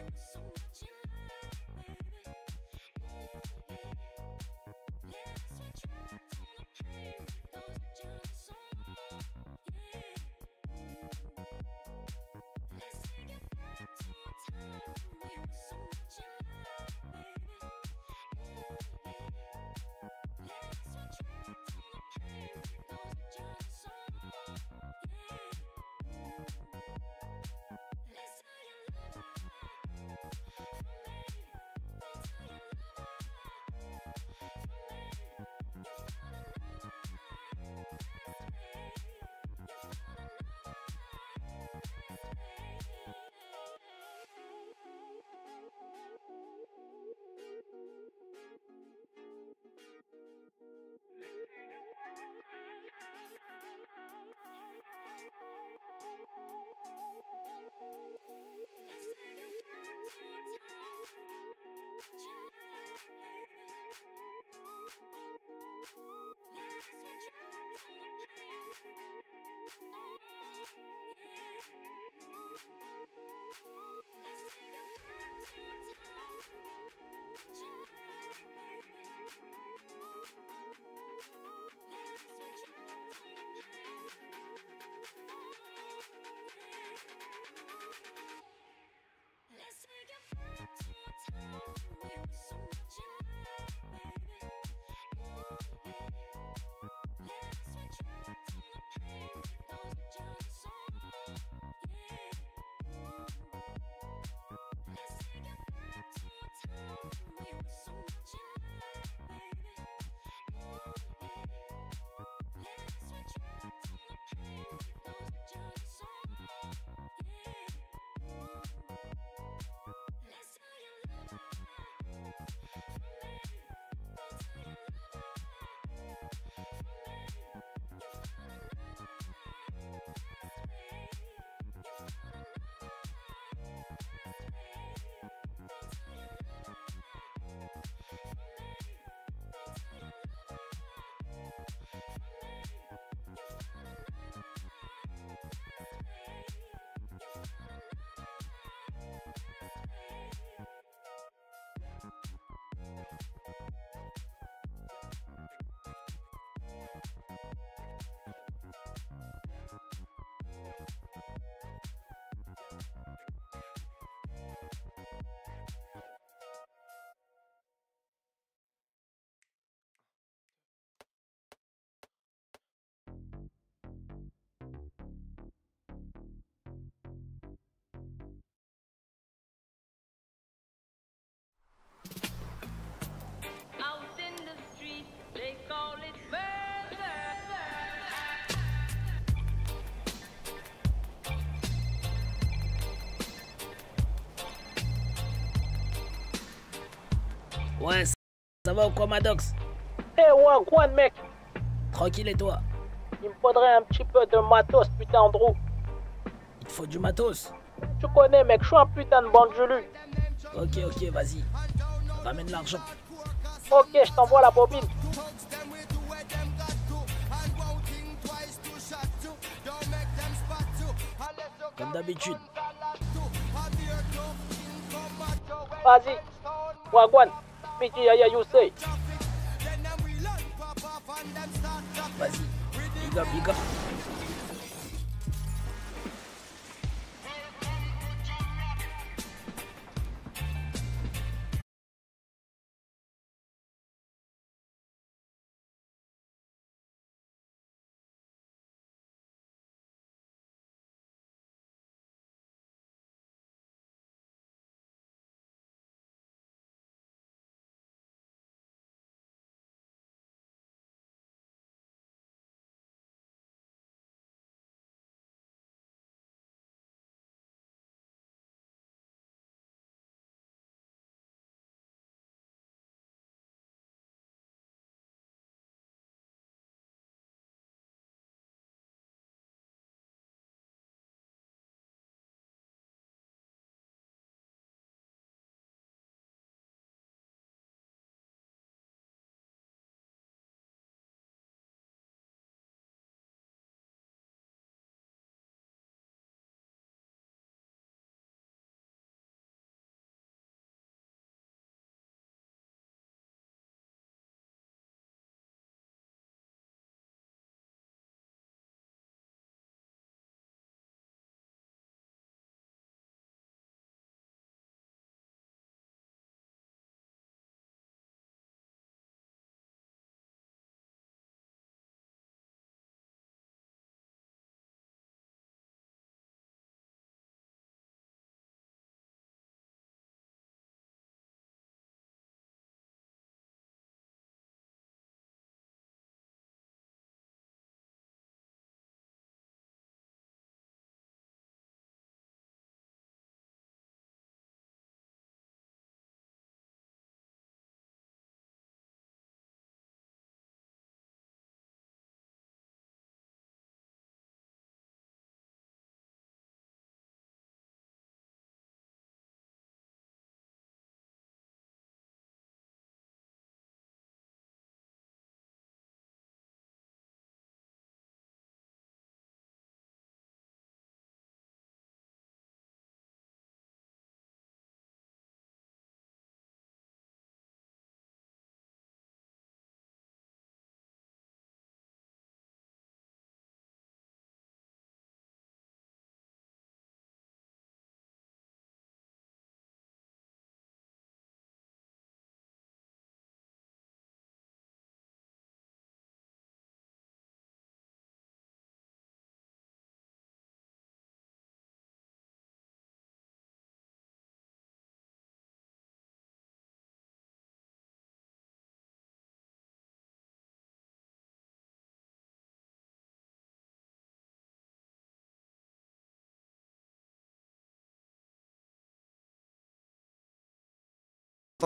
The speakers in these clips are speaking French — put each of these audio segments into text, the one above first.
Life. Ouais, ça va ou quoi, Maddox? Eh ouais, quoi, mec? Tranquille et toi? Il me faudrait un petit peu de matos, putain, Andrew. Il te faut du matos? Tu connais, mec, je suis un putain de bandjulu. Ok, ok, vas-y. Ramène l'argent. Ok, je t'envoie la bobine. Comme d'habitude. Vas-y. Wagwan. Miki Yaya you say. Vas-y. Big up,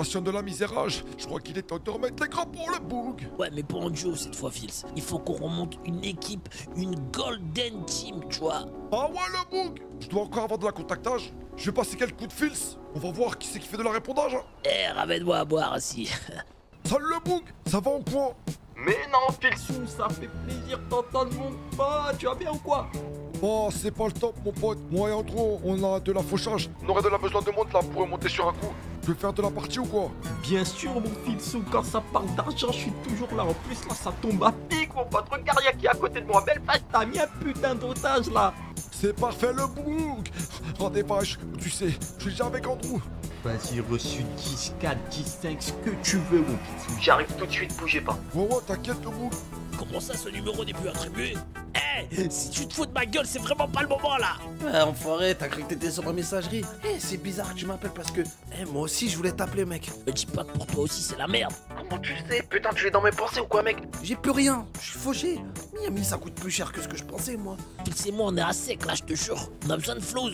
station de la misérage. Je crois qu'il est temps de remettre les pour le boug. Ouais, mais pas en duo cette fois, Fils. Il faut qu'on remonte une équipe, une golden team, tu vois. Ah ouais, le boug Je dois encore avoir de la contactage. Je vais passer quelques coups de fils. On va voir qui c'est qui fait de la répondage. hein. Eh, ramène-moi à boire, aussi. Salut le boug Ça va ou quoi Mais non, Filsou, ça fait plaisir d'entendre mon pote. Tu vas bien ou quoi? Oh, c'est pas le top, mon pote. Moi et Andro, on a de la fauchage. On aurait de la besoin de monde là pour monter sur un coup. Veux faire de la partie ou quoi Bien sûr, mon Filsou, quand ça parle d'argent, je suis toujours là. En plus, là, ça tombe à pic, mon pote. Regarde, y'a qui est à côté de moi. Belle vache, t'as mis un putain d'otage là. C'est parfait le boug Rendez vache, tu sais, je suis déjà avec Andrew. Vas-y, reçu 10, 4, 10, 5, ce que tu veux, mon Filsou. J'arrive tout de suite, bougez pas. Ouais, ouais, t'inquiète le boug. Comment ça, ce numéro n'est plus attribué? Eh, si tu te fous de ma gueule, c'est vraiment pas le moment, là Ouais, enfoiré, t'as cru que t'étais sur ma messagerie? Eh, c'est bizarre que tu m'appelles parce que. Eh, moi aussi, je voulais t'appeler, mec. Me dis pas que pour toi aussi, c'est la merde. Comment tu sais? Putain, tu es dans mes pensées ou quoi, mec? J'ai plus rien, je suis fauché. Miami, ça coûte plus cher que ce que je pensais, moi. Et moi, on est à sec, là, je te jure. On a besoin de flows.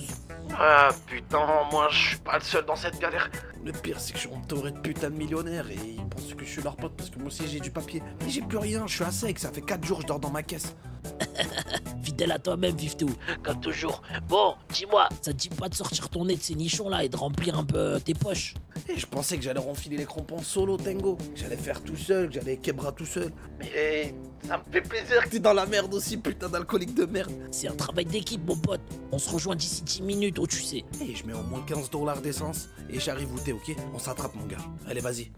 Ah, putain, moi, je suis pas le seul dans cette galère. Le pire, c'est que je suis entouré de putain de millionnaires et ils pensent que je suis leur pote parce que moi aussi j'ai du papier. Mais j'ai plus rien, je suis à sec, ça fait 4 jours que je dors dans ma caisse. Fidèle à toi-même, Vivto. Comme toujours. Bon, dis-moi, ça te dit pas de sortir ton nez de ces nichons là et de remplir un peu tes poches? Et je pensais que j'allais renfiler les crampons solo, Tango. Que j'allais faire tout seul, que j'allais quebra tout seul. Mais ça me fait plaisir que t'es dans la merde aussi, putain d'alcoolique de merde. C'est un travail d'équipe, mon pote. On se rejoint d'ici 10 minutes, oh, tu sais. Et je mets au moins 15 dollars d'essence et j'arrive où t'es, ok? On s'attrape, mon gars. Allez, vas-y.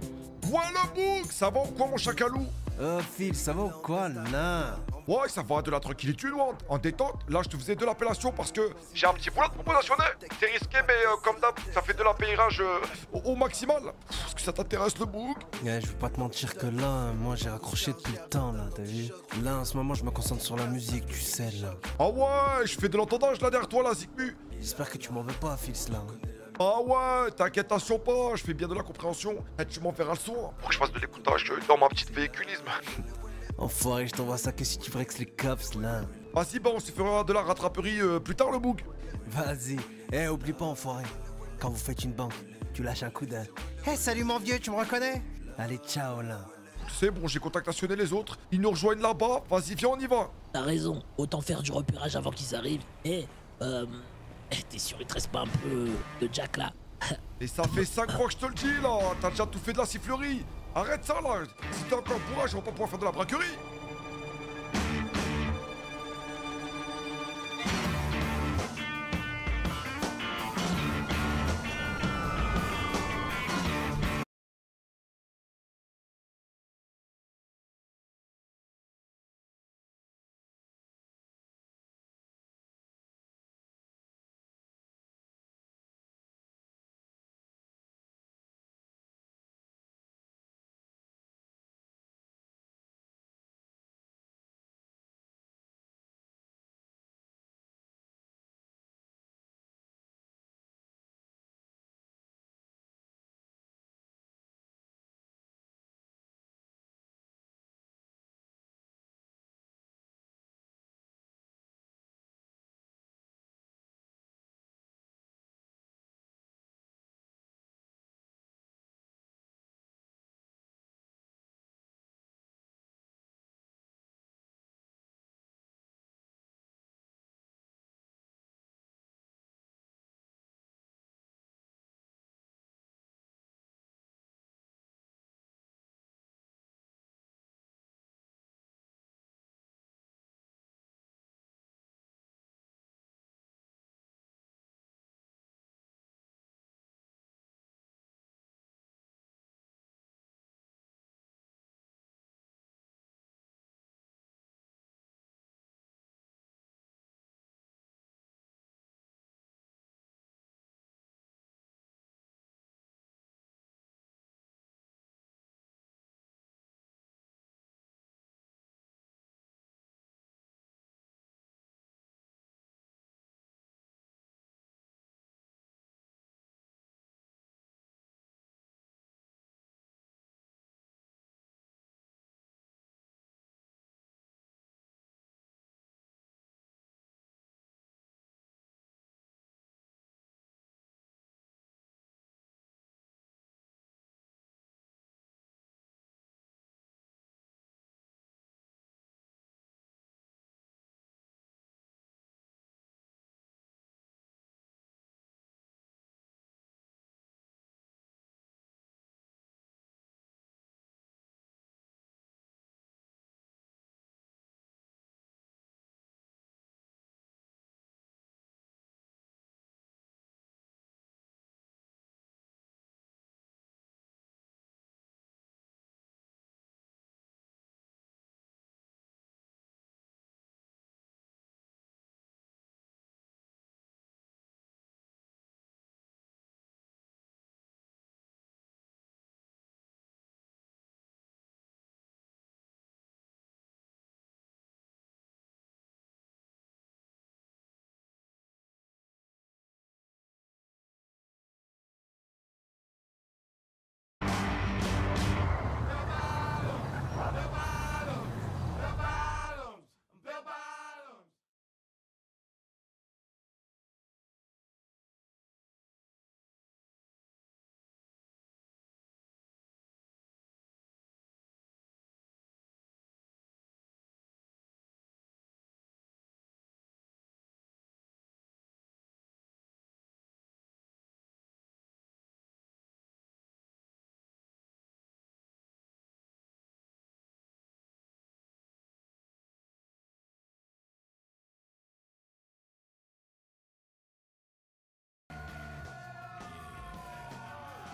Le boug Ça va ou quoi mon chacalou Oh Phil, ça va ou quoi là? Ouais, ça va de la tranquillité, nous, en, en détente. Là, je te faisais de l'appellation parce que j'ai un petit boulot de propositionner. C'est risqué, mais euh, comme d'hab, ça fait de l'appellage euh, au, maximal. Est-ce que ça t'intéresse, le boug Ouais, je veux pas te mentir que là, moi j'ai raccroché depuis le temps là, t'as vu Là en ce moment je me concentre sur la musique, tu sais là. Ah ouais, je fais de l'entendage là derrière toi, là, Zigmu. J'espère que tu m'en veux pas, Phil là. Ah ouais, t'inquiète pas, je fais bien de la compréhension. Et tu m'en feras le son pour que je fasse de l'écoutage dans ma petite véhiculisme. Enfoiré, je t'envoie ça que si tu breaks les cops là? Vas-y, bah, on se fera de la rattraperie euh, plus tard, le boug. Vas-y. Eh, oublie pas, enfoiré. Quand vous faites une banque, tu lâches un coup d'œil. Eh, salut mon vieux, tu me reconnais? Allez, ciao là. C'est bon, j'ai contactationné les autres. Ils nous rejoignent là-bas. Vas-y, viens, on y va. T'as raison, autant faire du repérage avant qu'ils arrivent. Eh, euh. eh, T'es sûr, il te reste pas un peu de Jack là? Et ça fait 5 fois que je te le dis là. T'as déjà tout fait de la sifflerie. Arrête ça là. Si t'es encore bourrage, on va pas pouvoir faire de la braquerie.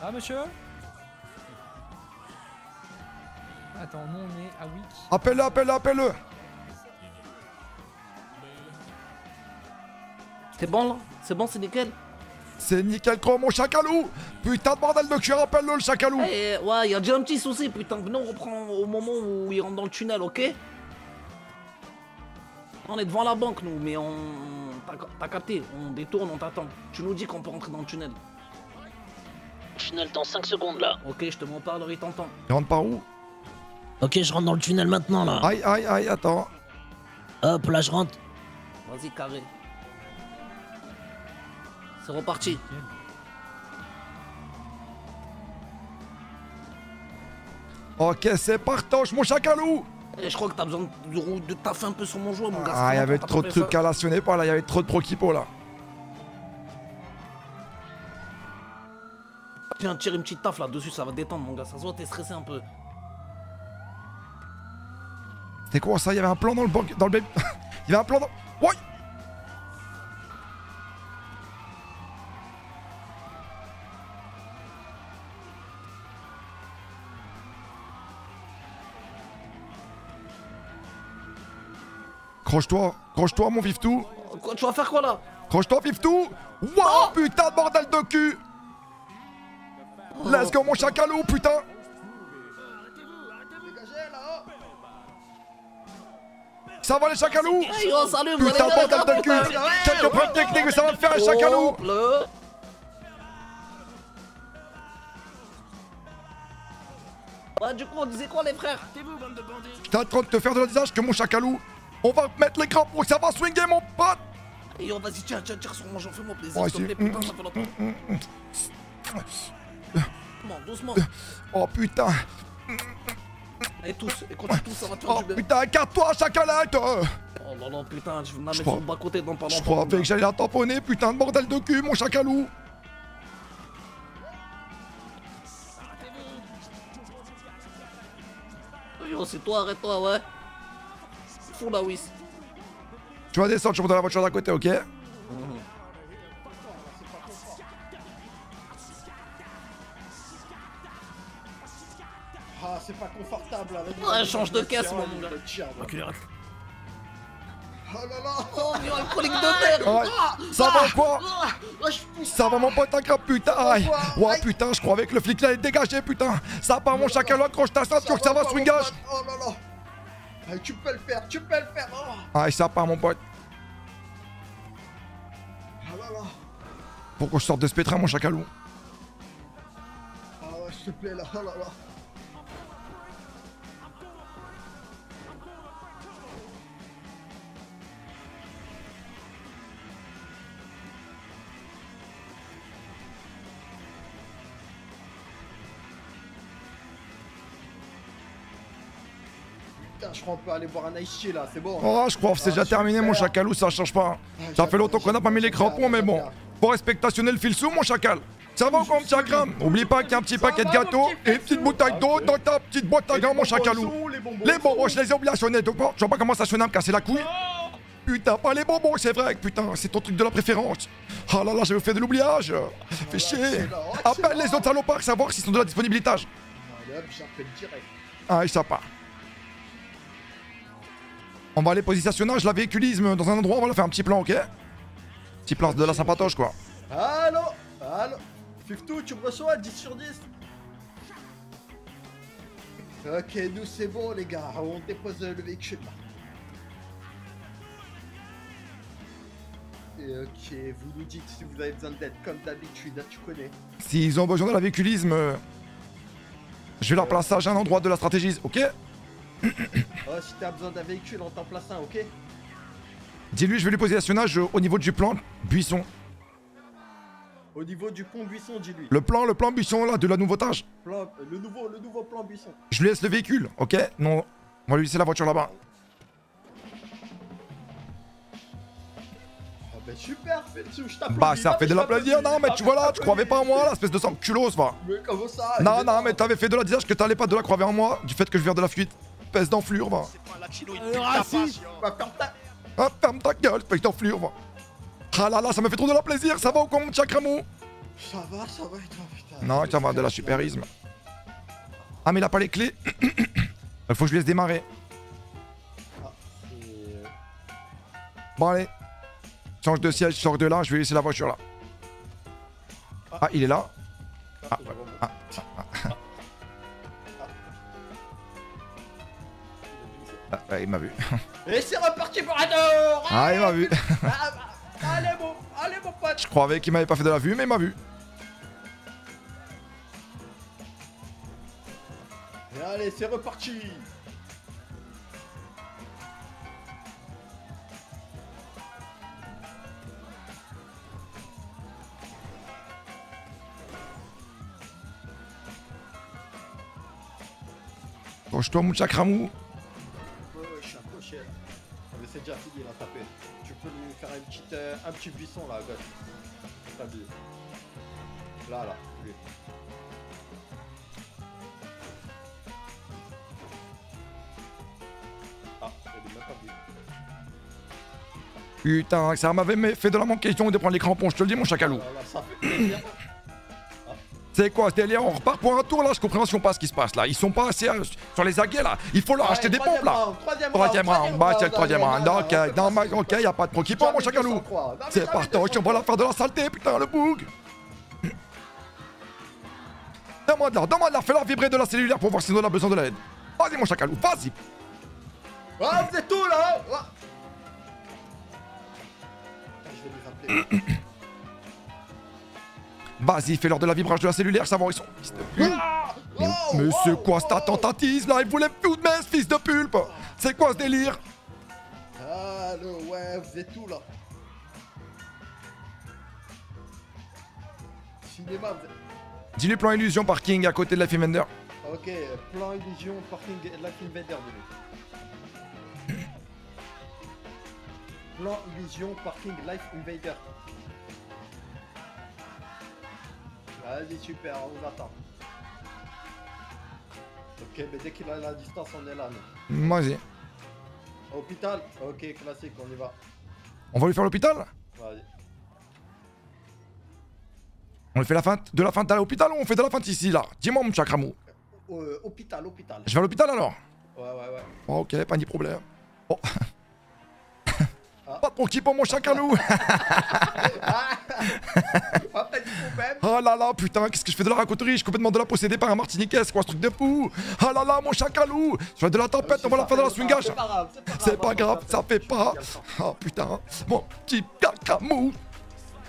Ah, monsieur Attends, nous on est à Wick. Appelle-le, appelle-le, appelle-le C'est bon là C'est bon, c'est nickel C'est nickel chrome, mon chacalou Putain de bordel de cul, rappelle-le le chacalou Eh, ouais, y a déjà un petit souci, putain. Venez, on reprend au moment où il rentre dans le tunnel, ok On est devant la banque, nous, mais on. T'as capté, on détourne, on t'attend. Tu nous dis qu'on peut rentrer dans le tunnel. Tunnel dans 5 secondes là. Ok, je te m'en parle, il t'entend. Il rentre par où? Ok, je rentre dans le tunnel maintenant là. Aïe, aïe, aïe, attends. Hop, là je rentre. Vas-y, carré. C'est reparti. Ok, c'est partage, mon chacalou Eh, je crois que t'as besoin de, de taffer un peu sur mon joueur, mon gars. Ah, il y avait trop de trucs à lationner par là, il y avait trop de proquipo là. Tiens, tire une petite taf là-dessus, ça va détendre, mon gars. Ça se voit, t'es stressé un peu. C'était quoi ça? Il y avait un plan dans le banc, dans le baby. il y avait un plan dans. Ouais Croche-toi, croche-toi mon vif-tout Quoi, tu vas faire quoi là? Croche-toi vif-tout Wow, putain de bordel de cul Let's go mon chacalou, putain. Ça va les chacalous Putain bordel de les cul Quelques preuves techniques, mais ça va me faire un chacalou Hop là. Ouais, du coup, on disait quoi, les frères? T'es en train de te faire de la visage que mon chacalou On va mettre les crampons, ça va swinger mon pote. Et vas-y, tiens, tiens, tire sur mon plaisir, Ouais, s'il te c'est- plaît, putain, ça fait longtemps. Doucement, doucement. Oh putain Et tous, et continue tous, ça va te faire Oh du bien. putain, écarte-toi chacalette Oh là là, putain, je vais me la mettre crois- sur le bas-côté dans pas Je longtemps. croyais mon que j'allais la tamponner, putain de bordel de cul, mon chacalou Yo, c'est toi, arrête-toi, ouais. Fous la whiz. Tu vas descendre, je monte dans la voiture d'à côté, ok? C'est pas confortable avec Ouais, change de caisse, mon gars. Enculé, arrête. Oh là là. Oh, yo, alcoolique de terre Ouais, Ça va ou quoi Ah, je pousse Ça va mon pote, un crap, putain. Aïe. Ouais putain, je croyais que le flic là allait dégager, putain. Ça part mon chacalou, accroche ta ceinture, que ça va swingage. Oh là là. Ah, Tu peux le faire, tu peux le faire oh. Aïe, ça part mon pote. Ah là là. Que je sorte de ce pétrin, mon chacalou Ah ouais, s'il te plaît là, oh là là Putain, je crois qu'on peut aller boire un ice là, c'est bon. Oh, je crois que c'est déjà Ah, terminé, mon chacalou, ça change pas. Ah, Ça fait longtemps qu'on n'a pas mis les crampons, mais bon. Faut respectationner le fil sous, mon chacal. Ça va encore, mon petit gramme Oublie pas qu'il y a un petit paquet de gâteaux et une petite bouteille d'eau dans ta petite boîte à gants, mon chacalou. Les bonbons, je les ai oubliés à sonner, donc bon, je vois pas comment ça sonne à me casser la couille. Putain, pas les bonbons, c'est vrai, putain, c'est ton truc de la préférence. Ah là là, j'avais fait de l'oubliage. Fais chier. excellent, Appelle les autres salopards, savoir s'ils sont de la disponibilité. Allez hop, j'appelle direct. Ah, ça part. On va aller positionnage, la véhiculisme dans un endroit, on va faire un petit plan, ok Petit plan de la sympatoche, quoi. Allô Allô Fiftou, tu me reçois 10 sur 10 Ok, nous c'est bon les gars, on dépose le véhicule. Et ok, vous nous dites si vous avez besoin d'aide comme d'habitude, hein, tu connais. S'ils ont besoin de la véhiculisme, je vais leur placer à un endroit de la stratégie, ok Oh, si t'as besoin d'un véhicule, on t'en place un, ok Dis-lui, je vais lui positionnage euh, au niveau du plan buisson. Au niveau du pont buisson, dis-lui. Le plan, le plan buisson, là, de la nouveautage. Plan, euh, le nouveau, le nouveau plan buisson. Je lui laisse le véhicule, ok Non, on va lui laisser la voiture là-bas. Ah bah super, je t'applaudis. Bah, ça fait de la plaisir, non, mais tu vois là, tu croyais pas en moi, là, espèce de sang culos, va. Mais comment ça Non, non, mais t'avais fait de la disage que t'allais pas de la croire en moi, du fait que je viens de la fuite. Espèce d'enflure, va. Ferme ta... Ah, ferme ta gueule, espèce d'enflure, va. Ah là là, ça me fait trop de la plaisir, ça va ou quoi, mon chakramou Ça va, ça va et toi, putain? Non, vas avoir de la supérisme. Ah, mais il a pas les clés. Il faut que je lui laisse démarrer. Euh, Bon, allez. Change de siège, sors de là, je vais laisser la voiture là. Ah, il est là. ah, bon. Ah, ah, ah, il m'a vu. Et c'est reparti pour un tour Ah, il m'a vu. Ah, Allez, mon, allez, mon pote Je croyais qu'il m'avait pas fait de la vue, mais il m'a vu. Et allez, c'est reparti Approche-toi, mon chakramou. Déjà fini, il a tapé. Tu peux lui faire une petite, euh, un petit buisson là à gauche. T'habilles. Là, là, lui. Ah, il est même pas. Putain, ça m'avait fait de la manque question de prendre les crampons, je te le dis, mon chacalou. Ah, là, ça fait. C'est quoi ce délire On repart pour un tour là, je compréhension pas ce qui se passe là. Ils sont pas assez euh, sur les aguets là. Il faut leur acheter des pompes là. Troisième round, bah c'est le troisième round. Ok, non, mais ok, y a pas de pro qui prend, mon chacalou. C'est partant, on va la faire de la saleté, putain, le boug. Donne-moi de là, donne-moi de là, fais-leur vibrer de la cellulaire pour voir si on a besoin de l'aide. Vas-y, mon chacalou, vas-y. Ah, êtes tout là. Je vais lui rappeler. Vas-y, fais-leur de la vibrage de la cellulaire, savoir ils sont. Fils de pute. Mais, mais c'est quoi cette tentative là? Il voulait me foutre mes fils de pulpe C'est quoi ce délire? Allo, ouais, vous êtes tout là? Cinéma, vous êtes... Dis-lui plan illusion parking à côté de la Vendor. Ok, plan illusion, parking, life invader de lui. Plan illusion, parking, life invader. Vas-y, super, on vous attend. Ok, mais dès qu'il a la distance, on est là, nous. Vas-y. Hôpital? Ok, classique, on y va. On va lui faire l'hôpital? Vas-y. On lui fait la feinte de la feinte à l'hôpital ou on fait de la feinte ici là? Dis-moi mon chakramou. Euh, hôpital, hôpital. Je vais à l'hôpital alors? Ouais, ouais, ouais. Oh, Ok, pas de problème. Oh. Ah. Pas trop qui pour mon chacalou Problème. Oh là là, putain, qu'est-ce que je fais de la raconterie? Je suis complètement de la possédée par un martiniquais, c'est quoi ce truc de fou? Oh là là, mon chacalou Je fais de la tempête, on va la faire de la swingage C'est pas grave, C'est pas grave, ça fait pas Oh putain, mon petit cacamou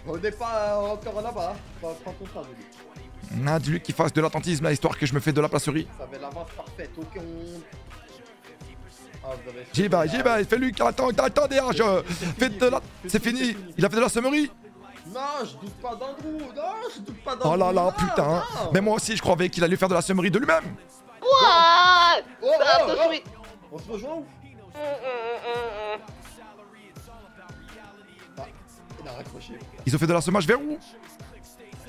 On n'est pas euh, encore là-bas. hein. Prends ton temps. Ah, dis-lui qu'il fasse de l'attentisme là, histoire que je me fais de la placerie. Ça fait l'avance parfaite. Ok, on. Ah, J'y vais, j'y vais, fais-lui attends, attendez, hein, je fais de la... C'est fini Il a fait de la sommerie Non, je doute pas d'Andrew. Non, je doute pas d'Andrew. Oh là là, non, putain non. Mais moi aussi, je croyais qu'il allait faire de la sommerie de lui-même Oh, oh, oh, Attention. oh. On se rejoint où Ah, il a raccroché. Ils ont fait de la sommage vers où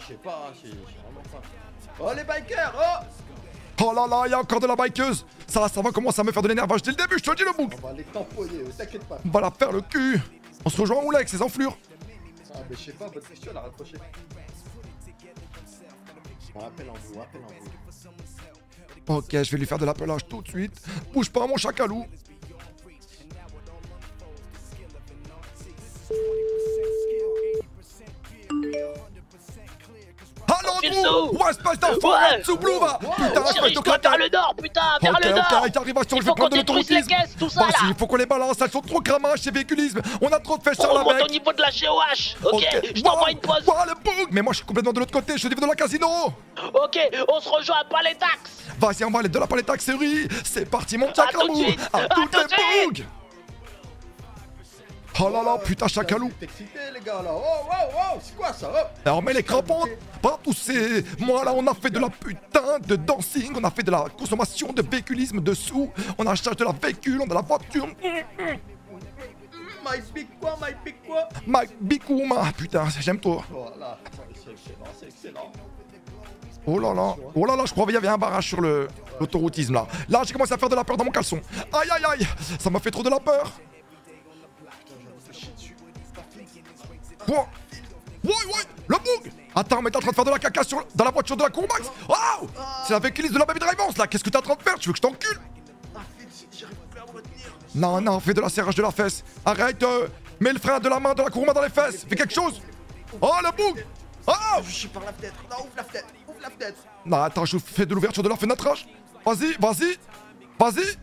Je sais pas, j'ai j'ai vraiment pas. Oh, les bikers Oh Oh là là, il y a encore de la bikeuse Ça, ça va commencer à me faire de l'énervage dès le début, je te le dis le bouc On va les tamponner, t'inquiète pas. On va la faire le cul On se rejoint où là avec ses enflures Ah, mais je sais pas, bonne question, elle a raccroché. On rappelle en vous, rappelle en vous. Ok, je vais lui faire de l'appelage tout de suite. Bouge pas mon chacalou Sous. Ouais, espèce d'enfant Ouais. Sous blue va Putain, espèce de claqueur vers le nord, putain, vers Ok, le ok, nord sur, Il je vais prendre de ça Vas-y, il faut qu'on les balance, elles sont trop cramaches chez véhiculisme On a trop de On là monte mec. au niveau de la GOH Ok, je t'envoie une pause. le bug. Mais moi je suis complètement de l'autre côté, je suis au niveau de la casino. Ok, on se rejoint à Palais Tax Vas-y, on va aller de la palette taxerie C'est parti mon suite. À toutes les bugs Oh là là, putain chacalou excité, les gars, là. Oh, wow, wow, c'est quoi ça oh. Alors mets les crampons Pas tous ces... Moi là, on a fait de la putain de dancing On a fait de la consommation de véhiculisme dessous On a acheté de la véhicule, on a la voiture My big quoi, my big quoi My Bikouma Putain, j'aime toi Voilà, c'est excellent, c'est excellent. Oh là là, oh là là, je croyais qu'il y avait un barrage sur le l'autoroutisme là. Là, j'ai commencé à faire de la peur dans mon caleçon. Aïe aïe aïe, ça m'a fait trop de la peur. Ouais, ouais, ouais, le bug Attends, mais t'es en train de faire de la caca sur, dans la voiture de la Courmax Waouh C'est la véhiculiste de la Baby Drivance là Qu'est-ce que t'es en train de faire? Tu veux que je t'encule? Non, non, fais de la serrage de la fesse. Arrête, euh, mets le frein de la main de la Courma dans les fesses. Fais quelque chose. Oh, le bouc Oh Je suis par la fenêtre. Non, ouvre la fenêtre. Ouvre la fenêtre. Non, attends, je fais de l'ouverture de leur fenêtrage. Vas-y, vas-y, vas-y.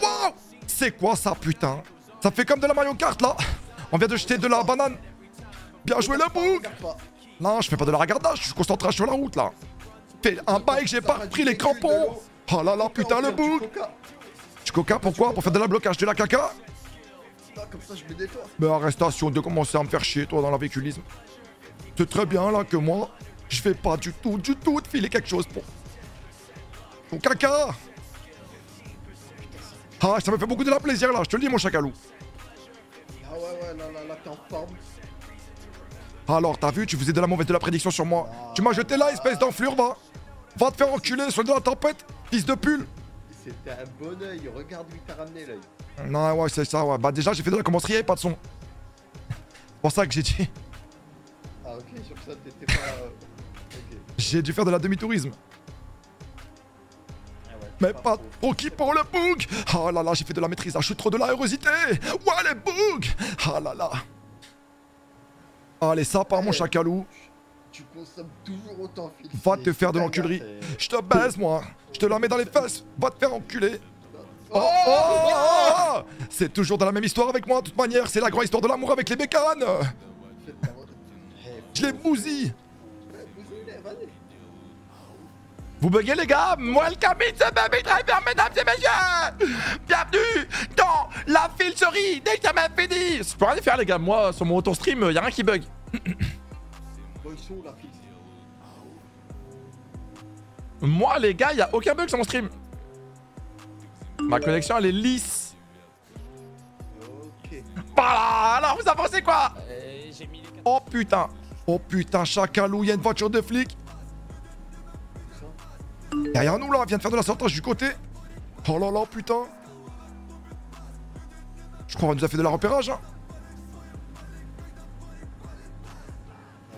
Waouh C'est quoi ça, putain? Ça fait comme de la Mario Kart, là. On vient de jeter de la banane. Bien joué, le bouc. Non, je fais pas de la regardage, je suis concentré sur la route, là. Fais un que j'ai pas pris les crampons. Oh là là, putain, le bouc Tu coca, pourquoi? Pour faire de la blocage de la caca? Comme ça, je me. Mais arrestation de commencer à me faire chier, toi, dans la véhiculisme. C'est très bien, là, que moi, je vais pas du tout, du tout te filer quelque chose pour... Ton caca Ah, ça me fait beaucoup de la plaisir, là, je te le dis, mon chacalou. Ah ouais, là, là, là, t'es en forme. Alors, t'as vu, tu faisais de la mauvaise de la prédiction sur moi. Tu m'as jeté là, espèce d'enflure, va Va te faire enculer, sur de la tempête, fils de pull C'était un bon oeil. Regarde où il t'a ramené l'œil. Non, ouais, c'est ça, ouais. Bah, déjà, j'ai fait de la commencerie, pas de son. C'est pour ça que j'ai dit... Ah, ok, sur ça, t'étais pas. euh. J'ai dû faire de la demi-tourisme. Ah Mais pas trop. qui pour le bug Oh là là, j'ai fait de la maîtrise, je suis trop de la heureusité Ouais, les bugs Oh là là. Allez, ça part, mon chacalou. Tu consommes toujours autant, Phil. Va te faire de l'enculerie. Je te baise, moi. Je te la mets dans les fesses. Va te faire enculer. C'est- Oh, oh, oh, oh C'est toujours dans la même histoire avec moi, de toute manière, c'est la grande histoire de l'amour avec les bécanes. Je les bousille Vous buguez les gars. Welcome in the baby driver, mesdames et messieurs. Bienvenue dans la filcerie dès que ça m'a fini Je peux rien faire les gars, moi sur mon auto-stream, y a rien qui bug. Moi les gars, y a aucun bug sur mon stream. Ma connexion elle est lisse. Voilà, alors vous pensez quoi? Euh, Oh putain. Oh putain, chacalou, y a une voiture de flic Derrière nous là, elle vient de faire de la sortage du côté. Oh là là, putain. Je crois qu'on nous a fait de la repérage. Hein.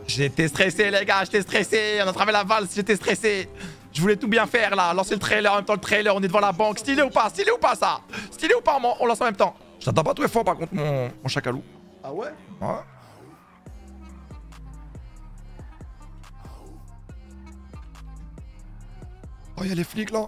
J'étais stressé les gars, j'étais stressé. On a travaillé la valse, j'étais stressé. Je voulais tout bien faire là, lancer le trailer en même temps le trailer, on est devant la banque. Stylé ou pas? Stylé ou pas ça? Stylé ou pas on, on lance en même temps? Je t'attends pas très fort par contre mon, mon chacalou. Ah ouais? Ouais. Oh, y'a les flics là.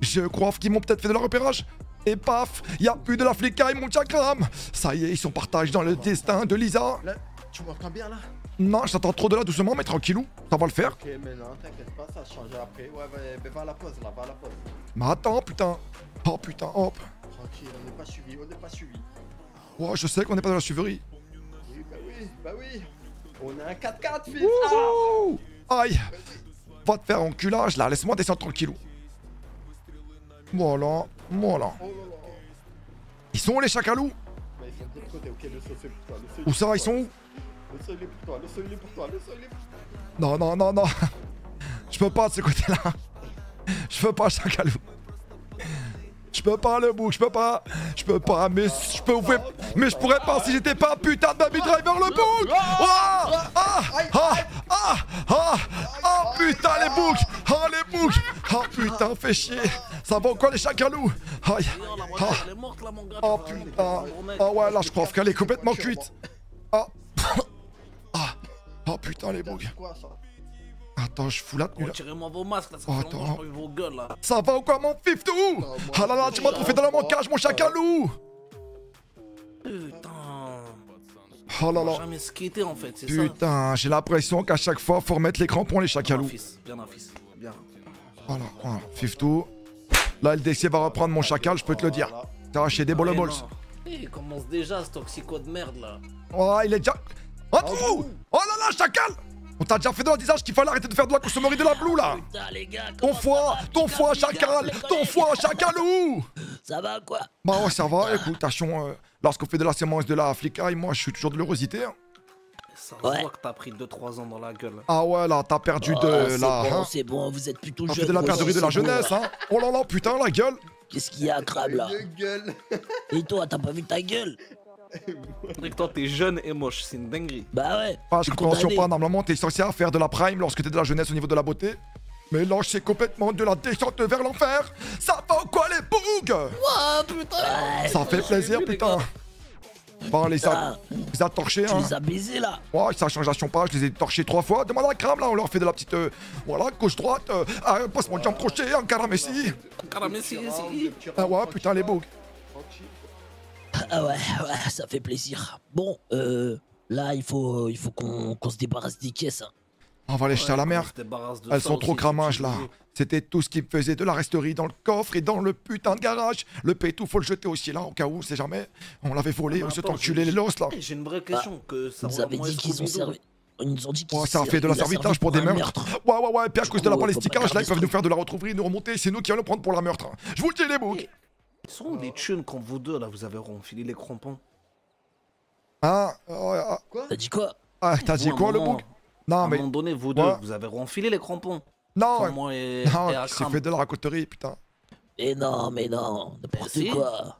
Je crois qu'ils m'ont peut-être fait de leur repérage. Et paf, y a plus de la flicaille, mon chakram. Ça y est, ils sont partagés dans le destin de Lisa. Là, tu m'entends bien là? Non, je t'entends trop de là doucement, mais tranquillou. Ça va le faire. Ok, mais non, t'inquiète pas, ça change après. Ouais, mais va à la pause là, va à la pause. Mais attends, putain. Oh putain, hop. Tranquille, on n'est pas suivi, on n'est pas suivi. Ouais, je sais qu'on n'est pas dans la suiverie. Oui, bah oui, bah oui. On a un 4x4, Phil. Wouhou Aïe. Va te faire enculage là, laisse-moi descendre tranquillou. Voilà, voilà. Là là. Ils sont où les chacalous Où ça Ils sont où? Le pour toi, le le est pour toi. Non, non, non, non. Je peux pas de ce côté-là. Je peux pas, chacalou. Je peux pas le bouc, je peux pas. Je peux pas, mais je peux ouvrir. Mais je pourrais pas si j'étais pas un putain de baby driver le bouc Ah Ah Ah Ah Ah. Ah putain les boucs Ah les boucs Ah putain, fait chier. Ça va quoi les chacalous Aïe. Ah. Oh putain. Ah ouais, là je crois qu'elle est complètement cuite. Ah. Ah. Oh putain les boucs Attends, je fous la tenue. Retirez-moi vos masques là, ça Oh, fait longtemps que attends. j'ai pas vu vos gueules là. Ça va ou quoi mon fiftou Ah là là, tu m'as trouvé dans la mancage mon chacalou Putain. Oh là là en fait, c'est ça. Putain, j'ai l'impression qu'à chaque fois, faut remettre les crampons les Bien chacalous. fils, bien fils, bien. Voilà, voilà, Fiftou. Là, le DC va reprendre mon chacal, je peux te le dire. T'as arraché des balls Eh il commence déjà ce toxico de merde là. Oh, il est déjà. Un trou Oh là là, chacal On t'a déjà fait de la disage qu'il fallait arrêter de faire de la consommerie de la blue là Putain les gars, Ton foie Ton foie, chacal Ton foie, chacalou Ça va quoi? Bah ouais, ça va, écoute, attention, euh, lorsqu'on fait de la sémence de la flicaille, moi, je suis toujours de l'heurosité. hein. Ça Ouais. voit que t'as pris 2-3 ans dans la gueule. Ah ouais, là, t'as perdu Oh, de c'est la... bon, hein. c'est bon, vous êtes plutôt T'as jeune. fait de la aussi, de la bon. jeunesse, hein Oh là là, putain, la gueule Qu'est-ce qu'il y a, crabe là? Une gueule Et toi, t'as pas vu ta gueule? Faudrait que toi, t'es jeune et moche, c'est une dinguerie. Bah ouais. Ah, je compréhension pas. Normalement, t'es censé faire de la prime lorsque t'es de la jeunesse au niveau de la beauté. Mais là, c'est complètement de la descente vers l'enfer. Ça va ou quoi, les bougs? Ah putain Ouais, Ça fait plaisir, putain. Bon, les a, les a torchés, tu hein. les as baisés là. Ouais, ça change pas, je les ai torchés trois fois. Demande à la crame, là, on leur fait de la petite. euh, voilà, gauche-droite, euh, ah, passe-moi le jump crochet, un caramessi. Caramel, si, si. Ah ouais, putain, les bugs. Ah ouais, ouais, ça fait plaisir. Bon, euh, là, il faut, il faut qu'on qu'on se débarrasse des caisses. hein. On va les jeter à la mer. On se Elles sont trop cramages là. C'était tout ce qui me faisait de la resterie dans le coffre et dans le putain de garage. Le pétou, faut le jeter aussi là, au cas où, c'est jamais. On l'avait volé, Mais on s'est attends, enculé les losses là. Eh, J'ai une vraie question que ça Ils nous moins dit qu'ils ont servi. Ils nous ont dit qu'ils Ouais, ça a fait de la servitage pour des meurtres. Ouais, ouais, ouais, puis à cause de la Oh, pas là, ils peuvent nous faire de la retrouverie, nous remonter, c'est nous qui allons prendre pour la meurtre. Je vous le dis, les boucs. Ils sont où les thunes quand vous deux, là, vous avez renfilé les crampons Hein ah, T'as dit quoi? Ah, t'as dit à un quoi, le bouc? À Non, un mais. moment donné, vous deux, Ouais. vous avez renfilé les crampons. Non, Comme moi et, non, et c'est fait de la racoterie, putain. Mais non, mais non, n'importe quoi.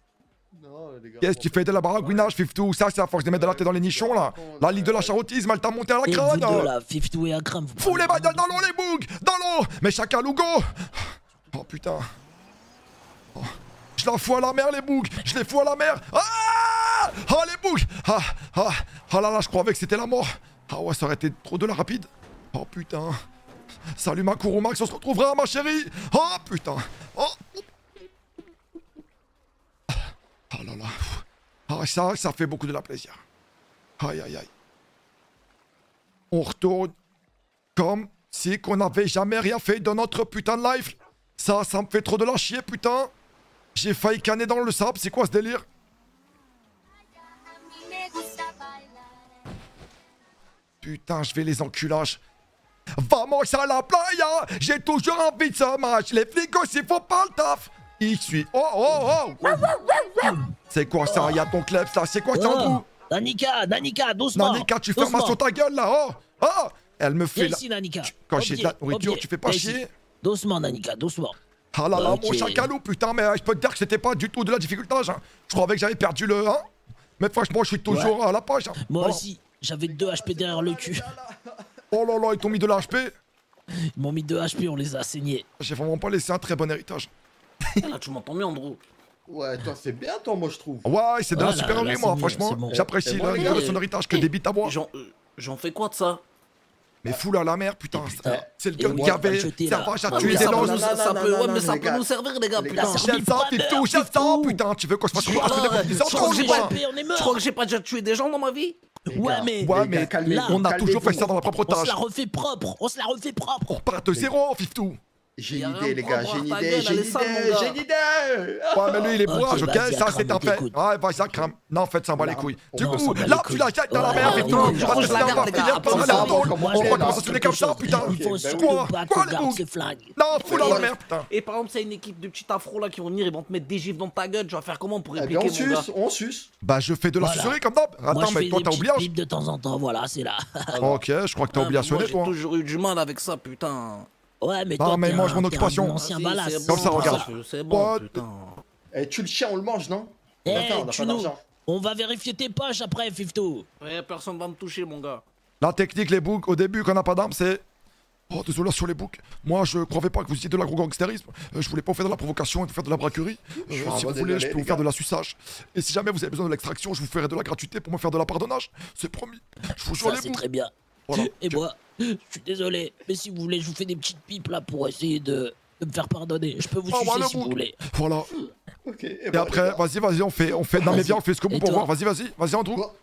Non, les gars. Qu'est-ce qui fait de la baragouinage, Fiftou? Ça, c'est à force de mettre de la tête dans les nichons, là. La ligue de la charotisme, elle t'a monté à la Et vous crâne. deux là, Fiftou et Akram, vous Fous les bagnoles dans l'eau, les bougs Dans l'eau Mais chacun Lugo Oh putain. Oh. Je la fous à la mer, les bougs Je les fous à la mer Ah Oh, les bougs Ah, ah, oh là là, je croyais que c'était la mort. Ah ouais, ça aurait été trop de la rapide. Oh putain. Salut ma Max, on se retrouvera, ma chérie Oh putain Oh Oh là là. Ah, ça, ça fait beaucoup de la plaisir. Aïe, aïe, aïe. On retourne comme si qu'on n'avait jamais rien fait dans notre putain de life. Ça, ça me fait trop de la chier, putain. J'ai failli canner dans le sable, c'est quoi ce délire? Putain, je vais les enculages. Vamos à la playa J'ai toujours envie de ce match. Les flics aussi font pas le taf. Il suit. Oh, oh, oh C'est quoi ça? Y'a ton kleps là C'est quoi ça? En Oh, Nanika, Nanika, doucement. Nanika, tu fermes sur ta gueule là, oh Oh Elle me fait là. ici, Nanika. Quand j'ai de la nourriture, tu fais pas chier Doucement, Nanika, doucement. Ah là là, mon chacalou, putain, mais euh, je peux te dire que c'était pas du tout de la difficulté. Hein. Je croyais que j'avais perdu le 1. Mais franchement, je suis toujours à la page. hein. Moi Oh. aussi, j'avais 2 HP derrière le cul. Oh là là, ils t'ont mis de l'HP. Ils m'ont mis 2 HP, on les a saignés. J'ai vraiment pas laissé un très bon héritage. Eh, Là, tu m'entends mieux, Andrew. Ouais, toi, c'est bien, toi, moi, je trouve. Ouais, c'est de la supérieurité, là, moi, franchement. bon. J'apprécie le son héritage que débite à moi. Euh, j'en fais quoi de ça? Mais fou là la mer, putain. putain. C'est le moi, qui avait servage à tuer des non, ouais, mais ça peut nous servir, les gars, putain. J'aime ça, Fiftou, pas j'aime ça, putain. Tu veux qu'on se fasse je crois que j'ai pas HP, on est Tu mort. crois que j'ai pas déjà tué des gens dans ma vie Ouais, mais- Ouais, mais On a toujours fait ça dans la propre On se tâche. la refait propre, on se la refait propre. On repart de zéro, Fiftou. J'ai une idée, les gars, j'ai une idée, j'ai une idée, j'ai une idée. Ouais, mais lui, il est bourrage, ok vas-y, Ça, c'est un on fait. Ouais, vas-y, Akram. Non, en fait, ça en bat les couilles. on- Du on coup, là, tu la jettes dans la mer, te ouais, faire ouais, voir, ouais, finir par ouais, tôle. On ouais, commence à sonner comme ça, putain. Quoi Quoi, les boucs. Non, fous dans la mer, putain. Et par exemple, c'est une équipe de petits afros là qui vont venir, ils vont te mettre des gifs dans ta gueule. Tu vas faire comment pour Eh répliquer, on mon gars suce, on suce. Bah, je fais de la sucerie comme d'hab. Attends, mais toi, t'as oublié. de temps en temps, voilà, c'est là. Ok, je crois que t'as Ah, oublié à moi, sonner, J'ai toi. toujours eu du mal avec ça, putain. Ouais, mais Non, toi, mais t'es mange mon occupation. ancien balasse. c'est Comme ça, regarde. c'est- C'est bon, What putain. Eh, tu le chien, on le mange, non Eh, Attends, on a tu pas nous-. On va vérifier tes poches après, Fifto. Ouais, personne va me toucher, mon gars. La technique, les boucs, au début, quand on n'a pas d'armes, c'est. Oh, désolé sur les boucs. Moi, je croyais pas que vous étiez de l'agro-gangstérisme. Euh, je voulais pas vous faire de la provocation et vous faire de la braquerie. Euh, si vous voulez, je peux vous faire gars. de la suçage. Et si jamais vous avez besoin de l'extraction, je vous ferai de la gratuité pour me faire de la pardonnage. C'est promis. Je vous jure, Ça, les c'est boucs. très bien. Voilà. Et moi, je suis désolé, mais si vous voulez, je vous fais des petites pipes là pour essayer de, de me faire pardonner. Je peux vous Oh, sucer voilà, si vous voulez. Voilà. Et après, vas-y, vas-y, on fait. On fait... Non, mais viens, on fait ce que vous Et pour voir. Vas-y, vas-y. Vas-y, Andrew. Quoi?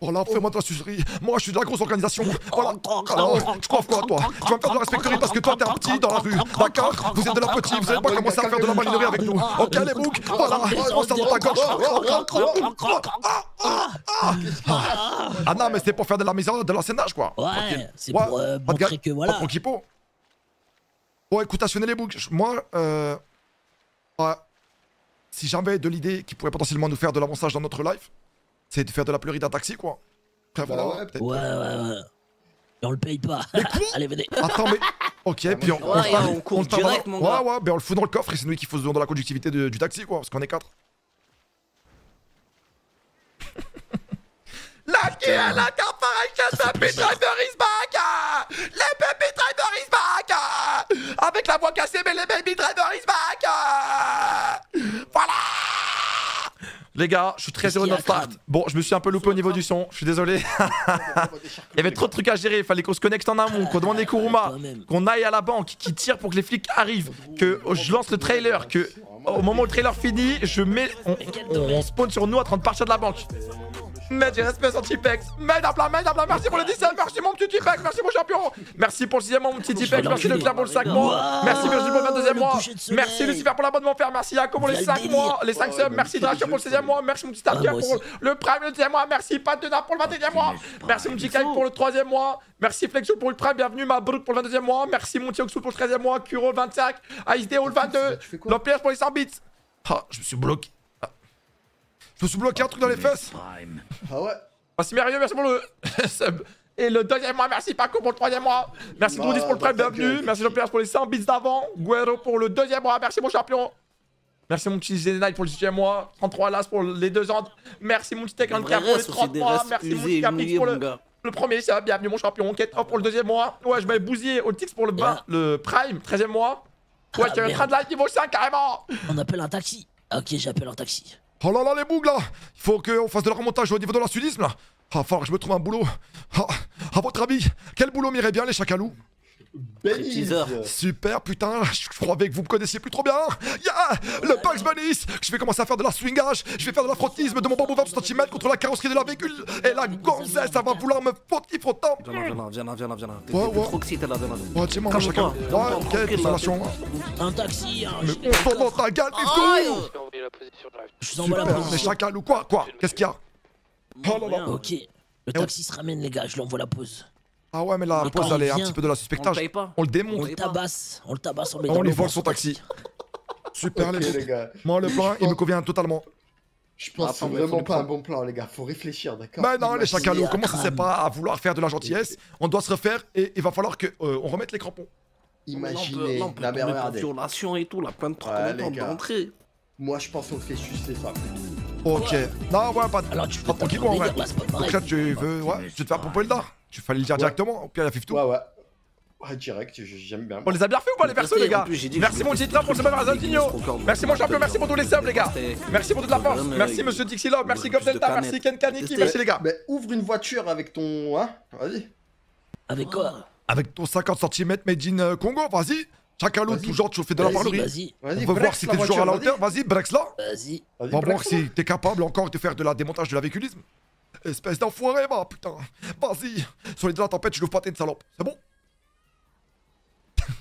Vas-y. Voilà, fais-moi de la sucerie. Moi, je suis de la grosse organisation. Voilà. Alors, tu crois quoi, toi Tu vas me faire de la respecterie parce que toi, t'es un petit dans la rue. D'accord Vous êtes de la petite, vous allez pas commencer à faire de la malinerie avec nous. Ok, les boucs Voilà, on se dans ta gorge. Ah non, mais c'est pour faire de la misère, de l'assénage, quoi. Ouais, c'est pour euh, pas montrer que Pas voilà. de conquipo. Bon, écoute, les boucs. Je- Moi, euh. ouais, si jamais de l'idée qui pourrait potentiellement nous faire de l'avancage dans notre life, c'est de faire de la pleurie d'un taxi, quoi. Bah voilà, ouais. Ouais, ouais, ouais. Et on le paye pas. Mais quoi Allez, venez. Attends, mais. Ok, puis on, Ouais, se tape- on court direct, dans- mon Ouais, gars. ouais, ben on le fout dans le coffre et c'est nous qui faisons de la conductivité de- du taxi, quoi, parce qu'on est quatre. Lucky and la corporation, the pit driver is back Les baby driver is back Avec la voix cassée, mais les baby driver is back Voilà les gars, je suis très heureux de notre start. Bon, je me suis un peu loupé au niveau du son, je suis désolé. Il y avait trop de trucs à gérer, il fallait qu'on se connecte en amont, qu'on demande des Kuruma, qu'on aille à la banque, qui tire pour que les flics arrivent, que je lance le trailer, que au moment où le trailer finit, je mets, on, on- on spawn sur nous en train de partir de la banque. Mais j'ai respect sur Tipex. Mais d'aplat, mais d'aplat, merci pour le 17, merci mon petit Tipex, merci mon champion. Merci pour le 6 mois, mon petit Tipex, merci Leclerc pour le 5 mois. Merci Virgile pour le 22 e mois. Merci Lucifer pour l'abonnement faire, merci Yako pour les Via le 5 délire. mois, les 5 subs, merci Dracho pour le 16 e mois, merci mon petit Starker Ah, moi pour le Prime le 10 mois, merci Pat de Nap pour le 21 e mois. Merci mon petit Kyle pour le 3 e mois. Merci Flexo pour le Prime, bienvenue ma brute pour le 22 e mois. Merci mon petit Oxou pour le 13 e mois, Kuro le 25, ASDO le 22, Tu fais quoi L'Empire pour les 100 bits. Ah, je me suis bloqué. Je me suis bloqué un truc dans les fesses. Ah ouais Merci Mérieux, merci pour le sub. Et le deuxième mois, merci Paco pour le troisième mois. Merci Bah, Droudis pour le prêt, bah, bienvenue. Merci Jean-Pierre pour les 100 bits d'avant. Guero pour le deuxième mois, merci mon champion. Merci mon petit Zenite pour le sixième mois. 33 Las pour les deux ans. Merci mon petit Tech Les 24 vrais pour les restes, c'est 30 des mois. Merci mon petit et Capix pour le, le premier, ça bienvenue mon champion. Quête pour le deuxième mois. Ouais, je m'avais bousillé au Tix pour le, 20, le Prime, 13 e mois. Ouais, j'ai un train de live niveau 5 carrément. On appelle un taxi. Ok, j'appelle un taxi. Oh là là, les bougs là. Il faut qu'on fasse de la remontage au niveau de la sudisme là. Ah, falloir que je me trouve un boulot. Ah, à votre avis, quel boulot m'irait bien les chacalous Teaser. Super, putain, je croyais que vous me connaissiez plus trop bien. Yeah Le Bugs Bunny Je vais commencer à faire de la swingage, je vais faire de l'affrontisme de mon bambou 20 cm contre la carrosserie de la véhicule. Et la gonzesse, ça va vouloir me frotter frottant. Viens là, viens là, viens là, viens là, viens là. T'es Ouais, t'es ouais. trop excité là, viens là. Ouais, tiens, moi, calme-toi, Ouais, là. relation. Un taxi, un. Mais on dans ta gueule, Aïe Piftou Je vous envoie la Super, mais pause. chacal ou quoi Quoi Qu'est-ce qu'il y a? Oh là là. Ok. Le taxi se ramène, les gars. Je lui envoie la pause. Ah ouais, mais la Mais pause, elle est un petit peu de la On le suspectage. paye pas. On le On démonte. le tabasse. On le tabasse. On le met On dans lui le vole son taxi. Super, les gars. Moi, le plan, il me convient totalement. Je pense que c'est vraiment pas un bon plan, les gars. Faut réfléchir, d'accord? Mais non, les chacalous, comment ça c'est pas à vouloir faire de la gentillesse On doit se refaire et il va falloir que euh, on remette les crampons. Imaginez. Non, on peut Non, mais tomber pour regardez. violation et tout, la plein de trucs Ouais, en d'entrée. Moi, je pense qu'on le fait sucer ça. Ok. Non, ouais, pas de. Alors tu peux Pas te tranquille, taper un ouais. là, Donc là, tu veux. Ouais, tu veux te faire pomper le dard. Tu fallait le dire Ouais. directement. Au pire, il a fait tout. Ouais, ouais. Ouais, direct, j'aime bien. On les a bien fait ou pas les persos, les gars Merci mon titre pour le tester semaine Ronaldinho. Merci mon champion, merci pour tous les subs, les gars. Merci pour toute la force. Merci monsieur Dixie Love, merci Gob Delta, merci Ken Kaniki, merci les gars. Mais ouvre une voiture avec ton. Hein Vas-y. Avec quoi? Avec ton 50 cm made in euh, Congo, vas-y. Chacalou, Vas-y. toujours, tu fais de la Vas-y, parlerie. vas-y. On veut voir si t'es toujours à la hauteur. Vas-y, brex là. Vas-y. On va voir si t'es capable encore de faire de la démontage de la véhiculisme. Espèce d'enfoiré, va, putain. Vas-y. Sur les deux de la tempête, je l'ouvre pas, t'es une salope. C'est bon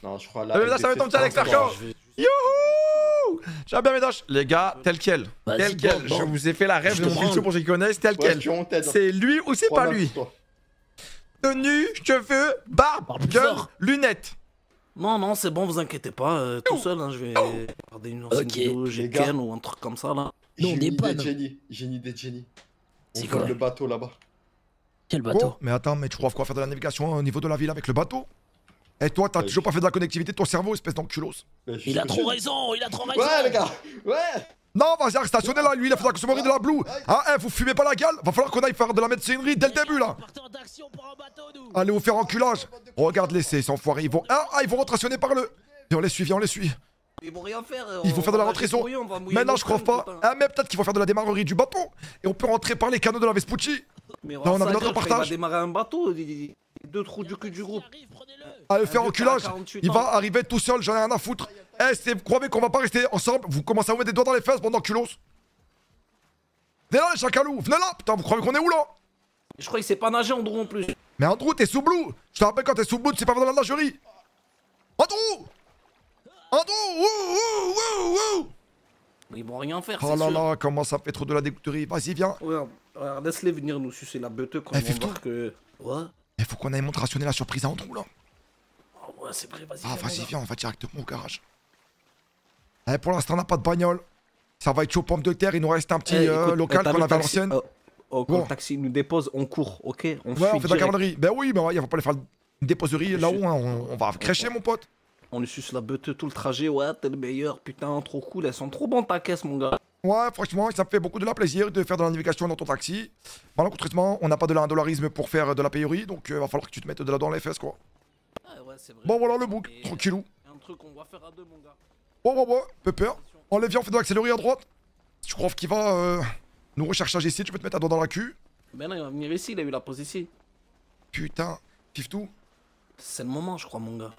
Non, je crois là. Ah, mais là, ça va des être je vais- Youhou J'ai bien mes doches. Les gars, tel quel. Tel quel. Je vous ai fait la rêve de mon branle. pour ceux qui connaissent, tel quel. C'est lui ou c'est pas lui. Tenue, cheveux, barbe, gueule, lunettes. Non, non, c'est bon, vous inquiétez pas. euh, tout seul, hein, je vais regarder une ancienne Ok. vidéo, j'ai. Ken ou un truc comme ça là. Nous, on J'ai une idée dépanne. de génie. J'ai une C'est quoi le bateau là-bas. Quel bateau Oh, mais attends, mais tu crois quoi faire de la navigation au niveau de la ville avec le bateau Et toi, t'as Ouais, toujours pas fait de la connectivité de ton cerveau, espèce d'enculos Il a trop raison, il a trop raison. Ouais, les gars. Ouais. Non, vas-y, arrête, stationnez là, lui, il a fait la consommerie de la blue. Ah, eh, vous fumez pas la gueule Va falloir qu'on aille faire de la médecinerie dès le début là. Partez en action pour un bateau, nous. Allez vous faire enculage. Regarde les ces enfoirés, ils vont. Ah, ah, ils vont retrationner par le. Viens, on les suit, viens, on les suit. Ils vont rien faire. Ils vont faire de la rentraison. Maintenant, je crois pas. Ah, mais peut-être qu'ils vont faire de la démarrerie du bateau. Et on peut rentrer par les canaux de la Vespucci. Mais on avait notre Il va partage. démarrer un bateau, deux trous du cul du groupe. Allez le faire vieux enculage. qui a 48 Il va arriver tout seul, j'en ai rien à foutre. Eh, c'est- vous croyez qu'on va pas rester ensemble? Vous commencez à vous mettre des doigts dans les fesses, bande d'enculos. Venez là, les chacalous, venez là Putain, vous croyez qu'on est où là? Je crois qu'il sait pas nager Andrew en plus. Mais Andrew, t'es sous blue Je te rappelle quand t'es sous blue, c'est pas dans la nagerie Andrew Wouh Ils vont rien faire. Oh là sûr. là, comment ça fait trop de la dégoûterie? Vas-y, viens Regarde, regarde, laisse-les venir nous sucer la beuteuse quand Eh, vont Fiftou. voir que. Ouais. Il faut qu'on aille montre rationner la surprise à Andrew là Oh, ouais, c'est vrai, vas-y. Ah, viens, vas-y, viens, on va directement au garage. Eh, pour l'instant, on n'a pas de bagnole. Ça va être chaud pomme de terre, il nous reste un petit Eh, euh, local eh, qu'on avait à l'ancienne. oh, oh, quand Bon. le taxi nous dépose, on court, ok? On Ouais, fuit on fait de la cavalerie. Ben oui, mais ouais, il va pas aller faire une déposerie là-haut, hein, on, on va crècher, mon pote. On lui suce la beuteuse tout le trajet, ouais, t'es le meilleur, putain, trop cool, elles sont trop bonnes ta caisse, mon gars. Ouais, franchement, ça me fait beaucoup de la plaisir de faire de la navigation dans ton taxi. Malencontreusement, on n'a pas de la dollarisme pour faire de la payerie, donc euh, va falloir que tu te mettes de la dans les fesses, quoi. Ah ouais, c'est vrai. Bon, voilà le bouc, tranquillou. Un truc qu'on va faire à deux, mon gars. Ouais, ouais, ouais, pépère. Enlève, viens, on fait de l'accélérer à droite. Si tu crois qu'il va euh, nous rechercher ici, tu peux te mettre un doigt dans la cul. Ben non, il va venir ici, il a eu la pause ici. Putain, Fiftou. C'est le moment, je crois, mon gars.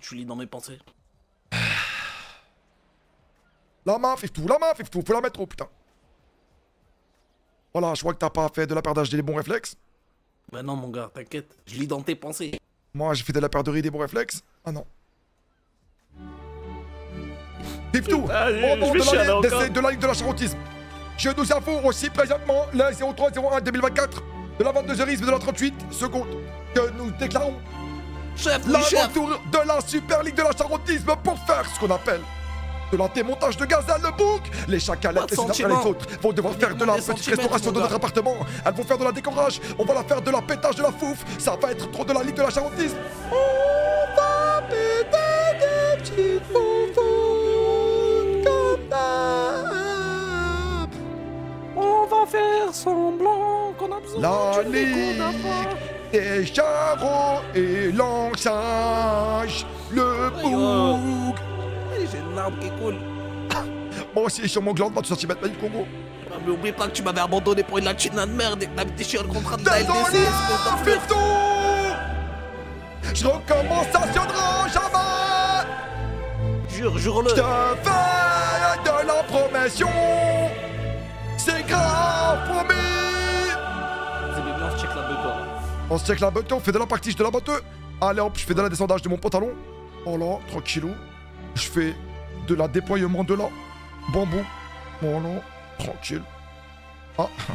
Tu lis dans mes pensées. La main, Fiftou, la main, Fiftou, faut la mettre haut, putain. Voilà, je vois que t'as pas fait de la perdage des bons réflexes. Ben non, mon gars, t'inquiète. Je lis dans tes pensées. Moi, j'ai fait de la perderie des bons réflexes. Ah non. Fiftou, Ah, au nom de la, de, de la Ligue de la Charentisme, je nous avoue aussi présentement le 0301 2024 de la 22 de la 38 secondes que nous déclarons Chef, oui, chef de la Super Ligue de la Charentisme pour faire ce qu'on appelle de la démontage de gazelle le bouc. Les chacalettes, de les unes après les autres, vont devoir faire de la petite restauration de notre appartement. Elles vont faire de la décorage. On va la faire de la pétage de la fouf. Ça va être trop de la Ligue de la Charentisme. On va péter des petites foufounes comme d'hab. On va faire semblant qu'on a besoin La d'un Ligue pas. Des charros et l'ensage, le oh. bouc. J'ai une larme qui coule. Moi aussi, sur mon gland, 20 cm, du Congo. Ah, mais oublie pas que tu m'avais abandonné pour une latina de merde et que t'avais déchiré le contrat de la LDC, Je recommence, ça tiendra jamais Jure, jure-le. Je te fais de la promotion C'est grave, promis On se check la botte, on fait de la partie de la botte. Allez hop, je fais de la descendage de mon pantalon. Oh là, tranquillou. Je fais de la déploiement de la bambou. Voilà, tranquille. Ah.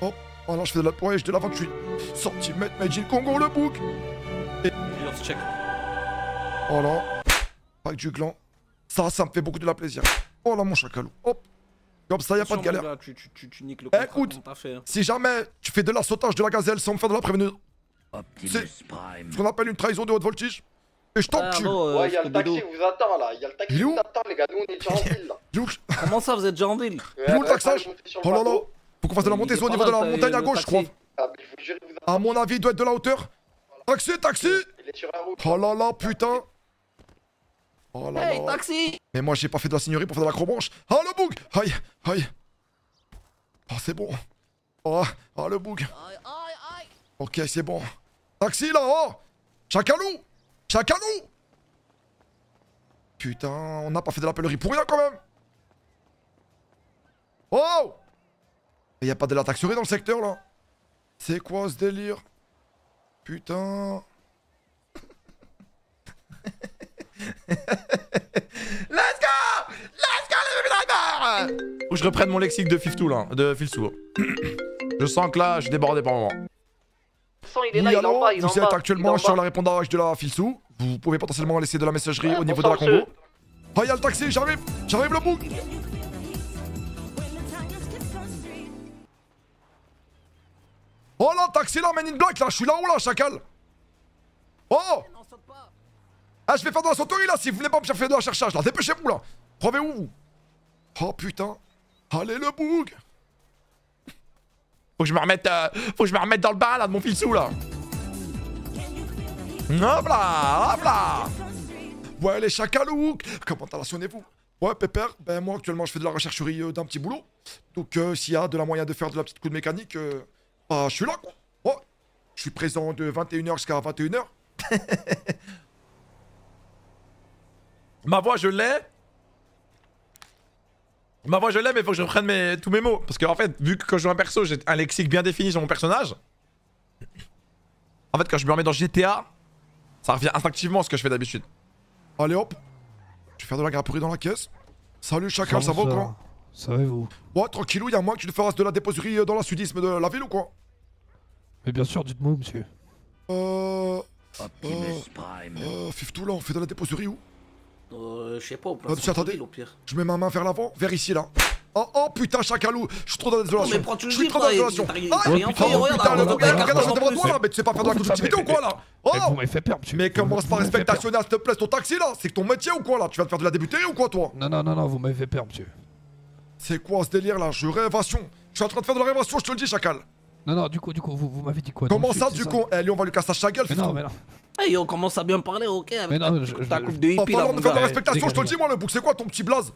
Hop, voilà, je fais de la déployage de la 28 cm Made in Congo, le bouc. On se check. Voilà. Pack du gland. Ça, ça me fait beaucoup de la plaisir. Oh là, mon chacalou. Hop. Comme ça, y a pas de galère. gars, Tu, tu, tu, tu niques le Eh, contrat écoute. fait. hein. Si jamais tu fais de la sautage de la gazelle sans me faire de la prévenue, c'est ce qu'on appelle une trahison de haute voltige. Et je t'encule. Pardon, euh, Ouais, il y a le taxi qui vous attend là. Il y a le taxi qui où vous attend, les gars. Nous, on est déjà en ville là. Comment ça, vous êtes déjà en ville? Il est où le taxage Oh là là. Faut qu'on fasse de la montée est au niveau de la montagne à gauche, je crois. Ah. À mon avis, il doit être de la hauteur. Taxi, taxi Il est sur la route. Oh là là, putain Oh là Hey, là. taxi Mais moi, j'ai pas fait de la seigneurie pour faire de l'acrobranche. Ah, le bouc Aïe, aïe. Oh, c'est bon. Oh, ah, le bouc. Ok, c'est bon. Taxi, là, oh Chacalou Chacalou Putain, on n'a pas fait de la pellerie pour rien, quand même Oh Il y a pas de la taxerie dans le secteur, là C'est quoi, ce délire? Putain Let's go Let's go les drivers Faut que je reprenne mon lexique de Fiftou là, de Filsou. je sens que là, je suis débordé par moment. Il est là, Oui, il est en bas, il en Vous bas. êtes il actuellement en sur la répondage de la Filsou. Vous pouvez potentiellement laisser de la messagerie au niveau de la. Congo. Ah, y'a le taxi, j'arrive J'arrive le bouc Oh là, taxi là, Men in Black là, je suis là-haut là, chacal Oh Ah, je vais faire de la sauterie là, si vous voulez pas me faire faire de la cherchage là, dépêchez-vous là. Trouvez-où vous. Oh putain. Allez le bouc Faut que je me remette, euh, faut que je me remette dans le bain là de mon filsou là. Hop là, hop là. Ouais les chacalouk. Comment allationnez-vous Ouais Pépère, ben moi actuellement je fais de la rechercherie euh, d'un petit boulot. Donc euh, s'il y a de la moyen de faire de la petite coup de mécanique, euh, bah je suis là quoi. Ouais. Je suis présent de 21h jusqu'à 21h. Ma voix je l'ai. Ma voix je l'ai mais faut que je reprenne mes, tous mes mots. Parce qu'en fait, vu que quand je joue un perso, j'ai un lexique bien défini sur mon personnage. En fait quand je me remets dans GTA, ça revient instinctivement à ce que je fais d'habitude. Allez hop Je vais faire de la grapperie dans la caisse. Salut chacal, ça va ou quoi? Ça va et vous? Ouais, tranquillou, y'a moi que tu te fasses de la déposerie euh, dans la sudisme de la ville ou quoi? Mais bien sûr, dites-moi, monsieur. Euh. Optimus Prime. Euh. Fiftou là, on fait de la déposerie où? Euh, je sais pas, au Ah, attendez. au pire. Je mets ma main vers l'avant, vers ici là. Oh, oh putain, Chacalou, je suis trop dans la désolation. Je suis trop dans la désolation. Ah, putain, oh, putain, le regarde, devant toi là, mais tu sais pas faire de la Vous conductivité ou quoi là Oh Vous m'avez fait peur, monsieur. Mais commence par peur. actionnaire, s'il te plaît, ton taxi là? C'est que ton métier ou quoi là? Tu viens de faire de la débutée ou quoi toi? Non, non, non, non, vous m'avez fait peur, monsieur. C'est quoi ce délire là? Je réévation. Je suis en train de faire de la réévation, je te le dis, chacal. Non, non, du coup, du coup, vous, vous m'avez dit quoi Comment ça, du coup? Eh, lui, on va lui casser sa gueule, non, mais non. Hey, on commence à bien parler, ok avec Mais ta- non, je- ta je- coupe de En hippie là, parlant de faire de la respectation, je te le dis, moi, le bouc, c'est quoi ton petit blaze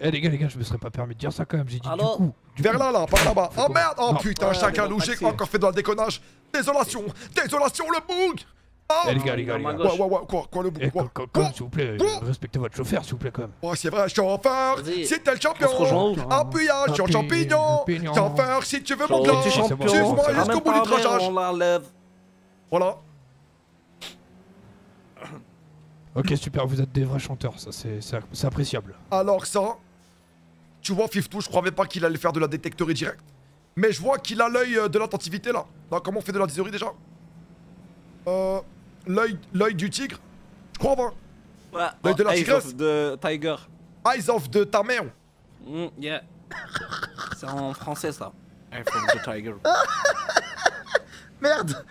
Eh, les gars, les gars, je me serais pas permis de dire ça quand même. J'ai dit Alors du coup. du Vers coup. là, là, pas là-bas. Oh merde Oh Non. putain, Ouais, chacalou, mais j'ai encore fait de la déconnage. Désolation Désolation, le bouc Oh Eh, les gars, les gars, les gars. Ouais, ouais, ouais, quoi, quoi, le bouc, Eh, quoi s'il vous plaît, respectez votre chauffeur, s'il vous plaît, quand même. Ouais, c'est vrai, chauffeur, si t'es le champion, appuyage sur le Appuie- champignon, chauffeur, si tu veux mon gars, bon. jusqu'au bout du traçage. Voilà. Ok, super, vous êtes des vrais chanteurs, ça c'est appréciable. Alors ça, tu vois, Fiftou, je croyais pas qu'il allait faire de la détecterie directe. Mais je vois qu'il a l'œil euh, de l'attentivité là. Là, comment on fait de la désorie déjà? Euh. L'œil l'œil du tigre? Je crois, va. Ouais, L'œil de la Eyes tigresse? of the Tiger. Eyes of de ta mère. Mm, yeah. C'est en français ça. Eye of the Tiger. Merde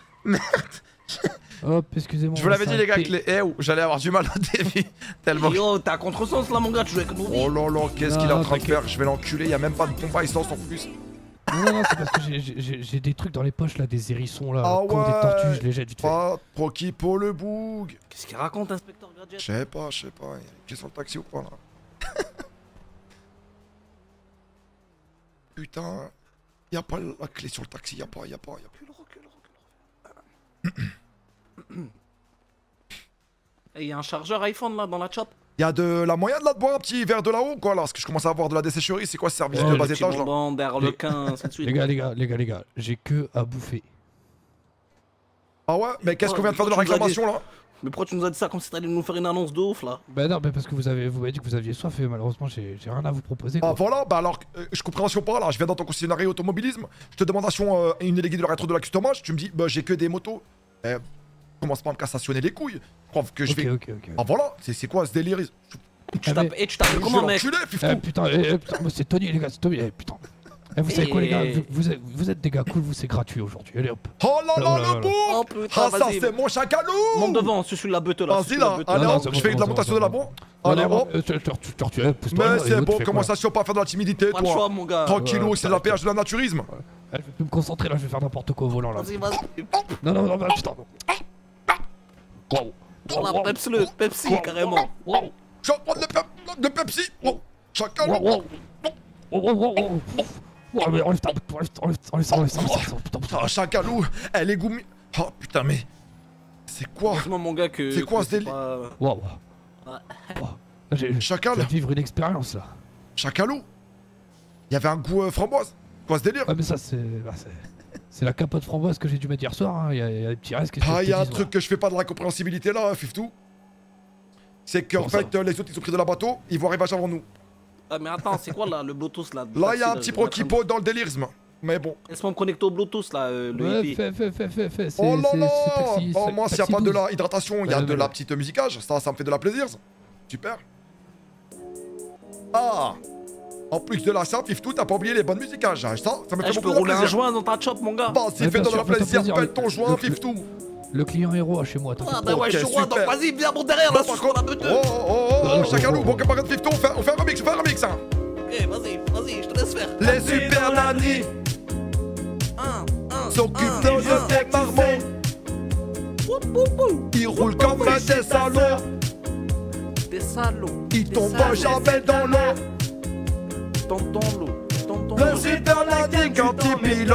Hop, excusez-moi. Je vous l'avais dit, les gars, que les eh, oh, j'allais avoir du mal au début. Tellement. Yo, t'as contresens là, mon gars, tu joues avec nous. Oh là là, qu'est-ce qu'il est en train de faire Je vais l'enculer, y a même pas de pompe à essence en plus. Non, non, non, c'est parce que j'ai- des trucs dans les poches là, des hérissons là, Ah comme des tortues, je les jette vite fait. Pas qui pour le boug. Qu'est-ce qu'il raconte, inspecteur Je sais pas, je sais pas. Il y a une clé sur le taxi ou pas là Putain. Y a pas la clé sur le taxi, y a pas, y a pas, y a plus. Et y a un chargeur iPhone là dans la chop. Y a de la moyen de là de boire un petit verre de là-haut quoi là Parce que je commence à avoir de la dessécherie, c'est quoi ce service Ouais, de bas étage là bonbon, derrière le 15, ainsi de suite. Les gars, les gars, les gars, les gars, j'ai que à bouffer. Ah ouais Mais qu'est-ce qu'on vient de faire de la dit- réclamation là Mais pourquoi tu nous as dit ça comme si t'allais nous faire une annonce de ouf là Bah non, mais parce que vous avez, vous m'avez dit que vous aviez soif et malheureusement j'ai j'ai rien à vous proposer. Ah voilà, bah alors, euh, je compréhension pas là, je viens dans ton concessionnaire automobilisme, je te demande euh, une déléguée de la rétro de la customage, tu me dis, bah j'ai que des motos. Eh, commence pas à me cassationner les couilles. Je crois que je ok, vais. ok, ok. Ah voilà, c'est c'est quoi ce délire? Tu Ah, mais- Et tu Je comment, mec? Eh putain, eh, eh, putain, c'est Tony les gars, c'est Tony. Eh putain. Eh, vous savez quoi les gars, vous, vous êtes, vous êtes des gars cool, vous c'est gratuit aujourd'hui. Allez hop. Oh là Oh là, là là le bout Oh putain, Ah ça c'est mon chacalou Monte devant, je suis la beute là. Vas-y là, allez hop, je fais de la montation de la Non, Allez hop euh, eh, Mais c'est bon, tu fais quoi, commençation pas à faire de la timidité toi choix, mon gars. Tranquillou, c'est la péage de la naturisme Eh, Je vais plus me concentrer là, je vais faire n'importe quoi au volant là. Vas-y, vas-y. Non, non, non, non, putain. Wow. On a Pepsi, le Pepsi, carrément. Je vais prendre le, Pepsi Oh, putain. Ah, Chacalou, elle est gourmée. Oh putain, mais. C'est quoi? Heureusement, mon gars, que. C'est quoi ce délire? j'ai- Je Chacal vivre une expérience là. Chacalou Il y avait un goût euh, framboise Quoi ce délire? Ouais, mais ça, c'est. C'est- la capote framboise que j'ai dû mettre hier soir. hein. Il y, a- il y a des petits restes qui Ah, il y a un truc que je fais pas de la compréhensibilité là, Fiftou. C'est qu'en fait, les autres ils sont pris de la bateau, ils vont arriver avant nous. Ah, mais attends, c'est quoi là, le Bluetooth là? Là, il y a un petit proquipo dans le délirisme. Mais bon. Laisse-moi me connecter au Bluetooth là, euh, le Ouais, hippie? fais, fais, fais, fais, fais. c'est- Oh là là Oh, moi, s'il n'y a pas de 12. la hydratation, il y a de la petite musicage. Ça, ça me fait de la plaisir. Super. Ah En plus de la ça, Fiftou, t'as pas oublié les bonnes musicages. hein. Ça, ça me Eh, fait je peux beaucoup de rouler un plaisir. joint dans ta chop, mon gars. Sûr, la fais-toi plaisir, plaisir. pèle ton joint, Le- Fiftou. Le client héros à chez moi, t'inquiète Ah, bah ouais, je suis roi, donc vas-y, viens, mon derrière là, je par suis la beute. Oh, oh, oh, oh, Oh, chacun oh, nous, oh. bon camarade Fiftou, on fait, on fait un remix, on fait un remix, hein. Ok, vas-y, vas-y, je te laisse faire. Les super nannies s'occupent de tes marmots. Ils roulent comme des salauds. Des salauds. Ils tombent jamais dans l'eau. Dans dans l'eau, dans dans Le l'eau. super nanny, quand ils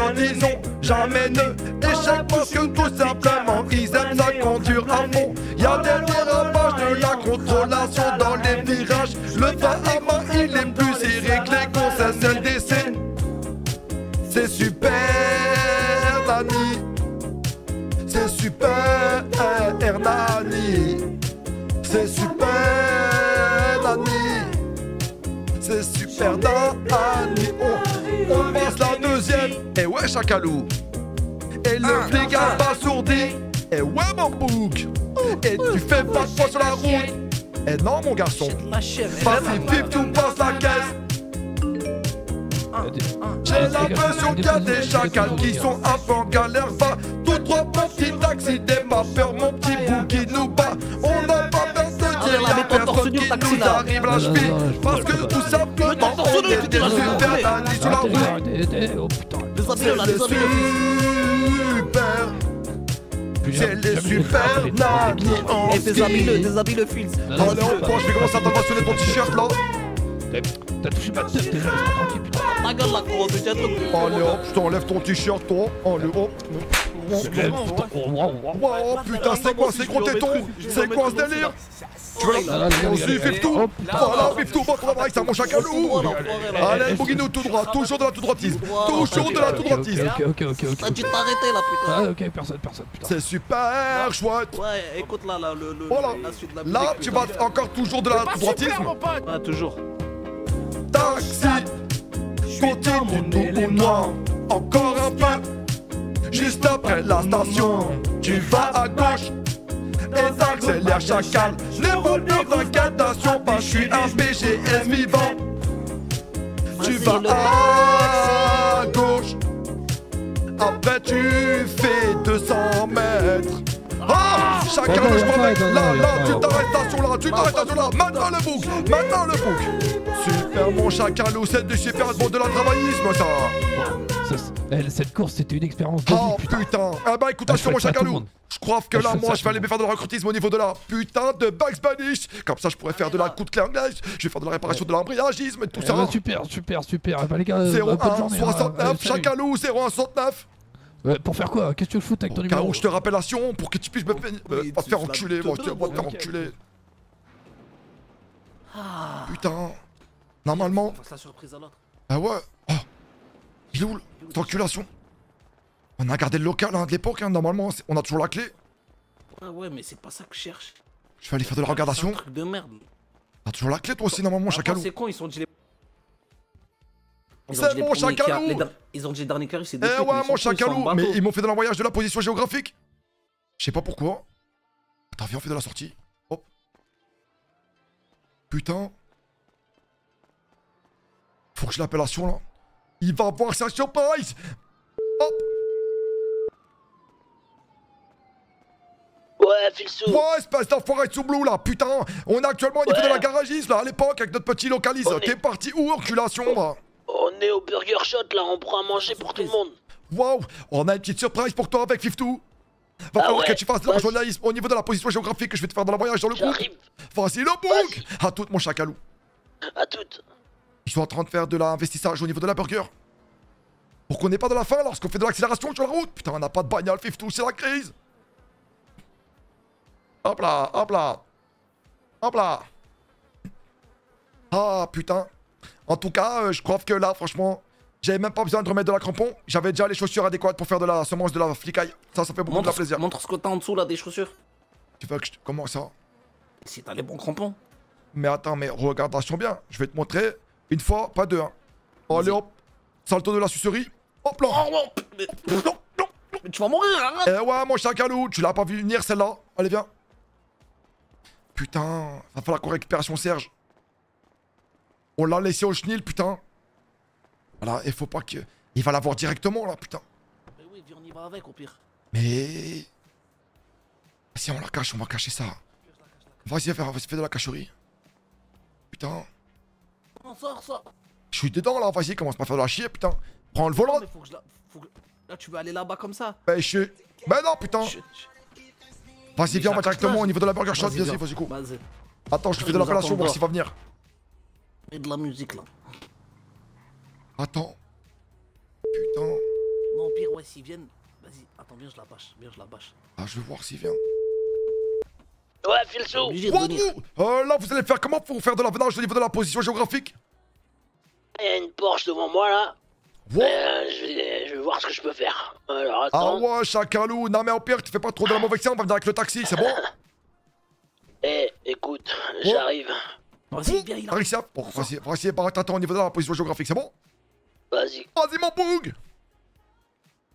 jamais ne échec parce que tout simplement ils aiment ça conduire à fond. Y'a des dérapages de la contrôlation dans les virages. Le frein à main, il est plus serré que les conseils LDC. C'est super nanny. C'est super nanny. C'est super Dani. On, passe la deuxième. Et ouais, Chacalou. Et le flic a pas sourdi. Et ouais, mon bouc. Et tu fais pas de fois sur la route. Et non, mon garçon. La chèvre. Vas-y, pif, tu passes la caisse. J'ai l'impression qu'il y a des chacals qui sont un peu en galère. Va tout droit, mon petit taxi, n'aie pas peur, mon petit bout qui nous bat. On n'a pas peur de dire, là, y'a personne qui nous là. arrive la non, cheville. Parce que tout simplement, on tu est des super nannies sur la route. Oh C'est les super, c'est les super nannies en Eh, déshabille-le, déshabille-le, Fils. Allez, on prend, je vais commencer à t'invasionner ton t-shirt là. T'as touché ma tête déjà, laisse-moi tranquille, putain. Ta gueule là, gros, tu tiens un truc. Allez hop, je t'enlève ton t-shirt toi. Allez hop. Oh, oh, oh, oh. Wow, putain, c'est quoi ces gros tétons C'est quoi ce délire Tu veux Fiftou Oh, putain. Voilà, Fiftou, bon travail, ça mon chacalou Allez, Bouguinou, tout droit, toujours de la tout droitise Toujours de la tout Ok, droitise Ok, ok, ok, ok. T'as dû t'arrêter là, Ah, putain. ok, personne, personne, putain. C'est super chouette Ouais, écoute là, là, le, Voilà. la la Là, tu vas encore toujours de la tout droitisme Ouais, toujours. Taxi. Continue tout noir Encore un peu Juste après la station Tu vas à gauche. Et t'accélères chacal Ne vaut plus d'inquiétation Pas je suis un BGS vivant Tu vas à gauche. Après tu fais 200 mètres ah Chacun le chemin mec Là, là, tu t'arrêtes station là, tu t'arrêtes station là Maintenant le bouc Maintenant le bouc Super mon chacalou, c'est du super bon de la travaillisme ça Cette course, c'était une expérience de vie, Oh putain. putain Eh bah écoute, Ah, je fais mon le monde. Je crois que Ah, là, moi, je vais aller le me faire de la recrutisme au niveau de la putain de Bugs Bunny Comme ça, je pourrais faire de la coup de clé anglaise Je vais faire de la réparation de l'embrayagisme et tout Eh ça bah, super, super, super. Eh bah, les gars, euh, bonne 01 journée, hein. 69 Euh, salut. Chacalou 01 69 Ouais, Pour faire quoi Qu'est-ce que tu veux foutre avec ton numéro je te rappelle la Sion pour que tu puisses me faire, euh, te faire enculer, moi, tu vas te faire enculer. Ah. Putain. Normalement. À. Ah ouais. Oh. Il est où le- cette enculation? On a gardé le local hein, de l'époque, hein, normalement, on a toujours la clé. Ah ouais, mais c'est pas ça que je cherche. Je vais aller faire de la C'est un regardation. truc de merde. T'as toujours la clé toi aussi, normalement, Attends, chacalou. C'est con, ils sont dit les. Ils C'est premiers Chacalou. Ils ont dit les derniers carrés, c'est des Eh ouais, mon chacalou. Mais ils m'ont fait de l'envoyage de la position géographique. Je sais pas pourquoi. Attends, viens, on fait de la sortie. Hop. Putain. Faut que je l'appelle à Sion, là. Il va voir sa surprise. Hop. Ouais, Filsou. Ouais, espèce d'enfoiré de sous-blue là, putain On est actuellement au niveau Ouais. de la garagiste là, à l'époque, avec notre petit est- T'es parti où, reculation bah On est au Burger Shot là, on prend à manger pour tout le monde. Waouh On a une petite surprise pour toi avec Fiftou Va Ah falloir que tu fasses de journalisme au niveau de la position géographique que je vais te faire dans le voyage dans le groupe. Vas-y, le bouc À tout mon chacalou. À toutes. Ils sont en train de faire de l'investissage au niveau de la burger. Pour qu'on n'ait pas de la fin lorsqu'on fait de l'accélération sur la route. Putain, on n'a pas de bagnole, Fiftou, c'est la crise. Hop là, hop là. Hop là. Ah, putain. En tout cas, euh, je crois que là, franchement, j'avais même pas besoin de remettre de la crampon. J'avais déjà les chaussures adéquates pour faire de la semence de la flicaille. Ça, ça fait beaucoup de plaisir. montre ce que t'as en dessous là des chaussures. Tu veux que je... Comment ça? Si t'as les bons crampons. Mais attends, mais regarde attention bien. Je vais te montrer une fois, pas deux. Hein. Allez hop. Salto de la sucerie. Hop là. Oh non, mais, Non, non. mais tu vas mourir, arrête Eh ouais, mon chacalou, tu l'as pas vu venir celle-là Allez, viens. Putain, va falloir qu'on récupère son Serge. On l'a laissé au chenil, putain. Voilà, il faut pas que. Il va l'avoir directement là, putain. Mais oui, viens, on y va avec au pire. Mais. Si on la cache, on va cacher ça. Vas-y, fais, vas-y, fais de la cacherie. Putain. Non, sors, sors. Je suis dedans là, vas-y, commence pas à faire de la chier, putain. Prends le volant. Mais faut que je la... faut que- Là, tu veux aller là-bas comme ça? Ben, je suis. Ben non, putain. Je- Vas-y, viens, on va directement au niveau de la burger shot. Vas-y, Vas-y, viens. vas-y, go. Attends, je te fais de l'appellation, voir s'il va venir. Et de la musique là. Attends. Putain. Non, au pire, ouais, s'ils viennent. Vas-y, attends, viens, je la bâche. Viens, je la bâche. Ah, je vais voir s'il vient. Ouais, venir. Wouhou Euh, là, vous allez faire comment pour faire de l'avenage au niveau de la position géographique Il y a une Porsche devant moi là. Wow. Euh, je, vais, je vais voir ce que je peux faire. Alors Ah attends. ouais, chacalou. Non, mais au pire, tu fais pas trop de la mauvaise on va venir avec le taxi, c'est bon Eh, écoute, j'arrive. Vas-y, viens, il Par a. ici, bon, vas-y, vas-y, par attends, au niveau de la position géographique, c'est bon Vas-y. Vas-y, mon boug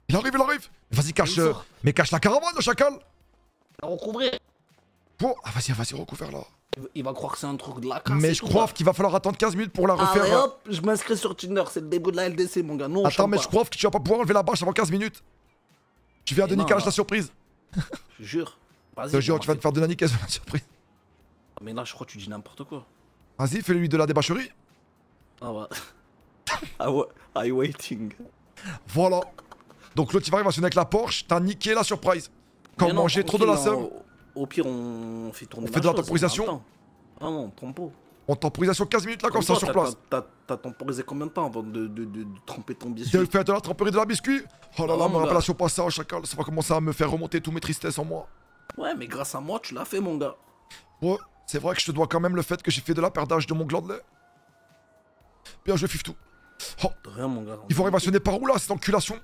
Il arrive, il arrive Vas-y, cache, euh, mais cache la caravane, le chacal Recouvrir. Bon, ah, vas-y, vas-y, recouvert là. Il va croire que c'est un truc de la casse. Mais je crois qu'il va falloir attendre 15 minutes pour la Ah refaire. ouais, hop, je m'inscris sur Tinder, c'est le début de la LDC, mon gars. Non, Attends, mais je crois que tu vas pas pouvoir enlever la bâche avant 15 minutes. Tu viens de non. la surprise. Je jure. Vas-y. Je te jure, tu vas te faire de la la surprise. Mais là, je crois que tu dis n'importe quoi. Vas-y, fais-lui de la débâcherie. Ah ouais. ah I waiting. Voilà. Donc l'autre il va arriver avec la Porsche, t'as niqué la surprise. Quand manger trop de la somme, non, Au pire, on fait tourner On fait de la chose, temporisation. Ah non, tempo. on temporisation 15 minutes là comme ça sur t'as- place. t'as- T'as t'as temporisé combien de temps avant de, de, de, de tremper ton biscuit? J'ai fait de la tremperie de la biscuit. Oh là Ah, là, mon mon appellation passage, chacal, ça va commencer à me faire remonter tous mes tristesses en moi. Ouais, mais grâce à moi, tu l'as fait, mon gars. Ouais, c'est vrai que je te dois quand même le fait que j'ai fait de la perdage de mon gland de lait. Bien joué, Fiftou. Oh, De rien, mon gars. ils vont révasionner par où là, cette enculation?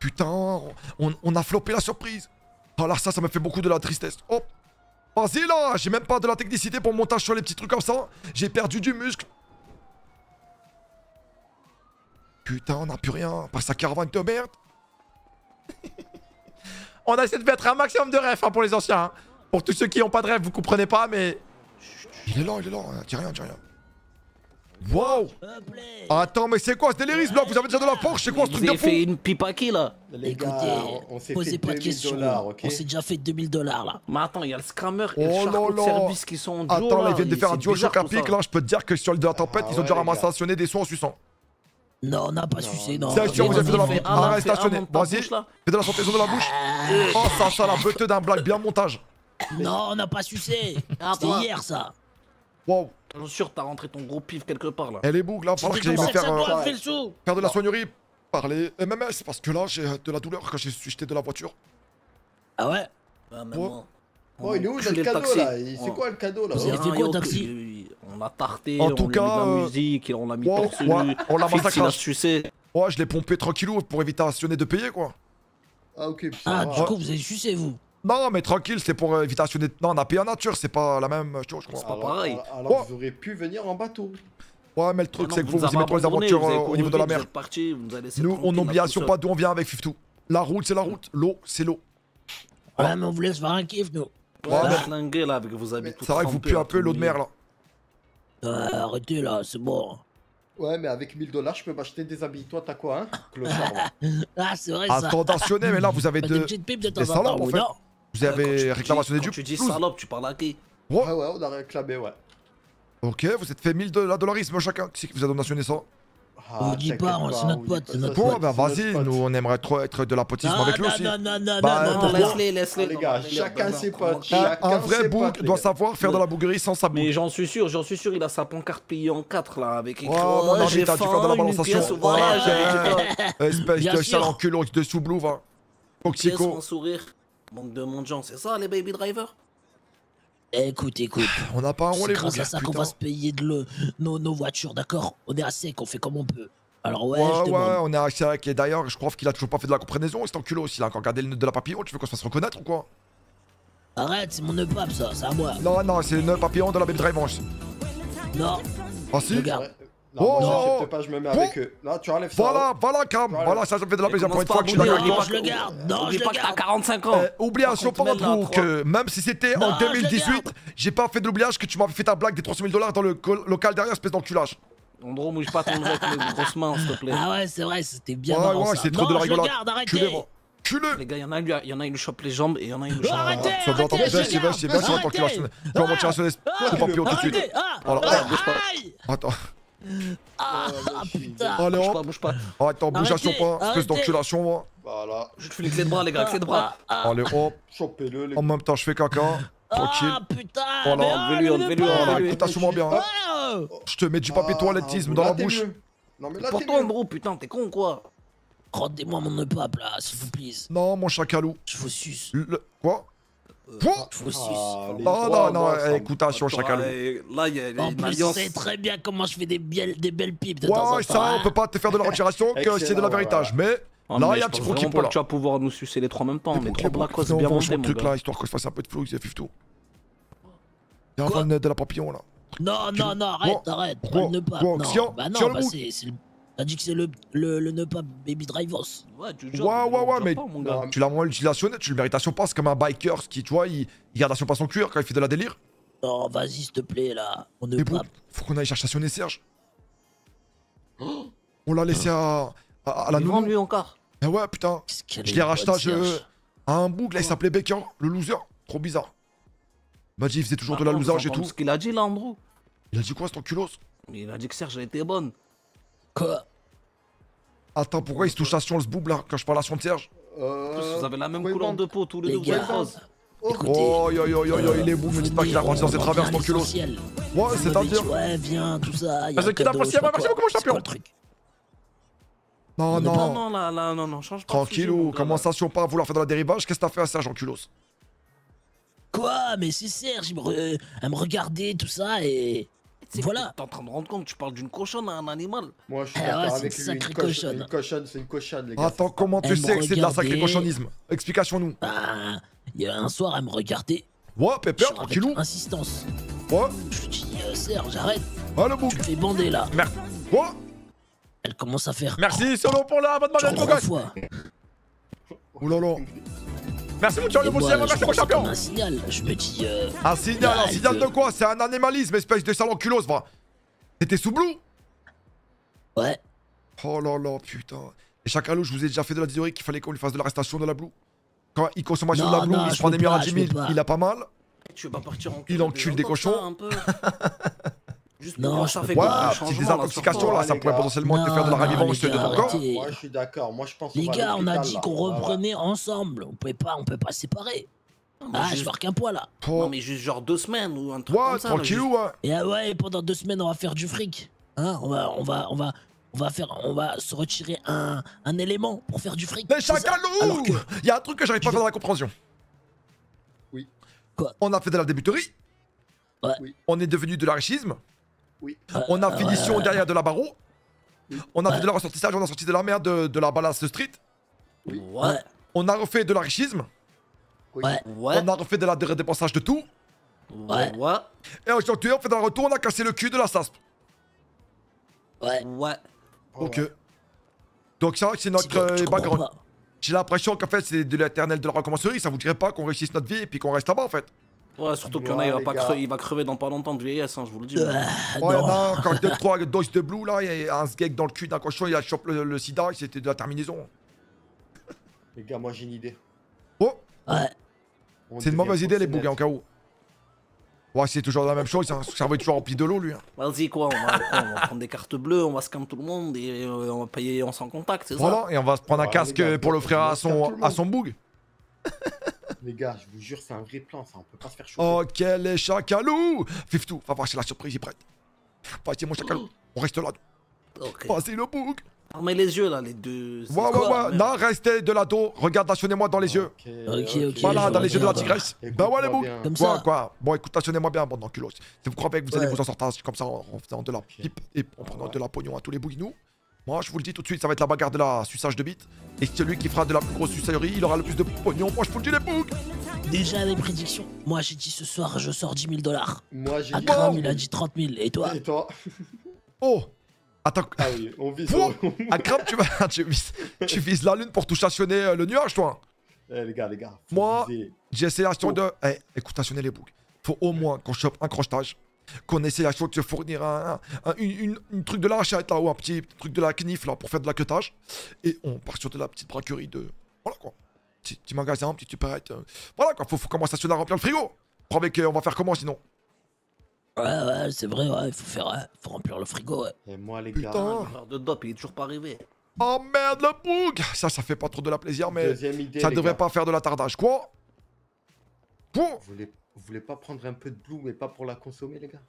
Putain, on, on a flopé la surprise. Oh là, ça, ça me fait beaucoup de la tristesse. Oh, vas-y là, j'ai même pas de la technicité pour montage sur les petits trucs comme ça. J'ai perdu du muscle. Putain, on n'a plus rien. Pas sa caravane de merde. on a essayé de mettre un maximum de rêves pour les anciens. hein. Pour tous ceux qui n'ont pas de rêve, vous comprenez pas, mais. Il est là, il est là. Dis rien, dis rien. Là. Attends, mais c'est quoi ce délirisme là Vous avez déjà de la Porsche C'est quoi ce truc de avez fou? fait une pipe à qui, là? Les Écoutez, gars, on, on s'est posez fait pas de 2000 questions. dollars, ok? On s'est déjà fait 2000 dollars là. Mais attends, il y a le scammer et le Oh charcot là de là. service qui sont en duo, Attends, là, ils viennent de faire un duo choc à pic. Là, je peux te dire que sur le de la tempête, Ah ils ont déjà ouais, gars. sonné des sons en suçant. Non, on n'a pas sucé, non. C'est sûr, vous avez fait de la un, Arrête, Vas-y, bouche, fais de la santaison de la bouche. Oh, ça, ça, la beute d'un blague, bien montage. Non, on n'a pas sucé. Ah, C'était hier ça. Wow, Je suis sûr t'as rentré ton gros pif quelque part, là. elle est boucle là. Va falloir que j'aille me faire, euh, faire de la soignerie par les MMS parce que là, j'ai de la douleur quand j'ai suis jeté de la voiture. Ah ouais? Ah, mais Ouais. moi, Oh, il est où on le cadeau taxi. là? Il- C'est Ouais. quoi le cadeau là? Rien, fait quoi, taxi On a tarté, En on tout lui a mis de la euh, musique, on l'a mis ouais, ouais, on l'a il a massacré. sucé. Ouais, je l'ai pompé tranquillou pour éviter à Sionnet de payer quoi. Ah, ok. ça Ah, du coup, vous avez sucé vous? Non, mais tranquille, c'est pour euh, éviter à Sionnet. Non, on a payé en nature, c'est pas la même chose, je crois. pas Alors, pareil. alors- Oh. vous aurez pu venir en bateau. Ouais, mais le truc, Ah c'est que vous, vous aimez trop les aventures euh, au niveau de la mer. Vous êtes partis, vous nous on tout pas d'où on vient avec Fiftou. La route, c'est la route. L'eau, c'est l'eau. Ouais, mais on vous laisse faire un kiff, nous. Ouais, Ouais, mais- là, avec vos habits tout C'est vrai que vous puez un peu l'eau de mer là. Ouais, arrêtez là, c'est bon. Ouais, mais avec 1000 dollars, je peux m'acheter des habits. Toi, t'as quoi, hein Clochard? va. Ah, c'est vrai ça. Attentionné, mais là, vous avez Des de. petites pipes de temps des en temps, fait. Vous avez réclamationné du tu dis salope, tu parles à qui Ouais. Ouais, ouais, on a réclamé, ouais. Ok, vous êtes fait 1000 de la dollarisme chacun. Qui c'est qui vous a donationné ça Ah, On vous dit pas, on- c'est notre pote, c'est notre Bon, pote. bah vas-y, nous on aimerait trop être de la potisme avec lui aussi. non, non, non, Bah, non, Non, non, laisse-les, laisse-les. Ah, les gars, chacun ses potes. Un, Chacun un vrai bouc doit savoir faire de la bouguerie sans sa boucle. Mais j'en suis sûr, j'en suis sûr, il a sa pancarte pliée en quatre là, avec écrit Oh, mon j'ai faire de la faim, balanciation. Espèce de sale enculot de sous-blou, va. Toxico. sourire. Manque de monde gens, c'est ça les baby drivers? Écoute, écoute. On n'a pas un C'est rôle, les grâce à boucs, ça qu'on va se payer de le- nos, nos voitures, d'accord? On est à sec, on fait comme on peut. Alors ouais, Ouais, je ouais, on est à sec. Et d'ailleurs, je crois qu'il a toujours pas fait de la compréhension, cet enculot. S'il a encore gardé le nœud de la papillon, tu veux qu'on se fasse reconnaître ou quoi? Arrête, c'est mon nœud pape ça, c'est à moi. Non, non, c'est le nœud papillon de la Baby Drive Manche. Non, Ah si? Regarde. Moi, Oh. j'accepte pas, je me mets Oh. avec eux. Là, tu enlèves ça. Voilà, voilà, Cam. Voilà. Voilà, ça, ça me fait de la plaisir pour une fois que. Non, pas je le garde. Non, Oublie je pas le que t'as garde. 45 ans. Eh, oublie un sur que même si c'était en je le 2018, garde. j'ai pas fait de l'oubliage que tu m'avais fait ta blague des 300 000 dollars dans le local derrière, espèce d'enculage. Andro, mouille pas ton avec les grosses mains, s'il te plaît. Ah ouais, c'est vrai, c'était bien Ouais, ouais, c'est trop de la je rigolade. arrêtez. Les gars, il y en a, lui, il y en a, il lui chope les jambes et il y en a, il lui Oh, chope. arrêtez, Ça doit arrêtez, entendre, je c'est bien, c'est bien, c'est bien. Arrêtez. Les Ah, coups papier tout de suite. Arrêtez, ah, Voilà. ah, aïe. Attends, Ah, ah, putain. allez Bouge pas, bouge pas. Attends, Arrêtez, pas, espèce d'enculation, va. Voilà. Je te fais les clés de bras, les gars, clés de bras. Ah, ah, Allez hop. Chopez-le, les En même temps, je fais caca. Tranquille. Ah, putain. Voilà, enlevez-lui, oh, enlevez-lui, le Voilà, écoute, assure-moi bien. hein. Oh. Je te mets du papier Ah, toilettisme ah, dans la bouche. Non, mais là. Andro, putain, t'es con ou quoi? Rendez-moi mon nœud pape là, s'il vous plaît. Non, mon chacalou. Je vous suce. Le... Quoi? Quoi Je vous suce. Ah, les Non, non, me- écoutation, chacalou. Ouais, Là, il y a il y a En une plus, alliance. c'est très bien comment je fais des, biel- des belles pipes de temps en Ouais, temps. ça, hein. on peut pas te faire de la retiration que c'est de la véritage. Mais Ah, là, il y a je un petit gros qui peut là. tu vas pouvoir nous sucer les trois en même temps, mais trois blacos Non, bien franchement, montés, le mon truc là, histoire que je fasse un peu de flow, c'est Fifto. Il y a Quoi un de la papillon là. Non, non, non, arrête, arrête. Quoi Pas. Quoi Non, bah non, bah c'est. c'est le- T'as dit que c'est le, le, le nœud pape Baby Drivers. Ouais, tu Ouais, ouais, ouais, mais- mon gars. Tu l'as moins utilisé, tu le mérites à son pas, c'est comme un biker qui, tu vois, il, il garde à son pas son cuir quand il fait de la délire. Non, vas-y, s'il te plaît, là. On ne pas. boucs, faut qu'on aille chercher stationner Serge. On l'a laissé à, à, à la nounou. lui encore. Eh ouais, putain. Je l'ai racheté à, Serge. je- à un boug, là, il s'appelait Baker, le loser. Trop bizarre. Il m'a dit, il faisait toujours de la vous et tout. ce qu'il a dit là, Andrew Il a dit quoi, cet enculos Il a dit que Serge était bonne. Quoi Attends, pourquoi il se touche à Sion, ce boob, là, quand je parle à Sion de Serge Euh, Vous avez la même Wayne couleur de peau, tous les Les deux, vous êtes gars, rose. écoutez. Oh, yo, yo, yo, yo, il est boum, me dites pas qu'il a grandi dans cette traverse, ton enculos. Ouais, c'est-à-dire. Ouais, viens, tout ça. y a Ah, c'est un pas mon C'est quoi champion. le truc Non, Non, non. non, là, là, non, non, change pas. Tranquillou, mon comment ça, si on part à vouloir faire de la dérivage Qu'est-ce que t'as fait à Serge, enculos Quoi Mais c'est Serge, il me re- elle me regardait, tout ça, et. Sais Voilà. T'es en train de rendre compte, tu parles d'une cochonne à un animal. Moi, je suis Ah d'accord ouais, c'est avec une lui. Une, cochonne. une cochonne, c'est une cochonne, les gars. Attends, comment tu Elle sais que c'est de la sacrée cochonnisme? Explication-nous. Ah, il y a un soir, elle me regardait. Ouais, Pépère, avec tranquillou. insistance. Ouais, Je lui dis, euh, Serge, arrête, ouais, le bouc. tu fais bander là. Merci. Ouais, Elle commence à faire. merci, solo pour la bonne manette, mon gars. fois. Merci, mon Et champion, moi, merci, mon champion. comme un signal. Je me dis, euh, Un signal, un signal de quoi? C'est un animalisme, espèce de sale enculos, va. T'étais sous blue? Ouais, Oh là là, putain. Et Chakalou, je vous ai déjà fait de la théorie qu'il fallait qu'on lui fasse de l'arrestation de la blue. Quand il consommation de la blue, non, il se prend veux des murs à pas, 10 je 000, veux pas. il a pas mal. Tu vas pas partir en Il encule des cochons. Juste Non, voir ça fait quoi, petite désintoxication là, là, Ouais, ça pourrait potentiellement te faire de la les de ton corps. arrêtez. Moi, je suis d'accord. Moi, je pense les gars, on a dit qu'on reprenait ensemble. On pouvait pas, on peut pas se séparer. Ah, juste- je marque un poids là. Non, mais juste genre deux semaines ou un truc Ouais, comme ça. là, tranquillou, ouais. Et ah ouais, pendant deux semaines, on va faire du fric. Hein, on va, on va, on va, on va faire, on va se retirer un, un élément pour faire du fric. Mais Chakalou que, Il y a un truc que j'arrive pas à faire dans la compréhension. Oui. Quoi? On a fait de la débuterie. Ouais. Oui. On est devenu de l'archisme. Oui. On a Euh, finition ouais. derrière de la barreau. Oui. On a fait de la ressortissage, on a sorti de la merde de, de la balasse street. Ouais, On a refait de l'enrichisme. Oui. ouais, On a refait de la dé- dépensage de tout. ouais, ouais, Et aujourd'hui, on fait le retour, on a cassé le cul de la SASP. ouais. ouais. Ok. Donc ça, c'est notre euh, background. J'ai l'impression qu'en fait, c'est de l'éternel de la recommencerie. Ça vous dirait pas qu'on réussisse notre vie et puis qu'on reste là-bas en fait Ouais, surtout qu'il y en a, il va, pas crever, il va crever dans pas longtemps de vieillesse, hein, je vous le dis. Euh, Ouais, non. non, quand 2-3 doses de blue là, il y a un sgeg dans le cul d'un cochon, il a chopé le, le sida, c'était de la terminaison. Les gars, moi, j'ai une idée. Oh, Ouais. On c'est une mauvaise idée les bougs, en cas où. Ouais, c'est toujours la même chose, son cerveau est toujours rempli de l'eau lui. hein. Vas-y, quoi, on va, on prendre des cartes bleues, on va scam tout le monde et euh, on va payer en sans contact, c'est ça? Voilà, et on va se prendre un Ouais, casque gars, pour l'offrir à on son, à son boug. Les gars, je vous jure, c'est un vrai plan, ça. On peut pas se faire choper. Ok, les chacalous Fiftou, va voir si la surprise est prête. Vas-y, mon chacalou, on reste là. Ok. Vas-y, le boug. Fermez les yeux, là, les deux. Ouais, ouais, quoi, ouais, non, restez de la dos, regarde, stationnez-moi dans les yeux. Ok, Ok, Voilà, dans les yeux de la tigresse. Bah ouais, les bien. Comme Quoi, ça. quoi Bon, écoute, stationnez-moi bien, bande d'enculos. Si vous croyez que vous allez Ouais. vous en sortir comme ça en en faisant de la pipe et en prenant de la pognon à tous les bouguinous, moi, je vous le dis tout de suite, ça va être la bagarre de la suçage de bite. Et celui qui fera de la plus grosse suceillerie, il aura le plus de pognon. Moi, je vous le dis, les bougs Déjà les prédictions. Moi j'ai dit ce soir je sors 10 000 dollars. Moi, j'ai dit. Akram il a dit 30 000. Et toi Et toi Oh Attends, Ah oui, on vise. Quoi au- Akram, tu, vas, tu, vises, tu vises la lune pour tout stationner euh, le nuage, toi Eh, les gars, les gars. Moi-. J'ai essayé Oh. de. Eh, écoute, stationner les bougs. Faut au moins qu'on chope un crochetage. Qu'on essaye à chaud de se fournir un, un- un- une, truc de la hachette là, ou un petit truc de la knif là pour faire de la queutage. Et on part sur de la petite braquerie de. Voilà quoi. Petit, petit magasin, petit supérette. euh, Voilà quoi, faut, faut commencer à se remplir le frigo. Pour avec, euh, on va faire comment sinon? Ouais ouais c'est vrai ouais, il faut faire ouais, faut remplir le frigo ouais. Et moi, les Putain. gars. De dope, il est toujours pas arrivé. Oh merde, le boug Ça, ça fait pas trop de la plaisir, mais idée. ça devrait gars. pas faire de l'attardage. Quoi? Quoi voulez, vous voulez pas prendre un peu de blue, mais pas pour la consommer, les gars?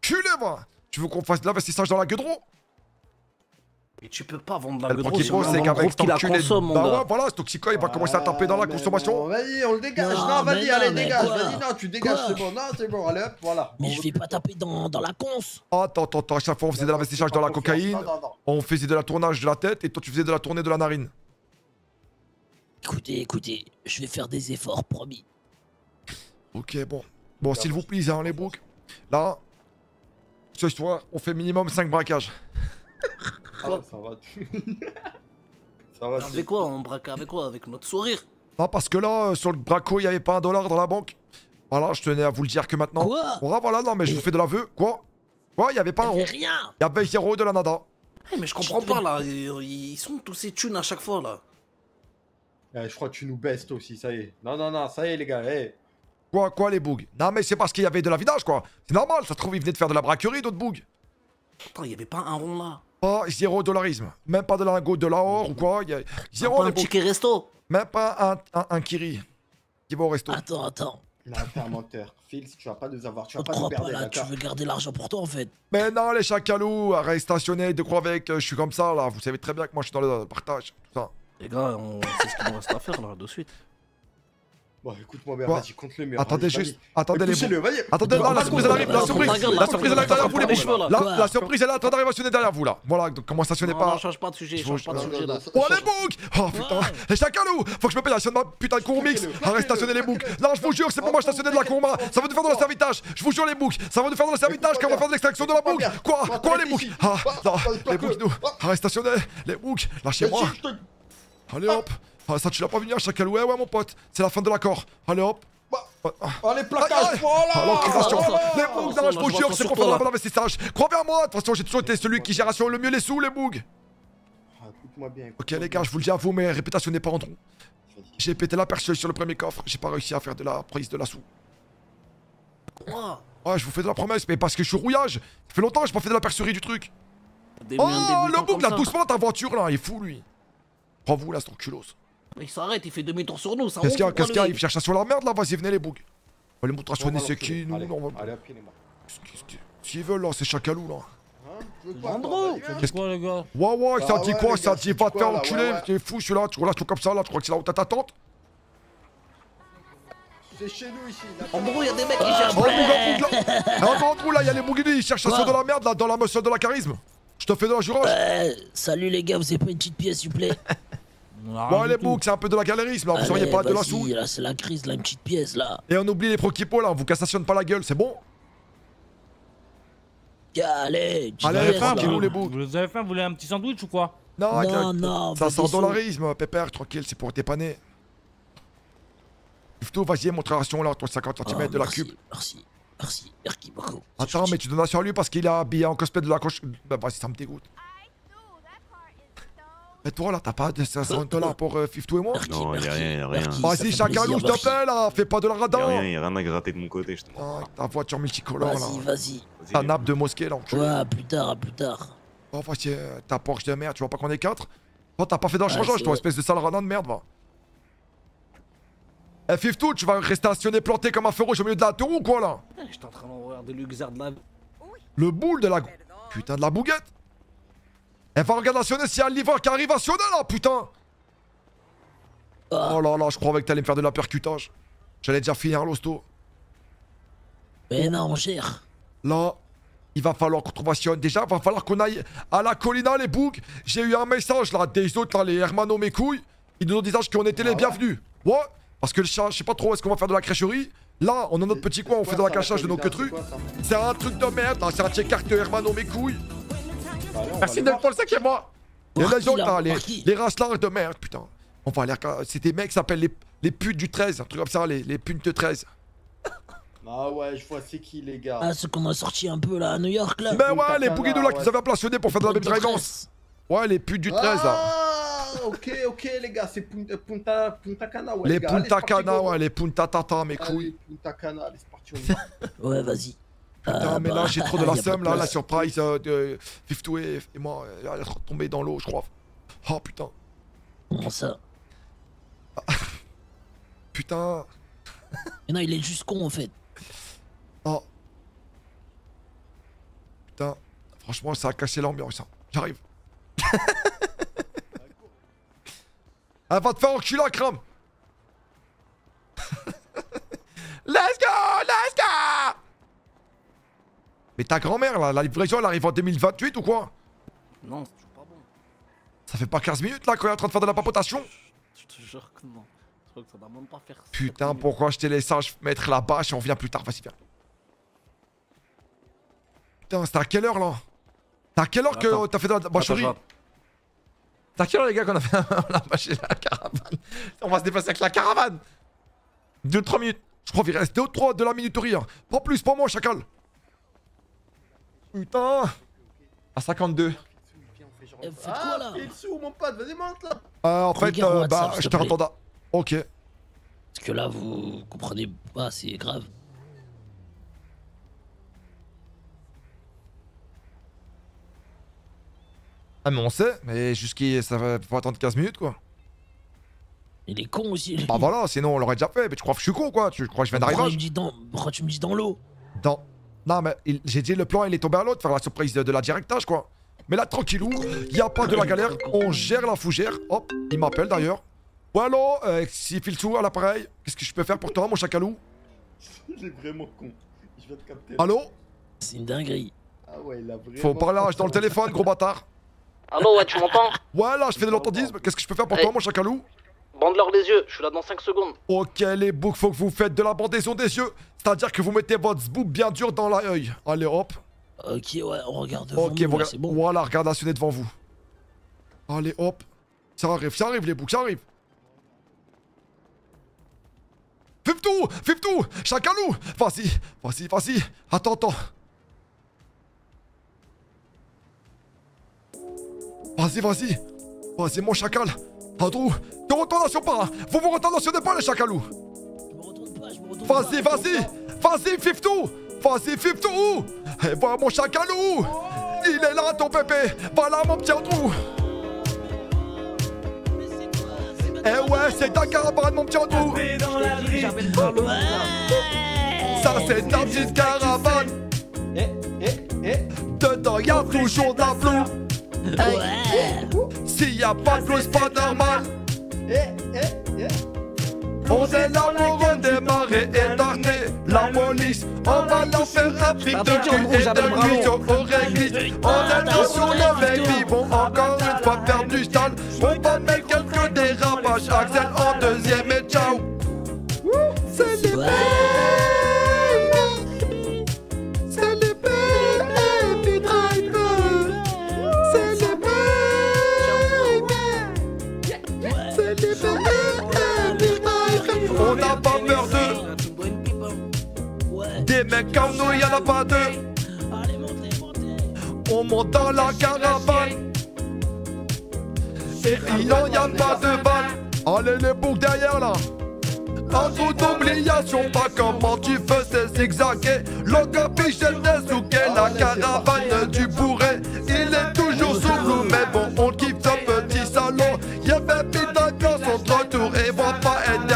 Culé, va Tu veux qu'on fasse de l'investissage dans la gueudron? Mais tu peux pas vendre la Le gueudron, qu'avec gros cet qui la consomme, mon Bah gars. ouais, voilà, ce toxico, il va commencer à taper dans la Ah, consommation. Vas-y, on le dégage. Non, vas-y, mais allez, dégage. Vas-y, non, tu dégages, c'est bon. Non, c'est bon, allez hop, voilà. Mais je vais pas taper dans, dans la cons. Attends, attends, attends, à chaque fois on faisait de l'investissage dans la cocaïne, Non, non, non. on faisait de la tournage de la tête et toi tu faisais de la tournée de la narine. Écoutez écoutez je vais faire des efforts promis. Ok, bon. Bon, s'il vous plaît, hein, les boucs. Là, ce soir, on fait minimum 5 braquages. Ah, ça va. ça va. Avec quoi On braque avec quoi Avec notre sourire? Non, parce que là, euh, sur le braco, il n'y avait pas un dollar dans la banque. Voilà, je tenais à vous le dire que maintenant. Quoi? Voilà, voilà, non, mais je vous fais de l'aveu. Quoi? Quoi? Il y avait pas un Y'avait rond. rien. Il y avait zéro de la nada. Eh, mais je comprends pas là, ils ils sont tous ces thunes à chaque fois là. Eh, je crois que tu nous baisses toi aussi, ça y est. Non, non, non, ça y est, les gars. eh. Quoi, quoi, les bugs Non, mais c'est parce qu'il y avait de la vidage, quoi. C'est normal, ça se trouve, ils venaient de faire de la braquerie, d'autres bugs. Attends, il y avait pas un rond là. Pas zéro dollarisme. Même pas de lingot de l'or ou quoi. il Y a... Zéro, pas les un bugs. ticket resto. Même pas un, un, un kiri qui va au resto. Attends, attends. Il a un menteur. Phil, tu vas pas nous avoir, tu vas te pas nous crois pas perdre, là, tu veux garder l'argent pour toi en fait. Mais non, les chacalous, reste stationné, de quoi avec, euh, je suis comme ça, là. Vous savez très bien que moi, je suis dans le partage, tout ça. Les gars, on sait ce qu'il nous reste à faire là, de suite. Bon, écoute-moi bien, vas-y, compte le mur. Attendez juste, attendez les vas-y. Attendez, non, la surprise elle arrive, la surprise, la surprise elle arrive derrière vous les là. La, surprise elle est en train d'arriver à sonner derrière vous là. Voilà, donc comment stationner pas. non, change pas de sujet, Je change pas de sujet là. Oh les bugs Oh putain. Les chacalous Faut que je me paye la ma putain de courmix. Plaquez-le, Arrête stationner les boucs Non je vous jure c'est pour moi stationner de la courma. Ça va nous faire de la servitage Je vous jure les boucs Ça va nous faire de la servitage quand on va faire de l'extraction de la bouc Quoi Quoi les boucs Ah non Les boucs nous. Arrête stationner Les boucs Lâchez-moi. Allez hop Ah ça tu l'as pas vu venir chacalou Ouais ouais mon pote C'est la fin de l'accord Allez hop Bah, Ah, Oh, les plaquages, aïe. voilà Ah. Oh, Les bougs, non, je vous jure, c'est faire là. de l'investissage. Crois bien moi, de toute façon, j'ai toujours été celui qui gère le mieux les sous, les bougs. Ah, Écoute-moi bien. Ok, les gars, je vous le dis à vous, mes réputations n'est pas en. Vas-y. J'ai pété la perceuse sur le premier coffre, j'ai pas réussi à faire de la prise de la sous. Quoi? Ouais, je vous fais de la promesse, mais parce que je suis rouillage. Ça fait longtemps que j'ai pas fait de la percerie du truc. Des Oh, le bouc, là, ça. doucement ta voiture, là, il est fou, lui. Prends-vous, là, c'est ton culos. Il s'arrête, il fait demi-tour sur nous, ça Qu'est-ce qu'il y a, qu'est-ce qu'il y a Il cherche ça sur la merde, là, vas-y, venez, les bougs. On va les montrer à sonner c'est qui, nous, on va... Allez, hop, il est mort. Qu'est-ce qu'ils- S'ils veulent, là, c'est chacalou, là. Hein Tu veux quoi, Andrew toi Vas-y, Qu'est-ce Quoi, les gars Ouais, ouais, ça Ah dit quoi Ça dit va te faire enculer, t'es fou, je suis là, tu relâches tout comme ça, là, tu crois que c'est là où t'as ta tente C'est chez nous ici. là. En gros, il y a des mecs qui cherchent. Oh, oh, là Ah, en gros, là, il y a les ils cherchent à sur de la merde, là, dans la monsieur de la charisme Je te fais de la jurage Euh, salut les gars, vous avez pas une petite pièce s'il vous plaît? On a rien Ouais, du les boucs, c'est un peu de la galérisme, là, vous Allez, auriez pas de la sous là c'est la crise, là une petite pièce là. Et on oublie les proquipos, là, on vous cassationne pas la gueule, c'est bon Allez, petite Allez, faim, vous, les boucs. Vous avez faim, vous voulez un petit sandwich ou quoi Non, Non, non, ça sous. dollarisme, pépère, tranquille, c'est pour dépanner. Plutôt, vas-y, montre la ration, là, toi, 50 Oh, cm de la cube. Merci, merci, merci beaucoup. Attends, mais tu donnes ça à lui parce qu'il est habillé en cosplay de la coche. Bah, vas-y, ça me dégoûte. Mais toi, là, t'as pas de 500 dollars pour euh, Fiftou et moi Non, y a merci, rien, y a rien. Vas-y, chacun plaisir, s'il te plaît, là, fais pas de la Y'a rien, radin. y'a rien à gratter de mon côté, je te. Ah, ta voiture multicolore, là. Vas-y, vas-y. Vas-y, Ta nappe de mosquée, là, enculé. Ouais, à plus tard, à plus tard. Oh, voici euh, ta Porsche de merde, tu vois pas qu'on est 4 Toi, t'as pas fait d'un Ouais, changeage, c'est toi, espèce de sale radin de merde, va. Eh, Fiftou, tu vas rester stationné planté comme un feu rouge au milieu de la tour ou quoi, là? Eh, J'étais en train de regarder le Luxard de la. Le boule de la... Putain de la bouguette Elle va regarder nationner s'il y a un livreur qui arrive à sonner, là, putain Ah, Oh là là, je croyais que t'allais me faire de la percutage. J'allais déjà finir l'hosto. mais non, on gère. Là, il va falloir qu'on trouvationne. Déjà, il va falloir qu'on aille à la collina, les boucs. J'ai eu un message là des autres, là, les hermanos mes couilles. Ils nous ont dit qu'on était les bienvenus. Ouais, parce que le chat, je sais pas trop, est-ce qu'on va faire de la crècherie Là, on a notre petit coin, on fait de la cachage de nos queutrues. C'est un truc de merde, là, c'est un check-carte de hermano mes couilles. Merci d'être pour le cinquième mois. Les autres, là là, les, les racelards de merde, putain. On va aller. à- C'est des mecs qui s'appellent les, les putes du 13, un truc comme ça, les, les putes de 13. Ah ouais, je vois c'est qui les gars. Ah, ceux qu'on a sorti un peu là à New York là. Mais ouais, les là qui nous avaient plaçonnés pour faire de la même. Ouais, les putes du 13 là. Ah, ok, ok les gars, c'est Punta, Punta, Punta Cana, ouais. Les gars. Allez, Punta Cana, ouais, les Punta Tata, mes Allez, couilles. Punta Cana, allez, c'est parti. y. Ouais, vas-y. Putain, Ah, mais bah, là, j'ai trop de la seum, là, la surprise euh, de Fiftou et, et moi, euh, elle est tombée dans l'eau, je crois. Oh putain, Comment ça putain. Mais non, il est juste con en fait. Oh. Putain, franchement, ça a cassé l'ambiance. hein. J'arrive. Elle va te faire enculer, la crame. let's go, let's go. Mais ta grand-mère, là, la livraison, elle arrive en 2028 ou quoi? Non, c'est toujours pas bon. Ça fait pas 15 minutes, là, qu'on est en train de faire de la papotation? Je te jure que non. Je crois que ça doit même pas faire ça. Putain, pourquoi je t'ai laissé mettre la bâche et on vient plus tard, vas-y, viens. Putain, c'était à quelle heure, là? T'as à quelle heure que t'as fait de la bâcherie à quelle heure, les gars, qu'on a fait la bâche et la caravane? On va se déplacer avec la caravane 2-3 minutes. Je crois qu'il reste 2-3 de la minuterie. Hein. Pas plus, pas moins, chacal. Putain. À 52. Eh, Faites Ah, quoi là sous, mon pote, vas-y, monte là. Euh, en fait, euh, bah, je plaît. rattends. Ok. Parce que là, vous comprenez pas, c'est grave. Ah, mais on sait, mais jusqu'à. Ça va faut attendre 15 minutes, quoi. Il est con aussi. lui. Bah voilà, sinon on l'aurait déjà fait. Mais tu crois que je suis con, quoi? Tu crois que je viens d'arriver? il me dit dans... Pourquoi tu me dis dans l'eau? Dans. Non, mais il- j'ai dit le plan, il est tombé à l'autre, faire la surprise de, de la directage, quoi. Mais là, tranquillou, y a pas de la galère, on gère la fougère. Hop, il m'appelle d'ailleurs. Ouais, allô, euh, si file tout à l'appareil, qu'est-ce que je peux faire pour toi, mon chacalou? Il est vraiment con. Je viens de capter. Allô? C'est une dinguerie. Ah ouais, il a vraiment. Faut parler à- dans le téléphone, gros bâtard. Allô, ouais, tu m'entends? Ouais, là, je fais de l'entendisme, qu'est-ce que je peux faire pour toi, mon chacalou? Bande-leur les yeux, je suis là dans 5 secondes. Ok, les boucs, faut que vous faites de la bandaison des yeux. C'est-à-dire que vous mettez votre zboob bien dur dans l'œil. Allez, hop. Ok, ouais, on regarde devant Ok, nous, rega- c'est bon. Voilà, regarde la sonnette devant vous. Allez, hop. Ça arrive, ça arrive, les boucs, ça arrive. Fif-tout Fif-tout Chacalou Vas-y, vas-y, vas-y. Attends, attends. Vas-y, vas-y. Vas-y, mon chacal. Andrew, te retournation pas. hein. Vous vous retournationnez pas, les chacalous. Je me retourne pas, je me retourne Vas-y, pas. vas-y Vas-y, Fiftou Vas-y, Fiftou Et voilà mon chacalou Il est là, ton pépé Voilà, mon petit Andrew pas- Eh ouais, c'est ta caravane, mon petit Andrew Ça, c'est ta petite caravane Eh, eh, eh. Dedans, y'a toujours de la S'il y a pas de c'est pas normal. On est l'amoureux des marées étartées La police, on va leur faire un fric de cul et de cuisson au réglisse. On est sur le mec vivons encore une fois faire du style On va mettre quelques dérapages. Axel en deuxième et ciao. C'est les Comme nous, y'en a pas deux. On monte dans la caravane. Et il y a pas de balle. Allez les boucs derrière là. En toute obligation, pas comment tu faisais zigzaguer Le capiche des souquets, la caravane du bourré Il est toujours sous nous, mais bon, on kiffe ce petit salon Y'a même d'accord son retour et va pas être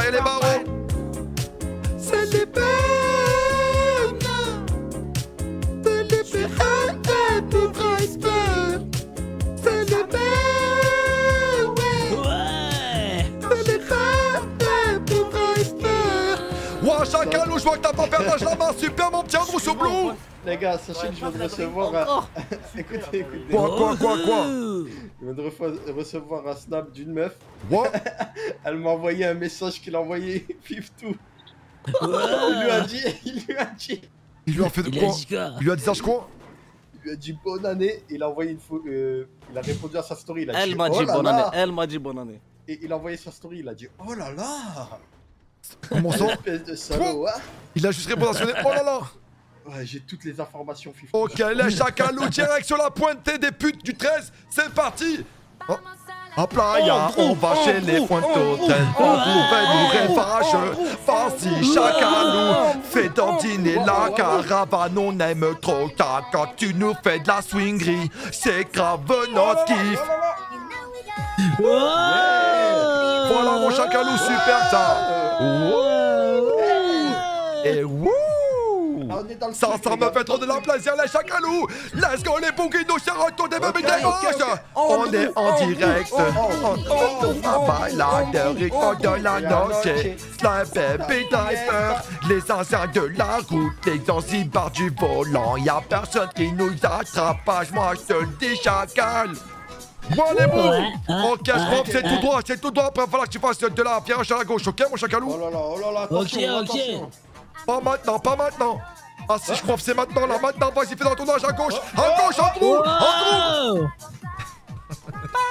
vois que t'as pas perdu la main Super mon petit Andrew sous Blue Les gars, sachez que je viens de recevoir un. écoutez, écoutez. Quoi, quoi, quoi, quoi. Je viens de recevoir un snap d'une meuf. What Elle m'a envoyé un message qu'il a envoyé Fiftou. Ouais. Il lui a dit, il lui a dit, Il lui a fait de quoi dit Il lui a dit ça, je crois il lui a dit bonne année. Il a envoyé une photo. il a répondu à sa story. Il a Elle dit m'a oh dit bonne année. Elle m'a dit bonne année. Et il a envoyé sa story. Il a dit oh là là. Comment ça Espèce de salaud. hein. Il a juste répondu à son Oh là là. Ouais, j'ai toutes les informations Fiftou. Ok, les Chacalou, direct sur la pointe des putes du 13 C'est parti. Oh. Hop là, ya, on va chez les pointes hôtels On fait nous réfage Vas-y, Chacalou Fais dandiner la caravane. On aime trop ta Quand tu nous fais de la swingerie C'est grave notre kiff Voilà mon Chacalou, super ça. Et wouh. Ah, Ça, ça me fait trop de la plaisir, les chacalous. Let's go, les bouquins, tous des bébés des ok. On est en direct. oh, oh, oh, On va baladeur on de la noche. La baby driver Les anciens de la route Les zanzibars du volant. Y'a personne qui nous attrape Moi je te le dis chacal Bon les hein, Ok, je crois que c'est tout droit, c'est tout droit Après, il va falloir que tu fasses de la virage à la gauche, ok mon chacalou Oh là là, oh là là, Ok, attention, ok. attention. pas maintenant, pas maintenant. Ah si, je crois que c'est maintenant, là, maintenant, vas-y, fais dans le tournage à gauche, à gauche, en trou, en trou.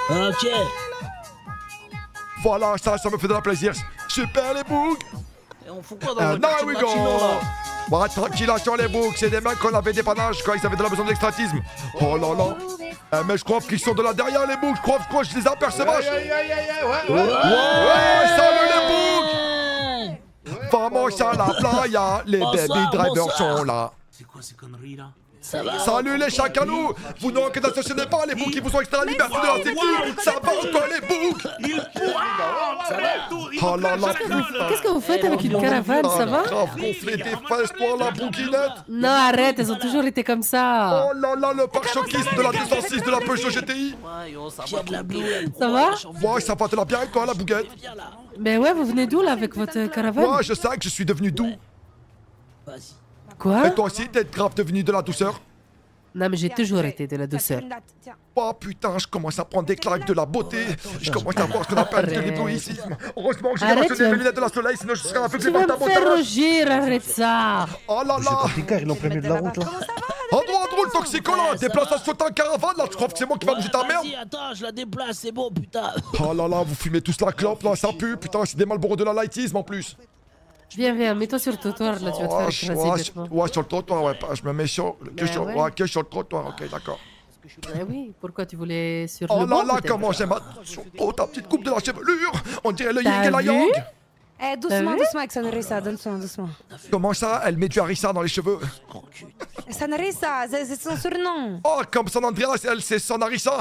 Ok Voilà, ça, ça me fait de la plaisir. Super les bougs. Et on fout quoi dans Euh, le go Là Bon, tranquillation les boucs, c'est des mecs qu'on avait dépannage quand ils avaient de la besoin d'extratisme. Oh là là. Euh, mais je crois qu'ils sont de là derrière les boucs, je crois, que je les aïe, aïe, ouais, ouais. Ouais, salut les boucs Vamos à la playa, les Bonsoir, baby drivers sont là. C'est quoi ces conneries là? Va Salut les chacalous Vous n'aurez n'associez pas les boucs qui vous ont extrait la liberté de la sécu Ça va quoi les boucs. Oh là là putain Qu'est-ce que vous faites avec une caravane, ça va Grave gonflé des fesses toi la bouquinette. Non, arrête, elles ont toujours été comme ça. Oh là là le pare-choquiste de la 206 de la Peugeot GTI Ouais, yo, ça va Ouais ça va te la bien toi la bouguette Viens là. Ben ouais, vous venez d'où là avec votre caravane? Moi je sais que je suis devenu doux. Vas-y. Quoi Et toi aussi t'es grave devenu de la douceur Non, mais j'ai toujours été de la douceur. Oh putain, je commence à prendre des claques de la beauté. Je commence à voir ce qu'on appelle de Arrête. l'éblouissisme. Heureusement que j'ai tu mes lunettes de la soleil, sinon je serais un peu Tu plus vas par ta me faire rougir, arrête ça Oh là là ils l'ont prévenu de la route là. Andrew, Andrew, le toxico là Déplace la sauter en caravane là, tu crois que c'est moi qui va bouger ta merde attends, je la déplace, c'est bon, putain. Oh là là, vous fumez tous la clope là, ça pue, putain, c'est des Malboro de la lightisme en plus. Viens, viens, mets-toi sur le trottoir là, tu vas te Oh, faire je- écraser ouais, bêtement. ouais, sur le trottoir, ouais, pas- je me mets sur, que Ben sur, ouais. ouais, que sur le trottoir, ok, d'accord. Eh oui, pourquoi tu voulais sur Oh le là banc là, peut-être? comment j'aime attention. Oh, ta petite coupe de la chevelure On dirait le yin et la yang Eh, doucement, doucement avec Sanrisa, doucement, doucement. Comment ça, elle met du harissa dans les cheveux Sanrisa, c'est c'est son surnom. Oh, comme San Andreas, elle, c'est San harissa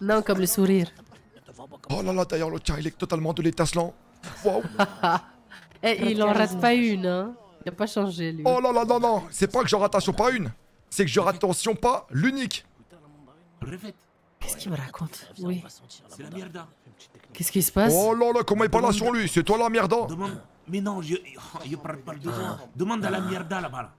Non, comme le sourire. Oh là là, d'ailleurs, le tien, il est totalement de l'étincelant. Waouh Eh, il en rate pas une, hein. Il a pas changé, lui. Oh là là, non, non, c'est pas que je rate attention pas une, c'est que je rate attention pas l'unique. Qu'est-ce qu'il me raconte? Oui. c'est la mierda. Qu'est-ce qui se passe? Oh là là, comment il parle à son lui, c'est toi la merde. hein. Demande. Mais non, je, je parle pas de toi. Demande à la mierda là-bas. là.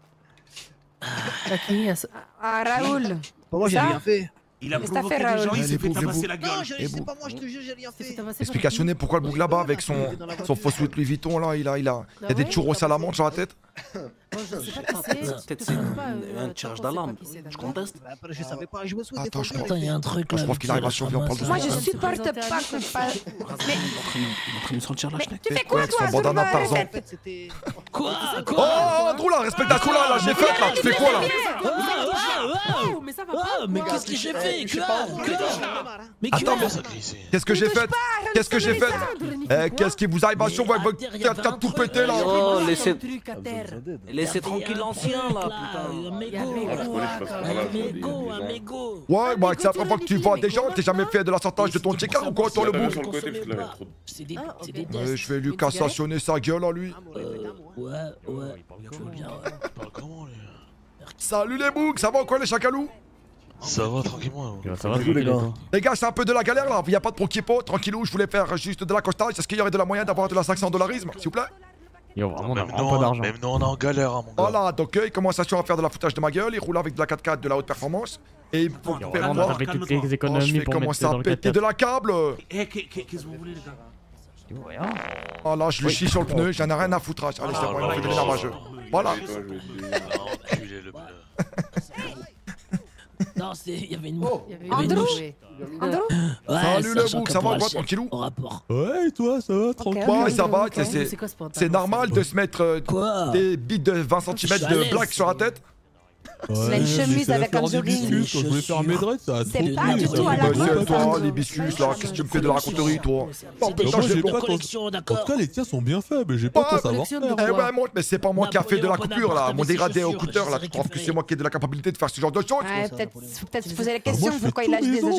À qui À Ah, Raoul. Pas moi, j'ai rien fait. Il a t'as provoqué fait, des gens, il s'est fait tabasser la gueule. Non, je, pas moi, je te jure, j'ai rien fait. Explicationner pourquoi le bouc là-bas avec son, son faux sweat Louis Vuitton là, il a, il a, il y a des churros à la menthe sur la tête. Peut-être c'est euh, un tirage d'alarme. Je conteste. Bah, Après, je savais pas, me souviens. Attends, je Attends, il y a un truc là. Je pense qu'il arrive à survivre, Moi, je supporte pas parle. Mais, Il est en train de me sentir la schneck. tu fais quoi, toi, son bandana Tarzan. Fait. Quoi Oh, Quoi Andrew là, respecte la cola là, je l'ai faite là, tu fais quoi là? Oh, mais ça va pas mais qu'est-ce que j'ai fait Mais Attends, qu'est-ce que j'ai fait? Qu'est-ce que j'ai fait? qu'est-ce qui vous arrive à tête t'as tout pété là Oh, laissez. Laissez tranquille l'ancien là, putain. Ouais, bah c'est la première fois que tu vois des gens, t'es jamais fait de la sortage de ton checker ou quoi toi le bouc C'est des, c'est des Ouais, tests. je vais lui cassationner sa gueule à lui. Euh, ouais, ouais, je veux bien, ouais. Salut les boucs, ça va ou quoi les chacalous? Ça va tranquillement. Ça va, les gars. Les gars, c'est un peu de la galère là, y a pas de proquipo, tranquillou, je voulais faire juste de la costage, est-ce qu'il y aurait de la moyen d'avoir de la 500 dollarisme, s'il vous plaît? Yo, vraiment, on a Même vraiment nous, pas d'argent. même nous, on est en galère, hein, mon gars. Voilà, donc euh, il commence à faire de la foutage de ma gueule, il roule avec de la 4x4 de la haute performance, et il faut Yo, faire fait toutes les Oh, je économies vais pour commencer à péter 4 de la câble Eh, qu'est- qu'est- qu'est-ce que vous voulez, les gars? Rien. Oh là, je lui chie sur le pneu, j'en ai rien à foutre. Allez, c'est bon, il m'a fait de l'énervageux. Voilà. Non, c'est- il y avait une. Oh, Il y avait une Andrew mouche. mouche. Andrew Ouais, Salut le bouc, ça va quoi, tranquillou Au rapport. Ouais, et toi, ça va, tranquille. Ouais, ça va, c'est- c'est C'est quoi ce pantalon c'est normal de se mettre euh, Quoi des bits de 20 cm de blague sur la tête. Il a une chemise avec un jogging. quand je voulais faire un maidrette, ça a C'est pas du tout à la mode. c'est toi, l'hibiscus là, qu'est-ce que tu me fais de la raconterie toi pas collection, d'accord. Les tiens sont bien faits, mais j'ai pas ton Collection de Eh ouais, moi, mais c'est pas moi qui a fait de la coupure là, mon dégradé au je là, tu trouves que c'est moi qui ai de la capacité de faire ce genre de choses. Peut-être faut peut-être se poser la question pourquoi il a maison.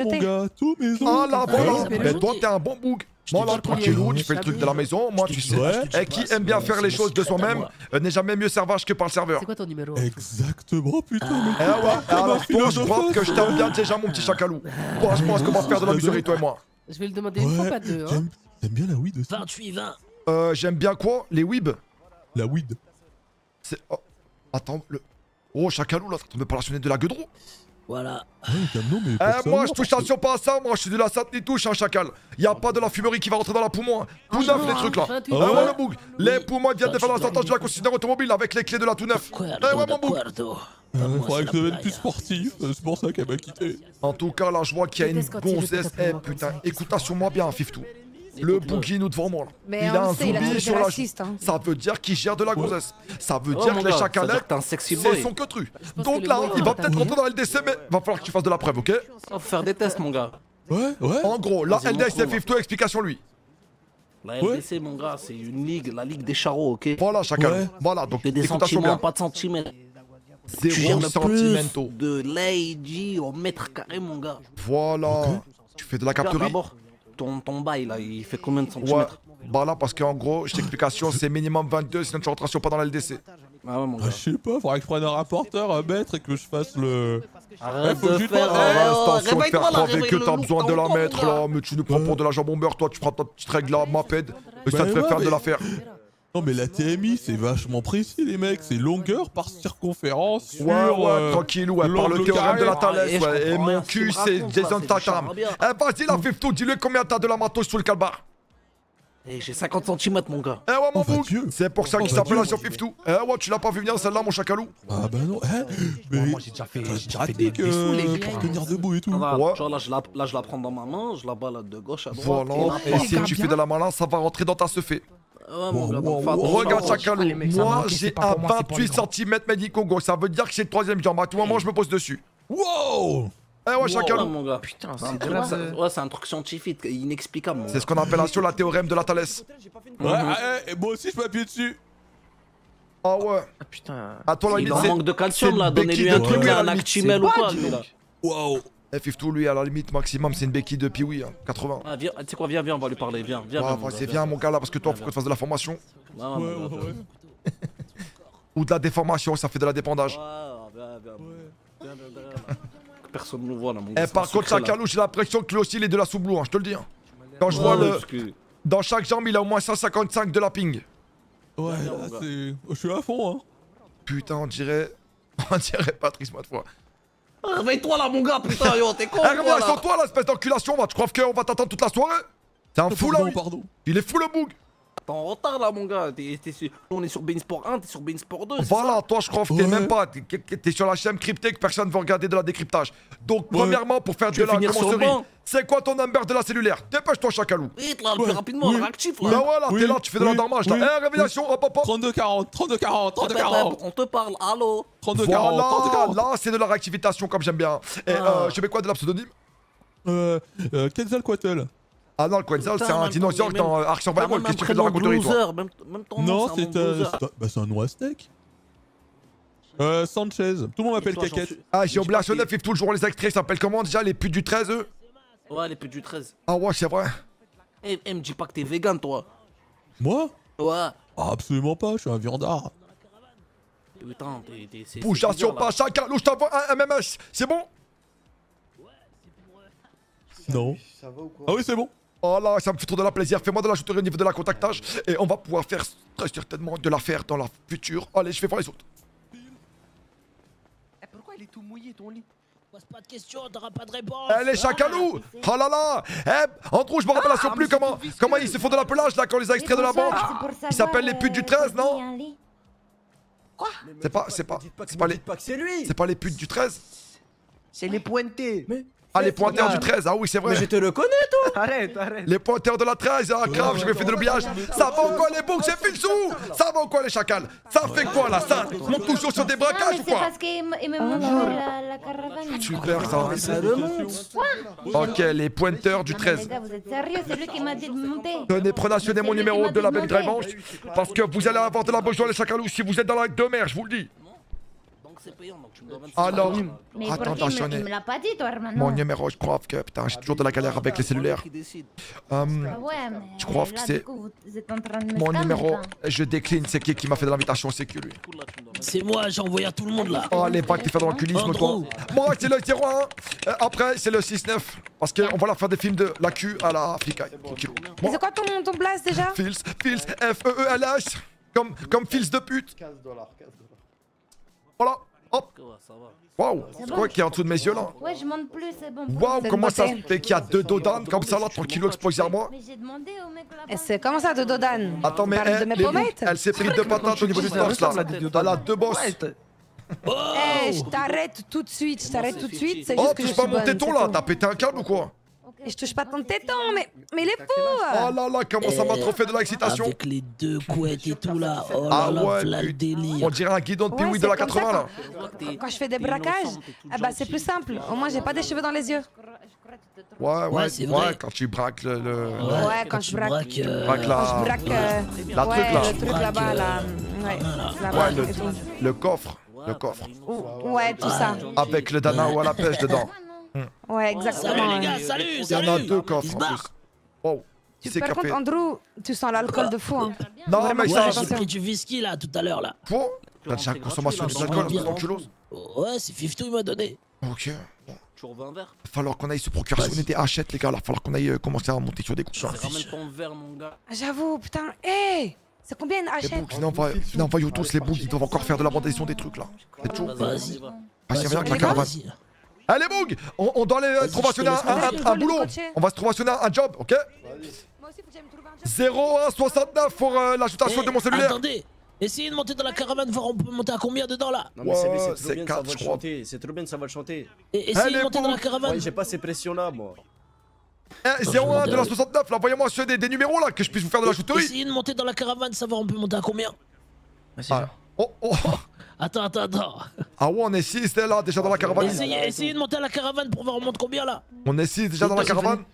Ah là, voilà. Mais toi, t'es un bon bouc Moi là, tranquillou, tu fais le truc de la maison, moi tu sais. Ouais. Et qui aime bien faire les choses de soi-même euh, n'est jamais mieux servage que par le serveur. C'est quoi ton numéro Exactement, putain, Eh ouais, alors toi, je crois que je t'aime bien déjà, mon petit chacalou. Toi, je pense qu'on va faire de la muserie, toi et moi. Je vais le demander une fois, pas deux. Hein. T'aimes bien la weed aussi? 28, 20. Euh, j'aime bien quoi? Les weebs? La weed. C'est. oh, Attends, le. Oh, chacalou là, tu me pas la sonnette de la gueudron Voilà. Ouais, mais Eh, moi, je touche attention pas à ça, moi, je suis de la sainte ni touche, un chacal. Y a pas de la fumerie qui va rentrer dans la poumon. hein. Tout Ah neuf, non, les trucs là. 28. Eh Ah ouais, ouais le bouc. Les poumons viennent de faire la sortage de la concessionnaire automobile avec les clés de la tout neuf. Eh ouais, mon bouc. Moi, faudrait que je devienne plus sportif, euh, c'est pour ça qu'elle m'a quitté. En tout cas, là, je vois qu'il y a une gonzesse. Eh putain, écoute sur moi bien, Fiftou. Le bouguinou devant moi. là. Mais il a un sait, zombie sur la raciste, hein. Ça veut dire qu'il gère de la grossesse. Ça veut Oh, dire que les gars, ça veut chacalets, dire que t'es un sexy c'est son que tru. pense Donc là, il va peut-être rentrer dans la LDC, mais va falloir que tu fasses de la preuve, ok On va faire des tests, mon gars. Ouais, ouais. En gros, la LDC. 52, explication lui. La LDC, mon gars, c'est une ligue, la ligue des charros, ok Voilà, chacal. Ouais. Voilà, donc des sentiments, pas de sentiments. Tu Zéro sentimento. plus de l'AIG au mètre carré, mon gars. Voilà. Tu fais de la D'abord, ton, ton bail, là, il fait combien de Ouais. centimètres Voilà, parce qu'en gros, je t'explication, c'est minimum 22, sinon tu rentres pas dans la LDC. Ah ouais, mon Ah, gars. je sais pas, faudrait que je prenne un rapporteur à mettre et que je fasse le. Arrête faut de que je faire... Ah, oh, attention de faire là, que t'as besoin de la mettre là, mais tu nous prends pour de la jambon beurre, toi tu feras ta petite règle là, Maped, et ça Bah te fait ouais, faire de l'affaire. Non, mais la TMI, c'est vachement précis, les mecs. C'est longueur par circonférence sur. Ouais, ouais, euh, tranquille, ouais, par le théorème de la. Thalès, Ah, ouais, et mon cul c'est Jason Tatam. Eh, vas-y, la Fiftou, dis-lui combien t'as de la matos sous le calbar. Eh, j'ai 50 cm, mon gars. Eh ouais, mon Oh, bah bouc, c'est pour ça Oh, qu'il bah s'appelle la Fiftou. Eh ouais, tu l'as pas vu venir celle-là, mon chacalou Ah bah non, hein Mais. Moi, j'ai déjà fait, des, sous, les euh, gars. pour tenir debout et tout. Vois, là je, la, là, je la prends dans ma main, je la balade de gauche à droite. Voilà, et si tu fais de la malin, ça va rentrer dans ta seufée. Ouais, mon gars, Wow, wow, wow. Regarde ça moi j'ai un pour moi, c'est pour les 28 cm Medicongo, ça veut dire que c'est le troisième jambe. À tout moment, je me pose dessus. Wow Eh ouais, mon gars. Putain, C'est un grave. ça- ouais, c'est un truc scientifique, inexplicable, C'est ce qu'on appelle sur la théorème de la Thalès. Ouais, ouais, et moi aussi je m'appuie dessus. Ah ouais. Ah, putain. À toi, la Il limite, en c'est. manque de calcium là, donnez-lui un truc, un Actimel ou pas quoi, du lui, là. Waouh Eh, Fiftou, lui, à la limite maximum, c'est une béquille de Piwi, hein, 80. Ah, viens, tu sais quoi, viens, viens, on va lui parler, viens, viens. Ouais, viens, mon vas-y, gars, viens, mon gars, là, parce que toi, faut que tu fasses de la formation. Ouais, Ouais, ouais. Ou de la déformation, ça fait de la dépendage. Personne ne nous voit là, mon Eh, gars. c'est par contre. Chacalou, j'ai l'impression que lui aussi, il est de la sous-blue, hein, je te le dis. hein. Quand je vois le. que- Dans chaque jambe, il a au moins 155 de la ping. Ouais, là c'est. Je suis à fond, hein. Putain, on dirait. On dirait Patrice, moi, de fois. Réveille-toi là, mon gars, putain, yo, t'es con, Eh, reviens là espèce d'enculation, va. Tu crois qu'on va t'attendre toute la soirée? C'est un fou, là, pardon. Il est fou, le boug. T'es en retard là, mon gars. T'es- t'es sur- On est sur Beansport 1, t'es sur Beansport 2. c'est Voilà, toi, je crois que t'es Ouais. même pas. T'es t'es sur la chaîne cryptée que personne veut regarder de la décryptage. Donc, Ouais. premièrement, pour faire Tu de la commencerie, c'est quoi ton number de la cellulaire? Dépêche-toi, Chacalou. Vite là, le plus Ouais, rapidement, oui, réactif Bah là. voilà, Oui, t'es là, tu fais de oui, l'endormage là. oui, Eh, révélation, hop hop hop. 32-40, 32-40, Répète, 32-40, On te parle, allô 32-40, Voilà, 32-40. là, c'est de la réactivitation comme j'aime bien. Et Ah. euh, je mets quoi de la pseudonyme? Euh. euh, Quetzalcoatl. Ah non, le Quetzal, c'est un dinosaure ton- dans même- Arc même Qu'est-ce que tu fais de la raconterie, toi loser, même, même ton nom, Non, c'est un nom c'est un. Bah, c'est un nom aztèque. Euh, Sanchez. Tout le monde m'appelle Caquette. Ah, j'ai je oublié pas sonnerie, tout le jour les extraits, ça s'appelle comment déjà Les putes du 13 eux? Qui- Ouais, les plus du 13. Ah ouais, c'est vrai. Eh, eh, me dis pas que t'es vegan, toi. Moi? Ouais. Ah, absolument pas, je suis un viandard. Putain, t'es. t'es- attention bizarre, pas, chacun, je t'envoie un MMS, c'est bon? Non. Ça va ou quoi? Ah oui, c'est bon. Oh là, ça me fait trop de la plaisir. Fais-moi de la shooterie au niveau de la contactage et on va pouvoir faire très certainement de l'affaire dans la future. Allez, je vais voir les autres. Eh, pourquoi il est tout mouillé ton lit? Pose pas de questions, t'auras pas de réponse. Eh les chacalous Oh là là Eh, Andrew, je me rappelle Ah, plus comment comment ils se font de la pelage là quand on les a extraits de la banque. Ils s'appellent les putes du 13, non? C'est pas, c'est pas, c'est pas les, pas que c'est lui c'est pas les putes du 13 C'est les pointés. Mais Ah, les pointeurs du 13, ah oui, c'est Mais je vrai. te le connais, toi arrête, arrête. Les pointeurs de la 13, ah grave, je me fais de l'oubliage. Ça va ou quoi les boucs, c'est Filsou Ça va ou quoi les chacals? Ça fait quoi là Ça? Monte toujours sur des braquages ou c'est quoi? parce qu'il me, montre la, caravane. Super ça. Ça remonte Ok, les pointeurs du Non, mais 13. les gars, vous êtes sérieux? C'est lui qui m'a dit de monter. Tenez, prenez mon numéro de la Baby Drive parce que vous allez avoir de la besoin les chacalous si vous êtes dans la de mer, je vous le dis. C'est payant, donc tu me dois 26 Alors, Mais attends, pourquoi il me, attendez. il me l'a pas dit, toi, hermano Mon numéro, je crois que putain, j'ai toujours de la galère avec les cellulaires. Hum, Ah Je crois que c'est mon numéro, quoi. je décline, c'est qui qui m'a fait de l'invitation, c'est qui lui. Cool, là, tu me dois 26. C'est moi, j'ai envoyé à tout le monde là. Oh, les vagues, t'es fait dans l'enculisme, toi. Andrew. Moi, c'est le 01. euh, Après, c'est le 6-9. Parce qu'on va leur faire des films de la Q à la Flicaille. Tranquille. Mais c'est quoi ton, ton place déjà Fils, Fils, F-E-E-L-S. Comme, comme fils de pute. 15 dollars, 15 dollars. Voilà. Hop. Waouh. C'est quoi qui est en dessous de mes yeux là Ouais, je monte plus, c'est bon. Waouh, comment ça se fait qu'il y a deux dodanes comme ça là, tranquillou exposés à moi Mais j'ai demandé au mec là-bas. Et c'est comment ça de Dodan Attends, mais elle, elle s'est pris deux patates au niveau du torse là. Elle a deux bosses. Eh, je t'arrête tout de suite, je t'arrête tout de suite, c'est Oh, touche pas mon téton là, t'as pété un câble ou quoi? Et je touche pas ton téton, mais, mais il est fou Oh là là, comment ça m'a trop fait de l'excitation Avec les deux couettes et tout là. Oh Ah là là, ouais, voilà le délire. On dirait un guidon de Ouais, de la comme ça 80 là. quand, quand je fais des braquages, eh ben, c'est plus simple. Au moins, j'ai pas des cheveux dans les yeux. Ouais, ouais, Ouais, ouais, quand tu braques le. le- Ouais, quand je tu braque. euh, braques la- Quand je braque. euh, La ouais, truc, là. Le truc là-bas, là. Ouais, là-bas. Ouais, le, le coffre. Le coffre. Ouais, tout ça. Avec le dana ou à la pêche dedans. Ouais, Salut exactement. les gars, ouais. salut, Il y en a salut. deux coffres en plus. Wow. C'est qui Par contre, Andrew, tu sens l'alcool de fou. Hein. Non, Vraiment, mais Ouais, ça. j'ai attention. pris du whisky là tout à l'heure là. Pour T'as déjà consommation d'alcool, c'est enculos Ouais, c'est Fiftou il m'a donné. Ok. Toujours 20 verres. Va falloir qu'on aille se procurer Vas-y. des hachettes, les gars. Il va falloir qu'on aille euh, commencer à monter sur des coups. Ramène ton verre, mon gars. J'avoue, putain. Hé C'est combien une Les hachette on va, viens, envoyer tous les boucs, ils doivent encore faire de la bande-desson des trucs là. C'est chaud. Vas-y. Vas-y, viens avec la Les caravane. Allez, Boug on, on doit aller euh, je un, un- un boulot. On va se trouvationner un job, ok Moi aussi, faut que j'aille me trouver un job. 0169 pour euh, l'ajoutation Eh, de mon cellulaire. Attendez, essayez de monter dans la caravane, voir on peut monter à combien dedans là Non mais c'est Ouais, c'est c'est trop bien, ça quatre, va je le crois. chanter. C'est trop bien, ça va le chanter. Et essayez Allez, de monter dans la caravane. Ouais, j'ai pas ces pressions-là, moi. Eh, 01 de la 69, là, envoyez-moi ceux des, des numéros là, que je puisse vous faire de la chouterie. Essayez de monter dans la caravane, savoir on peut monter à combien Ah. Oh, oh. Attends, attends, attends. Ah ouais, on est 6 là déjà dans la caravane. Essayez, essayez de monter à la caravane pour voir on monte combien là On est 6 déjà dans la caravane.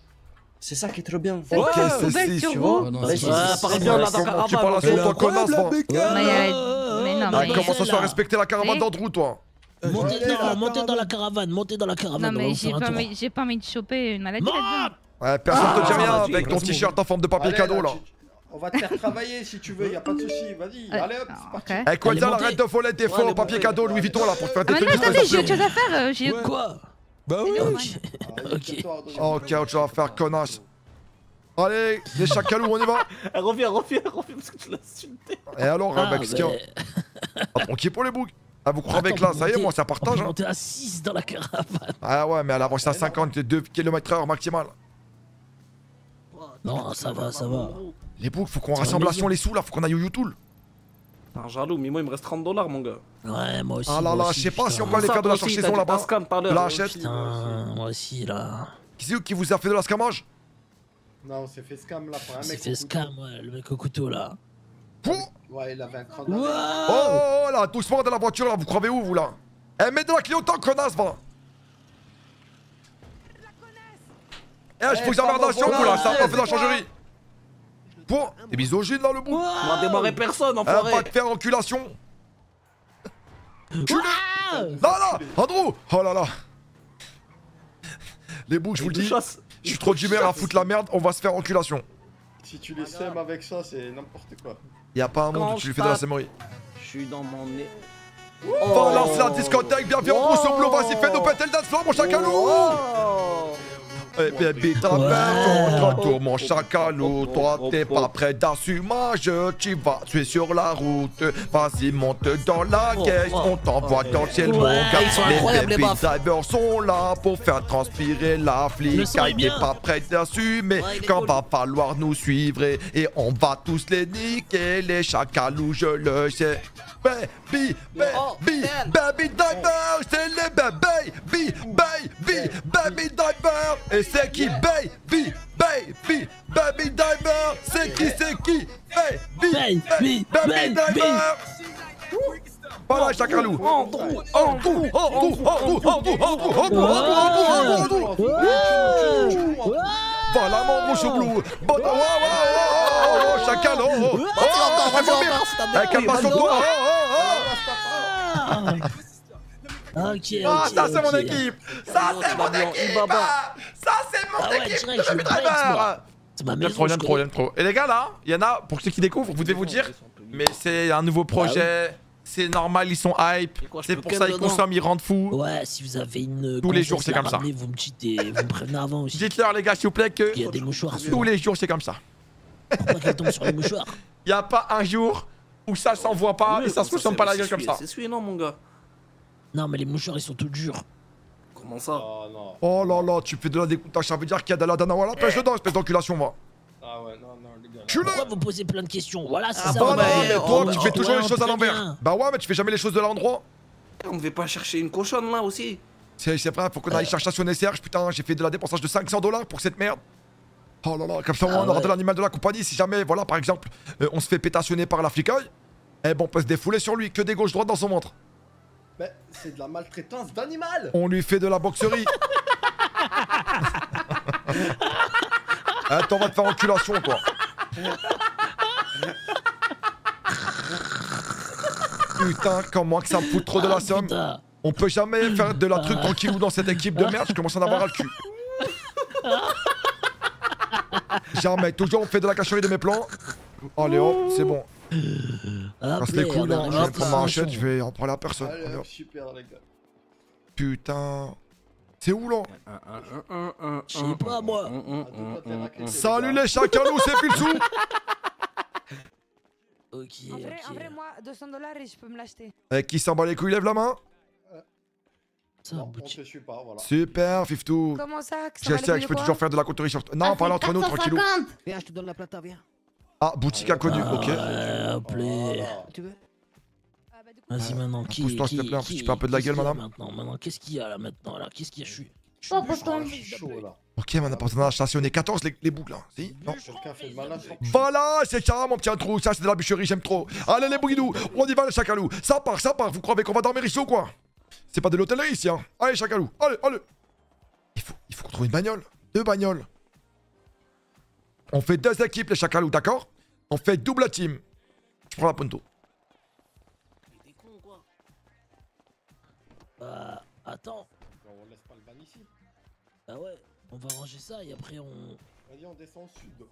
C'est ça qui est trop bien. Ok, quoi, c'est poubelle 6, sur tu vois. Ouais, Ah, bien là dans Comment caravane. tu parles à toi, connasse, va Mais, euh, mais non, Ah, mais. Commence à là. respecter la caravane d'Andrew, toi. Montez, non, à la montez dans la caravane, montez dans la caravane. Non, mais j'ai pas, envie- de choper une maladie là-dedans. Ouais, personne te dit Ah, rien avec ton t-shirt en forme de papier cadeau là. On va te faire travailler si tu veux, y a pas de souci. Vas-y, Euh, allez hop, c'est ok. parti. Ah, Eh, quoi, ça, montez. arrête de voler tes faux allez, papier montez. cadeau Louis Vuitton là pour te faire des mais non, tenues. attendez, j'ai autre chose à faire. euh, J'ai. Ouais. Quoi Bah oui. Ok. Allez, Ok. Ok, autre chose à faire, connasse. Allez, les chacalous, on y va. Eh, Reviens, reviens, reviens parce que tu l'as insulté. Et alors, Ah, mec, qu'est-ce qu'il y a mais- Ah, tranquille pour les boucs? Ah, vous croyez que là, on ça y est, moi, ça monter- partage. On peut Hein. monter à 6 dans la caravane. Ah ouais, mais elle avance à 52 km/h maximal. Non, ça va, ça va. Les boucs, faut qu'on rassemble à son les sous là, faut qu'on aille au YouTube. Un jaloux, mais moi il me reste 30 dollars, mon gars. Ouais, moi aussi. Ah là là, je sais pas si on peut aller faire de la dit là-bas. La moi hachette. aussi. Putain, moi aussi là. Qui c'est qui vous a fait de la scamage Non, on s'est fait scam là pour un C'est mec. fait au scam, ouais, le mec au couteau là. Ouais, il avait un crâne. Oh, oh, oh là, doucement dans la voiture là, vous croyez où vous là? Eh, mets de la clignotant, connasse, va Eh, je Eh, vous emmerde la chambre, vous là, ça a pas fait de la changerie Pour T'es misogyne là, le bout On va démarrer personne, Eh, enfoiré. va te faire enculation Tu Ah Là, là Andrew Oh là là Les boucs, je vous le dis, chasse. je suis trop d'humeur à foutre la merde, on va se faire enculation. Si tu les sèmes avec ça, c'est n'importe quoi. Y'a pas un monde où tu lui fais de la sémorie. Je suis dans mon nez. Va lance la discothèque, bienvenue en gros sur Blue, vas-y, fais-nous péter le dance floor, mon chacalou Oh Eh ta mère contre tour, mon chacalou. Toi, t'es pas prêt d'assumage, tu vas tuer sur la route. Vas-y, monte dans la caisse, on t'envoie dans le ciel, mon gars. les baby drivers sont là pour faire transpirer la Le flic. son est T'es bien. pas prêt d'assumer quand va falloir nous suivre et, on va tous les niquer, les chacalous, je le sais. Baby, Oh, baby, baby driver, c'est les baby, baby, baby driver. Et c'est qui baby, baby, baby driver, c'est qui, c'est qui baby, Baby, baby baby. driver. Voilà, chacalou. Andrew, Andrew, Andrew, Andrew, Andrew, Andrew, Andrew, Andrew, Andrew, Andrew. Voilà mon gros choublou. Bon, oh, oh, oh, oh, oh, chacal, oh, oh. Vas-y, Oh, encore, fais vas-y, vomir. encore, c'est ta Eh, mère. calme-toi sur toi. Oh, Ah Ok, ok. Ah, ça c'est mon équipe Ça c'est mon équipe Ah, Ça c'est mon Ah ouais, équipe direct, je de le break, driver moi. C'est ma Bien maison. trop, bien je trop, connais. bien trop. Et les gars là, il y en a, pour ceux qui découvrent, vous devez vous dire, mais c'est un nouveau projet, c'est normal, ils sont hype, quoi, je c'est peux pour ça ils dedans consomment, ils rendent fous. Ouais, si vous avez une. Tous les jours, c'est comme ça. Vous me dites et vous me prévenez avant aussi. Dites-leur les gars s'il vous plaît que Il y a des mouchoirs sur. tous les jours c'est comme ça. Pas qu'elle tombe sur les mouchoirs? Il y a pas un jour où ça s'envoie pas et ça se consomme pas la gueule comme ça. C'est celui, non, mon gars Non, mais les mouchoirs ils sont tout durs. Comment ça Oh non. Oh là là, tu fais de la découpage, ça veut dire qu'il y a de la dana à la pêche dedans, espèce d'enculation, moi. Ah ouais, non, non, les gars. Tu Pourquoi vous posez plein de questions Voilà, c'est Ah ça. Bah on non, mais toi, tu fais toujours les choses à l'envers. Bah ouais, mais tu fais jamais les choses de l'endroit. On devait pas chercher une cochonne là aussi C'est vrai, faut qu'on aille chercher son SRH. Putain, j'ai fait de la dépensage de 500 dollars pour cette merde. Oh là là, comme ça, Ah on aura ouais. de l'animal de la compagnie. Si jamais, voilà, par exemple, euh, on se fait pétationner par l'Africaille, eh ben, on peut se défouler sur lui. Que des gauches-droites dans son ventre. Mais c'est de la maltraitance d'animal On lui fait de la boxerie. Attends, on va te faire enculation, quoi. Putain, comment que ça me fout trop de la somme. On peut jamais faire de la truc tranquillou dans cette équipe de merde, je commence à en avoir ras le cul. Jamais, toujours on fait de la cacherie de mes plans. Allez hop, c'est bon. Casse les couilles là, je vais prendre ma hachette, je vais en parler à personne. Allez, Allez, hop, hop. super les gars. Putain. C'est où là Je sais pas, moi. Salut les chacalous, c'est Pilsou Ok, En vrai, en vrai, moi, 200 dollars et je peux me l'acheter. Eh, Qui s'en bat les couilles, lève la main Non, on te suit pas, voilà. Super, Fiftou. Comment ça que ça Je sais que je peux toujours faire de la coterie sur... Non, parle entre nous, tranquillou. Viens, je te donne la plata, viens. Ah, boutique inconnue, ok. Euh, hop là. Tu veux Vas-y, maintenant, qui. Pousse-toi, s'il te plaît, un qui- petit peu un peu de la gueule, madame. Maintenant, maintenant, qu'est-ce qu'il y a là maintenant là Qu'est-ce qu'il y a? Je suis. je suis Oh, là, chaud là. Ok, maintenant, on a stationné 14 les, les boucles là. Si? Non. Voilà, c'est ça, mon petit trou. Ça, c'est de la bûcherie, j'aime trop. Allez, les bouguidous, on y va, les chacalous. Ça part, ça part. Vous croyez qu'on va dormir ici ou quoi? C'est pas de l'hôtellerie ici, hein. Allez, chacalou, allez, allez. Il faut, il faut qu'on trouve une bagnole. Deux bagnoles. On fait deux équipes, les chacalous, d'accord? On fait double team. Je prends la punto. Bah, attends. On laisse pas le ban ici. Bah ouais, on va ranger ça et après on. Vas-y, on descend au sud.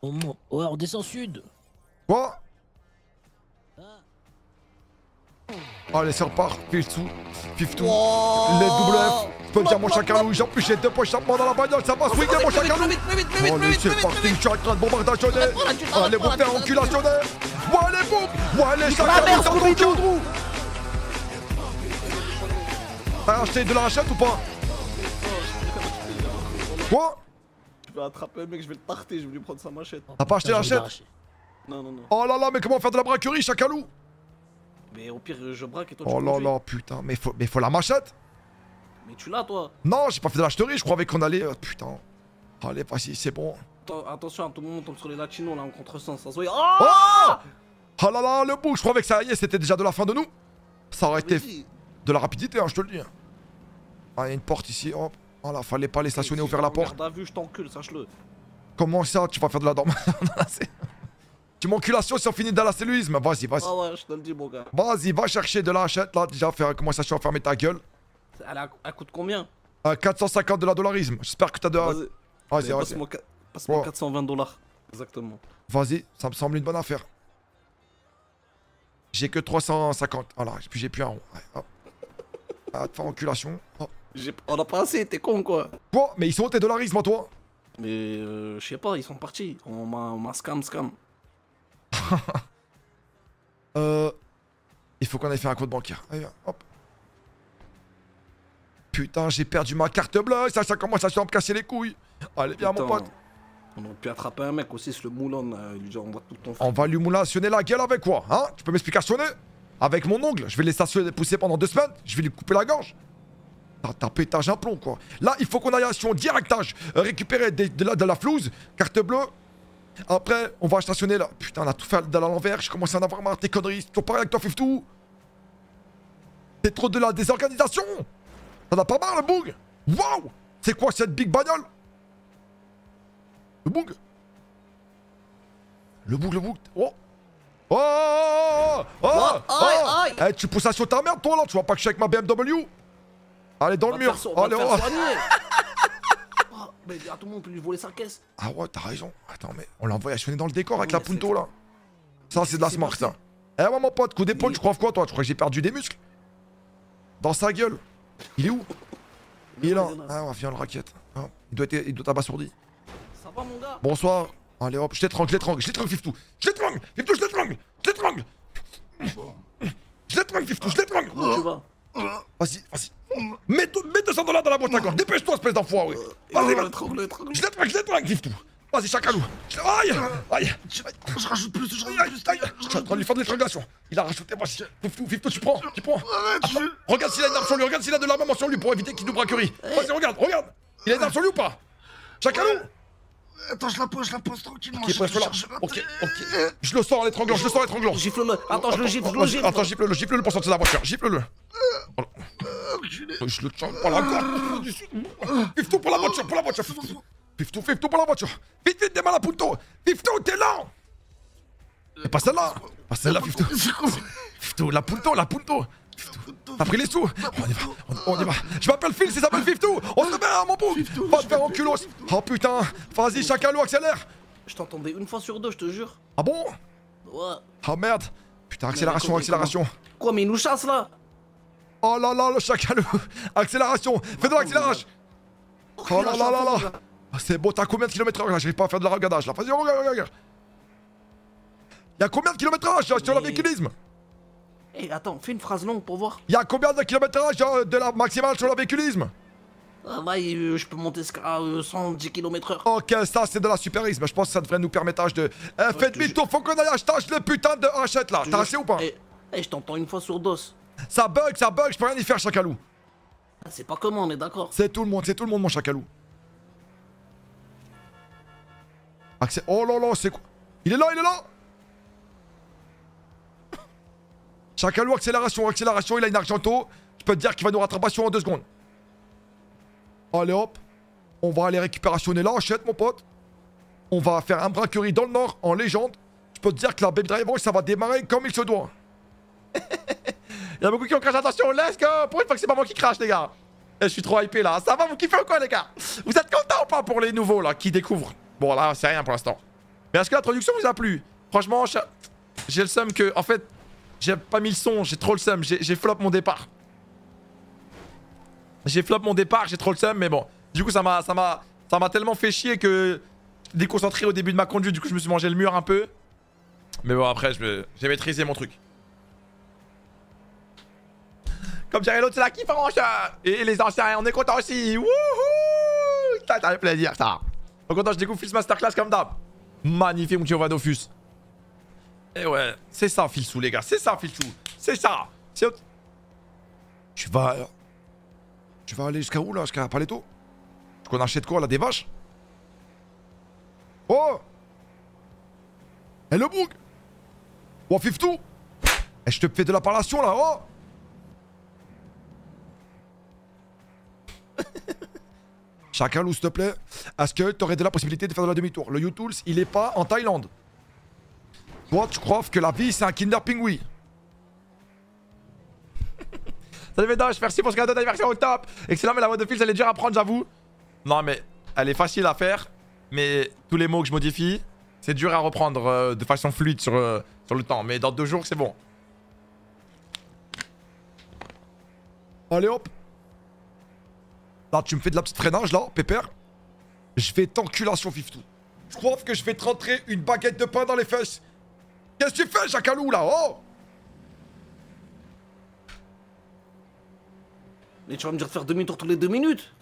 on Ouais, on descend sud. Quoi? Ah. Allez, ça repart. Fiftou, Fiftou, les double F. Je peux te dire, mon chacalou, j'ai en plus j'ai deux poches à dans la bagnole, ça va swinguer, mon chacalou. Allez, c'est parti, je suis en train de bombardationner. Allez, vous faire enculationner. Ouais, les boucs. Ouais, les chacalous, ça tombe au trou. T'as acheté de la rachette ou pas? Quoi? Je vais attraper un mec, je vais le tarter, je vais lui prendre sa machette. T'as pas acheté la rachette? Non, non, non. Oh là là, mais comment faire de la braquerie, chacalou Mais au pire, je braque et toi tu Oh là là, putain, mais faut, mais faut la machette Mais tu l'as toi Non, j'ai pas fait de l'acheterie, je croyais qu'on allait. euh, putain. Allez, vas-y, c'est bon. Attention, à tout le monde tombe sur les latinos là en contresens. Ça se voit. Oh Oh là là, le bouc, je croyais que ça y est, c'était déjà de la fin de nous. Ça aurait été de la rapidité, hein, je te le dis. Ah, il y a une porte ici, hop. Voilà, fallait pas les stationner, ouvrir la porte. T'as vu, je t'encule, sache-le. Comment ça, tu vas faire de la dorme Tu m'enculations si on finit dans la cellulisme Vas-y, vas-y. Ah ouais, je te le dis, mon gars. Vas-y, va chercher de la hachette là, déjà, faire commencer à fermer ta gueule. Elle, a- elle coûte combien Euh, 450 de la dollarisme. J'espère que t'as de. Vas-y. Vas-y. Passe-moi qua- passe-moi Oh. 420 dollars. Exactement. Vas-y, ça me semble une bonne affaire. J'ai que 350. Voilà, et puis j'ai plus un rond. Ouais. Ah, te faire enculation. J'ai- On a pas assez, t'es con quoi. Quoi? Mais ils sont tes dollarismes, toi? Mais euh, je sais pas, ils sont partis. On m'a scam, scam. Euh. Il faut qu'on aille faire un compte bancaire. Allez, viens, hop. Putain, j'ai perdu ma carte bleue. Ça, ça commence à se me casser les couilles. Allez, viens, mon pote. On aurait pu attraper un mec aussi, le moulon. lui dire on va tout ton On va lui moulationner la gueule avec quoi Hein Tu peux m'explicationner Avec mon ongle. Je vais les stationner pousser pendant deux semaines. Je vais lui couper la gorge. T'as pétage un plomb, quoi. Là, il faut qu'on aille sur directage. euh, récupérer des- de, la, de la flouze. Carte bleue. Après, on va stationner là. Putain, on a tout fait de l'envers. Je commence à en avoir marre tes conneries. C'est toujours pareil avec toi, Fiftou? C'est trop de la désorganisation? T'en as pas marre, le boug? Waouh C'est quoi cette big bagnole? Le boug? Le boug, le boug? Oh Oh Oh Oh, oh, aïe, Eh, tu pousses ça sur ta merde, toi, là Tu vois pas que je suis avec ma BMW Allez, dans On le mur so- on va Allez, te oh. faire soigner. Ah, Mais à tout le monde peut lui voler sa caisse. Ah ouais, t'as raison. Attends, mais on l'a envoyé dans le décor avec la punto, là. Ça, c'est de la smart, ça. Eh ouais, mon pote, coup d'épaule, tu crois quoi, toi? Tu crois que j'ai perdu des muscles? Dans sa gueule. Il est où? Il est là. Ah ouais, viens, le raquette. Ah, il doit être, il doit être abasourdi. Ça va, mon gars? Bonsoir. Allez hop, je l'étrangle, je l'étrangle, je l'étrangle, Fiftou. Je l'étrangle, Fiftou, je l'étrangle, je l'étrangle. Je l'étrangle, Fiftou, je l'étrangle. Où tu vas? Vas-y, vas-y. Mets, 200 dollars dans la boîte à. Dépêche-toi, espèce d'enfoiré. Vas-y, Euh, vas-y. l'étrangle. Je l'étrangle, je l'étrangle, Fiftou. Vas-y, Chacalou. Aïe Aïe Je rajoute plus, je rajoute plus. Aïe Je suis en train de lui faire de l'étrangulation. Il a rajouté, vas-y. Fiftou, Fiftou, tu prends, tu prends. Regarde s'il a une arme sur lui, regarde s'il a de l'armement sur lui pour éviter qu'il nous braquerie. Vas-y, regarde, regarde. Il a une arme sur lui ou pas? Chacalou? Attends, je la pose, je la pose tranquillement. Ok, je presse vais là. chercher ma Ok, ok. Je le sors en l'étranglant, je le sors en l'étranglant. Gifle-le. Attends, je le gifle, je le Attends, gifle. Attends, gifle-le, gifle-le pour sortir de la voiture. Gifle-le. Voilà. Je le tiens par la gorge. Fiftou pour la voiture, pour la voiture. Fiftou, Fiftou, Fiftou pour la voiture. Vite, vite, démarre la punto. Fiftou, t'es là. Et pas celle-là. Pas celle-là, Fiftou. Fiftou, la punto, la punto. T'as pris les sous On y va, on, on y va. Je m'appelle Phil, c'est s'appelle Fiftou. On se met à mon bout. Va te faire enculos. Oh putain. Vas-y, Chacalou, accélère. Je t'entendais une fois sur deux, je te jure. Ah bon Ouais. Oh merde. Putain, accélération, accélération. Quoi, mais il nous chasse là Oh là là, le chacalou Accélération Fais de l'accélérage Oh là là là là Ah, C'est bon, t'as combien de kilomètres heure là? J'arrive pas à faire de la regadage là. Vas-y, regarde, regarde, regarde. Y'a combien de kilomètres heure sur Mais- véhiculisme Eh, attends, fais une phrase longue pour voir. Y'a combien de kilomètres heure de la maximale sur le véhiculisme? Ah, bah, euh, je peux monter jusqu'à euh, 110 km/h. Ok, ça c'est de la supérisme. Je pense que ça devrait nous permettre de. Eh, fais demi-tour, faut qu'on aille acheter le putain de hachette là. T'as assez ou pas? Eh, eh, je t'entends une fois sur dos. Ça bug, ça bug, je peux rien y faire, chacalou. Ah, C'est pas comment, on est d'accord. C'est tout le monde, c'est tout le monde, mon chacalou. Accès. Oh là là, c'est quoi? Il est là, il est là? Chacalou, accélération, accélération, il a une argento. Je peux te dire qu'il va nous rattraper sur en deux secondes. Allez hop. On va aller récupérationner la hachette, mon pote. On va faire un braquerie dans le nord, en légende. Je peux te dire que la Baby Driver, ça va démarrer comme il se doit. il y a beaucoup qui ont craché, attention, let's go Pour une fois que c'est pas moi qui crache, les gars? Eh, je suis trop hypé là. Ça va, vous kiffez ou quoi, les gars? Vous êtes contents ou pas pour les nouveaux là qui découvrent? Bon, là, c'est rien pour l'instant. Mais est-ce que l'introduction vous a plu? Franchement, j'ai le seum que. En fait, j'ai pas mis le son, j'ai trop le seum. J'ai flop mon départ. J'ai flop mon départ, j'ai trop le seum, mais bon. Du coup, ça m'a tellement fait chier que déconcentré au début de ma conduite, du coup, je me suis mangé le mur un peu. Mais bon, après, j'ai maîtrisé mon truc. Comme dirait l'autre, c'est la kiffance Et les anciens, on est content aussi Wouhou Ça, fait plaisir, ça Donc content, je découvre Fils Masterclass comme d'hab. Magnifique, mon Giovanni Dofus. Ouais, c'est ça, Filsou, les gars. C'est ça, Filsou. C'est ça. C'est... Tu vas... Tu vas aller jusqu'à où, là? Jusqu'à Paletto? Tu qu'on achète quoi, là Des vaches? Oh! Eh, le bouc Oh, Fiftou Eh, je te fais de la parlation, là, oh! Chakalou, s'il te plaît, est-ce que tu de la possibilité de faire de la demi-tour. Le U-Tools, il est pas en Thaïlande. Toi, tu crois que la vie, c'est un Kinder Pingui? Salut Médoche, merci pour ce cadeau d'anniversaire au top Excellent, mais la voix de fil, elle est dure à prendre, j'avoue. Non, mais elle est facile à faire, mais tous les mots que je modifie, c'est dur à reprendre euh, de façon fluide sur, euh, sur le temps. Mais dans deux jours, c'est bon. Allez hop Là, tu me fais de la petite freinage, là, pépère. Je vais t'enculation, Fiftou. Je crois que je vais te rentrer une baguette de pain dans les fesses. Qu'est-ce que tu fais, Jacalou, là Oh? Mais tu vas me dire de faire demi-tour tous les deux minutes.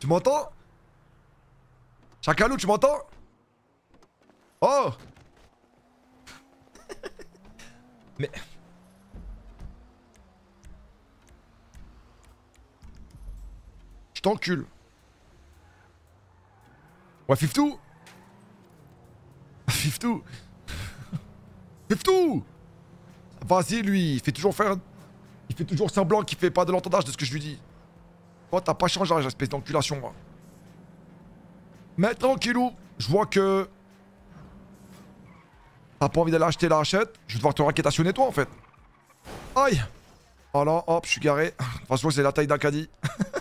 Tu m'entends? Chacalou, tu m'entends? Oh! Mais... Je t'encule. Ouais, Fiftou. Fiftou Fiftou Vas-y, lui, il fait toujours faire... Il fait toujours semblant qu'il fait pas de l'entendage de ce que je lui dis. Toi, t'as pas changé, espèce d'enculation, moi. Mais tranquillou, je vois que... T'as pas envie d'aller acheter la hachette, je vais devoir te raquetationner toi, en fait. Aïe Voilà, hop, je suis garé. De toute façon, c'est la taille d'un caddie.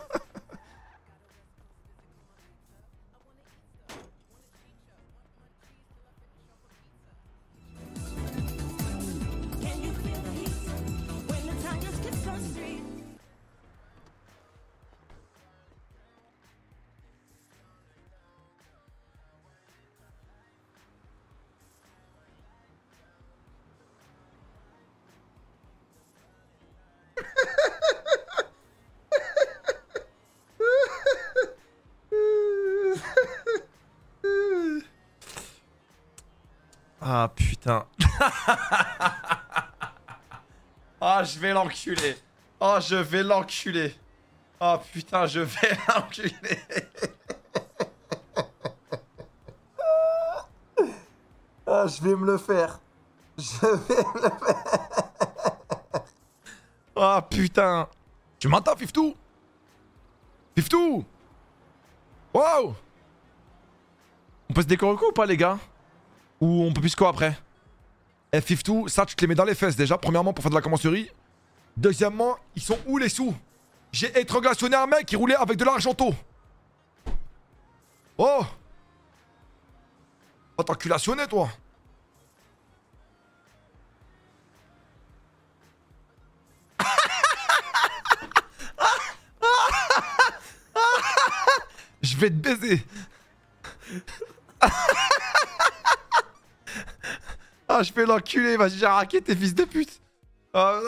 l'enculer. Ah, je vais l'enculer. Ah putain, je vais l'enculer. ah, je vais me le faire. Je vais me le faire. Ah putain. Tu m'entends, Fiftou? Fiftou? Wow On peut se décorer ou pas, les gars? Ou on peut plus quoi après? Eh, Fiftou, ça, tu te les mets dans les fesses déjà, premièrement, pour faire de la commencerie. Deuxièmement, ils sont où les sous? J'ai étranglationné un mec qui roulait avec de l'argento. Oh Oh, t'enculationné, toi Je vais te baiser. ah, je vais l'enculer. Vas-y, j'ai raqué tes fils de pute. Ah,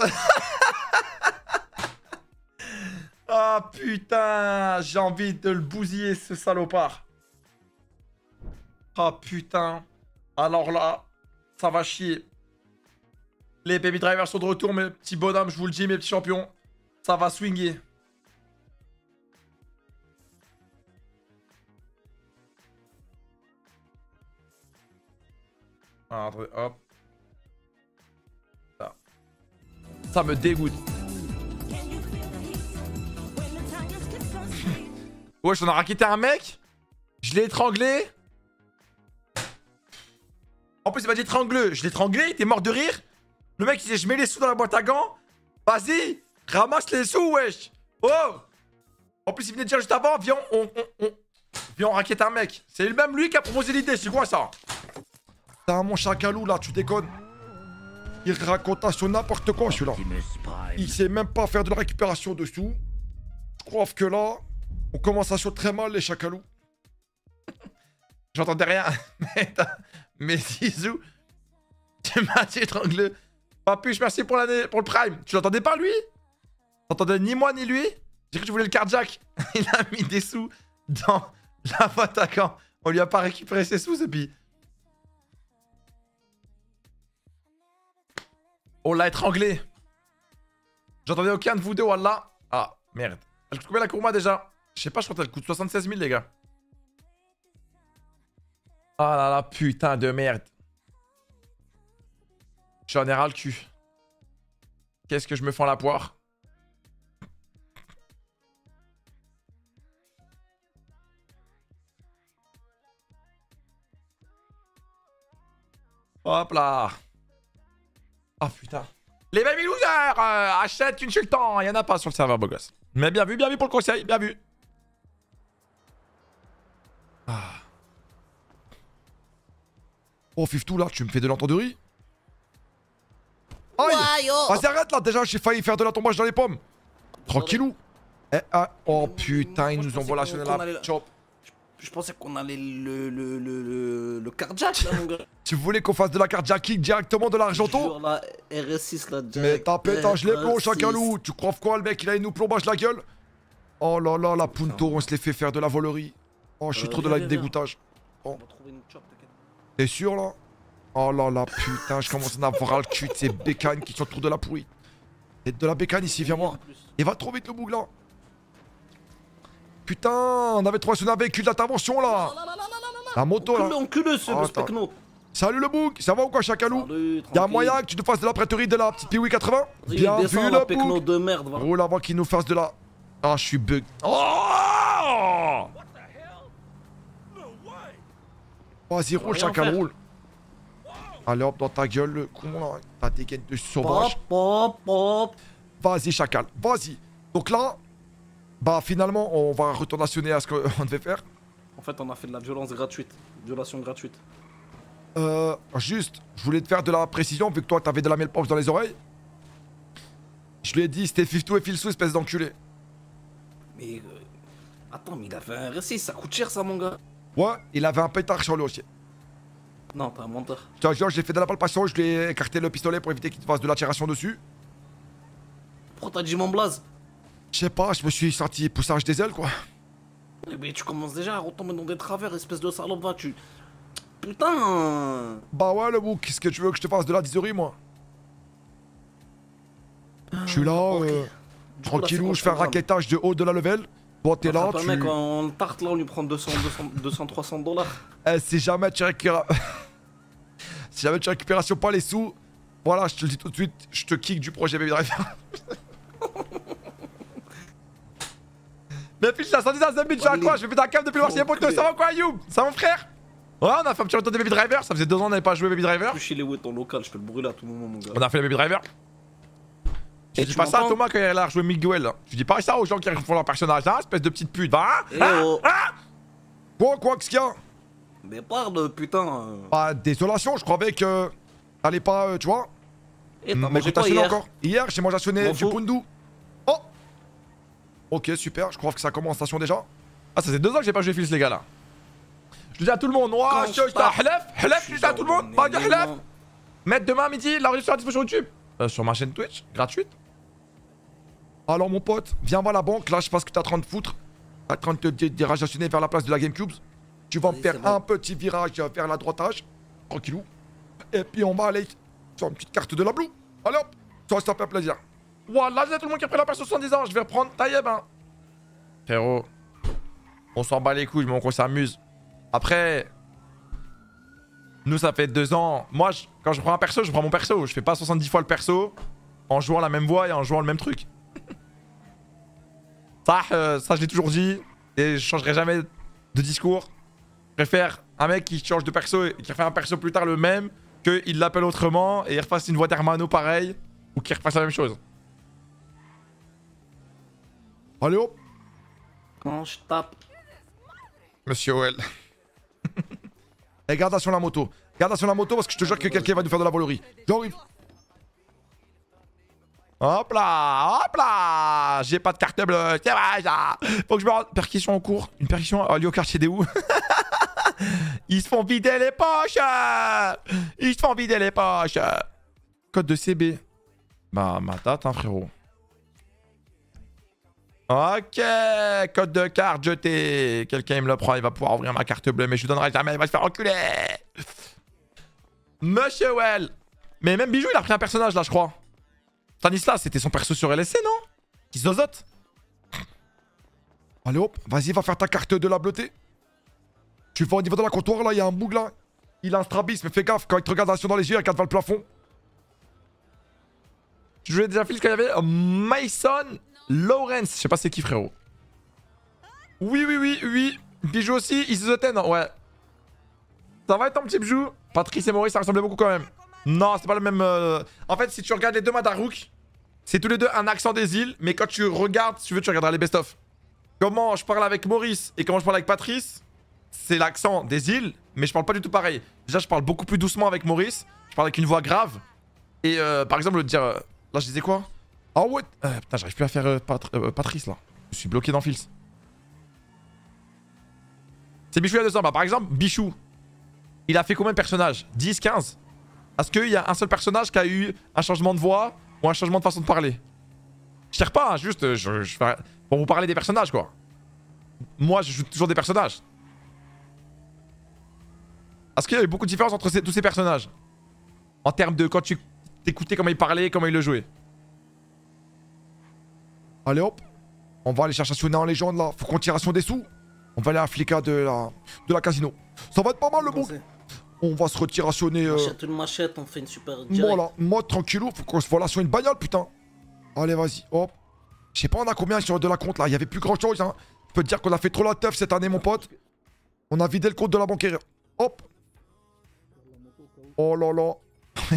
Ah, putain, j'ai envie de le bousiller, ce salopard. Ah putain. Alors là, ça va chier. Les baby drivers sont de retour, mes petits bonhommes, je vous le dis, mes petits champions. Ça va swinguer. Ah, hop. Ça me dégoûte. Ouais, j'en ai raquetté un mec. Je l'ai étranglé. En plus, il m'a dit étrangle. Je l'ai étranglé, il était mort de rire. Le mec, il dit Je mets les sous dans la boîte à gants. Vas-y, ramasse les sous, wesh. Oh En plus, il venait de dire juste avant Viens, on. on, on... Viens, on raquette un mec. C'est le même lui qui a proposé l'idée, c'est quoi ça? T'as mon chacalou là, tu déconnes. Il raconte à son n'importe quoi, celui-là. Il sait même pas faire de la récupération dessous. Je crois que là, on commence à sauter très mal, les chacalous. J'entendais rien. Mais, mais Zizou, tu m'as dit étranglé. Papuche, merci pour, pour le prime. Tu l'entendais pas, lui? T'entendais ni moi ni lui? J'ai cru que tu voulais le carjack. Il a mis des sous dans la camp. On lui a pas récupéré ses sous, et puis... On l'a étranglé. J'entendais aucun de vous deux, Wallah. Ah, merde. Combien la Kurma déjà Je sais pas, je crois qu'elle coûte 76 000, les gars. Ah là là, putain de merde. J'en ai ras le cul. Qu'est-ce que je me en la poire? Hop là Ah putain Les baby losers euh, Achète une sultan Il y en a pas sur le serveur, beau gosse. Mais bien vu, bien vu pour le conseil, bien vu ah. Oh, Fiftou, là, tu me fais de l'entenderie Aïe Vas-y, arrête, là, déjà, j'ai failli faire de la tombage dans les pommes Tranquillou eh, ah. Oh, putain, ils nous ont volationné la chop je pensais qu'on allait le, le, le, le, carjack là, mon gars. tu voulais qu'on fasse de la carjacking directement de l'argenton la RS6 là, Mais t'as pétage les plombs, chacalou. Tu crois quoi, le mec, il a une nous plombage la gueule Oh là là, la Punto, on se les fait faire de la volerie. Oh, je suis trop de la dégoûtage. Oh. T'es sûr là? Oh là là, putain, je commence à avoir le cul de ces bécanes qui sont trop de la pourrie. C'est de la bécane ici, viens moi. Il va trop vite le bougla. Putain, on avait trouvé son véhicule d'intervention là. La moto là. Salut le bouc, ça va ou quoi Chacalou Y'a moyen que tu nous fasses de la prêterie de la petite Piwi 80 Bien vu le bouc. de merde, Roule avant qu'il nous fasse de la... Ah, je suis bug. Oh Vas-y, roule, chacal, roule. Allez hop, dans ta gueule, le con là. T'as des gaines de sauvage. Vas-y, chacal, vas-y. Donc là, bah finalement, on va retournationner à ce qu'on devait faire. En fait, on a fait de la violence gratuite. Violation gratuite. Euh, juste, je voulais te faire de la précision vu que toi t'avais de la miel dans les oreilles. Je lui ai dit c'était Fiftou et Filsou, espèce d'enculé. Mais. Euh, attends, mais il a fait un récit, ça coûte cher ça, mon gars. Ouais, il avait un pétard sur lui aussi. Non, t'es un menteur. Je j'ai fait de la palpation, je lui ai écarté le pistolet pour éviter qu'il te fasse de l'attiration dessus. Pourquoi t'as dit mon blaze Je sais pas, je me suis senti poussage des ailes quoi. Mais tu commences déjà à retomber dans des travers, espèce de salope, va, tu. Putain Bah ouais, le bouc, qu'est-ce que tu veux que je te fasse de la diserie, moi? Je suis là, euh, là, c'est tranquillou, je fais un raquettage de haut de la level. Toi, t'es là, tu... mec, on tarte là, on lui prend 200, 200, 200 300 dollars. Eh, si jamais tu récupères... si jamais tu récupères pas les sous, voilà, je te le dis tout de suite, je te kick du projet Baby Driver. Mais fiche, s'en dit ça, Zambit, tu à quoi? Je vais faire ta cave depuis le marché poteau, ça va quoi, Youb? Ça va, mon frère? Ouais, on a fait un petit retour de Baby Driver, ça faisait deux ans qu'on n'avait pas joué Baby Driver. Je suis chez les ton local, je peux le brûler à tout moment, mon gars. On a fait le Baby Driver. Je Et dis tu pas ça à Thomas quand il a rejoué Miguel. là. Je dis pas ça aux gens qui font leur personnage, hein, espèce de petite pute, va hein Hein oh. Hein Quoi, quoi, qu'est-ce qu'il y a? Mais parle, putain. euh. Bah, désolation, je croyais que t'allais pas, euh, tu vois. Eh, t'as Mais mangé j'ai quoi hier? encore. Hier, j'ai mangé M'en du pundu. Oh Ok, super, je crois que ça commence station déjà. Ah, ça fait deux ans que j'ai pas joué Fils, les gars, là. Je le dis à tout le monde, ouais, Quand je je je- pars, Hlef, Hlef, je le dis à tout le monde, pas de Hlef. Mettre demain à midi l'enregistrement sur YouTube. Euh, sur ma chaîne Twitch, gratuite. Alors mon pote, viens voir la banque, là je sais pas ce que t'es en train de foutre. T'es en train de te dé- dérajationner vers la place de la Gamecube. Tu vas me faire un petit virage vers la droitage. Tranquillou. Et puis on va aller sur une petite carte de la Blue. Allez hop, ça, ça fait plaisir. Voilà, a tout le monde qui a pris la place 70 ans, je vais reprendre Taïeb hein. Frérot, on s'en bat les couilles, mais on s'amuse. Après, nous, ça fait deux ans. Moi, je- quand je prends un perso, je prends mon perso. Je fais pas 70 fois le perso en jouant la même voix et en jouant le même truc. Ça, euh, ça je l'ai toujours dit. Et je changerai jamais de discours. Je préfère un mec qui change de perso et qui refait un perso plus tard le même que il l'appelle autrement et il refasse une voix d'Hermano pareil ou qu'il refasse la même chose. Allez hop, Quand je tape? monsieur OL. Et garde sur la moto. Garde sur la moto parce que je te jure que quelqu'un va nous faire de la volerie. Hop là, hop là J'ai pas de carte bleue, c'est vrai ça Faut que je me rende... Perquisition en cours. Une perquisition à lieu au quartier des où? Ils se font vider les poches Ils se font vider les poches Code de CB. Bah, ma date, hein, frérot. Ok, code de carte jeté. Quelqu'un me le prend, il va pouvoir ouvrir ma carte bleue, mais je lui donnerai jamais, il va se faire enculer. Monsieur Well. Mais même Bijou, il a pris un personnage là, je crois. Stanislas, c'était son perso sur LSC, non? Qui zozote Allez hop, vas-y, va faire ta carte de la bleuté. Tu vas au niveau de la comptoir là, il y a un boug là. Il a un strabis, mais fais gaffe, quand il te regarde dans les yeux, il regarde vers le plafond. Je jouais déjà fils quand il y avait euh, Mason Lawrence. Je sais pas c'est qui, frérot. Oui, oui, oui, oui. Bijou aussi, Isoten, ouais. Ça va être un petit bijou. Patrice et Maurice, ça ressemblait beaucoup quand même. Non, c'est pas le même. euh, En fait, si tu regardes les deux Madarouk, c'est tous les deux un accent des îles, mais quand tu regardes, si tu veux, tu regarderas les best-of. Comment je parle avec Maurice et comment je parle avec Patrice, c'est l'accent des îles, mais je parle pas du tout pareil. Déjà, je parle beaucoup plus doucement avec Maurice. Je parle avec une voix grave. Et euh, par exemple, dire. euh, Là, je disais quoi? Ah ouais euh, Putain, j'arrive plus à faire Pat- Patrice là. Je suis bloqué dans Fils. C'est Bichou deux ans. Bah, par exemple, Bichou, il a fait combien de personnages? 10, 15 Est-ce qu'il y a un seul personnage qui a eu un changement de voix ou un changement de façon de parler? Je tire pas, hein, juste euh, pour vous parler des personnages quoi. Moi, je joue toujours des personnages. Est-ce qu'il y a eu beaucoup de différence entre tous ces personnages? En termes de quand tu t'écoutais comment il parlait, comment il le jouait Allez hop, on va aller chercher Asuna en légende là. Faut qu'on tire Ration des sous. On va aller à Flicka de la, de la casino. Ça va être pas mal le bon. On va se retirer rationner. On Euh... achète une machette, on fait une super direct. Voilà, moi tranquillou, faut qu'on se voit là sur une bagnole, putain. Allez, vas-y, hop. Je sais pas, on a combien sur de la compte là Il y avait plus grand chose, hein. Je peux te dire qu'on a fait trop la teuf cette année, mon pote. On a vidé le compte de la banque. Hop. Oh là là.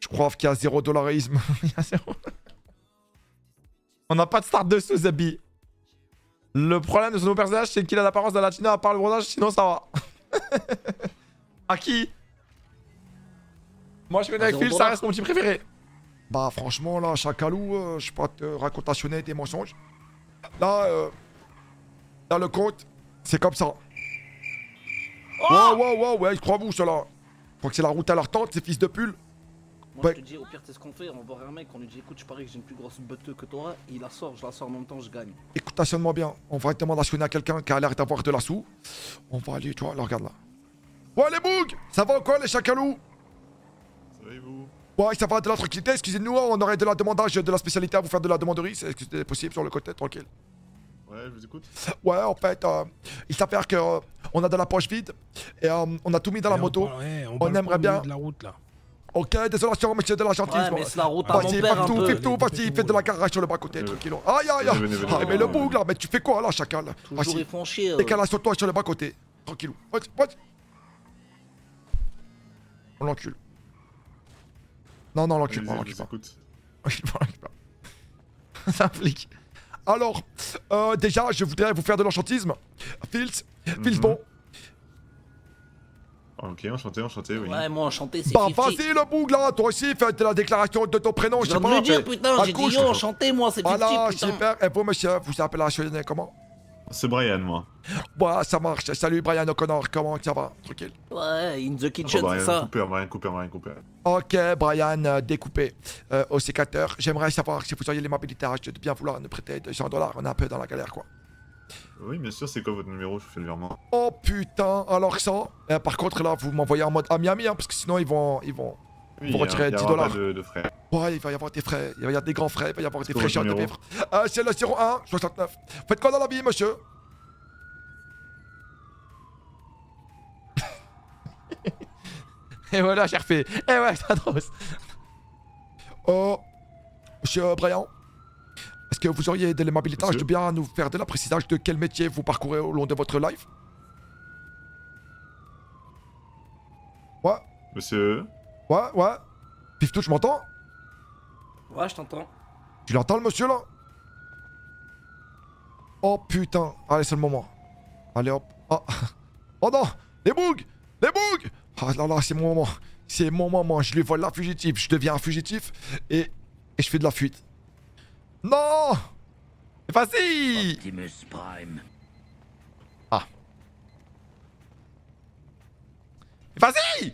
Je crois qu'il y a zéro dollarisme. Il y a zéro. On n'a pas de start dessous, Zabi. Le problème de ce nouveau personnage, c'est qu'il a l'apparence d'un latino à part le bronzage, sinon ça va. à qui? Moi, je connais avec Phil, ça reste mon petit préféré. Bah, franchement, là, Chacalou, euh, je sais pas te racontationner des mensonges. Là, euh, là, le compte, c'est comme ça. Wow, wow, wow, ouais, je crois vous, cela. Je crois que c'est la route à leur tente, ces fils de pull. Moi, Ouais. je te dis, au pire, c'est ce qu'on fait. On va voir un mec, on lui dit, écoute, je parie que j'ai une plus grosse buteux que toi. Il la sort, je la sors en même temps, je gagne. Écoute, stationne-moi bien. On va demander à sonner à quelqu'un qui a l'air d'avoir de la sous. On va aller, tu vois, là, regarde là. Ouais, les bougs Ça va ou quoi, les chacalous? Ça va et vous? Ouais, ça va de la tranquillité. Excusez-nous, on aurait de la demandage de la spécialité à vous faire de la demanderie. C'est possible sur le côté, tranquille Ouais, je vous écoute. Ouais, en fait, euh, il s'avère que euh, on a de la poche vide et euh, on a tout mis dans la on moto. parle- ouais, on on pas aimerait bien. de la route, là. Ok, désolation, monsieur de la gentille. Ouais, mais c'est la route à mon Vas-y, père, un partout, peu. fais tout, vas-y, fais de la garage sur le bas-côté, tranquille. Aïe, aïe, aïe. Venez, Ah, mais le boug là, mais tu fais quoi là, chacal? Toujours, ils font chier. euh. décale sur toi sur le bas-côté. Tranquillou. Vas-y, vas-y. On l'encule. Non, non, on l'encule pas, l'encule pas. L'encule pas, l'encule pas. C'est un flic. Alors, euh, déjà, je voudrais vous faire de l'enchantisme. Fils, Fils Mhm. bon. Ok, enchanté, enchanté, oui. Ouais, moi, enchanté, c'est Bah, 50. vas-y, le boug là, toi aussi, fais de la déclaration de ton prénom, Je je sais pas. le dire, putain, j'ai dit yo, enchanté, moi, c'est 50, Voilà, putain. super. Et vous, monsieur, vous appelez la chaîne comment? C'est Brian, moi. Ouais, ça marche. Salut, Brian O'Connor, comment ça va? Tranquille. Ouais, in the Oh, kitchen, c'est Brian ça. Cooper, Brian Cooper, Brian Cooper. Ok, Brian, euh, découpé euh, au sécateur. J'aimerais savoir si vous auriez l'aimabilité de bien vouloir nous prêter 200 dollars. On est un peu dans la galère, quoi. Oui, bien sûr, c'est quoi votre numéro? Je vous fais le virement. Oh putain, alors ça. euh, par contre, là, vous m'envoyez en mode à Miami, hein, parce que sinon, ils vont, ils vont, Oui, ils vont il y a- retirer y 10 aura dollars. de, de frais. Ouais, il va y avoir des frais. Il va y avoir des grands frais. Il va y avoir des frais chers de vivre. Euh, c'est le 01 69. Faites quoi dans la vie, monsieur? Et voilà, j'ai refait. Et ouais, c'est drôle. Oh, monsieur Brian, est-ce que vous auriez de l'aimabilité de bien nous faire de la précisage de quel métier vous parcourez au long de votre life Ouais, Monsieur ouais, ouais. Piftou, tu m'entends Ouais, je t'entends. Tu l'entends le monsieur là Oh putain, allez c'est le moment. Allez hop. Oh, oh non, les bougs Les bougs Ah là là, c'est mon moment. C'est mon moment, je lui vole la fugitive, je deviens un fugitif et, et je fais de la fuite. Non! Vas-y Optimus Prime. Ah. Vas-y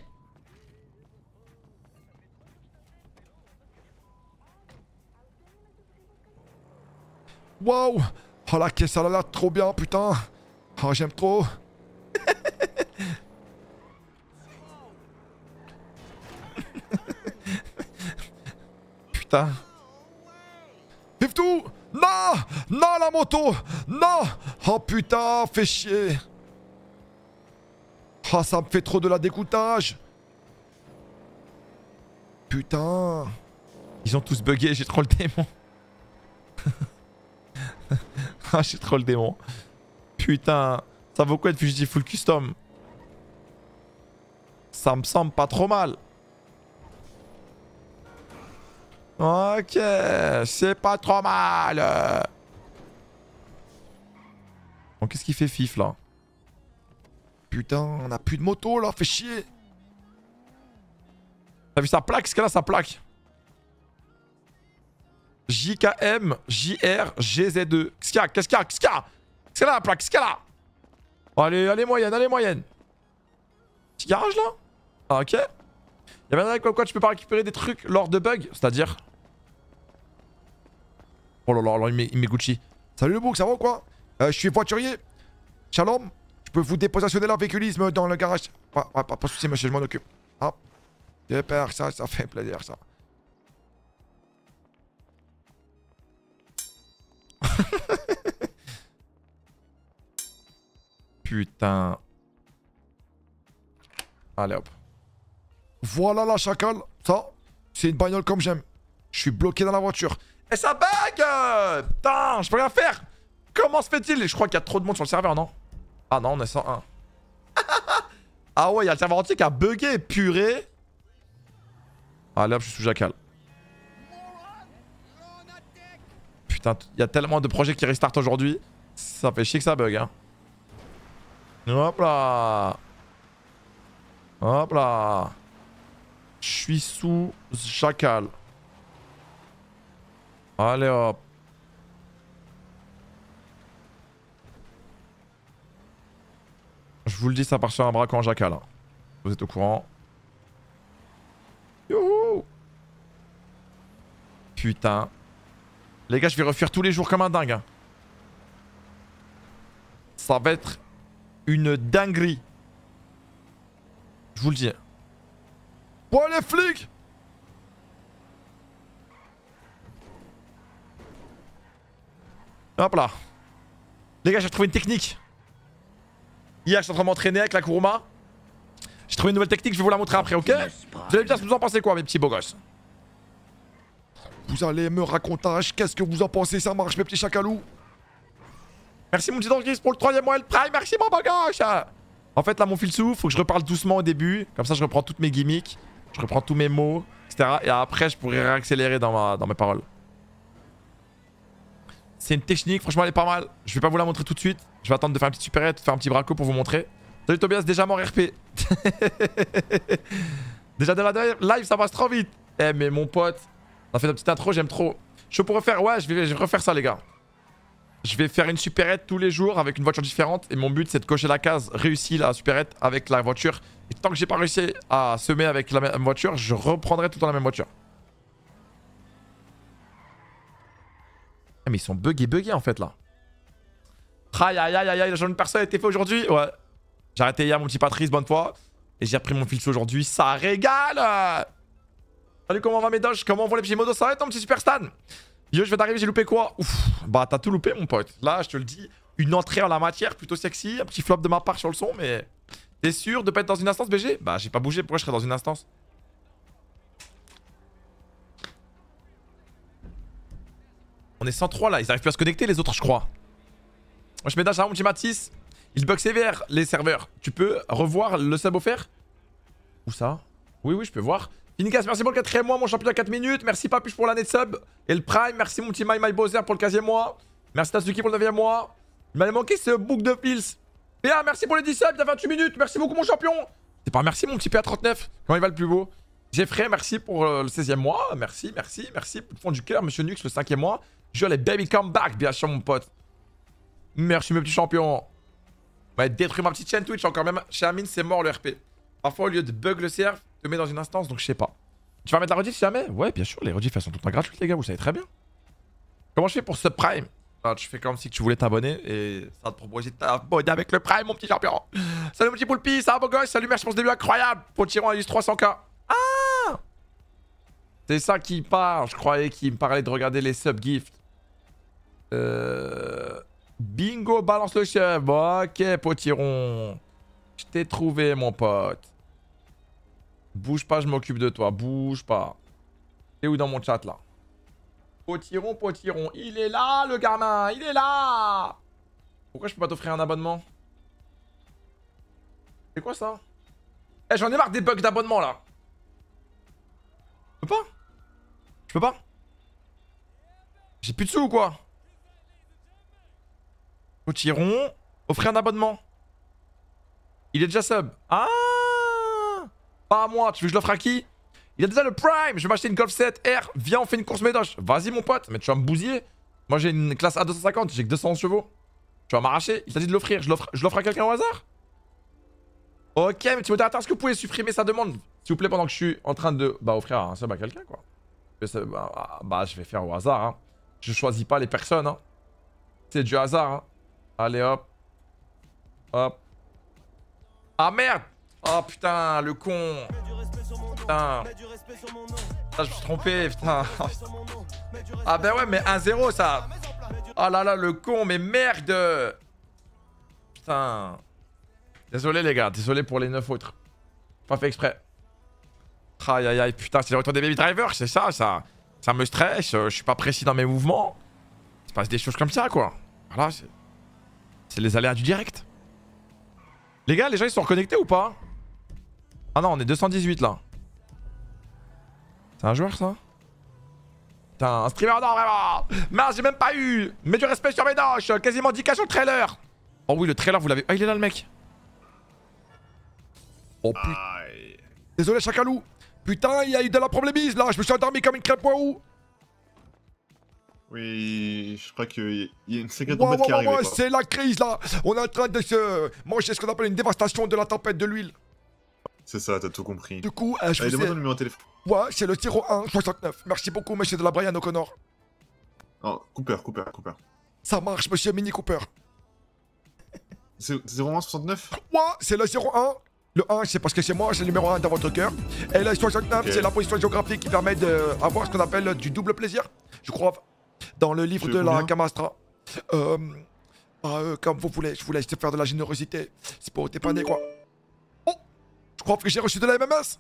Waouh Oh la caisse, elle a l'air trop bien, putain. Oh, j'aime trop. Putain Piftou Non Non, la moto. Non Oh putain, fais chier. Oh, ça me fait trop de la dégoûtage Putain. Ils ont tous bugué, j'ai trop le démon. Ah, j'ai trop le démon. Putain, ça vaut quoi être fugitif full custom? Ça me semble pas trop mal. Ok, c'est pas trop mal. Bon, qu'est-ce qu'il fait Fif là? Putain, on a plus de moto là, fait chier. T'as vu sa plaque? Qu'est-ce qu'elle a sa plaque? JKM, JR, GZ2. Qu'est-ce qu'il y a? Qu'est-ce qu'il y a? Qu'est-ce qu'il y a? Qu'est-ce qu'elle a la plaque? Qu'est-ce qu'elle a? Allez, allez moyenne, allez moyenne. Petit garage là? Ah ok. Y'a bien avec quoi tu peux pas récupérer des trucs lors de bugs C'est-à-dire Oh là là, là il met, Gucci. Salut le bouc, ça va ou quoi? Euh, Je suis voiturier. Shalom. Je peux vous dépositionner la véhiculisme dans le garage. Pas, pas, pas, pas de soucis monsieur, je m'en occupe. Hop. Super, ça, ça fait plaisir ça. Putain. Allez hop. Voilà la chacal. Ça, c'est une bagnole comme j'aime. Je suis bloqué dans la voiture. Et ça bug euh, Putain, je peux rien faire Comment se fait-il? Je crois qu'il y a trop de monde sur le serveur, non? Ah non, on est 101. ah ouais, il y a le serveur entier qui a bugué, purée. Allez hop, je suis sous jacal. Putain, il y a tellement de projets qui restartent aujourd'hui. Ça fait chier que ça bug, hein. Hop là Hop là Je suis sous chacal. Allez hop. Je vous le dis, ça part sur un braquant en jacal. hein. Vous êtes au courant. Youhou putain. Les gars, je vais refaire tous les jours comme un dingue. hein. Ça va être une dinguerie. Je vous le dis. Ouais, les flics Hop là. Les gars, j'ai trouvé une technique. Hier, j'étais en train de m'entraîner avec la Kuruma. J'ai trouvé une nouvelle technique, je vais vous la montrer après, ok? Vous allez bien vous en pensez quoi, mes petits beaux gosses? Vous allez me raconter qu'est-ce que vous en pensez, ça marche, mes petits chacalous? Merci mon petit Dangris pour le troisième mois le prime, merci mon beau gosse En fait, là, mon fil souffle, faut que je reparle doucement au début. Comme ça, je reprends toutes mes gimmicks, je reprends tous mes mots, etc. Et après, je pourrai réaccélérer dans, ma, dans mes paroles. C'est une technique, franchement elle est pas mal. Je vais pas vous la montrer tout de suite. Je vais attendre de faire un petit superette, faire un petit braco pour vous montrer. Salut Tobias, déjà mort RP. déjà de la live, ça passe trop vite. Eh mais mon pote, on a fait une petite intro, j'aime trop. Je pourrais faire, ouais, je vais, refaire ça les gars. Je vais faire une supérette tous les jours avec une voiture différente. Et mon but c'est de cocher la case réussie la supérette avec la voiture. Et tant que j'ai pas réussi à semer avec la même voiture, je reprendrai tout dans la même voiture. Ah, mais ils sont buggés, buggés en fait là. Aïe aïe aïe aïe la journée personne a été fait aujourd'hui. Ouais. J'ai arrêté hier mon petit Patrice, bonne fois. Et j'ai repris mon filtre aujourd'hui. Ça régale Salut, comment va mes doges Comment vont les petits modos? Ça va ton petit super Stan? Yo, je vais d'arriver, j'ai loupé quoi? Ouf, bah t'as tout loupé mon pote. Là, je te le dis, une entrée en la matière plutôt sexy. Un petit flop de ma part sur le son, mais... T'es sûr de pas être dans une instance BG Bah j'ai pas bougé, pourquoi je serais dans une instance? On est 103 là, ils arrivent plus à se connecter les autres je crois. Moi je mets mon petit Matisse. Il bug sévère les serveurs. Tu peux revoir le sub offert? Où ça? Oui oui je peux voir. Finigas, merci pour le quatrième mois mon champion à 4 minutes. Merci Papuche pour l'année de sub. Et le prime, merci mon petit My My Bowser pour le 15 e mois. Merci Tatsuki pour le 9 e mois. Il m'allait manquer ce book de Pils. PA, merci pour les 10 subs, a 28 minutes. Merci beaucoup mon champion. C'est pas merci mon petit PA39. Comment il va le plus beau? Jeffrey, merci pour euh, le 16e mois. Merci, merci, merci. Fond du cœur, Monsieur Nux, le 5e mois. Je les baby come back, bien sûr, mon pote. Merci, mes petits champions. Va détruire ma petite chaîne Twitch encore même. Chez Amine, c'est mort le RP. Parfois, au lieu de bug le serve, te met dans une instance, donc je sais pas. Tu vas mettre la rediff si jamais? Ouais, bien sûr, les rediffs elles sont tout le gratuites, les gars, vous savez très bien. Comment je fais pour ce prime? Tu fais comme si tu voulais t'abonner et ça te propose de t'abonner avec le prime, mon petit champion. Salut, mon petit poulpi, ça va, beau gosse Salut, merci pour ce début incroyable. Pour tirer à 300k. Ah C'est ça qui part. Je croyais qu'il me parlait de regarder les sub-gifts. Euh... Bingo, balance le chef. Ok, potiron. Je t'ai trouvé, mon pote. Bouge pas, je m'occupe de toi. Bouge pas. T'es où dans mon chat, là? Potiron, potiron. Il est là, le gamin. Il est là. Pourquoi je peux pas t'offrir un abonnement? C'est quoi ça? Eh, j'en ai marre des bugs d'abonnement, là. Je peux pas? Je peux pas? J'ai plus de sous ou quoi? Potiron, offrir un abonnement. Il est déjà sub. Ah Pas à moi, tu veux que je l'offre à qui Il a déjà le prime, je vais m'acheter une Golf 7 R, viens on fait une course médoche. Vas-y mon pote, mais tu vas me bousiller. Moi j'ai une classe A250, j'ai que 200 chevaux. Tu vas m'arracher, il t'a dit de l'offrir, je l'offre à quelqu'un au hasard Ok, mais tu modérateur, est-ce que vous pouvez supprimer sa demande S'il vous plaît, pendant que je suis en train de bah, offrir un sub à quelqu'un quoi. Bah, bah, je vais faire au hasard, hein. Je choisis pas les personnes, hein. C'est du hasard, hein. Allez, hop. Hop. Ah, merde Oh, putain, le con Putain. Ah, je me suis trompé, putain. Ah, ben ouais, mais 1-0, ça. Oh là là, le con, mais merde Putain. Désolé, les gars. Désolé pour les 9 autres. Pas fait exprès. Aïe, aïe, aïe. Putain, c'est le retour des baby drivers, c'est ça, ça. Ça me stresse. Je suis pas précis dans mes mouvements. Il se passe des choses comme ça, quoi. Voilà, c'est... C'est les aléas du direct. Les gars, les gens ils sont reconnectés ou pas? Ah non, on est 218 là. C'est un joueur ça? Putain, un streamer non vraiment! Mince, j'ai même pas eu! Mets du respect sur mes doches Quasiment 10k sur le trailer! Oh oui, le trailer, vous l'avez... Ah, il est là le mec! Oh putain Désolé, chacalou Putain, il y a eu de la problémise là. Je me suis endormi comme une crêpe ou oui, je crois qu'il y a une Ouais, tempête qui arrive. c'est la crise là On est en train de se manger ce qu'on appelle une dévastation de la tempête de l'huile. C'est ça, t'as tout compris. Du coup, euh, je Allez, ai... ton numéro de téléphone. Ouais, c'est le 01 69. Merci beaucoup, monsieur de la Brian O'Connor. Non, Cooper, Cooper, Cooper. Ça marche, monsieur Mini Cooper. C'est 01 69 Ouais, c'est le 01. Le 1, c'est parce que c'est moi, c'est le numéro 1 dans votre cœur. Et le 69, Ok. c'est la position géographique qui permet d'avoir ce qu'on appelle du double plaisir, je crois, dans le livre de la Camastra. Euh, bah, euh, comme vous voulez, je vous laisse faire de la générosité. C'est pour dépanner, quoi. Oh Je crois que j'ai reçu de la MMS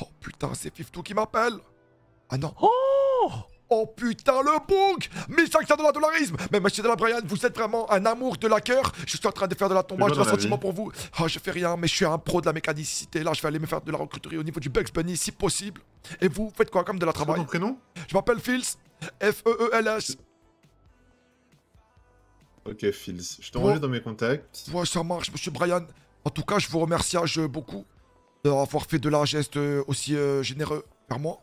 Oh putain, c'est Fiftou qui m'appelle Ah non Oh Oh putain, le bug 1500 dollars dollarisme Mais monsieur de la Brian, vous êtes vraiment un amour de la cœur. Je suis en train de faire de la tombage, de la sentiment pour vous. Oh, je fais rien, mais je suis un pro de la mécanicité. Là, je vais aller me faire de la recruterie au niveau du Bugs Bunny si possible. Et vous, faites quoi comme de la travail ton prénom? Je m'appelle Fils. F-E-E-L-S. Ok, Fils. Je Ouais. dans mes contacts. Ouais, ça marche, monsieur Brian. En tout cas, je vous remercie euh, beaucoup d'avoir fait de la geste euh, aussi euh, généreux vers moi.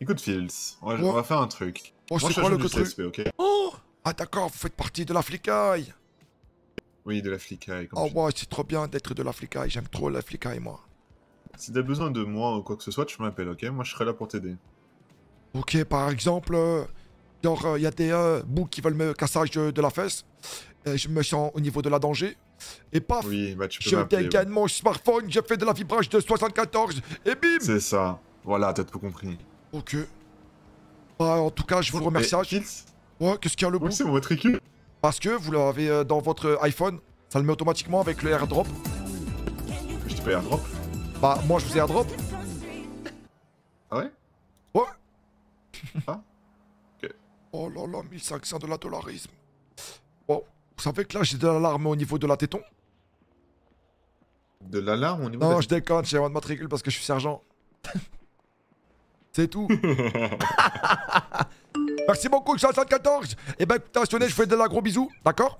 Écoute, Fils, on va, Ouais. on va faire un truc. Oh, Moi, je quoi le du truc CSP, ok Oh Ah d'accord, vous faites partie de la flicaille. Oui, de la flicaille. Oh ouais, c'est trop bien d'être de la flicaille. J'aime trop la flicaille, moi. Si t'as besoin de moi ou quoi que ce soit, tu m'appelles, ok Moi, je serai là pour t'aider. Ok, par exemple, euh, genre, il y a des euh, boucs qui veulent me cassage de, la fesse. Et je me sens au niveau de la danger. Et paf Oui, bah tu peux Je dégaine mon smartphone, je fais de la vibrage de 74 et bim C'est ça. Voilà, t'as tout compris. Ok. Bah, en tout cas, je vous remercie. Fils Ouais, qu'est-ce qu'il y a le bout c'est matricule. Parce que vous l'avez euh, dans votre iPhone, ça le met automatiquement avec le airdrop. Je t'ai pas airdrop Bah, moi je vous ai airdrop. Ah ouais? Ouais. Ok. Oh là là, 1500 de la dollarisme. Bon, vous savez que là j'ai de l'alarme au niveau de la téton De l'alarme au niveau Non, de je déconne, j'ai un de matricule parce que je suis sergent. C'est tout. Merci beaucoup, 74. Et ben, écoutez, je vous fais de la gros bisous, d'accord?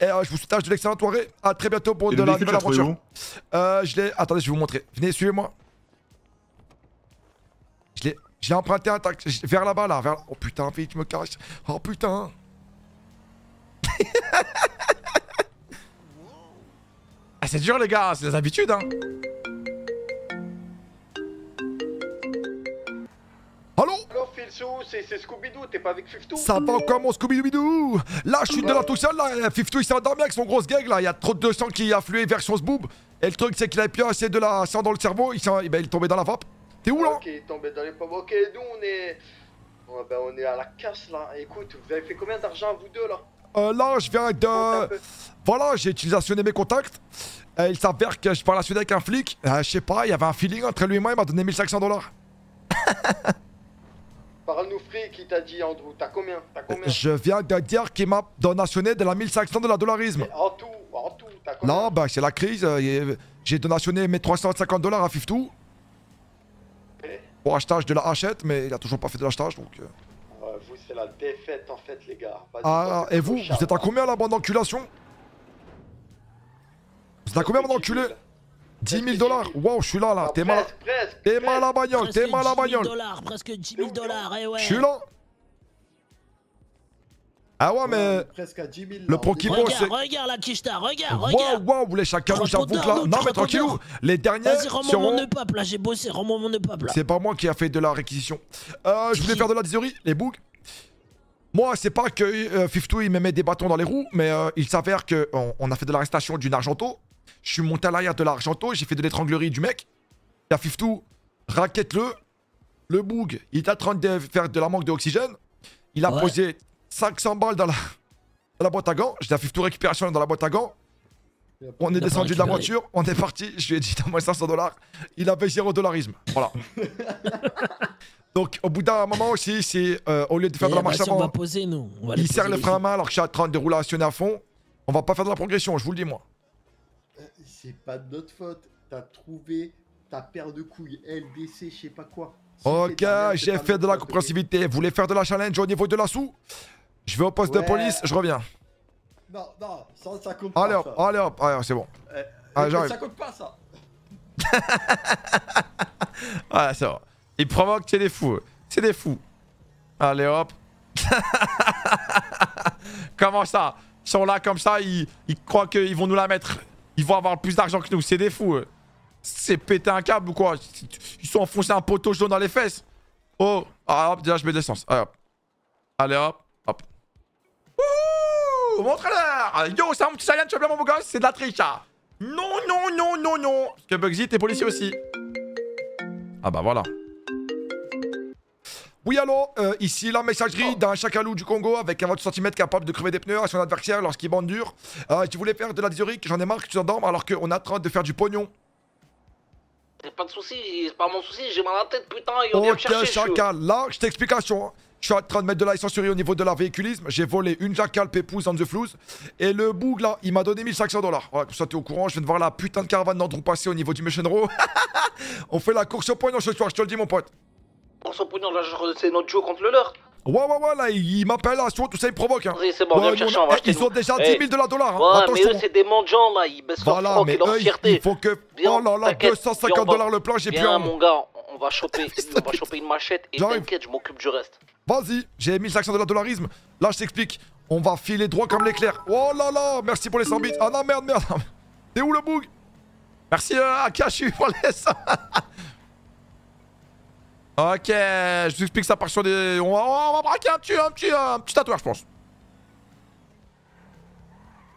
Et euh, je vous souhaite de l'excellente soirée. À très bientôt pour Et de la nouvelle aventure. Euh, je l'ai. Attendez, je vais vous montrer. Venez, suivez-moi. Je l'ai. Emprunté un taxi. Vers là-bas, là. Vers... Oh putain, vite, je me cache. Oh putain. ah, c'est dur, les gars. C'est des habitudes, hein. Allô? Allô, Filsou, c'est Scooby-Doo, t'es pas avec Fiftou? Ça va encore mon Scooby-Doo Là, je suis de là tout seul, là. Fiftou, il s'est endormi avec son grosse gag, là. Il y a trop de sang qui a afflué vers son boob. Et le truc, c'est qu'il avait assez de la sang dans le cerveau. Il, eh ben, il est tombé dans la vape. T'es où, là Ok, tombé dans les pommes. Ok, nous on est. Ouais, ben, on est à la casse là. Écoute, vous avez fait combien d'argent vous deux là Euh, là, je viens de. Voilà, j'ai utilisationné mes contacts. Euh, il s'avère que je parlais avec un flic. Euh, je sais pas, il y avait un feeling entre lui et moi. Il m'a donné 1500 dollars. Parle-nous fric, qui t'a dit Andrew T'as combien? T'as combien? Je viens de dire qu'il m'a donationné de la 1500 de la dollarisme. En tout, en tout, t'as combien? Non, bah, c'est la crise. euh, J'ai donationné mes 350 dollars à Fiftou. Pour achetage de la hachette, mais il a toujours pas fait de l'achetage donc. euh. Ouais, Vous, c'est la défaite en fait, les gars. Vas-y, Ah, et vous, vous êtes à combien la bande d'enculation? Vous êtes à combien bande d'enculé 10 000 dollars Wow, je suis là là, t'es mal. T'es mal à la bagnole, t'es mal à la Presque 10 000 bagnole. dollars, presque 10 000 dollars, eh ouais. Je suis là. Ah ouais, mais. Presque à 10 000. Le Prokibo, c'est. Regarde, regarde la Kishta, regarde, Waouh, regarde. waouh, les chacalouches, Trop j'avoue que là? Non, mais tranquillou. Les derniers Vas-y, rends-moi mon nœud pape là, j'ai bossé, rends-moi mon nœud pape là. C'est pas moi qui a fait de la réquisition. Euh, je voulais faire de la théorie, les bugs. Moi, c'est pas que euh, Fiftou il me met des bâtons dans les roues, mais euh, il s'avère que on, a fait de l'arrestation d'une Argento. Je suis monté à l'arrière de l'Argento, j'ai fait de l'étranglerie du mec. La Fiftou, raquette-le. Le boug, il est en train de faire de la manque d'oxygène. Il a Ouais. posé 500 balles dans la, dans la boîte à gants. J'ai la Fiftou récupération dans la boîte à gants. On est descendu de la voiture, on est parti. Je lui ai dit, donne-moi 500 dollars. Il avait 0 dollarisme. Voilà. Donc, au bout d'un moment aussi, c'est euh, au lieu de faire de la marche on avant, va poser nous. On va il serre le les frein à main alors que je suis en train de rouler à à fond. On va pas faire de la progression, je vous le dis, moi. Euh, C'est pas de notre faute. T'as trouvé ta paire de couilles, LDC, je sais pas quoi. Ok, j'ai fait de la faute, compréhensivité. Vous voulez faire de la challenge au niveau de la sous? Je vais au poste de police, je reviens. Non, non, ça, ça compte Allez pas. hop, ça. allez hop, allez, c'est bon. Eh, Ah, écoute, j'arrive. ça compte pas ça. Ouais, c'est bon. Ils provoquent, c'est des fous. C'est des fous. Allez hop. Comment ça? Ils sont là comme ça, ils, ils croient qu'ils vont nous la mettre. Ils vont avoir plus d'argent que nous, c'est des fous. eux. C'est pété un câble ou quoi? Ils sont enfoncés un poteau jaune dans les fesses. Oh, ah, hop, déjà je mets de l'essence. Allez hop. Allez hop, hop. Wouhou Montre-leur Yo, c'est un petit Saiyan, tu bien mon beau gosse? C'est de la triche, ça. Non, non, non, non, non. Parce que Bugsy, t'es policier aussi. Ah bah voilà. Oui, allô, euh, ici la messagerie d'un chacalou du Congo avec un 20 cm capable de crever des pneus à son adversaire lorsqu'il bande dur. Euh, tu voulais faire de la dysorhique, j'en ai marre que tu t'endormes alors qu'on est en train de faire du pognon. C'est pas de soucis, c'est pas mon souci, j'ai mal à la tête, putain, me Ok, chercher. je- chacal, là, je t'explication. Je suis en train de mettre de la essencerie au niveau de la véhiculisme. J'ai volé une jackal pépouze on the flouze. Et le boug là, il m'a donné 1500 dollars. Voilà, comme ça t'es au courant. Je viens de voir la putain de caravane d'Andrew passer au niveau du Mission Row. On fait la course au pognon ce soir, je te le dis, mon pote. Pour son pognon, là, genre, c'est notre duo contre le leur. Ouais, ouais, ouais, là, il, il m'appelle là, tout ça, il provoque. Hein. C'est bon, me nous, chercher, on- on va eh, Ils ont nous. déjà 10 Eh. 000 de la dollars. Hein. Ouais, mais eux, c'est des mendiants, là, ils baissent leur Voilà, froc mais et leur eux, fierté. il faut que. Oh là là, t'inquiète, 250 viens, on va- dollars le plan, j'ai plus un. mon gars, on va choper, on va choper une machette et t'inquiète, je m'occupe du reste. Vas-y, j'ai 1500 de la dollarisme. Là, je t'explique. On va filer droit comme l'éclair. Oh là là, merci pour les 100 bits. Ah non, merde, merde. T'es où le boug? Merci euh, Akashi pour les 100. ok, je vous explique ça par sur des. On va, on va braquer un petit, un petit, un petit tatouage, je pense.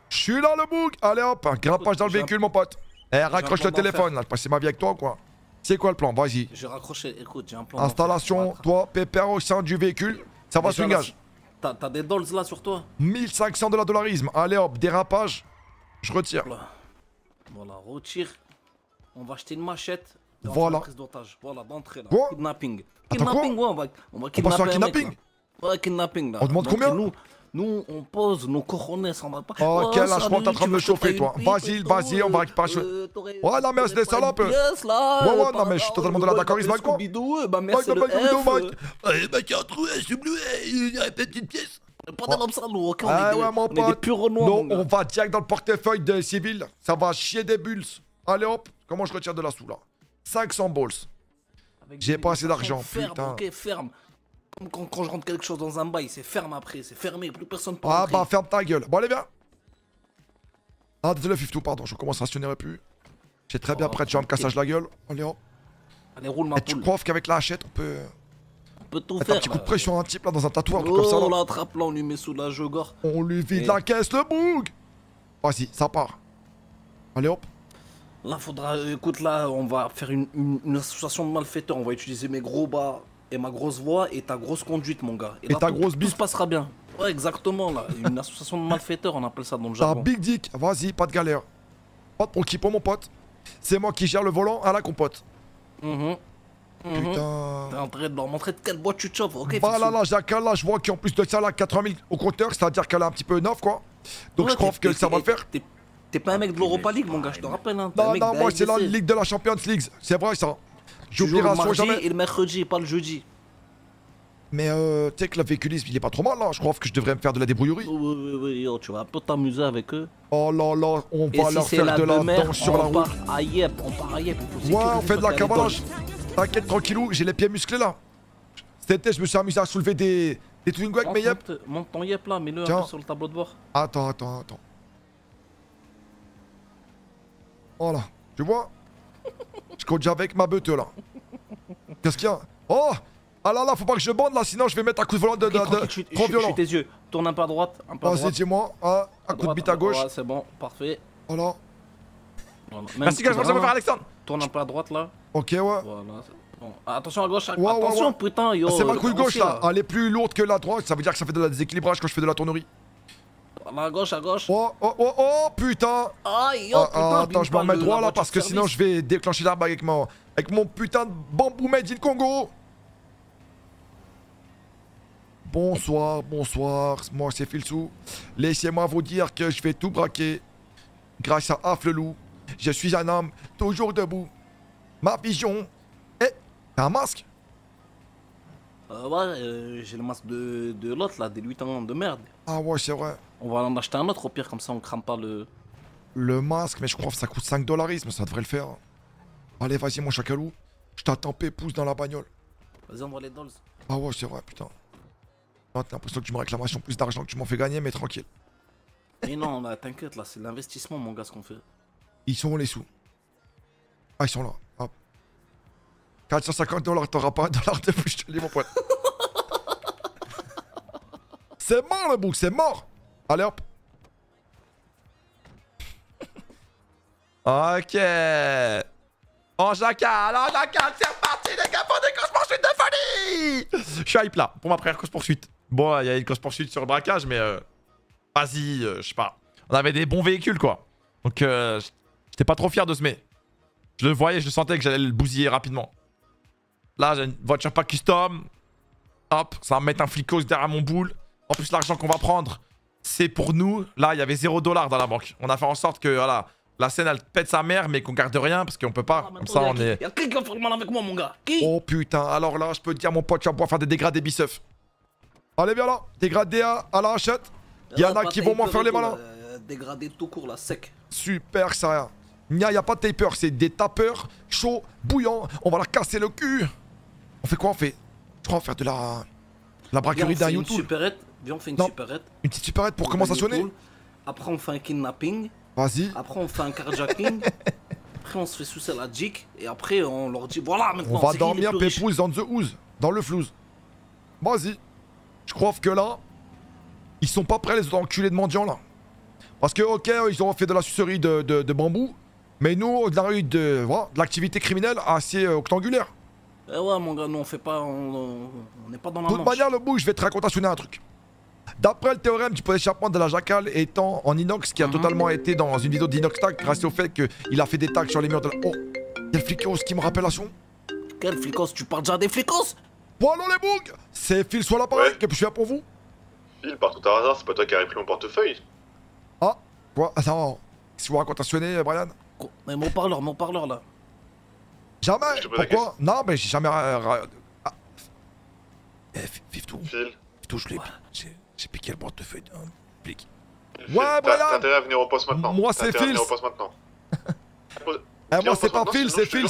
Je suis là, le boug. Allez hop, un grimpage dans le véhicule, mon pote. Eh, raccroche le téléphone. Là, je passais ma vie avec toi, quoi. C'est quoi le plan? Vas-y. J'ai raccroché, écoute, j'ai un plan. Installation, toi, pépère au sein du véhicule. Ça va, swingage. T'as des dolls là sur toi? 1500 de la dollarisme. Allez hop, dérapage. Je retire. Voilà, retire. On va acheter une machette. et on Voilà. prise d'otage. Voilà, d'entrée là. Quoi? Kidnapping. Attends, Kidnapping, quoi ouais, on va, on va On passe sur un kidnapper mec, kidnapping? là. Ouais, kidnapping là. On demande Donc, combien? nous, nous, on pose nos coronets, on va pas. Crois que t'es en train de me chauffer, toi. Vas-y, vas-y, on va récupérer. euh, Ouais, non, mais c'est des salopes. Ouais, ouais, euh, non, mais je suis totalement de la d'accord, se quoi euh, bah, merci le F, euh. Tiens, trouvé, il y a une petite pièce. Pas des ça, nous, ok, on Ah est des- ouais, mon des pote. Non, on va direct dans le portefeuille de civil. Ça va chier des bulles. Allez hop, comment je retire de la sous là 500 balls. J'ai pas assez d'argent, ferme, putain. ok, ferme. Quand, quand je rentre quelque chose dans un bail, c'est ferme après, c'est fermé, plus personne peut Ah bah ferme ta gueule. Bon allez viens. Ah désolé Fiftou, pardon, je commence à rationner plus. J'ai très bien prêt, tu vas me casser la gueule. Allez hop. Allez, roule ma Et tu poule. crois qu'avec la hachette on peut. On peut tout Mettre faire. un petit coup de pression à un type là dans un tatouage, comme ça Oh, on l'attrape là, on lui met sous la jogor. On lui vide Et- la caisse, le boug Vas-y, ça part. Allez hop. Là, faudra. Écoute, là, on va faire une, une- une association de malfaiteurs. On va utiliser mes gros bas et ma grosse voix et ta grosse conduite, mon gars. Et là, ta tout- grosse Tout bite. se passera bien. Ouais, exactement, là. Une association de malfaiteurs, on appelle ça dans le jargon. big dick, vas-y, pas de galère. Pas de proquipo mon pote. C'est moi qui gère le volant à la compote. Mhm. Mhm. Putain. T'es en train de leur montrer de quelle boîte tu te chauffes, ok Voilà, Fixou là, Jacques, là, je vois qu'en plus de ça, là, 80 000 au compteur, c'est-à-dire qu'elle est un petit peu neuf, quoi. Donc Ouais, je crois t'es- que ça va le faire. T'es pas un mec de l'Europa League, mon gars, je te rappelle. Hein. Non, non, moi, c'est la. Ligue de la Champions League. C'est vrai, ça. J'oublierai son mardi jamais. et le mercredi, pas le jeudi. Mais euh, tu sais que le véhiculisme, il est pas trop mal, là. Je crois que je devrais me faire de la débrouillerie. Oui, oui, oui, yo, tu vas un peu t'amuser avec eux. Oh là là, on Et va si leur faire la de la demeure, danse sur la route. part à Yep, on part à Yep. Ouais, on fait de la dolls. T'inquiète, tranquillou, j'ai les pieds musclés, là. Cet été, je me suis amusé à soulever des, des avec mes yep. Monte- ton Yep là, mets-le un peu sur le tableau de bord. Attends, attends, attends. Voilà, tu vois Je compte déjà avec ma beute là. Qu'est-ce qu'il y a Oh Ah là là, faut pas que je bande là, sinon je vais mettre un coup de volant de, de, de- trop violent. suis tes yeux. Tourne un peu à droite, un peu à Vas-y, droite. dis-moi. Ah, un coup de bite à gauche. C'est bon, parfait. Voilà. Voilà. Merci, gars, je vais faire Alexandre. Tourne un peu à droite là. Ok, ouais. Voilà. bon. Ah, Attention à gauche, attention putain, yo. Ah, C'est ma couille gauche avancez, là. Elle est plus lourde que la droite. Ça veut dire que ça fait de la déséquilibrage quand je fais de la tournerie. À gauche, à gauche. Oh, oh, oh, oh, putain. Aïe, yo, Ah, putain, ah, attends, je me pas remets le- droit là parce que sinon je vais déclencher l'arbre avec mon, avec mon putain de bambou made in Congo. Bonsoir, bonsoir, moi c'est Filsou. Laissez-moi vous dire que je vais tout braquer. Grâce à Afflelou, je suis un homme toujours debout. Ma vision. Eh, t'as un masque Euh, ouais, euh, j'ai le masque de, de l'autre là, des lutins de merde. Ah ouais, c'est vrai. On va en acheter un autre au pire, comme ça on crame pas le. Le masque, mais je crois que ça coûte 5 dollarisme, ça devrait le faire. Allez, vas-y, mon chacalou. Je t'attends pépouze dans la bagnole. Vas-y, on voit les dolls. Ah ouais, c'est vrai, putain. T'as l'impression que tu me réclamations plus d'argent que tu m'en fais gagner, mais tranquille. Mais non, là, t'inquiète, là, c'est l'investissement, mon gars, ce qu'on fait. Ils sont où les sous? Ah, ils sont là. Hop. 450 dollars, t'auras pas un dollar de plus, je te dis, mon pote. c'est mort le bouc, c'est mort. Allez hop. ok. En jacal, en jacal, c'est reparti les gars pour des courses poursuites de folie Je suis hype là, pour ma première course poursuite. Bon, il y a une course poursuite sur le braquage, mais euh, vas-y, euh, je sais pas. On avait des bons véhicules quoi. Donc euh, j'étais pas trop fier de ce mec. Je le voyais, je sentais que j'allais le bousiller rapidement. Là, j'ai une voiture pas custom. Hop, ça va me mettre un flicos derrière mon boule. En plus, l'argent qu'on va prendre, c'est pour nous. Là, il y avait 0 dollar dans la banque. On a fait en sorte que, voilà, la scène, elle pète sa mère, mais qu'on garde rien parce qu'on peut pas. Comme ça, on est... Y'a qui qui va faire le mal avec moi, mon gars Qui Oh putain, alors là, je peux te dire, mon pote, tu vas pouvoir faire des dégradés biceuf. Allez, viens là, dégradé à, à la hachette. Il y en a qui vont m'en faire les malins. Euh, Dégradé tout court, là, sec. Super, ça. Il n'y a, y a pas de taper, c'est des tapeurs chauds, bouillants. On va la casser le cul. On fait quoi On fait. Je crois on va faire de la. La braquerie d'un une YouTube. Viens, on fait une Non. supérette. Une petite supérette pour comment stationner YouTube. Après, on fait un kidnapping. Vas-y. Après, on fait un carjacking. après, on se fait sous la jick. Et après, on leur dit voilà, maintenant, On va dormir pépouze dans the ooze, dans le flouze. Vas-y. Je crois que là, ils sont pas prêts les autres enculés de mendiants là. Parce que ok, ils ont fait de la sucerie de, de- de bambou, mais nous, on a eu de, voilà, de l'activité criminelle assez euh, octangulaire. Eh ouais, mon gars, nous, on fait pas. On n'est pas dans la De toute manière, le bout, je vais te raconter un truc. D'après le théorème du pot d'échappement de la jacal étant en inox, qui a totalement été dans une vidéo d'Inox Tag, grâce au fait qu'il a fait des tags sur les murs de la. Oh, le flicos qui me rappelle à son. Quel flicos Tu parles déjà des flicos Bon, alors les bougs C'est Phil soit l'appareil, que je suis là pour vous. Phil, par tout hasard, c'est pas toi qui as pris mon portefeuille. Ah, quoi? Attends, qu'est-ce que vous racontez à sonner, Brian? Mais mon parleur, mon parleur là. Jamais. Pourquoi? Non, mais j'ai jamais. euh, ah. Eh, F- Fiftou Phil. Fiftou, je l'ai. j'ai- J'ai piqué le portefeuille d'un flic. Phil, Ouais, t'as- Brian T'as intérêt à venir au poste maintenant. Moi, T'as c'est intérêt à venir Phil. au poste maintenant. Viens moi, c'est pas Phil, c'est Phil.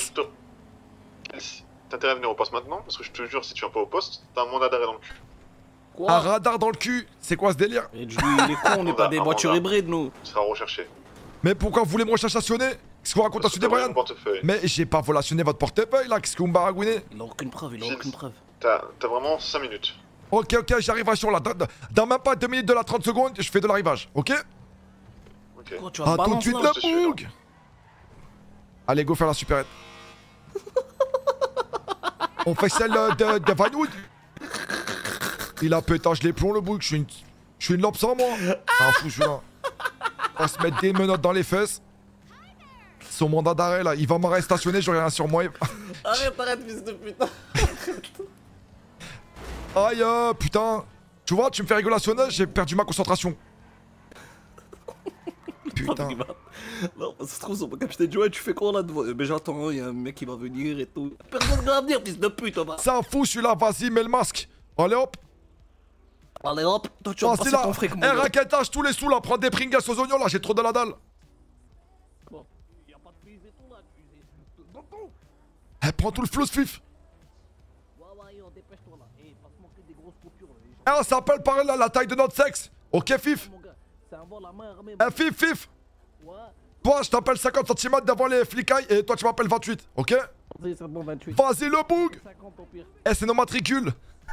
T'as intérêt à venir au poste maintenant, parce que je te jure, si tu viens pas au poste, t'as un mandat d'arrêt dans le cul. Un radar dans le cul C'est quoi ce délire Et lui, il est con, on n'est pas des voitures hybrides, nous. Tu seras recherché. Mais pourquoi vous voulez me rechercher à sonner Qu'est-ce que vous racontez à Brian portefeuille. Mais j'ai pas volationné votre portefeuille là, qu'est-ce que vous me baragouinez? Il a aucune preuve, il a aucune preuve. T'as t'as vraiment 5 minutes. Ok, ok, j'arrive à sur là. Dans, dans même pas 2 minutes de la 30 secondes, je fais de l'arrivage, ok Ok. Oh, tu vas À te tout de suite là. le boug Allez, go faire la supérette. On fait celle euh, de, de Van Wood. Il a pétage les plombs le boug, je suis une. Je suis une lampe sans moi Ah fou celui-là. On va se mettre des menottes dans les fesses. Son mandat d'arrêt là, il va m'arrêter stationné, j'aurai rien sur moi. Arrête, arrête, fils de putain. Aïe, euh, putain. Tu vois, tu me fais rigoler à sonner, j'ai perdu ma concentration. Putain. Non, ça se trouve, sur mon capitaine Joël, tu fais quoi là devant Mais j'attends, il y a un mec qui va venir et tout. Personne ne va venir, fils de pute, va. Ça fout celui-là, vas-y, mets le masque. Allez hop. Allez hop, toi tu vas Vas-y passer là. ton fric, mon Eh, raquettage tous les sous là, prends des Pringles aux oignons là, j'ai trop de la dalle. Eh, prends tout le flou, fif. Eh, on s'appelle par là la taille de notre sexe. Ok, fif? Eh, fif, fif? Toi, je t'appelle 50 cm devant les flicailles et toi, tu m'appelles 28, ok? Vas-y, bon, 28. Vas-y, le boug 50 au pire. Eh, c'est nos matricules.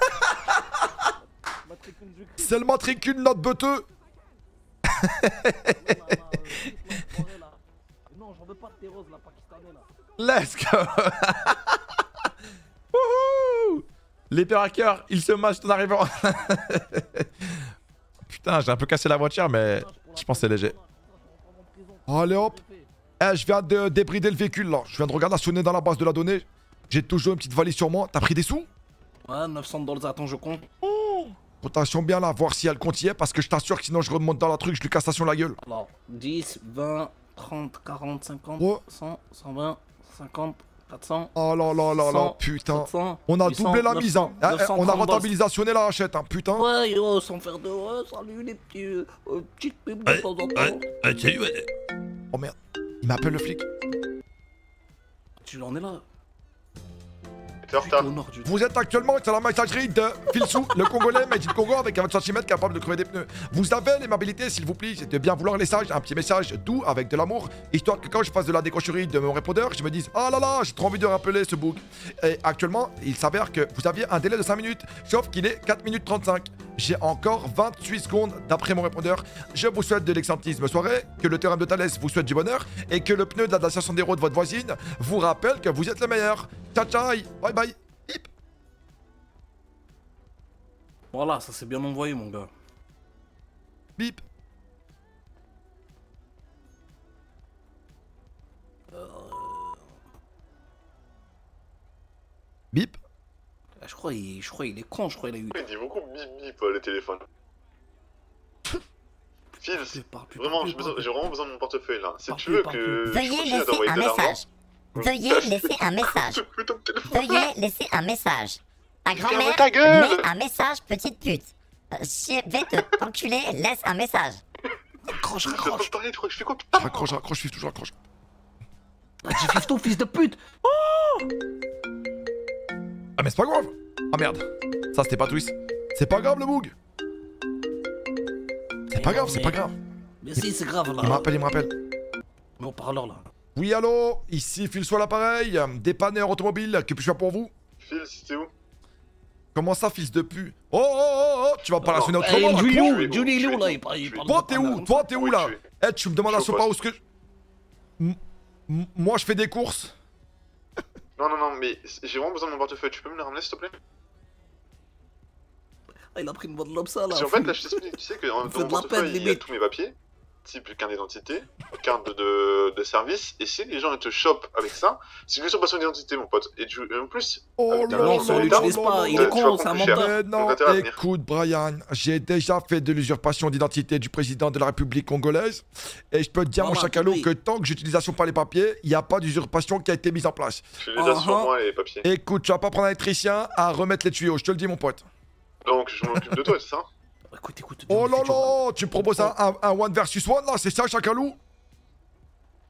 c'est le matricule, notre beuteux. Non, j'en veux pas de tes roses là, pakistanais là. Let's go Hackers, ils se matchent en arrivant. Putain, j'ai un peu cassé la voiture, mais je pense que c'est léger. Allez hop Eh, je viens de débrider le véhicule là. Je viens de regarder sonner dans la base de la donnée. J'ai toujours une petite valise sur moi. T'as pris des sous? Ouais, 900 dollars, attends, je compte. Attention bien là, voir si elle compte y est, parce que je t'assure que sinon je remonte dans la truc, je lui casse sur la gueule. Alors, 10, 20, 30, 40, 50, Ouais. 100, 120, 50, 400. Oh là là là là, 100, putain. 700, On a 800, doublé la mise, hein. Eh, eh, 930 on a rentabilisationné la hachette, hein, putain. Ouais, yo, sans faire de. Ouais, salut les petits. Euh, euh, petites pubs de temps en temps. Oh merde, il m'appelle le flic. Tu en es là T'es en retard. Vous êtes actuellement sur la messagerie de Filsou, le Congolais Made in Congo avec un 20 cm capable de crever des pneus. Vous avez l'aimabilité, s'il vous plaît, de bien vouloir laisser un petit message doux avec de l'amour, histoire que quand je fasse de la décrocherie de mon répondeur, je me dise Ah là là, j'ai trop envie de rappeler ce bug. Et actuellement, il s'avère que vous aviez un délai de 5 minutes, sauf qu'il est 4 minutes 35. J'ai encore 28 secondes d'après mon répondeur. Je vous souhaite de l'excellentissime soirée, que le théorème de Thalès vous souhaite du bonheur et que le pneu de la Dacia Sandero de votre voisine vous rappelle que vous êtes le meilleur. Ciao ciao, bye bye. Voilà, ça s'est bien envoyé, mon gars. Bip. Bip. Ah, Je crois, il, je crois il est con, je crois il a eu. Il dit beaucoup bip bip euh, le téléphone. Fils, vraiment, j'ai vraiment besoin de mon portefeuille là. Si tu veux que. Veuillez laisser un message. Veuillez laisser un message. Veuillez laisser un message. Ta grand-mère ta gueule met un message, petite pute. Euh, Je vais te t'enculer, laisse un message. Raccroche, raccroche. parler, tu crois que je fais quoi raccroche, je raccroche, je toujours raccroche. J'ai fait ton fils de pute Ah mais c'est pas grave Ah merde. Ça c'était pas twist. C'est pas grave le bug C'est pas grave, c'est pas grave. Mais si, c'est grave là. Il me rappelle, il me rappelle. Mon parleur là. Oui allô? Ici Phil soit l'appareil Dépanneur automobile, que puis-je faire pour vous? Phil, c'était où? Comment ça fils de pu Oh oh oh oh Tu vas pas la sonner Eh, autrement là, Julie, con. Où Julie, il est où là Il Toi t'es où? Toi t'es où là? Eh tu me demandes à ce au pas où ce que... Moi je fais des courses Non, non, non, mais j'ai vraiment besoin de mon portefeuille. Tu peux me le ramener s'il te plaît? Ah, il a pris une voix de l'homme ça là. Parce qu'en fait, là, je t'explique. Tu sais que dans Il fait mon portefeuille, il y a tous mes papiers, type carte d'identité, carte de, de, de service, et si les gens ils te chopent avec ça, c'est une usurpation d'identité, mon pote. Et tu, et en plus, Oh avec là il est con, c'est un menteur. Non, écoute Brian, j'ai déjà fait de l'usurpation d'identité du président de la République congolaise et je peux te dire mon Voilà, chacalot que tant que j'utilisation pas les papiers, il n'y a pas d'usurpation qui a été mise en place. sur Uh-huh. moi les papiers. Écoute, tu vas pas prendre un électricien à remettre les tuyaux, je te le dis mon pote. Donc, je m'occupe de toi, c'est ça? Écoute, écoute. Oh là là, tu me proposes un, un- un one versus one là, c'est ça chacalou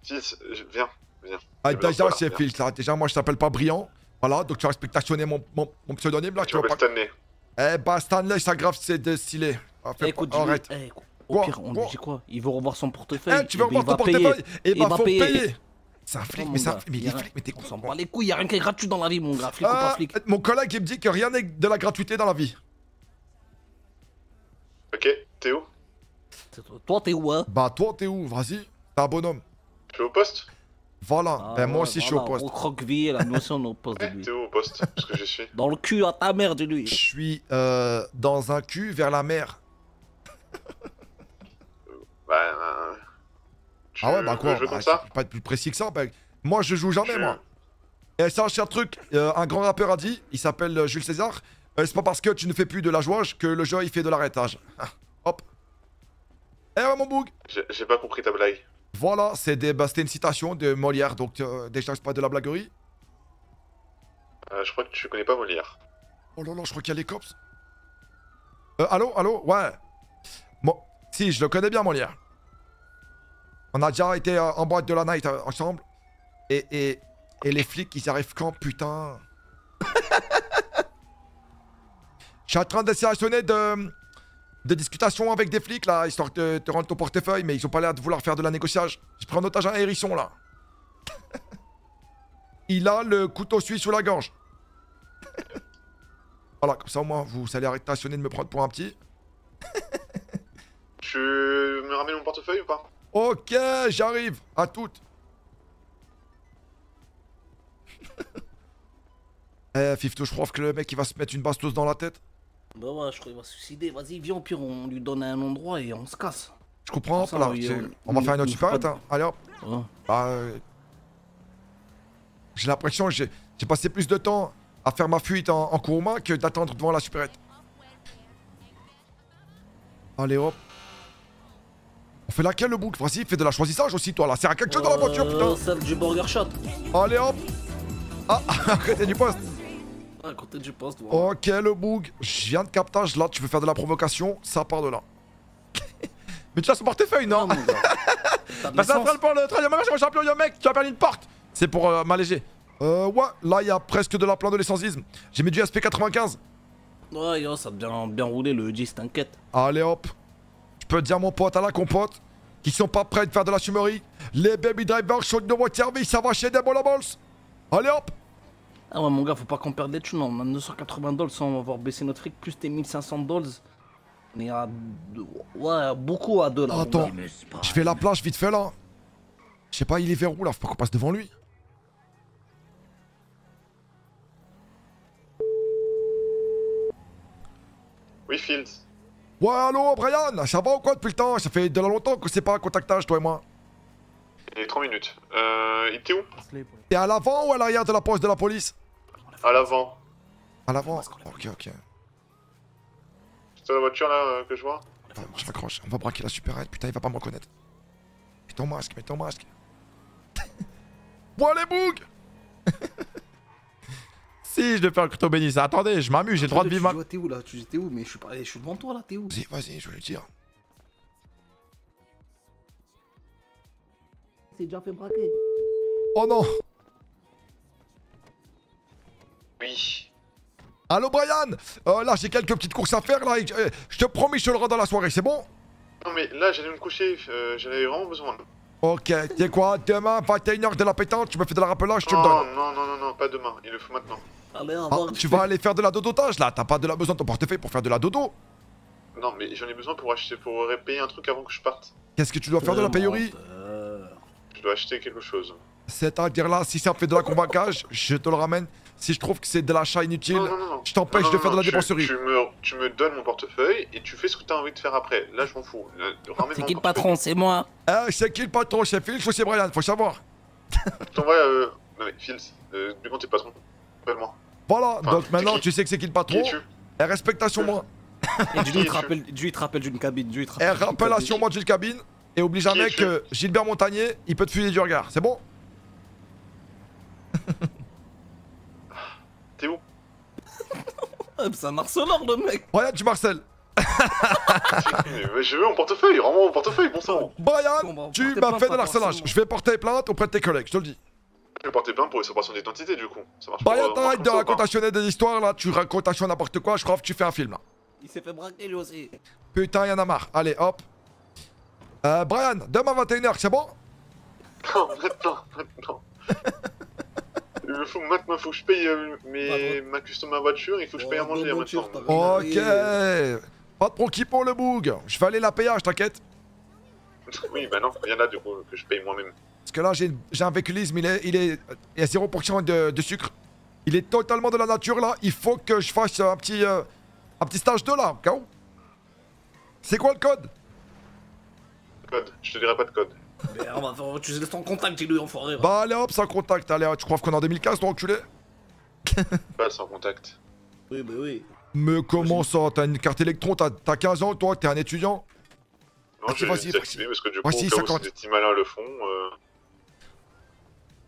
Fils, viens, viens. Ah Viens, déjà voilà, c'est. Phil, là, déjà moi je t'appelle pas Brillant. Voilà, donc tu vas respectationner mon, mon, mon pseudonyme là, Tu pas... m'appelles Stanley. Eh bah Stanley, ça grave c'est de stylé. Ah, fais Eh, Écoute, pas- arrête. eh, au Quoi pire, on Quoi lui dit quoi? Il veut revoir son portefeuille. Eh, tu veux Eh ben, revoir il ton va payer. portefeuille Eh Il bah va faut payer. payer C'est un flic, Non, mais c'est un flic, mais y il est flic, mais t'es On con. s'en bat les couilles, y a rien qui est gratuit dans la vie, mon gars. Flic ou pas flic. Mon collègue il me dit que rien n'est de la gratuité dans la vie. Ok, t'es où? Toi, t'es où, hein? Bah toi t'es où? Vas-y, t'es un bonhomme. Tu es au poste? Voilà, Ah, ben moi ouais, aussi je suis au poste. Au croqueville, la notion au poste de lui. T'es où au poste? Parce que je suis. Dans le cul à ta mère, de lui. Je suis euh, dans un cul vers la mer. Bah. euh, tu Ah ouais, bah quoi? bah, comme ça? je peux Pas être plus précis que ça. bah, moi je joue jamais Je- moi. Et ça, c'est un truc, euh, un grand rappeur a dit, il s'appelle euh, Jules César. Euh, c'est pas parce que tu ne fais plus de la jouage que le jeu il fait de l'arrêtage. Ah, Hop. Eh ouais mon boug J'ai pas compris ta blague. Voilà, c'est des- bah, c'était une citation de Molière, donc euh, déjà c'est pas de la blaguerie. Euh, je crois que tu connais pas Molière. Oh là là, je crois qu'il y a les cops. Euh, allô, allô, ouais. Bon, si, je le connais bien, Molière. On a déjà été en boîte de la night ensemble. Et, et, et les flics, ils arrivent quand, putain? Je suis en train d'essayer de sonner de, de discutation avec des flics, là, histoire de te rendre ton portefeuille, mais ils ont pas l'air de vouloir faire de la négociage. Je prends en otage un hérisson, là. Il a le couteau suisse sous la gorge. Voilà, comme ça au moins vous allez arrêter de me prendre pour un petit. Tu me ramènes mon portefeuille ou pas? Ok, j'arrive. À toutes. eh, Fifto, je crois que le mec il va se mettre une bastos dans la tête. Bah ouais, je crois qu'il va se suicider. Vas-y, viens, au pire, on lui donne un endroit et on se casse. Je comprends. Ça, là, on- va faire une autre pas supérette. Hein. Allez hop. Bah, euh, J'ai l'impression que j'ai passé plus de temps à faire ma fuite en, en humain que d'attendre devant la supérette. Allez hop. On fait laquelle le bouc? Vas-y, fais de la choisissage aussi toi là. C'est à quelque chose dans la voiture Euh, putain. Celle du Burger Shot. Allez hop. Ah, côté du poste. À côté du poste, voilà. Ok, le boug. Je viens de captage. Là, tu veux faire de la provocation. Ça part de là. Mais tu as son portefeuille, non? T'as de Bah, ça traîne pour le troisième match, mon champion, yo mec. Tu as perdu une porte. C'est pour euh, m'alléger. Euh, ouais, là, il y a presque de la plan de l'essencisme. J'ai mis du SP95. Ouais, yo, ça a bien, roulé le 10, t'inquiète. Allez hop. Je peux dire, mon pote, à la compote, qui sont pas prêts de faire de la fumerie. Les baby drivers sont de votre service, ça va chez des balls. Allez hop. Ah ouais, mon gars, faut pas qu'on perde des thunes. On a 980 dollars sans avoir baissé notre fric, plus tes 1500 dollars. On est à. Ouais, beaucoup à deux là. Attends, je fais la plage vite fait là. Je sais pas, il est vers où là Faut pas qu'on passe devant lui. Oui, Fields. Ouais, allô, Brian, ça va ou quoi depuis le temps? Ça fait de longtemps que c'est pas un contactage, toi et moi. Il est 3 minutes. Euh, il était où? T'es à l'avant ou à l'arrière de la poste de la police? À l'avant. À l'avant Ok, ok. C'est la voiture là euh, que je vois Attends, je raccroche. On va braquer la supérette. Putain, il va pas me reconnaître. Mets ton masque, mets ton masque. Bois les bougs Si, je vais faire le couteau béni. ça. Attendez, je m'amuse, j'ai le droit de vivre ma. Tu vois, t'es où là Tu dis t'es où Mais je suis pas. Je suis devant toi là, t'es où Vas-y, vas-y, je vais le dire. C'est déjà fait braquer. Oh non Oui. Allô, Brian Euh, Là, j'ai quelques petites courses à faire là. et euh, Je te promets, je te le rends dans la soirée, c'est bon Non mais là j'allais me coucher, euh, j'en avais vraiment besoin. Ok, tu sais quoi Demain, 21h de la pétante, tu me fais de la rappelage, je te le non, donne. non, non, non, non, pas demain, il le faut maintenant. Allez, Ah, tu vas aller faire de la dodotage là T'as pas de la besoin de ton portefeuille pour faire de la dodo Non mais j'en ai besoin pour acheter, pour payer un truc avant que je parte. Qu'est-ce que tu dois faire de la payerie Je dois acheter quelque chose. C'est-à-dire là, si ça fait de la convaincage, je te le ramène. Si je trouve que c'est de l'achat inutile, Non, non, non, non. je t'empêche de non, faire de la tu- dépenserie. Tu me, tu me donnes mon portefeuille et tu fais ce que t'as envie de faire après. Là je m'en fous. C'est qui le patron? C'est moi. Eh, c'est qui le patron? C'est Phil ou c'est Brian Faut savoir. Je t'envoie. Euh... Non mais Fields, euh, du coup t'es patron. Appelle-moi. Voilà, Enfin, donc maintenant qui? tu sais que c'est qui le Qui patron. es-tu? Et respectation moi. Et Dieu, il te rappelle, il te rappelle d'une cabine. Dieu, il te Et rappelle d'une rappellation moi d'une cabine. Et oublie jamais Qui que Gilbert Montagnier, il peut te fuser du regard. C'est bon? Où cabine. C'est un harceleur, le mec. Brian, tu Marcel. mais, je veux mon portefeuille, rends-moi mon portefeuille, bon sang. Brian, tu m'as fait de l'harcelage. Je vais porter plainte auprès de tes collègues, je te le dis. Je vais porter plainte pour usurpation d'identité du coup. Ça marche. Brian, euh, t'arrêtes de racontationner des histoires là. Tu racontations n'importe quoi. Je crois que tu fais un film là. Il s'est fait braquer lui aussi. Putain, y'en a marre. Allez, hop. Euh, Brian, demain 21h, c'est bon? Non, maintenant, maintenant. Il me faut maintenant, faut que je paye euh, mes... ma custom ma voiture, il faut que je paye à manger maintenant. Ok. Pas de proquis pour le boug. Je vais aller la péage, t'inquiète. Oui, bah non, il y en a du coup que je paye moi-même. Parce que là, j'ai j'ai un véhiculisme, il est, il est, il y a 0% de, de sucre. Il est totalement de la nature là. Il faut que je fasse un petit, euh, un petit stage 2 là, où. C'est quoi le code? Code, je te dirai pas de code. Mais on va faire. Tu laisses ton contact, dis-lui, enfoiré. va. Bah allez hop, sans contact. Allez, hop, tu crois qu'on est en 2015, toi, enculé Pas sans contact. Oui, bah oui. Mais comment ça T'as une carte électron, t'as t'as 15 ans, toi, t'es un étudiant Non, Vas-y, je désactiver parce que du coup, Voici, au cas où 50. si des petits malins le font, euh...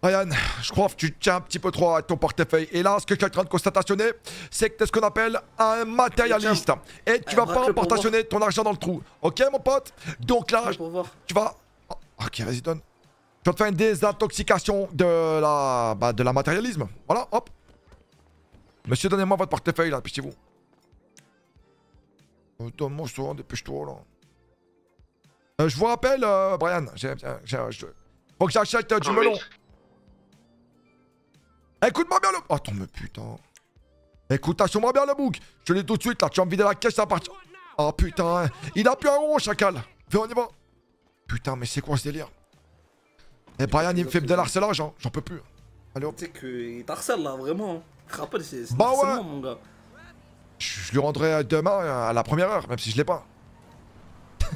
Ryan, je crois que tu tiens un petit peu trop à ton portefeuille. Et là, ce que je suis en train de constatationner, c'est que t'es ce qu'on appelle un matérialiste. Et tu vas braque-le pas portationner ton argent dans le trou. Ok, mon pote? Donc là, tu vas... Ok, vas-y, donne. Vas te faire une désintoxication de la... Bah, de la matérialisme. Voilà, hop. Monsieur, donnez-moi votre portefeuille, là, dépêchez-vous. Oh, Donne-moi ça, dépêche-toi, là. Euh, je vous rappelle, euh, Brian, je- faut que j'achète euh, du Ah, melon. Écoute-moi bien le... Attends, mais putain. Écoute-moi bien le bouc. Je te l'ai tout de suite, là. Tu vas me vider la caisse à partir... Oh, putain. Il a plus un rond, chacal. Viens, on y va. Putain, mais c'est quoi ce délire? Eh, Brian, il me fait de l'harcelage, hein. J'en peux plus. Allez, hop. Tu sais qu'il t'harcèle là, vraiment. Je te rappelle, c'est Bah ouais. mon gars. Je je lui rendrai demain euh, à la première heure, même si je l'ai pas.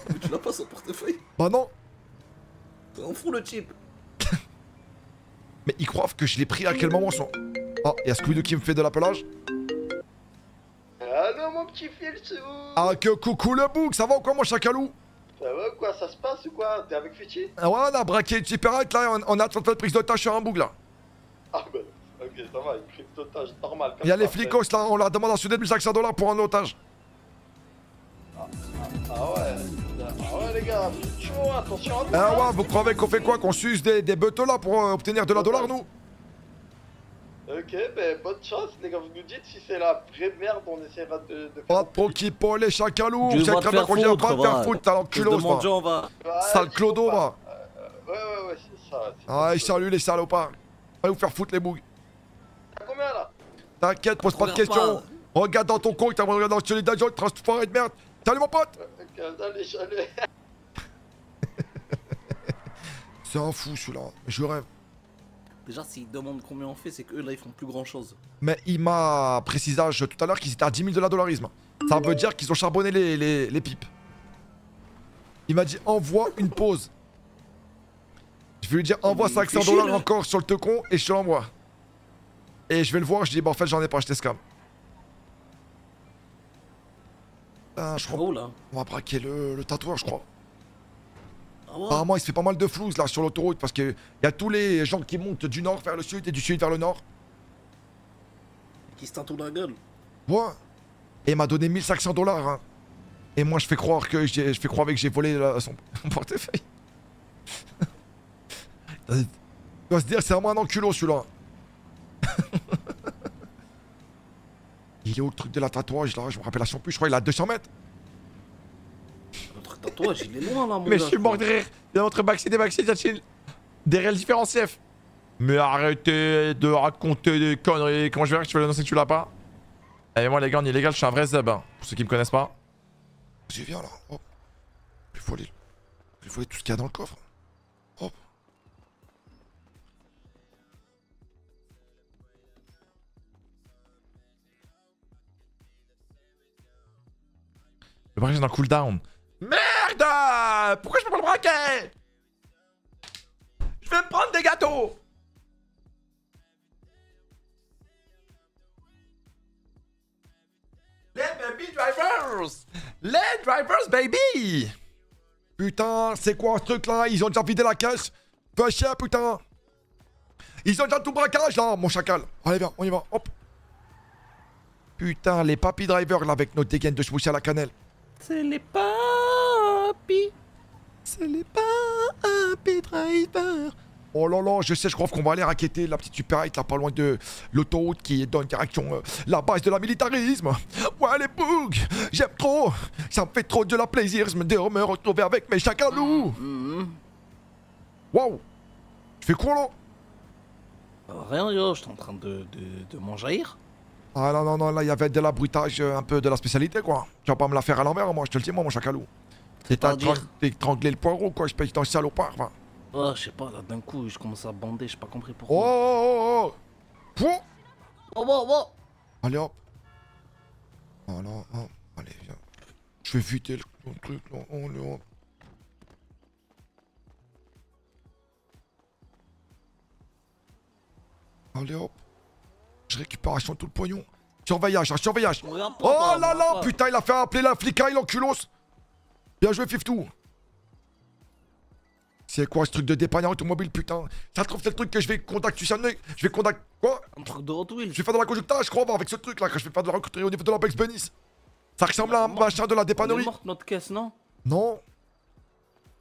Mais tu l'as pas son portefeuille? Bah non. T'es en fou le type. Mais ils croient que je l'ai pris à quel moment son... Oh, il y a Scooby-Doo qui me fait de l'appelage. Allô mon petit fil, c'est où Ah, que coucou le bouc, ça va ou quoi, mon chacalou Ça va quoi Ça se passe ou quoi T'es avec Fitchy Ah ouais, on a braqué une supérette, là, on, on a tenté de prise d'otage sur un bouc, là. Ah bah, ok, ça va, une prise d'otage normale. comme Il y a ça, les flicos, là, on leur demande un soudé de 1500 dollars pour un otage. Ah ouais, ah ouais les gars, chaud, attention à vous Ah hein. ouais, vous croyez qu'on fait quoi Qu'on suce des, des là pour euh, obtenir de la dollar, nous? Ok, ben bonne chance, les gars. Vous nous dites si c'est la vraie merde, on essaiera de, de Pas de proki pour les chacalous. Te très bien faire qu'on va foutre, te faire foutre, t'as de mendiant, va. Sale clodo, va. Ouais, ouais, ouais, c'est ça. c'est- Ah, salut les salopards. Allez vous faire foutre les bougs. T'as combien là? T'inquiète, pose pas de questions. Regarde dans ton compte, t'as envie de regarder dans le d'agent, trace de forêt de merde. Salut mon pote Ok, allez, salut. C'est un fou celui-là, je rêve. Déjà, s'ils demandent combien on fait, c'est qu'eux là ils font plus grand chose. Mais il m'a précisé tout à l'heure qu'ils étaient à 10 000 de la dollarisme. Ça veut dire qu'ils ont charbonné les, les, les pipes. Il m'a dit envoie une pause. Je vais lui dire envoie il 500 fait chier, dollars encore sur le tecon et je te l'envoie. Et je vais le voir, je dis bah en fait j'en ai pas acheté scam. Ah, je crois. là On va braquer le, le tatoueur, je crois. Ah Apparemment, il se fait pas mal de flouze là sur l'autoroute parce que y a tous les gens qui montent du nord vers le sud et du sud vers le nord. Qui se tatoue la gueule. Ouais. Et il m'a donné 1500 dollars. Hein. Et moi, je fais croire que j'ai, je fais croire que j'ai volé la- son portefeuille. Il doit se dire, c'est vraiment un enculot celui-là. il est où le truc de la tatouage là? Je me rappelle à son plus, je crois qu'il est à 200 mètres. Notre tatouage, il est loin là, mon Mais gars. je suis mort de rire. Il y a notre Maxi des Maxi, Yacine. Des réels différenciefs. Mais arrêtez de raconter des conneries. Comment je vais faire que tu vas l'annoncer que tu l'as pas Et moi, les gars, en illégal, je suis un vrai zeb. hein, Pour ceux qui me connaissent pas. Vas-y, viens là. Hop. Il faut aller. Il faut aller tout ce qu'il y a dans le coffre. Hop. Le braquage est dans le cooldown. Merde! Pourquoi je peux pas le braquer Je vais me prendre des gâteaux! Les baby drivers! Les drivers, baby! Putain, c'est quoi ce truc là Ils ont déjà vidé la caisse? Fais chier, putain! Ils ont déjà tout braquage là, mon chacal. Allez, viens, on y va, hop. Putain, les papy drivers là avec nos dégaines de smoothie à la cannelle. C'est les papis. C'est les papy drivers. Oh là là, je sais, je crois qu'on va aller raqueter la petite Super 8 là pas loin de l'autoroute qui est dans une direction euh, la base de la militarisme. Ouais les bugs, j'aime trop. Ça me fait trop de la plaisir de me retrouver avec mes chacalous. Waouh. Tu fais quoi là? Rien, yo, je suis en train de, de, de m'enjaillir. Ah non, non, non, là il y avait de l'abruitage, euh, un peu de la spécialité quoi. Tu vas pas me la faire à l'envers, moi je te le dis, moi mon chacalou. C'est C'est-à-dire étrangler le poireau quoi, je paye ton salopard. va. Oh, je sais pas, là d'un coup, je commence à bander, j'ai pas compris Oh, pourquoi. oh, oh, oh. Pouah. Oh, oh, oh. Allez hop. Voilà, hop. Allez, viens. Je vais vider le, le truc là. Allez hop. Allez hop. Je récupération tout le pognon. Surveillage, hein, surveillage. Pas, Oh là là, putain, il a fait appeler la flicaille, l'enculos. Bien joué, Fiftou. C'est quoi ce truc de dépanneur automobile, putain? Ça se trouve, c'est le truc que je vais contacter. Je vais contacter. Quoi? Un truc de Hot Wheels. Je vais faire de la conjonctage, je crois, avec ce truc là, que je vais faire de la recruterie au niveau de la Bex Benis. Ça ressemble à un machin de la dépannerie. morte, notre caisse, non? Non.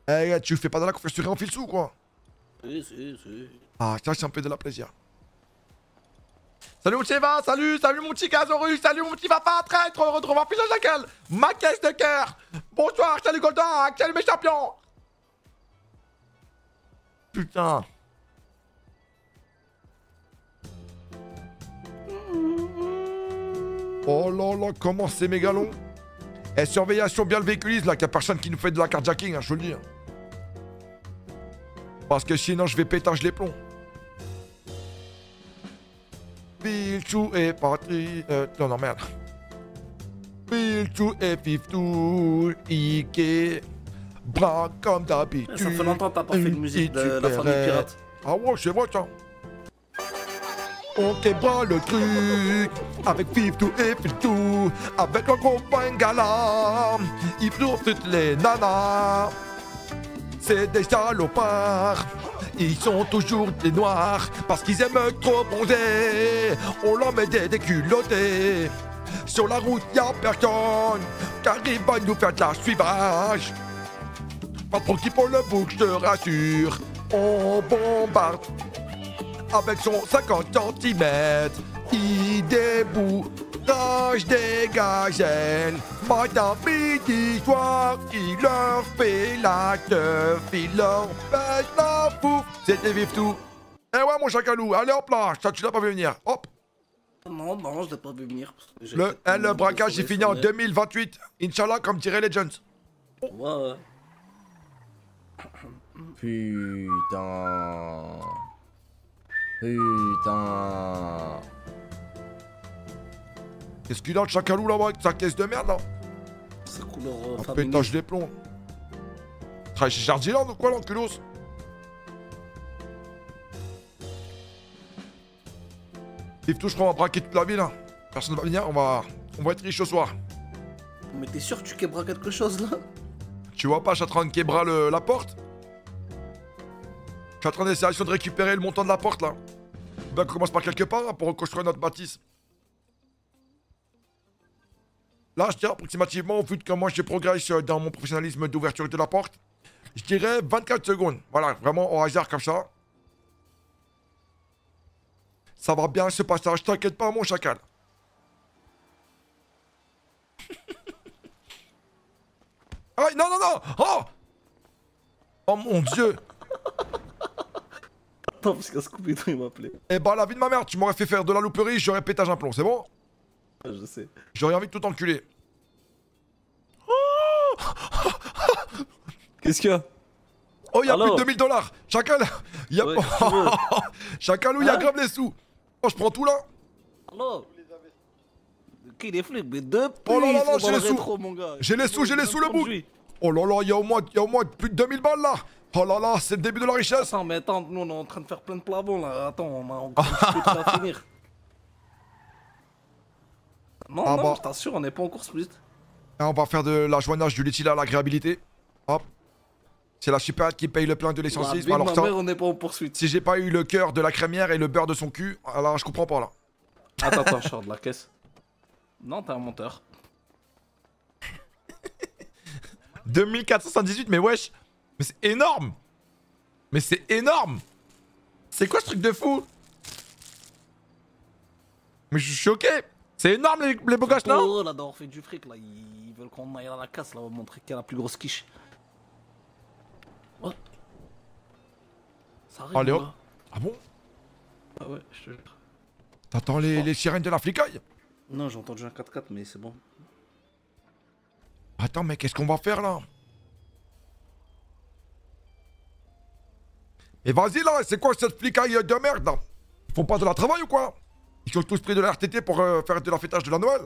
Eh, tu fais pas de la confiance, tu réenfiles sous quoi. Si, si, si. Ah, ça, ça me fait de la plaisir. Salut mon Cheva, salut, salut mon petit Gazorus, salut mon petit Papa, traître, fils de jacal, ma caisse de cœur. Bonsoir, salut Golda, salut mes champions? Putain. Oh là là, comment c'est méga long. Eh, surveillation bien le véhiculise là, qu'il y a personne qui nous fait de la carjacking, hein, je te le dis. hein. Parce que sinon, je vais pétage les plombs. Pilchou et Patrick. Euh, non, non, merde. Pilchou et Fiftou, Ike. Bras comme d'habitude. Ça fait longtemps que t'as pas fait de musique de la famille supérette. pirate. Ah ouais, c'est vrai ça. On québra le truc avec Fiftou et Fiftou, avec un gros gala. Ils font toutes les nanas. C'est des salopards. Ils sont toujours des noirs parce qu'ils aiment trop bronzer. On leur met des déculottés. Sur la route, y personne car ils vont nous faire de la suivage. Pas trop qui pour le bouc, je te rassure. On bombarde avec son 50 cm. Il débouche des gazelles. Matin, midi, soir, il leur fait la teuf, il leur fait la fou. C'était vif tout. Eh ouais, mon chacalou, allez hop là, ça tu l'as pas vu venir. Hop. Non, non, je l'ai pas vu venir. parce que Le, eh, le braquage, il finit en soleil. 2028. Inch'Allah, comme dirait Legends. Ouais, ouais. Putain. Putain. Qu'est-ce qu'il a, le chacalou là-bas, avec sa caisse de merde là C'est couleur euh, famille. pétage les plombs. Travaille chez Jardiland ou quoi, l'enculos Yves tout, je crois, on va braquer toute la ville. Hein. Personne va venir, on va, on va être riche ce soir. Mais t'es sûr que tu québras quelque chose là Tu vois pas, je suis en train de le- la porte Je suis en train d'essayer de récupérer le montant de la porte là. Ben, on commence par quelque part hein, pour reconstruire notre bâtisse. Là, je dirais approximativement, au vu de comment je progresse euh, dans mon professionnalisme d'ouverture de la porte, je dirais 24 secondes. Voilà, vraiment au hasard comme ça. Ça va bien se passer, je t'inquiète pas, mon chacal. Aïe, non, non, non Oh Oh mon dieu Attends, parce que Scooby-Doo il m'a appelé. Eh bah, la vie de ma mère, tu m'aurais fait faire de la louperie, j'aurais pétage un plomb, c'est bon? Ah, Je sais. J'aurais envie de tout enculer. Qu'est-ce qu'il y a? Oh, y'a plus Alors de 2000 dollars. Chacal Y'a Ouais, pas... qu'est-ce que tu veux? Chacal, où y'a Hein? grave les sous. Oh, je prends tout là. Alors Qui les flics? Mais deux Oh là là j'ai les le sous. J'ai les sous, j'ai les sous, le bout. Oh là là, y'a au moins, y'a au moins plus de 2000 balles là. Oh là là, c'est le début de la richesse. Attends, mais attends, nous on est en train de faire plein de plavons là. Attends, on a à finir. Non, Ah non, bah. je t'assure, on n'est pas en course plus. Ah, On va faire de l'ajoignage du lithium à l'agréabilité. Hop. C'est la super qui paye le plein de l'essence La 6. vie de Alors ma ça, mère, on n'est pas en poursuite. si j'ai pas eu le cœur de la crémière et le beurre de son cul, alors je comprends pas là. Attends, attends, je sors de la caisse. Non, t'es un menteur. 2478, mais wesh Mais c'est énorme Mais c'est énorme C'est quoi ce truc de fou? Mais je suis choqué C'est énorme les, les beaux gosses, non Oh, là, d'avoir fait du fric, là. Ils veulent qu'on aille à la casse, là. On va montrer qui a la plus grosse quiche. Oh. Ça arrive. Gars. Ah bon? Ah ouais, je te jure. T'entends les, les sirènes de la flicaille Non, j'ai entendu un 4x4, mais c'est bon. Attends, mais qu'est-ce qu'on va faire là? Et vas-y là, c'est quoi cette flicaille de merde Ils font pas de la travail ou quoi? Ils sont tous pris de la RTT pour euh, faire de la fêtage de la Noël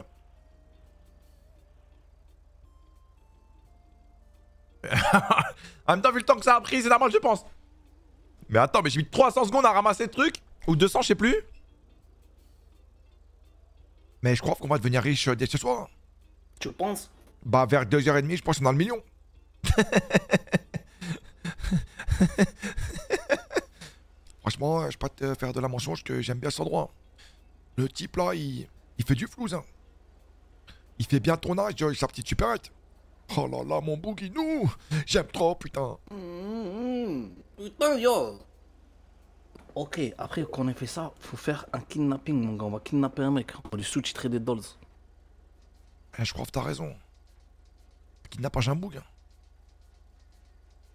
En même temps, vu le temps que ça a pris, c'est normal, je pense. Mais attends, mais j'ai mis 300 secondes à ramasser le truc Ou 200, je sais plus. Mais je crois qu'on va devenir riche euh, dès ce soir. Tu penses? Bah, vers 2h30, je pense qu'on a le million. Franchement, je peux pas te faire de la mensonge que j'aime bien cet endroit. Le type là, il, il fait du flouze. Hein. Il fait bien ton âge, sa petite supérette. Oh là là, mon bouguinou J'aime trop, putain Mmh, Putain, yo Ok, après qu'on ait fait ça, faut faire un kidnapping, mon gars. On va kidnapper un mec. On va lui sous-titrer des dolls. Eh, Je crois que t'as raison. Kidnappage un boug. hein.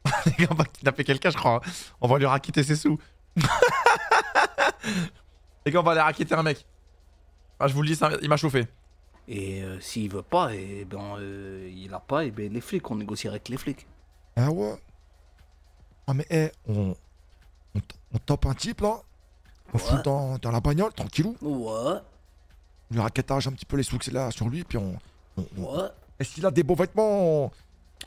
Les gars, on va kidnapper quelqu'un, je crois. hein. On va lui raqueter ses sous. Les gars, on va aller raqueter un mec. Ah, je vous le dis, ça- il m'a chauffé. Et euh, s'il veut pas, et ben euh, il a pas, et ben les flics, on négocie avec les flics. Ah ouais Ah mais eh, on, on, on un type là, on fout dans, dans la bagnole, tranquillou. Ouais. Le raquettage un petit peu les sous que c'est là sur lui, puis on... on- on- Ouais. Est-ce qu'il a des beaux vêtements? En,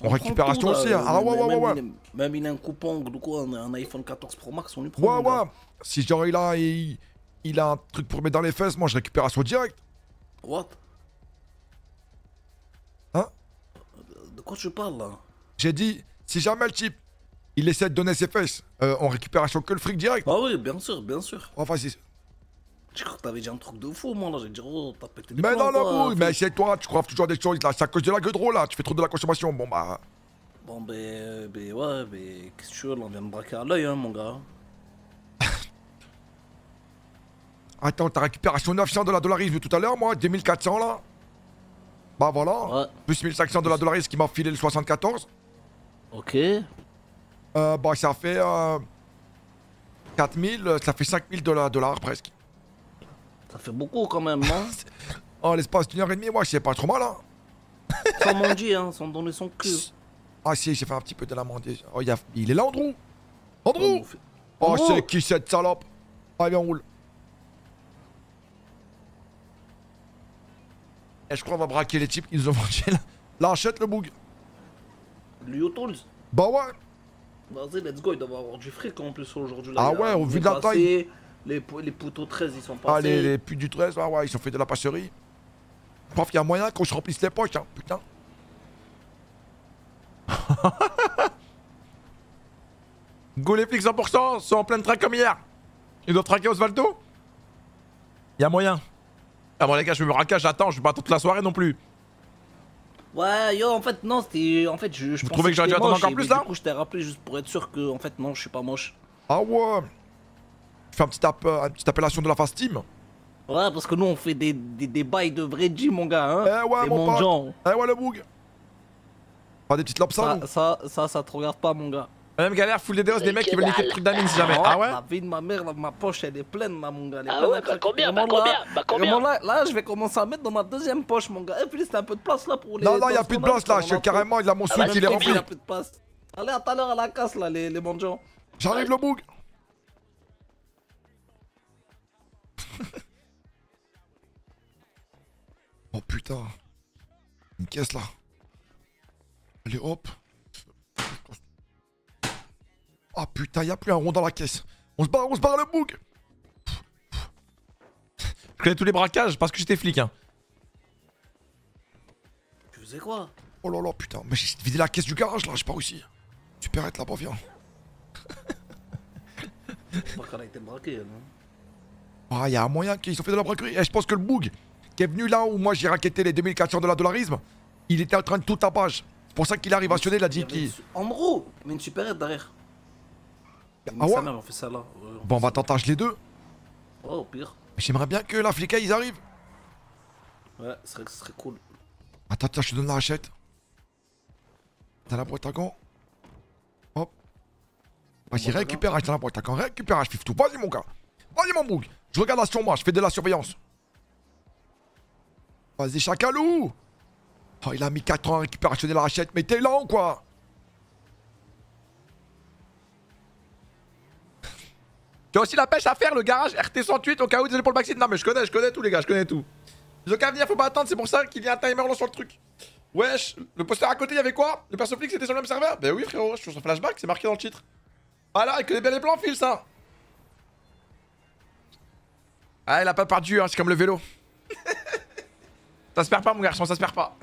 On récupération tout, aussi là, hein Ah ouais, ouais, ouais, ouais. Même il a un coupon ou quoi, un, un iPhone 14 Pro Max, on lui prend. Ouais, ouais. Si genre il a, il, il a un truc pour mettre dans les fesses, moi je récupération direct. What? Hein? De quoi tu parles là? J'ai dit, si jamais le type, il essaie de donner ses fesses, euh, on récupération que le fric direct. Ah oui, bien sûr, bien sûr. Oh, vas-y. J'ai cru que t'avais dit un truc de fou, moi là? J'ai dit, oh, t'as pété des Mais non, oui, flic. mais c'est toi, tu crois toujours des choses là, c'est à cause de la gueule drôle là, tu fais trop de la consommation. Bon bah. Bon, ben, euh, ben ouais, ben, qu'est-ce que tu veux, là, on vient de braquer à l'œil, hein, mon gars. Attends, t'as récupération 900 de la dollarisme tout à l'heure, moi, 2400 là. Bah voilà. Plus 1500 de la dollarisme qui m'a filé le 74. Ok. Euh, bah ça fait euh, 4000, euh, ça fait 5000 dollars, dollars presque. Ça fait beaucoup quand même, non En l'espace d'une heure et demie, moi, c'est pas trop mal, hein. Sans manger, hein, sans donner son cul. Ah si, j'ai fait un petit peu de l'amender. Oh, il, y a- il est là, Andrew? Andrew? Oh, Andrew c'est qui cette salope? Allez, on roule. Et je crois qu'on va braquer les types qui nous ont vendu là. Là, achète le boug? Leo Tools Bah ouais. Vas-y, let's go, il doit avoir du fric en plus aujourd'hui. Ah il ouais, au il vu de la taille. Les, les poteaux 13, ils sont passés. Ah, les, les putes du 13, ah ouais, ils ont fait de la passerie. Je crois qu'il y a moyen qu'on se remplisse les poches, hein, putain. Go les flics 100%, sont en pleine traque comme hier. Ils doivent traquer Osvaldo Il y a moyen. Ah bon les gars, je me raccage, j'attends, je vais pas toute la soirée non plus. Ouais, yo, en fait, non, c'était. En fait, je. je Vous trouvez que j'aurais dû attendre encore plus, là Du coup, je t'ai rappelé juste pour être sûr que, en fait, non, je suis pas moche. Ah ouais Je fais un petit app- une petite appellation de la face team. Ouais, parce que nous, on fait des, des, des bails de vrai G, mon gars, hein. Eh ouais, des mon pote. Eh ouais, le boug. Pas des petites lopes Ça, ça, ça, ça, ça te regarde pas, mon gars. Même galère, full des déos, des mecs qui veulent niquer le truc d'Amine si jamais. Oh, Ah ouais La vie de ma mère, là, ma poche, elle est pleine, là, mon gars. elle est Ah ouais, bah craquer. combien, bah combien, bah combien vraiment, là, là, je vais commencer à mettre dans ma deuxième poche, mon gars. Eh, puis, un peu de place, là, pour les... Non, non, y a dans plus de place là, carrément, il a mon Ah, soute, bah, il est c'est rempli. Il y a plus de place. Allez, à tout à l'heure à la casse, là, les, les bons gens. J'arrive le boug. oh putain. Une caisse là. Allez hop. Ah putain, y a plus un rond dans la caisse. On se barre, on se barre le boug. Je connais tous les braquages parce que j'étais flic hein. Tu faisais quoi? Oh là là putain, mais j'ai vidé la caisse du garage là, j'ai pas réussi. Super être là-bas, viens. Pas qu'elle a été hein. Ah, il y a un moyen qu'ils ont fait de la braquerie. Et je pense que le boug qui est venu là où moi j'ai raquetté les 2400 de la dollarisme, il était en train de tout tapage. C'est pour ça qu'il arrive à sonner, il a dit qu'il. En gros, mais une supérette derrière. Ah ouais Sa mère, on fait ça là. Ouais, Bon, on va tenter les deux. Ouais, au pire. J'aimerais bien que la flicaille ils arrivent. Ouais, ce serait, cool. Attends, attends, je te donne la hachette. T'as la boîte à gants. Hop. Vas-y, à récupère, t'as la boîte à gants. Récupère, je tout. Vas-y, mon gars. Vas-y, mon boug. Je regarde là sur moi, je fais de la surveillance. Vas-y, chacalou. Oh, il a mis 4 ans à récupérer la hachette, mais t'es lent ou quoi Tu as aussi la pêche à faire, le garage RT108 au cas où, désolé pour le backseat. Non, mais je connais, je connais tout, les gars, je connais tout. Ils ont qu'à venir, faut pas attendre, c'est pour ça qu'il y a un timer là sur le truc. Wesh, le poster à côté, il y avait quoi? Le perso flic, c'était sur le même serveur? Ben oui, frérot, je suis sur flashback, c'est marqué dans le titre. Voilà, il connaît bien les plans, fil, ça. Ah, il a pas perdu, hein, c'est comme le vélo. ça se perd pas, mon garçon, ça se perd pas.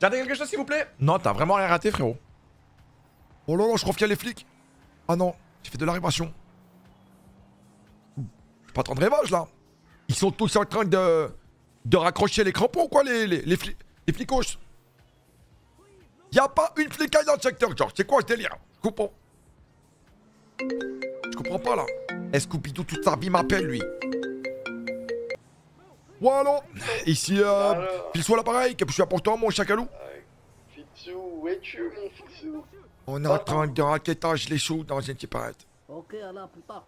Gardez quelque chose, s'il vous plaît? Non, t'as vraiment rien raté, frérot. Oh là là, je crois qu'il y a les flics. Ah non, j'ai fait de la réparation. Je suis pas en train de rêvage, là. Ils sont tous en train de... de raccrocher les crampons, quoi, les, les, les, fli- les flicos. Y'a pas une flicaille dans le secteur, genre, c'est quoi ce délire? Je comprends. Je comprends pas, là. Est-ce Scooby-Doo, toute sa vie, m'appelle, lui? Voilà Ici, euh... Pile soit l'appareil, que je suis important, mon chacalou. Fitsou, où es-tu, mon Fitsou On est en train de raquettage les choux dans une séparette. Ok, à plus tard.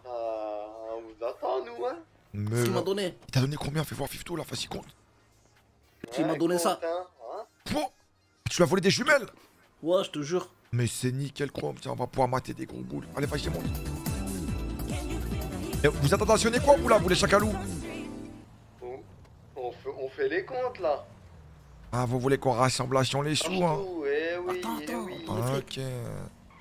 Ah, on vous attend, nous, hein? Mais... Qui m'a donné Il t'a donné combien? Fais voir Fifto, là, vas-y, compte. Qui m'a donné ça Pouah Tu lui as volé des jumelles? Ouais, je te jure. Mais c'est nickel chrome, tiens, on va pouvoir mater des gros boules. Allez, vas-y, monte. Et vous êtes attentionnés quoi, vous là, vous les chacalous? On fait, on fait les comptes, là. Ah, vous voulez qu'on rassemblation les sous, hein? Eh oui, eh oui. Ok.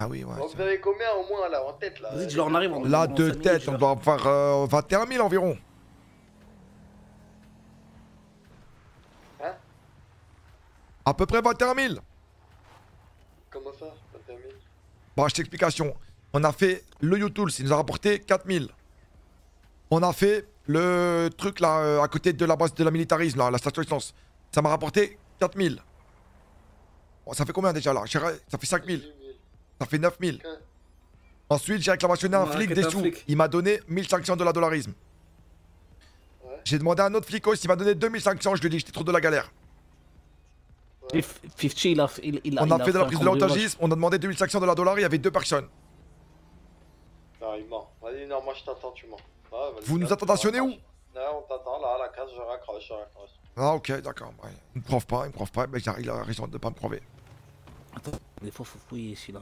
Ah oui, ouais. Vous avez combien, au moins, là, en tête, là Vas-y, dis-leur, on arrive. on- Là, de tête, on doit en faire euh, 21 000 environ. Hein À peu près 21 000. Comment ça 21 000 Bon, je t'explication. On a fait le U-Tools, il nous a rapporté 4 000. On a fait le truc là, euh, à côté de la base de la militarisme, là, la station essence. Ça m'a rapporté 4 000. Bon, ça fait combien déjà là? Ça fait 5 000. Ça fait 9 000. Ensuite, j'ai réclamationné un flic des un sous. flic. Il m'a donné 1500 de la dollarisme. J'ai demandé à un autre flicos, il m'a donné 2500, je lui ai dit que j'étais trop de la galère. Fif- 50, il a, il, il a, On il a fait de la prise de l'otagisme, on a demandé 2500 de la dollar, il y avait deux personnes. Non, il ment. Vas-y, non, moi je t'attends, tu mens. Ouais, vas-y, Vous nous on où. Non, on t'attend là, à la case, je raccroche, je raccroche. Ah ok, d'accord. Ouais. Il me prouve pas, il me prouve pas, mais il a- il a raison de pas me prouver. Attends, des fois faut fouiller ici là.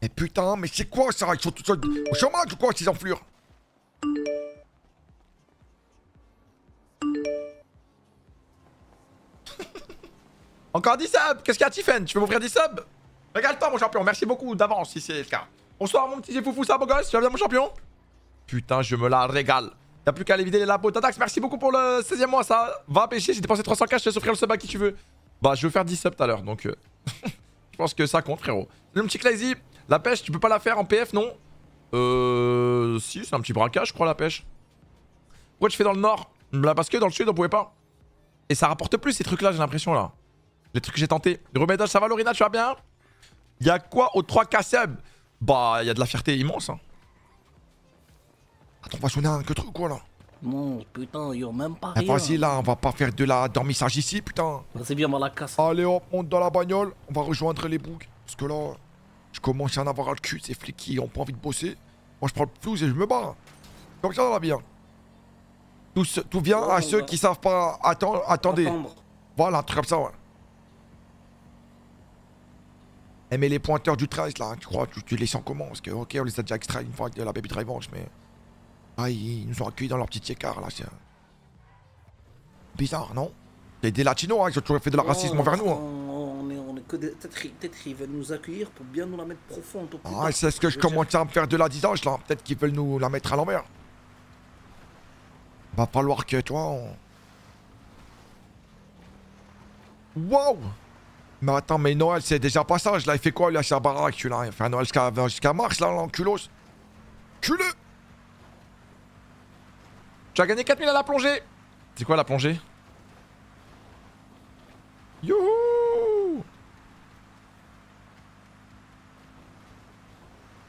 Mais putain, mais c'est quoi ça? Ils sont tous seuls au chômage ou quoi, ces enflures? Encore 10 subs Qu'est-ce qu'il y a, Tiffen? Tu veux m'ouvrir 10 subs? Régale-toi, mon champion, merci beaucoup d'avance si c'est le cas. Bonsoir, mon petit foufou, ça, beau gosse, tu vas bien, mon champion? Putain, je me la régale. Y'a plus qu'à aller vider les labos. Tadax, merci beaucoup pour le 16 e mois, ça. Va pêcher, j'ai dépensé 300 cash, je te laisse offrir le sub à qui tu veux. Bah, je veux faire 10 subs tout à l'heure, donc. euh, je pense que ça compte, frérot. Le petit Clazy, la pêche, tu peux pas la faire en PF, non Euh. Si, c'est un petit braquage, je crois, la pêche. Pourquoi tu fais dans le nord Bah, parce que dans le sud, on pouvait pas. Et ça rapporte plus ces trucs-là, j'ai l'impression, là. Les trucs que j'ai tentés. Le remédage, ça va, Lorina, tu vas bien Y'a quoi aux 3K sub Bah, y'a de la fierté immense, hein. Attends, on va sonner un que truc, quoi, là Non, putain, yo, même pas Eh, rien. Vas-y, là, on va pas faire de la dormissage ici, putain. Vas-y, viens, on va la casse. Allez hop, monte dans la bagnole, on va rejoindre les boucs. Parce que là, je commence à en avoir le cul, ces flics qui ont pas envie de bosser. Moi, je prends le flouze et je me barre. Comme ça, on va bien. Tout, ce- tout vient à ceux qui savent pas attendre. Attendez. Voilà, un truc comme ça, ouais. Eh, mais les pointeurs du 13, là, tu crois, tu, tu les sens comment? Parce que, ok, on les a déjà extraits une fois de la Baby Drive Ranch, mais. Ah, ils, ils nous ont accueillis dans leur petit écart, là, c'est. Bizarre, non? Il y a des latinos, hein, ils ont toujours fait de la racisme Non, envers nous. hein. On, on est, on est que. Peut-être qu'ils veulent nous accueillir pour bien nous la mettre profonde. Ah, c'est ce que je commence à me faire de la disage là. Peut-être qu'ils veulent nous la mettre à l'envers. Va falloir que toi, on. Waouh! Mais attends, mais Noël, c'est déjà passage là. Il fait quoi lui à sa baraque celui-là? Il fait Noël jusqu'à jusqu'à mars là, l'enculos. Culeux! Tu as gagné 4000 à la plongée! C'est quoi la plongée? Youhou!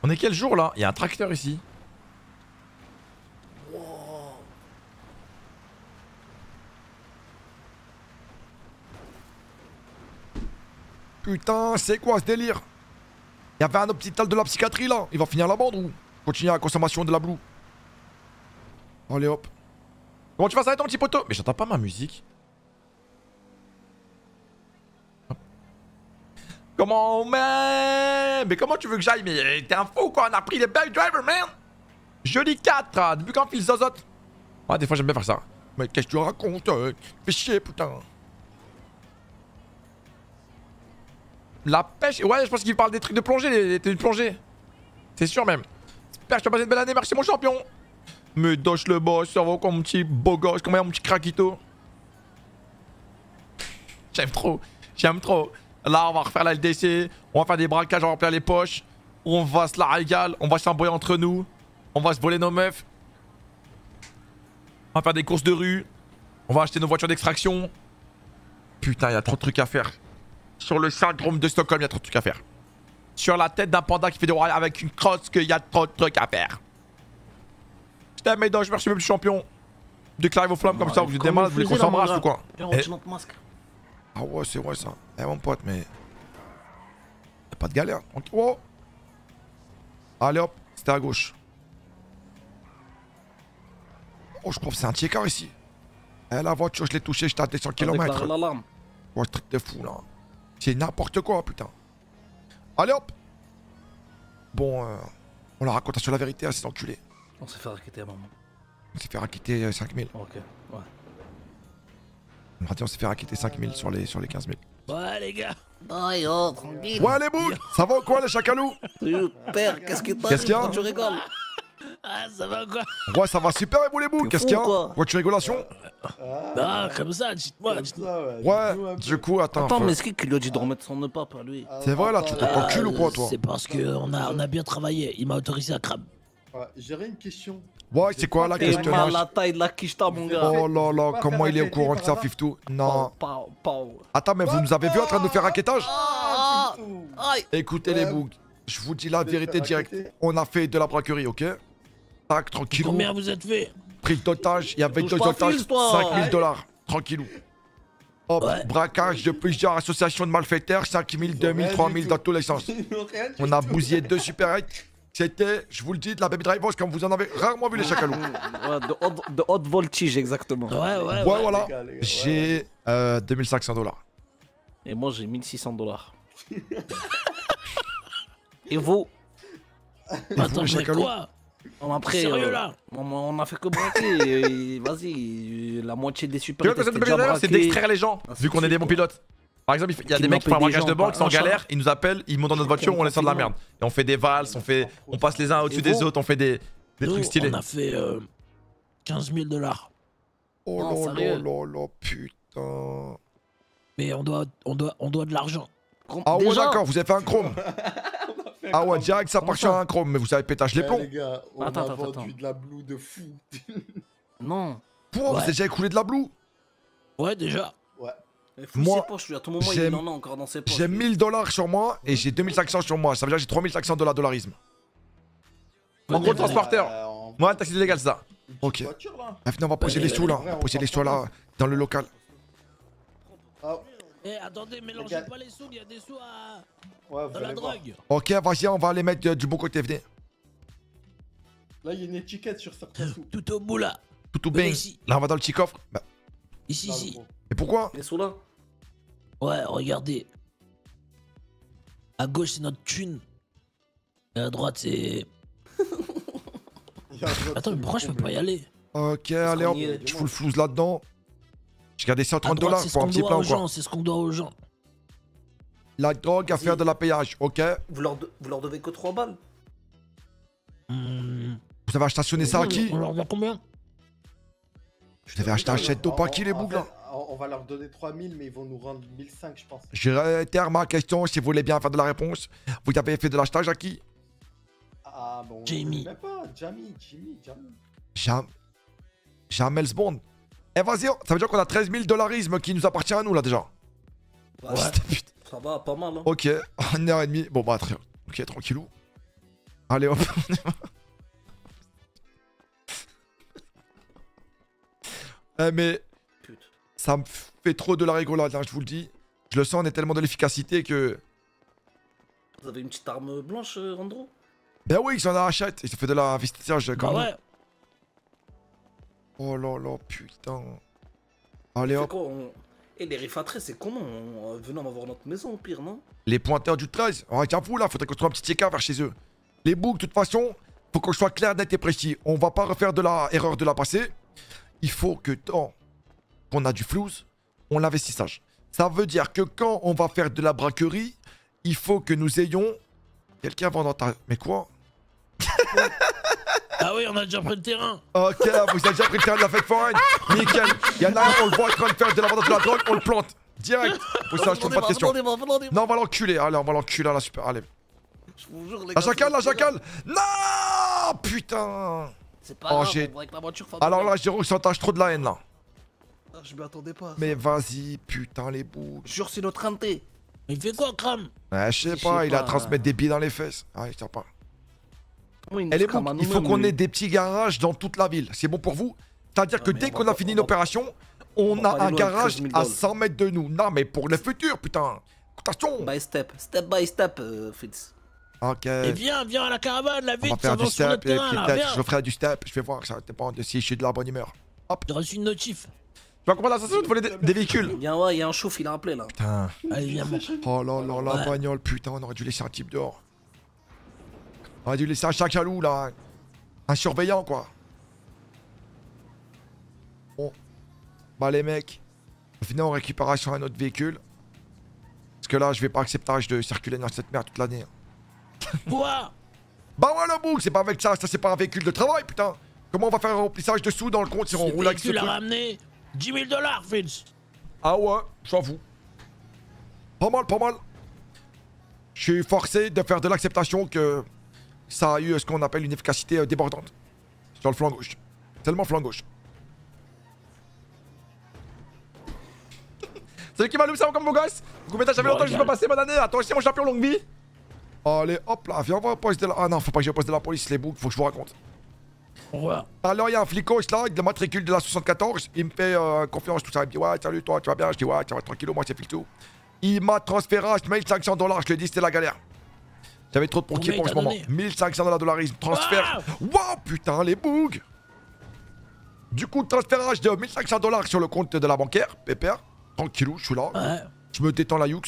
On est quel jour là? Il y a un tracteur ici. Putain, c'est quoi ce délire? Il y avait un hôpital de la psychiatrie là. Il va finir la bande ou? Continuer la consommation de la blue Allez hop. Comment tu vas? Ça ton petit poteau? Mais j'entends pas ma musique. Comment mais Mais comment tu veux que j'aille? Mais t'es un fou quoi, on a pris les bike driver man Jeudi 4, ah, depuis quand on file zozote? Ouais, des fois j'aime bien faire ça. Mais qu'est-ce que tu racontes euh, Fais chier putain. La pêche Ouais, je pense qu'il parle des trucs de plongée, les, les de plongée. C'est sûr même. J'espère que tu as passé une belle année, merci mon champion. Me doche le boss, ça va comme mon petit beau gosse, comme mon petit craquito. J'aime trop, j'aime trop. Là, on va refaire la LDC, on va faire des braquages, on va remplir les poches. On va se la régaler, on va s'embrouiller entre nous. On va se voler nos meufs. On va faire des courses de rue. On va acheter nos voitures d'extraction. Putain, il y a trop de trucs à faire. Sur le syndrome de Stockholm, il y a trop de trucs à faire. Sur la tête d'un panda qui fait des rois avec une crosse, qu'il y a trop de trucs à faire. Je t'aime, Médoche, merci, mon petit champion. Déclarez vos flammes comme ça, vous êtes des malades, vous voulez qu'on s'embrasse ou quoi Ah ouais, c'est vrai ça. Eh mon pote, mais. Y'a pas de galère. Oh Allez hop, c'était à gauche. Oh, je crois que c'est un car ici. Eh, la voiture, je l'ai touchée, j'étais à 200 km. l'alarme. Ouais, ce truc de fou là. C'est n'importe quoi, putain. Allez hop Bon, euh, on leur raconte sur la vérité à ces enculés. On s'est fait raqueter à un moment. On s'est fait raqueter euh, 5000. Ok, ouais. On s'est fait raqueter 5000 sur les, sur les 15 000. Ouais, les gars. Yo, tranquille. Ouais, les boules Ça va ou quoi, les chacalous Père, qu'est-ce que t'as Qu'est-ce qu'il y a? Tu rigoles Ah, ça va quoi? Ouais, ça va super, et vous les boules? Qu'est-ce qu'il y a? quoi Ouais, tu rigolation Non, comme ça, dites-moi, dites-moi. Ouais, du coup, attends. Attends, mais c'est qui qui lui a dit de remettre son nœud pas lui? C'est vrai, là, tu te ton cul ou quoi, toi? C'est parce qu'on a, on a bien travaillé. Il m'a autorisé à crabe. Ouais, J'aurais une question. Ouais, c'est quoi la T'es question? mal la taille de la quicheta, mon gars. Oh là là, comment il est au courant de ça, Fiftou? Non. Pau, pau. Attends, mais vous nous avez vu en train de nous faire raquetage Ah, aïe. Écoutez les bougs, je vous dis la vérité directe. On a fait de la braquerie, ok? Tac, tranquille. Combien vous êtes fait? Prise d'otage. Il y avait deux otages, Fils, toi. 5000 dollars. Tranquillou. Hop, braquage de plusieurs associations de malfaiteurs, 5000, 2000, 3000 dans tous les sens. On a bousillé deux supérettes. C'était, je vous le dis, de la baby drivers comme vous en avez rarement vu les chacalous. Ouais, de, haute, de haute voltige, exactement. Ouais, voilà. J'ai euh, 2500 dollars. Et moi, j'ai 1600 dollars. Et vous? Attends, mais Chacalou quoi? On a pris, Sérieux, euh, là? on, on a fait que braquer. et Vas-y, la moitié des super. Tu vois, driver, c'est d'extraire les gens, vu qu'on est des bons pilotes. Par exemple, il y a des mecs qui font un braquage de banque, ils sont en galère, ils nous appellent, ils montent dans notre voiture, on les sort de la merde. Et on fait des valses, on, fait, on passe les uns au-dessus des vous autres, on fait des, trucs stylés. On a fait euh, 15 000 dollars. Oh là là là là, putain. Mais on doit, on doit, on doit de l'argent. Ah ouais, d'accord, vous avez fait un chrome. Ah ouais, direct, ça appartient à un chrome, mais vous savez pétage les Eh, plombs. les gars, on Attends, a attends, vendu attends. de la blue de fou. Non. Pour, Ouais. c'est déjà écoulé de la blue. Ouais, déjà. Moi, j'ai- il en a encore dans ses poches. J'ai lui. 1000 dollars sur moi et j'ai 2500 sur moi. Ça veut dire que j'ai 3500 dollars dollarisme. En gros, transporteur. Moi, le taxi illégal, ça. Ok. Maintenant, on va poser Ouais, les sous là. On va poser les sous là, dans le local. Eh, attendez, mélangez pas les sous, il y a des sous à... Ouais, vous dans la drogue. Ok, vas-y, on va les mettre euh, du bon côté, venez. Là, il y a une étiquette sur certains sous. Tout au bout là. Tout bang. ici. Là, on va dans le petit coffre. Bah, Ici, ici. et pourquoi? Les sous là Ouais, regardez. À gauche, c'est notre thune. Et à droite, c'est. Attends, mais pourquoi je peux pas y aller Ok, allez, hop. est Je fous le flouze là-dedans. J'ai gardé À 130 droite, dollars c'est ce pour un qu'on petit doit plan, aux quoi. gens, c'est ce qu'on doit aux gens. La drogue à faire de la payage, ok vous leur, de- vous leur devez que 3 balles Vous avez stationné ça à qui On leur doit combien Vous avez acheté un chèque d'eau à qui, les là fait, On on va leur donner 3000, mais ils vont nous rendre 1005, je pense. Je réitère ma question si vous voulez bien faire de la réponse. Vous avez fait de l'achetage à qui Ah bon. Jamie. Même pas, Jamie, Jimmy, Jamie. Jam... Jamels Bond. Eh vas-y, ça veut dire qu'on a 13 000 dollarisme qui nous appartient à nous là déjà. Ouais. Ça va, pas mal. Hein. Ok, une heure et demie. Bon bah très bien. Ok, tranquillou. Allez hop. eh mais... Ça me fait trop de la rigolade, hein, je vous le dis. Je le sens, on est tellement de l'efficacité que... Vous avez une petite arme blanche, euh, Randro Ben oui, ils en achètent. Ils ont fait de l'investissage quand Bah même. ouais. Oh là là, putain. Allez hop. quoi on... Et les rifatrés, c'est comment on... euh, voir notre maison au pire, non? Les pointeurs du 13. Oh, j'avoue, là, faudrait construire un petit écart vers chez eux. Les boucs, de toute façon, faut qu'on soit clair, net et précis. On va pas refaire de la erreur de la passée. Il faut que tant qu'on a du flouze, on l'investissage. Ça veut dire que quand on va faire de la braquerie, il faut que nous ayons quelqu'un vendant ta... Mais quoi Ah oui, on a déjà pris le terrain. Ok, vous avez déjà pris le terrain de la fête foraine Nickel. Il y en a un, on le voit en train de faire de la vente de la drogue, on le plante. Direct. Je trouve pas de question. Non, on va l'enculer. Allez, on va l'enculer là, super. Allez. Je vous jure, les La chacal, la chacal Non Putain C'est pas Oh, grave, va avec la voiture Alors là, j'ai ressenti trop de la haine là. Ah, Je m'y attendais pas. Mais vas-y, putain, les bouts. Jure, c'est notre inté. Il fait quoi, crame Ouais, je sais pas, il a transmettre des billes dans les fesses. Ah, je sais pas. Comment il Elle est bon, il faut qu'on ait des petits garages dans toute la ville. C'est bon pour vous? C'est-à-dire que dès qu'on a fini une opération, on a un garage 13 000 à balles. 100 mètres de nous. Non, mais pour le futur, putain. Attention By step, step by step, euh, Fitz. Ok. Et viens, viens à la caravane, la On va faire du step et peut-être je ferai du step. Je vais voir, ça dépend de si je suis de la bonne humeur. Hop. J'ai reçu une notif. Vas comprendre l'assassin de voler des, des véhicules ouais, il y a un chouf, il a appelé là. Putain. Allez, viens. Oh là là, la Ouais. bagnole, putain, on aurait dû laisser un type dehors. On aurait dû laisser un chacalou là. Un surveillant quoi. Bon. Bah les mecs, venez en récupération un autre véhicule. Parce que là, je vais pas accepter de circuler dans cette merde toute l'année. Quoi? Bah ouais, le bouc, c'est pas avec ça, ça c'est pas un véhicule de travail, putain. Comment on va faire un remplissage de sous dans le compte si on roule avec ce truc? ramené 10 000 dollars, Fitz. Ah ouais, j'avoue. Pas mal, pas mal. Je suis forcé de faire de l'acceptation que ça a eu ce qu'on appelle une efficacité euh, débordante. Sur le flanc gauche. Tellement flanc gauche. Salut qui m'allume ça va comme beau gosse Combien de j'avais Bon, longtemps que je suis pas passé ma année Attends aussi mon champion longue vie Allez hop là, viens on va au poste de la... Ah non, faut pas que au poste de la police les boucs, faut que je vous raconte. Alors, il y a un flicos là, de matricule de la 74. Il me fait euh, confiance, tout ça. Il me dit Ouais, salut, toi, tu vas bien? Je dis Ouais, ça va tranquille, moi, c'est Filtou. Il m'a transféré à 1500 dollars. Je lui ai dit, c'était la galère. J'avais trop de proquis pour ce moment. donné 1500 dollars dollarisme. Transfert. Waouh, putain, les bougs Du coup, transférage de 1500 dollars sur le compte de la bancaire. Pépère. Tranquillou, je suis là. Je me détends la youx.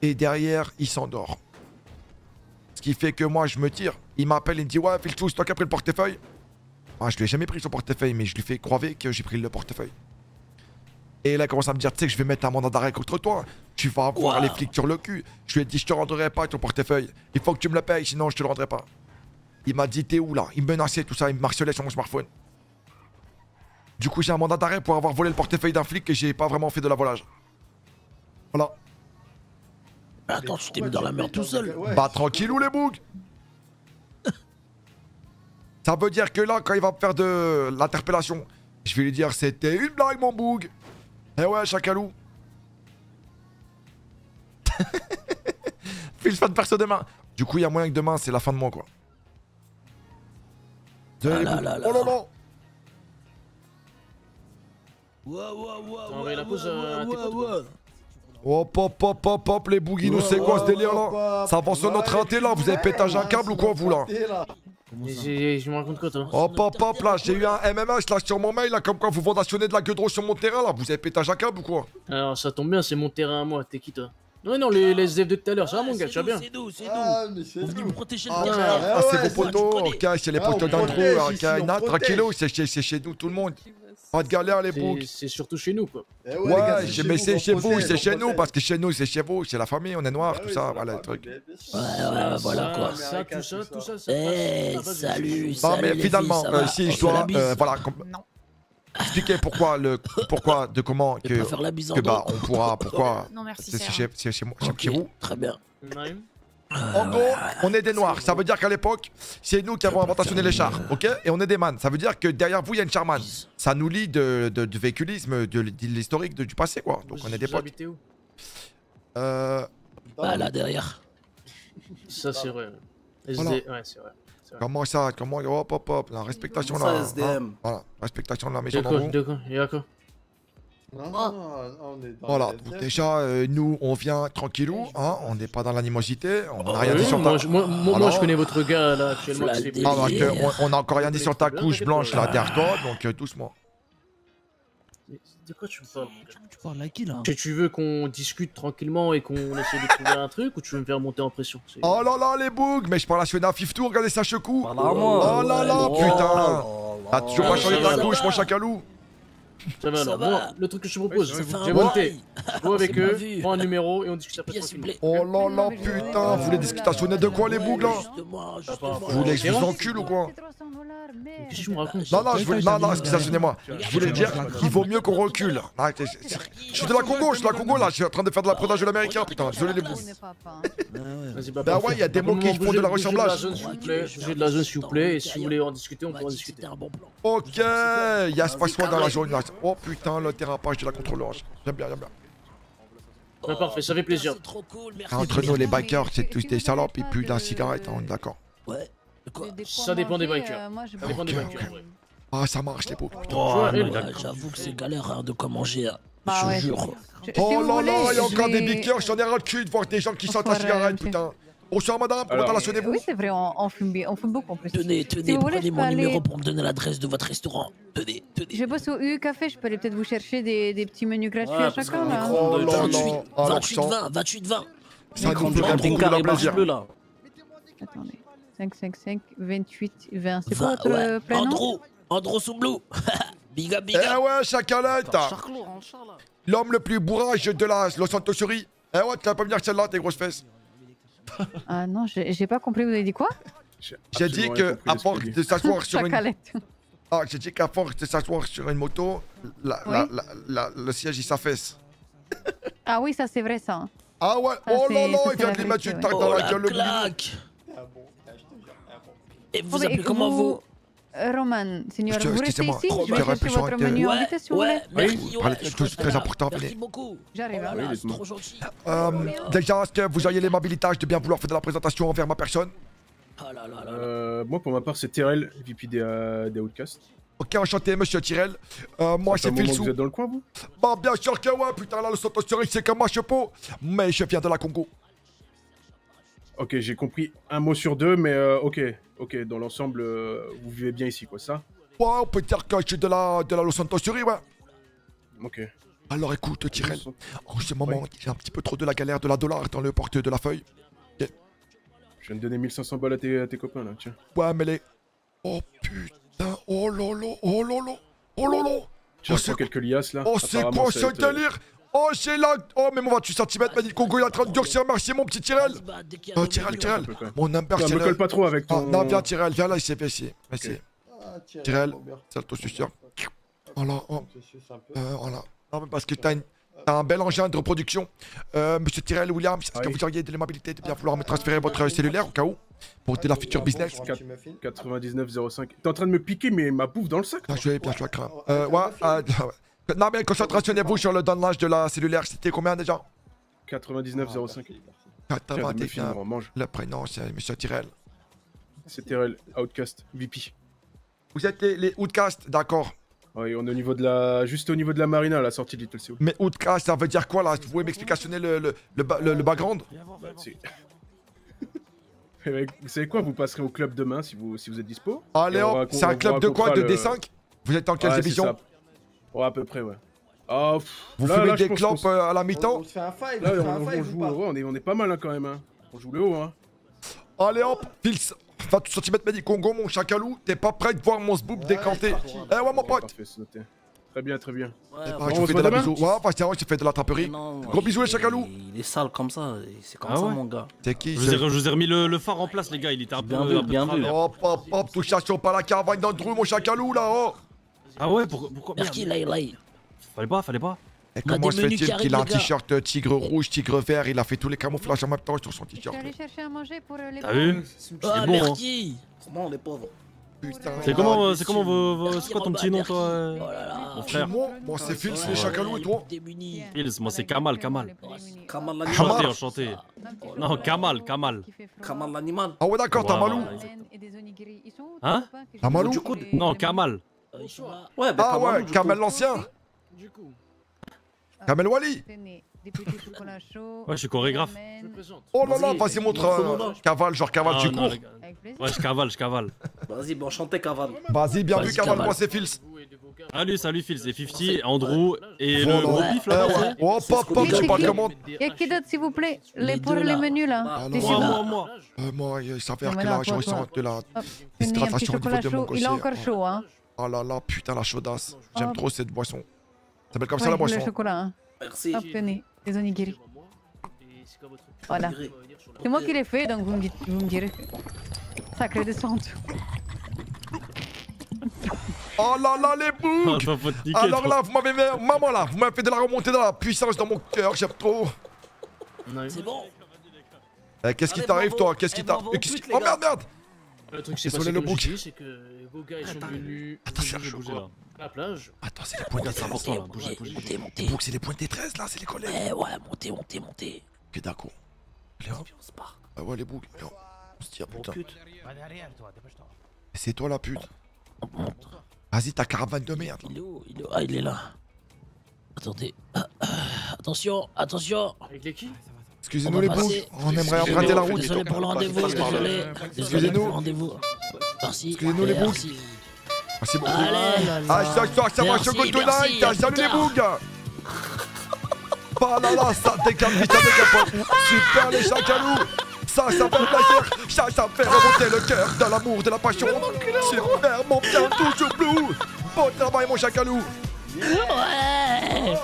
Et derrière, il s'endort. Ce qui fait que moi, je me tire. Il m'appelle, il me dit Ouais, Filtou, c'est toi qui as pris le portefeuille ah, Je lui ai jamais pris son portefeuille, mais je lui fais croire que j'ai pris le portefeuille. Et là, il commence à me dire Tu sais que je vais mettre un mandat d'arrêt contre toi. Tu vas avoir Wow. les flics sur le cul. Je lui ai dit Je te rendrai pas ton portefeuille. Il faut que tu me le payes, sinon je te le rendrai pas. Il m'a dit T'es où là? Il me menaçait, tout ça. Il me harcelait sur mon smartphone. Du coup, j'ai un mandat d'arrêt pour avoir volé le portefeuille d'un flic et j'ai pas vraiment fait de la volage. Voilà. Attends, tu t'es mis dans la merde tout seul. Bah tranquillou les bougs? Ça veut dire que là, quand il va me faire de l'interpellation, je vais lui dire c'était une blague mon boug. Eh ouais, chacalou File pas de perso demain. Du coup, il y a moyen que demain, c'est la fin de mois quoi. Désolé, Ah là là là. Oh là là. Hop hop hop hop hop les bouguinous, c'est quoi ce délire là? Ça avance sur notre inté là, vous avez pétage un câble ou quoi vous là Je me raconte quoi, toi Hop hop hop là, j'ai eu un MMS là sur mon mail là, comme quoi vous fondationnez de la gueudreau sur mon terrain là, vous avez pétage un câble ou quoi? Alors, ça tombe bien, c'est mon terrain à moi. T'es qui, toi? Ouais, non, les, les SDF de tout à l'heure, ça va, mon gars, tu vas bien C'est nous, c'est Ah, nous. mais c'est nous. protéger Ah, le terrain. ah, c'est vos potos, ok, c'est les Ah, potos d'Andrew, ok, non, tranquillo, c'est chez nous tout le monde. Pas de galère les C'est- boucs. C'est surtout chez nous, quoi. Eh Ouais, gars, chez mais c'est chez vous, c'est on chez nous, parce que chez nous, c'est chez vous, c'est la famille, on est noirs, Ah tout ça, voilà le truc. Ouais, ouais, voilà quoi. Ça, tout ça, tout ça, ça Eh, salut, Non mais finalement, euh, si On je dois, euh, voilà, expliquer pourquoi le, pourquoi, de comment que, bah on pourra, pourquoi, Non, merci, c'est chez, c'est chez moi, chez vous. Très bien. En gros, on est des noirs. Ça veut dire qu'à l'époque, c'est nous qui avons inventionné les chars, ok Et on est des man. Ça veut dire que derrière vous, il y a une charman. Ça nous lie de, de, de véhiculisme, de, de l'historique de- du passé, quoi. Donc on est des potes. où? Euh, Bah là derrière. Ça, c'est vrai. SD... Voilà. Ouais, c'est vrai. comment ça? Comment Hop, hop, hop. La respectation Ça, là. SDM. hein. Voilà, respectation de la maison De quoi? D'en haut. De quoi Il y a quoi Non, non, non, on est dans Voilà, donc déjà, euh, nous, on vient tranquillou, hein, on n'est pas dans l'animosité, on n'a rien Oui, dit sur moi, ta... je, moi, moi, je connais votre gars là actuellement qui Ah, on- on n'a encore rien dit sur ta couche blanche là derrière toi, donc euh, doucement. De quoi tu me parles Tu parles à qui là Tu, tu veux qu'on discute tranquillement et qu'on essaie de trouver un truc ou tu veux me faire monter en pression Oh là là, les bugs, mais je parle à Suena Fiftou, regardez ça checou. Oh là là, Oh putain. T'as toujours pas là changé ta couche, mon chacalou. Ça va Ça alors. va. Moi, le truc que je te propose, un j'ai monté. Go avec eux, prends un numéro et on discute après tranquillement. vous plaît. Oh là là, putain, vous voulez discuter Suena de quoi, les là justement. Vous voulez que je vous encule ou quoi Qu'est-ce que tu me racontes Non, non, je voulais, non, non, excusez-moi. Je voulais dire qu'il vaut mieux qu'on recule. Ah, Je suis de la Congo, je suis de la Congo là, je suis en train de faire de l'apprentissage de l'américain, putain, désolé les bugs. Vas-y, Bah ouais, il y a des mots qui font de la ressemblage. Bougez de la zone, s'il vous plaît. Et si vous voulez en discuter, on pourra en discuter. Ok, il y a ce passoire dans la zone là. Oh putain, le dérapage de la contrôleur. J'aime bien, j'aime bien. Ouais, parfait, ça fait plaisir. Trop cool, merci. Entre nous, les bikers, c'est tous des salopes, ils puent de la cigarette, hein, on est d'accord. Ouais. Quoi Ça dépend des bikers. euh, je Ça dépend des bikers. Ah, ça marche, les pauvres. putain. Oh, J'avoue que c'est galère hein, de quoi manger. hein. Bah Je jure. Oh là là, il y a encore des bikers, j'en ai ras le cul de voir des gens qui sentent la cigarette, putain. Bonsoir madame, comment Alors, relationnez-vous Oui, c'est vrai, on, on fume bien, on fume beaucoup en plus. Tenez, Si tenez, vous voulez, prenez mon aller- numéro pour me donner l'adresse de votre restaurant. Tenez, tenez. Je bosse au U Café, je peux aller peut-être vous chercher des, des petits menus gratuits Ouais, à chacun là. Oh là 28, là, alors 28, ça, 20, 28, 20. ça nous Prends ferait des beaucoup carrés de là. Attendez. 5, 5, 5, 28, 20. C'est 20, quoi votre ouais. prénom Andro, Andro Soublou. big up, big Eh up. ouais, chacalette L'homme le plus bourrage de la Los Santos. Eh ouais, tu vas pas me dire celle-là, tes grosses fesses. Ah non, j'ai pas compris, vous avez dit quoi? J'ai dit que, à force de s'asseoir sur une... Ah, j'ai dit qu'à force de s'asseoir sur une moto, la, Oui. la, la, la- le siège il s'affaisse. Ah oui, ça c'est vrai ça. Ah ouais, Ça, oh là là, il vient de lui mettre une tac Oh dans la la gueule, claque. Et Oh, vous appelez comment vous? Roman, seigneur, Monsieur, vous restez excusez-moi, ici Je vais chercher votre sur un menu en Ouais, vitesse si vous ouais, voulez. Oui, serai très là. importantes, Merci beaucoup. J'arrive. hein. Voilà, c'est trop gentil. Euh, déjà, est-ce que vous auriez l'aimabilité de bien vouloir faire de la présentation envers ma personne? Ah là là là. Euh, moi, pour ma part, c'est Terrell, VP des, euh, des Outcasts. Ok, enchanté, monsieur Tyrell. Euh, moi, c'est un Filsou. Vous êtes dans le coin, vous? Bah, bien sûr que ouais, putain, là, le Santosterie, c'est comme sais pas. Mais je viens de la Congo. Ok, j'ai compris un mot sur deux, mais euh, ok, ok, dans l'ensemble, euh, vous vivez bien ici, quoi, ça Ouais, on peut dire que je suis de la, de la Los Santosterie, ouais. Ok. Alors écoute, Tyrell, en ce moment, j'ai un petit peu trop de la galère de la dollar dans le porte de la feuille. Je viens de donner 1500 balles à tes, à tes copains, là, tiens. Ouais, mais les. Oh putain, oh lolo, oh lolo, oh lolo. Oh, prends quelques liasses, là. Oh, c'est quoi ce euh, délire Oh, j'ai la... Oh, mais mon 28 cm m'a dit le Congo, il est en train de durcir. Merci, mon petit Tyrell. Oh, Tyrell, Tyrell. Mon number, Toi, c'est me le- colle pas trop avec Ah, ton- non, viens, Tyrell, viens là, ici, viens ici. Viens ici. Ah, Tyrell, Tyrell, trop bien. salto suceur. Voilà, oh. Euh, voilà. Non, mais parce que t'as une- t'as un bel engin de reproduction. Euh, Monsieur Tyrell Williams, est-ce que vous auriez de l'aimabilité de bien vouloir me transférer votre cellulaire au cas où Pour de la future business? 99,05. T'es en train de me piquer mais ma bouffe dans le sac Bien joué, bien joué, crème. Euh, ouais, euh, ouais. Non, mais concentrationnez-vous sur le download de la cellulaire. C'était combien déjà? 99,05. Ah. Le prénom, c'est Monsieur Tyrell. C'est Terrell, Outcast, VP. Vous êtes les, les Outcast, d'accord. Oui, on est au niveau de la... juste au niveau de la marina, à la sortie de Little Seoul. Mais Outcast, ça veut dire quoi là? Vous pouvez m'explicationner le, le, le, le- le background? Bah, c'est- Eh ben, Vous savez quoi? Vous passerez au club demain si vous, si vous êtes dispo. Allez on hop, c'est un club de quoi? De le- D5 Vous êtes en quelle division? Ouais, à peu près, ouais. Ah, pff, Vous là, fumez là, je des pense clopes qu'on s- euh, à la mi-temps On se fait un five, Là, on se fait on, un on five joue, ou pas ouais, on, est, on est pas mal hein, quand même. Hein. On joue le haut. Hein. Allez hop, Fils 28 cm m'a dit Congo, mon chacalou, t'es pas prêt de voir mon sboob décanté Eh ouais, mon pote. Très bien, très bien. Ouais, Ah, Bon, je on vous se fais de la bisou. Ouais, je te fais de la taperie. Gros bisous, les chacalous. Il est sale comme ça, c'est comme Ah ça, ouais mon gars. C'est qui Je vous, ai, je vous ai remis le, le phare en place, les gars. Il était un peu. Bien vu, bien vu. Hop, hop, hop, touche à pas la caravane d'Andrew, mon chacalou, là, oh Ah ouais, pourquoi. Merci, là, là. Fallait pas, fallait pas. Et On comment se fait-il qui qu'il a un t-shirt euh, tigre rouge, tigre vert? Il a fait tous les camouflages en même temps sur son t-shirt. aller chercher à manger pour les T'as vu? Ah, bon, hein. merci Comment les pauvres? Putain. C'est comment, euh, c'est comment vos, c'est quoi ton petit nom, toi, euh, mon frère? Moi, moi c'est Fils, les chacalous, et toi? Fils, moi c'est Kamal, Kamal. Kamal l'animal. Enchanté, enchanté. Non, Kamal, Kamal. Kamal l'animal. Ah ouais, d'accord, t'as Voilà, Malou. exactement. Hein? Du coup. Ouais, bah, Ah ouais, du Kamel coup. l'ancien Kamel Wally Ouais, je suis chorégraphe. Oh là là, vas-y, montre euh, cavale, genre cavale, Ah, tu non, cours. Ouais, je cavale, je cavale. Vas-y, bon, enchanté, Kaval. Vas-y, bien vu, cavale, moi c'est Fils Salut, salut, Phil, c'est 50, Andrew et le gros pif là. Eh ouais. Hop, hop, hop, C'est tu parles qui comment Y a qui d'autre, s'il vous plaît les, Pour les menus, là. Ah, Moi, moi, moi. Euh, Moi, il s'avère Non, que de la déshydratation au niveau chocolat de mon chaud. Il est encore chaud, hein. Oh là là, putain, la chaudasse. J'aime Hop. trop cette boisson. Ça s'appelle comme ça la boisson. Le chocolat, hein. Merci. Hop, tenez, les onigiri. Voilà. C'est moi qui l'ai fait, donc vous me, dites, vous me direz. Sacrée descente. Oh là là, les Ah, boucs te niquer, Alors là, vous m'avez. Maman là, vous m'avez fait de la remontée de la puissance dans mon cœur, j'aime trop. C'est bon Eh, Qu'est-ce qui t'arrive, toi? Qu'est-ce qui Eh, t'arrive les Oh merde, merde Le truc passé, le bouc. c'est que vos gars ils sont venus Attends, c'est à la plage. Attends, c'est les points de C'est bougez. Montez, montez. boucs, c'est les points de détresse là, c'est les collègues. Eh ouais, montez, montez, montez. Ok, d'accord. Léon. Ah ouais, les boucs. On se tire, putain. C'est toi la pute. Vas-y, ta caravane de merde. Il est où Il est où? Ah, il est là. Attendez. Ah, ah, Attention, attention. Avec les qui Excusez-nous les boucs, on aimerait emprunter la route. Désolé pour le rendez-vous, désolé. Désolé Excusez-nous. Merci. Excusez-nous, les boucs. Merci. Merci beaucoup. Allez. Ah, ça, ça, ça va, Merci, je go merci, tonight. Salut les bougs. Bah là là, ça décale vite, ça décale pas. Super les chacalous. Ça, ça fait plaisir. Ça, ça fait remonter le cœur de l'amour, de la passion. Super, mon bien toujours blue. Bon travail, mon chacalou. Ouais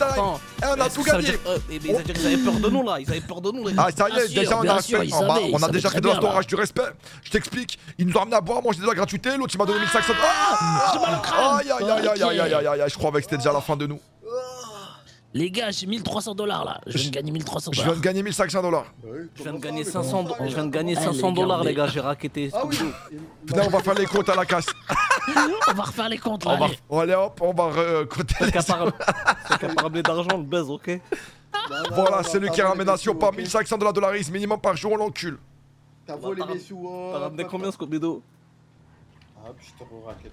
Attends, Et on a tout gagné. dire- euh, mais- mais ça veut dire qu'ils avaient peur de nous là, ils avaient peur de nous les Ah ça y est, sûr, déjà on a sûr, fait, ils on, va- savaient, on a déjà fait de l'instaurage du respect. Je t'explique, ils nous ont amené à boire, moi j'ai de la gratuité, l'autre il m'a donné 1500. Ah au crâne. Aïe aïe aïe aïe aïe aïe aïe aïe, je croyais que c'était déjà la fin de nous. Les gars, j'ai 1300 dollars là. Je viens de gagner 1300 Je viens dollars. de gagner 1500 dollars. Je viens de gagner 500 do- je viens de gagner Eh, 500 les dollars les gars, j'ai raquetté. Ah oui Putain, on va faire les comptes à la casse. On va refaire les comptes là. On va, allez. hop, on va euh, compter C'est d'argent, le buzz, ok Voilà, c'est lui qui ramène un pas 1500 dollars dollarisme minimum par jour, on l'encule. T'as volé mes sous. oh, T'as ramené combien, hop. Scooby-Doo Hop, je te re-raquette.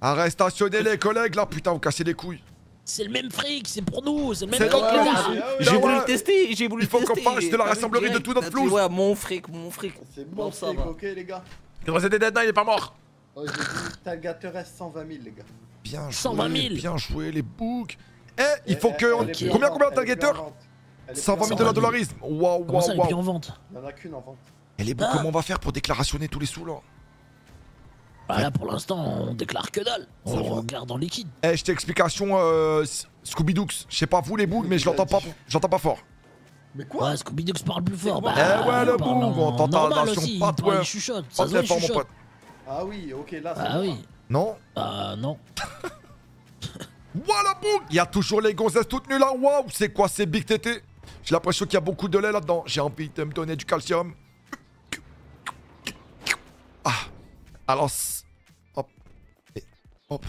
Arrestationnez les collègues là, putain, vous cassez les couilles. C'est le même fric, c'est pour nous, c'est le même fric, flouze. gars. J'ai Ah voulu ouais. le tester, j'ai voulu Il faut le qu'on tester. fasse de la rassemblerie de tout notre flouze. Ouais, mon fric, mon fric. C'est Bon, mon fric, va. ok, les gars Vous êtes dead, il est pas mort. Oh, j'ai dit, t'as le gâteau reste 120 000, les gars. Bien joué. 120 000. Bien joué, les boucs. Eh, il Eh, faut eh, que. en Combien, combien le. Elle est 120 000 plus en dollars dollarisme. Waouh, Comment ça, waouh, plus en waouh. vente Il y en a qu'une en vente. Et les boucs, Ah. comment on va faire pour déclarationner tous les sous là? Bah là, pour l'instant, on déclare que dalle. Ça On va. regarde en liquide. Eh, je t'explication euh, Scooby-Doo. Je sais pas vous les boucs, mais je l'entends pas, j'entends pas fort. Mais quoi Ouais, Scooby-Doo parle plus fort. Bah, Eh ouais, le il parle bouc, on en t'entend normal attention, aussi, pas il chuchote. Ça se l'effort, mon pote. Ah oui, ok, là, c'est Ah oui. Non Ah non. Voilà, bouc Il y a toujours les gonzesses toutes nues là. Waouh, c'est quoi ces big tétés? J'ai l'impression qu'il y a beaucoup de lait là-dedans. J'ai envie de me donner du calcium. Ah. Alors. Hop.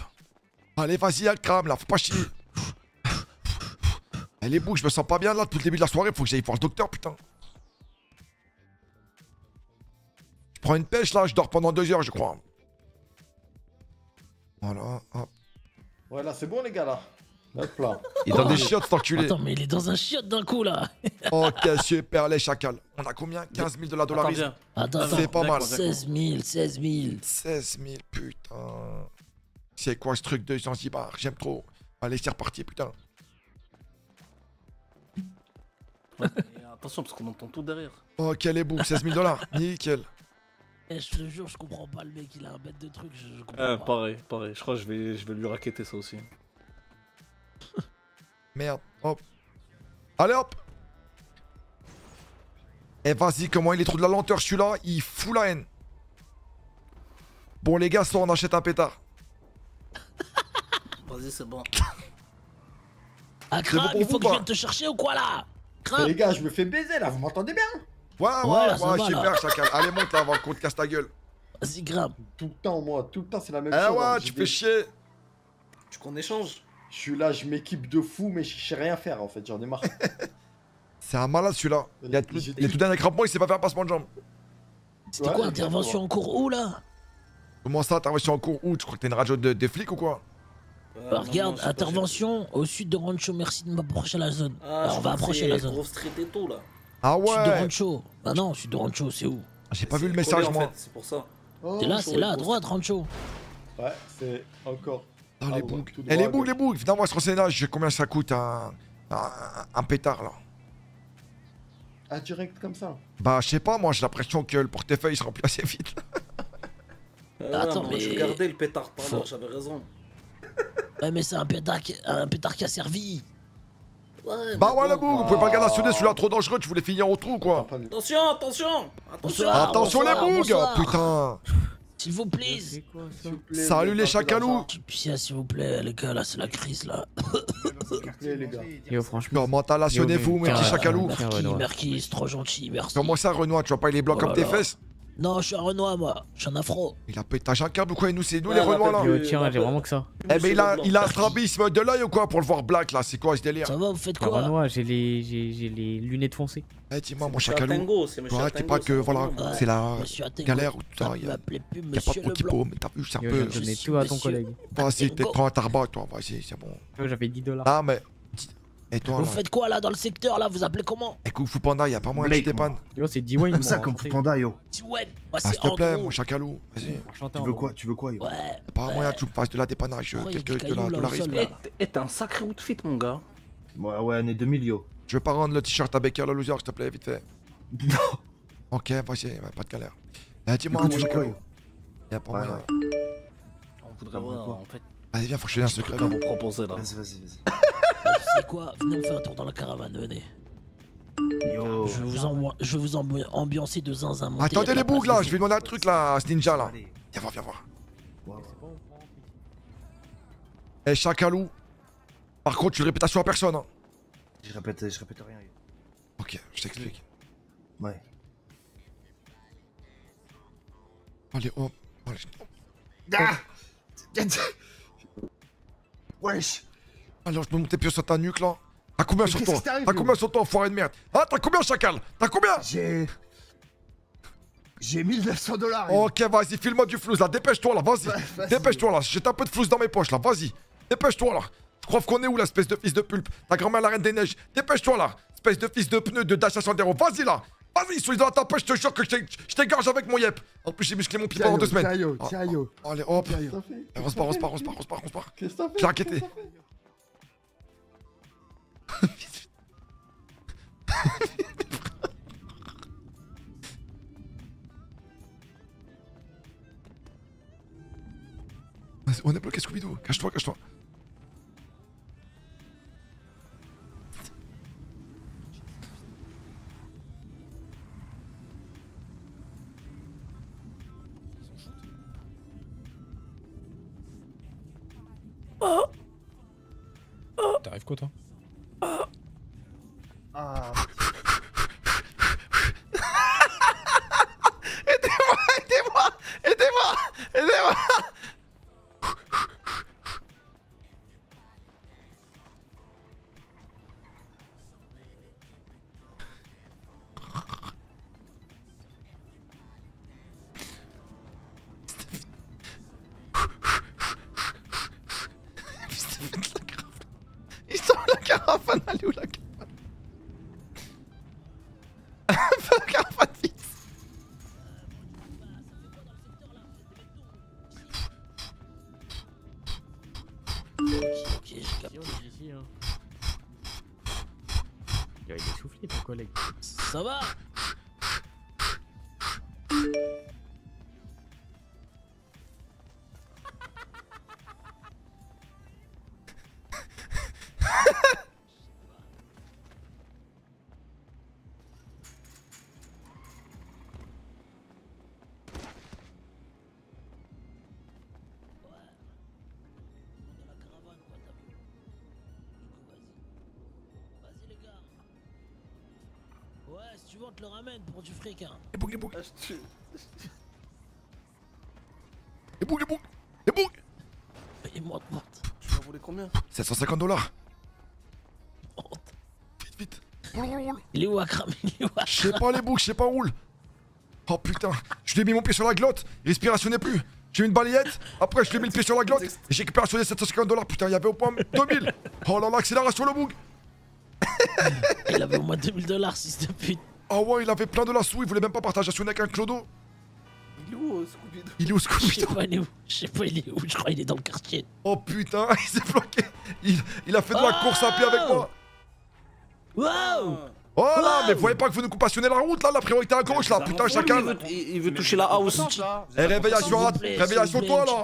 Allez, vas-y, elle crame là, faut pas chier. Eh, les boucs, je me sens pas bien là depuis le début de la soirée. Faut que j'aille voir le docteur, putain. Je prends une pêche là, je dors pendant deux heures, je crois. Voilà, hop. Ouais, là, c'est bon, les gars, là. Hop là. Il est dans des chiottes, cet enculé. Attends, mais il est dans un chiotte d'un coup là. Ok, super, les chacals. On a combien? 15 000 de la. Attends, attends. C'est pas mal. 16 000, 16 000. 16 000, putain. C'est quoi ce truc de Zanzibar? J'aime trop. Allez, c'est reparti, putain. Et attention, parce qu'on entend tout derrière. Ok, les boucs, 16 000 dollars. Nickel. Eh, je te jure, je comprends pas le mec, il a un bête de truc, je, je comprends Euh, pas. pareil, pareil. Je crois que je vais, je vais lui raqueter ça aussi. Merde, hop. Allez, hop. Eh, vas-y, comment il est trop de la lenteur, celui-là Il fout la haine. Bon, les gars, soit on achète un pétard. Vas-y, c'est bon. Ah, bon pour il faut que je vienne te chercher ou quoi là? Les gars, je me fais baiser, là, vous m'entendez bien? Ouais, Ouais, ouais, chacal. Allez, monte là avant qu'on te casse ta gueule. Vas-y, crame. Tout le temps, moi, tout le temps, c'est la même Eh chose. hein. ouais, J'ai tu des- fais chier. Tu qu'on échange? Je suis là, je m'équipe de fou, mais je sais rien faire, en fait, j'en ai marre. C'est un malade celui-là. Il a tout, les tout derniers crampons, il sait pas faire passement de jambes. C'était Ouais, quoi, intervention en cours où là? Comment ça, intervention en cours où? Tu crois que t'es une radio de, des flics ou quoi? Bah, Regarde, intervention au sud de Rancho, merci de m'approcher la zone. Ah, Alors, on va approcher la zone. Et tout là. Ah Sud de ouais Rancho. Bah non, sud de Rancho, c'est où? J'ai pas vu le message, collé, en moi. fait, C'est pour ça. Oh, C'est là, c'est là, à droite, Rancho. Ouais, c'est encore. Ah, Ah les ouais, boucs. tout Eh, les gauche. les se renseigner là. Je sais combien ça coûte un, un, un pétard là. Ah, direct comme ça. Bah, je sais pas, moi, j'ai l'impression que le portefeuille se remplit assez vite. Ah, Attends, mais. Je gardais le pétard l'heure, j'avais raison. Ouais, mais c'est un pétard, qui... un pétard qui a servi. Ouais, Bah, ouais, les bon. boucs, vous pouvez pas le garder nationner, celui-là trop dangereux, tu voulais finir au trou quoi. Attention, attention Attention Bonsoir, Attention, bonsoir, les bonsoir. Putain S'il vous plaît. Salut les chacalous s'il vous plaît, les gars, là, c'est la crise, là. Yo, franchement. Comment t'as lationné, vous, mes petits chacalous Merci, Renoir. merci, c'est trop gentil, merci. Comment ça, Renoir Tu vois pas, il est blanc Oh comme tes fesses Non, je suis un Renoir, moi. Je suis un afro. Il a pétage un câble ou quoi Et nous, c'est nous Ouais, les Renois là l'appelle Yo, tiens, j'ai vraiment que ça. Eh ben il a, il a un strabisme de l'œil ou quoi pour le voir black là? C'est quoi ce délire? Ça va, vous faites quoi? Renoir, j'ai les, j'ai, j'ai les lunettes foncées. Eh dis-moi mon chacalou Atengo, c'est monsieur Ouais, dis Atengo, pas que voilà, c'est la galère ou tout ça, Ça y a, m'appelait plus y a pas Monsieur de petit Leblanc. pot, mais t'as vu, c'est un peu. je vais donner tout à ton collègue. Vas-y, t'es prends un tarbat toi, vas-y, c'est bon. J'avais 10 dollars. Ah mais. Et toi Vous là faites quoi, là, dans le secteur, là Vous appelez comment? Eh Kung Fu Panda, y a pas moyen que Blake, moi. dépannes Yo, c'est Dwayne. Comme ça, comme rentré. Panda, yo. Ouais, Ah moi, s'il c'est te plaît, mon chacalou, vas-y. Tu veux quoi Tu veux quoi, yo? Ouais. Y'a pas moyen que tu me fasses de la dépannage, quelques de la cailloux, là, au dollarisme. sol, Eh, là. t- eh, t'as un sacré outfit, mon gars. Ouais, ouais, année 2000, yo. Je veux pas rendre le t-shirt à Baker le loser, s'il te plaît, vite fait. Non. Ok, vas-y, pas de galère. Eh, dis-moi, mon quoi, chacalou. Y'a pas moyen. On voudrait voir, en fait, Vas-y, viens, faut que je te dise un secret. Vas-y, vas-y, vas-y. C'est quoi Venez, on fait un tour dans la caravane, venez. Yo. Je vais vous, envo- je vous ambi- ambiancer de zinzin. montez Attendez les bougs là, je vais demander un truc là à ce ninja là. Viens voir, viens voir. Eh, chacalou. Par contre, tu répétations à personne. Hein. Je répète, je répète rien. Ok, je t'explique. Ouais. Allez, hop. Allez. Ah Wesh Alors, je me monter pied sur ta nuque là. T'as combien sur toi T'as combien sur toi, enfoiré de merde Ah, t'as combien, chacal T'as combien J'ai. J'ai 1900 dollars. Ok, vas-y, file-moi du flou là, dépêche-toi là, vas-y. Dépêche-toi là, j'ai un peu de flou dans mes poches là, vas-y. Dépêche-toi là. Tu crois qu'on est où là, espèce de fils de pulpe Ta grand-mère la reine des neiges. Dépêche-toi là, espèce de fils de pneu de Dacia Sandero. Vas-y là. Vas-y, sois dans ta poche, je te jure que je t'égorge avec mon yep. En plus, j'ai musclé mon pied pendant deux semaines. Tiens, yo, Ah, tiens, yo. ah, Allez, hop. Yo. On se part, on se part, on se part, on se part, on se part. Qu'est-ce que t'as fait J'ai inquiété. On est bloqué Scooby-Doo. Cache-toi, cache-toi. T'arrives quoi, toi? Ah. Aidez-moi, aidez-moi, aidez-moi, aidez-moi. Le ramène pour du fric. Hein. Les boucs, les boucs. Ah, Les boucs, les boucs. Les boucs. Et monte. Tu m'as volé combien? 750 dollars. Il est où Akram? Il est où Akram? Je sais pas les boucs, je sais pas où roule. Oh putain, je lui ai mis mon pied sur la glotte, il respiration plus. J'ai mis une balayette, après je lui ai mis le pied sur la glotte, et j'ai récupéré 750 dollars. Putain, il y avait au point 2000. Oh là là, accélération le bouc. Il avait au moins 2000 dollars, si de pute. Oh ouais, il avait plein de la sous, il voulait même pas partager son avec un clodo. Il est où, euh, Scooby-Doo Il est où Je Scooby sais pas, il est où Je sais pas, il est où Je crois qu'il est dans le quartier. Oh putain, il s'est bloqué. Il, il a fait de la course à pied avec moi. Waouh Oh là, mais vous voyez pas que vous nous compassionnez la route là, la priorité à gauche là, putain, chacal. Il, il veut toucher la house. Eh, réveillation, réveillation toi là.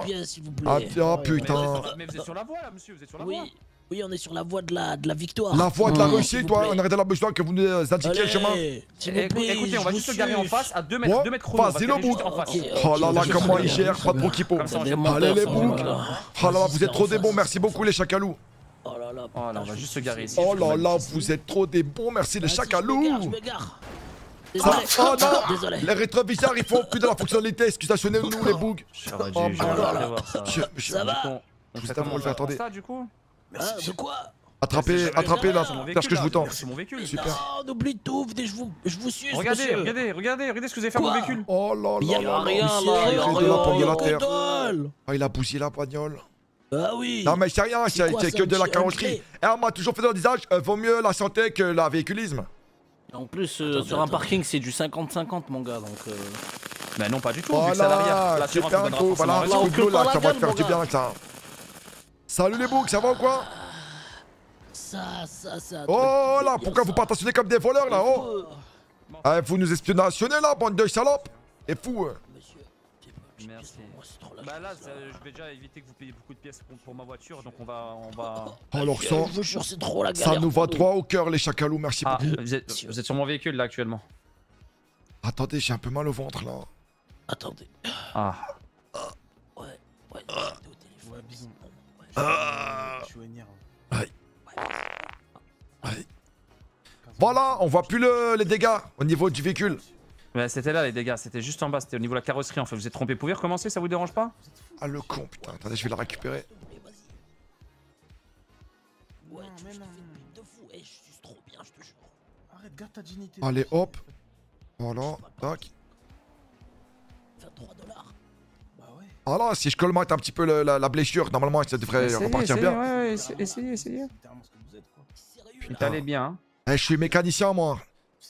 Ah ah, putain. Mais vous êtes sur la voie là, monsieur, vous êtes sur la Oui. voie. Oui, on est sur la voie de la, de la victoire. La voie de la Mmh. réussite, toi, on arrête la besoin que vous nous indiquiez le chemin. plaît, Écoutez, on va juste se garer en face à 2 mètres, Ouais, 2 mètres chrono. on va Vas-y le bouc. juste en face. Oh là là, comment il pas, gère, pas de sais pro pas. qui Comme ça, on Des gère. Allez les boucs. Oh là là, vous êtes trop des bons, merci beaucoup les chacalous. Oh là là, Oh là, on va juste se garer ici. Oh là là, vous êtes trop des bons, merci les Je chacalous. Ah, oh non Désolé. Les rétroviseurs, ils font plus de la fonctionnalité, excusationnez-nous les dû, Oh, voir ça. Je- je- Ça va On Je fait attendez. ça du coup Hein, de quoi Attrapez, attrapez là, parce que je vous tends. C'est mon véhicule. Super. Non, on oublie tout, venez, je vous, je vous suis. Regardez, regardez, regardez, regardez ce que vous avez fait à mon véhicule. Oh là Il y là a là là. rien là, il y a la rien, la dalle. Ah, il a bousillé la bagnole. Ah oui. Non mais c'est rien, C'est que de la. Humvee Et on m'a toujours fait dans le visage, euh, vaut mieux la santé que la véhiculisme. En plus, euh, sur un parking, c'est du 50-50, mon gars, donc. euh, Mais non, pas du tout. vu que à l'arrière. Voilà, L'assurance voilà, là, la ça va gueule, te faire du bien ça. Salut les boucs, ça va ou quoi Ça, ça, ça. Oh là, pourquoi vous partationnez comme des voleurs là, oh Ah, Vous nous espionnationnez là, bande de salopes Et fou euh. Merci. Bah là, ça- je vais déjà éviter que vous payiez beaucoup de pièces pour, pour ma voiture, donc on va, on va. Alors Je ça, vous jure, c'est trop la ça galère. nous va droit au cœur les chacalous, merci Ah, beaucoup. vous êtes, vous êtes sur mon véhicule là actuellement. Attendez, j'ai un peu mal au ventre là. Attendez. Ah. Ouais, ouais, t'es Ah. Aïe. Aïe. Voilà, on voit plus le- les dégâts au niveau du véhicule. Ouais, c'était là les dégâts, c'était juste en bas, c'était au niveau de la carrosserie en fait. Vous êtes trompé. Vous pouvez recommencer, ça vous dérange pas? Ah le con, putain, attendez, je vais la récupérer. Ouais, tu je te fais une pute de fou. Je suis trop bien, je te jure. Arrête, garde ta dignité. Allez, hop. Voilà, tac. Voilà, si je colmate un petit peu le- la, la blessure, normalement ça devrait Essayez, repartir essayez, bien. ouais, ouais, essayez, essayez. Putain, allez bien. hein. Eh, je suis mécanicien, moi.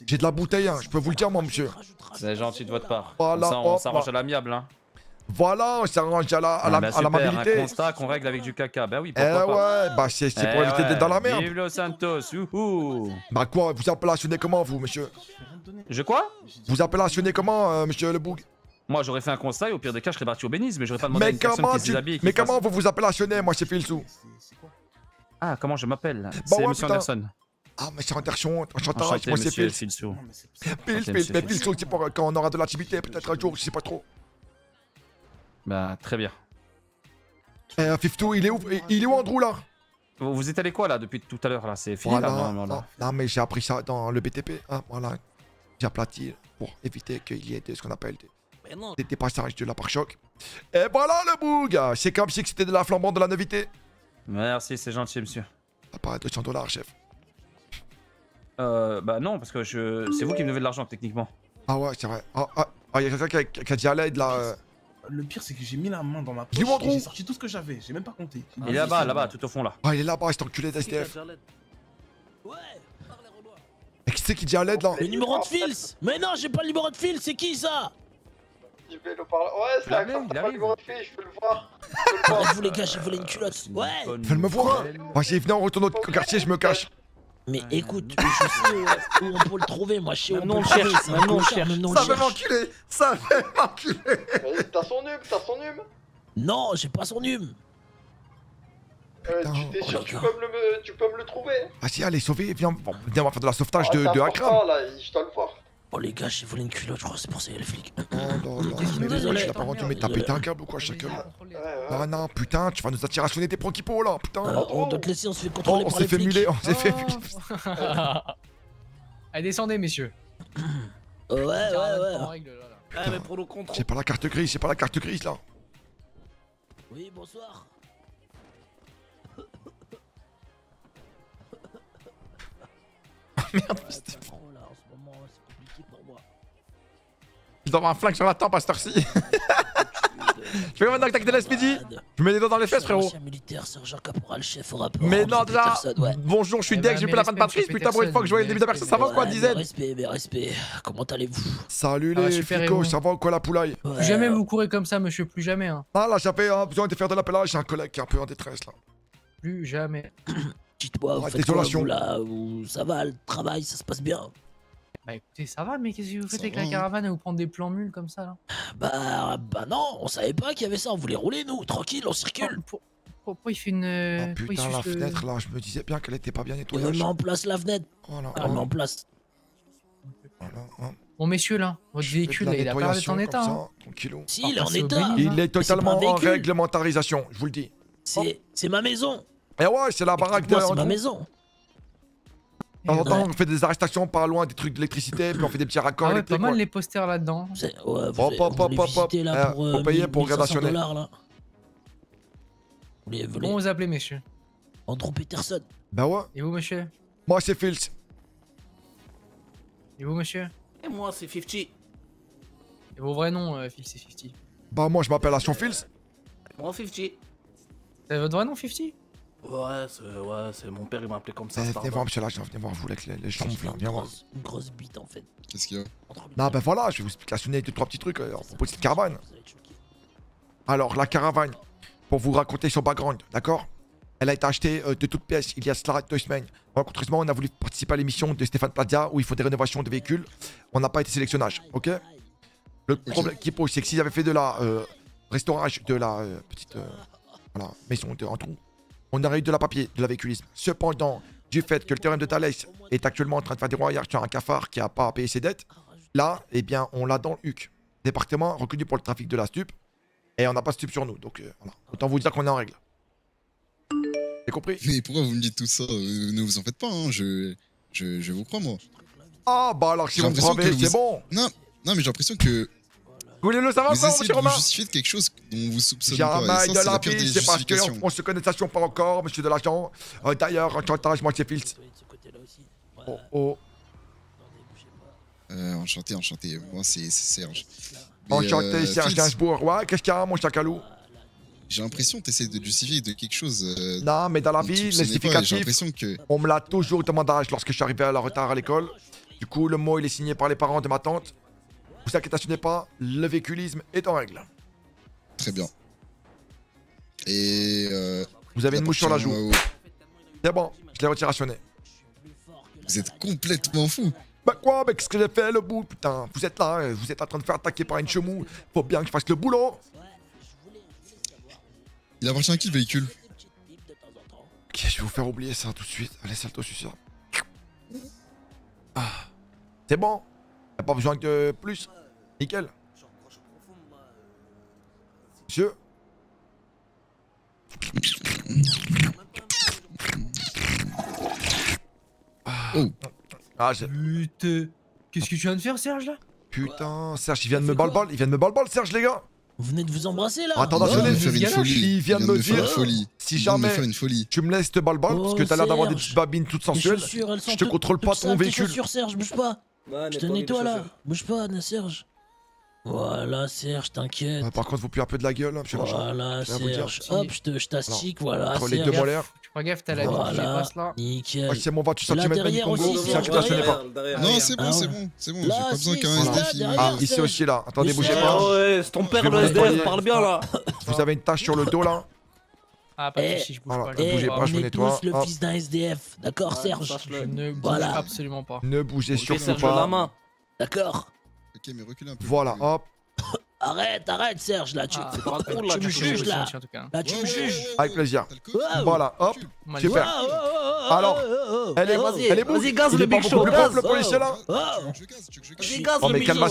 J'ai de la bouteille, hein, je peux vous le dire, moi, monsieur. C'est gentil de votre part. Voilà, ça, on s'arrange à l'amiable. Hein. Voilà, on s'arrange à la, à la, Ah bah à super, l'amabilité. un constat qu'on règle avec du caca. Bah oui, Eh pourquoi pas. ouais, bah c'est c'est Eh pour éviter ouais, d'être dans la merde. Vive Los Santos, youhou Bah quoi, vous appellationnez comment, vous, monsieur? Je quoi? Vous appellationnez comment, euh, monsieur Le Boug? Moi, j'aurais fait un constat et au pire des cas, je serais parti au bénisme, mais j'aurais pas demandé à Mais une personne comment qui se tu... qui Mais fasse- comment vous vous appellationnez, moi, c'est Filsou Ah, comment je m'appelle Bah C'est ouais, Monsieur putain. Anderson. Ah, mais c'est Anderson, enchanté, moi c'est. Filsou. Mais Filsou. C'est pour quand on aura de l'activité, peut-être un jour, je sais pas trop. Bah, très bien. Eh, Fiftou, il est où Il est où, Andrew, là? Vous, vous étalez quoi là depuis tout à l'heure là? C'est fini Voilà, là Non, mais j'ai appris ça dans le BTP, hein, voilà. J'ai aplati pour éviter qu'il y ait de ce qu'on appelle des, des dépassages de la pare-choc. Et voilà le boug C'est comme si c'était de la flambante de la novité. Merci, c'est gentil, monsieur. Ça paraît 200 dollars, chef. Euh, bah non, parce que je... c'est vous qui me devez de l'argent techniquement. Ah ouais, c'est vrai. Ah, ah, ah, y a quelqu'un qui, a- qui a dit à l'aide, là. euh. Le pire, c'est que j'ai mis la main dans ma poche et j'ai sorti tout ce que j'avais. J'ai même pas compté. Il est là-bas, là-bas, tout au fond là. Ah, il est là-bas, cet enculé d'SDF. Et qui c'est qui dit à l'aide, là? Le numéro de Fils Mais non, j'ai pas le numéro de Fils, c'est qui ça? Le. Ouais, c'est L'avez, un il pas arrive. je peux le voir. Arrête-vous les gars, j'ai volé une culotte. Ouais Fais me voir. Vas-y, venez, on retourne au quartier, je me cache. Mais écoute, je sais où, où on peut le trouver, moi je sais où on le cherche, maintenant, on cherche. Ça va m'enculer Ça va m'enculer T'as son hume, t'as son hume. Non, j'ai pas son hume. Euh, tu t'es sûr, tu peux, me le, tu peux me le trouver Vas-y, allez, sauvez, viens, on va faire de la sauvetage Ah, de, de là, je dois le voir. Oh les gars, j'ai volé une culotte, je crois, c'est pour ça qu'il y a les flics. Oh là là, mais Désolé. tu l'as pas rendu, mais t'as Désolé. pété un câble ou quoi, chacun Ah non, putain, tu vas nous attirer à sonner des proquipos là, putain. Euh, on doit te laisser, on se fait Oh, contrôler on par s'est fait flics. muler, on s'est fait Oh. muler. Allez, descendez, messieurs. Ouais, ouais, ouais. Là. Ah, mais pour le contrôle. J'ai pas la carte grise, j'ai pas la carte grise là. Oui, bonsoir. Merde, Oh Je dois avoir un flingue sur la tempe à cette heure-ci. Je fais maintenant que t'as quitté l'SPD. Je mets les doigts dans les fesses, frérot. Ancien militaire, sergent caporal, chef au rapport. Mais non, déjà, bonjour, je suis Eh deck, ben, j'ai plus la fin de Patrice. Putain, pour une fois que je voyais le début de la personne, ça va ou quoi, dizaine mes respects, mes respects. Comment allez-vous? Salut Ah, les flicots, ça va ou quoi la poulaille? Plus jamais vous courez comme ça, monsieur, plus jamais. Hein. Ah là, j'avais besoin de faire de l'appellage, j'ai un collègue qui est un peu en détresse là. Plus jamais. Dites-moi, vous faites quoi, là où Ça va, le travail, ça se passe bien? Bah écoutez, ça va, mais qu'est-ce que vous faites avec va, la caravane et vous prendre des plans mules comme ça là? Bah, bah non, on savait pas qu'il y avait ça, on voulait rouler, nous, tranquille, on circule. Pour- Pourquoi il fait une. Oh pourquoi il putain, la le- fenêtre là, je me disais bien qu'elle était pas bien On nettoyée. met en place la fenêtre. Voilà, On met oh. en place. Voilà, hein. Bon, messieurs, là, votre Je véhicule, là, il a pas en état. hein. Si, il est en état. Il hein. est totalement en réglementarisation, je vous le dis. C'est c'est ma maison. Et ouais, c'est la baraque de. C'est ma maison. De temps en temps, on fait des arrestations pas loin des trucs d'électricité, puis on fait des petits raccords Ah ouais, pas mal quoi. les posters là-dedans. C'est- Ouais, vous, Hop, hop, hop, hop, là, Eh, pour, euh, payer pour 1500 gradationner. là. Vous Comment vous appelez, messieurs Andrew Peterson. Bah ouais. Et vous, monsieur Moi, c'est Fils. Et vous, monsieur Et moi, c'est 50. Et vos vrais noms, euh, Phil, c'est 50. Bah, moi, je m'appelle Action Fils. Moi, 50. C'est votre vrai nom, 50 Ouais, c'est ouais, c'est mon père, il m'a appelé comme ça. Eh, venez voir, monsieur l'agent, venez voir, vous, avec les, les jambes, là, viens voir. Une grosse bite, en fait. Qu'est-ce qu'il y a Non, ben voilà, je vais vous expliquer deux, trois petits trucs euh, à propos de cette caravane. Alors, la caravane, pour vous raconter son background, d'accord? Elle a été achetée euh, de toutes pièces il y a cela deux semaines. On a voulu participer à l'émission de Stéphane Plaza où il faut des rénovations de véhicules. On n'a pas été sélectionnage, ok? Le problème qui pose, c'est que s'ils avaient fait de la euh, restaurage de la euh, petite euh, voilà, maison de, en trou, on aurait eu de la papier, de la véhiculisme. Cependant, du fait que le théorème de Thalès est actuellement en train de faire des royages sur un cafard qui n'a pas à payer ses dettes, là, eh bien, on l'a dans le HUC. Département reconnu pour le trafic de la stup. Et on n'a pas de stup sur nous. Donc, euh, voilà. Autant vous dire qu'on est en règle. J'ai compris? Mais pourquoi vous me dites tout ça? Euh, Ne vous en faites pas, hein, je, je, je vous crois, moi. Ah, bah alors, si vous me c'est vous- bon. Non, non, mais j'ai l'impression que Vous voulez le savoir, essayez monsieur Romain justifier de quelque chose dont vous soupçonnez pas. Jamais Et ça, de c'est la la pire des piste, c'est parce qu'on se connaissation pas encore, monsieur de l'agent. Euh, D'ailleurs, en chantage, moi, c'est Fils. Oh, oh. Euh, enchanté, enchanté. Moi, c'est Serge. Mais, Enchanté, euh, Serge Gainsbourg. Ouais, qu'est-ce qu'il y a, mon chacalou? J'ai l'impression que t'essaies de justifier de quelque chose. euh, Non, mais dans la tu vie, J'ai l'explicatif, l'impression que. on me l'a toujours demandé lorsque je suis arrivé à la retard à l'école. Du coup, le mot, il est signé par les parents de ma tante. Vous inquiétez pas, le véhiculisme est en règle. Très bien. Et. euh, Vous avez une mouche sur la joue. au- C'est bon, je l'ai retirationné. Vous êtes complètement fou. Bah quoi, mais qu'est-ce que j'ai fait le bout, putain Vous êtes là, hein, vous êtes en train de faire attaquer par une chemou. Faut bien que je fasse le boulot. Il appartient à qui le véhicule? Ok, je vais vous faire oublier ça tout de suite. Allez, salto sur ça. Ah. C'est bon Y'a pas besoin de plus? Nickel. Monsieur? Oh. Ah, j'ai... Putain. Qu'est-ce que tu viens de faire, Serge, là? Putain, Serge, il vient de me bol Il vient de me bol Serge, les gars Vous venez de vous embrasser là? Attends, Il attendez, une folie. il vient de me faire dire une folie. si Il jamais une folie. tu me laisses te bol parce que Oh, t'as l'air d'avoir des petites babines toutes Tes sensuelles, je te contrôle pas ton véhicule. Serge, bouge pas. Je te nettoie là. Bouge pas, Serge. Voilà, Serge, t'inquiète. Ah, par contre, vous puez un peu de la gueule, hein, monsieur. Voilà. Serge. Hop, je te- je t'astique, voilà. entre les deux molaires. Fais gaffe, t'as la Voilà, passe là. nickel. Ah, c'est mon 28 Et là, cm derrière Congo, aussi, inquiétez derrière. pas. Non, c'est bon, Ah c'est bon, c'est bon. J'ai pas besoin qu'un SDF. derrière, Ah, ici aussi là, attendez, bougez pas. Ah ouais, c'est ton père, le vous SDF, parle bien là. Vous avez une tache sur le dos là ah, pas de eh, je bouge je vous le oh. fils d'un SDF, d'accord, Serge ne absolument pas. Ne bougez surtout pas. main. D'accord. Ok, mais recule un peu. Voilà, hop. Arrête, arrête Serge, là tu, ah, me juges là. Là tu me juges. Avec plaisir. Voilà, hop, super. Alors, elle est, elle Vas-y, gaz le big show. Plus gaz, le policier là. Vas-y, gaz oh, le big show.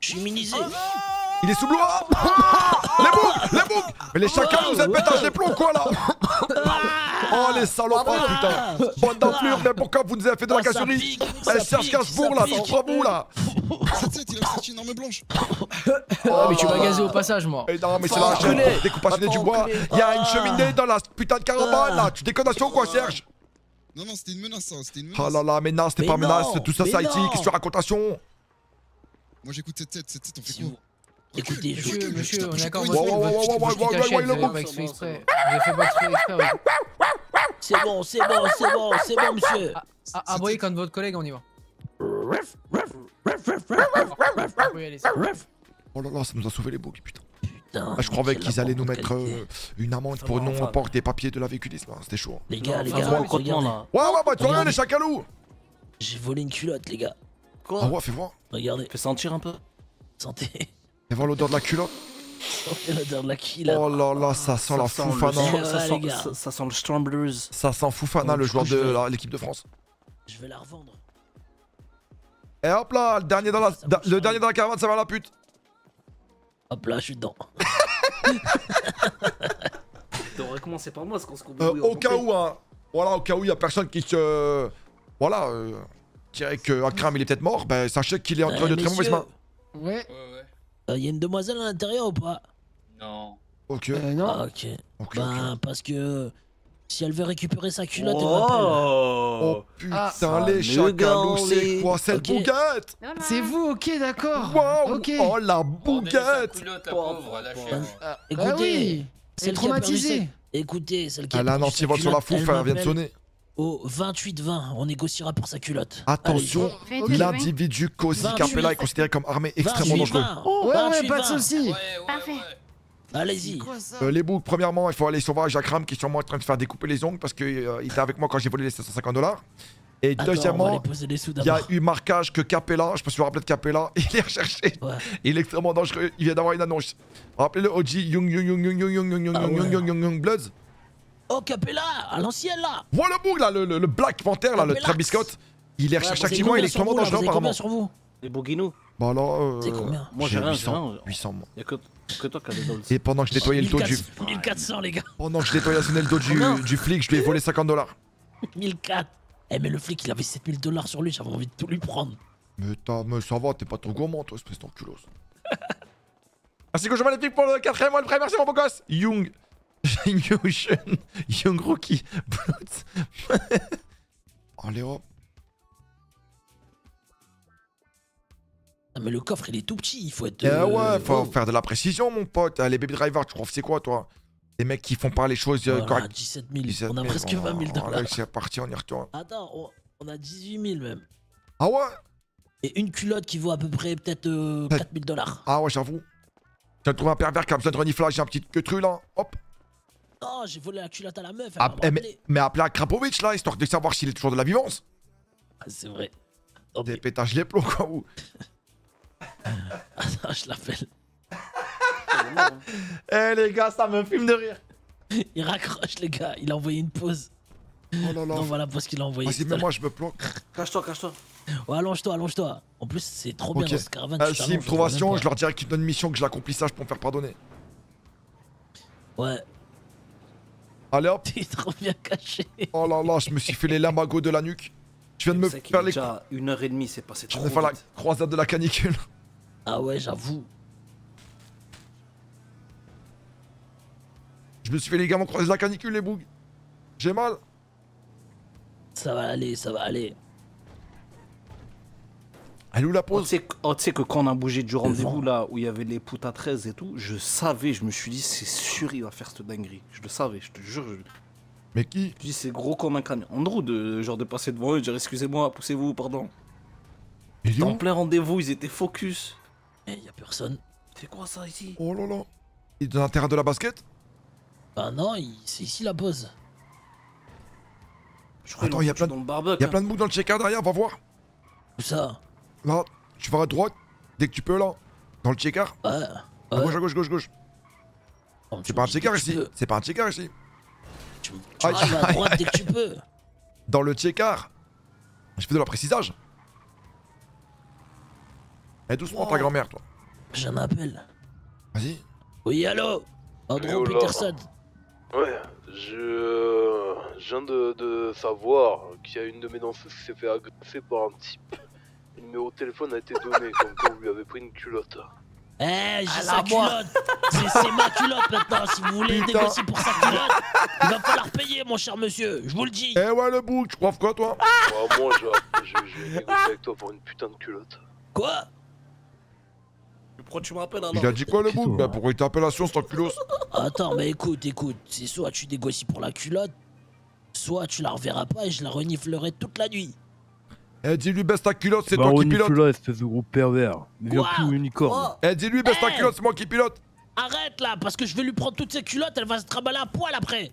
Je suis minisé. Ah, il est sous l'eau. Les boucs Les boucs Mais les chacals, vous avez pétage les plombs quoi là Oh les salopards putain Bande d'enflure, mais pourquoi vous nous avez fait de la Oh, cacherie Eh ça Serge pique, Gainsbourg ça là, c'est pas vous là 7-7, il a sorti une arme blanche. Ah, mais tu m'as gazé au passage, moi. Et non mais c'est la chaîne enculé. découpagée du bois enculé. Il y a une cheminée dans la putain de caravane là Tu déconnes à quoi Serge Non, non, c'était une menace, ça. C'était une menace. Oh là là, mais non, c'était pas menace, tout ça, ça qu'est-ce que tu racontes Moi, j'écoute 7-7, 7-7, on fait Si quoi vous- Écoutez, je Monsieur, monsieur, on est d'accord, Ouais, votre. C'est bon, c'est bon, c'est bon, c'est bon, monsieur. Ah, Aboyez quand votre collègue, on y va. Oh là là, ça nous a sauvé les boucs, putain. Putain, Ah, je croyais qu'ils allaient nous mettre euh, une amende pour Enfin, non-port des papiers de la véhiculisme, hein, c'était chaud. Les gars, les Enfin, gars, moi, contenant, regardez. là. Ouais, ouais, bah tu regardes Regardez. les chacalous J'ai volé une culotte, les gars. Quoi? Ah ouais, fais voir. Regardez, Fais sentir un peu. sentez. Fais voir l'odeur de la culotte. L'odeur de la qui là. Oh là là, ça sent la sent foufana. Ça sent- gars. ça- Ça sent le Stramblers. Ça sent foufana, le joueur de vais- l'équipe de France. Je vais la revendre. Et hop là, le dernier dans la, da- le pas. dernier dans la caravane, ça va la pute. Hop là, je suis dedans. T'aurais commencé par moi, ce qu'on se Euh, au cas où, hein. Voilà, au cas où il y a personne qui se. Voilà, euh, dirait que Akram il est peut-être mort, ben sachez qu'il est entre Euh, de très mauvaises messieurs, mains. Ouais. Il y a une demoiselle à l'intérieur ou pas? Non. Ok. Euh, non. Ah, ok. Ben, parce que si elle veut récupérer sa culotte, elle Oh, m'appelle. Oh putain, ça les me chacalous, c'est quoi cette Ok. bouquette C'est vous, ok, d'accord. Ok. Oh la culotte, pauvre, la chèvre. Ah, Écoutez, oui. celle Elle est qui perdu Écoutez, celle Elle a un antivol sur la culotte, fouf, elle vient de sonner. Au 28-20, on négociera pour sa culotte. Attention, l'individu Cozy 28. Capella est considéré comme armé extrêmement dangereux. 28-20. Ouais, ouais, 28, pas de 20. soucis. Parfait. Allez-y. Euh, les boucs, premièrement, il faut aller sauver Akram qui est sûrement en train de se faire découper les ongles parce qu'il était avec moi quand j'ai volé les 750 dollars. Et Attends, deuxièmement, il y a eu marquage que Capella, je peux me rappeler de Capella, il est recherché. Ouais. Il est extrêmement dangereux, il vient d'avoir une annonce. Rappelez-le, OG, Young, Young, Young, Young, Young, Young, Young, Young, Ah Young, ouais. Young, Young, Young, Young Bloods. Oh, Capella, à l'ancienne là. Voilà le bouc là, le, le- le Black Panther là, le. Travis Scott. Il est Ouais, recherché activement, il est sur extrêmement dangereux apparemment. combien sur vous Les Bourguinos. Bah là, euh, C'est combien Moi, j'ai rien, j'ai 800, rien. 800 moi. Y'a que, que toi qui as des dolls. Et pendant que je nettoyais le dos du... 1400, 1400, les gars. Pendant que je nettoyais le dos du, du flic, je lui ai volé 50 dollars. 1004. Eh, mais le flic, il avait 7000 dollars sur lui, j'avais envie de tout lui prendre. Mais, t'as- mais ça va, t'es pas trop gourmand, toi, espèce d'enculos. Merci que je magnifique pour le quatrième mois de prêt, merci mon beau gosse. Young. Young Young Rookie. Allez hop. Ah, mais le coffre, il est tout petit, il faut être. Eh euh, ouais, faut oh. faire de la précision, mon pote. Les baby drivers, tu crois que c'est quoi, toi? Les mecs qui font pas les choses Voilà, correctes. 17 000. 17 On a 000, presque 20 000 bon, dollars. C'est parti, on y retourne. Attends, on, on a 18 000 même. Ah ouais? Et une culotte qui vaut à peu près peut-être euh, 4 000 dollars. Ah ouais, j'avoue. Tu de trouver un pervers qui a besoin de reniflage, un petit queutru là. Hop. Non, j'ai volé la culotte à la meuf. Elle Ah, eh, mais, mais appelez à Krapovic là, histoire de savoir s'il est toujours de la vivance. Ah, c'est vrai. Des pétages les plombs quoi ou. Attends, je l'appelle. Eh les gars, ça me filme de rire. Il raccroche, les gars. Il a envoyé une pause. Oh là là. Non, voilà parce qu'il a envoyé. Vas-y, mais moi je me planque. Cache-toi, cache-toi. Ouais, allonge-toi, allonge-toi. En plus, c'est trop bien dans ce caravane. Euh, tu S'il me je leur dirai qu'ils me donnent une mission, que je l'accomplissage pour me faire pardonner. Ouais. Allez hop. T'es trop bien caché. Oh là là, je me suis fait les lamagos de la nuque. Je viens de me faire les. déjà une heure et demie, c'est passé Je trop viens de faire la croisade de la canicule. Ah ouais, j'avoue. Je me suis fait les gamins croiser de la canicule, les bougs. J'ai mal. Ça va aller, ça va aller. Elle est où la sais que- oh, tu sais que quand on a bougé du rendez-vous là où il y avait les poutres à 13 et tout, je savais, je me suis dit, c'est sûr, il va faire cette dinguerie. Je le savais, je te jure. Je... Mais qui Je dis, c'est gros comme un camion. Andrew, de, genre de passer devant eux et de dire, excusez-moi, poussez-vous, pardon. Ils En plein rendez-vous, ils étaient focus. Eh, y a personne. C'est quoi ça ici? Oh là là. Il est dans l'intérieur de la basket? Bah non, il- c'est ici la pause. Je crois Attends, il y a plein de, dans le barbecue, il y a hein. plein de bougs dans le check derrière, va voir. Où ça? Là, tu vas à droite, dès que tu peux là. Dans le checker. Ouais. À gauche, à gauche, gauche, gauche. C'est pas un checker ici. C'est pas un checker ici. Tu arrives à droite dès que tu peux. Dans le checker. Je fais de la précisage. Eh, doucement ta grand-mère, toi. J'ai un appel. Vas-y. Oui, allô? Andrew. Peterson. Ouais, je, euh, je viens de, de savoir qu'il y a une de mes danseuses qui s'est fait agresser par un type. Le numéro de téléphone a été donné, comme quoi vous lui avez pris une culotte. Eh, j'ai sa culotte. C'est ma culotte maintenant Si vous voulez Putain. négocier pour sa culotte, il va falloir payer, mon cher monsieur, je vous le dis. Eh ouais, le bouc, tu crois quoi, toi? Ouais, moi, je, je, je vais négocier avec toi pour une putain de culotte. Quoi? Pourquoi tu m'appelles alors Il a dit quoi, le bouc Bah, pourquoi il t'appelle à Sion, enculos Attends, mais écoute, écoute, c'est soit tu négocies pour la culotte, soit tu la reverras pas et je la reniflerai toute la nuit. Eh, dis-lui, baisse ta culotte, c'est Bah, toi qui pilote. là, espèce de gros pervers. Mais viens plus unicorne. Quoi Eh, dis-lui, baisse ta Eh culotte, c'est moi qui pilote. Arrête là, parce que je vais lui prendre toutes ses culottes, elle va se trimballer à poil après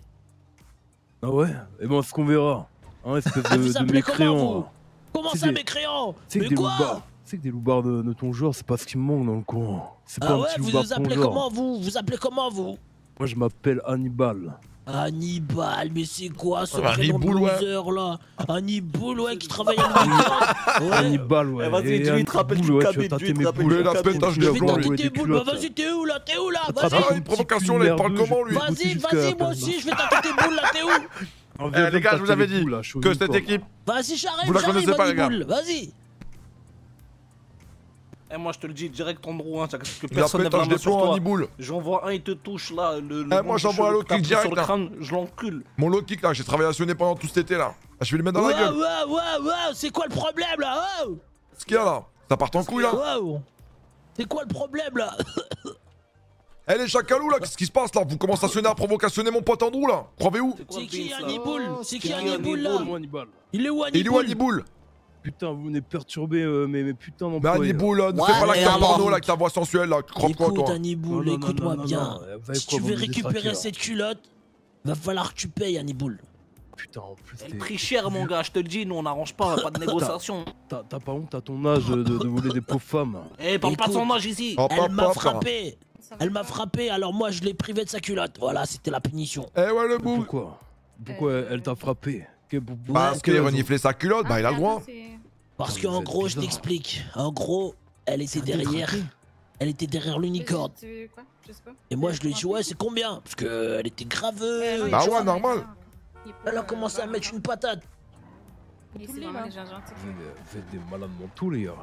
Ah ouais? Eh ben, ce qu'on verra. Hein, espèce Ah, de, vous de appelez comment, mécréant. Comment C'est ça, des- mécréant? C'est que Mais des quoi loupards. C'est que des loupards de, de ton genre, c'est pas ce qui me manque dans le coin. C'est pas Ah un ouais, petit vous loupard vous appelez comment, vous? Vous appelez comment, vous? Moi, je m'appelle Hannibal. Hannibal, mais c'est quoi ce Ah, prénom de Hannibal, ouais. loser là Hannibal, ouais, qui travaille à l'unicorne Ouais. Hannibal, ouais. Eh, vas-y, Et dis-lui, te rappelle Hannibal, du ouais, tu te mes rappelle boules. du pétage Je de vais lui. tes boules, bah vas-y, t'es où là T'es où là Attrape Vas-y un une provocation, là, il parle comment, lui? Vas-y, vas-y, moi peine. aussi, je vais tâter tes boules là, t'es où? Ah, Eh, les gars, me je vous avais dit que cette équipe. Vas-y, j'arrive, j'arrive, pas, vas-y, Eh, moi, je te le dis direct, Andrew, hein, que personne a ne va pétage main de sur toi. Hannibal. J'envoie un, il te touche là. Le, le Eh, moi, j'envoie un t'as kick sur direct, le hein. crâne, je l'encule. Mon low kick là, j'ai travaillé à Sionnet pendant tout cet été là. Ah, Je vais le mettre dans la gueule. ouais, ouais, ouais, c'est quoi le problème là Oh Ce qu'il y a là Ça part en couille là Wow C'est quoi le problème là? Eh les chacalous là, qu'est-ce qui se passe là? Vous commencez à sonner à provocationner mon pote Andrew là Provez où C'est qui Hannibal C'est qui Hannibal là? Moi, Hannibal. Il est où Il est où Hannibal Hannibal Putain, vous venez perturber euh, mes, mes putains Mais d'employés. Hannibal là, ne Ouais, fais pas mais l'acteur alors- porno là avec ta voix sensuelle là, croque toi Écoute toi. Hannibal, Non, non, écoute-moi non, non, bien. Si quoi, tu veux récupérer cette culotte, va falloir que tu payes Hannibal. Putain, en plus, Elle prie cher, mon gars, je te le dis, nous on n'arrange pas, pas de négociation. T'as t'as pas honte à ton âge de, de voler des pauvres femmes Eh, parle pas de son âge ici. Elle m'a frappé Elle m'a frappé, alors moi je l'ai privé de sa culotte. Voilà, c'était la punition. Eh ouais le bout Pourquoi? Pourquoi elle t'a frappé? Que- pour- Parce qu'il a reniflé sa culotte, bah il a le droit. Parce Ah, qu'en gros, je t'explique. En gros, elle était derrière. Elle était derrière l'unicorne. Et moi je lui ai dit ouais c'est combien Parce qu'elle était graveuse. Bah ouais, normal. Elle a commencé à mettre une patate. Vous êtes- vous êtes des malades mentaux, les gars.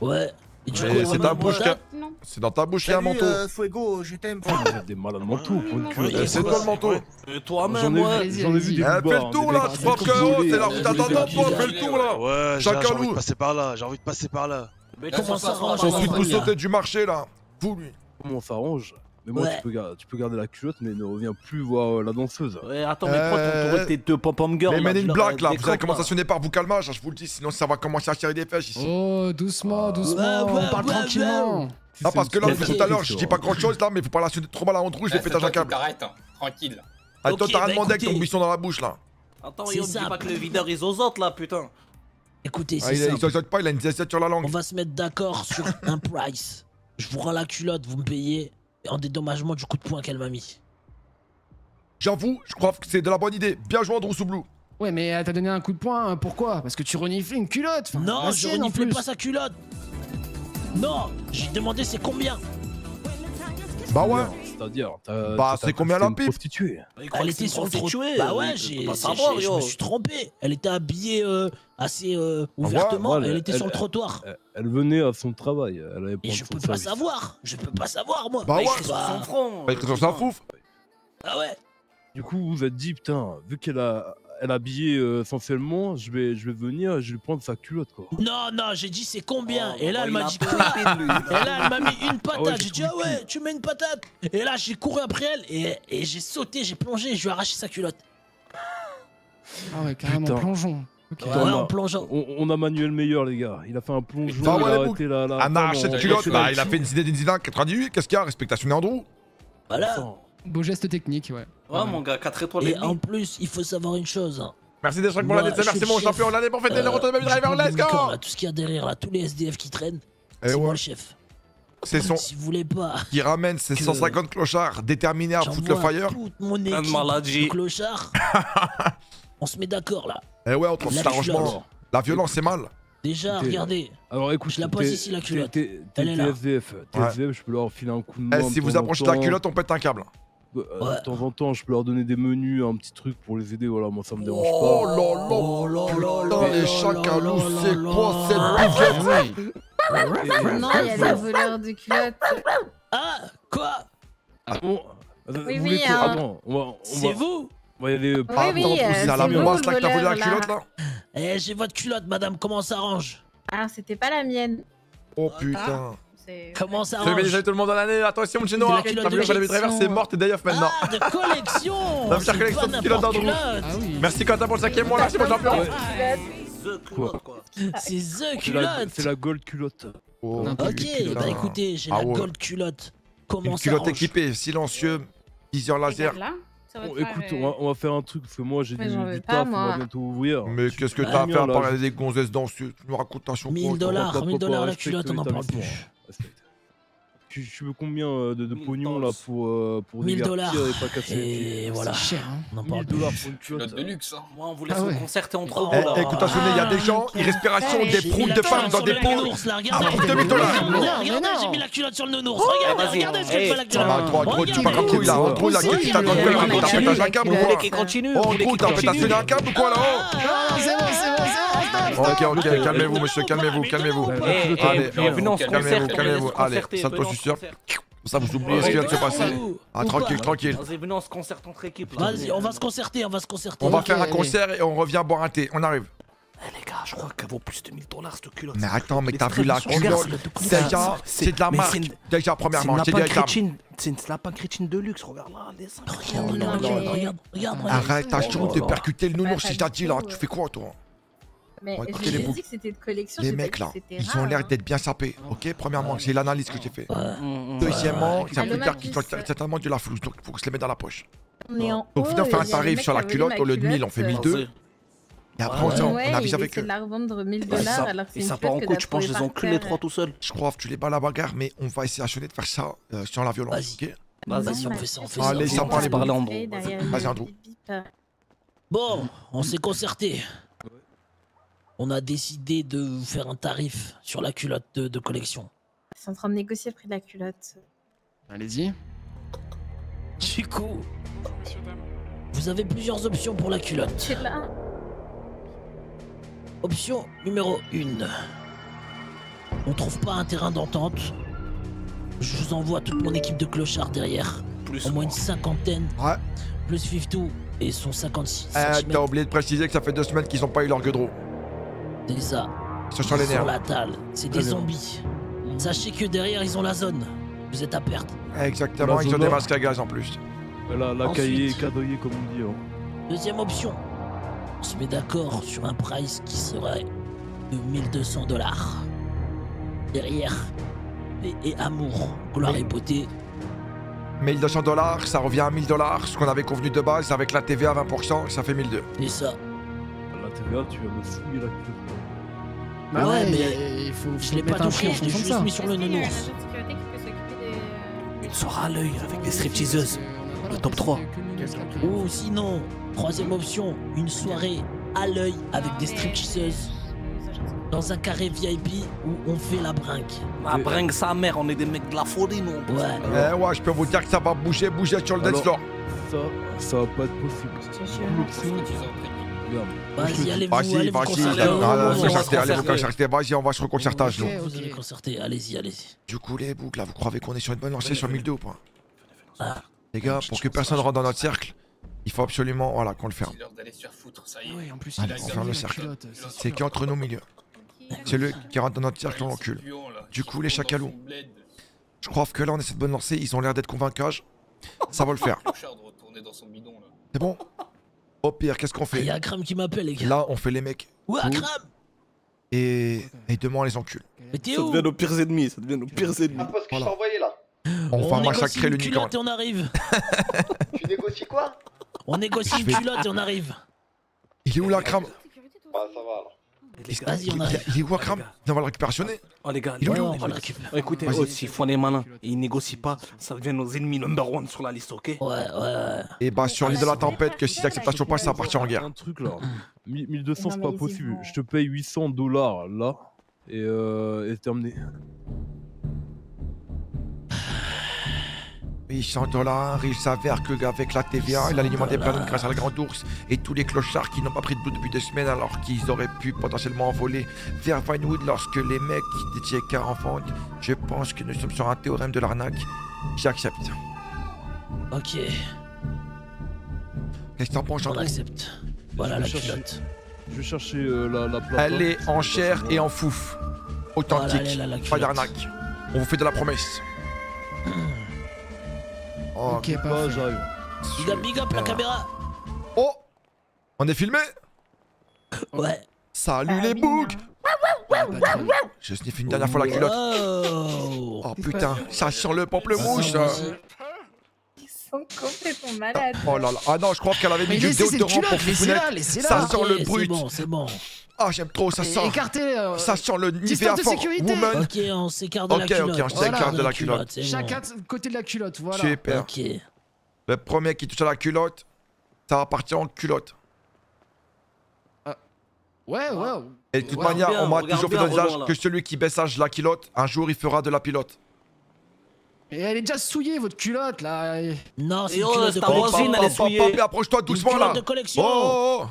Ouais. C'est ta bouche dans ta bouche qu'il y a un manteau. Ah, c'est toi le manteau. Toi-même, eh, Fais le tour là, je crois que c'est la route. Fais le tour là. Ouais, j'ai envie de passer par là. J'ai envie de passer par là. Ensuite, vous sautez du marché là. Vous lui. Comment ça range mais moi, tu, peux garder, la culotte, mais ne reviens plus voir euh, la danseuse. Ouais, attends, mais prends euh... tes deux pom-pom girls. Mais Man in Black, là, vous allez commencer à sonner par vous calmage, je vous le dis, sinon ça va commencer à tirer des flèches ici. Oh, doucement, ah, doucement, ouais, on parle tranquillement. Ah, parce que là, tout à l'heure, je dis pas hein. grand chose là, mais faut pas la sonner trop mal à la rouge, j'ai pétage un câble. T'arrêtes, hein. tranquille. Ah, toi, t'as rien demandé avec ton buisson dans la bouche là. Attends, il dit pas que le videur est aux autres là, putain. Écoutez, ah, c'est ça. Il pas, il a une sur la langue. On va se mettre d'accord sur un price. Je vous rends la culotte, vous me payez en dédommagement du coup de poing qu'elle m'a mis. J'avoue, je crois que c'est de la bonne idée. Bien joué, Andrew Soublou. Ouais, mais elle t'a donné un coup de poing, hein, pourquoi? Parce que tu reniflais une culotte Non, je reniflais pas sa culotte Non J'ai demandé c'est combien bah ouais. C'est-à-dire, bah c'est combien la Elle était sur le trottoir. Bah ouais, j'ai, je me suis trompé. Elle était habillée euh, assez euh, ah ouvertement. Elle était sur le trottoir. Elle venait à son travail. Et je peux pas savoir. Je peux pas savoir moi. Bah ouais. Son. Elle bah, sur sa. Ah ouais. Du coup, vous êtes dit putain, vu qu'elle a elle est habillée euh, je vais, je vais venir, je vais prendre sa culotte quoi. Non, non, j'ai dit c'est combien? Oh, et là, elle m'a dit quoi? Et là, elle m'a mis une ah patate. J'ai dit, ah ouais, tu mets une patate. Et là, j'ai couru après elle et, et j'ai sauté, j'ai plongé, et je lui ai arraché sa culotte. Ah ouais, carrément, Putain. plongeon. Okay. On, a, en plongeon. On, a Manuel Meilleur, les gars. Il a fait un plongeon. Non, il ouais, a arrêté la, la culotte, bah, il a fait une idée 98. Qu'est-ce qu'il y a? Respectation d'Andrew. Voilà. Beau geste technique, ouais. Ouais, mon gars, 4 étoiles. Et en plus, il faut savoir une chose. Merci des pour l'année merci mon champion, l'année pour fêter le retour de Baby Driver, let's go Tout ce qu'il y a derrière, là, tous les SDF qui traînent, eh c'est moi le chef. C'est son. Si vous voulez pas. Qui ramène ses 150 clochards déterminés à foutre le fire. Toute mon équipe clochards. on se met d'accord là. Eh ouais, on trouve ça. La violence, c'est mal. Déjà, regardez. Alors écoute, je la pose ici la culotte. T'es SDF, je peux leur filer un coup de eh, main. si vous approchez la culotte, on pète un câble. Bah, euh, de temps en temps, je peux leur donner des menus, un petit truc pour les aider. Voilà, moi ça me oh dérange pas. Oh là là, putain, les chacalous, c'est quoi cette bouffe ah Non, il y a des voleurs de culottes. Ah, quoi? Ah, bon, Oui, oui, hein. ah, bon, on va, on C'est va... vous? on va y aller, euh, oui, oui, euh, c'est à la masse là que t'as volé la culotte là Eh, j'ai votre culotte, madame, comment ça range Ah, c'était pas la mienne. Oh putain Comment ça Je vais tout le monde dans l'année. Attention, Gino. La culotte de Driver, c'est morte et Day Off maintenant. Ah, de collection La collection de culottes d'Andrew. Merci Quentin pour le cinquième mois. Merci pour le champion. C'est The culotte. C'est la gold culotte. Oh. ok, bah écoutez, j'ai la ah, gold culotte. Comment ça Culotte équipée, silencieux, viseur laser. Bon, écoute, on va, on va, faire un truc parce que moi j'ai du, du taf, on va bientôt ouvrir. Mais qu'est-ce que t'as à faire à parler des gonzesses danseuses Tu nous racontes un show 1000 dollars, 1000 dollars la culotte, on en parle plus. Tu, veux combien euh, de, pognon là pour, euh, pour 1000 dollars et hein. voilà. C'est 1000 dollars pour une culotte de euh. luxe. Moi, on vous laisse ah concerter entre vous. Là. il y a des gens, irrespiration, des proules de femmes dans des pots. Ah, Regardez, j'ai mis la culotte sur le nounours. Regardez, regardez, je fais la culotte. Tu la culotte, t'as la câble. Ok, ok, calmez-vous, monsieur, calmez-vous, calmez-vous. Allez, calmez-vous, calmez-vous. Allez, ça toi, je suis sûr. Ça, vous oubliez ce qui vient de se passer. Ah, tranquille, tranquille. Venez, on se concerte entre équipes. Vas-y, on va se concerter, on va se concerter. On va faire un concert et on revient boire un thé. On arrive. Eh les gars, je crois qu'elle vaut plus de 1000 dollars cette culotte. Mais attends, mais t'as vu la culotte Déjà, c'est de la marque. Déjà, premièrement, c'est de la C'est une lapin crétine de luxe, regarde là, Regarde, regarde, regarde. Arrête, t'as chaud de percuter le nounours si t'as dit là. Tu fais quoi, toi? Mais j'ai les dit que c'était de collection. Les mecs là, ils ont l'air hein. d'être bien sapés. Ok, premièrement, c'est l'analyse que j'ai fait. Mm, mm. Deuxièmement, ça veut dire qu'ils ont certainement de la flouche, donc il faut que je les mette dans la poche. Au final, on fait un tarif sur la culotte, au lieu de 1000, on fait 1200. Et après, ouais. on, ouais, on avise avec eux. de la revendre 1000 dollars alors ça part en coup, tu penses qu'ils les ont les trois tout seuls Je crois que tu les bats la bagarre, mais on va essayer à Chenet de faire ça euh, sans la violence. Vas-y, vas vas-y, on fait ça, on fait Allez, ça. Allez, ça parle en bon. Vas-y, Andrew. Bon, on s'est concerté on a décidé de vous faire un tarif sur la culotte de, de collection. C'est en train de négocier le prix de la culotte. Allez-y. Du coup, vous avez plusieurs options pour la culotte. Option numéro 1. On trouve pas un terrain d'entente. Je vous envoie toute mon équipe de clochards derrière. Plus au moins une cinquantaine. Ouais. Plus 52 et son 56. Ah, eh, t'as oublié de préciser que ça fait deux semaines qu'ils ont pas eu leur gueudreau. C'est ça. Sur les Sur nerfs. la dalle, c'est des bien. zombies. Sachez que derrière, ils ont la zone. Vous êtes à perte. Exactement, La ils ont des masques à gaz en plus. La, la cahier cadeauillé comme on dit. hein. Deuxième option. On se met d'accord sur un price qui serait de 1200 dollars. Derrière, et amour, gloire et beauté. 1200 dollars, ça revient à 1000 dollars, ce qu'on avait convenu de base avec la TVA à 20%, ça fait 1002. C'est ça. La TVA, tu vas me fouiller la. Bah ouais, ouais, mais il faut, je l'ai pas touché, je l'ai juste ça. mis sur le nounours. Une soirée à l'œil avec des stripteaseuses. Le top 3. Ou sinon, troisième option, une soirée à l'œil avec des stripteaseuses. Dans un carré VIP où on fait la brinque. Ah, bringue sa mère, on est des mecs de la folie, nous. Ouais. Eh ouais, je peux vous dire que ça va bouger, bouger sur le dance floor. Ça, ça va pas être possible. L'option. Vas-y, allez-vous, Vas-y, allez vous vas-y, on va se reconcertage, nous. Vous allez concerter, allez-y, allez-y. Du coup, les boucles, là, vous croyez qu'on est sur une bonne lancée sur 1002 ou pas Ah. Les gars, pour que personne rentre dans notre cercle, il faut absolument voilà, qu'on le ferme. C'est l'heure d'aller se faire foutre, ça y est. Oui, en plus, Allez, il a on ferme le cercle. c'est qui entre nous au milieu C'est lui qui rentre dans notre cercle, on l'encule. Du coup, les chacalous, je crois que là, on est cette bonne lancée, ils ont l'air d'être convaincus. Ça va le faire. C'est bon Au pire, qu'est-ce qu'on Il fait y a Akram qui m'appelle, les gars. Là, on fait les mecs. Ouais, cool, Akram Et, et demain, on les encule. Mais t'es Ça où devient nos pires ennemis, ça devient nos pires ennemis. Un poste que je Voilà. t'ai envoyé là. On va négocie massacrer une l'unicorne. culotte et on arrive. Tu négocies quoi On négocie une culotte et on arrive. Il est où la crame Bah ça va alors. Vas-y, on il, arrive. il est où crame On va le récupérationner. Oh les gars, Il est où, Écoutez, oh, s'ils font les malins et ils négocient pas, ça devient nos ennemis number one sur la liste, ok? Ouais, ouais, ouais. Et bah, sur l'île de la tempête, que s'ils acceptent la chopage, ça va partir en guerre. Un truc là. 1000 1200 c'est pas possible. Je te paye 800 dollars là. Et euh. Et c'est terminé. 800 dollars, il s'avère que avec la TVA et l'alignement des planètes grâce à la grande ours et tous les clochards qui n'ont pas pris de bout depuis deux semaines alors qu'ils auraient pu potentiellement voler vers Vinewood lorsque les mecs des TK en vendent, je pense que nous sommes sur un théorème de l'arnaque. J'accepte. Ok, Qu'est-ce que t'en penses, on accepte. Voilà Je la vais chercher- culotte. Je vais chercher euh, la, la plate. Elle est en chair et en fouf. Authentique, Voilà, là, pas d'arnaque. On vous fait de la promesse. Oh, Ok, Bah, parfait. j'arrive. Big up, big up la caméra. Oh On est filmé Ouais. Salut Ah les bougs Patron. Je sniffe une dernière fois la culotte. Oh putain, ça sent le pamplemousse Vas-y, Ils sont complètement malades. Oh là là, ah non, je crois qu'elle avait mis du déodorant pour laissez-la. Ça sent le C'est brut. bon, c'est bon. Ah, j'aime trop, ça sent. Euh, Ça sent le Nivea de sécurité. Woman. Ok, on s'écarte de Ok, la ok, culotte. on s'écarte de la culotte. Chacun de côté de la culotte, voilà. Super. Ok. Le premier qui touche à la culotte, ça va partir en culotte. Ouais, ouais. Et de toute Ouais, manière, bien, on m'a toujours fait dans là. que celui qui baissage la culotte, un jour il fera de la pilote. Et elle est déjà souillée, votre culotte, là. Non, c'est une oh, culotte de collection. approche-toi Une doucement culotte là. de collection. Oh, oh, oh.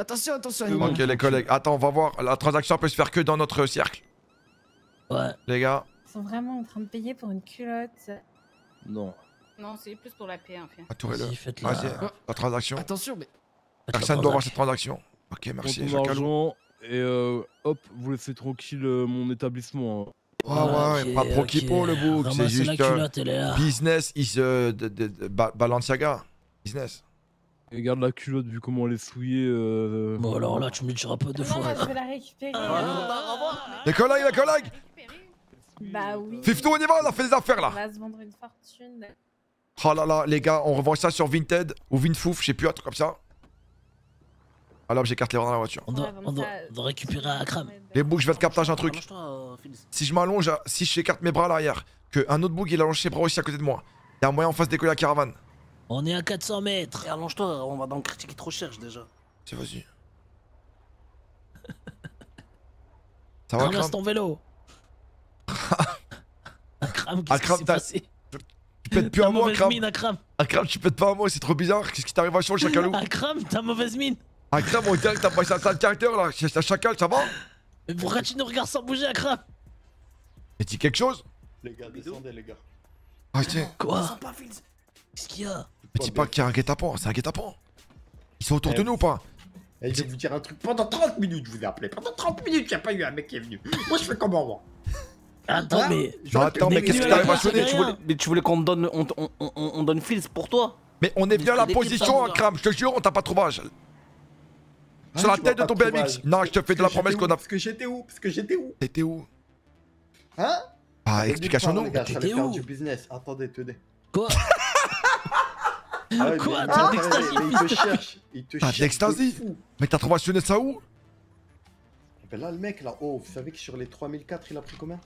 Attention, attention. Bon. Ok les collègues, attends, on va voir. La transaction peut se faire que dans notre cercle. Ouais. Les gars, Ils sont vraiment en train de payer pour une culotte. Non. Non, c'est plus pour la paix, en fait. Vas-y, faites-la. Vas-y, la transaction. Attention, mais. La Personne ne doit voir cette transaction. Ok, merci, Prends ton Jacalou. argent et euh, hop, vous laissez tranquille euh, mon établissement. hein. Ouais, ouais, Ok, pas pro qui ok. pour le bouc, c'est la juste euh, culotte, elle est là. business is euh, de, de- de- Ba- Balenciaga. Business. Et garde la culotte vu comment elle est souillée. euh, Bon, alors là, tu me le diras pas deux Non, fois. je vais la récupérer. Les collègues, les collègues Bah oui. Fiftou, on y va, on a fait des affaires On là. va se vendre une fortune. Oh là là, les gars, on revend ça sur Vinted ou Vinfouf, je sais plus, un truc comme ça. Alors j'écarte les bras dans la voiture. On doit, on doit, on doit récupérer Akram. Les bougs, je vais te captage un truc. Fils. Si je m'allonge, si j'écarte mes bras à l'arrière, que un autre boug il allonge ses bras aussi à côté de moi, y a un moyen en face décoller la caravane. On est à 400 mètres. Et allonge-toi, on va dans le quartier qui trop cherche déjà. Tiens, vas-y. Ça va, Ramasse ton vélo. Akram, qu'est-ce qui Akram, s'est t'as- passé Tu pètes plus mot, mauvaise Akram. mine, Akram. Akram, tu pètes pas un mot, c'est trop bizarre. Qu'est-ce qui t'arrive à chaud, le chacalou Akram, t'as mauvaise mine. Akram, on dirait que t'as passé un sale caractère là. C'est un chacal, ça va Mais pourquoi tu nous regardes sans bouger, Akram Mais dis quelque chose Les gars, descendez, les gars. Ah, tiens. Quoi Qu'est-ce qu'il y a Mais dis pas qu'il y a un guet-apens, c'est un guet-apens. Ils sont autour de Eh, nous ou pas? Et je vais vous dire un truc. Pendant 30 minutes, je vous ai appelé. Pendant 30 minutes, il n'y a pas eu un mec qui est venu. Moi, je fais comment, moi Attends, Hein mais. Non, attends, mais qu'est-ce qui t'arrive à sonner tu voulais, Mais tu voulais qu'on te donne, on, on, on, on donne Fils pour toi? Mais on est bien à la position, ça, Akram, je te jure, on t'a pas trouvé. Sur Hein, la tu tête de ton BMX. Non, je te fais de la que promesse qu'on a. Parce que j'étais où? Parce que j'étais où? T'étais où? Hein? Ah, Je T'étais vais faire où? du business. Attendez, tenez. Quoi? Ah ouais, Quoi mais- mais Il te cherche. Il te T'as cherche. de. Mais t'as trouvé ça où Ben là, le mec, là, oh, vous savez que sur les 3004, il a pris combien?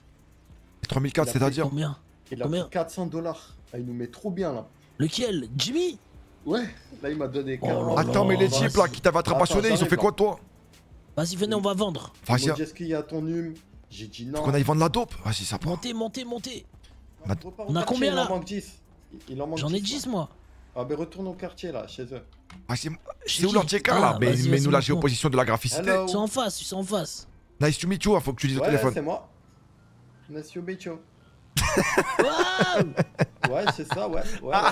3004, Il a c'est-à-dire Combien? Il a Combien? pris 400 dollars. Ah, il nous met trop bien, là. Lequel? Jimmy? Ouais, là, il m'a donné Oh 40. là Attends, mais les types là qui t'avaient attrapé Attends, passionné, ils ont fait quoi toi? Vas-y, venez, on va vendre. Vas-y, est-ce qu'il y a ton hume J'ai dit non. qu'on aille vendre la dope Vas-y, ça part. Montez, montez, montez. On a- On combien, il là? en manque 10. Il- en manque J'en ai 10, 10 là. moi. Ah, ben retourne au quartier, là, chez eux. Ah, c'est où l'antiécart Ah, là Mais vas-y, mais vas-y, nous la géoposition de la graphicité. Ils sont en face, ils sont en face. Nice to meet you, hein, faut que tu dises au Ouais, téléphone. c'est moi. Monsieur Becho. Waouh Ouais, c'est ça, ouais. ouais, ouais.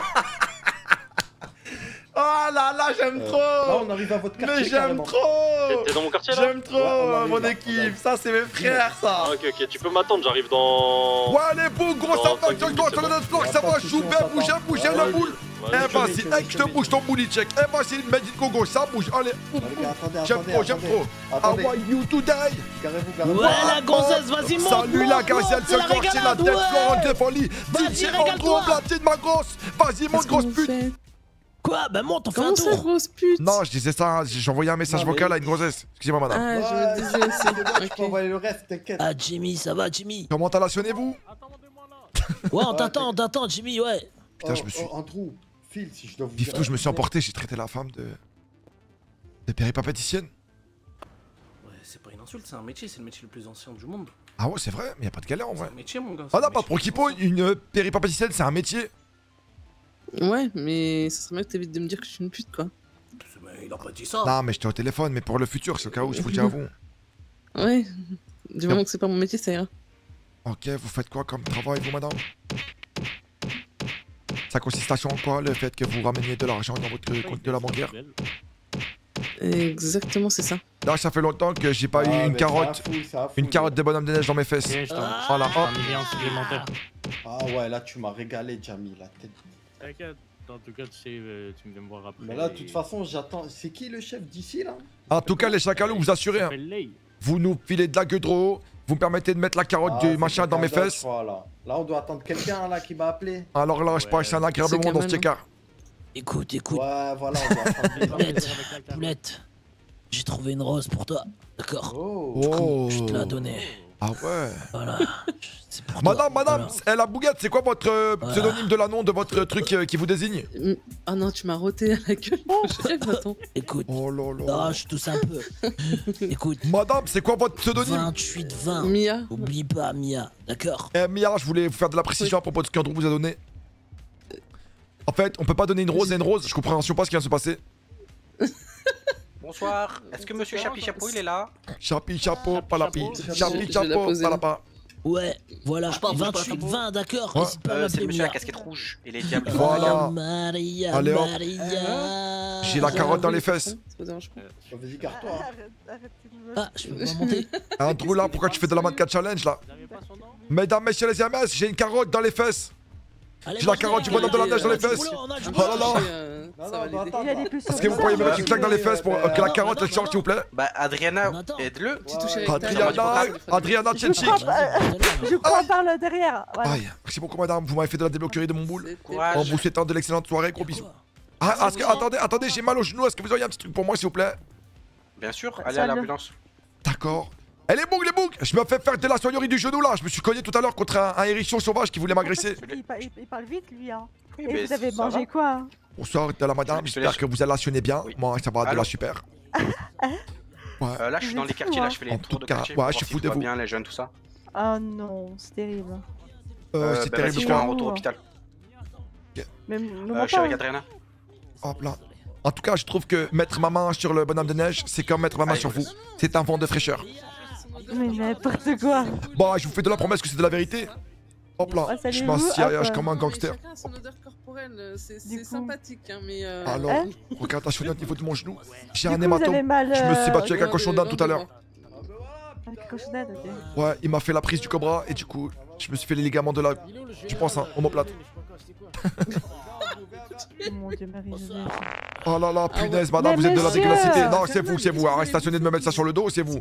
Oh là là, j'aime Euh, trop Là, on arrive à votre quartier. Mais j'aime trop T'es dans mon quartier là J'aime trop Ouais, mon là, équipe, ça c'est mes frères ça Ah, ok, ok, tu peux m'attendre, j'arrive dans. Ouais allez boum, gros ça va, je minutes, dois c'est sur le bon. dance floor, Y a ça va, Eh je vas-y, vais, je eh te bouge ton booty check Eh vas-y, Medit Gogo, ça bouge, allez J'aime trop, j'aime trop I want you today Garez-vous, garez-vous. Ouais, la gonzesse, vas-y, monte, Salut la monte, gazelle, monte, c'est la le quartier, la tête. Florent de folie Vas-y, DJ régale-toi. Ma grosse Vas-y, mon grosse pute Quoi? Bah monte, on fait un Comment tour. grosse pute? Non, je disais ça, j'ai envoyé un message vocal à une grossesse. Excusez-moi, madame. Ah, je Ouais, me disais aussi. c'est Je peux envoyer le reste, t'inquiète. Ah Jimmy, ça va Jimmy Comment t'as lationné-vous Ouais, on t'attend, on t'attend Jimmy, ouais. Putain, Oh, je me suis. oh, Andrew, Phil, si je dois vous Vif tout, je me suis emporté, j'ai traité la femme de. de péripapéticienne. Ouais, c'est pas une insulte, c'est un métier, c'est le métier le plus ancien du monde. Ah ouais, c'est vrai, mais y a pas de galère en C'est vrai. un métier, mon gars. Ah c'est non, pas pour Kipo, une péripapéticienne, c'est un métier. Ouais, mais ça serait mieux que t'évites de me dire que je suis une pute, quoi. Mais il a pas dit ça. Non, mais j'étais au téléphone, mais pour le futur, c'est au cas où, je vous le dis à vous. Ouais. Du moment que c'est pas mon métier, ça ira. Ok, vous faites quoi comme travail, vous, madame? Ça consiste à en quoi, le fait que vous rameniez de l'argent dans votre compte de la banquière Exactement, c'est ça. Non, ça fait longtemps que j'ai pas Ah, eu une mais ça carotte. fout. Une carotte de bonhomme de neige dans mes fesses. Voilà, million supplémentaire. Ah ouais, là, tu m'as régalé, Jamie. La tête. T'inquiète, en tout cas, tu sais, euh, tu me viens me voir après. Mais là, de toute façon, j'attends. C'est qui le chef d'ici, là? En tout cas, les chacalous, vous assurez. hein. Vous nous filez de la gueule vous me permettez de mettre la carotte Ah, du machin dans mes fesses. Voilà. Là, on doit attendre quelqu'un, là, qui m'a appelé. Alors là, je passe un agréable moment dans ce écart. Écoute, écoute. Ouais, voilà, on doit attendre. Poulette, Poulette, j'ai trouvé une rose pour toi, d'accord Oh. Je te la donnais. Ah ouais. Voilà. Madame, madame, voilà. eh, la bouguette, c'est quoi votre euh, Voilà. pseudonyme de la nom de votre truc euh, qui vous désigne Mm. Ah non, tu m'as roté à la gueule. Chef, attends. Écoute. Oh là là. Non, je tousse un peu. Écoute. Madame, c'est quoi votre pseudonyme 28 20. Mia. Oublie pas Mia, d'accord Eh Mia, je voulais vous faire de la précision à propos de ce qu'Andrew vous a donné. En fait, on peut pas donner une rose à une rose, je comprends pas ce qui vient de se passer. Bonsoir, est-ce que monsieur Chapi Chapeau il est là Chapi, chapeau, palapi. Je- Chapi, je vais la chapeau, poser, là. palapa. Ouais, voilà. Pas, bouge pas, 28 Chapeau. 20, d'accord Ouais. Pas Euh, C'est monsieur la casquette rouge et les diables. Voilà. Maria, Allez, hop. Maria. J'ai la carotte dans les fesses. Vas-y, garde-toi. Ah, je peux pas monter Andrew là, pourquoi tu fais de la mannequin challenge là Mesdames, messieurs les MS, j'ai une carotte dans les fesses. J'ai la carotte du bonhomme de la neige dans les fesses. Oh là là. Est-ce que vous pourriez me mettre une claque dans les fesses pour euh, que la carotte elle change s'il vous plaît Bah, Adriana, aide-le. Adriana, Adriana Tchenchik. Je crois par le derrière. Voilà. Aïe, merci beaucoup madame, vous m'avez fait de la débloquerie de mon boule. En vous souhaitant de l'excellente soirée, gros bisous. Ah, est-ce que- attendez, attendez, j'ai mal au genou, est-ce que vous auriez un petit truc pour moi s'il vous plaît? Bien sûr, allez à l'ambulance. D'accord. Elle est boucle, les boucles Je me fais faire de la soignerie du genou là, je me suis cogné tout à l'heure contre un, un hérisson sauvage qui voulait m'agresser. Il, pa- il- il parle vite, lui. Hein. Oui, Et mais vous avez ça mangé va. quoi hein Bonsoir de la madame, j'espère que vous allez actionner bien. Moi, ça va de la super. Ouais. Euh, là, je suis dans les quartiers, là, je fais les En tours tout de cas, quartier. ouais, pour je suis de vous. bien, les jeunes, tout ça. Ah non, c'est terrible. Euh, Euh, c'est bah, terrible je fais un retour hôpital. Mais Euh, je suis avec. Adriana. Hop là. En tout cas, je trouve que mettre ma main sur le bonhomme de neige, c'est comme mettre ma main sur vous. C'est un vent de fraîcheur. Mais n'importe quoi. Bon, je vous fais de la promesse que c'est de la vérité. Hop là, salut, je hop. comme un gangster. Chacun son odeur corporelle, euh, c'est sympathique, hein, mais. euh, Alors, Hein regarde, attention au niveau de mon genou. J'ai un hématome. mal, Je me suis euh, battu avec un loin cochon loin tout à l'heure. Ouais, il m'a fait la prise du cobra et du coup, je me suis fait les ligaments de la. Tu penses, hein, omoplate. Oh mon dieu, Marie-Josée. Oh là là, punaise, madame, vous êtes de la dégueulassité. Non, c'est vous, c'est vous. Arrête stationné de me mettre ça sur le dos, c'est vous.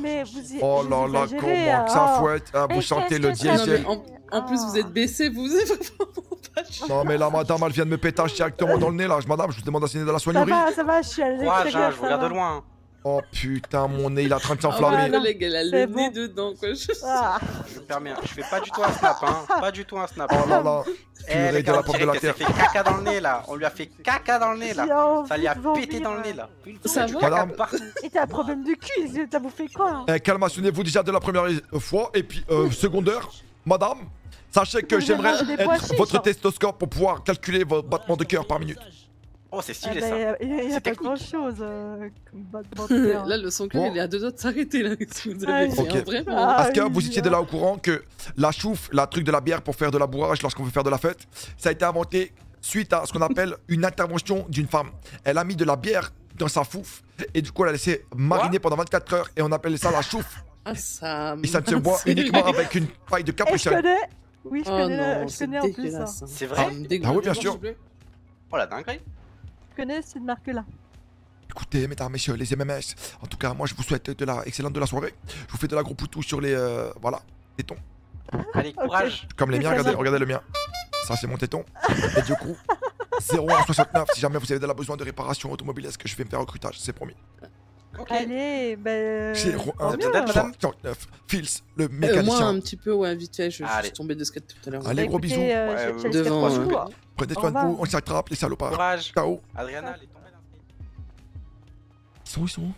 Mais vous y... Oh là là, comment que ça fouette. Ah, vous qu'est-ce le ça diesel. en, en plus, vous êtes baissé, vous êtes vraiment pas cher. Non, mais là, madame, elle vient de me pétage directement dans le nez, là. Madame, je vous demande d'assigner de la Ça soignerie. va, ça va, je suis l'extérieur. hein, je vous regarde de loin. Oh putain, mon nez, il est en train de Ah, s'enflammer. collègue, elle a le nez dedans, quoi. Je... Ah. Je me permets, hein, je fais pas du tout un snap, hein. Pas du tout un snap. Oh là là, Eh, purée les de la pomme de la terre. fait caca dans le nez là. On lui a fait caca dans le nez là. Ça lui a pété dans le nez là. Ça va Madame. partout. Et t'as un problème de cul, t'as bouffé quoi Eh, calmationnez-vous déjà de la première fois. Et puis, euh, secondaire, madame, sachez que j'aimerais votre hein. testoscope pour pouvoir calculer vos battements de cœur par minute. Oh, c'est Ah stylé bah, ça. Il y a- il y a, pas grand chose cœur. Là, le son cœur, Bon. il est à deux doigts de s'arrêter, là. Que vous Ah, avez Ok. hein, vraiment Ah, Est-ce que oui, vous étiez de hein. là au courant que la chouffe, la truc de la bière pour faire de la bourrage lorsqu'on veut faire de la fête, ça a été inventé suite à ce qu'on appelle une intervention d'une femme. Elle a mis de la bière dans sa fouffe et du coup elle a laissé mariner pendant 24 heures et on appelle ça la chouffe. Ah, ça. Et ça ne se boit uniquement avec une paille de je connais Oui, je Oh connais, non, le- je connais en plus. hein. C'est vrai Ça me dégoûte. Ah oui, bien sûr. Oh la dinguerie. Connais cette marque-là. Écoutez, mesdames, messieurs, les MMS, en tout cas, moi je vous souhaite de la excellente de la soirée. Je vous fais de la gros poutou sur les. euh, voilà, tétons. Allez, courage. Comme les miens, regardez, le mien. Ça, c'est mon téton. Et du coup, 0169, si jamais vous avez de la besoin de réparation automobilesque, je vais me faire recrutage, c'est promis. Allez, ben. 0169, Fils, le Euh, moi, mécanicien. un petit peu, ouais, vite fait, je, suis tombé de skate tout à l'heure. Allez, gros bisous. euh, Ouais, devant, euh. Prenez soin de vous, on s'attrape, les salopards. Courage. Ciao. Adriana, elle est tombée dans le Ils sont où, ils sont où?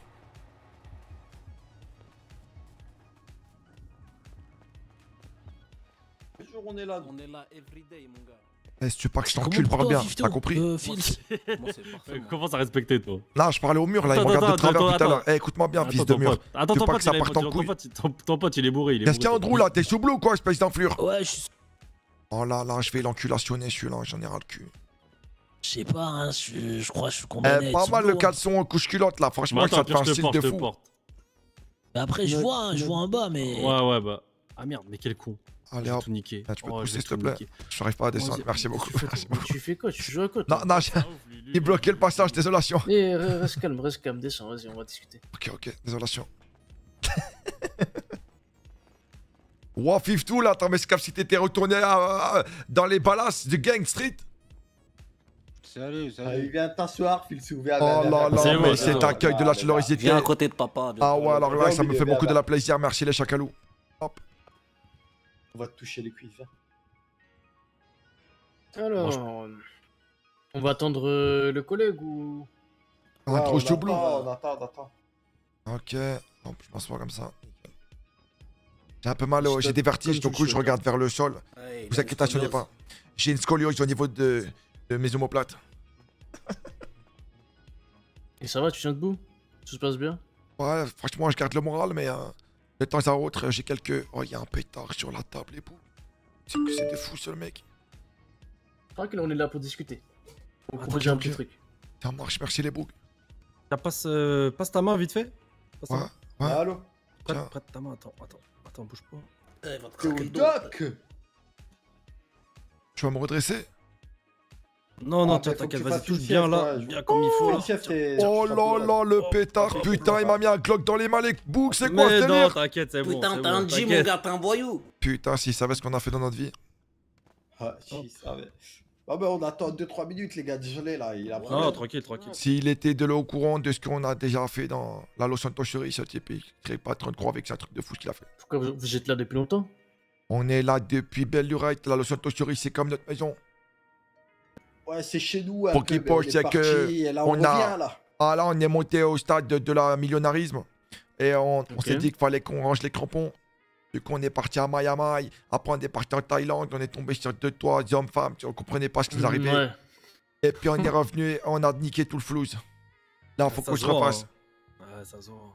On est là On est là everyday, mon gars. Eh, si tu veux pas que je t'encule, parle bien, t'as compris Euh. Commence à respecter toi. Là, je parlais au mur, là, il me regarde de attends, travers attends, tout à l'heure. attends. Eh, écoute-moi bien, Attends, fils de mur. Attends, ton pote, que ça il est- parte en ton pote, ton- ton pote, il est bourré. il est Qu'est-ce qu'il y a, Andrew, là T'es sous bleu ou quoi, espèce d'enflure Ouais, je Oh là là, je vais l'enculationner celui-là, j'en ai ras le cul. je sais pas, hein, je, je crois que je suis Eh, condamné. être pas mal le caleçon couche-culotte là, franchement, attends, ça te fait un style de fou. Après, je vois, hein, je vois en bas, mais. Ouais, ouais, bah. Ah merde, mais quel con. Allez J'ai hop, tout niqué. Tu peux te Oh, pousser s'il te tout plaît niqué. Je n'arrive pas à descendre, merci beaucoup. Tu fais, merci beaucoup. tu fais quoi Tu joues à quoi Non, non, j'ai- il bloquait le passage, désolation. Eh, re- reste calme, reste calme, descends, vas-y, on va discuter. Ok, ok, désolation. Wow, Fiftou là, attends, mais c'est comme si t'étais retourné à- à- dans les balasses de Gang Street. Salut, Ah, il vient t'asseoir, fil ouvert. Oh là là, C'est mais cet c'est accueil de la. Viens à côté de papa. Ah ouais, alors là, ça me fait beaucoup de la plaisir, merci les chacalous. On va te toucher les cuisses. viens. Alors, on va attendre euh, le collègue ou? Un Ouais, trou on sous bleu. On attend, on attend. Ok, hop, je m'assois comme ça. J'ai un peu mal, j'ai des vertiges, du le coup je regarde vers le sol. Ouais, Vous inquiétez pas. J'ai une scoliose au niveau de, de mes omoplates. Et ça va, tu tiens debout? Tout se passe bien? Ouais, franchement, je garde le moral, mais euh, de temps à autre, j'ai quelques. Oh, il y a un pétard sur la table et tout. C'est que c'est des fous, ce mec. Tranquille, on est là pour discuter. On Attends, propose un ok, petit truc. Ça marche, merci les boucs. Passe, euh, passe ta main vite fait. Passe ta Ouais, main. ouais. Allô Prête, ta main, attends, attends, attends, bouge pas. Eh, va te doc Tu vas me redresser? Non, non, Ah, t'inquiète, vas-y, touche bien là, ouais, je- bien comme il faut là. Oh là là, le pétard, putain, il m'a mis un Glock dans les mains, les boucs, c'est quoi ce Mais non, délire t'inquiète, c'est bon. Putain, t'as un G, mon t'inquiète. gars, t'es un voyou. Putain, s'ils savaient ce qu'on a fait dans notre vie. Ah, si, ça va. Ah, bah, on attend 2-3 minutes, les gars, désolé, là. Il a pris. Non, tranquille, tranquille. S'il était de l'eau au courant de ce qu'on a déjà fait dans la Los Santos Chérie, ce type, il serait pas en train de croire avec ça, un truc de fou ce qu'il a fait. Pourquoi vous, êtes là depuis longtemps? On est là depuis belle lurette, la Los Santos Chérie, c'est comme notre maison. Ouais, c'est chez nous. Pour qu'il mais poche, c'est que là, on, on a- revient, là. Ah là, on est monté au stade de, de la millionnarisme. Et on, on s'est dit qu'il fallait qu'on range les crampons. Du coup, on est parti à Miami. Après, on est parti en Thaïlande. On est tombé sur deux, trois hommes, femmes. On comprenait pas ce qui nous Mm, arrivait. Ouais. Et puis, on est revenu et on a niqué tout le flouze. Là, faut Ça qu'on se se voit, refasse. hein. Ouais, ça se voit.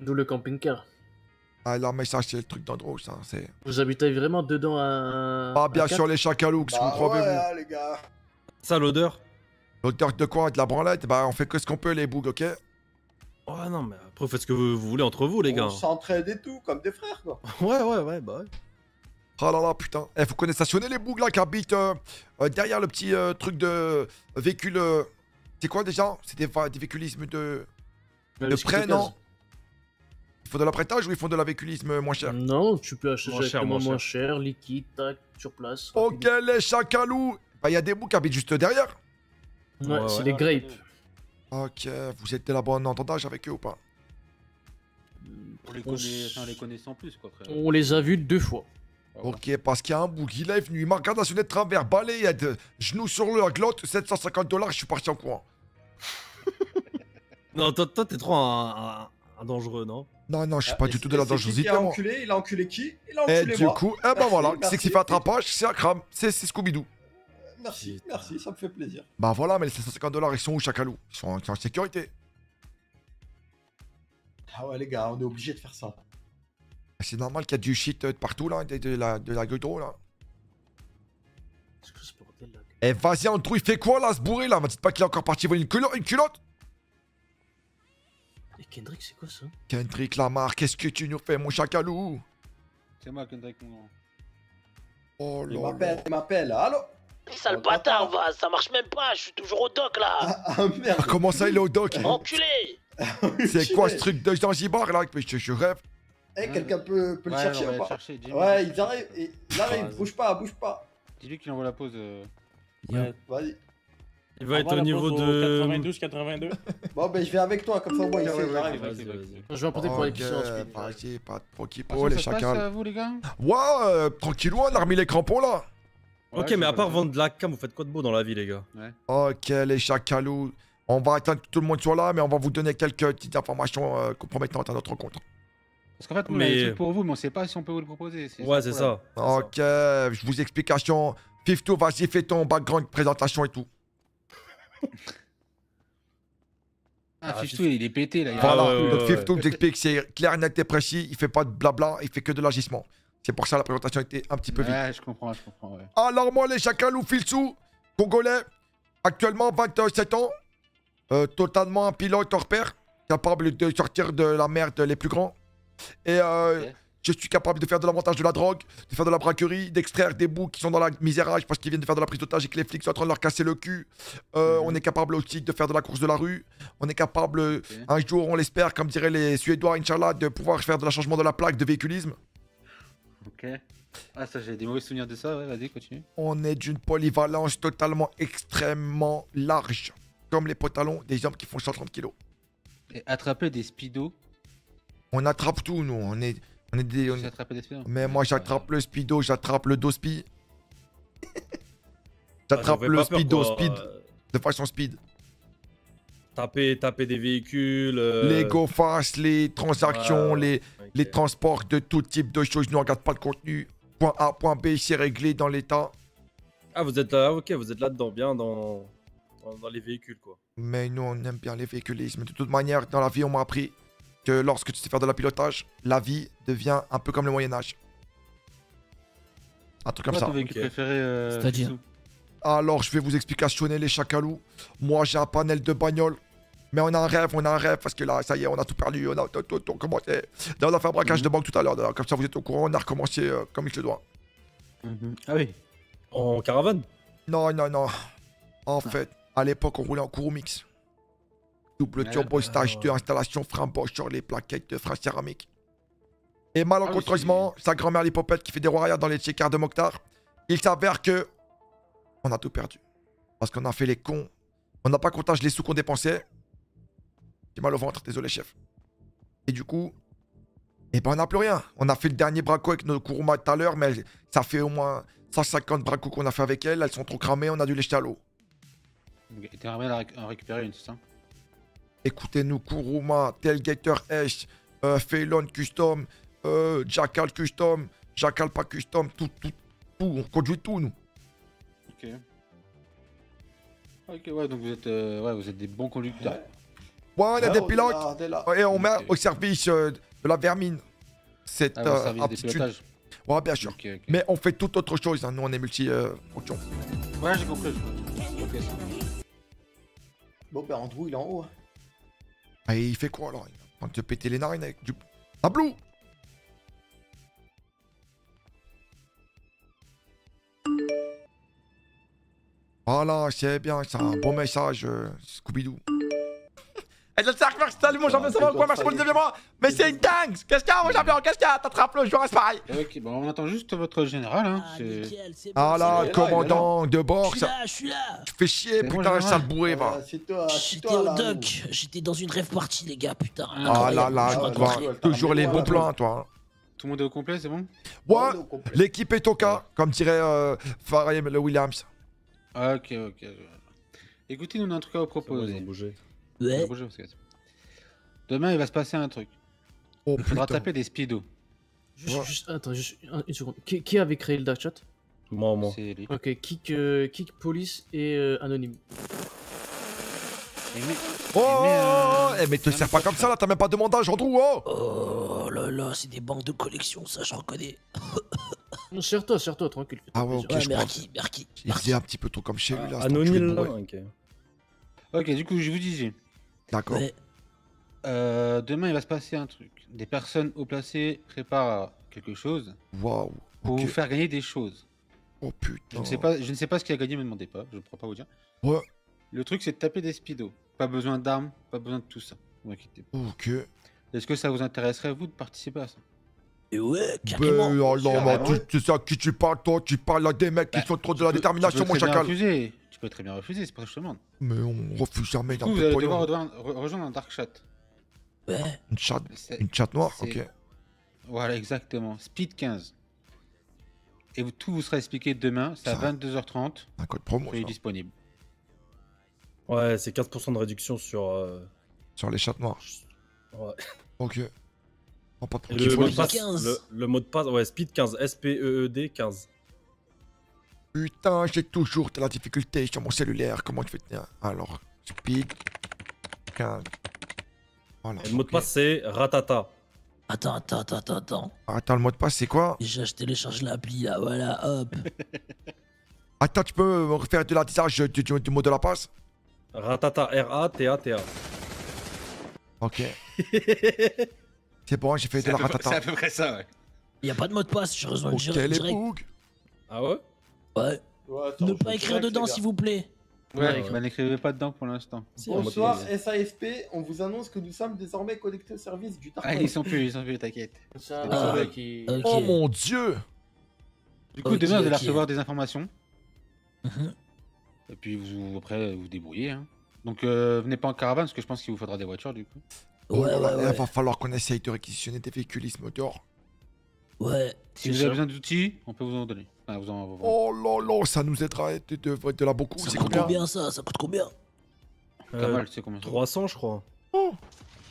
D'où le camping-car. Ah là, mais ça, c'est le truc d'Andro, ça. C'est. Vous habitez vraiment dedans à. Ah, bien à sûr, les qu'est-ce que vous Bah croyez, ouais, les gars. Ça, l'odeur L'odeur de quoi De la branlette? Bah, on fait que ce qu'on peut, les bougs, ok? Oh non, mais après, faites ce que vous, vous voulez entre vous, les gars. On s'entraide et tout, comme des frères, quoi. Ouais, ouais, ouais, bah ouais. Oh là là, putain. Eh, vous connaissez stationner les bougs là qui habitent euh, euh, derrière le petit euh, truc de véhicule. euh, C'est quoi déjà? C'est des, véhiculismes de. Mais de le prêt, non? Ils font de l'apprêtage ou ils font de la véhiculisme moins cher? Non, tu peux acheter Moins cher, directement moins moins cher, liquide, tac, sur place. Ok, les chacalous Bah, il y a des bougs qui habitent juste derrière. Ouais, c'est les grapes. Ok, vous êtes de la bonne entendage avec eux ou pas? On les On connaît, enfin, on les connaît sans plus, quoi, frère. On les a vus deux fois. Ok, parce qu'il y a un boug, il est venu, il m'a regardé sur de travers, balayé, il a de genoux sur le glotte, 750 dollars, je suis parti en courant. Non, toi, toi, t'es trop un, un- un dangereux, non? Non, non, je suis Ah, pas et du tout de la et qui dangerosité, qui a enculé Il a enculé qui? Il a Et enculé du moi. coup, eh ben voilà, c'est qui s'est fait attrapage, c'est Akram, c'est c'est Scooby-Doo. Merci, merci, ça me fait plaisir. Bah voilà, mais les 750 dollars, ils sont où, Chacalou Ils sont en, en sécurité. Ah ouais, les gars, on est obligé de faire ça. C'est normal qu'il y a du shit euh, de partout, là, de, de la, de la gueule d'eau, là. Qu'est-ce que ce bordel là Eh, vas-y, Andrew, il fait quoi, là, ce bourré, là? Me dites pas qu'il est encore parti voler une, culo- une culotte Et Kendrick, c'est quoi ça? Kendrick Lamar, qu'est-ce que tu nous fais, mon Chacalou C'est moi, Kendrick, mon grand. Oh Il là m'appelle, là. il m'appelle, allô? Sale bâtard, va, ça marche même pas, je suis toujours au doc là. Ah merde Ah, comment ça, il est au doc? Enculé C'est quoi ce truc de Zanzibar, là? Mais je, je rêve. Eh, quelqu'un peut, peut Ouais, le chercher ou pas? chercher. Ouais, ils arrivent. Et... Là, Ah, il vas-y. bouge pas, bouge pas. Dis-lui qu'il envoie la pause. euh. Ouais, vas-y. Il va être au niveau de. 92, 82. Bon, ben je vais avec toi, comme ça, moi, il Ouais, fait, ouais, j'arrive. vas-y, vas-y. Je vais emporter pour les en speed. vas-y, pas Attention, les euh, gars Ouais, euh, tranquillou, on a remis les crampons, là. Ok, Ouais, mais à part vendre de la cam, vous faites quoi de beau dans la vie, les gars? Ouais. Ok, les chacalous. On va attendre que tout le monde soit là, mais on va vous donner quelques petites informations euh, compromettantes à notre compte. Parce qu'en fait, on a Mais- des trucs pour vous, mais on sait pas si on peut vous le proposer. Ouais, c'est ça. Ok, je vous explication. Fifto, vas-y, fais ton background, présentation et tout. Ah, Fiftou, il est pété, là. Voilà, ouais, ouais, donc ouais. Fifto, j'explique, c'est clair, net et précis, il fait pas de blabla, il fait que de l'agissement. C'est pour ça la présentation était un petit peu vite. Ouais, je comprends, je comprends, ouais. Alors moi, les chacalous Filsou, congolais, actuellement 27 ans, euh, totalement un pilote hors pair, capable de sortir de la merde les plus grands. Et euh, je suis capable de faire de l'avantage de la drogue, de faire de la braquerie, d'extraire des bouts qui sont dans la misérage parce qu'ils viennent de faire de la prise d'otage et que les flics sont en train de leur casser le cul. Euh, On est capable aussi de faire de la course de la rue. On est capable, un jour, on l'espère, comme diraient les Suédois, Inch'Allah, de pouvoir faire de la changement de la plaque de véhiculisme. Ok. Ah, ça, j'ai des mauvais souvenirs de ça, ouais, vas-y, continue. On est d'une polyvalence totalement extrêmement large, comme les pantalons des hommes qui font 130 kilos. Et attraper des speedos. On attrape tout, nous. On est, on est des. on speedos Mais moi, j'attrape le speedo, j'attrape le dospi. Ah, J'attrape le peur, speedo, speed, de façon speed. Taper, taper des véhicules. euh, Les go fast, les transactions, les, les transports de tout type de choses. Nous, on regarde pas le contenu. Point A, point B, c'est réglé dans l'état. Ah, vous êtes là, ok, vous êtes là-dedans, bien dans... dans, dans les véhicules, quoi. Mais nous, on aime bien les véhiculismes. De toute manière, dans la vie, on m'a appris que lorsque tu sais faire de la pilotage, la vie devient un peu comme le Moyen-Âge. Un truc comme ça. ton véhicule préféré euh, C'est-à-dire Alors, je vais vous explicationner les chacalous. Moi, j'ai un panel de bagnole. Mais on a un rêve, on a un rêve, parce que là, ça y est, on a tout perdu, on a tout, tout, tout commencé. Là, on a fait un braquage de banque tout à l'heure, comme ça vous êtes au courant, on a recommencé euh, comme il se doit. Ah oui. En caravane? Non, non, non. En fait, à l'époque, on roulait en Kurumix. Double Ouais, turbo bah, stage 2, installation frein Bosch sur les plaquettes de frein céramique. Et malencontreusement, Ah sa grand-mère l'hypopète qui fait des arrière dans les checkers de Mokhtar, il s'avère que on a tout perdu. Parce qu'on a fait les cons. On n'a pas comptage les sous qu'on dépensait. J'ai mal au ventre, désolé chef. Et du coup, eh ben on n'a plus rien. On a fait le dernier braco avec nos Kuruma tout à l'heure, mais ça fait au moins 150 bracos qu'on a fait avec elles. Elles sont trop cramées, on a dû les jeter à l'eau. En réc- en récupérer une, c'est ça? Écoutez-nous, Kuruma, Tailgater S, euh, Phelon Custom, euh, Jackal Custom, Jackal pas Custom, tout, tout, tout. On conduit tout, nous. Ok. Ok, ouais, donc vous êtes, euh, ouais, vous êtes des bons conducteurs. Ouais, on a Ouais, des pilotes. là. Et on met au service euh, de la vermine. cette Ah, euh, aptitude. Ouais, bien sûr. Mais on fait tout autre chose. hein. Nous, on est multi euh, fonction. Ouais, j'ai compris. Bon, ben Andrew, il est en haut. hein. Et il fait quoi alors Il est en train de te péter les narines avec du. Ah, Blue Voilà, c'est bien, c'est un bon message, euh, Scooby-Doo. Et le cercle, merci, salut mon champion, ça va ou quoi Merci pour le deuxième mois Mais c'est une dingue Qu'est-ce qu'il y a mon champion Qu'est-ce qu'il y a? T'attrapes le joueur, c'est pareil Ok, bon, on attend juste votre général. Hein. c'est- Ah là, commandant de bord, Je suis ça. là, je suis là. Tu fais chier, putain, sale bourré, va. J'étais au là. doc, j'étais dans une rêve party, les gars, putain. Ah là incroyable, là, vois, toujours les bons plans, toi. hein. Tout le monde est au complet, c'est bon? Ouais, l'équipe est au cas, comme dirait euh, Faray le Williams. Ah, Ok, ok. Écoutez, nous on a un truc à vous proposer. Ouais. parce que- Demain, il va se passer un truc. Oh Il faudra putain. taper des speedos. Juste, juste- attends, juste un- une seconde. Qui, qui avait créé le dark chat Moi, moi. C'est lui. Ok, kick, euh, kick police et euh, anonyme. Et mais- Oh Eh mais te sers pas comme ça là, t'as même pas de mandage, Andrew, oh Oh là là, c'est des banques de collection, ça, je reconnais. Non, serre-toi, serre-toi, tranquille. Ah ouais, ok, Ouais, je Merki. Il faisait un petit peu trop comme chez lui là. cet Anonyme, là, ok. Ok, du coup, je vous disais. D'accord. Euh, demain, il va se passer un truc. Des personnes haut placées préparent quelque chose Waouh. pour vous faire gagner des choses. Oh Je putain. ne sais pas, je ne sais pas ce qu'il a gagné, me demandez pas, je ne pourrais pas vous dire. Ouais. Le truc, c'est de taper des speedos. Pas besoin d'armes, pas besoin de tout ça. Vous inquiétez pas. Ok. Est-ce que ça vous intéresserait, vous, de participer à ça? Ouais, Ben, carrément. oh non, mais Carrément. tu, tu sais à qui tu parles, toi Tu parles à des mecs qui Bah, sont trop de Tu la peux- détermination, tu peux mon très bien chacal. refuser. Tu peux très bien refuser, c'est pour ça que je te demande. Mais on refuse jamais Du d'un coup, vous allez devoir rejoindre, re- rejoindre un dark chat. Ouais. Une chatte, C'est- une chatte noire, c'est- ok. Voilà, exactement. Speed 15. Et vous- tout vous sera expliqué demain, c'est à Ça- 22h30. Un code promo, Soyez ça. disponible. Ouais, c'est 15% de réduction sur. euh, Sur les chattes noires. Ouais. Ok. Oh, pas le mot de passe, 15. le, le mot de passe, ouais, speed 15, S-P-E-E-D 15. Putain, j'ai toujours de la difficulté sur mon cellulaire. Comment je fais tenir? Alors, speed 15. Voilà. Et le mot de passe, c'est ratata. Attends, attends, attends, attends, attends. Attends, le mot de passe, c'est quoi? Déjà, je télécharge l'appli, là, voilà, hop. Attends, tu peux me refaire de l'attisage du, du- du mot de la passe? Ratata, R-A-T-A-T-A. Ok. c'est bon, j'ai fait de la à peu près- ratata. c'est à peu près ça, ouais. Y a pas de mot de passe, je rejoins Ok, direct. Ah ouais Ouais. Ouais, attends, Ne pas écrire dedans, s'il vous plaît. Ouais, Ouais. bah, n'écrivez pas dedans pour l'instant. Bonsoir. SAFP, on vous annonce que nous sommes désormais connectés au service du Ah, Web. ils sont plus, ils sont plus, t'inquiète. Ah. Oh mon dieu Du coup, demain, vous allez recevoir des informations. Mhm. Et puis, vous, après, vous vous débrouillez. Hein. Donc, euh, venez pas en caravane, parce que je pense qu'il vous faudra des voitures, du coup. Ouais, là, ouais, Il ouais. va falloir qu'on essaye de réquisitionner des véhicules dehors. Ouais. Si C'est vous avez besoin d'outils, on peut vous en donner. Vous en. Oh là là, ça nous aidera de, de, de là beaucoup. Ça C'est coûte combien combien, ça? Ça coûte combien? Pas Euh, mal, tu sais combien? ça coûte. 300, je crois. Oh.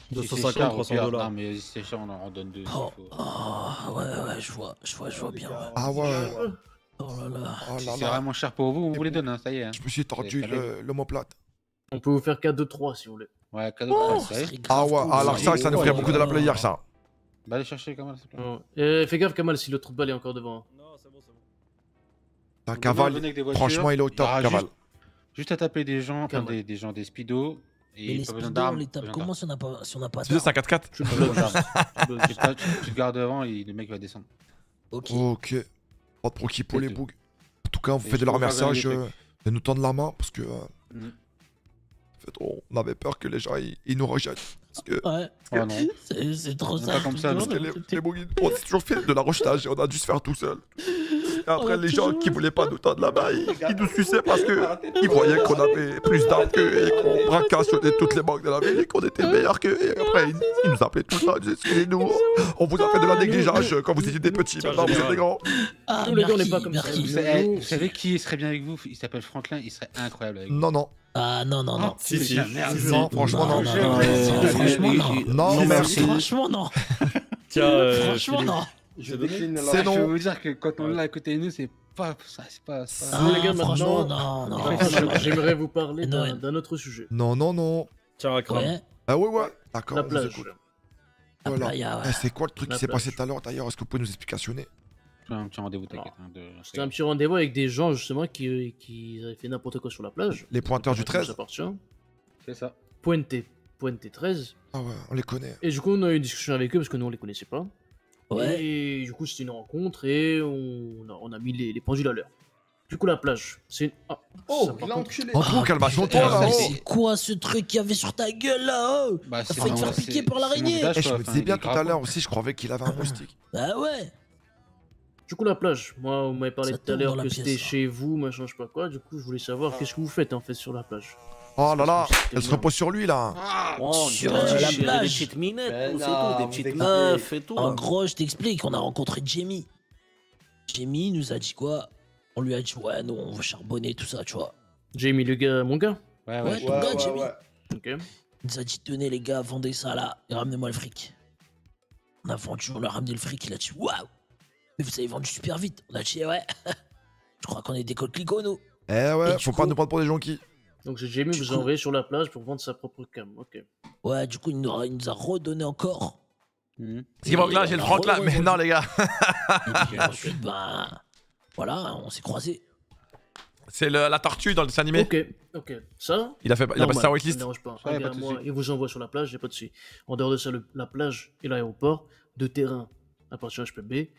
Si c'est 250, cher, au 300 pire, dollars. Non, mais si c'est cher, on en donne deux. Oh, oh, ouais, ouais, je vois, je vois, je vois bien. ouais. Ah ouais. Oh là là. Oh là c'est vraiment cher pour vous, on vous les donne, hein, ça y est. hein. Je me suis tordu C'est le- l'omoplate. On peut vous faire 4-2-3 si vous voulez. Ouais, cadeau Oh. Ah ouais, cool, alors ça, ça nous ferait Oh beaucoup de la plaisir, ça. Bah, allez chercher comment s'il te plaît. Euh, fais gaffe, Kamal, si le trou de balle est encore devant. Non, c'est bon, c'est bon. Des voitures, franchement, il est au top. Juste, juste à taper des gens, enfin Kamal. des, des gens, des speedos. Mais Et les speedos, on les tape comment si on n'a pas, si on n'a pas c'est un d'armes 4x4 Je te bloque d'armes. Je te bloque d'armes. Tu te- gardes devant et le mec va descendre. Ok. Ok. Pas de proquis pour C'est les bugs. En tout cas, on vous fait de la remerciage euh, de nous tendre la main parce que. On avait peur que les gens ils, ils nous rejettent. Parce que, Ouais. Oh non. C'est c'est trop ça. comme ça, toujours, parce que mais les, t'es- les bugs, on s'est toujours fait de la rejetage et on a dû se faire tout seul. Et après, les gens qui voulaient pas nous tendre la main, ils, ils nous suçaient parce que ils voyaient qu'on avait plus d'armes qu'eux et qu'on braquassonnait toutes les banques de la ville et qu'on était meilleurs qu'eux. Et après, ils, ils nous appelaient tout temps, ils disaient excusez-nous, on vous a fait de la négligeage quand vous étiez des petits, maintenant vous êtes des grands. Ah, gars, on merci, n'est pas comme ça. merci. Vous savez, vous savez qui serait bien avec vous? Il s'appelle Franklin, il serait incroyable avec vous. Non, non. Ah non, non, non. Si, si. Franchement, non. non, non, non, franchement, non. Non, merci. Franchement, non. Tiens, euh, Franchement, non. Je décline la C'est Je non. peux vous dire que quand on l'a à côté de nous, c'est pas ça, c'est pas ça. Ah, les gars, franchement, maintenant- non, non. J'aimerais vous parler Non, d'un autre sujet. Non, non, non. Tiens, Akram. Ah ouais, ouais. D'accord. La plage. Voilà. Eh, C'est quoi le truc qui s'est passé tout à l'heure d'ailleurs? Est-ce que vous pouvez nous explicationner Un petit rendez-vous, t'inquiète. hein, de- C'était un petit rendez-vous avec des gens justement qui, qui avaient fait n'importe quoi sur la plage. Les pointeurs du Ça 13 appartient. C'est ça. Puente, Puente 13. Ah ouais, on les connaît. Et du coup, on a eu une discussion avec eux parce que nous, on les connaissait pas. Ouais. Et du coup, c'était une rencontre et on a, on a mis les, les pendules à l'heure. Du coup, la plage, c'est une. Ah, Oh, ça, par il a contre- enculé. Oh, calmation-toi Ah, là oh. C'est quoi ce truc qu'il y avait sur ta gueule là oh Bah, c'est failli te faire piquer par l'araignée Eh, je me disais bien tout à grave. l'heure aussi, je croyais qu'il avait un moustique. Bah ouais Du coup, la plage, moi, vous m'avez parlé Ça tout à l'heure dans la que pièce, c'était chez vous, machin, je sais pas quoi. Du coup, je voulais savoir qu'est-ce que vous faites en fait sur la plage. Oh là là, elle se repose sur lui là. Oh, Sur, la des plage. petites minettes, Mais tout, c'est non, tout, des vous petites meufs et tout. En hein. gros, je t'explique, on a rencontré Jamie. Jamie nous a dit quoi? On lui a dit, ouais, nous, on veut charbonner, tout ça, tu vois. Jamie, le gars, mon gars? Ouais, Ouais, ouais. ton Ouais, gars, ouais, Jamie. ouais. Ok. Il nous a dit, tenez les gars, vendez ça là, et ramenez-moi le fric. On a vendu, on a ramené le fric, il a dit, waouh Mais vous avez vendu super vite. On a dit, ouais. Je crois qu'on est des coquelicots, nous. Eh ouais, Et faut pas coup- nous prendre pour des jonquilles. Donc, c'est Jamie Du vous envoyé sur la plage pour vendre sa propre cam. Ok. Ouais, du coup, il nous a, il nous a redonné encore. Mhm. Ce qui manque là, j'ai le franc là, mais non les gars. Et puis ensuite, ben. Voilà, on s'est croisés. C'est la tortue dans le dessin animé. Ok, ok. Ça Il a fait, il a passé sa waitlist. il vous envoie sur la plage, j'ai pas de souci. En dehors de ça, le- la plage et l'aéroport, de terrain à HPB.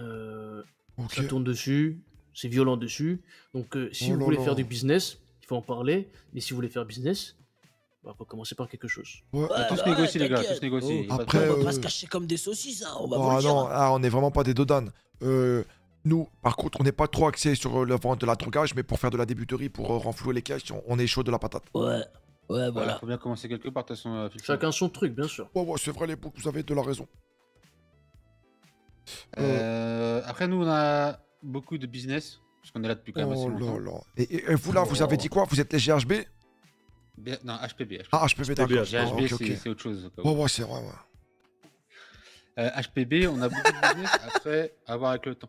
Euh, Ok. Ça tourne dessus, c'est violent dessus. Donc, euh, si Oh vous voulez là. faire du business, il faut en parler. Et si vous voulez faire business, bah, faut commencer par quelque chose. Ouais, Ouais, Tout se ouais, négocie, les gars, tout se négocie. Après, on va problème. pas euh, se cacher comme des saucisses, hein, on va Oh non, ah, on est vraiment pas des dodanes. Euh, nous, par contre, on n'est pas trop axé sur euh, la vente de la drogage, mais pour faire de la débuterie, pour euh, renflouer les caisses, on, on est chaud de la patate. Ouais, ouais, Voilà, voilà. faut bien commencer quelque part, de toute façon. euh, Phil. Chacun son truc, bien sûr. Ouais, ouais, c'est vrai, les boucs, vous avez de la raison. Euh, après, nous, on a beaucoup de business, parce qu'on est là depuis quand même assez Oh longtemps. là là. Et, et- et vous là, vous avez dit quoi? Vous êtes les GHB Bien- Non, HPB. HPB. Ah, HPB, d'accord. GHB, Ah, ok, c'est ok. c'est autre chose. au cas Ouais, où. ouais, c'est vrai, ouais. Euh, HPB, on a beaucoup de business. Après, à voir avec le temps.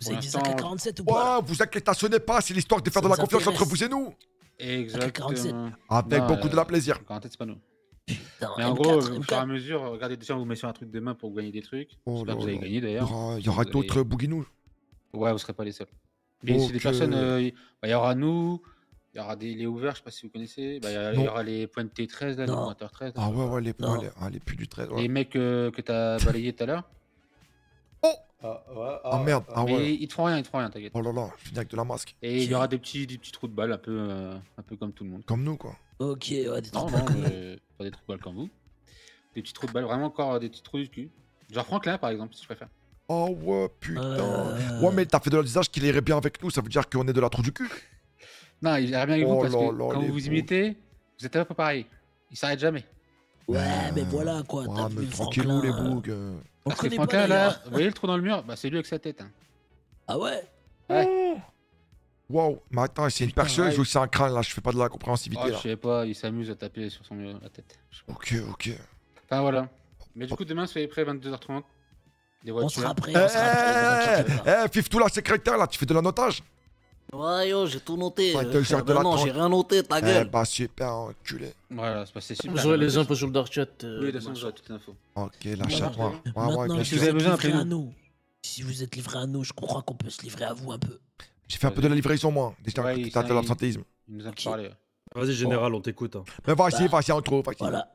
Vous Pour avez l'instant, AK-47 ou pas? Ouais, vous inquiétationnez pas, c'est l'histoire de faire de la nous confiance entre vous et nous. Exactement. Avec Non, beaucoup de euh, la plaisir. 47, c'est pas nous. Mais en M4, gros, au M4. fur et à mesure, regardez, déjà, on vous met sur un truc demain pour gagner des trucs. Oh là que vous allez gagner Il y d'ailleurs. aura, il y aura d'autres allez- bouguinous. Ouais, vous serez pas les seuls. Mais c'est des Ok. personnes. euh, il bah, il y aura nous, il y aura des, les ouverts, je sais pas si vous connaissez. Bah, Il y, aura les pointes T13, là, les Non. pointeurs 13. là, Ah ouais, ouais, les, ouais, les, ah, les putes du 13. ouais. Les mecs euh, que t'as balayé tout à l'heure. Ah, ouais, Ah merde, ah ouais. ils te feront rien, ils te feront rien, t'inquiète. Oh là là, je finis avec de la masque. Et il y aura des petits, des petits trous de balles, un peu, euh, un peu comme tout le monde. Comme nous, quoi. Ok, ouais, des pas cool. euh, pas des trous de balles comme vous. Des petits trous de balles, vraiment encore des petits trous du cul. Genre Franklin, par exemple, si tu préfères. Oh ouais, putain. Euh, Ouais, mais t'as fait de l'usage qu'il irait bien avec nous, ça veut dire qu'on est de la trou du cul. Non, il a rien avec vous Oh parce là que là, quand les vous vous imitez, vous êtes un peu pareil. Il s'arrête jamais. Ouais, mais voilà quoi, t'as Ah, vu les Franklin. euh, bougs. euh. On Parce que connaît pas Franklin, là, vous voyez le trou dans le mur? Bah, c'est lui avec sa tête. hein. Ah ouais? Wow, mais attends, c'est une perceuse ouais. ou c'est un crâne là Je fais pas de la compréhensivité Oh, là. je sais pas, il s'amuse à taper sur son mur, la tête. Ok, ok. Enfin voilà. Mais du coup, demain, soyez prêts, 22h30. Des voitures. On sera prêt, Eh, on sera prêt, vous inquiétez pas. eh, eh, Fiftou, la secrétaire là, tu fais de la notage? Ouais, yo, j'ai tout noté. Ouais, euh, de non, j'ai rien noté, ta Eh gueule. bah super, enculé. Voilà, c'est passé super. Vous aurez les Merci. infos sur le dark chat. euh, Oui, de toute façon, toutes les infos. Ok, la Voilà. chatte, moi. Ouais, ouais, Maintenant, bien si vous avez besoin, livré à appelez-nous. nous, si vous êtes livré à nous, je crois qu'on peut se livrer à vous un peu. J'ai fait un peu de la livraison, moi. Déjà, Ouais, que il- t'as de l'absentéisme. Il nous a parlé. Vas-y, général, on t'écoute. hein. Mais vas-y, Bah, vas-y, en trop, vas-y. Voilà.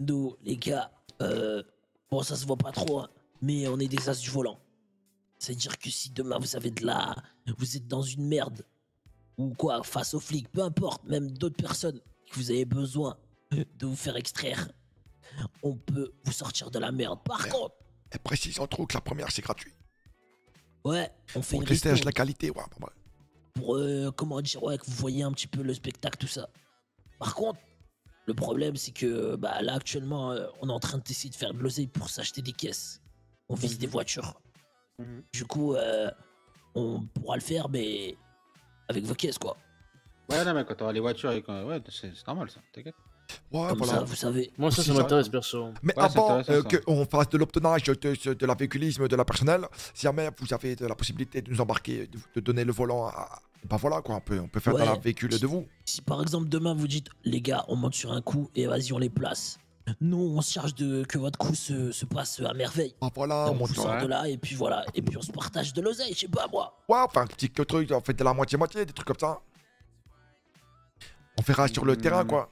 Nous, les gars, euh, bon, ça se voit pas trop, hein, mais on est des as du volant. C'est-à-dire que si demain vous avez de la. Vous êtes dans une merde, ou quoi, face aux flics, peu importe, même d'autres personnes que vous avez besoin de vous faire extraire, on peut vous sortir de la merde. Par contre, Et précise en trop que la première, c'est gratuit. Ouais, on fait Pour une tester la qualité, ouais. pour, euh, comment dire, ouais, que vous voyez un petit peu le spectacle, tout ça. Par contre, le problème, c'est que bah, là, actuellement, euh, on est en train d'essayer de faire de l'oseille pour s'acheter des caisses. On vise des voitures. Mhm. Du coup, euh, on pourra le faire, mais avec vos caisses, quoi. Ouais, non, mais quand t'auras les voitures et quand. Ouais, c'est normal ça, t'inquiète. Ouais, Comme voilà. ça, vous savez. Moi, ça, ça m'intéresse, perso. Mais Ouais, avant euh, qu'on fasse de l'obtenage de, de, de la véhiculisme de la personnelle, si jamais vous avez de la possibilité de nous embarquer, de, de donner le volant à. Bah voilà quoi, on peut, on peut faire Ouais. dans la véhicule de vous. Si par exemple, demain, vous dites, les gars, on monte sur un coup et vas-y, on les place. nous, on se charge de que votre coup se, se passe à merveille. Ah voilà, on mon vous sort de là, et puis voilà. Et puis on se partage de l'oseille, je sais pas moi. Ouais, enfin, un petit que truc, on fait de la moitié-moitié, des trucs comme ça. On verra sur le terrain, quoi.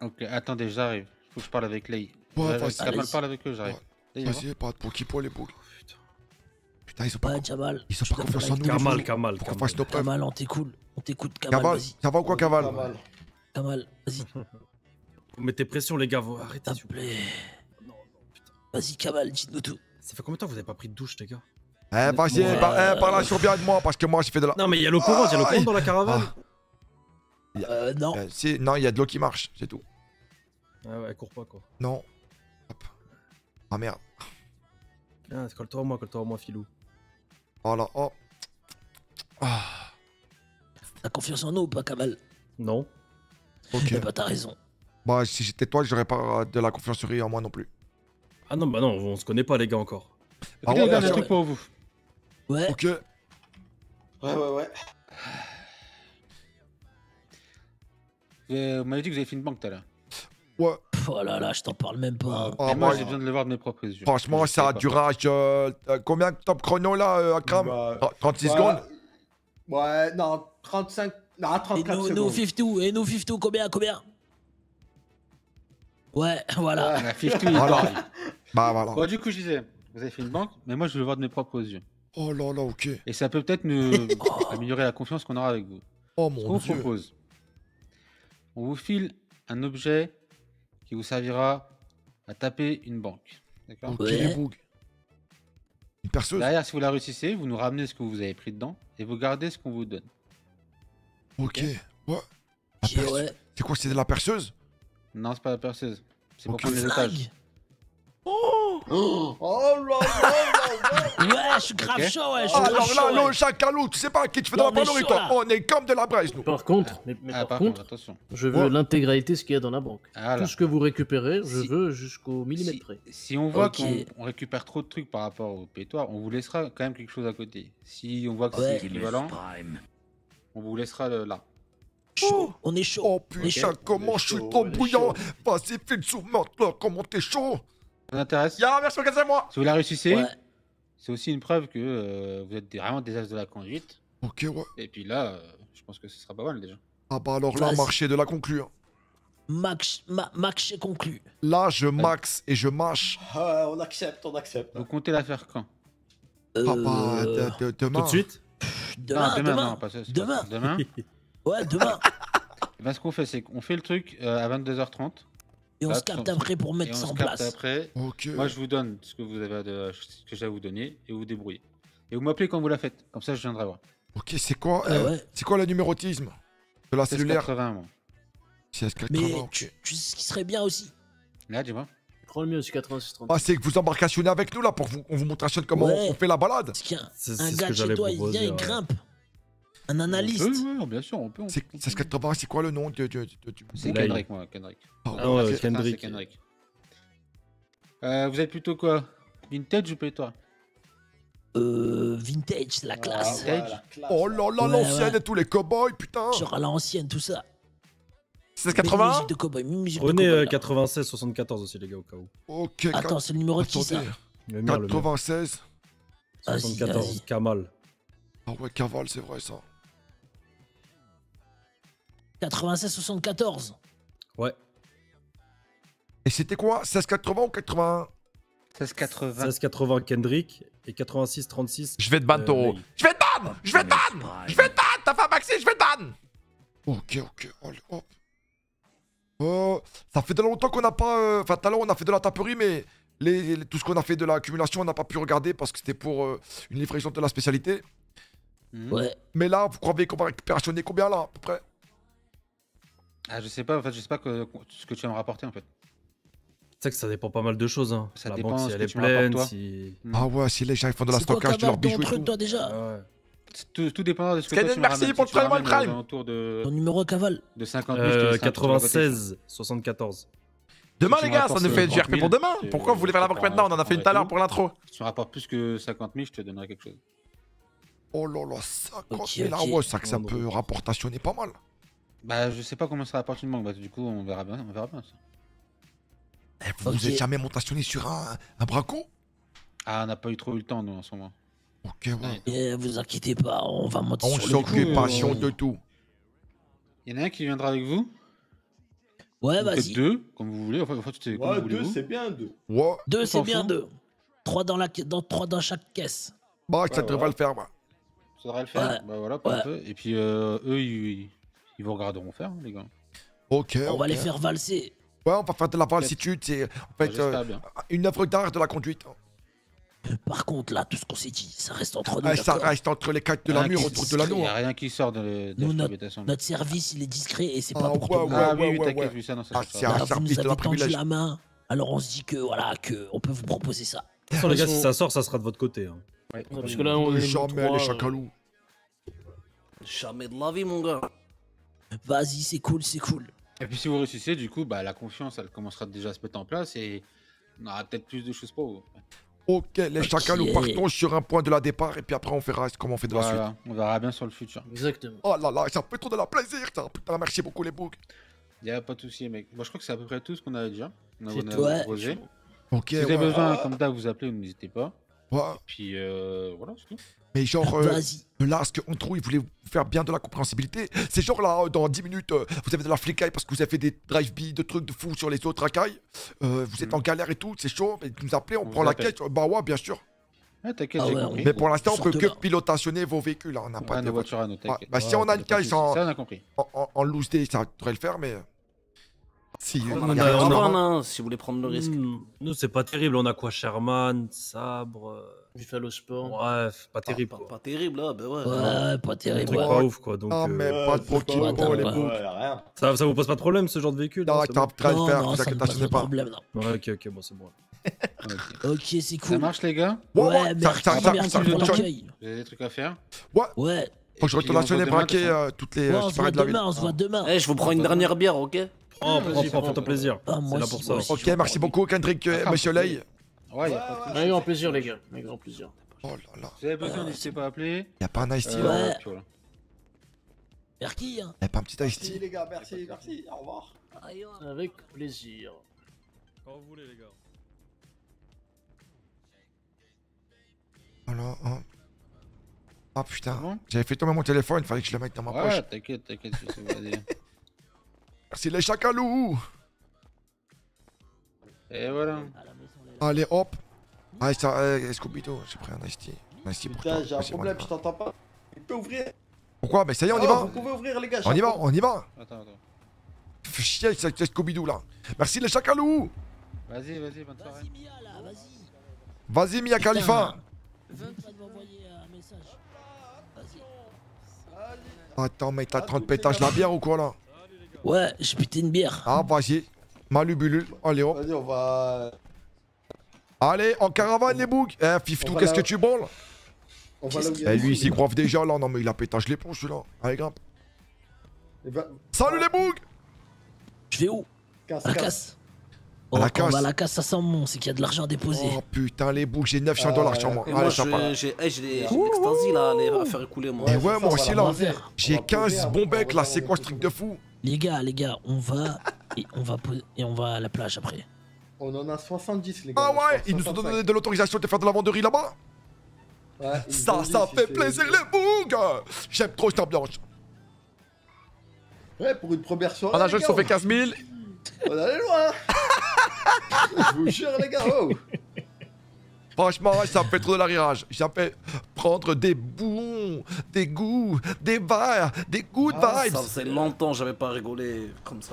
Ok, attendez, j'arrive. Faut que je parle avec Lei. Ouais, vas-y. Kamal parle avec eux, j'arrive. Vas-y, pas de pour qui pour les boules. Putain, ils ont pas, Ouais, Jamal. ils ont pas confiance en nous. Kamal. Kamal, Kamal. Kamal, on t'écoute. On t'écoute, Kamal, ça va ou quoi, Kamal Kamal, vas-y. Vous mettez pression, les gars. vous- Arrêtez, s'il vous plaît. Vas-y, Kamal, dites-nous tout. Ça fait combien de temps que vous avez pas pris de douche, les gars? Eh, vas-y, par- eh, parle sur bien de moi, parce que moi, j'ai fait de la. Non, mais il y a l'eau courante, il y a l'eau courante dans la caravane. Ah. Euh, non. Euh, si, non, il y a de l'eau qui marche, c'est tout. Ouais, ouais, cours pas, quoi. Non. Hop. Ah merde. Viens, colle-toi à moi, colle-toi à moi, filou. Voilà, oh. Ah. T'as confiance en nous ou pas, Kamal? Non. Ok. Eh bah, t'as raison. Bah, si j'étais toi, j'aurais pas de la confiancerie en moi non plus. Ah non, bah non, on se connaît pas, les gars, encore. Ah Écoutez, ouais, ouais. truc pour vous. Ouais. Ok. Ouais, ouais, ouais. Vous avez- vous m'avez dit que vous avez fait une banque tout à l'heure. Ouais. Oh là là, je t'en parle même pas. Ah, Et moi, j'ai besoin de le voir de mes propres yeux. Franchement, ça a pas. du rage. euh, euh, combien de top chrono là, euh, Akram Bah, Tra- 36 ouais. secondes Ouais, non, 35. Non, Et 34 nous, secondes. nous, 52, et nous, 52, combien, combien? Ouais, voilà. Ah, 50, il est Voilà. pareil. Bah voilà. Bon, du coup, je disais, vous avez fait une banque, mais moi, je veux le voir de mes propres yeux. Oh là là, ok. Et ça peut peut-être nous améliorer la confiance qu'on aura avec vous. Oh Ce mon qu'on dieu. propose, on vous file un objet qui vous servira à taper une banque. D'accord. Une perceuse Derrière, si vous la réussissez, vous nous ramenez ce que vous avez pris dedans et vous gardez ce qu'on vous donne. Ok. Ouais. C'est quoi, c'est de la perceuse? Non, c'est pas la perceuse. C'est pour prendre les Flag. otages. Oh là là Ouais, je suis grave Ok. chaud, ouais, je suis Ah, grave alors chaud. là, ouais. le chacalou, tu sais pas à qui tu fais de Non, la mais panorie, chaud, toi là. On est comme de la braise, nous. Par contre, mais, mais Ah, par, par contre, contre, attention. je veux Ouais. l'intégralité de ce qu'il y a dans la banque. Voilà. Tout ce que vous récupérez, je Si- veux jusqu'au millimètre Si, près. si on voit Ok. qu'on on récupère trop de trucs par rapport au pétoire, on vous laissera quand même quelque chose à côté. Si on voit que Ouais. c'est équivalent, on vous laissera le- là. Chaud, on est chaud. Oh putain, chaud. comment je suis trop bouillant. Vas-y, fais le soumettre là, comment t'es chaud Ça vous intéresse Ya, merci, c'est moi Si vous la réussissez, Ouais. c'est aussi une preuve que euh, vous êtes des- vraiment des as de la conduite. Ok, ouais. Et puis là, euh, je pense que ce sera pas mal déjà. Ah bah alors là, marché de la conclure. Max, ma, Max est conclu. Là, je max et je mâche. Ouais, on accepte, on accepte. Vous comptez la faire quand? Ah bah, Euh, de- de- demain. Tout de suite? Demain, Non, demain, demain. non, pas ça, Demain. pas. Demain. Ouais, demain. Ben, ce qu'on fait, c'est qu'on fait le truc euh, à 22h30. Et on se capte après pour Et mettre on ça se en capte place. après. Moi, je vous donne ce que vous avez de... ce que j'ai à vous donner et vous vous débrouillez. Et vous m'appelez quand vous la faites. Comme ça, je viendrai voir. Ok, c'est quoi, Ah euh, ouais. c'est quoi le numérotisme de la cellulaire 80, moi. C'est Mais S80. tu, tu sais ce qui serait bien aussi Là, dis-moi. Prends le 86 30. Ah, c'est que vous embarcationnez avec nous là pour vous, on vous montre comment Ouais. on fait la balade. C'est un c'est gars de chez toi, il vient, il ouais. grimpe. Un analyste. Oui, oui, bien sûr, on peut. on C'est peut. c'est S80, c'est quoi le nom de, de, de- du- C'est Kendrick, moi, Kendrick. Ah, Ah ouais, c'est- Kendrick. Kendrick. Euh, vous êtes plutôt quoi? Vintage ou pétoire Euh, vintage, la classe. Vintage Ouais, la classe, Oh là là, Ouais, l'ancienne ouais. et tous les cowboys, putain. Genre à l'ancienne, tout ça. C'est Même 80 musique de cowboy, même musique de Prenez cowboy, euh, là. 96 74 aussi, les gars, au cas où. Ok, Attends, c'est le numéro de qui ça? Le mien, le mien. 96. Vas-y, 74, vas-y. Kamal. Ah ouais, cavale, c'est vrai ça. 96-74. Ouais. Et c'était quoi? 1680 ou 81 1680. 16 80 Kendrick et 86 36. Je vais te ban, euh, Taureau. Je vais te ban Je vais te ban Je vais te ban T'as fait un maxi, je vais te ban Ok, ok, allez, hop. Euh, ça fait de longtemps qu'on n'a pas... euh, Enfin, tout à l'heure, on a fait de la taperie, mais les, les- tout ce qu'on a fait de l'accumulation, on n'a pas pu regarder parce que c'était pour euh, une livraison de la spécialité. Mhm. Ouais. Mais là, vous croyez qu'on va récupérationner combien, là, à peu près? Ah, je sais pas, en fait, je sais pas que- ce que tu vas me rapporter en fait. Tu sais que ça dépend pas mal de choses. Hein. Ça la dépend banque, si elle est pleine, toi. si. Mm. Ah ouais, si les gens ils font de la C'est stockage de leurs bijoux truc, tout. toi, déjà Ouais. Tout, tout dépendra de ce que Skynet, toi, tu merci pour Si le Prime Prime. de, Ton numéro cavale de 50 000, je te Euh, laisse un tour de côté. 96 74. Demain, les gars, ça nous fait du 50 RP 000, pour demain. c'est- Pourquoi vous voulez faire la banque c'est maintenant On en a fait une c'est tout à l'heure pour l'intro. Si tu me rapportes plus que 50 000, je te donnerai quelque chose. Oh là là, 50 Ok, 000, ah ouais, ça que ça peut rapportationner pas mal. Bah, je sais pas comment sera la partie de banque. Bah, du coup, on verra bien. On verra bien ça. Eh, Vous vous êtes jamais montationné sur un, un braco Ah, on n'a pas eu trop eu le temps, nous, en ce moment. Ok, ouais. Eh, vous inquiétez pas, on va monter On sur le coup. s'occupe passion de tout. Il y en a un qui viendra avec vous? Ouais, vas-y. deux, comme vous voulez. Enfin, comme Ouais, vous deux, c'est bien, deux. Ouais. Deux, On c'est bien fout. deux. Trois dans, la... dans, trois dans chaque caisse. Bah, ça devrait le faire, bah. Ça devrait le faire. Ouais. Bah voilà, pas un Ouais. peu. Et puis, euh, eux, ils, ils vous regarderont faire, hein, les gars. Ok. On va les faire valser. Ouais, on va faire de la valsitude, c'est en fait euh, une œuvre d'art de la conduite. Par contre, là, tout ce qu'on s'est dit, ça reste entre nous. Ah, ça reste entre les quatre de la mur, autour de l'anneau. Il n'y a rien qui sort de, le- de Nous, la notre, habitation. notre service, il est discret et c'est Ah, pas pour ouais, tout le ouais, monde. Ah oui, ouais, oui, ouais, t'inquiète, ouais. oui, ça, non, ça, Ah, ça, c'est ça. un vous service nous de la avez tendu privilège. la main, alors on se dit que voilà, que on peut vous proposer ça. De toute façon, les gars, si ça sort, ça sera de votre côté. hein. Ouais. Ouais, parce que là, on est Jamais les euh, chacalous. Jamais de la vie, mon gars. Vas-y, c'est cool, c'est cool. Et puis si vous réussissez, du coup, bah, la confiance, elle commencera déjà à se mettre en place et on aura peut-être plus de choses pour vous. Ok, les chacalous Ok. partons sur un point de la départ et puis après on verra comment on fait de la suite. On verra bien sur le futur. Exactement. Oh là là, ça fait trop de la plaisir, ça. Putain, merci beaucoup les boucs. Il a pas de souci, mec. Moi, je crois que c'est à peu près tout ce qu'on avait déjà. On a, on proposé. Ok, Si vous avez ouais. besoin, comme d'hab, vous appelez, n'hésitez pas. Ouais. Puis euh, voilà, c'est tout. Mais genre, euh, Vas-y. là, ce qu'on trouve, il voulait vous faire bien de la compréhensibilité. C'est genre là, euh, dans 10 minutes, euh, vous avez de la flicaille parce que vous avez fait des drive-by, de trucs de fou sur les autres racailles. Euh, vous êtes en galère et tout, c'est chaud. Mais vous nous appelez, on On prend vous la caisse. Bah ouais, bien sûr. Ouais, t'inquiète, Ah j'ai compris. Mais pour l'instant, on peut que là. pilotationner vos véhicules. là. On n'a Ouais, pas de nos voitures à nous, bah, si on a une souci. en, Ça, on a compris. en, en- en loose day, ça devrait le faire, mais. Si, On y a a de un, hein, si vous voulez prendre le risque. Hmm, Nous, c'est pas terrible. On a quoi? Sherman, Sabre. Euh, Buffalo Sport. Ouais, pas terrible. Pas, quoi. pas terrible, là, bah ouais. Ouais, pas Un terrible. truc ouais. pas ouf, quoi. Donc, Ah, euh, mais Ouais, pas de pas- oh, les ouais. Ouais, rien. ça, ça vous pose pas de problème, ce genre de véhicule Non, non, t'as le Non, faire, non, vous ça inquiétez ne pas, pose pas de pas. problème, non. Ouais, ok, ok, bon, c'est bon. Ok. C'est Ça cool. marche, les gars? Ouais, ouais, Ouais, ça, merci, ça, ça, ça avez des trucs à faire? Ouais, Faut que je Et retourne on actionner, se voit demain, braquer de euh, toutes les Ouais, euh, on se voit supérieures de la ville. demain, on se voit demain. Eh, je vous prends une dernière bière, ok? Oh, prends, prends, fais-toi plaisir. Ah, C'est moi là pour ça. Ok, merci beaucoup, Kendrick, euh, Ah, Monsieur Lay. Ouais, y a pas de. Avec grand plaisir, les gars. Avec grand plaisir. Oh là là. Si vous avez besoin, n'hésitez pas à appeler. Y'a pas un ice tea là Ouais. Merci. Hein. Y'a pas un petit ice Merci tea les gars, merci, merci, au revoir. Avec plaisir. Quand vous voulez, les gars. Voilà, hein. Ah putain, bon j'avais fait tomber mon téléphone, fallait que je le mette dans ma poche. Ouais, t'inquiète, t'inquiète, je sais, vas-y. Merci les chacalous Et voilà. Allez hop Ah ça, euh, Scooby-Doo, j'ai pris un ice tea. Un ice tea pour toi. Putain, j'ai un problème, je t'entends pas. Tu peux ouvrir Pourquoi? Mais ça y est, on y va Vous pouvez ouvrir, les gars. On y va, on y va Attends, attends. Fais chier avec Scooby-Doo là Merci les chacalous Vas-y, vas-y, bonne soirée. Vas-y, Mia, là, vas-y. Vas-y Mia Khalifa. Attends mec, t'as 30 pétages la bière ou quoi là? Ouais, j'ai pété une bière. Ah vas-y Malubulule, allez hop Vas-y, on va. Allez, en caravane les boucs. Eh Fiftou, qu'est-ce que tu branles On va là où il y a Eh lui il s'y coiffe déjà là, non mais il a pétage l'éponge celui-là. Allez grimpe. Eh ben, Salut les boucs. Je vais où Casse, À la casse. À Oh, la quand on casse. va à la casse, ça sent bon, c'est qu'il y a de l'argent déposé. Oh putain les boucs, j'ai 900 Ah, dollars sur moi. Et Allez moi, ça part. je- j'ai eh, j'ai des- j'ai de l'extasie, là, à les- à faire écouler, moi. Et ouais, moi aussi là, j'ai On va poser 15 un- bons on va becs là, c'est quoi ce truc. truc de fou? Les gars, les gars, on va et on va po- et on va à la plage après. On en a 70, les gars. Ah ouais, ils nous ont 65. donné de l'autorisation de faire de la venderie là-bas Ouais, Ça, ça fait plaisir les boucs J'aime trop cette ambiance Ouais, pour une première soirée. On a juste sauvé 15 000 On allait loin Je vous jure, les gars, oh Franchement, ça me fait trop de l'arrirage. Ça me fait prendre des bouons, des goûts, des verres, des good Ah, vibes. Ça faisait longtemps, j'avais pas rigolé comme ça.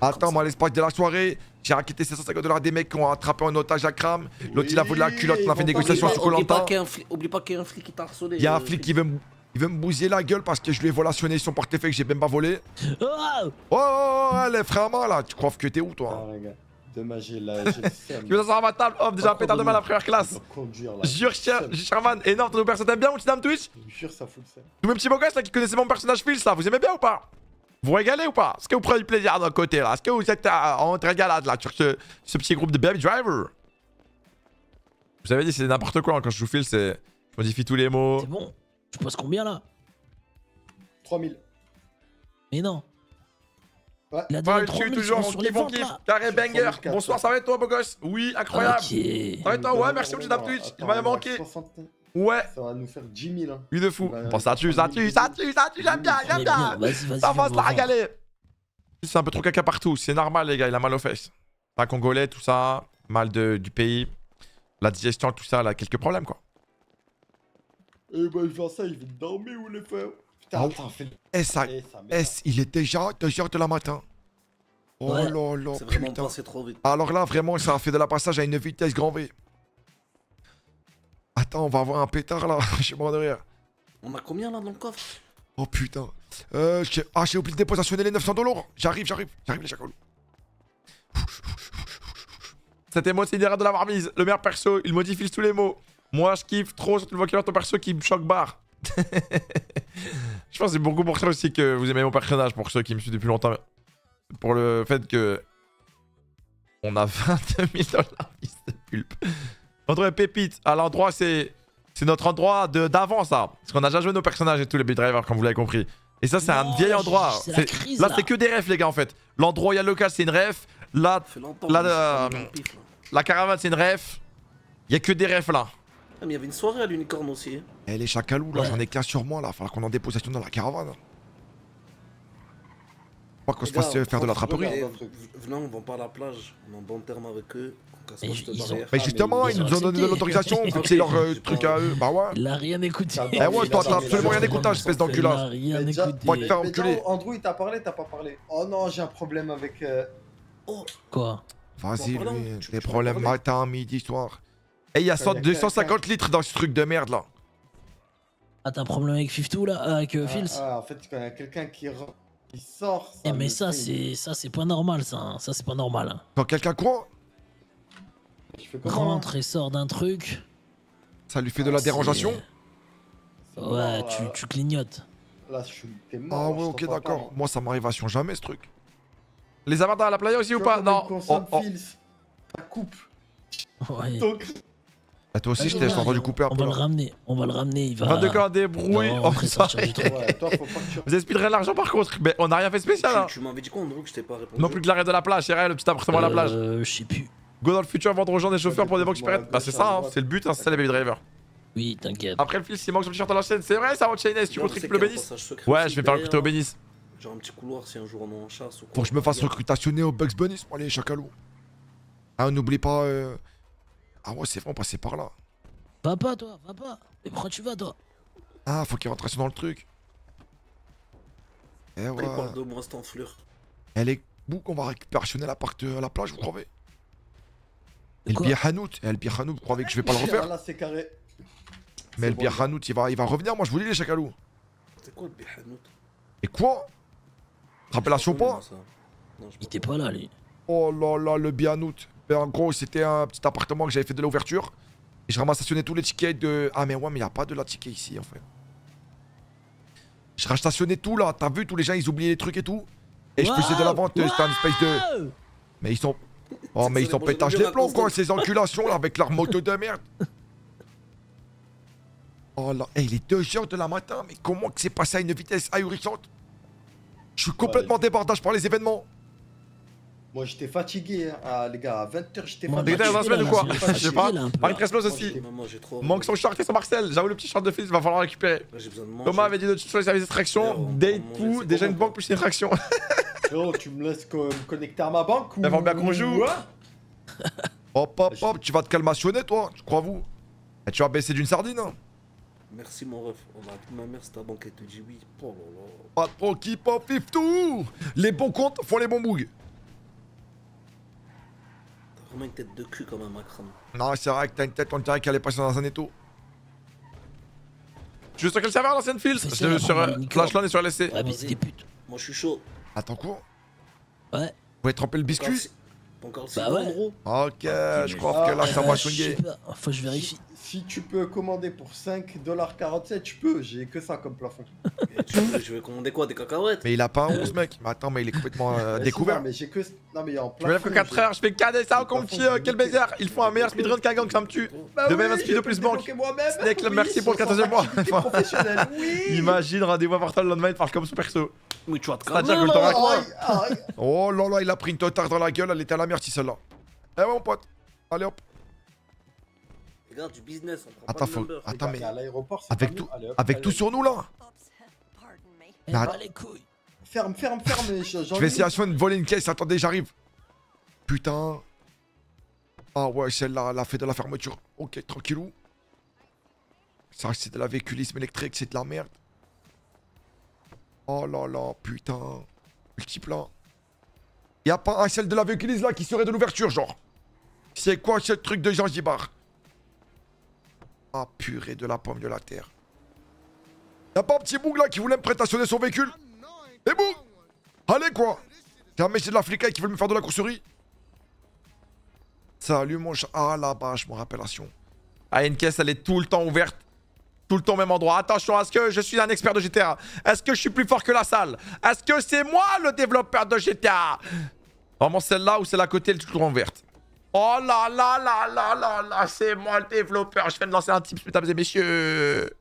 Attends, moi, à l'espace de la soirée, j'ai raquetté 750 dollars des mecs qui ont attrapé en otage à Kram. L'autre, il a volé la culotte, on a fait une négociation sur Colanta. Oublie pas qu'il y a un flic qui t'a harcelé. Il y a un euh, flic qui veut me. Il veut me bousiller la gueule parce que je lui ai volationné son portefeuille que j'ai même pas volé. Oh Oh, oh, oh, les frères mains là, tu crois que t'es où toi? Ah, les gars. Demain, j'ai la. Tu veux ça à ma table? Hop, déjà un pétard de mal à la première classe. Conduire, là. Jure, cher, Sherman, énorme, ton personnage t'aimes bien, mon petit dame Twitch? Je jure, ça fout le seum. Tous mes petits beaux gosses là qui connaissaient mon personnage Phil, ça, vous aimez bien ou pas? Vous régalez ou pas? Est-ce que vous prenez du plaisir d'un côté là? Est-ce que vous êtes euh, en régalade là sur ce, ce petit groupe de Baby Driver Vous avez dit c'est n'importe quoi hein, quand je joue Phil, c'est. Je modifie tous les mots. C'est bon. Tu passes combien là? 3000. Mais non. Il a Pas donné le 3000 tue toujours, sur on les kiffe, on kiffe. Carré banger. 3400. Bonsoir, ça va et toi, beau gosse? Oui, incroyable. Ça va et toi Ouais, merci au Dap Twitch. Il m'avait manqué. Ouais. Ça va nous faire 10 000. Hein. Lui de fou. Il va- Bon, ça tue, ça tue, ça tue, ça tue, j'aime bien, j'aime bien. bien, vas-y, vas-y, Ça va se la régaler. C'est un peu trop caca partout, c'est normal, les gars, il a mal aux fesses. Pas congolais, tout ça, mal de, du pays, la digestion, tout ça, là, quelques problèmes, quoi. Eh ben, il fait ça, il veut dormir ou les faire Putain, Ah, attends, fais Eh, ça, Eh, ça m'énerve. eh, il est déjà 2h de la matin. Oh Ouais, là là, c'est vraiment putain. passé trop vite. Alors là, vraiment, ça a fait de la passage à une vitesse grand V. Attends, on va avoir un pétard là, je suis mort de rire. On a combien là dans le coffre? Oh putain. Euh, j'ai- ah, j'ai oublié de dépositionner les 900 dollars. J'arrive, j'arrive, j'arrive les émo, c'est une erreur de l'avoir mise. Le meilleur perso, il modifie tous les mots. Moi, je kiffe trop sur le vocabulaire de ton perso qui me choque barre. je pense que c'est beaucoup pour ça aussi que vous aimez mon personnage, pour ceux qui me suivent depuis longtemps. Pour le fait que. On a 22 000 dollars, de pulpe. L'endroit est pépite. À l'endroit, c'est. C'est notre endroit de- d'avant, ça. Parce qu'on a déjà joué nos personnages et tous les big drivers, comme vous l'avez compris. Et ça, c'est un vieil endroit. crise, là, là. c'est que des refs, les gars, en fait. L'endroit Royal Local, c'est une ref. Là, euh, le pif, là. la caravane, c'est une ref. Il y a que des refs, là. Ah, mais il y avait une soirée à l'unicorne aussi. hein. Eh, les chacalous, là, j'en ai qu'un sur moi, là. Falloir qu'on en dépossession dans la caravane. Pas qu'on se fasse faire de la traperie. v- Venez, on va pas à la plage. On est en bon terme avec eux. Ils ont-. Mais justement, ils nous ont donné de l'autorisation, vu que c'est leur euh, truc à eux. Bah ouais. Il a rien écouté. Eh ouais, toi, t'as absolument rien écouté, espèce Il a rien Mais déjà- écouté. Va te faire Mais enculer. Andrew, il t'a parlé, t'as pas parlé. Oh non, j'ai un problème avec. euh, Quoi? Vas-y, Bon, pardon, lui, tu- des tu problèmes matin, midi, soir. Eh, il y a Ça, cent- y a 250 litres dans ce truc de merde, là. Ah, t'as un problème avec Fiftou là euh, Avec euh, ah, Fils ah, en fait, quand il y a quelqu'un qui, re- qui sort. ça Eh, mais ça, fait- c'est ça, c'est pas normal, ça. hein. Ça, c'est pas normal. hein. Quand quelqu'un croit, Rentre et sort d'un truc. ça lui fait de la dérangeation. Ouais, mort, tu, tu clignotes. Là, je suis. T'es mort. Ah ouais, ok, d'accord. moi. Moi, ça m'arrive à Sion jamais, ce truc. Les avatars à la playa aussi ou pas? Non. Oh, oh. Coupe. Ouais. Donc, Ah, toi aussi, je t'ai entendu couper un On peu. va le ramener. On va le ramener. Il va. 22 cas débrouille. Il va Oh, rentrer, ça. sortir du truc. ouais, toi, faut pas que tu. Vous expliquerez l'argent par contre. Mais on n'a rien fait spécial, hein. Tu, tu m'avais dit quoi, Andrew, que je t'ai pas répondu Non plus que l'arrêt de la plage, c'est vrai, le petit appartement à la plage. Euh, je sais plus. Go dans le futur, vendre aux gens des chauffeurs pour des banques supérieures. Bah, c'est ça, hein, c'est le but, hein, c'est ça les baby drivers. Oui, t'inquiète. Après le fils, il manque son t-shirt à la chaîne. C'est vrai, ça, chaîne, si tu comptes le bénis Ouais, je vais faire recruter au bénis. Genre un petit couloir si un jour on est en chasse ou quoi. Faut que je me fasse recrutationner au Bugs Bunny, pour les chacalous. Ah, n'oublie pas. euh, Ah ouais, c'est vrai, on passait par là. Va pas, toi, va pas. Mais pourquoi tu vas, toi? Ah, faut qu'il rentre dans le truc. Eh ouais. de. Elle est où qu'on va récupérationner l'appart euh, à la plage, vous croyez? Et le Quoi bier Hanout, et le bier Hanout, vous croyez que je vais pas le refaire Là, c'est carré. Mais bier là. Hanout, il va, il va revenir, moi je vous dis les chacalous. C'est quoi le Bihanout Et quoi? Rappellation pas? Il était pas là, lui. Oh là là, le Bianout. Ben, en gros, c'était un petit appartement que j'avais fait de l'ouverture. Et je ramassationnais tous les tickets de. Ah, mais ouais, mais il a pas de la ticket ici, en fait. Je rastationnais tout là. T'as vu, tous les gens, ils oubliaient les trucs et tout. Et je faisais de la vente. C'était un espèce de. Mais ils sont. Oh, mais ils sont pétage les plombs, quoi, ces enculations là, avec leur moto de merde. Oh là, Eh, il est 2h de la matin, mais comment que c'est passé à une vitesse ahurissante? Je suis complètement débordage par les événements. Moi, j'étais fatigué, hein. Ah, les gars. À 20h, j'étais T'es fatigué. dans la semaine ou quoi? Je sais pas. Treslos Moi, aussi. Manque son short et son Marcel. J'avoue, le petit short de fils, va falloir le récupérer. Thomas avait dit de sur les services d'extraction. Date tout, déjà une banque plus une extraction. Frérot, tu me laisses co- me connecter à ma banque ou. Avant bien qu'on joue. Hop, hop, hop, tu vas te calmationner, toi, je crois vous. Et tu vas baisser d'une sardine. hein. Merci, mon ref. On va appeler ma mère, c'est ta banque, elle te dit oui. Oh là là. Pas trop qui pop pif tout. Les bons comptes font les bons bougs. T'as vraiment une tête de cul comme un macron. Non, c'est vrai que t'as une tête, on dirait qu'elle est passée dans un étau. Tu veux sur quel serveur, l'ancienne ça, sur. Flashland et sur LSC. Ouais, mais c'est des putes. Moi, je suis chaud. Attends quoi Ouais. Vous voulez tremper le biscuit Encore le Bah ouais. gros. Ok, je crois que là, ça Euh, va swinguer. Faut que je vérifie. Si tu peux commander pour 5,47$, tu peux. J'ai que ça comme plafond. Et tu veux- Je vais commander quoi Des cacahuètes? Mais il a pas un 11, mec. Mais attends, mais il est complètement euh, découvert. Mais j'ai que. Non, mais en Je me lève que 4 heures, je fais cadet ça au compte euh, quel baiser Il faut un meilleur speedrun qu'un gang, ça me tue. Bah De même, un speed de plus banque. Snake, merci pour le sans 14e mois. Imagine, rendez-vous à Portal le lendemain, il parle comme son perso. C'est-à-dire que quoi Oh là là, il a pris une totard dans la gueule, elle était à la merci celle-là. Eh ouais, mon pote. Allez hop. Regarde, du business, on prend Attends, pas de faut. number. Attends, mais. Avec tout, mieux. Allez, hop, avec allez, tout sur nous là. Mais bah, les couilles. Ferme, ferme, ferme. je- vais ai- essayer à de voler une caisse. Attendez, j'arrive. Putain. Ah ouais, celle-là, elle a fait de la fermeture. Ok, tranquillou. Ça, c'est de la véhiculisme électrique, c'est de la merde. Oh là là, putain. Multiple là. Y'a pas un seul de la véhiculisme là qui serait de l'ouverture, genre. C'est quoi ce truc de Zanzibar? Ah purée de la pomme de la terre. Y'a pas un petit boug là qui voulait me prétationner son véhicule? Eh boug Allez quoi c'est de la flicaille qui veut me faire de la courserie? Salut mon chat. Ah là-bas, je me rappelle. Ah, une caisse, elle est tout le temps ouverte. Tout le temps au même endroit. Attention, est-ce que je suis un expert de GTA Est-ce que je suis plus fort que la salle? Est-ce que c'est moi le développeur de GTA Vraiment celle-là ou celle à côté, elle est toujours ouverte. Oh là là là là là là, c'est moi le développeur. Je viens de lancer un type, mesdames et messieurs.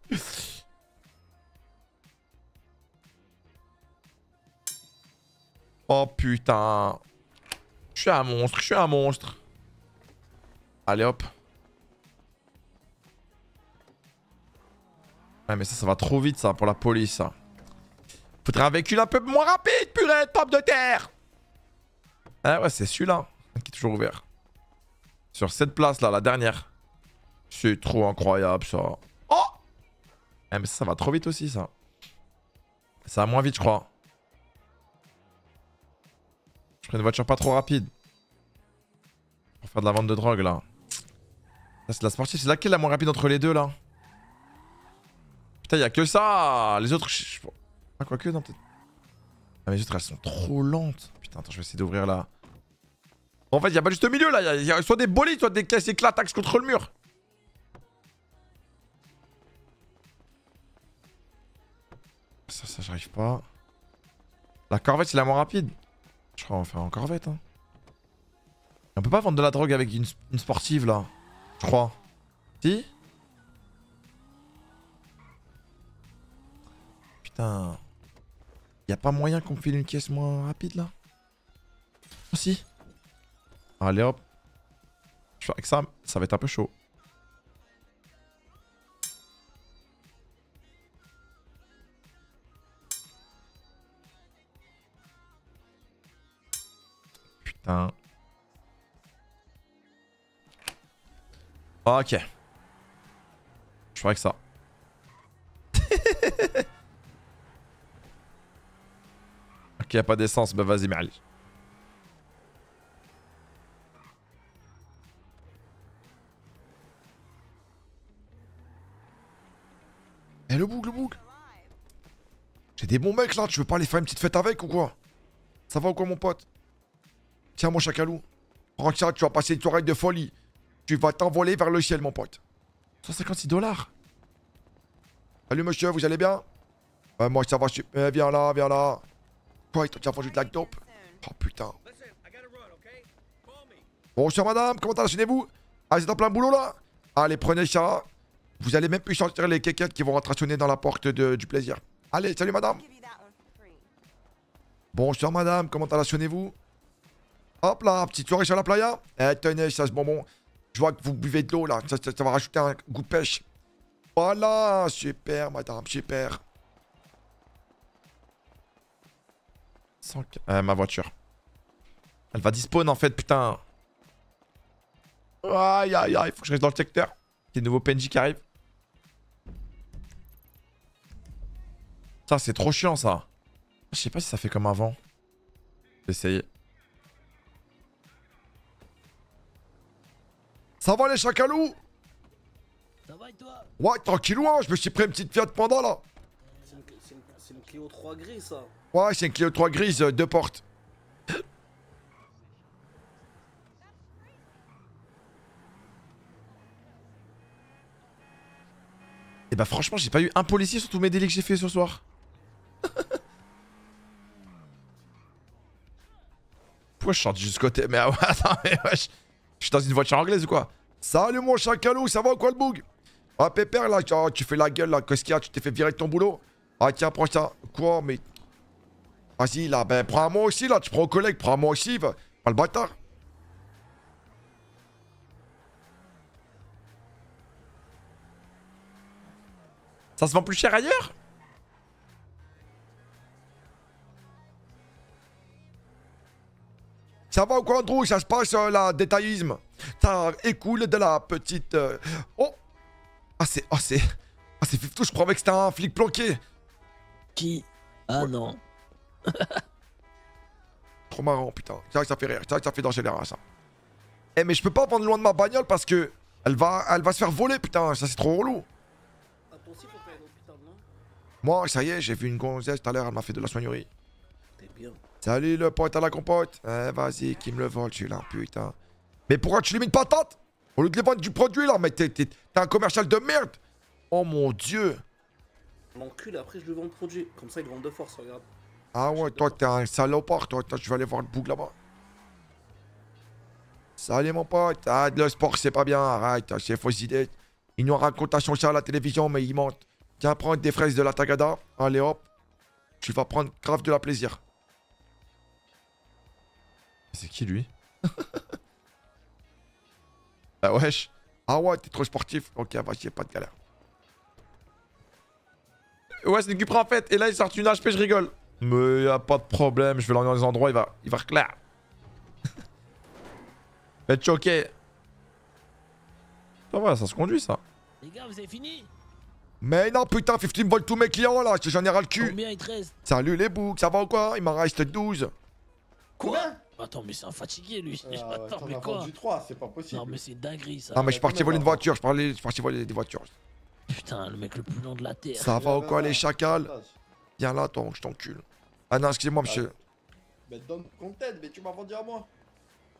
Oh putain. Je suis un monstre, je suis un monstre. Allez hop. Ouais mais ça, ça va trop vite ça pour la police ça. Faudrait un véhicule un peu moins rapide, purée, top de terre. Ah ouais, c'est celui-là qui est toujours ouvert. Sur cette place là, la dernière. C'est trop incroyable ça. Oh Eh mais ça, ça va trop vite aussi ça. Ça va moins vite je crois. Je prends une voiture pas trop rapide. Pour faire de la vente de drogue là. Ça c'est la sportive, c'est laquelle la moins rapide entre les deux là? Putain y a que ça Les autres... je- Ah quoique non peut-être... Ah mais les autres elles sont trop lentes. Putain attends je vais essayer d'ouvrir là. En fait y a pas juste au milieu là, a, y a soit des bolides, soit des caisses éclataxes contre le mur. Ça, ça j'arrive pas. La corvette c'est la moins rapide. Je crois qu'on va faire en corvette. Hein. On peut pas vendre de la drogue avec une sportive là. Je crois. Si? Putain. Y a pas moyen qu'on file une caisse moins rapide là? Oh si. Allez hop. Je fais avec ça, ça va être un peu chaud. Putain. Ok. Je ferai que ça. ok, y a pas d'essence, bah vas-y, Mali. Eh le boug, le boug J'ai des bons mecs là, tu veux pas aller faire une petite fête avec ou quoi? Ça va ou quoi mon pote? Tiens mon chacalou. Prends ça, tu vas passer une soirée de folie. Tu vas t'envoler vers le ciel mon pote. 156 dollars Salut monsieur, vous allez bien? Ouais moi ça va super, viens là, viens là. Quoi, ils t'ont déjà vendu de la dope Oh putain. Bonjour madame, comment allez-vous? Ah, vous êtes en plein boulot là? Allez, prenez ça. Vous allez même plus sentir les quéquettes qui vont ratrationner dans la porte de- du plaisir. Allez, salut madame. Bonjour madame, comment allez-vous? Hop là, petite soirée sur la playa. Eh, tenez, ça ce bonbon. Je vois que vous buvez de l'eau là, ça, va rajouter un goût pêche. Voilà, super madame, super. 100... Euh, ma voiture. Elle va dispawn en fait, putain. Aïe aïe aïe, faut que je reste dans le secteur. Il y a de nouveaux PNJ qui arrivent. Ça, c'est trop chiant ça. Je sais pas si ça fait comme avant. Je vais essayer. Ça va les chacalous Ça va et toi? Ouais, tranquillou, hein, je me suis pris une petite Fiat Panda là. Clio 3 gris ça. Ouais, c'est une Clio 3 grise, euh, deux portes. Et bah franchement, j'ai pas eu un policier sur tous mes délits que j'ai fait ce soir. Pourquoi je chante juste côté? Mais ah ouais, attends, mais wesh. Je suis dans une voiture anglaise ou quoi? Salut mon chacalou, ça va ou quoi le boug Ah pépère là, tu- ah, tu fais la gueule là, qu'est-ce qu'il y a? Tu t'es fait virer de ton boulot? Ah tiens, prends ça. Quoi Mais Vas-y, là, ben prends à moi aussi, là. Tu prends au collègue, prends à moi aussi. va. Pas le bâtard. Ça se vend plus cher ailleurs? Ça va ou quoi, Andrew? Ça se passe, euh, la détaillisme Ça écoule de la petite... euh, Oh Ah, c'est... Ah, c'est... Ah, c'est Fiftou, je croyais que c'était un flic planqué Qui Ah non. Trop marrant, putain. C'est vrai que ça fait rire. C'est vrai que ça fait danger les rats, ça. Eh, mais je peux pas vendre loin de ma bagnole parce que... Elle va, elle va se faire voler, putain. Ça, c'est trop relou. Moi, ça y est, j'ai vu une gonzesse tout à l'heure, elle m'a fait de la soignerie. T'es bien. Salut le pote à la compote. Eh, vas-y, qui me le vole, celui-là, putain. Mais pourquoi tu lui mets une patate? Au lieu de lui vendre du produit, là, mais t'es un commercial de merde. Oh mon dieu. L'encul, après je lui vends le produit. Comme ça, il vend de force, regarde. Ah ouais, toi, t'es un salopard, toi. Toi, je vais aller voir le bouc là-bas. Salut mon pote. Ah, le sport, c'est pas bien. Arrête, c'est fausse idée. Ils nous racontent son chat à la télévision, mais ils mentent. Tiens, prends des fraises de la Tagada. Allez hop. Tu vas prendre grave de la plaisir. C'est qui lui? Bah wesh. Ah ouais, t'es trop sportif. Ok, vas-y, pas de galère. Ouais, c'est du Cupra en fait. Et là, il sort une HP, je rigole. Mais y a pas de problème. Je vais l'emmener dans des endroits, il va, il va reclair. Être choqué. Ça va, ça se conduit ça. Les gars, vous avez fini? Mais non, putain, 50 me vole tous mes clients là. J'en ai ras le cul. Combien il te reste? Salut les boucs, ça va ou quoi? Il m'en reste 12. Quoi? Attends, mais c'est un fatigué lui. Ah Attends, t'en mais quoi vendu 3, c'est pas possible. Non, mais c'est une dinguerie ça. Ah, mais je suis parti voler une voiture. Je parlais, je suis parti voler des voitures. Putain, le mec le plus long de la terre. Ça va ou quoi les chacals Viens là, toi, je t'encule. Ah non, excusez-moi, monsieur. Mais donne content, mais tu m'as vendu à moi.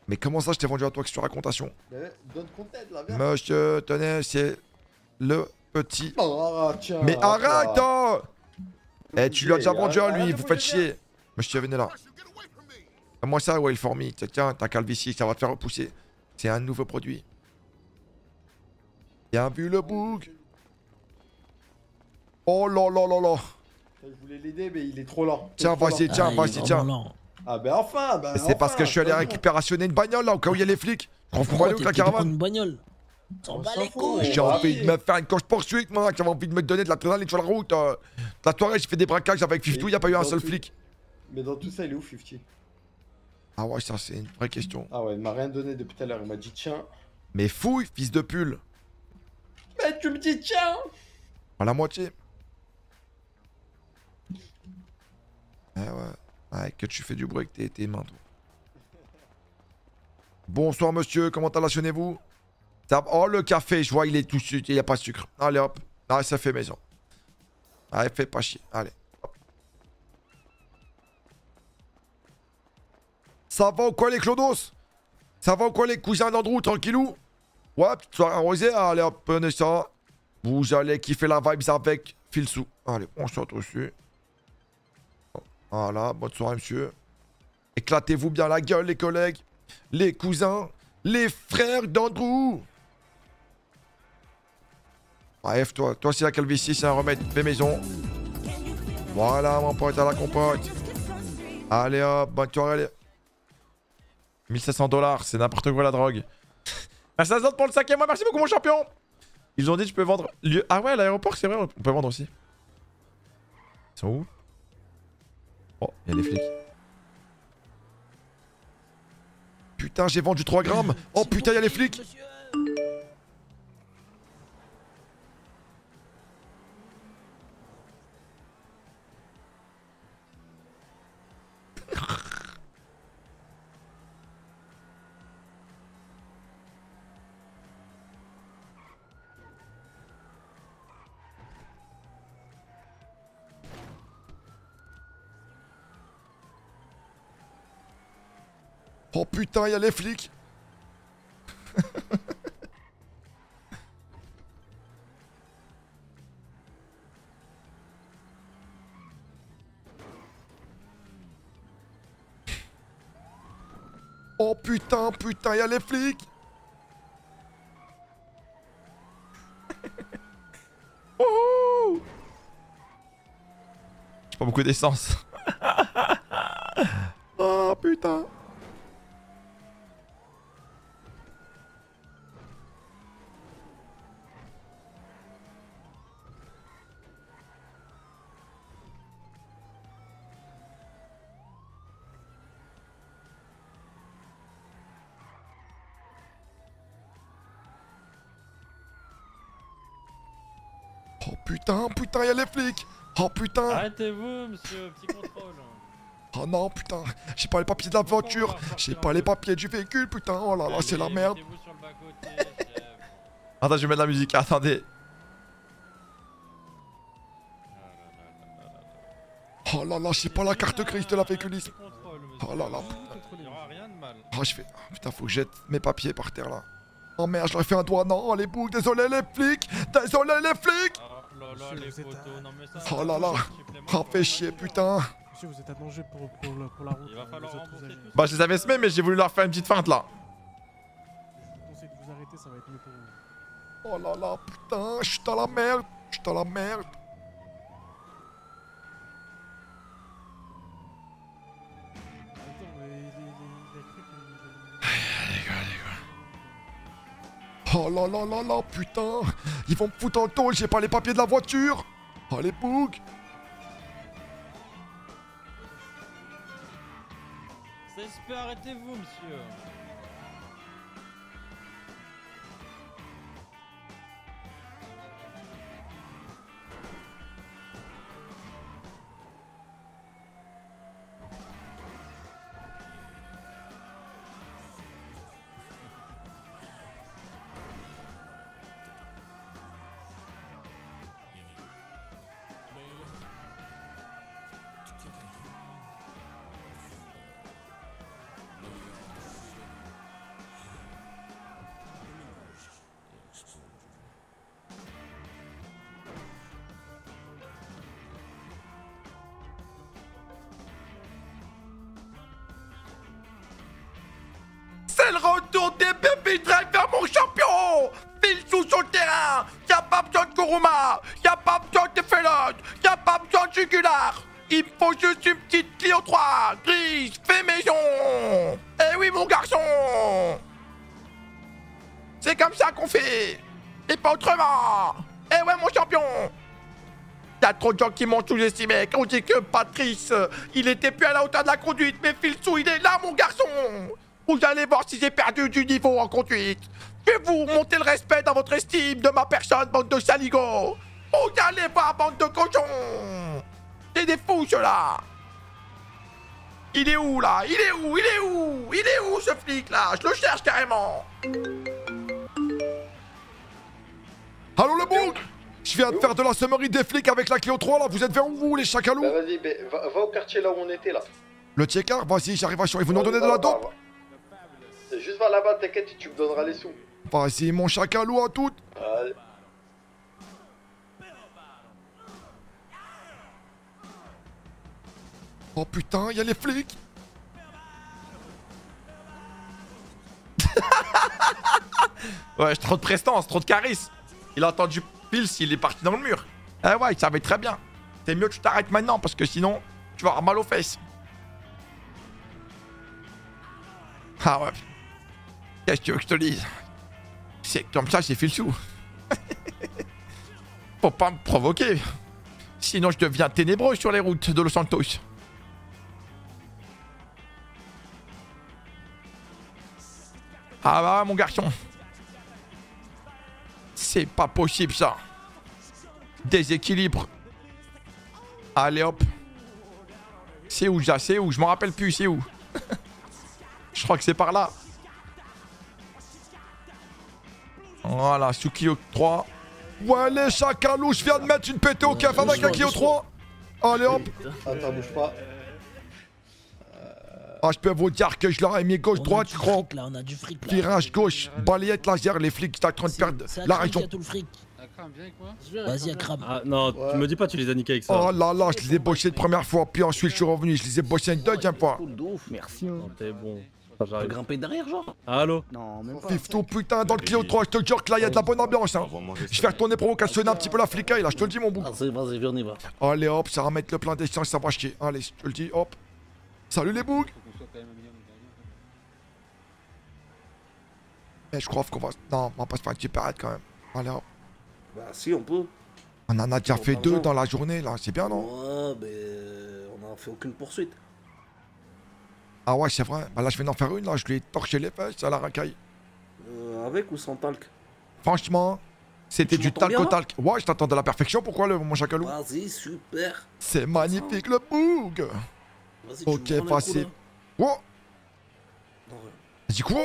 Mais comment ça, je t'ai vendu à toi que tu racontation Mais donne content, là, viens. Monsieur, tenez, c'est le petit. Oh, tiens. Mais arrête, toi. oh Eh, tu lui as déjà vendu à lui, vous faites chier. Monsieur, venez là. Moi ça, ouais, le fourmi. Tiens, Tiens, ta calvitie, ça va te faire repousser. C'est un nouveau produit. Bien vu le bouc. Oh là là là là. Je voulais l'aider, mais il est trop lent. Tiens, trop vas-y, tiens, vas-y, tiens. Ah, ben enfin, ben. C'est parce que je suis allé récupérationner une bagnole là, au cas où il y a les flics. On où t'es la caravane une bagnole J'ai envie de me faire une course poursuite, moi. J'avais envie de me donner de l'adrénaline sur la route. euh. La soirée, j'ai fait des braquages avec Fiftou, il n'y a pas eu un seul tout- flic. Mais dans tout ça, il est où, 50 Ah ouais, ça, c'est une vraie question. Ah ouais, il m'a rien donné depuis tout à l'heure. Il m'a dit, tiens. Mais fouille, fils de pull. Mais tu me dis, tiens À la moitié. Eh ouais. Ouais, que tu fais du bruit avec tes, mains. Bonsoir, monsieur. Comment allationnez-vous Oh, le café, je vois, il est tout sucre. Il n'y a pas de sucre. Allez, hop. Ah, ça fait maison. Allez, fais pas chier. Allez. Ça va ou quoi, les clodos? Ça va ou quoi, les cousins d'Andrew, tranquillou? Ouais, petite soirée arrosée. Allez, hop, prenez ça. Vous allez kiffer la vibes avec Filsou. Allez, on saute dessus. Voilà, bonne soirée, monsieur. Éclatez-vous bien la gueule, les collègues, les cousins, les frères d'Andrew. Bref, toi, toi, c'est la calvitie, c'est un remède fait maison. Voilà, mon pote à la compote. Allez hop, bonne soirée. allez. 1500 dollars, c'est n'importe quoi la drogue. Merci à pour le cinquième mois, merci beaucoup mon champion. Ils ont dit que je peux vendre lieu. Ah ouais, l'aéroport, c'est vrai, on peut vendre aussi. Ils sont où? Oh, il y a les flics. Putain, j'ai vendu 3 grammes. Oh putain, il y a les flics. Putain, y a les flics. Oh putain, putain, y a les flics. Oh J'ai pas beaucoup d'essence. Putain, putain, y'a les flics Oh putain Arrêtez-vous, monsieur, petit contrôle. Oh non, putain, j'ai pas les papiers de la voiture, j'ai pas les papiers du véhicule, putain, oh là là, c'est la merde. Attends, je vais mettre la musique, attendez. Oh là là, j'ai pas la carte grise de la véhiculiste. Oh là là. Il y aura rien de mal. Oh, je fais. oh, putain, faut que je jette mes papiers par terre là. Oh merde, je leur ai fait un doigt. Non, oh, les boucs, désolé les flics. Désolé les flics. Oh là là, les photos, non mais ça. Oh là là. Oh, fait chier, putain. Monsieur, vous êtes à danger pour, pour, le- pour la route. Il va falloir rembourser tout Bah, je les avais semés, mais j'ai voulu leur faire une petite feinte là. Je vous conseille de vous arrêter, ça va être mieux pour vous. Oh là là, putain, je suis dans la merde. Je suis dans la merde. Oh là là là là, putain. Ils vont me foutre en tôle, j'ai pas les papiers de la voiture. Oh les boucs. CSP, arrêtez-vous, monsieur. Qui m'ont sous-estimé. On dit que Patrice, il était plus à la hauteur de la conduite, mais Filsou, il est là, mon garçon. Vous allez voir si j'ai perdu du niveau en conduite. Je vais vous monter le respect dans votre estime de ma personne, bande de saligots. Vous allez voir, bande de cochons. C'est des fous, ceux-là. Il est où, là? Il est où? Il est où? Il est où, ce flic-là Je le cherche carrément. Allô, le bouc Je viens de faire de la sommerie des flics avec la Clio 3, là. Vous êtes vers où, vous, les chacalous Bah vas-y, bah, va, va au quartier là où on était là. Le checker, vas-y, j'arrive à. Ils vous nous donner de la dope Juste va là-bas, t'inquiète, tu me donneras les sous. Vas-y, mon chacalou à toutes Allez. Oh putain, y a les flics Ouais, trop de prestance, trop de charisme. Il a entendu pile s'il est parti dans le mur. Eh ouais, il savait très bien. C'est mieux que tu t'arrêtes maintenant parce que sinon, tu vas avoir mal aux fesses. Ah ouais. Qu'est-ce que tu veux que je te dise? C'est comme ça, c'est filsou. Faut pas me provoquer. Sinon, je deviens ténébreux sur les routes de Los Santos. Ah bah, mon garçon. C'est pas possible, ça. Déséquilibre. Allez, hop. C'est où, déjà C'est où? Je m'en rappelle plus, c'est où? Je crois que c'est par là. Voilà, Sukio 3. Ouais, les je viens de mettre une pété au caf avec un Clio 3. Allez, hop. Attends, bouge pas. Ah, je peux vous dire que je leur ai mis gauche-droite, crois. Là, on a du fric là. Virage gauche, balayette laser, les flics sont en train de perdre la région. tout le fric. Vas-y, Akram. Ah non, tu me dis pas, tu les as niqués avec ça. Oh là là, je les ai bossés une première fois, puis ensuite je suis revenu, je les ai bossés une deuxième fois. Cool de ouf, merci. hein. Non, t'es bon. Tu peux grimper derrière, genre Allô Non, même pas. Fifto, putain, dans le Clio 3, je te jure que là, il y a de la bonne ambiance. Hein. Je vais retourner provocationner un petit peu la flicaille, là, je te le dis, mon bout. Vas-y, vas-y, viens, on y va. Allez, hop, ça va mettre le plein d'essence, ça va chier. Allez, je te le dis, hop. Salut les boucs Mais je crois qu'on va. Non, on va pas se faire une petite parade quand même. Allez, hop. Bah si, on peut. On en a déjà fait deux dans la journée là, c'est bien non? Ouais, mais on n'a fait aucune poursuite. Ah ouais, c'est vrai. Bah là, je viens d'en faire une là, je lui ai torché les fesses à la racaille. Euh, avec ou sans talc? Franchement, c'était du talc au talc. Ouais, je t'attends de la perfection. Pourquoi le mon chacalou Vas-y, super. C'est magnifique le boug Vas-y, Ok, facile. T'as dit quoi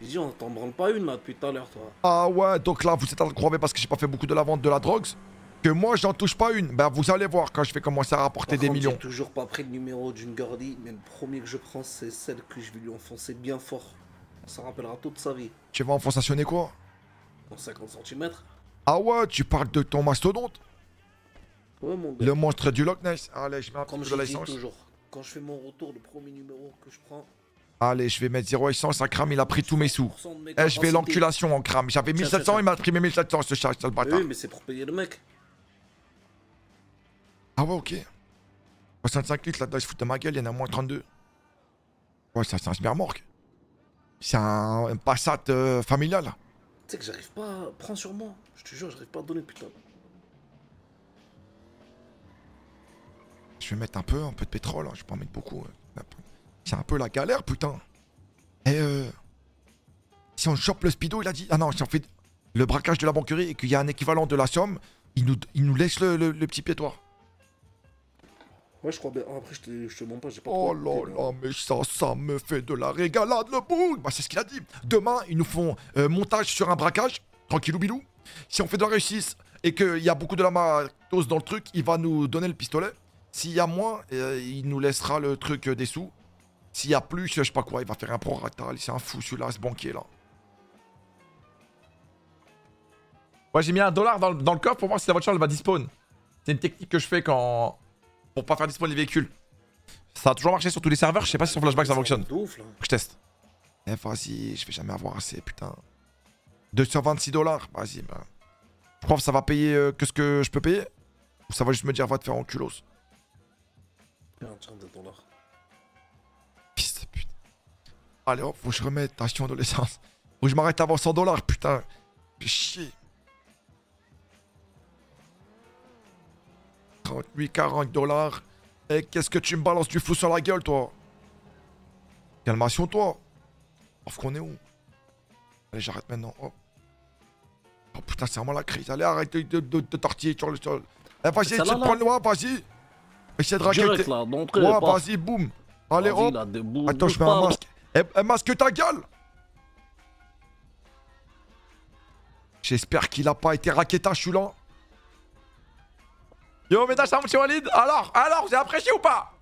J'ai dit, on t'en branle pas une là depuis tout à l'heure, toi. Ah ouais, donc là, vous êtes en train de croire parce que j'ai pas fait beaucoup de la vente de la drogue que moi, j'en touche pas une. Ben, vous allez voir quand je vais commencer à rapporter Par des contre, millions. J'ai toujours pas pris le numéro d'une Gordy, mais le premier que je prends, c'est celle que je vais lui enfoncer bien fort. Ça rappellera toute sa vie. Tu vas enfoncer quoi? En 50 cm. Ah ouais, tu parles de ton mastodonte? Ouais, mon gars. Le monstre du Loch Ness. Allez, je mets un Comme peu je de dis l'essence. toujours, quand je fais mon retour, le premier numéro que je prends, Allez, je vais mettre 0 essence. Un crame, il a pris tous mes sous. Eh, je vais l'enculation en crame. J'avais Tiens, 1700, tiens, il m'a pris mes 1700, ce chat, ce Eh bâtard. oui, mais c'est pour payer le mec. Ah ouais, ok. 65 litres là-dedans, il se fout de ma gueule, il y en a moins 32. Ouais, ça, c'est un spermorgue. C'est un, un Passat euh, familial. Tu sais que j'arrive pas à... Prends sur moi. Je te jure, j'arrive pas à donner, putain. Je vais mettre un peu, un peu de pétrole, hein, je vais pas en mettre beaucoup. euh. C'est un peu la galère, putain. Et euh, si on chope le speedo, il a dit. Ah non, si on fait le braquage de la banquerie et qu'il y a un équivalent de la somme, il nous, il nous laisse le, le- le petit piétoir. Ouais, je crois bien. Après, je te, je te mens pas, j'ai pas Oh là là, mais ça, ça me fait de la régalade, le boug Bah, c'est ce qu'il a dit. Demain, ils nous font euh, montage sur un braquage, tranquillou bilou. Si on fait de la réussite et qu'il y a beaucoup de la matos dans le truc, il va nous donner le pistolet. S'il y a moins, euh, il nous laissera le truc euh, des sous. S'il y a plus, je sais pas quoi, il va faire un prorata. C'est un fou celui-là, ce banquier là. Ouais, j'ai mis un dollar dans, le- dans le coffre pour voir si la voiture elle va despawn. C'est une technique que je fais quand. pour pas faire despawn les véhicules. Ça a toujours marché sur tous les serveurs, je sais pas si sur Flashback ça fonctionne. Ouf, là. Je teste. Eh, vas-y, je vais jamais avoir assez, putain. 226 dollars, vas-y, bah. Je crois que ça va payer euh, que ce que je peux payer Ou ça va juste me dire va te faire en culos dollars. Allez hop, faut que je remette, attention de l'essence. Faut que je m'arrête avant 100 dollars, putain. Fais chier. 38, 40 dollars. Et qu'est-ce que tu me balances du flou sur la gueule, toi? Calmation, toi. Ouf qu'on est où? Allez, j'arrête maintenant. Oh putain, c'est vraiment la crise. Allez, arrête de, de, tortiller sur le sol. Eh, vas-y, essaie de prendre le ouais, vas-y. Essaie de raqueter. Ouais, vas-y, boum. Allez, hop. Attends, je mets un masque. Eh, eh, masque ta gueule. J'espère qu'il a pas été raquetage celui-là. Yo, métage ça, monsieur Walid Alors, alors, j'ai apprécié ou pas?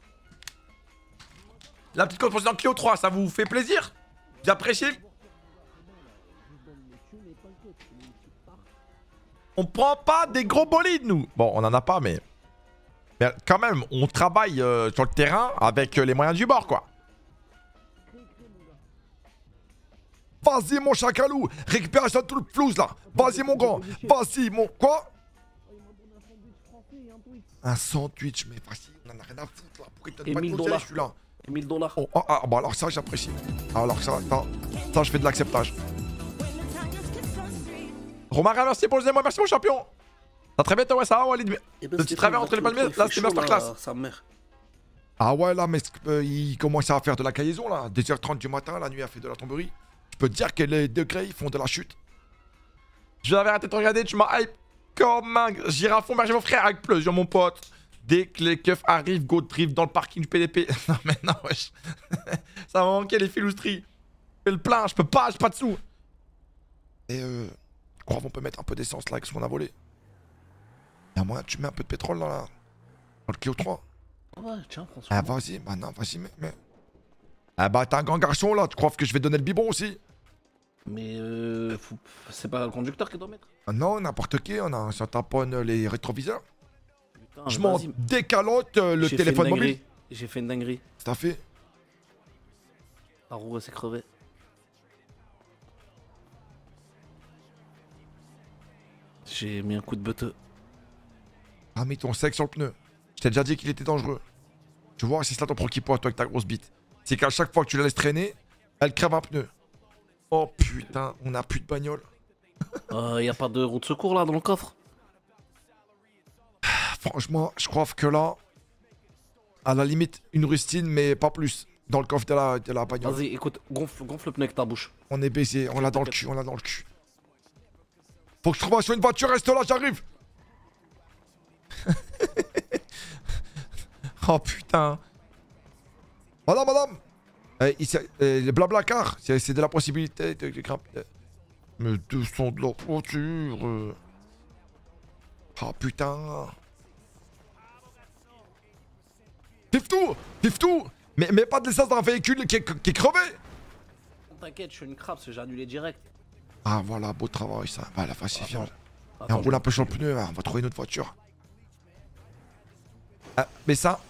La petite course dans Clio 3, ça vous fait plaisir? J'ai apprécié On prend pas des gros bolides, nous. Bon, on en a pas, mais... Mais quand même, on travaille euh, sur le terrain avec euh, les moyens du bord, quoi. Vas-y, mon chacalou Récupération de tout le flouze, là Vas-y, mon grand Vas-y, mon... Quoi? Un sandwich, mais vas-y, on en a rien à foutre, là. Pourquoi donne pas de 1000 conseils, dollars. celui-là? Et 1000 dollars. Oh, ah, ah, bah alors ça, j'apprécie. Alors ça, ça, ça, je fais de l'acceptage. Romarin, merci pour le deuxième mois, merci mon champion T'as très bien, toi, ouais, ça va, Walid Eh ben, Le petit travers entre les palmiers, là, là, masterclass. Sa mère. Ah ouais, là, mais euh, il commence à faire de la caïson, là. 2h30 du matin, la nuit, a fait de la tomberie. Je peux te dire que les degrés, ils font de la chute. Je vais arrêter de te regarder, tu m'as hype comme un girafon, berger mon frère avec plus, mon pote. Dès que les keufs arrivent, go drift dans le parking du PDP. non, mais non, wesh. Ça m'a manqué les filoustries. Fais le plein, je peux pas, j'ai pas de sous. Et euh, je crois qu'on peut mettre un peu d'essence là avec ce qu'on a volé. Y'a moyen, tu mets un peu de pétrole là, là. Dans le Clio 3. Ouais, tiens, François. Ah, vas-y, bah non, vas-y, mais, mais. Ah, bah, t'es un grand garçon là, tu crois que je vais donner le biberon aussi? Mais euh, faut- c'est pas le conducteur qui doit mettre. Ah Non, n'importe qui, on a, ça taponne les rétroviseurs. Putain, je m'en décalote euh, le téléphone mobile. J'ai fait une dinguerie. T'as fait? La roue s'est crevée. J'ai mis un coup de buteux. Ah, mis ton sexe sur le pneu. Je t'ai déjà dit qu'il était dangereux. Tu vois, c'est ça ton proquipois, toi, avec ta grosse bite. C'est qu'à chaque fois que tu la laisses traîner, elle crève un pneu. Oh putain, on a plus de bagnole. Euh, y a pas de roue de secours là dans le coffre? Franchement, je crois que là, à la limite, une rustine, mais pas plus. Dans le coffre de la, de la bagnole. Vas-y, écoute, gonfle, gonfle le pneu avec ta bouche. On est baisé, on l'a dans le cul, on l'a dans le cul. Faut que je trouve sur une voiture, reste là, j'arrive. oh putain. Madame, madame. Il s'est- eh, le blablacar, c'est c'est de la possibilité de, grimper. Mais descends de la voiture. euh. Oh putain. Fiftou Fiftou mais, mais pas de l'essence dans un véhicule qui est, qui est crevé T'inquiète, je suis une crabe, j'ai annulé direct. Ah voilà, beau travail ça. Va la falsifiant. Et on roule un peu sur le pneu, hein, on va trouver une autre voiture. Ah, mais ça,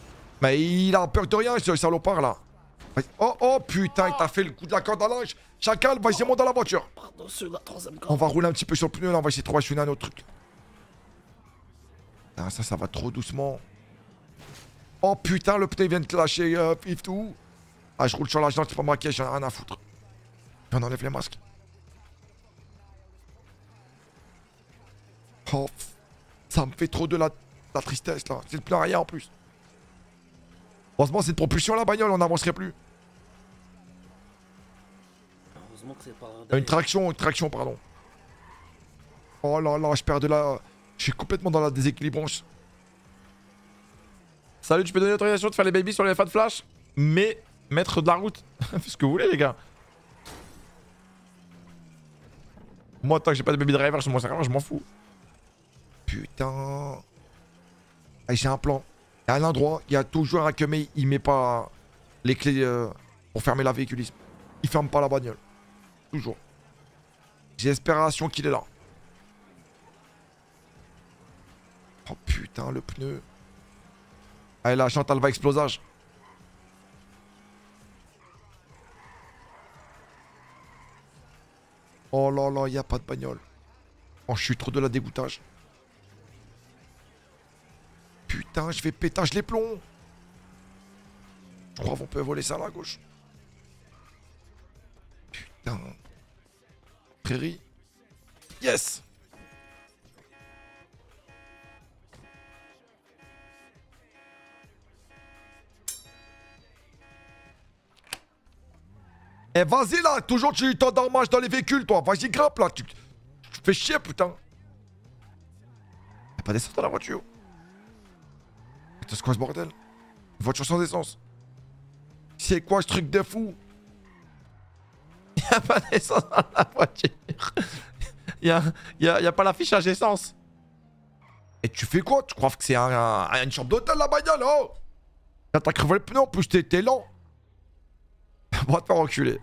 mais il a peur de rien, ce salopard là. Oh oh putain, il t'a fait le coup de la corde à linge. Chacal, vas-y, monte dans la voiture. On va rouler un petit peu sur le pneu là, on va essayer de trouver un autre truc. Ah, ça, ça va trop doucement. Oh putain, le pneu vient de te lâcher, euh, Fiftou. Ah, je roule sur la jambe, c'est pas maquillé, j'en ai rien à foutre. On enlève les masques. Oh, ça me fait trop de la, la tristesse là. C'est le pneu arrière en plus. Heureusement, c'est une propulsion la bagnole, on n'avancerait plus. Heureusement que c'est pas. Euh, Une traction, une traction, pardon. Oh là là, je perds de la. Je suis complètement dans la déséquilibrance. Salut, tu peux donner l'autorisation de faire les babies sur les fans flash? Mais mettre de la route. Faites ce que vous voulez, les gars. Moi, tant que j'ai pas de baby driver sur mon serveur, je m'en fous. Putain. J'ai un plan. Il y a un endroit, il y a toujours un mais il met pas les clés euh, pour fermer la véhiculisme. Il ferme pas la bagnole. Toujours. J'ai espération qu'il est là. Oh putain, le pneu. Allez là, Chantal va explosage. Oh là là, y a pas de bagnole. Oh, je suis trop de la dégoûtage. Putain, je vais pétage les plombs. Je crois qu'on peut voler ça à gauche. Putain. Prairie. Yes Eh vas-y là, toujours tu t'endormages dans les véhicules toi, vas-y grimpe là, tu, tu fais chier putain. Pas d'essence dans la voiture. Putain c'est quoi ce bordel Une voiture sans essence. C'est quoi ce truc de fou? Y'a pas d'essence dans la voiture. Y'a y a, y a pas l'affichage essence. Et tu fais quoi? Tu crois que c'est un, un- une chambre d'hôtel la bagnole oh T'as crevé le pneu en plus, t'es lent. Va te faire enculer.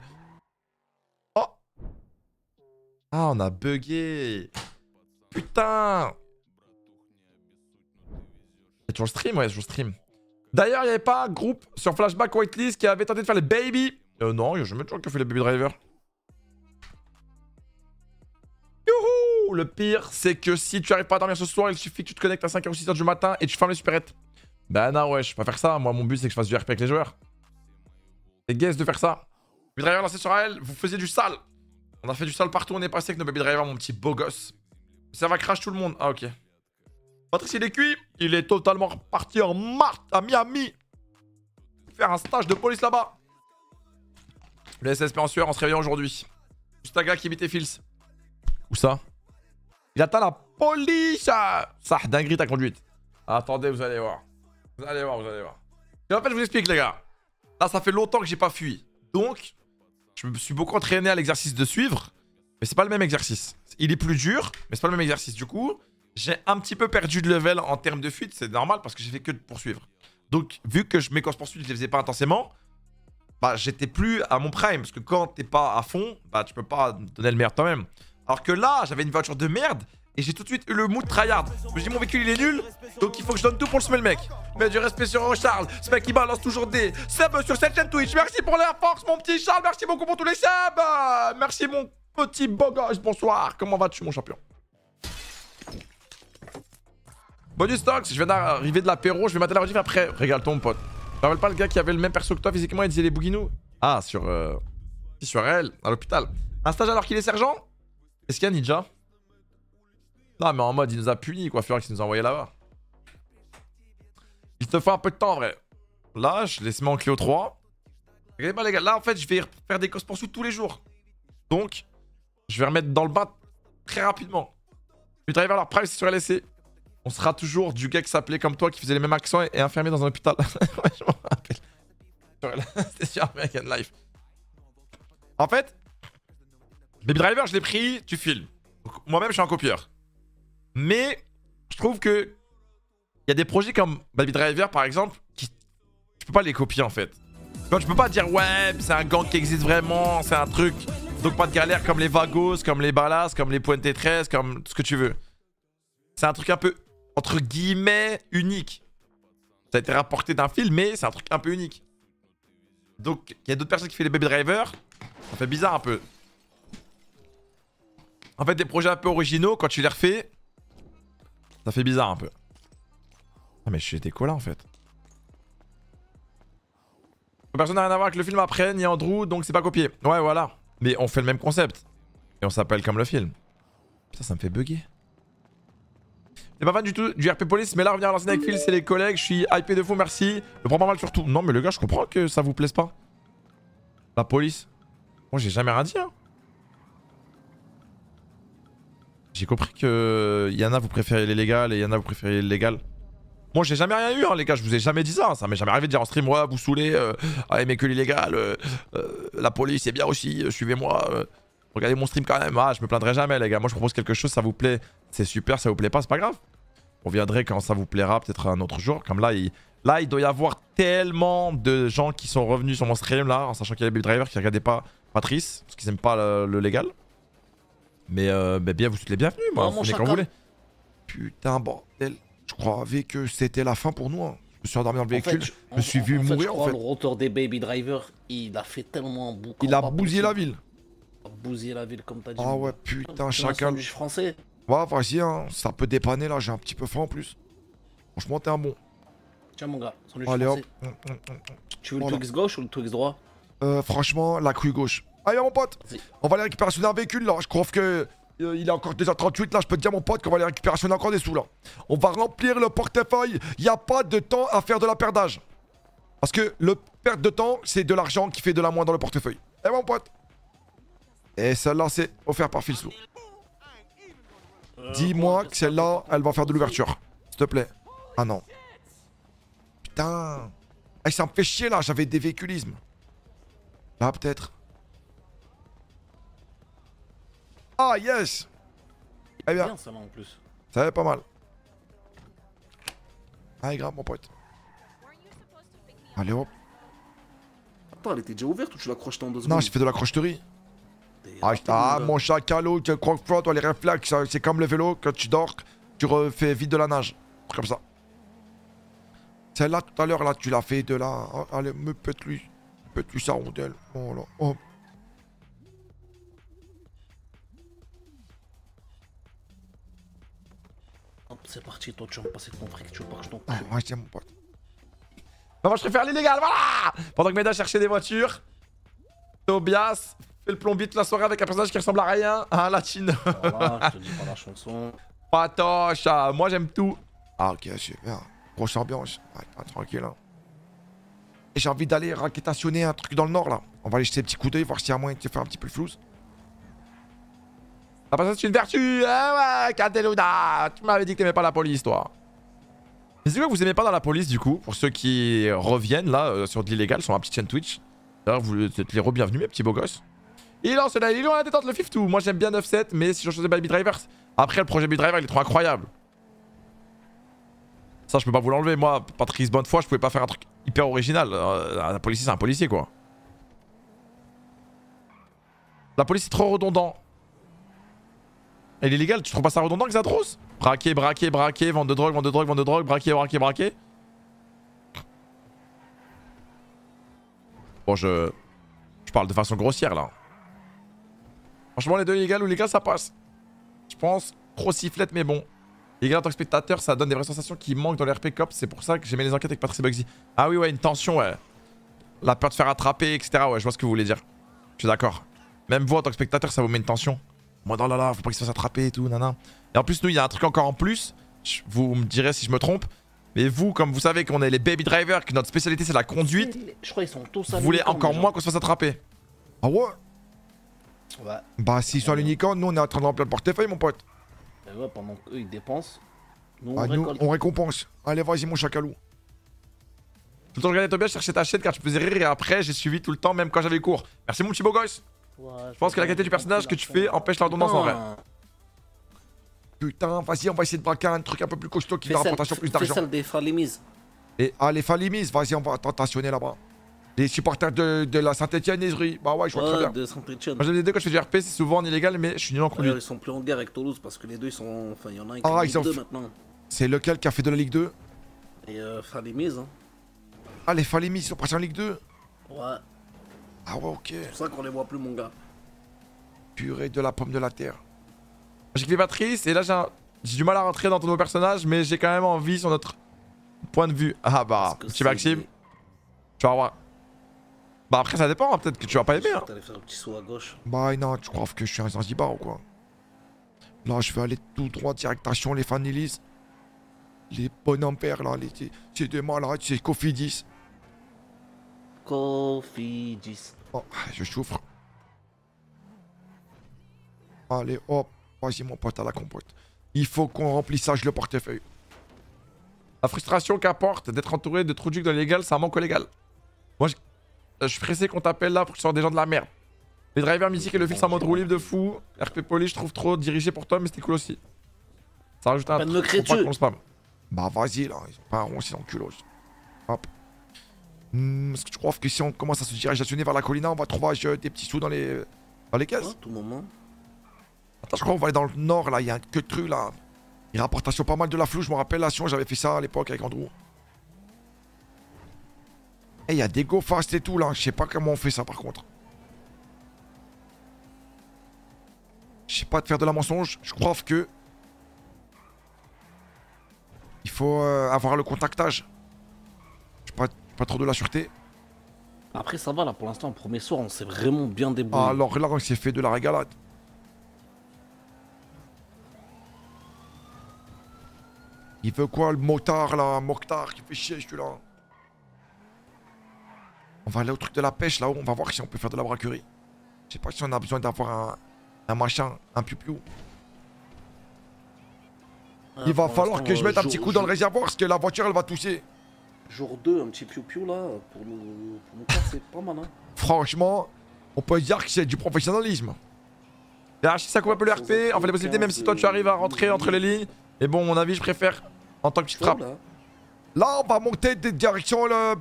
Oh Ah, on a bugué. Putain toujours stream Ouais, toujours stream. D'ailleurs, il n'y avait pas un groupe sur Flashback Whitelist qui avait tenté de faire les baby. Euh, non, il n'y a jamais toujours que fait les baby driver. Youhou Le pire, c'est que si tu arrives pas à dormir ce soir, il suffit que tu te connectes à 5h ou 6h du matin et tu fermes les supérettes. Bah non, ouais, je peux pas faire ça. Moi, mon but, c'est que je fasse du RP avec les joueurs. C'est guess de faire ça. Baby driver lancé sur elle, vous faisiez du sale. On a fait du sale partout, on est passé avec nos baby drivers, mon petit beau gosse. Ça va crash tout le monde. Ah, ok. Patrice, il est cuit. Il est totalement reparti en mars à Miami. Faire un stage de police là-bas. Le SSP en sueur en se réveillant aujourd'hui. Juste un gars qui imitait Fils. Où ça? Il attend la police Ça, dinguerie ta conduite. Attendez, vous allez voir. Vous allez voir, vous allez voir. Et en je vous explique, les gars. Là, ça fait longtemps que j'ai pas fui. Donc, je me suis beaucoup entraîné à l'exercice de suivre. Mais c'est pas le même exercice. Il est plus dur, mais c'est pas le même exercice. Du coup, j'ai un petit peu perdu de level en termes de fuite. C'est normal parce que j'ai fait que de poursuivre. Donc, vu que mes courses poursuites, je les faisais pas intensément, bah, j'étais plus à mon prime. Parce que quand t'es pas à fond, bah, tu peux pas donner le meilleur toi-même. Alors que là, j'avais une voiture de merde et j'ai tout de suite eu le mood tryhard. Je me dis, mon véhicule il est nul, donc il faut que je donne tout pour le semer le mec. Mais du respect sur Charles, ce mec il balance toujours des subs sur cette chaîne Twitch. Merci pour la force, mon petit Charles. Merci beaucoup pour tous les subs. Merci, mon petit beau. Bonsoir. Comment vas-tu, mon champion? Bonus stocks, je viens d'arriver de l'apéro, je vais mater la rediff après. Régale-toi, mon pote. Je me rappelle pas le gars qui avait le même perso que toi physiquement, il disait les bouguinous. Ah, sur. Euh... Sur elle, à l'hôpital. Un stage alors qu'il est sergent? Est-ce qu'il y a Ninja? Non, mais en mode, il nous a punis, quoi. Furex, il nous a envoyé là-bas. Il te faut un peu de temps, en vrai. Là, je laisse en Clio 3. Regardez pas, les gars. Là, en fait, je vais faire des poursuites tous les jours. Donc, je vais remettre dans le bain très rapidement. Je vais driver leur price sur LSC. On sera toujours du gars qui s'appelait comme toi, qui faisait les mêmes accents et enfermé dans un hôpital. ouais, je m'en rappelle. C'était sur American Life. En fait, Baby Driver, je l'ai pris, tu filmes. Donc, Moi-même, je suis un copieur. Mais je trouve que il y a des projets comme Baby Driver, par exemple, qui tu peux pas les copier en fait. Vois, tu peux pas dire ouais, c'est un gang qui existe vraiment, c'est un truc. Donc pas de galère comme les Vagos, comme les Balas, comme les Puente 13, comme ce que tu veux. C'est un truc un peu entre guillemets unique. Ça a été rapporté d'un film, mais c'est un truc un peu unique. Donc il y a d'autres personnes qui font les Baby Driver. Ça fait bizarre un peu. En fait, des projets un peu originaux, quand tu les refais, ça fait bizarre un peu. Ah mais je suis quoi là en fait Personne n'a rien à voir avec le film après, ni Andrew, donc c'est pas copié. Ouais voilà. Mais on fait le même concept. Et on s'appelle comme le film. Putain ça me fait bugger. C'est pas fan du tout du RP Police, mais là revenir à l'ancienne avec c'est les collègues, je suis hypé de fou, merci. Je prends pas mal surtout. Non mais le gars, je comprends que ça vous plaise pas. La police. Moi j'ai jamais rien dit hein. J'ai compris que Yana vous préférez les légales et Yana vous préférez les légales. Moi j'ai jamais rien eu hein les gars, je vous ai jamais dit ça, ça m'est jamais arrivé de dire en stream ouais vous saoulez, euh, ah, mais que l'illégal, euh, euh, la police c'est bien aussi, euh, suivez-moi, euh, regardez mon stream quand même, ah je me plaindrai jamais les gars, moi je propose quelque chose, ça vous plaît, c'est super, ça vous plaît pas, c'est pas grave. On viendrait quand ça vous plaira peut-être un autre jour, comme là il, là il doit y avoir tellement de gens qui sont revenus sur mon stream là, en sachant qu'il y a Baby Driver qui regardaient pas Patrice, parce qu'ils aiment pas le, le légal. Mais, euh, bah, bien vous êtes les bienvenus, moi, Oh, vous venez quand vous voulez. Putain bordel, je croyais que c'était la fin pour nous. hein. Je me suis endormi dans le En fait, véhicule, je me suis vu en fait, je mourir en crois fait. Le retour des Baby Driver, il a fait tellement boucan. Il a bousillé la ville. Il a bousillé la ville, comme t'as dit. Ah ouais, putain, C'est un chacal. sandwich français. Ouais, vas-y, hein, ça peut dépanner là, j'ai un petit peu faim en plus. Franchement, t'es un bon. Tiens, mon gars, sandwich Allez hop. français. Tu veux le Voilà. Twix gauche ou le Twix droit? Euh, franchement, la crue gauche. Allez, mon pote, on va aller récupérer un véhicule là. Je trouve que euh, il est encore 2h38 là. Je peux te dire, mon pote, qu'on va aller récupérer encore des sous là. On va remplir le portefeuille. Il n'y a pas de temps à faire de la perdage. Parce que le perte de temps, c'est de l'argent qui fait de la moins dans le portefeuille. Eh, mon pote. Et celle-là, c'est offert par Filsou. Dis-moi que celle-là, elle va faire de l'ouverture. S'il te plaît. Ah non. Putain. Eh, ça me fait chier là, j'avais des véhiculismes. Là, peut-être. Ah, yes Eh bien, Bien, ça là en plus. ça va pas mal. Allez, grave, mon pote. Allez, hop. Attends, elle était déjà ouverte ou tu l'as crocheté en deux Non, secondes j'ai fait de la crocheterie. Ah, ah, mon chacalo, tu crois que toi, les réflexes, c'est comme le vélo, quand tu dors, tu refais vite de la nage. Comme ça. Celle-là, tout à l'heure, là, tu l'as fait de là. Oh, allez, me pète-lui. Pète-lui sa rondelle. Oh là. Oh. Hop, c'est parti, toi tu vas me passer ton fric, tu veux pas que je t'en Ah, ouais, tiens, mon pote. Non, moi, je préfère l'illégal, voilà Pendant que Meda cherchait des voitures, Tobias fait le plombier toute la soirée avec un personnage qui ressemble à rien, à un latino. Voilà, je te dis pas la chanson. Patoche, ah, moi j'aime tout. Ah, ok, super. Grosse ambiance. Ah, tranquille. Hein. Et j'ai envie d'aller raquetationner un truc dans le nord là. On va aller jeter un petit coup d'œil, voir s'il y a moyen de faire un petit peu le flouze. Ah, bah ça c'est une vertu. Ah ouais, Cateluda. Tu m'avais dit que t'aimais pas la police, toi. Mais c'est quoi que vous aimez pas dans la police du coup Pour ceux qui reviennent là euh, sur de l'illégal, sur ma petite chaîne Twitch. D'ailleurs, vous êtes les re-bienvenus, mes petits beaux gosses. Il lance là, il est loin la détente, le Fiftou. Moi j'aime bien 9-7, mais si je choisis Baby Drivers. Après, le projet Baby Driver, il est trop incroyable. Ça, je peux pas vous l'enlever. Moi, Patrice Bonnefoy, je pouvais pas faire un truc hyper original. Euh, un policier, c'est un policier, quoi. La police est trop redondant. Et l'illégal, tu trouves pas ça redondant, Xatros? Braquer, braquer, braquer, vendre de drogue, vendre de drogue, vendre de drogue, braquer, braquer, braquer. Bon, je... Je parle de façon grossière, là. Franchement, les deux ou légal, ça passe. Je pense, trop sifflette, mais bon. Illégal en tant que spectateur, ça donne des vraies sensations qui manquent dans les RP Cops. C'est pour ça que j'aimais les enquêtes avec Patrice Bugsy. Ah oui, ouais, une tension, ouais. La peur de faire attraper, etc. Ouais, je vois ce que vous voulez dire. Je suis d'accord. Même vous, en tant que spectateur, ça vous met une tension. Moi, dans là là, faut pas qu'il se fasse attraper et tout, nana. Et en plus, nous, il y a un truc encore en plus. Vous me direz si je me trompe. Mais vous, comme vous savez qu'on est les baby drivers, que notre spécialité c'est la conduite, Je crois qu'ils sont tous à vous voulez encore moins qu'on se fasse attraper. Ah ouais? Ouais. Bah, s'ils sont à l'unicorne, nous on est en train de remplir le portefeuille, mon pote. Et ouais, pendant qu'eux ils dépensent, nous on Ah, nous, on récompense. Allez, vas-y, mon chacalou. Tout le temps, je regardais Tobias chercher ta chaîne car tu faisais rire et après, j'ai suivi tout le temps, même quand j'avais cours. Merci, mon petit beau gosse. Je pense que la qualité du personnage que tu fais empêche la redondance en vrai. Putain, vas-y, on va essayer de braquer un truc un peu plus costaud qui celle, rapportation plus d'argent. celle des Falimis. Et ah, les Falimis, vas-y, on va tentationner là-bas. Les supporters de, de la Saint-Etienne, Isri. Bah ouais, je vois très Ouais, bien. de Saint-Etienne. Moi, j'aime les deux quand je fais du RP, c'est souvent en illégal, mais je suis nul en Ouais, conduite. ils sont plus en guerre avec Toulouse parce que les deux ils sont. Enfin, il y en a un qui Ah, est en Ligue ont 2 f- maintenant. C'est lequel qui a fait de la Ligue 2 Et euh, hein. Ah, les Falimis, ils sont passés en Ligue 2 Ouais. Ah ouais, ok. C'est pour ça qu'on les voit plus, mon gars. Purée de la pomme de la terre. J'ai fait Patrice et là j'ai un- j'ai du mal à rentrer dans ton nouveau personnage, mais j'ai quand même envie sur notre point de vue. Ah bah, petit Maxime, tu vas voir. Bah après ça dépend, hein, peut-être que tu vas pas aimer. Hein. T'allais faire un petit saut à gauche. Bah non, tu crois que je suis un Zanzibar ou quoi? Là je vais aller tout droit direction les Fanilis. Les bonhommes pères là, les- c'est- c'est des malades, c'est Cofidis. Cofidis. Oh, je souffre. Allez, hop. Vas-y, mon pote, à la compote. Il faut qu'on remplissage le portefeuille. La frustration qu'apporte d'être entouré de trous de dans l'illégal, ça manque au légal. Moi, je, je suis pressé qu'on t'appelle là pour que tu sois des gens de la merde. Les drivers mythiques et le fils en mode roue libre de fou. RP Poli, je trouve trop dirigé pour toi, mais c'était cool aussi. Ça rajoute un truc de pour pas qu'on spam. Bah, vas-y, là. Ils sont pas ronds, c'est enculos. Hop. Hmm, Est-ce que tu crois que si on commence à se diriger vers la colline, on va trouver euh, des petits sous dans les, dans les caisses? Tout moment. Attends, je crois qu'on va aller dans le nord, là. Il y a un que trucs, là. Il rapporte sur pas mal de la flou. Je me rappelle, là, Sion, j'avais fait ça à l'époque avec Andrew. Et il y a des go fast et tout, là. Je sais pas comment on fait ça, par contre. Je sais pas de faire de la mensonge. Je crois que... Il faut euh, avoir le contactage. Je sais pas, pas trop de la sûreté. Après, ça va là pour l'instant. Premier soir, on s'est vraiment bien débrouillé. Alors là, on s'est fait de la régalade. Il veut quoi, le motard, là Mokhtar, qui fait chier, celui-là On va aller au truc de la pêche, là-haut. On va voir si on peut faire de la braquerie. Je sais pas si on a besoin d'avoir un, un machin, un piou-piou. Il va falloir que je mette un jour- petit coup dans le réservoir, parce que la voiture, elle va tousser. Jour 2, un petit piou-piou là, pour nous, pour nous faire, c'est pas mal, hein. Franchement, on peut dire que c'est du professionnalisme. Là, si ça coupe un peu le RP, en fait, les possibilités, même si toi tu arrives à rentrer entre les lignes, et bon, mon avis, je préfère en tant que petite frappe. Là, on va monter des directions, le.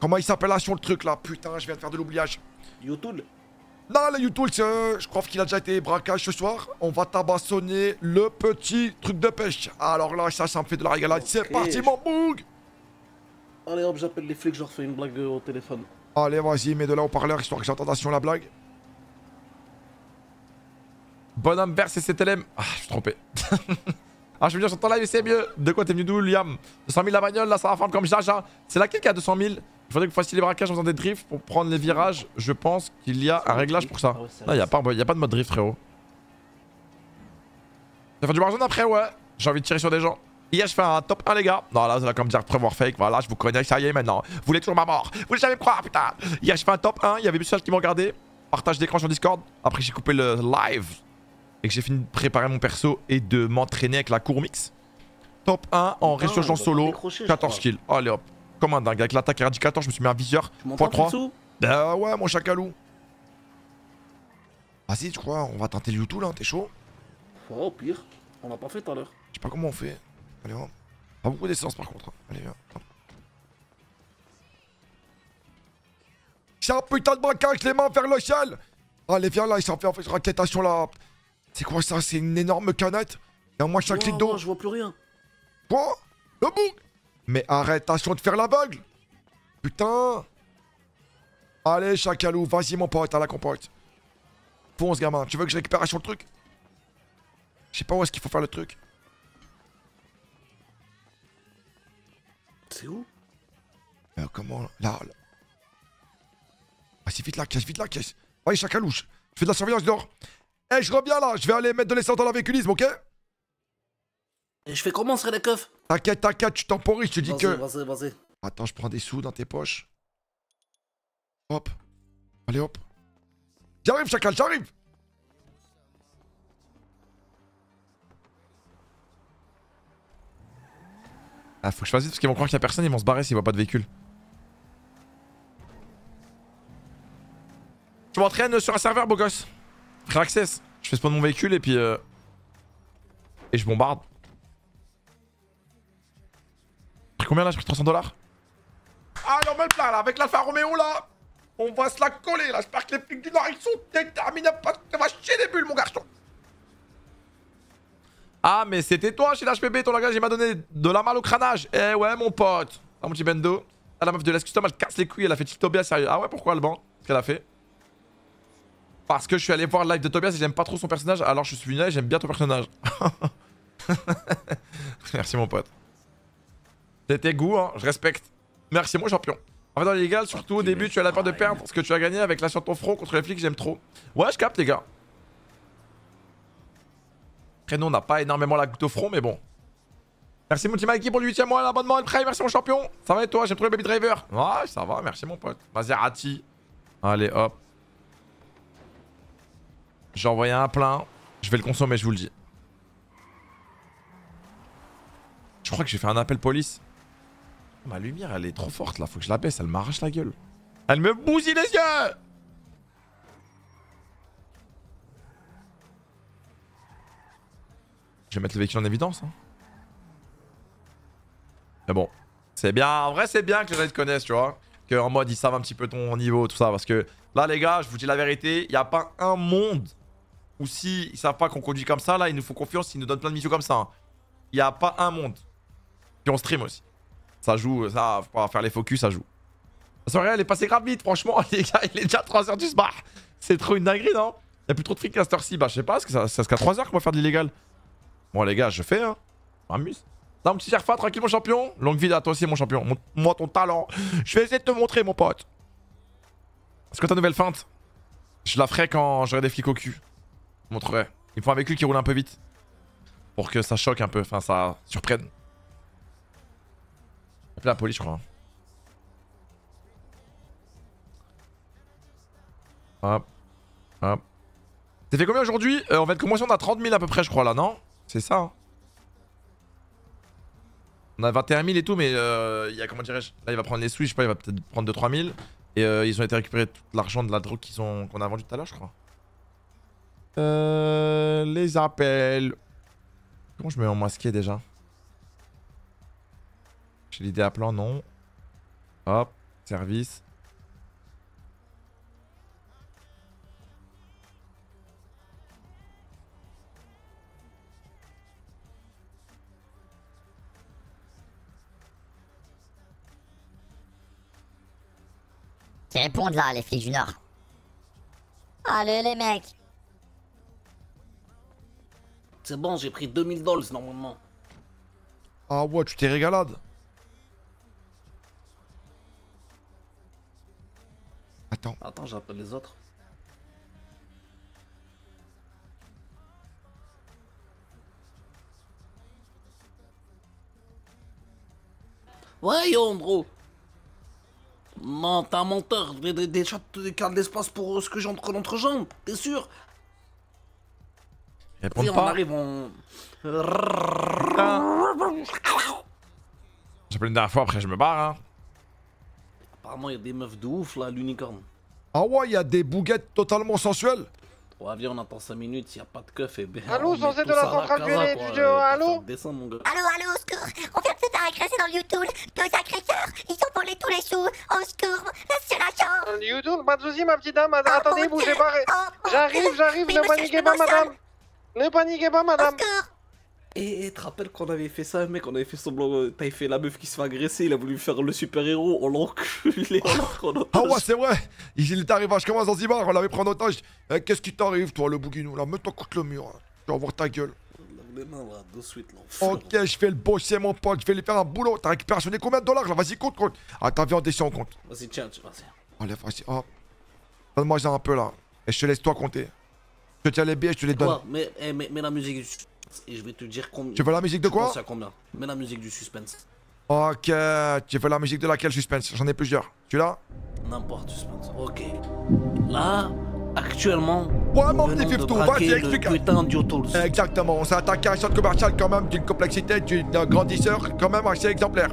Comment il s'appelle là sur le truc là? Putain, je viens de faire de l'oubliage. YouTube Non, le YouTube, c'est, euh, je crois qu'il a déjà été braquage ce soir. On va tabassonner le petit truc de pêche. Alors là, ça, ça me fait de la régalade. C'est parti, mon boug Allez hop, j'appelle les flics, je leur fais une blague euh, au téléphone. Allez, vas-y, mets de là au parleur histoire que j'entende sur la blague. Bonhomme vert CCTLM. Ah, je suis trompé. ah, je veux dire, j'entends live, c'est mieux. De quoi t'es venu d'où, Liam? 200 000 la bagnole, là, ça va fendre comme Jaja. C'est laquelle qui a 200 000 Il faudrait que vous fassiez les braquages en faisant des drifts pour prendre les virages. Je pense qu'il y a un réglage pour ça. Non, il n'y a, pas- y a pas de mode drift, frérot. Ça fait du Warzone après, ouais. J'ai envie de tirer sur des gens. Hier, je fais un top 1, les gars. Non, là, allez comme dire prévoir fake. Voilà, je vous connais, ça y est maintenant. Vous voulez toujours ma mort. Vous voulez jamais me croire, putain. Hier, je fais un top 1. Il y avait Michel qui m'ont regardé. Partage d'écran sur Discord. Après, j'ai coupé le live. Et que j'ai fini de préparer mon perso et de m'entraîner avec la cour mix. Top 1 en va solo. décrocher, je 14 crois. kills. Allez hop. Comme un dingue. Avec l'attaque éradicateur, je me suis mis un viseur. m'entends, x3. Pixou Bah ouais, mon chacalou. Vas-y, tu crois, on va tenter le YouTube là, t'es chaud Oh, au pire, on l'a pas fait tout à l'heure. Je sais pas comment on fait. Allez, hop. Pas beaucoup d'essence par contre. Allez, viens. C'est un putain de braquage, les mains vers le ciel Allez, viens là, il s'en fait en fait raquettation là. C'est quoi ça? C'est une énorme canette? Et moi, chaque litre d'eau. je vois plus rien. Quoi? Le bouc? Mais arrête, attention de faire l'aveugle Putain Allez, chacalou, vas-y mon pote, à la compote. Fonce, gamin. Tu veux que je récupère sur le truc? Je sais pas où est-ce qu'il faut faire le truc. C'est où? Euh, comment Là, là. Vas-y, vite la caisse, vite la caisse. Allez, chacalouche. Je fais de la surveillance dehors. Eh, je reviens là, je vais aller mettre de l'essence dans la véhiculisme, ok? Et je fais comment, serait les keufs T'inquiète, t'inquiète, tu temporises, je te dis que. vas-y, vas-y. Attends, je prends des sous dans tes poches. Hop. Allez, hop. J'arrive, chacal, j'arrive Ah, faut que je fasse vite parce qu'ils vont croire qu'il y a personne, ils vont se barrer s'ils voient pas de véhicule. Je m'entraîne sur un serveur, beau gosse. Frère Access. Je fais spawn mon véhicule et puis... Euh... Et je bombarde. Combien là J'ai pris 300 dollars Ah, le plat là, avec l'Alfa Romeo là On va se la coller là, j'espère que les flics du Nord ils sont déterminés. Parce que ça va chier des bulles mon garçon. Ah, mais c'était toi chez l'HPB, ton langage il m'a donné de la malle au crânage. Eh ouais, mon pote. Ah, mon petit bendo. Ah, la meuf de l'Escustom elle casse les couilles, elle a fait Tobias, sérieux. Ah ouais, pourquoi le banc Qu'est-ce qu'elle a fait? Parce que je suis allé voir le live de Tobias et j'aime pas trop son personnage, alors je suis venu là et j'aime bien ton personnage. Merci mon pote. C'était goût, hein, je respecte. Merci mon champion. En fait dans l'illégal, surtout au début, tu as la peur de perdre ce que tu as gagné avec la sur ton front contre les flics, j'aime trop. Ouais, je capte les gars. Après nous, on n'a pas énormément la goutte au front, mais bon. Merci mon Mikey pour le 8ème mois, l'abonnement et le prêt, merci mon champion. Ça va et toi, j'aime trop le baby driver. Ouais, ça va, merci mon pote. Maserati. Allez, hop. J'ai envoyé un plein. Je vais le consommer, je vous le dis. Je crois que j'ai fait un appel police. Ma lumière, elle est trop forte là. Faut que je la baisse. Elle m'arrache la gueule. Elle me bousille les yeux Je vais mettre le véhicule en évidence. Hein. Mais bon. C'est bien. En vrai, c'est bien que les gens te connaissent, tu vois. Qu'en mode, ils savent un petit peu ton niveau, tout ça. Parce que là, les gars, je vous dis la vérité. Il n'y a pas un monde ou si ils savent pas qu'on conduit comme ça, là, ils nous font confiance, ils nous donnent plein de missions comme ça. hein. Il n'y a pas un monde. Puis on stream aussi. Ça joue, ça, faut faire les focus, ça joue. La soirée, elle est passée grave vite, franchement, les gars, il est déjà 3h du soir. C'est trop une dinguerie, non? Il a plus trop de fric à cette heure-ci. Bah, je sais pas, est-ce que ça, ça, qu'à 3h qu'on va faire de l'illégal Bon, les gars, je fais, hein. M'amuse. Non, petit Sherfa, tranquille, mon champion. Longue vie à toi aussi, mon champion. Montre-moi ton talent. Je vais essayer de te montrer, mon pote. Est-ce que ta nouvelle feinte Je la ferai quand j'aurai des flics au cul? Je montrerai. Il faut un véhicule qui roule un peu vite. Pour que ça choque un peu, enfin ça surprenne. La police, je crois. Hop. Hop. T'as fait combien aujourd'hui euh, On va être commotion, on a 30 000 à peu près, je crois, là, non? C'est ça. hein on a 21 000 et tout, mais euh, il y a, comment dirais-je? Là, il va prendre les sous, je sais pas, il va peut-être prendre 2-3 000. Et euh, ils ont été récupérer tout l'argent de la drogue qu'ils ont qu'on a vendu tout à l'heure, je crois. Euh, les appels. Comment je mets en masqué déjà? J'ai l'idée à plan, non. Hop, service. Qui répondent là, les flics du Nord. Allez, les mecs. C'est bon, j'ai pris 2000 dollars normalement. Ah ouais, tu t'es régalade. Attends. Attends, j'appelle les autres. Ouais, yo, gros. Non, t'es un menteur. Des, des, des chats des cartes d'espace pour euh, ce que j'ai entre l'entrejambe. T'es sûr? Réponds Viens, on pas. arrive, on... J'appelle une dernière fois, après je me barre. Hein. Apparemment, il y a des meufs de ouf, là, l'unicorne. Ah ouais, il y a des bouguettes totalement sensuelles. Ouais, viens, on attend 5 minutes, s'il n'y a pas de keuf, et ben... Allô, censé de la centrale du jeu, allô descend, mon gars. Allô, allô, au secours On vient de se faire agresser dans le YouTube. Deux agresseurs, ils ont volé tous les sous. Au secours, c'est la chambre. YouTube, pas de soucis, ma petite dame. Attendez, bougez pas. J'arrive, j'arrive, ne paniquez pas, madame. Ne paniquez pas, madame. Et et te rappelles qu'on avait fait ça, mec, on avait fait semblant, euh, t'avais fait la meuf qui se fait agresser, il a voulu faire le super-héros, on l'a enculé, en Ah ouais, c'est vrai. Il est arrivé à à Zanzibar, on l'avait pris en otage. Eh, Qu'est-ce qui t'arrive, toi, le bouguinou là Mets-toi contre le mur. hein. Tu vas voir ta gueule. Les mains, là, de suite, là. Ok, je vais le bosser, mon pote. Je vais lui faire un boulot. T'as récupéré combien de dollars là? Vas-y, compte, compte. Ah, t'as vu en descend, on compte. Vas-y, tiens, vas-y. Allez, vas-y, hop. Donne-moi un peu là. Et je te laisse toi compter. Je te tiens les billets, je te les donne. Quoi mets, eh, la musique. Et je vais te dire combien. Tu veux la musique de quoi à combien? Mets la musique du suspense. Ok, tu veux la musique de laquelle suspense? J'en ai plusieurs. Tu l'as? N'importe suspense. Ok. Là, actuellement. Ouais, mon petit Fiftou, vas-y, explique. putain. Exactement, on s'est attaqué à un centre commercial quand même d'une complexité, d'une- d'un grandisseur quand même assez exemplaire.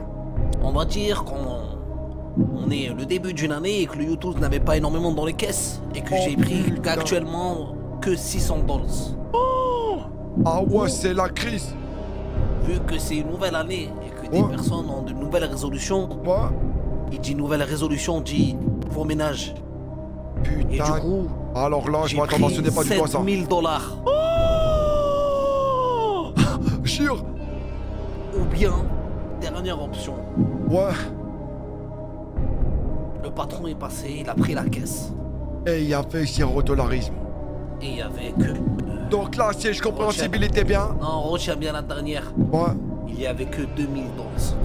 On va dire qu'on on est le début d'une année et que le YouTube n'avait pas énormément dans les caisses et que j'ai pris qu'actuellement que 600 dollars. Ah ouais, c'est la crise. Vu que c'est une nouvelle année et que des personnes ont de nouvelles résolutions, il dit nouvelle résolution, dit vos ménages. Et du coup, Alors là, je ce n'est pas du tout à ça. 7000 dollars. Jure Ou bien, dernière option. Ouais. Le patron est passé, il a pris la caisse. Et il y avait zéro dollarisme. Et avait que. Donc là, si je compréhensibilité bien. Non, retiens bien la dernière. Ouais. Il y avait que 2000 dollars.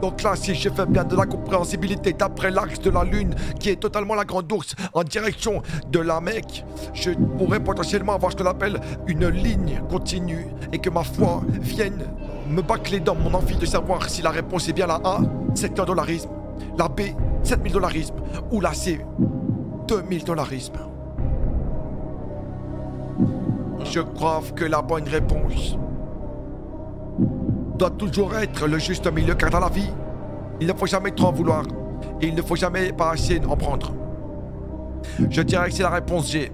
Donc là, si je fais bien de la compréhensibilité d'après l'axe de la Lune, qui est totalement la grande ours, en direction de la Mecque, je pourrais potentiellement avoir ce qu'on appelle une ligne continue et que ma foi vienne me bâcler dans mon envie de savoir si la réponse est bien la A, 7 dollarisme, la B, 7000 dollarisme, ou la C, 2000 dollarisme. Je crois que la bonne réponse doit toujours être le juste milieu car dans la vie, il ne faut jamais trop en vouloir et il ne faut jamais pas assez en prendre. Je dirais que c'est la réponse G.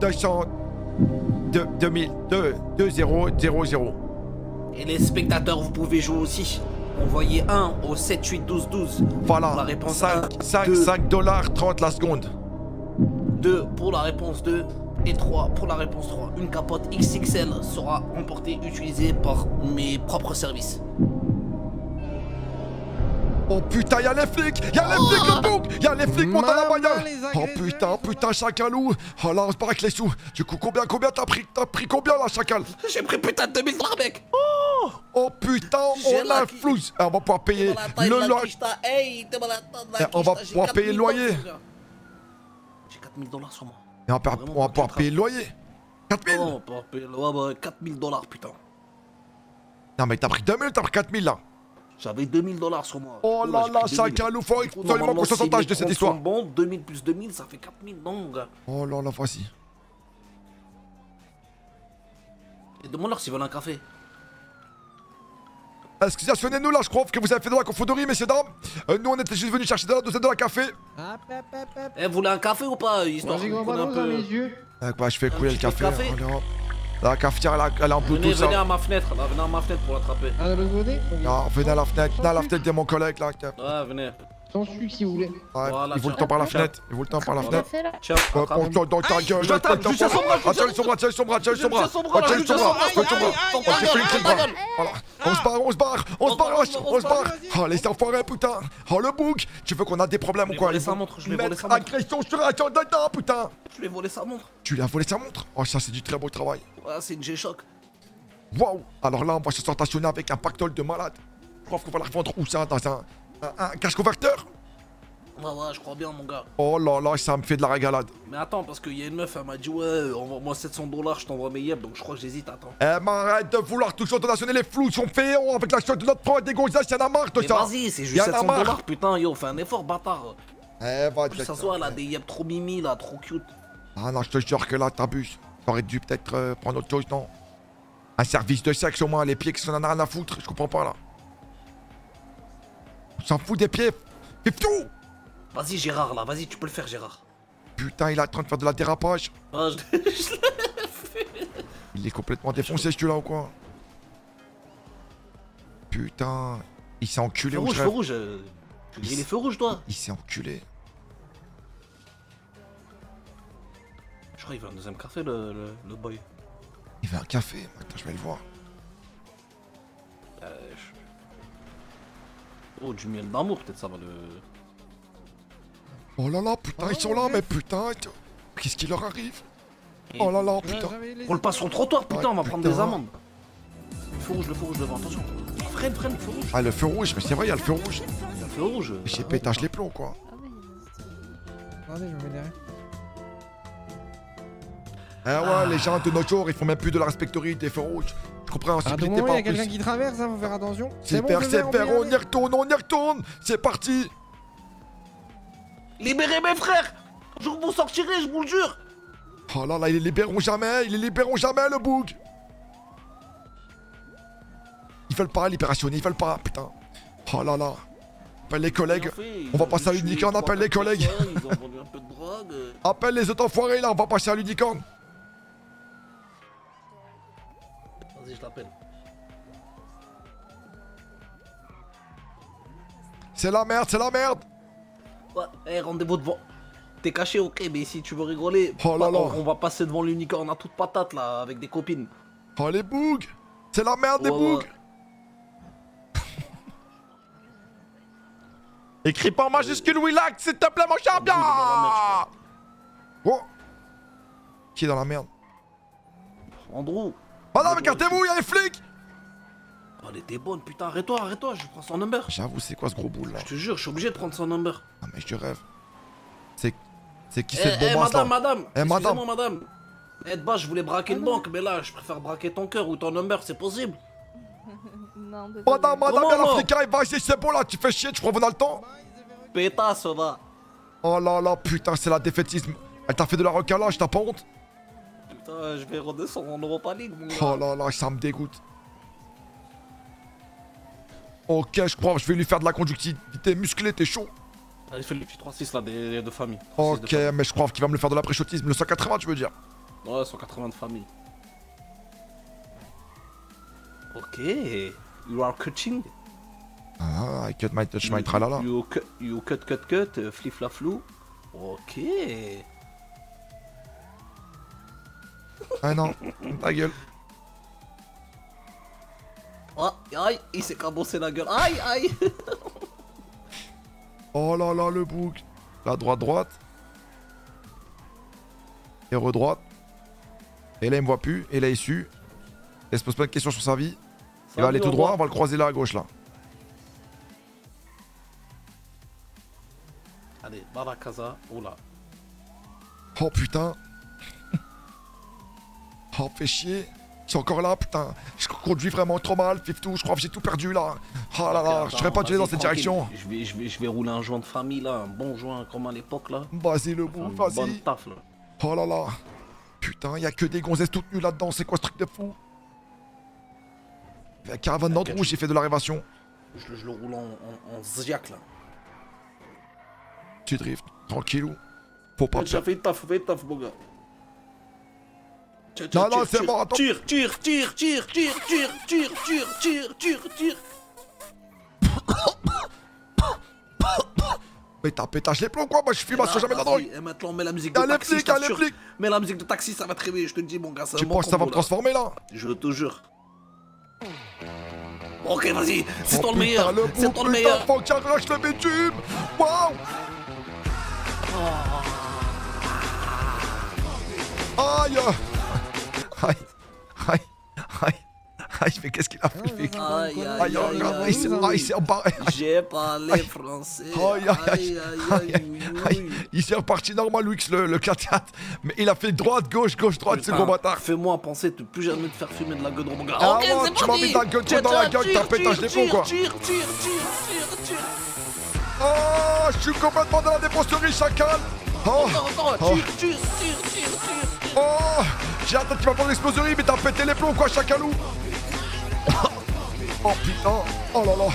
200 2 2000 2 2 0 0 0. Et les spectateurs, vous pouvez jouer aussi. Envoyez 1 au 7 8 12 12. Voilà. Pour la réponse 5 1, 5 2, 5 dollars 30 la seconde. 2 pour la réponse 2 et 3 pour la réponse 3. Une capote XXL sera emportée, utilisée par mes propres services. Oh putain, y'a les flics Y'a les flics le bouc Y'a les flics montent dans la bagnole Oh putain, putain, chacal où Oh là, on se barre avec les sous. Du coup, combien, combien t'as pris T'as pris combien là, chacal? J'ai pris putain de 2000 dollars, mec Oh Oh putain, on a flouze Eh, On va pouvoir payer le loyer. Eh, on va pouvoir payer le loyer. J'ai 4000 dollars sur moi. Et on va, on payer le loyer. 4000 Oh, on va pouvoir payer le ouais, bah, 4000 dollars, putain. Non mais t'as pris 2000 t'as pris 4000 là J'avais 2000 dollars sur moi. Oh là là, chacal où faut absolument qu'on se s'entache de cette histoire Bon, 2000 plus 2000, ça fait 4000, non, gars. Oh là là, voici. Et demande-leur s'ils veulent un café. Excusez-nous là, je crois que vous avez fait de la confonderie, messieurs, dames. Euh, nous, on était juste venus chercher de la dosette de la café. Eh, vous voulez un café ou pas Histoire Vas-y, qu'on un dans les yeux. Ah, quoi, je fais couler le café. café. Oh, non. La cafetière, elle, a- elle est en Venez, Bluetooth. venez ça. à ma fenêtre, là, venez à ma fenêtre pour l'attraper. Ah, de l'autre côté Non, venez à la fenêtre, venez à la fenêtre de mon collègue là. Ouais, venez. Sans sucre si vous voulez. Ouais, Voilà, il vaut le temps par la fenêtre. Il vaut le temps par la fenêtre. Tiens, attrape. Ponce-toi dans ta gueule. je je tiens son bras, je tiens son bras, tiens son bras, tiens son bras. tiens son bras, Tiens je son bras, Oh, Voilà. On se barre, on se barre, on se barre, on se barre. Oh, les enfoirés, putain. Oh, le bouc. Tu veux qu'on a des problèmes ou quoi volé Ils sa vont montre, je lui ai volé sa montre. agression sur agent d'État, putain. Je lui ai volé sa montre. Tu lui as volé sa montre Oh, ça, c'est du très beau travail. Ouais, c'est une G-Shock. Waouh Alors là, on va se stationner avec un pactole de malade. Je crois qu'on va la revendre où ça Dans un, un, un cache converteur Ouais, ouais, je crois bien, mon gars. Oh là là, ça me fait de la régalade. Mais attends, parce qu'il y a une meuf, elle m'a dit, ouais, envoie-moi 700 dollars, je t'envoie mes yeux, donc je crois que j'hésite, attends. Eh, mais arrête de vouloir toujours donationner les flous, sont oh, avec l'action de notre prod des gonzesses, y'en a marre de Mais ça. vas-y, c'est juste en a 700 marre. dollars, putain, yo, fais un effort, bâtard. Eh, va Plus ça soit, elle a des yeux trop mimi, là, trop cute. Ah non, je te jure que là, t'abuses. T'aurais dû peut-être euh, prendre autre chose, non? Un service de sexe au moins, les pieds qui s'en en a rien à foutre, je comprends pas là. S'en fout des pieds. Fais tout Vas-y, Gérard, là, vas-y, tu peux le faire, Gérard. Putain, il est en train de faire de la dérapage. Ah, je-. Il est complètement défoncé celui-là ou quoi? Putain, il s'est enculé Feu ou rouge, feu rouge. euh, J'ai les feux rouges, toi? Il s'est enculé. Je crois qu'il veut un deuxième café, le, le, le boy. Il veut un café. Attends, je vais le voir. Euh, Oh, du miel d'amour, peut-être ça va le. Oh là là, putain, ils sont là, mais putain, qu'est-ce qui leur arrive Oh là là, putain. On le passe sur le trottoir, putain, on va prendre des amendes. Le feu rouge, le feu rouge devant, attention. Freine, freine, le feu rouge. Ah, le feu rouge, mais c'est vrai, il y a le feu rouge. Le feu rouge. J'ai pétage les plombs, quoi. Attendez, je vais derrière. Eh ouais, les gens de nos jours, ils font même plus de la respecterie des feux rouges. Je comprends, À tout possibilité moment, il y a quelqu'un qui traverse, hein, faut faire attention. C'est bon, c'est on y retourne, on y retourne C'est parti Libérez mes frères Je vous sortirai, je vous le jure Oh là là, ils les libéreront jamais, ils les libéreront jamais, le boug Ils veulent pas libérationner, ils veulent pas, putain. Oh là là. Appelle les collègues. On va passer à l'unicorne, appelle les collègues. Ils ont vendu un peu de drogue. Appelle les autres enfoirés là, on va passer à l'unicorne. Vas-y, je l'appelle. C'est la merde, c'est la merde Ouais, eh, rendez-vous devant. T'es caché, ok, mais si tu veux rigoler, Oh là là. On, on va passer devant l'unicorne à toute patate là, avec des copines. Oh les bougs C'est la merde Ouais, ouais. bougs Écris pas en majuscule Willax, s'il te plaît mon champion Oh Qui est dans la merde? Andrew. Madame, écartez-vous, il y a les flics Oh, elle était bonne, putain, arrête-toi, arrête-toi, je prends son number. J'avoue, c'est quoi ce gros boule là? Je te jure, je suis obligé de prendre son number. Ah mais je rêve. C'est... C'est qui Eh, cette eh, bombasse là? madame, madame, Eh madame excusez-moi, madame. Eh, de base, je voulais braquer une banque, mais là, je préfère braquer ton cœur ou ton number, c'est possible. Non, désolé. Madame, madame, il y a la non flic arrive, vas-y, c'est bon là, tu fais chier, tu crois qu'on a le temps? Pétasse, va. Oh là là, putain, c'est la défaitisme. Elle t'a fait de la recalage, t'as pas honte? Putain, je vais redescendre en Europa League, mon gars. Oh là là, ça me dégoûte. Ok, je crois que je vais lui faire de la conductivité musclée, t'es chaud Allez, fais le petit 3-6 là, des, de famille. 3-6 de Ok, mais je crois qu'il va me le faire de la préchotisme. Le 180, tu veux dire? Ouais, 180 de famille. Ok. You are cutting. Ah, I cut my touch my tralala. You, cut, you cut, cut, cut, euh, flip la flou. Ok. Ah non, ta gueule. Ah, aïe, il s'est cabossé la gueule. Aïe, aïe. Oh là là, le bouc. La droite, droite. Et re-droite. Et là, il me voit plus. Et là, il su. Elle se pose pas de questions sur sa vie. Il va aller tout droit, on va le croiser là à gauche là. Allez, dans la casa. Oh là. Oh putain. Oh, fais chier. C'est encore là, putain. Je conduis vraiment trop mal, Fiftou. Je crois que j'ai tout perdu là. Oh là là, je serais pas aller dans cette direction. Je vais, je, vais, je vais rouler un joint de famille là, un bon joint comme à l'époque là. Vas-y, le bon vas-y. taf là. Oh là là. Putain, y a que des gonzesses toutes nues là-dedans. C'est quoi ce truc de fou? La caravane d'Andrew, j'ai fait de la. Je, le- je le roule en, en, en Ziac là. Tu drift, tranquillou. Faut pas J'ai faire. fait taf, fais le taf, mon gars. Non, non, c'est bon, attends. Tire, tire, tire, tire, tire, tire, tire, tire, tire, tire, tire. Mais t'as pétage les plombs quoi Moi je fume, je jamais la drogue. Et maintenant, mets la musique de les taxi, flics, je y'a les flics. Mets la musique de taxi, ça va te réveiller, je te le dis, mon gars. Tu penses que ça va me transformer là Je te jure. Ok, vas-y, c'est Oh, le meilleur. le C'est toi le meilleur. faut qu'il arrache le bitume Waouh Aïe Aïe Aïe Aïe Aïe, mais qu'est-ce qu'il a fait? Aïe, aïe, Aïe, aïe, regarde, aïe, il s'est ah, embarré J'ai parlé Aïe. français. Aïe, aïe, aïe, aïe, aïe. Il s'est reparti normal, Wix, le, le 4 mais il a fait droite, gauche, gauche, droite, c'est Putain, gros bâtard. Fais-moi penser de plus jamais te faire fumer de la gueule, mon gars. Ah ouais, tu m'as mis de la gueule dans la gueule, t'as pétage des plombs, quoi. Tire, tire, tire, tire, tire. Oh, je suis complètement dans la dépenserie, chacal. Oh, Attends, attends, oh, tire, tire, tire, tire, tire. oh, j'ai hâte qu'il va prendre l'exploserie, mais t'as pété les plombs, quoi, chacalou. Oh putain, oh là là.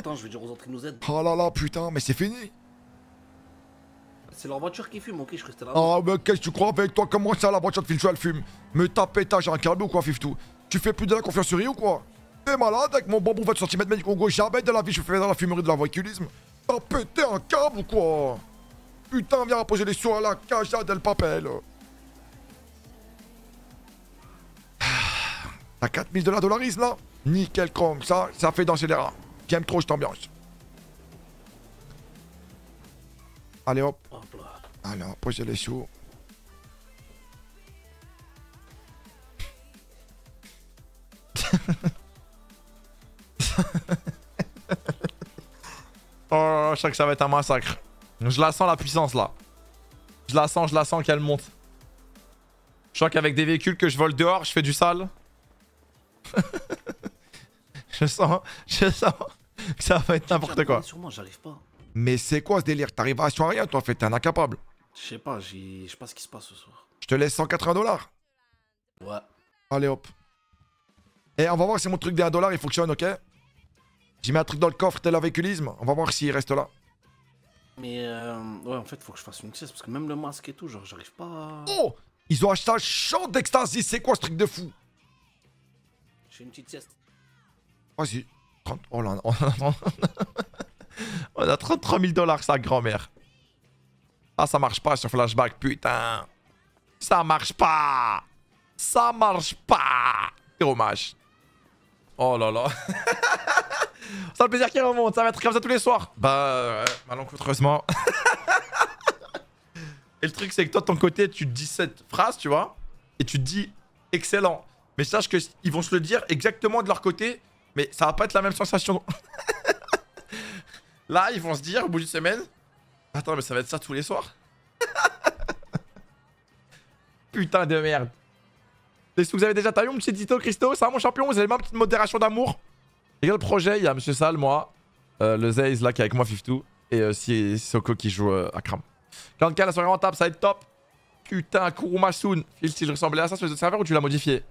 Attends, je vais dire aux autres qu'ils nous aident. Oh là là, putain, mais c'est fini. C'est leur voiture qui fume, ok, je restais là. Ah, mais qu'est-ce que tu crois avec toi? Comment ça, la voiture de Filchou, elle fume? Me tape pétage, j'ai un câble ou quoi, Fiftou? Tu fais plus de la confiance sur ou quoi? T'es malade avec mon bambou 20 cm, du Congo, jamais de la vie je fais dans la fumerie de l'avoiculisme. T'as pété un câble ou quoi? Putain, viens poser les sous à la caja del papel. T'as 4000 dollars dollarise là? Nickel chrome, ça, ça fait danser les rats. J'aime trop cette ambiance. Allez hop. Alors, posez les sous. oh, je sens que ça va être un massacre. Je la sens la puissance là. Je la sens, je la sens qu'elle monte. Je sens qu'avec des véhicules que je vole dehors, je fais du sale. je sens, je sens ça va être n'importe quoi. Sûrement, j'arrive pas. Mais c'est quoi ce délire? T'arrives à rien, toi, en fait, t'es un incapable. Je sais pas, j'ai- je sais pas ce qui se passe ce soir. Je te laisse 180 dollars. Ouais. Allez hop. Et on va voir si mon truc des 1 dollar il fonctionne, ok? J'ai mis un truc dans le coffre, tel véhiculisme. On va voir s'il reste là. Mais euh, ouais, en fait, faut que je fasse une sieste parce que même le masque et tout, genre, j'arrive pas à. Oh Ils ont acheté un champ d'extasie, c'est quoi ce truc de fou? J'ai une petite sieste. Vas-y. 30... Oh là, on a, on a 33 000 dollars, sa grand-mère. Ah, ça marche pas sur Flashback, putain. Ça marche pas. Ça marche pas. C'est dommage. Oh là là. ça le plaisir qui remonte, ça va être comme ça tous les soirs. Bah, ouais, malencontreusement. Et le truc, c'est que toi, de ton côté, tu te dis cette phrase, tu vois, et tu te dis excellent. Mais sache qu'ils vont se le dire exactement de leur côté, mais ça va pas être la même sensation. Là, ils vont se dire au bout d'une semaine Attends, mais ça va être ça tous les soirs Putain de merde. Est-ce que vous avez déjà taillé mon petit Tito Christo Ça va mon champion? Vous avez ma petite modération d'amour? Et le projet, il y a Monsieur Sal, moi, euh, le Zeiz là qui est avec moi, Fiftou, et euh, Soko qui joue euh, à Kram. 40k la soirée rentable, ça va être top. Putain, Kurumasun. Phil, si je ressemblais à ça sur les autres serveurs ou tu l'as modifié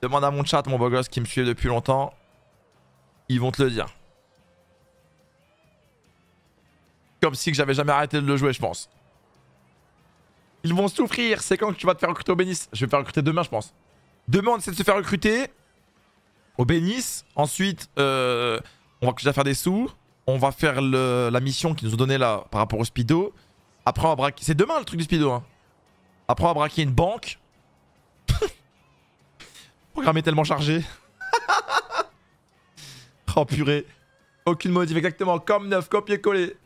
Demande à mon chat, mon beau gosse qui me suit depuis longtemps. Ils vont te le dire. Comme si que j'avais jamais arrêté de le jouer, je pense. Ils vont souffrir. C'est quand que tu vas te faire recruter au Bénis Je vais me faire recruter demain, je pense. Demain, on essaie de se faire recruter au Bénis. Ensuite, euh, on va déjà faire des sous. On va faire la mission qu'ils nous ont donnée là par rapport au Speedo. Après, on va braquer. C'est demain le truc du Speedo. Hein. Après, on va braquer une banque. Programme est tellement chargé. oh purée. Aucune modif, exactement. Comme neuf, copier-coller.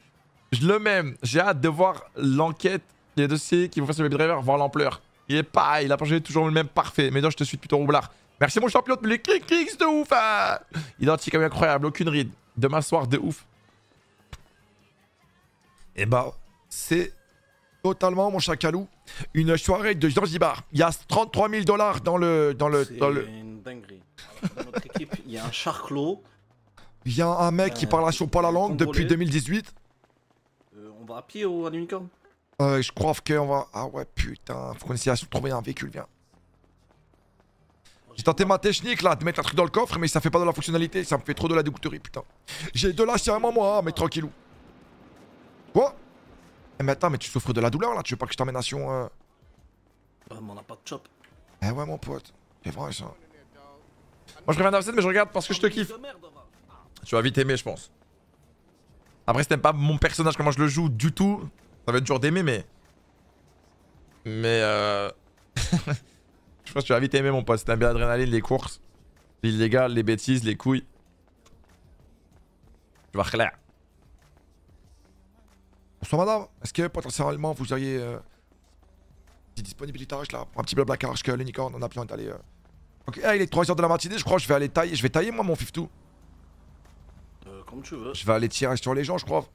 Je le même. J'ai hâte de voir l'enquête, les dossiers qui vont faire sur Baby Driver, voir l'ampleur. Il est pareil, il a pas changé toujours le même parfait. Mais non, je te suis plutôt roublard. Merci mon champion de les clics clics de ouf. hein. Identique comme incroyable, aucune ride. Demain soir de ouf. Et bah, c'est totalement mon chacalou. Une soirée de Zanzibar. Il y a 33 000 dollars dans le. Dans le, dans le... une dinguerie. Alors, dans notre équipe, il y a un charclos. Il y a un mec qui Euh, parle à chaud pas la langue depuis Congolais. 2018. Euh, on va à pied ou à l'unicorn Euh, je crois qu'on va. Ah ouais, putain, faut qu'on essaye de trouver un véhicule, viens. J'ai tenté ma technique là, de mettre un truc dans le coffre, mais ça fait pas de la fonctionnalité, ça me fait trop de la dégoûterie, putain. J'ai de la un moi, hein, mais tranquillou. Quoi? Eh mais attends, mais tu souffres de la douleur là, tu veux pas que je t'emmène à Sion euh... Mais on n'a pas de chop. Eh ouais, mon pote, c'est vrai ça. Moi je reviens d'Avset, mais je regarde parce que je te kiffe. Tu vas vite aimer, je pense. Après, si t'aimes pas mon personnage, comment je le joue du tout, ça va être dur d'aimer, mais. Mais. Euh... je pense que tu vas vite aimer, mon pote. Si t'aimes bien l'adrénaline, les courses, l'illégal, les bêtises, les couilles. Tu vas clair. Bonsoir, madame. Est-ce que potentiellement vous auriez. Euh... Des disponibilités là Un petit blabla car que l'unicorn, on a plein d'aller. Euh... Ok, ah, il est 3h de la matinée, je crois. Je vais aller tailler. Je vais tailler, moi, mon 52 comme tu veux. Je vais aller tirer sur les gens, je crois.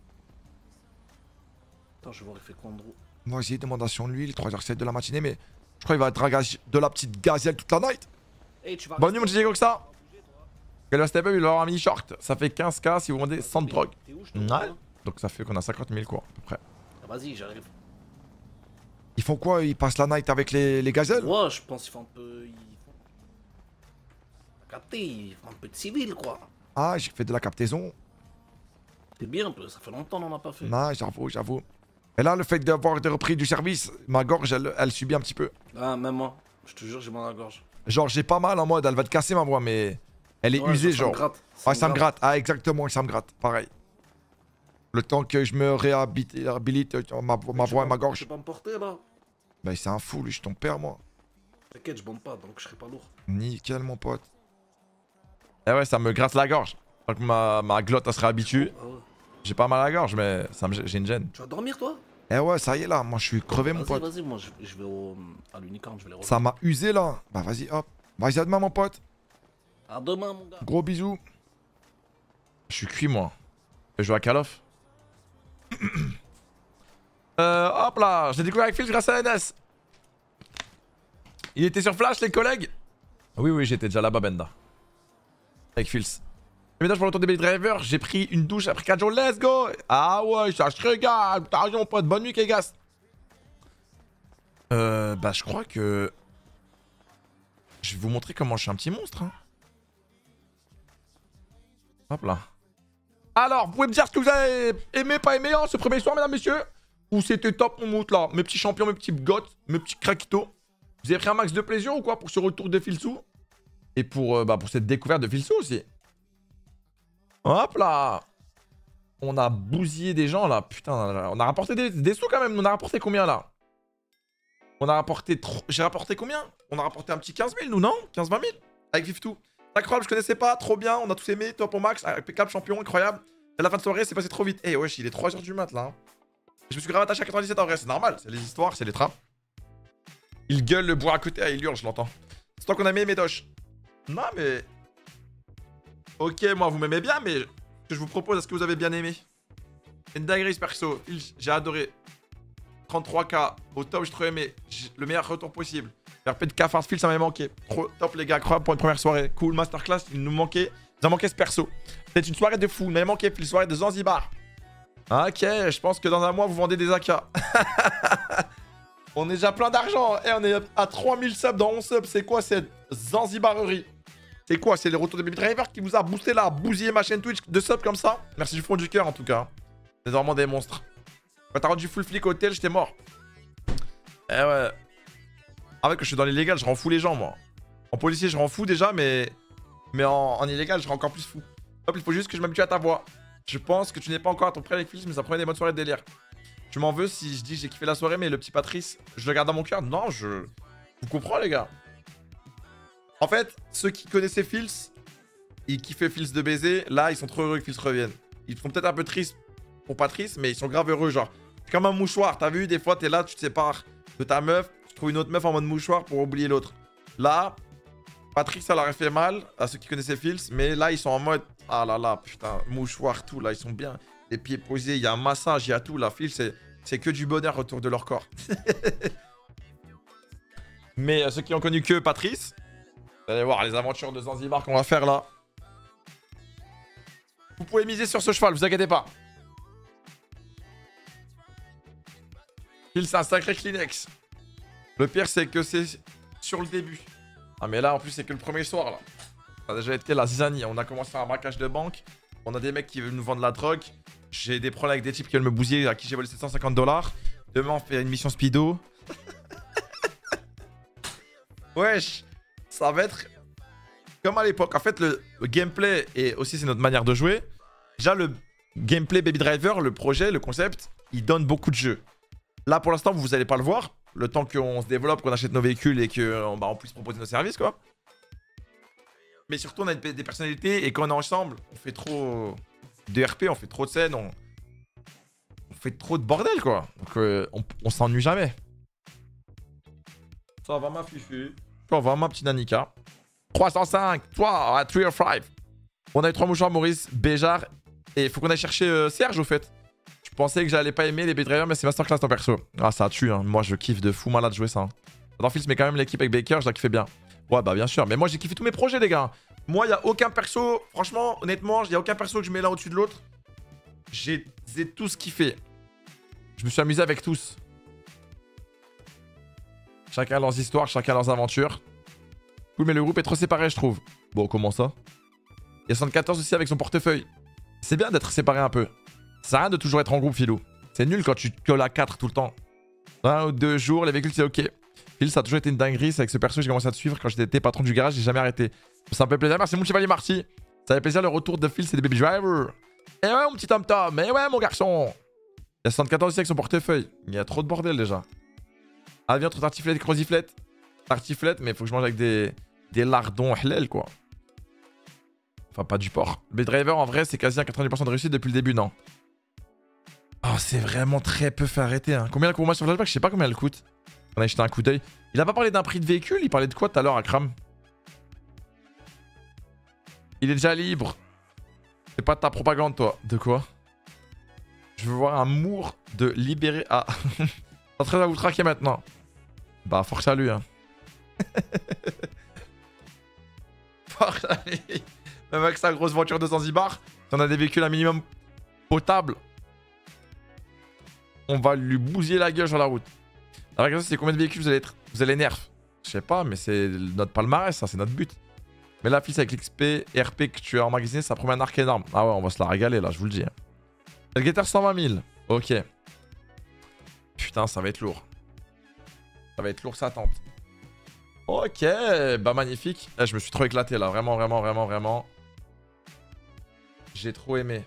Attends, je vais voir, il fait quoi, Andrew Vas-y, demandation de l'huile, 3h07 de la matinée, mais je crois qu'il va gaz- de la petite gazielle toute la night. Hey, tu vas Bonne nuit, mon DJ Goxa. Quel va step up, il va avoir un mini short. Ça fait 15k si vous vendez 100 de drogue. Ouais. Donc ça fait qu'on a 50 000 quoi, à peu près. Ah, Vas-y, j'arrive. Ils font quoi? Ils passent la night avec les, les gazelles? Ouais, je pense qu'il faut un peu. Ils font... Ils font un peu de civil, quoi. Ah, j'ai fait de la captaison. C'est bien, peu, ça fait longtemps qu'on n'en a pas fait. Non, j'avoue, j'avoue. Et là, le fait d'avoir repris du service, ma gorge, elle, elle subit un petit peu. Ah, même moi. Je te jure, j'ai mal à la gorge. Genre, j'ai pas mal en mode, elle va te casser ma voix, mais elle est Ouais, usée, ça, ça me genre. gratte. Ouais, ça me gratte. Ah, exactement, ça me gratte. Pareil. Le temps que je me réhabilite, réhabilite, ma, ma voix et ma Je gorge. vais pas me porter là. Bah, c'est un fou, lui, je suis ton père, moi. T'inquiète, je bombe pas, donc je serai pas lourd. Nickel, mon pote. Eh ouais, ça me gratte la gorge. Donc ma, ma glotte, elle se réhabitue. Ah ouais. J'ai pas mal à la gorge, mais ça me- j'ai une gêne. Tu vas dormir, toi? Eh ouais, ça y est, là. Moi, je suis crevé, mon pote. vas-y, moi je, je vais au, à l'unicorn, je vais les. Ça m'a usé, là. Bah, vas-y, hop. Vas-y, à demain, mon pote. À demain, mon gars. Gros bisous. Je suis cuit, moi. Je joue à Call of. euh, hop là, j'ai découvert avec Phil grâce à NS. Il était sur Flash, les collègues? Oui, oui, j'étais déjà là-bas, Benda. Avec Phils. Ménage pour le tour des Belly Driver, j'ai pris une douche après 4 jours, let's go Ah ouais, ça se raison, mon pote, bonne nuit, Kegas Euh, bah, je crois que... Je vais vous montrer comment je suis un petit monstre, hein. Hop là. Alors, vous pouvez me dire ce que vous avez aimé, pas aimé, hein, ce premier soir, mesdames, messieurs? Ou c'était top, mon mout, là? Mes petits champions, mes petits goths, mes petits craquitos. Vous avez pris un max de plaisir ou quoi pour ce retour de Filsou? Et pour, euh, bah, pour cette découverte de Filsou aussi. Hop là On a bousillé des gens, là. Putain, on a rapporté des, sous, quand même. On a rapporté combien, là? On a rapporté... trop- J'ai rapporté combien? On a rapporté un petit 15 000, nous, non? 15-20 000 Avec Viftou. Incroyable, je connaissais pas, trop bien, on a tous aimé, top au max, impeccable champion, incroyable. À la fin de soirée, c'est passé trop vite. Eh wesh, il est 3h du mat là. hein. Je me suis grave attaché à 97 en vrai, c'est normal, c'est les histoires, c'est les trains. Il gueule le bois à côté, ah, il hurle, je l'entends. C'est toi qu'on a aimé, Médoche. Non mais. Ok, moi vous m'aimez bien, mais ce que je vous propose, est-ce que vous avez bien aimé? Une perso, j'ai adoré. 33k, au top, j'ai trop aimé. Le meilleur retour possible. RP de fil, ça m'a manqué. Trop top, les gars, incroyable pour une première soirée. Cool, masterclass, il nous manquait. Il nous a manqué ce perso. C'était une soirée de fou, il m'a manqué, une soirée de Zanzibar. Ok, je pense que dans un mois, vous vendez des AK. on est déjà plein d'argent. Et on est à 3000 subs dans 11 subs. C'est quoi cette Zanzibarerie? C'est quoi C'est le retour de Baby Driver qui vous a boosté là, bousillé ma chaîne Twitch de subs comme ça Merci du fond du cœur en tout cas. C'est vraiment des monstres. Quand t'as rendu full flic au hôtel, j'étais mort. Eh ouais. Ah ouais, que je suis dans l'illégal, je rends fou les gens, moi. En policier, je rends fou déjà, mais. Mais en, illégal, je rends encore plus fou. Hop, il faut juste que je m'habitue à ta voix. Je pense que tu n'es pas encore à ton avec Philips, mais ça promet des bonnes soirées de délire. Tu m'en veux si je dis j'ai kiffé la soirée, mais le petit Patrice, je le garde dans mon cœur? Non, je. Vous comprenez, les gars En fait, ceux qui connaissaient Fils, ils kiffaient Fils de baiser. Là, ils sont trop heureux que Fils revienne. Ils sont peut-être un peu tristes pour Patrice, mais ils sont grave heureux, genre. C'est comme un mouchoir, t'as vu, des fois, t'es là, tu te sépares de ta meuf, tu trouves une autre meuf en mode mouchoir pour oublier l'autre. Là, Patrick, ça leur a fait mal à ceux qui connaissaient Fils, mais là, ils sont en mode Ah là là, putain, mouchoir, tout, là, ils sont bien. Les pieds posés, il y a un massage, il y a tout, là. Fils, c'est- c'est que du bonheur autour de leur corps. mais euh, ceux qui ont connu que Patrice, vous allez voir les aventures de Zanzibar qu'on va faire là. Vous pouvez miser sur ce cheval, vous inquiétez pas. Phil, c'est un sacré Kleenex. Le pire, c'est que c'est sur le début. Ah, mais là, en plus, c'est que le premier soir, là. Ça a déjà été la zizanie. On a commencé un braquage de banque. On a des mecs qui veulent nous vendre la drogue. J'ai des problèmes avec des types qui veulent me bousiller, à qui j'ai volé 750 dollars. Demain, on fait une mission speedo. Wesh, ça va être comme à l'époque. En fait, le, gameplay et aussi c'est notre manière de jouer. Déjà, le gameplay Baby Driver, le projet, le concept, il donne beaucoup de jeux. Là, pour l'instant, vous allez pas le voir. Le temps qu'on se développe, qu'on achète nos véhicules et qu'on bah, on puisse proposer nos services, quoi. Mais surtout, on a des personnalités et quand on est ensemble, on fait trop de RP, on fait trop de scènes, on, fait trop de bordel, quoi. Donc, euh, on, on s'ennuie jamais. Ça va, ma. Ça va, ma petite Nanika. 305, toi, à 3 or 5. On a eu trois mouchoirs, Maurice, Béjar. Et il faut qu'on aille chercher euh, Serge, au fait. Je pensais que j'allais pas aimer les B-Drivers, mais c'est masterclass ton perso. Ah, ça tue, hein. Moi, je kiffe de fou malade jouer ça. hein. Dans Fils, mais quand même, l'équipe avec Baker, je la kiffais bien. Ouais, bah, bien sûr. Mais moi, j'ai kiffé tous mes projets, les gars. Moi, il a aucun perso. Franchement, honnêtement, il a aucun perso que je mets l'un au-dessus de l'autre. J'ai tous kiffé. Je me suis amusé avec tous. Chacun leurs histoires, chacun leurs aventures. Oui, mais le groupe est trop séparé, je trouve. Bon, comment ça? Il y a 74 aussi avec son portefeuille. C'est bien d'être séparé un peu. Ça sert à rien de toujours être en groupe, Philou. C'est nul quand tu colles à 4 tout le temps. Un ou deux jours, les véhicules, c'est ok. Phil, ça a toujours été une dinguerie. C'est avec ce perso que j'ai commencé à te suivre quand j'étais patron du garage. J'ai jamais arrêté. Ça me fait plaisir. Merci, mon chevalier Marty. Ça fait plaisir le retour de Phil, c'est des baby drivers. Eh ouais, mon petit Tom Tom. Eh ouais, mon garçon. Il y a 74 aussi avec son portefeuille. Il y a trop de bordel déjà. Ah, viens entre tartiflette et croziflette. Tartiflette, mais faut que je mange avec des, lardons halal, quoi. Enfin, pas du porc. Le driver, en vrai, c'est quasi à 90% de réussite depuis le début, non? Oh, c'est vraiment très peu fait arrêter. Hein. Combien elle coûte moi sur flashback? Je sais pas combien elle coûte. On a jeté un coup d'œil. Il a pas parlé d'un prix de véhicule, il parlait de quoi tout à l'heure, Akram Il est déjà libre. C'est pas de ta propagande, toi. De quoi? Je veux voir un mour de libérer. Ah en train de vous traquer maintenant. Bah, force à lui, hein. force à lui. Même avec sa grosse voiture de Zanzibar, si on a des véhicules un minimum potables, on va lui bousiller la gueule sur la route. La question, c'est combien de véhicules vous allez être Vous allez nerf? Je sais pas, mais c'est notre palmarès, ça, c'est notre but. Mais là, fils, avec l'XP RP que tu as emmagasiné, ça promet un arc énorme. Ah ouais, on va se la régaler là, je vous le dis. Le Gator 120 000. Ok. Putain, ça va être lourd. Ça va être lourd, ça tente. Ok, bah magnifique. Eh, je me suis trop éclaté là, vraiment, vraiment, vraiment, vraiment. J'ai trop aimé.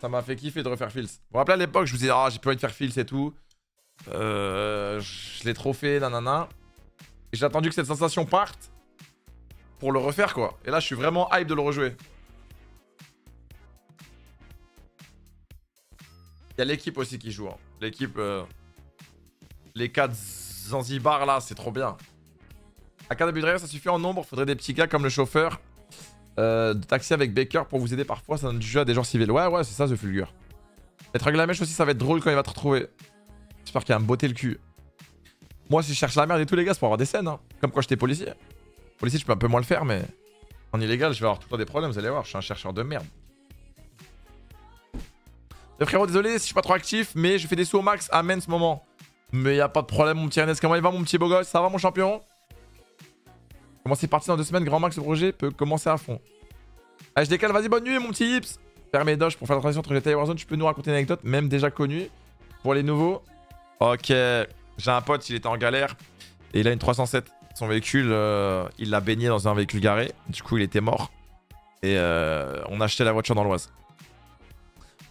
Ça m'a fait kiffer de refaire Fils. Vous vous rappelez à l'époque, je vous disais, ah, j'ai pas envie de faire Fils et tout. Euh, je l'ai trop fait, nanana. J'ai attendu que cette sensation parte pour le refaire, quoi. Et là, je suis vraiment hype de le rejouer. Il y a l'équipe aussi qui joue. hein. L'équipe. euh, Les 4 Zanzibar là, c'est trop bien. À 4 de ça suffit en nombre. Faudrait des petits gars comme le chauffeur euh, de taxi avec Baker pour vous aider parfois. Ça donne du jeu à des gens civils. Ouais, ouais, c'est ça, ce fulgure. Être avec la mèche aussi, ça va être drôle quand il va te retrouver. J'espère qu'il va me botter le cul. Moi, si je cherche la merde et tout, les gars, c'est pour avoir des scènes. hein. Comme quand j'étais policier. Policier, je peux un peu moins le faire, mais en illégal, je vais avoir tout le temps des problèmes. Vous allez voir, je suis un chercheur de merde. Le frérot, désolé si je suis pas trop actif, mais je fais des sous au max. Amen ce moment. Mais y a pas de problème, mon petit Ernest. Comment il va, mon petit beau gosse? Ça va, mon champion? Comment c'est parti dans deux semaines Grand max, le projet peut commencer à fond. Allez, je décale. Vas-y, bonne nuit, mon petit Hips. Fermez doge pour faire la transition entre GTA et. Tu peux nous raconter une anecdote, même déjà connue, pour les nouveaux? Ok. J'ai un pote, il était en galère. Et il a une 307. Son véhicule, euh, il l'a baigné dans un véhicule garé. Du coup, il était mort. Et euh, on a acheté la voiture dans l'Oise.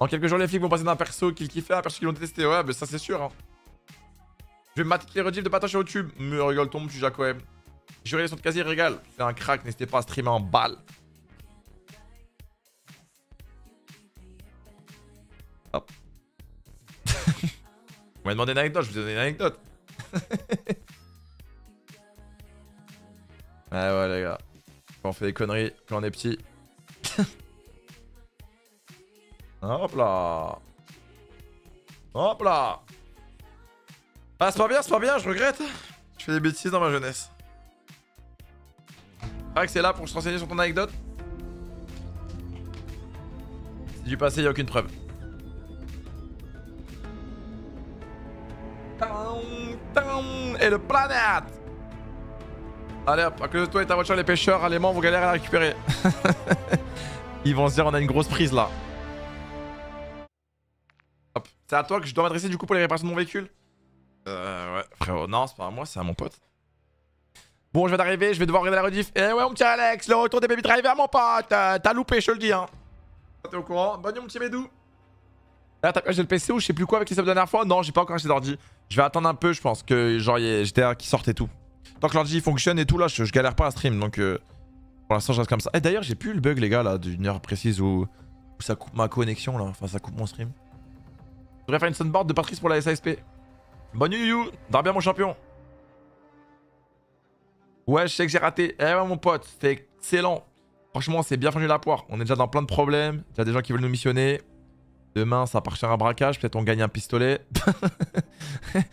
En quelques jours, les flics vont passer d'un perso qu'ils kiffaient un perso qu'ils ont détesté. Ouais, mais ça, c'est sûr. Hein. Je vais mater les rediffs de patoche au tube. Me rigole, ton tu Jacques OM. Juré sur de quasi régale. C'est un crack, n'hésitez pas à streamer en balle. Hop. On m'a demandé une anecdote, je vous ai donné une anecdote. ouais, ouais, les gars. Quand on fait des conneries, quand on est petit. Hop là. Hop là. Ah, c'est pas bien, c'est pas bien, je regrette. Je fais des bêtises dans ma jeunesse. Ah, que c'est là pour se renseigner sur ton anecdote C'est du passé, y a aucune preuve. Et le planète Allez hop, à cause de toi et ta voiture, les pêcheurs allemands vont galérer à la récupérer. Ils vont se dire on a une grosse prise là. C'est à toi que je dois m'adresser du coup pour les réparations de mon véhicule Euh ouais, frérot, non c'est pas à moi, c'est à mon pote. Bon, je viens d'arriver, je vais devoir regarder la rediff. Eh ouais, mon petit Alex, le retour des baby drivers, mon pote. Euh, T'as loupé, je te le dis, hein. T'es au courant? Bonne nuit, mon petit Bédou. Là, t'as j'ai le PC ou je sais plus quoi avec les subs de la dernière fois? Non, j'ai pas encore acheté d'ordi. Je vais attendre un peu, je pense que genre y a GTA qui sorte et tout. Tant que l'ordi fonctionne et tout, là, je, je galère pas à stream. Donc, euh, pour l'instant, je reste comme ça. Et d'ailleurs, j'ai plus le bug, les gars, là, d'une heure précise où, où ça coupe ma connexion, là. Enfin, ça coupe mon stream. Je devrais faire une soundboard de Patrice pour la SASP. Bonne nuit, you. Dors bien, mon champion. Ouais, je sais que j'ai raté. Eh ouais, mon pote, c'était excellent. Franchement, c'est bien fendu la poire. On est déjà dans plein de problèmes. Il y a des gens qui veulent nous missionner. Demain, ça part sur un braquage. Peut-être on gagne un pistolet.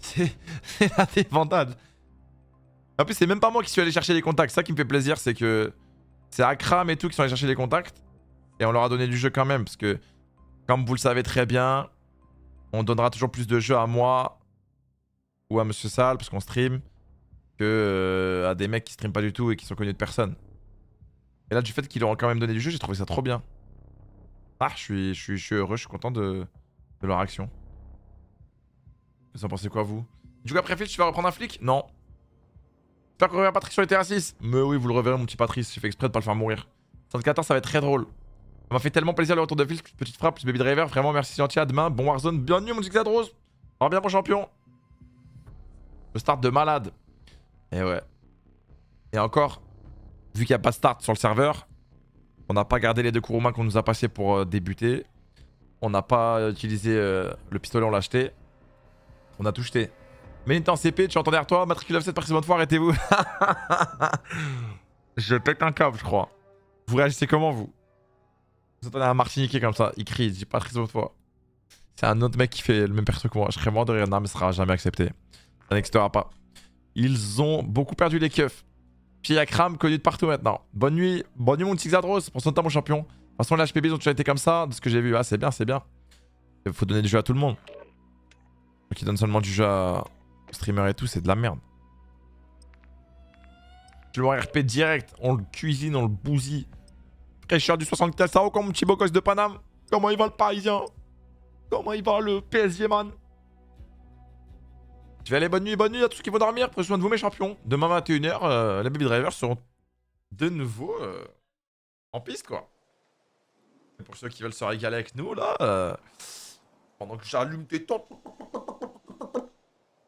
c'est c'est la débandade. En plus, c'est même pas moi qui suis allé chercher les contacts. Ça qui me fait plaisir, c'est que c'est Akram et tout qui sont allés chercher les contacts. Et on leur a donné du jeu quand même. Parce que, comme vous le savez très bien, on donnera toujours plus de jeux à moi ou à Monsieur Sal parce qu'on stream. que euh, à des mecs qui streament pas du tout et qui sont connus de personne. Et là, du fait qu'ils leur ont quand même donné du jeu, j'ai trouvé ça trop bien. Ah, je suis, je suis, je suis heureux, je suis content de, leur action. Vous en pensez quoi, vous? Du coup, après Fitch, tu vas reprendre un flic? Non. J'espère qu'on reverra Patrick sur les TR6. Mais oui, vous le reverrez, mon petit Patrice. J'ai fait exprès de pas le faire mourir. 114, ça va être très drôle. Ça m'a fait tellement plaisir le retour de Fitch, petite frappe, plus Baby Driver. Vraiment, merci gentil. À demain. Bon Warzone. Bienvenue, mon Xadrose. Au bien, mon champion. Le start de malade. Et ouais. Et encore, vu qu'il n'y a pas de start sur le serveur, on n'a pas gardé les deux coups qu'on nous a passés pour euh, débuter. On n'a pas utilisé euh, le pistolet, on l'a acheté. On a tout jeté. Ménite en CP, tu entends derrière toi, matricule 7 par bonne fois, arrêtez-vous. je pète un câble, je crois. Vous réagissez comment, vous? Vous entendez un Martiniquais comme ça, il crie, il dit bonne fois. C'est un autre mec qui fait le même perso que moi. Je serais mort de rire, non, mais ça sera jamais accepté. Ça n'existera pas. Ils ont beaucoup perdu les keufs. Puis a Kram connu de partout maintenant. Bonne nuit, bonne nuit mon petit Xadros, pour son temps mon champion. De toute façon, les HPB ont toujours été comme ça, de ce que j'ai vu. Ah, c'est bien, c'est bien. Il faut donner du jeu à tout le monde. Qui donne seulement du jeu à streamer et tout, c'est de la merde. Je le RP direct, on le cuisine, on le bousille. Fraîcheur du 75 ça comme mon petit beau gosse de Paname. Comment il va le parisien? Comment il va le PSG man? Je vais aller bonne nuit, bonne nuit à tous qui vont dormir. Prenez soin de vous mes champions. Demain 21h, euh, les baby drivers seront de nouveau euh, en piste quoi. Pour ceux qui veulent se régaler avec nous là, euh, pendant que j'allume tes temps.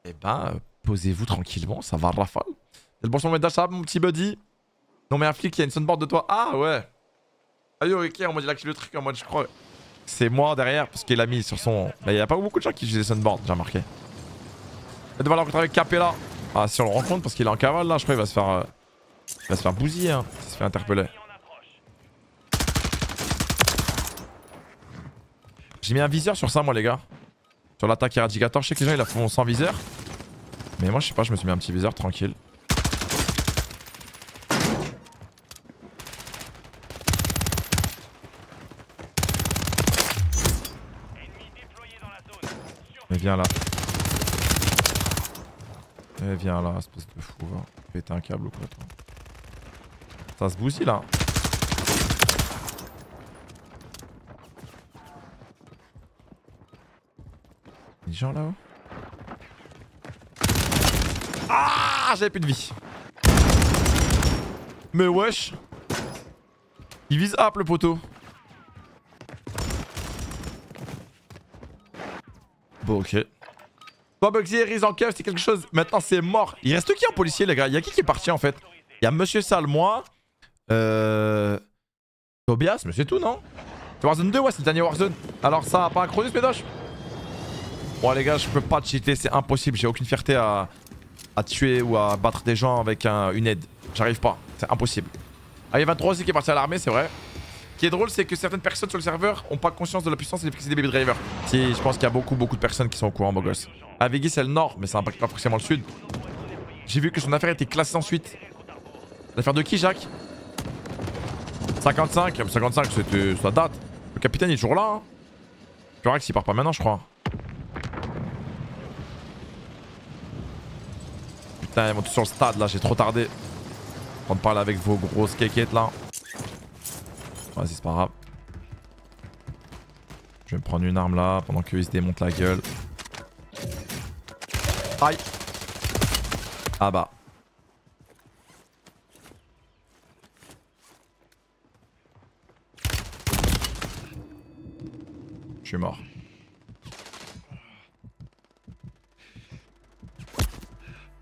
Eh ben, posez-vous tranquillement, ça va rafale. C'est le bon son ça mon petit buddy. Non mais un flic, il y a une soundboard de toi. Ah ouais. Ah yo, ok, on m'a dit là le truc en mode je crois. C'est moi derrière parce qu'il a mis sur son. Il y a pas beaucoup de gens qui utilisent les soundboards, j'ai remarqué. Et devant la rencontrer avec Capella. Ah si on le rencontre parce qu'il est en cavale là, je crois qu'il va se faire. euh, Il va se faire bousiller, hein. Il se fait interpeller. J'ai mis un viseur sur ça moi les gars. Sur l'attaque éradicateur, je sais que les gens ils la font sans viseur. Mais moi je sais pas, je me suis mis un petit viseur tranquille. Viens là. Eh viens là, espèce de fou, va. Péter un câble ou quoi toi. Ça se bousille là. Des gens là-haut Ah J'avais plus de vie. Mais wesh Il vise up le poteau. Ok. Toi Bugsy, Riz en keuf, c'est quelque chose. Maintenant c'est mort. Il reste qui en policier les gars? Il y a qui qui est parti en fait? Il y a Monsieur Sal, moi. Euh... Tobias, mais c'est tout non? C'est Warzone 2 ouais c'est le dernier Warzone. Alors ça a pas un chronus pédoche Bon les gars, je peux pas cheater, c'est impossible. J'ai aucune fierté à, à tuer ou à battre des gens avec un- une aide. J'arrive pas, c'est impossible. Ah, il y a 23 aussi qui est parti à l'armée, c'est vrai. Ce qui est drôle, c'est que certaines personnes sur le serveur ont pas conscience de la puissance et l'efficacité des baby drivers. Si, je pense qu'il y a beaucoup, beaucoup de personnes qui sont au courant, beau gosse. À Vegas, c'est le nord, mais ça impacte pas forcément le sud. J'ai vu que son affaire était classée ensuite. L'affaire de qui, Jacques? 55, 55, c'était, ça date. Le capitaine est toujours là. Hein. Purax, il part pas maintenant, je crois. Putain, ils vont tous sur le stade là, j'ai trop tardé. On parle avec vos grosses kékettes là. Vas-y, c'est pas grave. Je vais me prendre une arme là pendant qu'ils se démontent la gueule. Aïe. Ah bah. Je suis mort.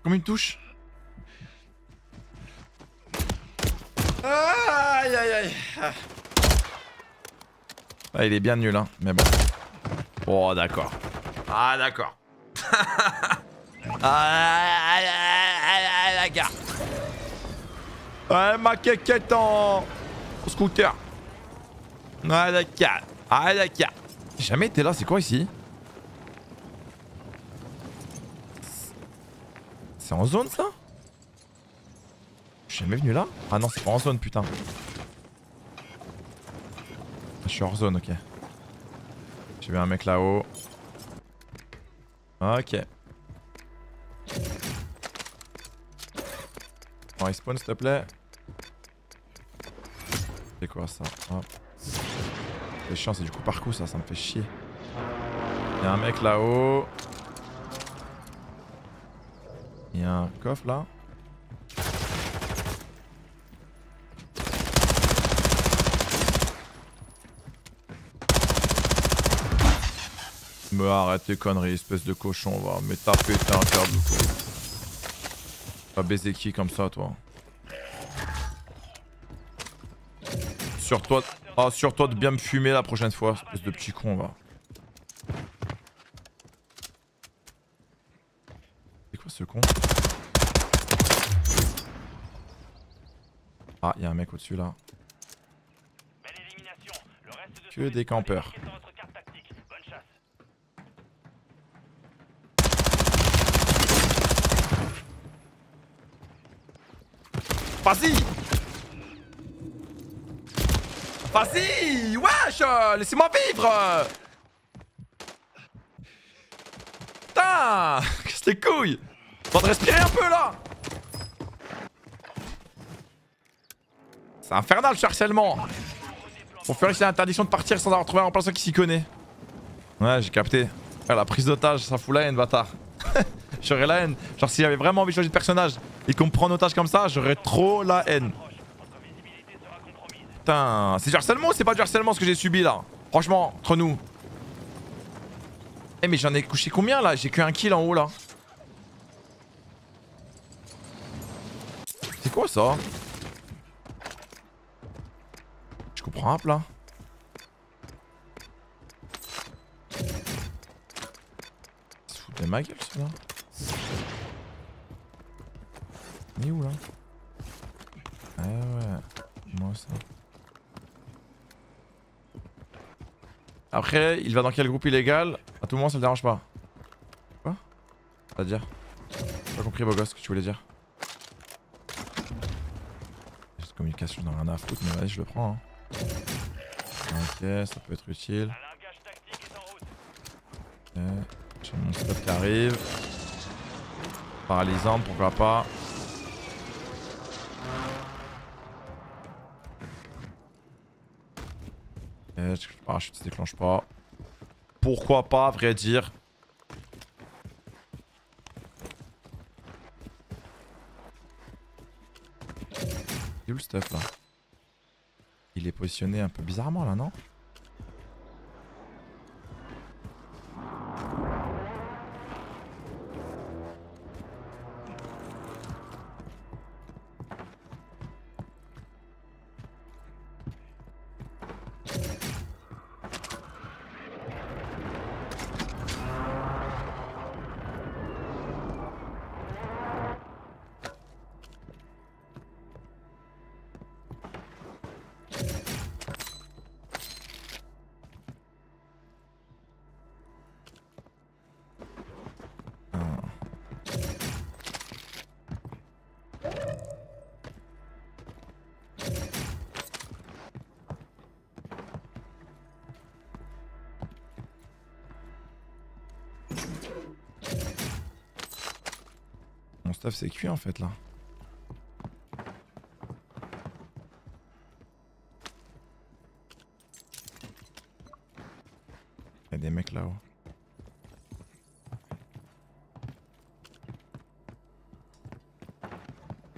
Combien de touches Aïe aïe aïe ah. Ah, il est bien nul hein, mais bon. Oh d'accord. Ah d'accord. ah, aïe, d'accord. Ouais, ma quéquette en... en scooter. Ah d'accord. Ah d'accord. J'ai jamais été là, c'est quoi ici? C'est en zone ça? Je suis jamais venu là? Ah non c'est pas en zone putain. Je suis hors zone ok. J'ai vu un mec là-haut. Ok. respawn s'il te plaît. C'est quoi ça? C'est chiant, c'est du coup par coup ça, ça me fait chier. Y'a un mec là-haut. Y'a un coffre là. Me arrête tes conneries, espèce de cochon, va. Mais t'as pété un câble ou quoi Pas baiser qui comme ça, toi Sur toi, ah, sur toi de bien me fumer la prochaine fois, espèce de petit con, va. C'est quoi ce con Ah, y'a un mec au-dessus là. Que des campeurs. Vas-y Vas-y Wesh Laissez-moi vivre Putain Qu'est-ce que couilles Faut respirer un peu là C'est infernal ce harcèlement Pour faire ici l'interdiction de partir sans avoir trouvé un remplaçant qui s'y connaît. Ouais j'ai capté. La prise d'otage ça fout la haine bâtard. J'aurais la haine. Genre s'il avait vraiment envie de changer de personnage et qu'on me prend en otage comme ça, j'aurais trop la haine. Putain, c'est du harcèlement ou c'est pas du harcèlement ce que j'ai subi là? Franchement, entre nous. Eh mais j'en ai couché combien là? J'ai que un kill en haut là. C'est quoi ça? Je comprends un fout de ma gueule ça Il est où là? Ah ouais, moi ça. Après, il va dans quel groupe illégal? À tout moment, ça le dérange pas. Quoi? C'est-à-dire J'ai pas compris, beau gosse, ce que tu voulais dire. Cette communication, j'en ai rien à foutre, mais vas-y, je le prends. Hein. Ok, ça peut être utile. Ok, j'ai mon stop qui arrive. Paralysante, pourquoi pas. Parachute se déclenche pas. Pourquoi pas, à vrai dire. Où le Il est positionné un peu bizarrement là, non? En fait là. Il y a des mecs là-haut.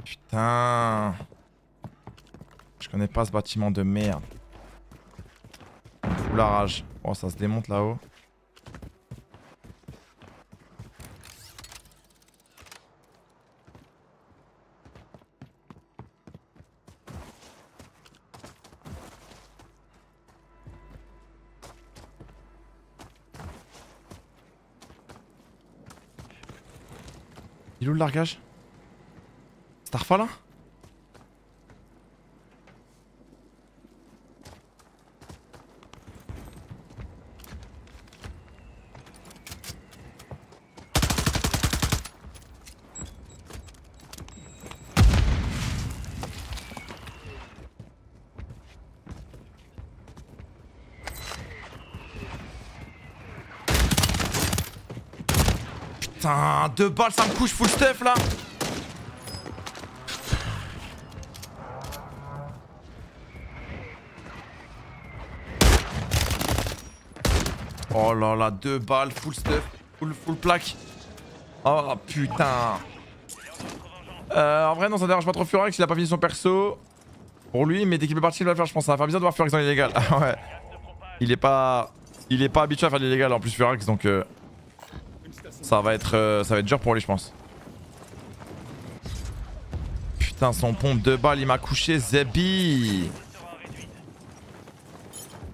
Putain. Je connais pas ce bâtiment de merde. Fou la rage. Oh ça se démonte là-haut. Largage Starfall là deux balles, ça me couche full stuff là. Oh là là, deux balles, full stuff, full, full plaque. Oh putain. Euh, en vrai, non, ça dérange pas trop Furex, il a pas fini son perso. Pour lui, mais dès qu'il peut partir, il va le faire, je pense. Ça va faire bizarre de voir Furex dans l'illégal. Ouais. Il est pas. Il est pas habitué à faire l'illégal en plus Furex, donc. Euh... Ça va être. euh, Ça va être dur pour lui, je pense. Putain, son pompe de balles, il m'a couché, Zebi.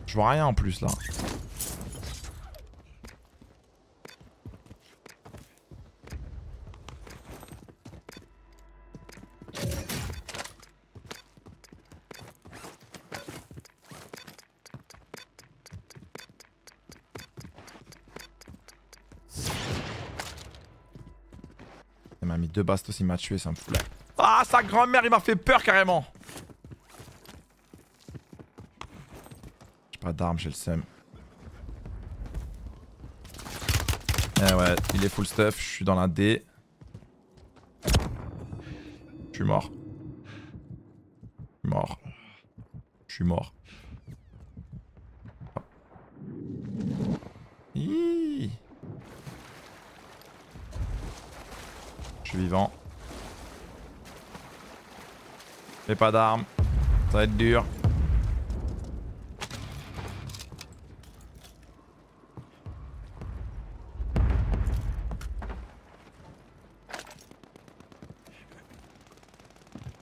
Je vois rien en plus là. Mis deux bastos, il m'a tué, ça me fout là. Ah, sa grand-mère, il m'a fait peur carrément. J'ai pas d'armes, j'ai le seum. Eh ouais, il est full stuff, je suis dans la D. Je suis mort. Je suis mort. Je suis mort. Hi. Je suis vivant. J'ai pas d'armes. Ça va être dur.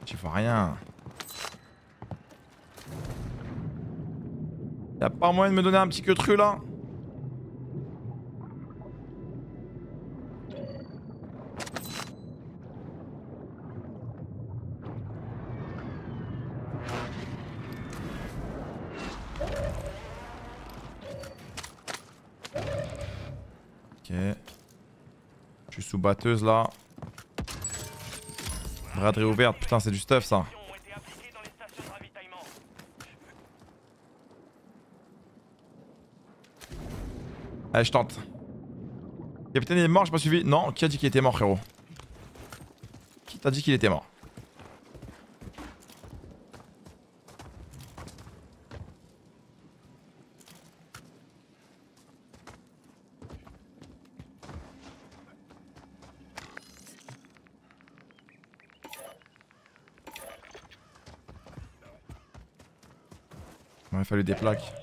Tu vois rien. Y'a pas moyen de me donner un petit queutru là Ok. Je suis sous batteuse là. Braderie ouverte, putain c'est du stuff ça. Allez je tente. Capitaine il est mort, j'ai pas suivi. Non, qui a dit qu'il était mort frérot? Qui t'a dit qu'il était mort? Des plaques.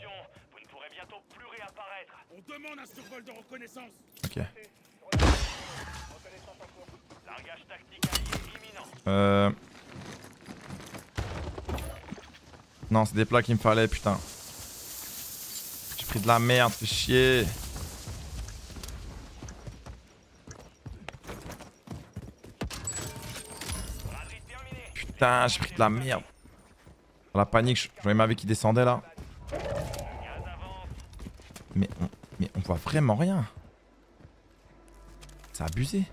Ok. Euh... Non, c'est des plats qu'il me fallait, putain. J'ai pris de la merde, fais chier. Putain, j'ai pris de la merde. Dans la panique, je voyais ma vie qui descendait là. Mais on, voit vraiment rien. C'est abusé.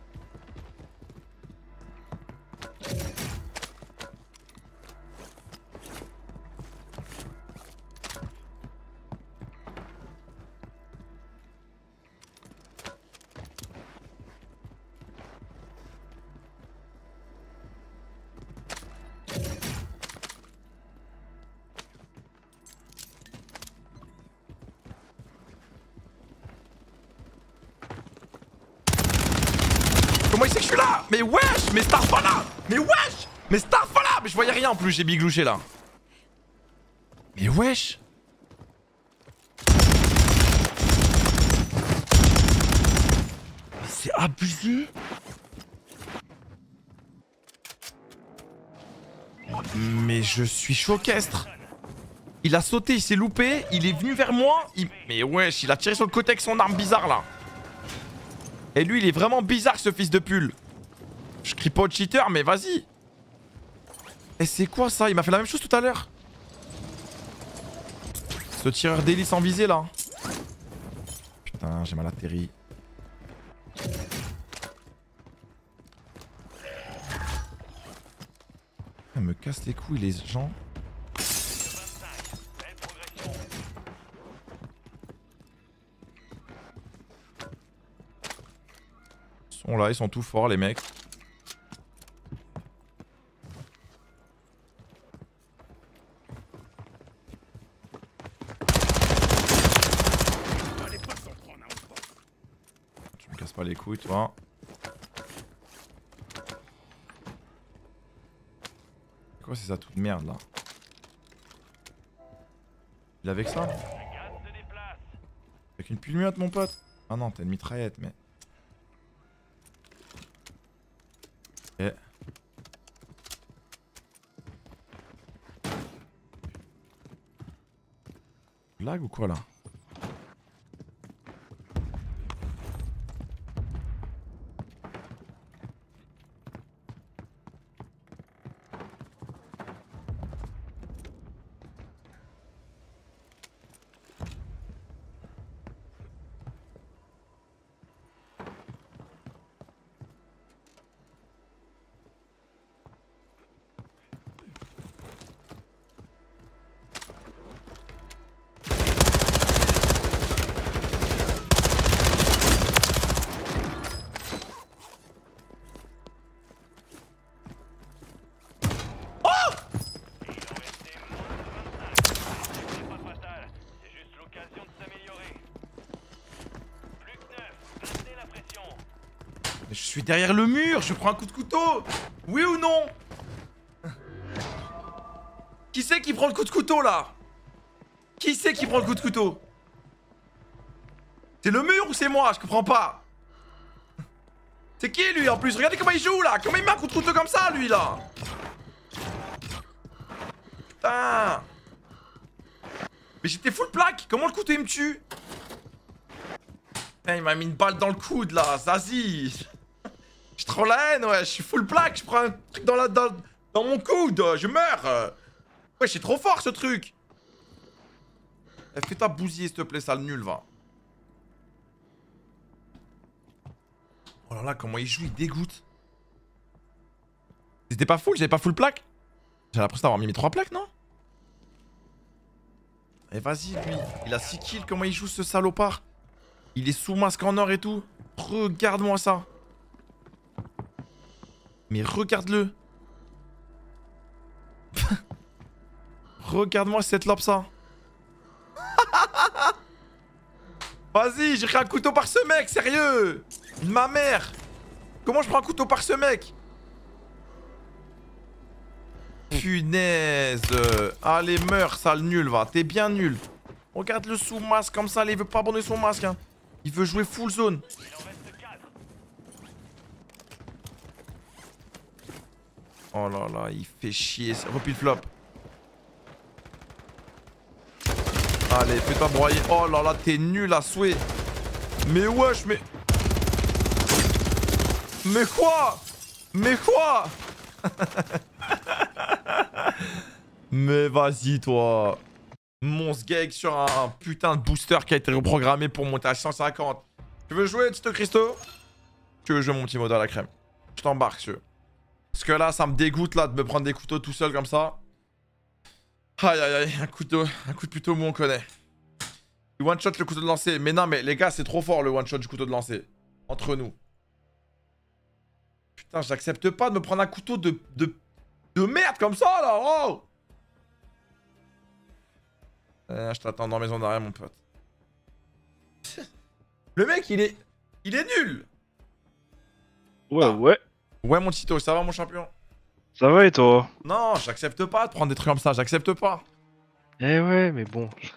J'ai biglouché là. Mais wesh c'est abusé Mais je suis choquestre Il a sauté, il s'est loupé, il est venu vers moi. Mais wesh, il a tiré sur le côté avec son arme bizarre là et lui, il est vraiment bizarre, ce fils de pull. Je crie pas au cheater, mais vas-y. Et c'est quoi ça? Il m'a fait la même chose tout à l'heure. Ce tireur d'hélice en visée, là. Putain, j'ai mal atterri. Elle me casse les couilles, les gens. Ils sont là, ils sont tout forts, les mecs. pas les couilles, toi. Quoi c'est ça toute merde là Il avec ça Avec une pugnette mon pote Ah non, t'as une mitraillette, mais. Eh. Lag ou quoi là derrière le mur, je prends un coup de couteau. Oui ou non? Qui c'est qui prend le coup de couteau là? Qui c'est qui prend le coup de couteau? C'est le mur ou c'est moi? Je comprends pas. C'est qui lui en plus? Regardez comment il joue là. Comment il met un coup de couteau comme ça lui là? Putain. Mais j'étais full plaque. Comment le couteau il me tue? Il m'a mis une balle dans le coude là, Zazie Trop la haine, ouais, je suis full plaque, je prends un truc dans, la, dans, dans mon coude, je meurs Ouais, c'est trop fort ce truc Eh, Fais-toi bousiller s'il te plaît, sale nul, va. Oh là là, comment il joue, il dégoûte. C'était pas full, j'avais pas full plaque J'ai l'impression d'avoir mis mes 3 plaques, non? Eh vas-y, lui, il a 6 kills, comment il joue ce salopard? Il est sous masque en or et tout. Regarde-moi ça. Mais regarde-le. Regarde-moi cette lobe ça. Vas-y, j'ai pris un couteau par ce mec, sérieux. Ma mère. Comment je prends un couteau par ce mec? Punaise. Allez, meurs, sale nul, va. T'es bien nul. Regarde le sous masque comme ça, il veut pas abandonner son masque. Hein. Il veut jouer full zone. Oh là là, il fait chier. Repile flop. Allez, fais-toi broyer. Oh là là, t'es nul à souhait. Mais wesh, mais... Mais quoi? Mais quoi? Mais vas-y, toi. Mon sgeg sur un putain de booster qui a été reprogrammé pour monter à 150. Tu veux jouer, Tito Christo? Tu veux jouer mon petit mode à la crème Je t'embarque, veux. Parce que là, ça me dégoûte là de me prendre des couteaux tout seul comme ça. Aïe aïe aïe, un couteau, un coup de puteau, on connaît. One shot le couteau de lancer. Mais non, mais les gars, c'est trop fort le one shot du couteau de lancer. Entre nous. Putain, j'accepte pas de me prendre un couteau de, de, de merde comme ça là. Oh euh, je t'attends dans la maison d'arrêt, mon pote. Le mec, il est... Il est nul Ouais, ouais. Ouais, mon Tito, ça va, mon champion? Ça va et toi? Non, j'accepte pas de prendre des trucs comme ça, j'accepte pas. Eh ouais, mais bon, je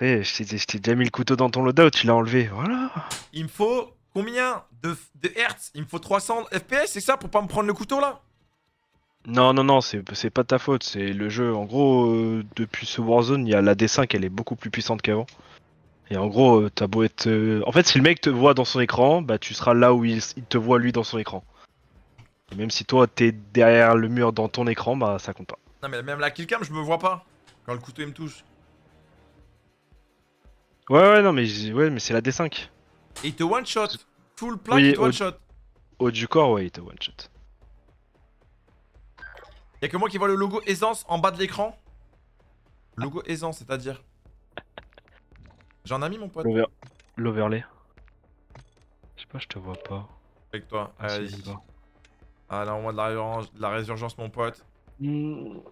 t'ai déjà mis le couteau dans ton loadout, tu l'as enlevé, voilà. Il me faut combien de, de hertz? Il me faut 300 FPS, c'est ça, pour pas me prendre le couteau, là? Non, non, non, c'est pas de ta faute, c'est le jeu. En gros, euh, depuis ce Warzone, il y a la D5, elle est beaucoup plus puissante qu'avant. Et en gros, euh, t'as beau être... euh, En fait, si le mec te voit dans son écran, bah tu seras là où il, il te voit lui dans son écran. Et même si toi, t'es derrière le mur dans ton écran, bah ça compte pas. Non, mais même la killcam, je me vois pas. Quand le couteau, il me touche. Ouais, ouais, non, mais, ouais, mais c'est la D5. Et il te one-shot. Full plaque, Oui, il te au- one-shot. Haut du corps, ouais, il te one shot. Y'a que moi qui vois le logo Aisance en bas de l'écran. Logo Aisance, c'est-à-dire J'en ai mis, mon pote. L'over- L'overlay. Je sais pas, je te vois pas. Avec toi, Ah, si, allez. Va. Allez, on voit de la, résurgence- de la résurgence, mon pote. Allez,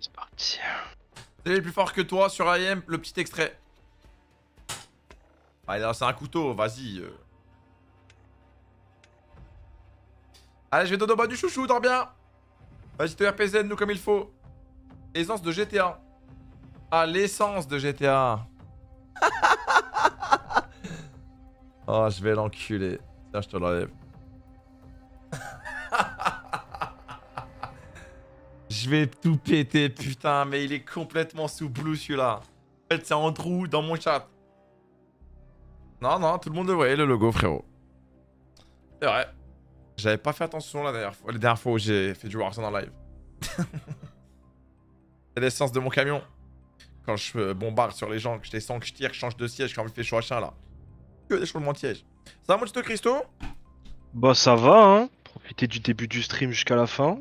c'est parti. C'est plus fort que toi sur IM, le petit extrait. Allez, là, c'est un couteau, vas-y. euh. Allez, je vais dodo bas du chouchou, dors bien. Vas-y, te RPZ, nous comme il faut. Essence de GTA. Ah, l'essence de GTA. oh, je vais l'enculer. Tiens, je te l'enlève. Je vais tout péter, putain, mais il est complètement sous blue celui-là. En fait, c'est trou dans mon chat. Non, non, tout le monde le voyait, le logo, frérot. C'est vrai. J'avais pas fait attention la dernière fois, la dernière fois où j'ai fait du Warzone en live. c'est l'essence de mon camion. Quand je bombarde sur les gens, que je descends, que je tire, que je change de siège, quand je fais chaud à chien là. Que des changements de siège. Ça va mon petit Christo? Bah ça va, hein. Profiter du début du stream jusqu'à la fin.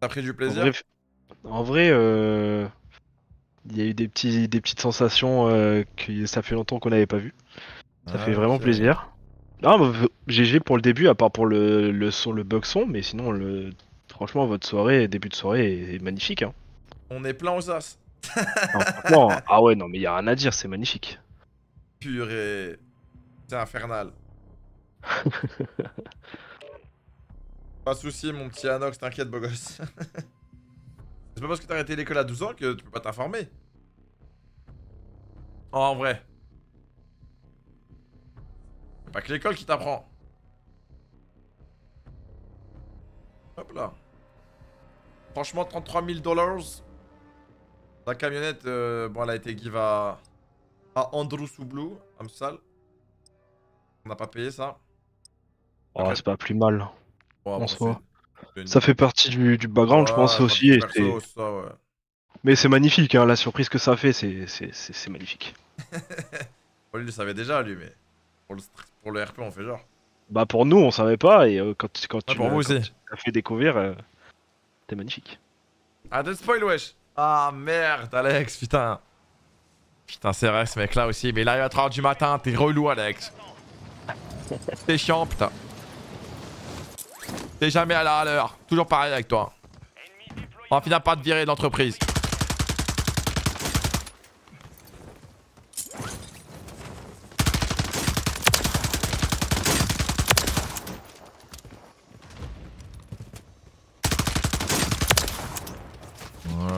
T'as pris du plaisir vrai, en vrai, euh, il y a eu des, petits, des petites sensations euh, que ça fait longtemps qu'on n'avait pas vu. Ça Ah, fait vraiment plaisir. Ah, bah, GG pour le début, à part pour le, le son, le bug son, mais sinon, le... franchement, votre soirée, début de soirée est magnifique. Hein. On est plein aux as. Non, franchement, ah ouais, non, mais il y a rien à dire, c'est magnifique. Purée. C'est infernal. pas de soucis, mon petit Anox, t'inquiète, beau gosse. c'est pas parce que t'as arrêté l'école à 12 ans que tu peux pas t'informer. Oh, en vrai. C'est pas que l'école qui t'apprend. Hop là. Franchement, 33 000 dollars. La camionnette, euh, bon, elle a été give à, à Andrew Soublou, Amsal. On n'a pas payé ça. Oh, c'est pas plus mal. Ouais, en bon, soi. Une- Ça fait partie du, du background, je pense aussi. un et petit c'est- perso, ça, ouais. Mais c'est magnifique, hein, la surprise que ça fait, c'est c'est- c'est- c'est magnifique. Bon, lui, il le savait déjà, lui, mais pour le, str- pour le RP, on fait genre. Bah pour nous, on savait pas, et euh, quand, quand aussi. tu l'as fait découvrir, euh, c'était magnifique. Ah, de spoil, wesh. Ah, merde, Alex, putain. Putain, c'est vrai, ce mec-là aussi. Mais là, il va 3h du matin, t'es relou, Alex. T'es chiant, putain. T'es jamais à la l'heure. Toujours pareil avec toi. On va finir par te virer de l'entreprise.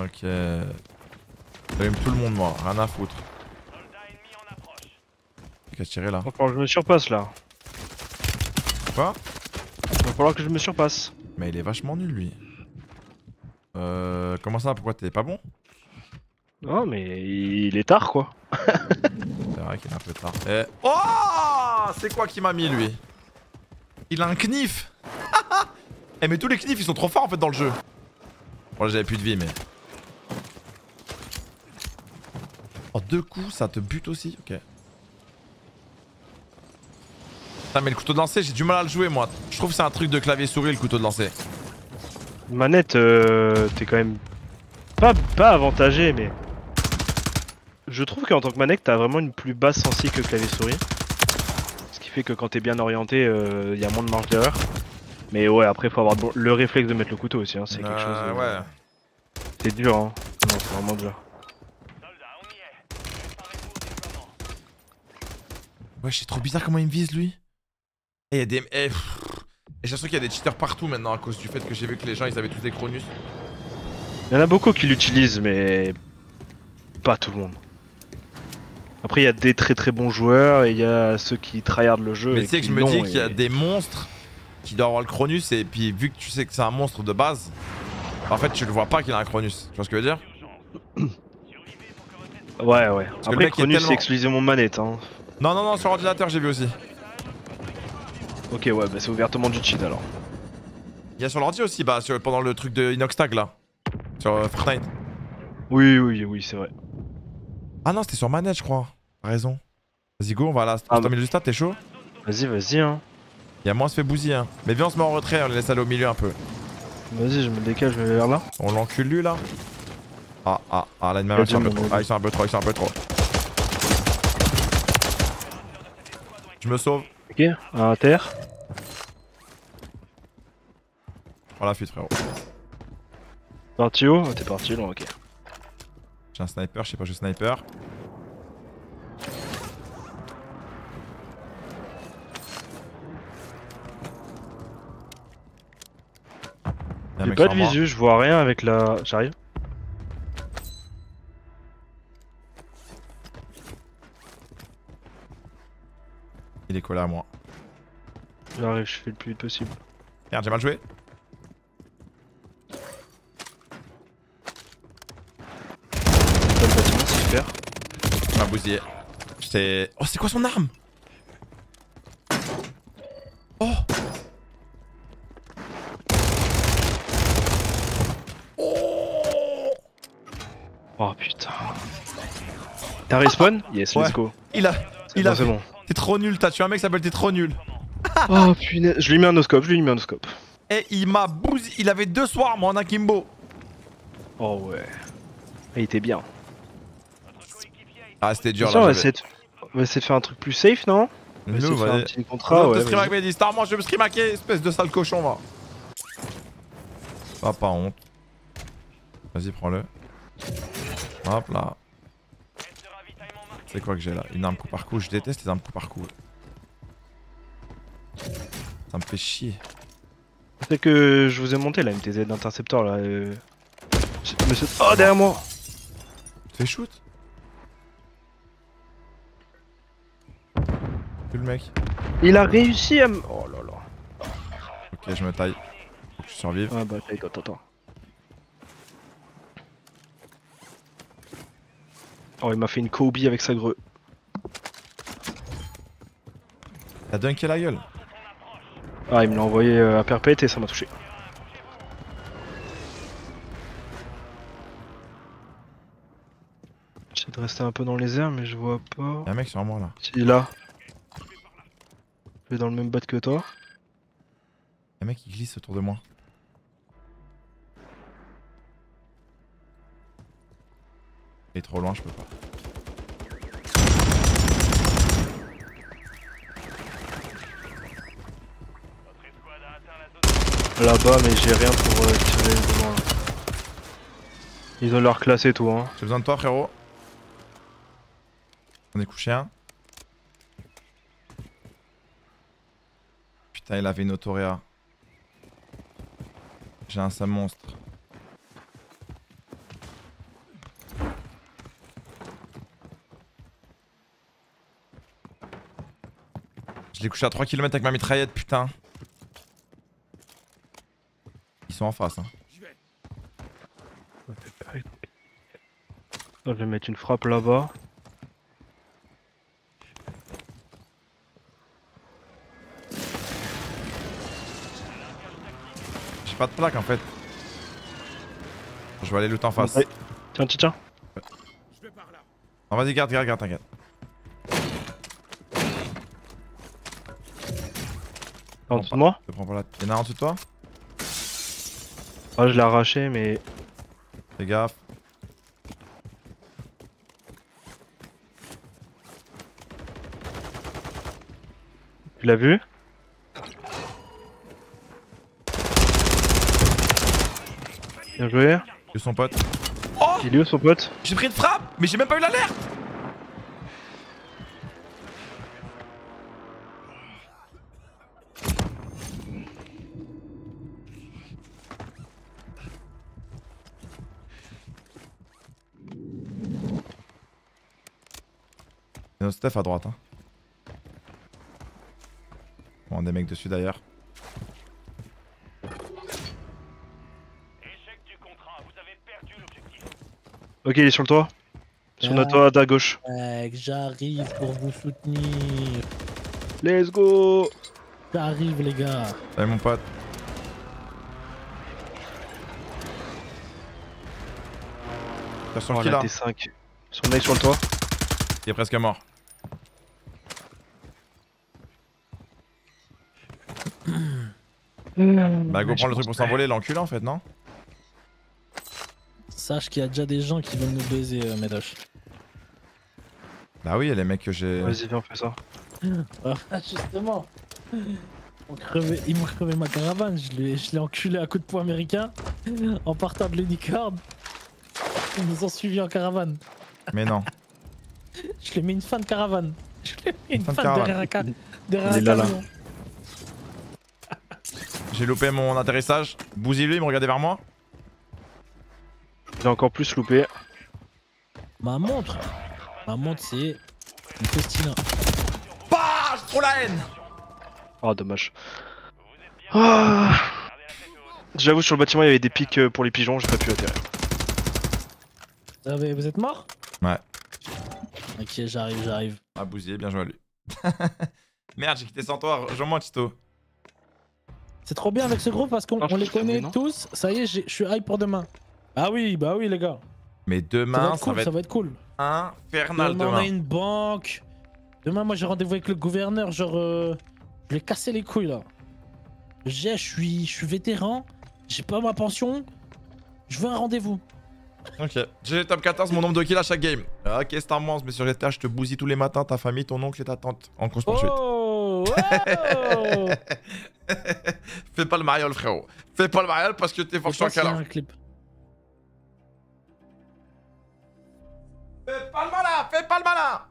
Ok. J'allume tout le monde, moi. Rien à foutre. Qu'est-ce tirer là? Que je me surpasse là. Quoi? Falloir que je me surpasse. Mais il est vachement nul, lui. Euh. Comment ça Pourquoi t'es pas bon? Non, mais il est tard quoi. C'est vrai qu'il est un peu tard. Eh. Oh C'est quoi qui m'a mis, lui? Il a un knif Eh, mais tous les knifs, ils sont trop forts en fait dans le jeu. Bon, là, j'avais plus de vie, mais. Oh, deux coups, ça te bute aussi? Ok. Putain, mais le couteau de lancer, j'ai du mal à le jouer, moi. Je trouve que c'est un truc de clavier souris, le couteau de lancer. Manette, euh, t'es quand même pas, pas avantagé, mais je trouve qu'en tant que manette, t'as vraiment une plus basse sensi que clavier souris. Ce qui fait que quand t'es bien orienté, il y a moins de marge d'erreur. Mais ouais, après, faut avoir le réflexe de mettre le couteau aussi. Hein. C'est quelque Euh, chose. euh, ouais. C'est dur, hein. Non, c'est vraiment dur. Ouais, c'est trop bizarre comment il me vise lui. Et il y a des. eh. Et j'ai l'impression qu'il y a des cheaters partout maintenant à cause du fait que j'ai vu que les gens ils avaient tous des Cronus. Il y en a beaucoup qui l'utilisent, mais pas tout le monde. Après, il y a des très très bons joueurs et il y a ceux qui tryhardent le jeu. Mais tu sais que je me dis qu'il y a et- des monstres qui doivent avoir le Cronus et puis vu que tu sais que c'est un monstre de base, en fait tu le vois pas qu'il a un Cronus. Tu vois ce que je veux dire? Ouais, ouais. le Après, mec est Cronus, tellement- c'est exclusivement manette. Hein. Non, non, non, sur ordinateur j'ai vu aussi. Ok, ouais, bah c'est ouvertement du cheat alors. Il y a sur l'ordi aussi, bah sur- pendant le truc de Inoxtag là. Sur euh, Fortnite. Oui, oui, oui, c'est vrai. Ah non, c'était sur manette je crois. T'as raison. Vas-y go, on va à la Ah, ah, du stade, t'es chaud? Vas-y, vas-y, hein. Y'a moins on se fait bousiller hein. Mais viens on se met en retrait, on les laisse aller au milieu un peu. Vas-y, je me décale, je vais vers là. On l'encule lui là Ah ah ah là Vas-y, ils sont un peu trop. Ah ils sont un peu trop, ils sont un peu trop. Je me sauve. Ok, à terre. Prends la fuite frérot. Parti où Ah, T'es parti, long, ok. J'ai un sniper, je sais pas, je sniper. J'ai pas de visu, je vois rien avec la. J'arrive. Il est collé à moi. J'arrive, je fais le plus vite possible. Merde, j'ai mal joué. Super. M'a bousillé. J'étais. Oh, c'est quoi son arme? Oh Oh putain. T'as respawn? Yes, Ouais. let's go. Il a. Il a. c'est bon. T'es trop nul, t'as tué un mec qui s'appelle T'es trop nul. Oh punaise, je lui mets un noscope, je lui mets un noscope. Et il m'a bousillé. Il avait deux soirs, moi, en akimbo. Oh ouais. Il était bien. Ah, c'était dur on, là. va j'avais- essayer de... on va essayer de faire un truc plus safe, non On va essayer Nous, de faire un. Ah petit On contrat, ouais. stream je vais me streamaker, espèce de sale cochon va. Ah, pas honte. Vas-y, prends-le. Hop là. C'est quoi que j'ai là? Une arme coup par coup. Je déteste les armes coup par coup. Ça me fait chier. C'est que je vous ai monté la MTZ d'intercepteur là. Euh... Monsieur... Oh derrière moi Tu fais shoot? Tu le mec Il a réussi à me. Oh là là. Ok, je me taille. Faut que je survive. Ah bah attends, attends, Oh il m'a fait une Kobe avec sa greu. T'as dunké la gueule. Ah il me l'a envoyé euh, à perpète et ça m'a touché. J'essaie de rester un peu dans les airs mais je vois pas. Y'a un mec sur moi là. Si là. Je vais dans le même bat que toi. Y'a un mec qui glisse autour de moi. Il est trop loin, je peux pas. Là-bas mais j'ai rien pour euh, tirer de loin. Ils ont leur classe et tout hein. J'ai besoin de toi, frérot. On est couché un. Putain, il avait une autoréa. J'ai un sam monstre. L'ai couché à 3 km avec ma mitraillette, putain. Ils sont en face, hein. Je vais mettre une frappe là-bas. J'ai pas de plaque en fait. Je vais aller loot en face. Tiens, tiens, tiens. Oh, vas-y, garde, garde, garde, t'inquiète. En dessous de moi Je prends pas la... Y'en a un en dessous de toi Ah, je l'ai arraché, mais. Fais gaffe. Tu l'as vu? Bien joué. Et son pote. Il est où son pote? J'ai pris une frappe, mais j'ai même pas eu l'alerte Steph à droite. Hein. Bon, des mecs dessus d'ailleurs. Ok, il est sur le toit. Sur notre toit à gauche. Mec, j'arrive pour vous soutenir. Let's go J'arrive, les gars. Salut mon pote. T'as son Oh, kill là? T5. Son mec sur le toit. Il est presque mort. Bah go prendre le truc pour s'envoler, l'enculé en fait, non? Sache qu'il y a déjà des gens qui veulent nous baiser, euh, Médoche. Bah oui, il y a les mecs que j'ai... Vas-y, viens, on fait ça. Ah, justement. Ils m'ont crevé, ils m'ont crevé ma caravane, je l'ai, je l'ai enculé à coup de poing américain en partant de l'unicorn. Ils nous ont suivis en caravane. Mais non. Je lui ai mis une fin de caravane. Je lui ai mis une fin de caravane. derrière un, ca- derrière Il un est là, là. camion. J'ai loupé mon atterrissage. Bouzy lui, il me regardait vers moi. J'ai encore plus loupé. Ma montre Ma montre, c'est une Festina. Bah, j'ai trop la haine Oh, dommage. Ah. J'avoue, sur le bâtiment, il y avait des pics euh, pour les pigeons, j'ai pas pu atterrir. Vous, avez- vous êtes mort? Ouais. Ok, j'arrive, j'arrive. Ah, Bouzy, bien joué à lui. Merde, j'ai quitté sans toi. Rejoins-moi, Tito. C'est trop bien avec ce groupe parce qu'on on les connaît tous. Ça y est, je suis hype pour demain. Ah oui, bah oui, les gars. Mais Ça va demain, être cool, ça va être cool. infernal Demain, on demain. a une banque. Demain, moi, j'ai rendez-vous avec le gouverneur. Genre, euh, je vais casser les couilles là. J'ai, je suis, je suis vétéran. J'ai pas ma pension. Je veux un rendez-vous. Ok. J'ai top 14, mon nombre de kills à chaque game. Ah, Ok, Star Wars, mais sur GTA, je te bousille tous les matins, ta famille, ton oncle et ta tante. En course poursuite. Oh, oh Fais pas le mariole, frérot. Fais pas le mariole parce que t'es fort Je un clip. Fais pas le malin, fais pas le malin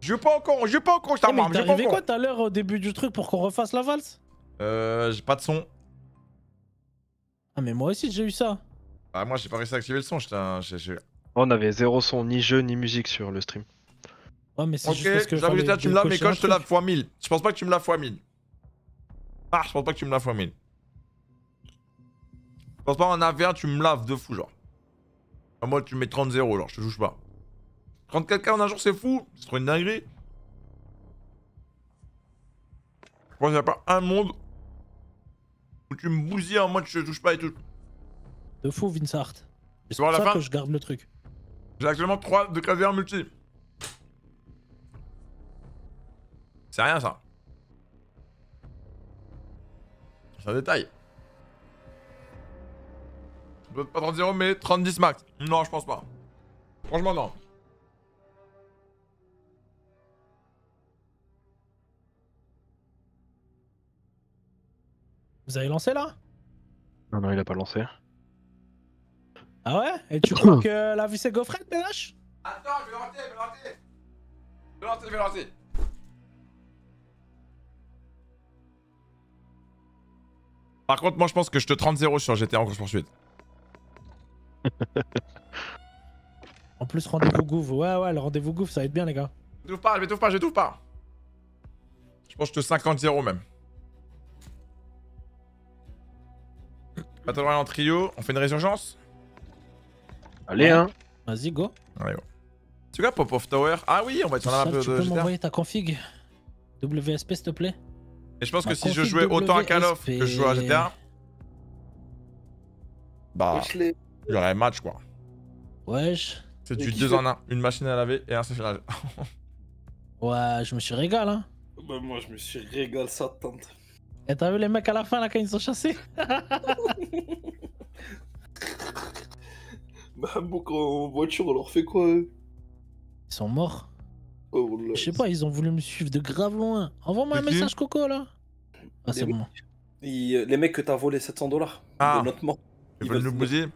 Joue pas au con, joue pas au con, je Eh, t'es arrivé con. quoi tout à l'heure au début du truc pour qu'on refasse la valse? Euh, j'ai pas de son. Ah, mais moi aussi, j'ai eu ça. Bah, moi, j'ai pas réussi à activer le son, j'étais un- On avait zéro son, ni jeu, ni musique sur le stream. Ouais, mais c'est Ok, juste parce que. GTA, tu me laves, mais quand je te lave fois 1000. Je pense pas que tu me laves fois 1000. Ah, je pense pas que tu me laves fois 1000. Je pense pas en AV1, tu me laves de fou, genre. En mode, tu mets 30-0, genre, je te juge pas. 34k en un jour, c'est fou. C'est trop une dinguerie. Je pense qu'il y a pas un monde où tu me bousilles en mode, je te touche pas et tout. De fou. C'est Tu vois, à pour la fin que je garde le truc. J'ai actuellement 3 de clavier en multi. C'est rien ça. C'est un détail. Peut-être pas 30-0 mais 30-10 max. Non, je pense pas. Franchement, non. Vous avez lancé là Non, non, il a pas lancé. Ah ouais? Et tu crois que la vie c'est gaufrette, PH Attends, je vais lancer, je vais lancer. Je vais lancer, je vais lancer. Par contre, moi je pense que je te 30-0 sur GTA en course poursuite. En plus, rendez-vous gouv. Ouais, ouais, le rendez-vous gouv, ça va être bien, les gars. Je t'ouvre pas, je t'ouvre pas, je t'ouvre pas. Je pense que je te 50-0 même. Battle Royale en trio, on fait une résurgence? Allez, hein. Vas-y, go. Allez, go. Tu vois Pop of Tower? Ah oui, on va être sur un peu tu de peux GTA. m'envoyer ta config WSP, s'il te plaît Et je pense que si je jouais autant à Call of que je joue à GTA, bah, j'aurais match quoi. Wesh. C'est du qui 2 fait- en 1, une machine à laver et un séchage. Ouais, je me suis régalé, hein. Bah, moi, je me suis régalé ça, tante. Et t'as vu les mecs à la fin, là, quand ils sont chassés? Bah, bon, quand en voiture, on leur fait quoi eux? Ils sont morts. Oh là. Je sais pas, ils ont voulu me suivre de grave loin. Envoie-moi un message, Coco, là. Ah, c'est Les- bon. Ils- euh, Les mecs que t'as volé 700 dollars Ah. de notre mort. Ils veulent nous bousiller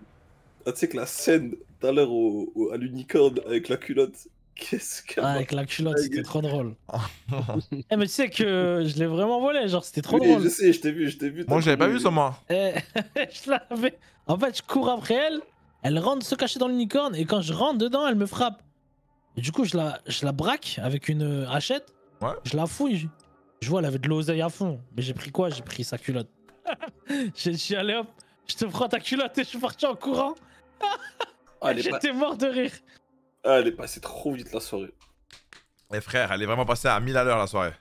Ah, tu sais que la scène tout à l'heure au, au- à l'unicorne avec la culotte, qu'est-ce qu'elle Ah, m'a avec la culotte, c'était trop drôle. Eh, mais tu sais que je l'ai vraiment volé, genre, c'était trop Oui, drôle. je sais, je t'ai vu, je t'ai vu. Moi, t'as j'avais pas couru. vu ça, moi. Eh, je l'avais. En fait, je cours après elle, elle rentre se cacher dans l'unicorne, et quand je rentre dedans, elle me frappe. Et du coup, je la, je la braque avec une euh, hachette. Ouais. Je la fouille. Je vois, elle avait de l'oseille à fond. Mais j'ai pris quoi? J'ai pris sa culotte. j'ai dit, allez hop, je te prends ta culotte et je suis parti en courant. Ah, pas- J'étais mort de rire. Ah, elle est passée trop vite la soirée. Et frère, elle est vraiment passée à 1000 à l'heure la soirée.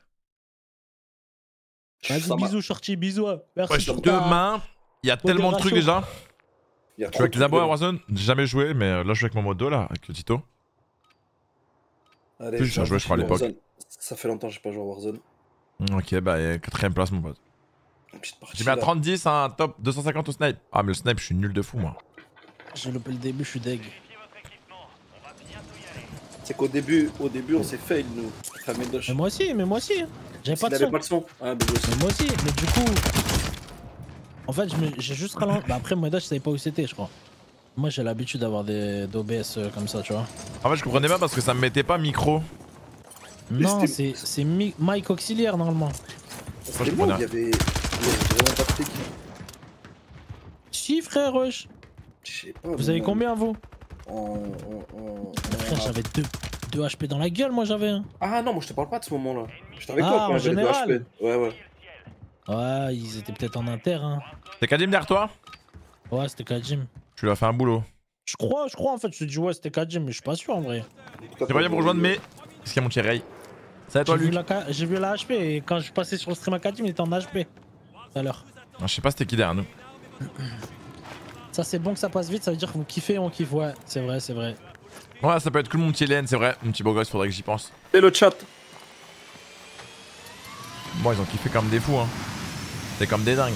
Vas-y, bisous, shorty, bisous. Merci pour ta- demain, il y a tellement de trucs déjà. Il y a Je joue avec les abos à trucs, Warzone, j'ai jamais joué, mais euh, là je joue avec mon modo là, avec le Tito. Allez, Plus, j'ai joué, je crois, à l'époque. Warzone. Ça fait longtemps que j'ai pas joué à Warzone. Ok, bah, quatrième place, mon pote. J'ai mis à là. 30-10, un top 250 au snipe. Ah, mais le snipe, je suis nul de fou, moi. J'ai loupé le début, je suis deg. C'est qu'au début, au début, on s'est fail, nous. Enfin. Mais moi aussi, mais moi aussi. hein. J'avais pas de son. pas le son. Ah, mais aussi. Mais moi aussi, mais du coup. En fait, j'ai juste ralenti. Bah après, moi, je savais pas où c'était, je crois. Moi, j'ai l'habitude d'avoir des d'OBS euh, comme ça, tu vois. En fait, je comprenais pas parce que ça me mettait pas micro. Non, c'était- c'est c'est Mi- Mike Auxiliaire normalement. C'était bon, il y avait. Il y avait vraiment pas de. Si, frère, wesh. Je sais pas. Vous avez moi, combien, vous En. en, en- Frère, j'avais 2 deux HP dans la gueule, moi j'avais. hein. Ah non, moi je te parle pas de ce moment-là. J'étais avec Ah, toi quand en j'avais deux général. HP. Ouais, ouais. Ouais, ils étaient peut-être en inter. Hein. T'es Kadim derrière toi? Ouais, c'était Kajim. Tu lui as fait un boulot. Je crois, je crois en fait. Je te dis, ouais, c'était Kajim, mais je suis pas sûr en vrai. C'est rien pour rejoindre, mais. Qu'est-ce qu'il y a mon petit Ray? C'est à toi, J'ai vu, Luc? j'ai vu la HP et quand je suis passé sur le stream à Kajim, il était en HP. Tout à l'heure. Non, je sais pas c'était qui derrière nous. Ça, c'est bon que ça passe vite, ça veut dire que vous kiffez, on kiffe. Ouais, c'est vrai, c'est vrai. Ouais, ça peut être cool, mon petit Hélène, c'est vrai. Mon petit beau gosse, faudrait que j'y pense. Et le chat Bon, ils ont kiffé comme des fous, hein. C'est comme des dingues.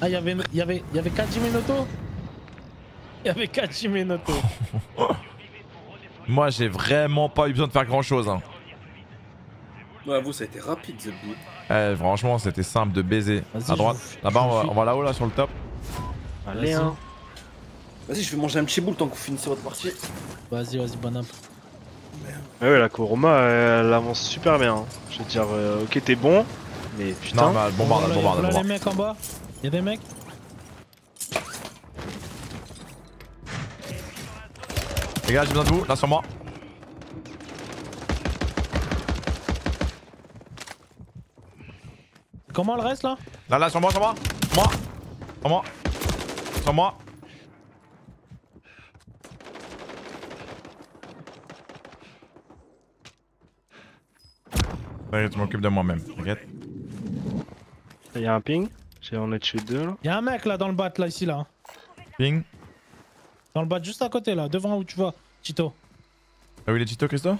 Ah, il y avait, y avait, y avait Il y avait Kajim et Noto. Moi, j'ai vraiment pas eu besoin de faire grand chose, hein. Ouais, vous, ça a été rapide, Zebby. Eh, franchement, c'était simple de baiser. À droite. Là-bas, on on va là-haut, là, sur le top. Allez, hein. Vas-y, je vais manger un petit boule tant que vous finissez votre partie. Vas-y, vas-y, bon app. Ouais, ouais, la Kuruma, elle, elle avance super bien. hein. Je veux dire, euh, ok, t'es bon, mais putain. Non, mais elle bombarde, bombarde, voilà les bombarde. mecs en bas. Il y a des mecs. Les gars, j'ai besoin de vous, là sur moi. Comment le reste là Là, là, sur moi, sur moi. Moi. Sur moi. Sur moi. T'inquiète, je m'occupe de moi-même. T'inquiète. Il y a un ping. J'ai en tué deux là. Il y a un mec là dans le bat là, ici là. Ping. Dans le bat juste à côté là, devant où tu vas, Tito. T'as vu les Tito, Christo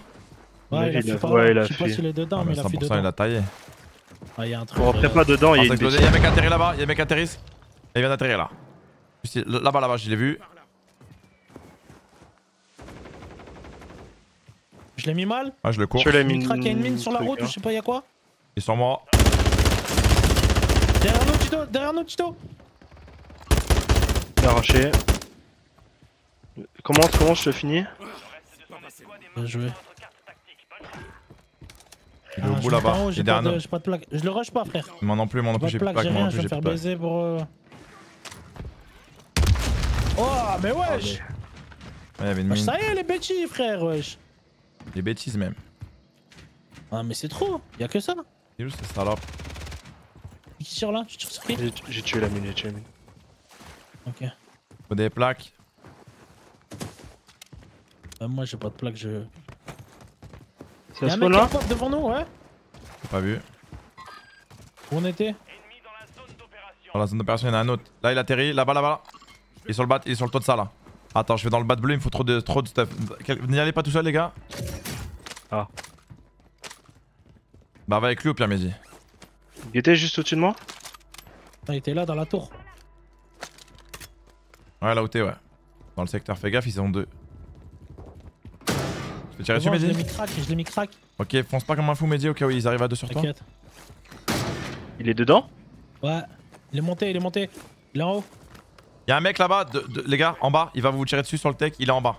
Ouais, il a il fui ouais, il Je sais pas s'il est dedans, Ah, mais il a fui 100% il a taillé. Ah, il y a un truc. On rentrait euh, pas dedans, il y a Ah, une ça explosé. bêtise. Il y a un mec atterri là-bas, il y a un mec atterri. Il vient d'atterrir là. Là-bas, là-bas, je l'ai vu. Je l'ai mis mal. Ah, je le cours. Je l'ai Il mis il y a une mine sur la route hein. ou je sais pas, il y a quoi Il est sur moi. Derrière nous, Tito Derrière nous, Tito Il est arraché. Comment, comment je te finis? Bien joué. Il est au Ah, bout là-bas. J'ai est pas, derrière de- nous. j'ai pas de plaque. Je le rush pas, frère. Moi non plus, moi non plus, j'ai plus de plaque, j'ai Moi je vais me faire baiser pour. euh. Oh, mais wesh Ouais, il y avait une mine. Ça y est, les bêtises, frère, wesh Des bêtises même. Ah, mais c'est trop Y'a que ça Il est où ce salope Qui tire là Tu tires sur qui J'ai- tué la mine, j'ai tué la mine. Ok. Faut des plaques. Bah, moi, j'ai pas de plaque, je. C'est un mec qui là devant nous, ouais J'ai pas vu. Où on était Dans la zone d'opération, il y en a un autre. Là, il atterrit. Là-bas, là-bas. Il est sur le bat, il est sur le toit de ça là. Attends, je vais dans le bat bleu, il me faut trop de, trop de stuff. Quel- N'y allez pas tout seul, les gars. Ah. Bah, va avec lui au pire, Mehdi. Il était juste au-dessus de moi il était là, dans la tour. Ouais, là où t'es, ouais. Dans le secteur, fais gaffe, ils sont deux. Tu peux tirer dessus, je l'ai Mehdi mis crack, je l'ai mis crack. Ok, fonce pas comme un fou, Mehdi, au cas où ils arrivent à deux sur toi. T'inquiète. Il est dedans Ouais. Il est monté, il est monté. Il est en haut. Y'a un mec là-bas, de- de- les gars, en bas, il va vous tirer dessus sur le tech, il est en bas.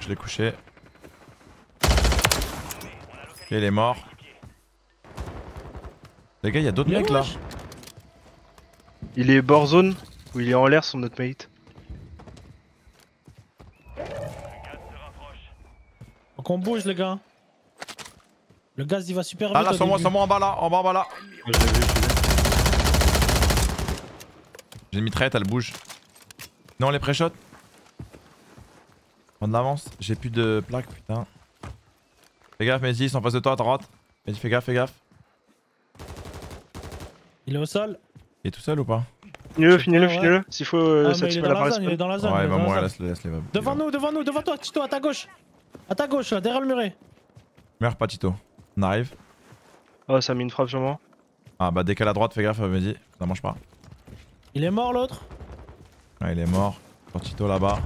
Je l'ai couché. Ok, il est mort. Les gars, il y a d'autres mecs là. Il est bord zone ou il est en l'air sur notre mate Faut qu'on bouge, les gars. Le gaz, il va super vite. Ah là, sur moi, sur moi, en bas là, en bas, en bas là. J'ai une mitraillette, elle bouge. Non, les pré-shots. De l'avance. J'ai plus de plaques, putain. Fais gaffe, Mehdi, ils sont en face de toi à droite. Mehdi, fais gaffe, fais gaffe. Il est au sol. Il est tout seul ou pas Finis-le, finis-le, ouais. finis-le. S'il faut, euh, Ah, ça il est tire dans la zone, il est dans la zone. Ouais, il va mourir, laisse-le, laisse-le. va- Devant nous, devant nous, devant toi, Tito, à ta gauche. À ta gauche, là, derrière le muret. Meurs pas, Tito. On arrive. Oh, ça a mis une frappe sur moi. Ah bah décale à droite, fais gaffe, Mehdi. Ça mange pas. Il est mort, l'autre. Ouais, il est mort. Tito là-bas.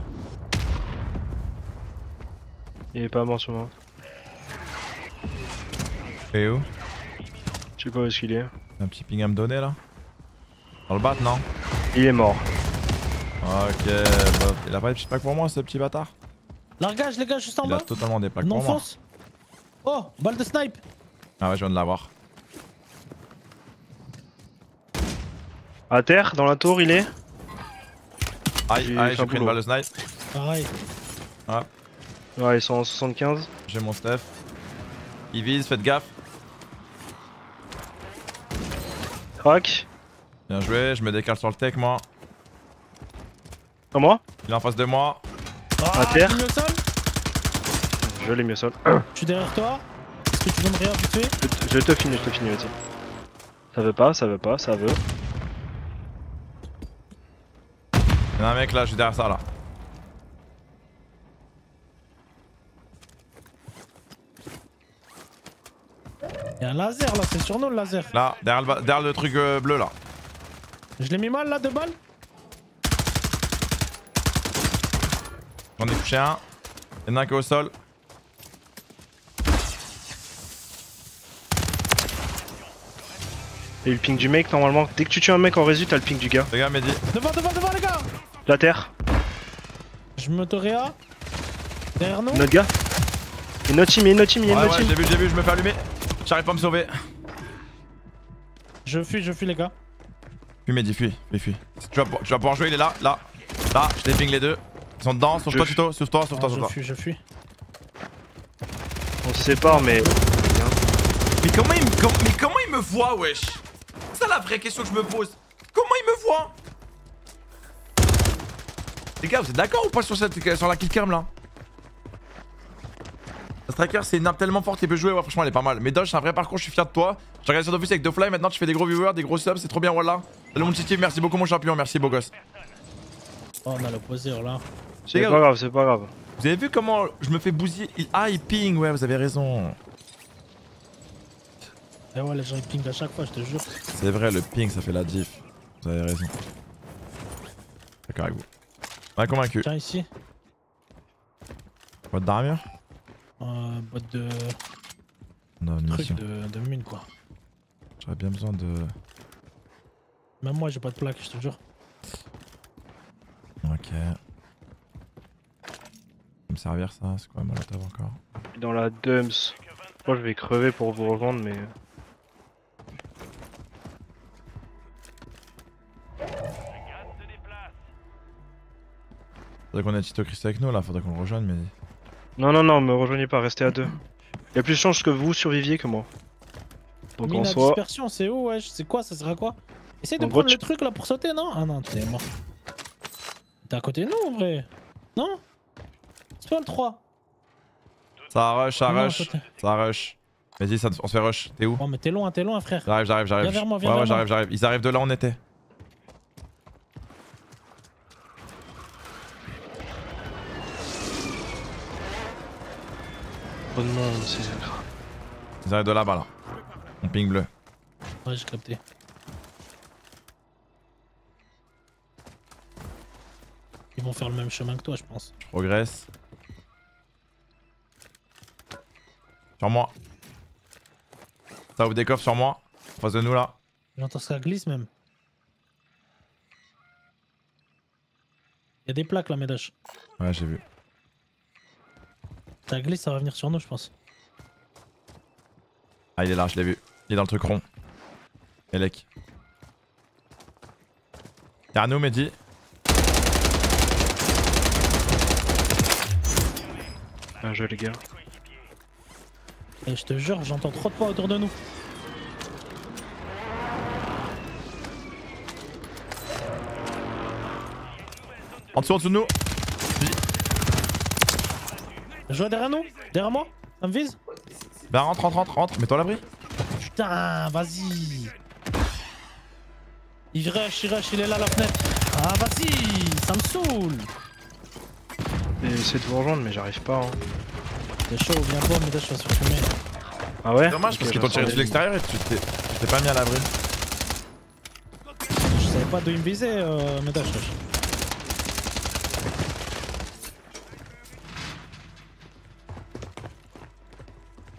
Il est pas mort sur moi. Et où Je sais pas où est-ce qu'il est. Un petit ping à me donner là Dans le bat, non Il est mort. Ok, bah, il a pas de petite plaque pour moi, ce petit bâtard Largage, les gars, juste en Il a bas. totalement des plaques Non, pour moi. Oh, balle de snipe. Ah ouais, je viens de l'avoir. À terre, dans la tour, il est. Aïe, aïe, j'ai pris une balle de snipe. Pareil. Ah, Ouais, ils sont en 75. j'ai mon Steph. Il vise, faites gaffe. Crac. Bien joué, je me décale sur le tech moi. À moi? Il est en face de moi. Ah, À terre. au sol Je l'ai mis au sol. Je suis derrière toi? Est-ce que tu veux me fait Je te finis, je te finis, vas-y. Ça veut pas, ça veut pas, ça veut. Il y en a un mec là, je suis derrière ça là. Il y a un laser là, c'est sur nous le laser. Là, derrière le, derrière le truc euh, bleu là. Je l'ai mis mal là, deux balles J'en ai touché un. Il y en a un qui est au sol. Et le ping du mec, normalement, dès que tu tues un mec en résu, t'as le ping du gars. Les gars, Mehdi. Devant, devant, devant les gars La terre, Je me toréa. Derrière nous. notre gars. Il y a notre team, il y a notre team, il y a Ouais, notre ouais, team. j'ai vu, j'ai vu, je me fais allumer. J'arrive pas à me sauver. Je fuis, je fuis les gars. Fuis, Mehdi, fuis, fuis, fuis. Tu vas, tu vas pouvoir jouer, il est là, là. Là, je ping les deux. Ils sont dedans, sauve-toi, Tito, sauve-toi, sauve-toi, Ah, je sauve-toi. fuis, je fuis. On se sépare, mais. Mais comment il, me- mais comment il me voit, wesh? C'est ça la vraie question que je me pose. Comment il me voit? Les gars, vous êtes d'accord ou pas sur, cette, sur la killcam là? Striker, c'est une arme tellement forte, il peut jouer. Ouais, franchement, elle est pas mal. Mais Dodge, c'est un vrai parcours, je suis fier de toi. J'ai regardé sur Dofus avec Dofly, maintenant tu fais des gros viewers, des gros subs, c'est trop bien, voilà. Salut mon petit merci beaucoup mon champion, merci beau gosse. Oh, on a l'opposé là. C'est pas grave, c'est pas grave. Vous avez vu comment je me fais bousiller? Il- Ah, il ping, ouais, vous avez raison. Et ouais, les gens ils pingent à chaque fois, je te jure. C'est vrai, le ping, ça fait la diff. Vous avez raison. D'accord avec vous. On est convaincu. Tiens, ici. Boîte d'armure Euh, boîte de. On a une truc mission. de, de mine quoi. J'aurais bien besoin de. Même moi j'ai pas de plaque, je te jure. Ok. Me servir ça, c'est quoi Molotov encore? Dans la dumps. Moi, je vais crever pour vous revendre, mais. Faudrait qu'on ait Tito Christ avec nous là, faudrait qu'on le rejoigne mais. Non, non, non, me rejoignez pas, restez à deux. Il y a plus de chances que vous surviviez que moi. Donc mine en soi. dispersion, c'est où wesh? C'est quoi Ça sert à quoi? Essaye de En gros, prendre tu- le truc là pour sauter, non? Ah non, t'es mort. T'es à côté de nous en vrai Non? C'est pas le 3. Ça rush, ça Non, rush, ça rush. Vas-y, ça, on se fait rush. T'es où? Oh, mais t'es loin, t'es loin, frère. J'arrive, j'arrive, j'arrive. Viens vers moi, viens ouais, vers ouais, moi. j'arrive, j'arrive. Ils arrivent de là où on était. Trop de monde, c'est grave. Ils arrivent de là-bas là. On ping bleu. Ouais, j'ai capté. Ils vont faire le même chemin que toi, je pense. Je progresse. Sur moi. Ça ouvre des coffres sur moi. En face de nous là. J'entends ça glisse même. Il y a des plaques là, Médache. Ouais, j'ai vu. Ça glisse, ça va venir sur nous, je pense. Ah, il est là, je l'ai vu. Il est dans le truc rond. Elec. Derrière nous, Mehdi. Bien joué, les gars. Et je te jure, j'entends trop de pas autour de nous. En dessous, en dessous de nous. Je vois derrière nous Derrière moi Ça me vise Ben rentre, rentre, rentre, rentre. Mets-toi à l'abri. Putain, vas-y Il rush, il rush, il est là à la fenêtre. Ah, vas-y Ça me saoule Et essayer de vous rejoindre, mais j'arrive pas. Hein. C'est chaud, viens voir, mais là, je vais surfumer. Ah ouais Dommage parce qu'ils t'ont tiré sur l'extérieur et tu t'es tu t'es pas mis à l'abri. Je savais pas d'où il me visait, euh, Médache.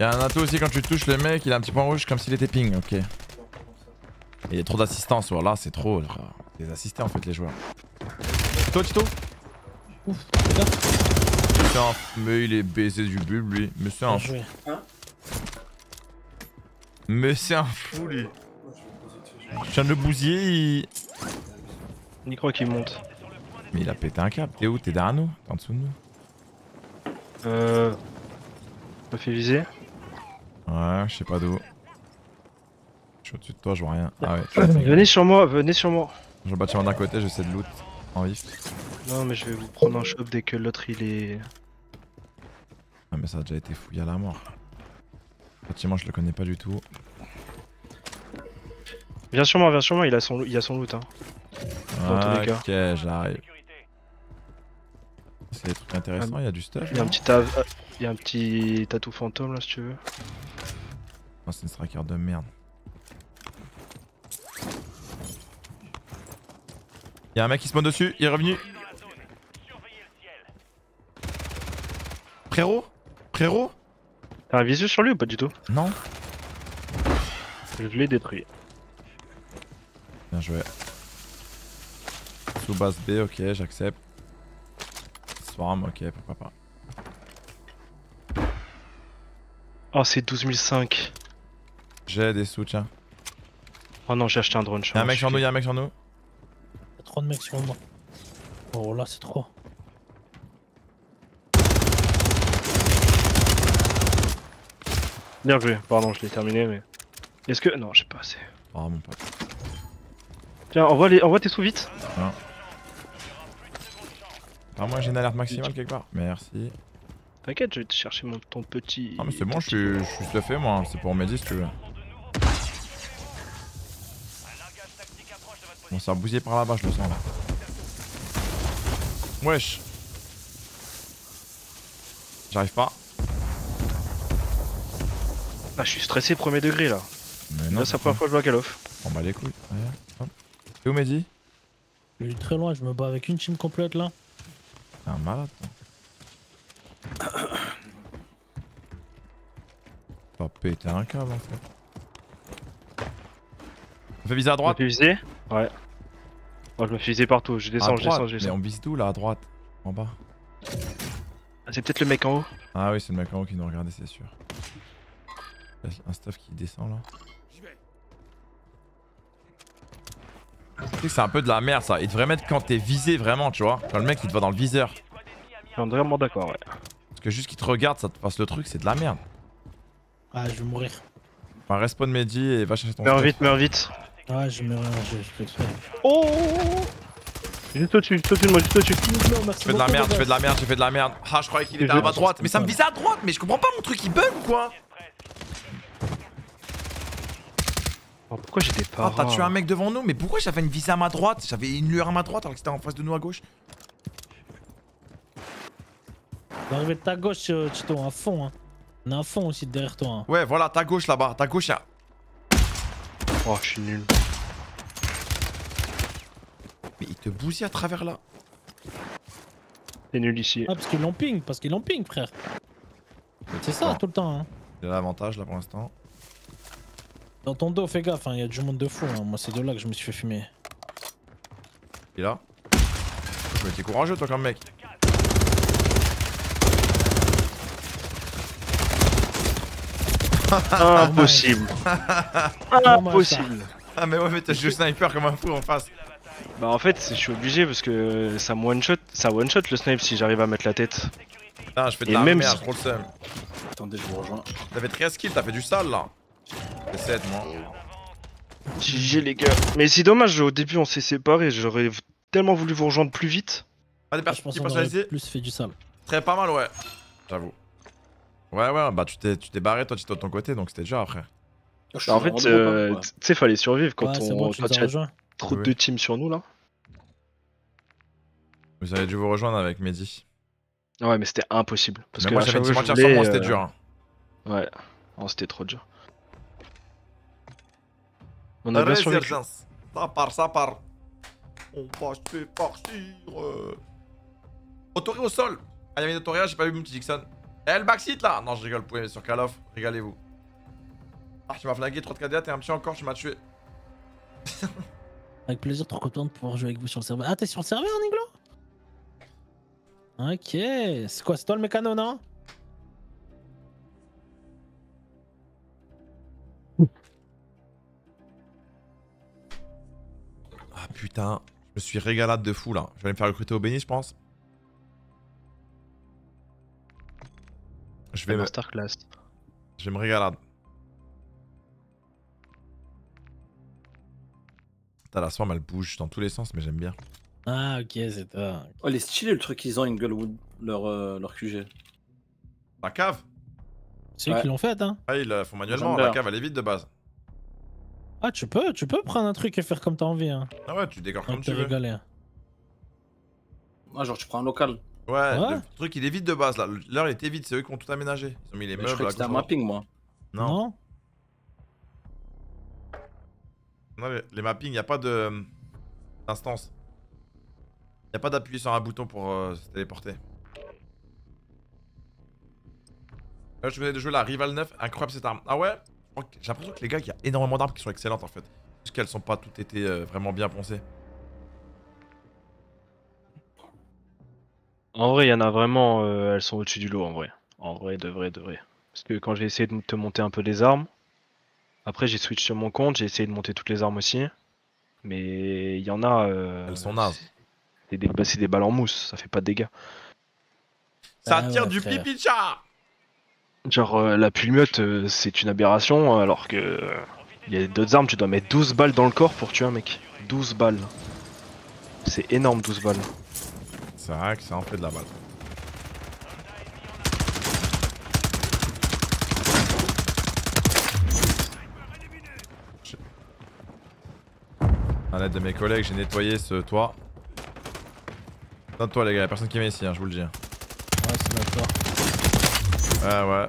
Wesh. Il y a un atout aussi quand tu touches le mec, il a un petit point rouge comme s'il était ping, ok. Il y a trop d'assistance, voilà, c'est trop. Les assistés en fait, les joueurs. Tito, Tito Ouf, un... Mais il est baisé du bulbe, lui. Mais c'est un... fou. Mais c'est un fou, lui. Je viens de le bousiller, il... Croit qu'il monte. Mais il a pété un câble. T'es où? T'es derrière nous? T'es en dessous de nous? Euh. Me fait viser. Ouais, je sais pas d'où. Je suis au-dessus de toi, je vois rien. Ah ouais. Venez sur moi, venez sur moi. Je le bâtiment d'un côté, j'essaie de loot en vif. Non, mais je vais vous prendre un shop dès que l'autre il est. Ah mais ça a déjà été fouillé à la mort. Le bâtiment, je le connais pas du tout. Viens sur moi, viens sur moi, il a son, il a son loot. Hein. Ok, j'arrive. C'est des trucs intéressants, il y a du stuff. Il y a un petit, tav- il y a un petit tatou fantôme là si tu veux. Non, c'est une striker de merde. Il y a un mec qui se monte dessus, il est revenu. Frérot Frérot T'as un visu sur lui ou pas du tout? Non. Je l'ai détruit. Bien joué. Sous base B, ok, j'accepte. Ok, pourquoi pas. Oh, c'est 12005. J'ai des soutiens. Oh non, j'ai acheté un drone. Y'a un mec sur nous, y'a un mec sur nous. Y'a trop de mecs sur moi. Oh là, c'est trop. Bien joué, pardon, je l'ai terminé, mais. Est-ce que. Non, j'ai pas assez. Oh mon pote. Tiens, envoie, les... envoie tes sous vite. Non. Ah, moi j'ai une alerte maximale quelque part. Merci. T'inquiète, je vais te chercher mon... ton petit. Ah mais c'est bon, je suis, je suis stuffé moi, c'est pour Mehdi si tu veux. Bon, ça a bousillé par là-bas, je le sens là. Wesh. J'arrive pas. Ah, je suis stressé premier degré là. Mais Là, c'est la première fois que je vois Call of. On bat les couilles. Ouais, hop. T'es où Mehdi? Je suis très loin, je me bats avec une team complète là. T'es un malade. toi. T'as pété un câble en fait. On fait viser à droite m'as fait viser Ouais. Moi, je me fais viser partout. Je descends, je descends, je Mais descends. on vise d'où là à droite? En bas? Ah, c'est peut-être le mec en haut. Ah oui, c'est le mec en haut qui nous regardait, c'est sûr. Un stuff qui descend là. Tu sais que c'est un peu de la merde ça. Il devrait mettre quand t'es visé vraiment, tu vois. Quand le mec il te va dans le viseur. Je suis vraiment d'accord, ouais. Parce que juste qu'il te regarde, ça te passe le truc, c'est de la merde. Ah, je vais mourir. Enfin, respawn Mehdi et va chercher ton Meurs vite, meurs vite. Ah, je meurs, je, je fais exprès. Oh Juste au-dessus, juste au-dessus de moi, juste au-dessus. Tu fais de la merde, tu fais de la merde, tu fais de la merde. Ah, je croyais qu'il était à ma droite. Mais ça me visait à droite, mais je comprends pas mon truc il bug ou quoi Oh, pourquoi j'étais pas. Ah, t'as tué un mec devant nous, mais pourquoi j'avais une visée à ma droite J'avais une lueur à ma droite alors que c'était en face de nous à gauche. On va arriver de ta gauche, euh, Tito, à fond. Hein. On est à fond aussi derrière toi. Hein. Ouais, voilà, ta gauche là-bas, ta gauche, y'a. Oh, je suis nul. Mais il te bousille à travers là. T'es nul ici. Ah, parce qu'ils l'ont ping, parce qu'ils l'ont ping, frère. C'est ça, tout le temps. Hein. Il a l'avantage là pour l'instant. Dans ton dos, fais gaffe, il y a du monde de fou. Hein. Moi, c'est de là que je me suis fait fumer. Il est là. Mais t'es courageux toi comme mec. Impossible. Impossible. Ah mais ouais mais t'as joué sniper comme un fou en face. Bah en fait, je suis obligé parce que ça me one shot, ça one shot le snipe si j'arrive à mettre la tête. Ah je fais de Et la même merde, si- trop le seum. Attendez, je vous rejoins. T'avais 13 kills, t'as fait du sale là. J'ai 7 moi. GG les gars. Mais c'est dommage, au début on s'est séparés, j'aurais tellement voulu vous rejoindre plus vite. Ah des pense personnes personnalisées plus fait du sale. Très pas mal ouais. J'avoue. Ouais ouais bah tu t'es tu t'es barré toi tu étais de ton côté donc c'était dur après. Bah, en fait, euh, tu sais, fallait survivre quand Ouais, on bon, tu quand as trop Oui. de teams sur nous là. Vous avez dû vous rejoindre avec Mehdi. Ouais, mais c'était impossible. Parce Mais que moi j'avais je entière sur moi c'était euh, dur. hein. Ouais, oh, c'était trop dur. On a bien survécu. Résurgence. Ça part, ça part. On va se faire partir. euh. Autoré au sol. Ah, il y avait une autoria, j'ai pas vu mon petit Dixon. Eh, le backseat là Non, je rigole, vous pouvez sur Call of, régalez-vous. Ah, tu m'as flagué, 3 de KDA, t'es un petit encore, tu m'as tué. Avec plaisir, trop content de pouvoir jouer avec vous sur le serveur. Ah, t'es sur le serveur, Niglo? Ok, c'est quoi, c'est toi le mécano, non? Putain, je me suis régalade de fou là. Je vais aller me faire recruter au Béni, je pense. Je vais me... Masterclass. Je vais me régalade. Putain, la swarm elle bouge dans tous les sens, mais j'aime bien. Ah, ok, c'est toi. Oh, il est stylé le truc qu'ils ont, Inglewood, leur, euh, leur QG. La cave? C'est eux Ouais. qui l'ont faite, hein Ah, ils le font manuellement, la cave elle est vide de base. Ah, tu peux, tu peux prendre un truc et faire comme t'as envie, hein. Ah ouais, tu décores comme tu veux. régaler. Ah, genre, tu prends un local. Ouais, Ouais. le truc il est vide de base là. L'heure il était vide, c'est eux qui ont tout aménagé. Ils ont mis les Mais meubles je croyais à que c'était un mapping, moi. Non. Non Non, les, les mappings, y a pas de euh, d'instance. Y a pas d'appuyer sur un bouton pour euh, se téléporter. Là, je venais de jouer la Rival 9, incroyable cette arme. Ah ouais? crois J'ai l'impression que les gars, il y a énormément d'armes qui sont excellentes en fait. Juste qu'elles sont pas toutes été euh, vraiment bien poncées. En vrai, il y en a vraiment, euh, elles sont au-dessus du lot en vrai. En vrai, de vrai, de vrai. Parce que quand j'ai essayé de te monter un peu les armes, après j'ai switch sur mon compte, j'ai essayé de monter toutes les armes aussi. Mais il y en a. euh, Elles sont nazes. C'est des, bah, des balles en mousse, ça fait pas de dégâts. Ça Ah tire ouais, du pipi chat Genre euh, la pulmiote, euh, c'est une aberration, alors que. euh, Il y a d'autres armes, tu dois mettre 12 balles dans le corps pour tuer un mec. 12 balles. C'est énorme, 12 balles. C'est vrai que ça en fait de la balle. À l'aide de mes collègues, j'ai nettoyé ce toit. Donne-toi les gars, y'a personne qui vient ici, hein, je vous le dis. Ouais, c'est d'accord. Ouais, ouais.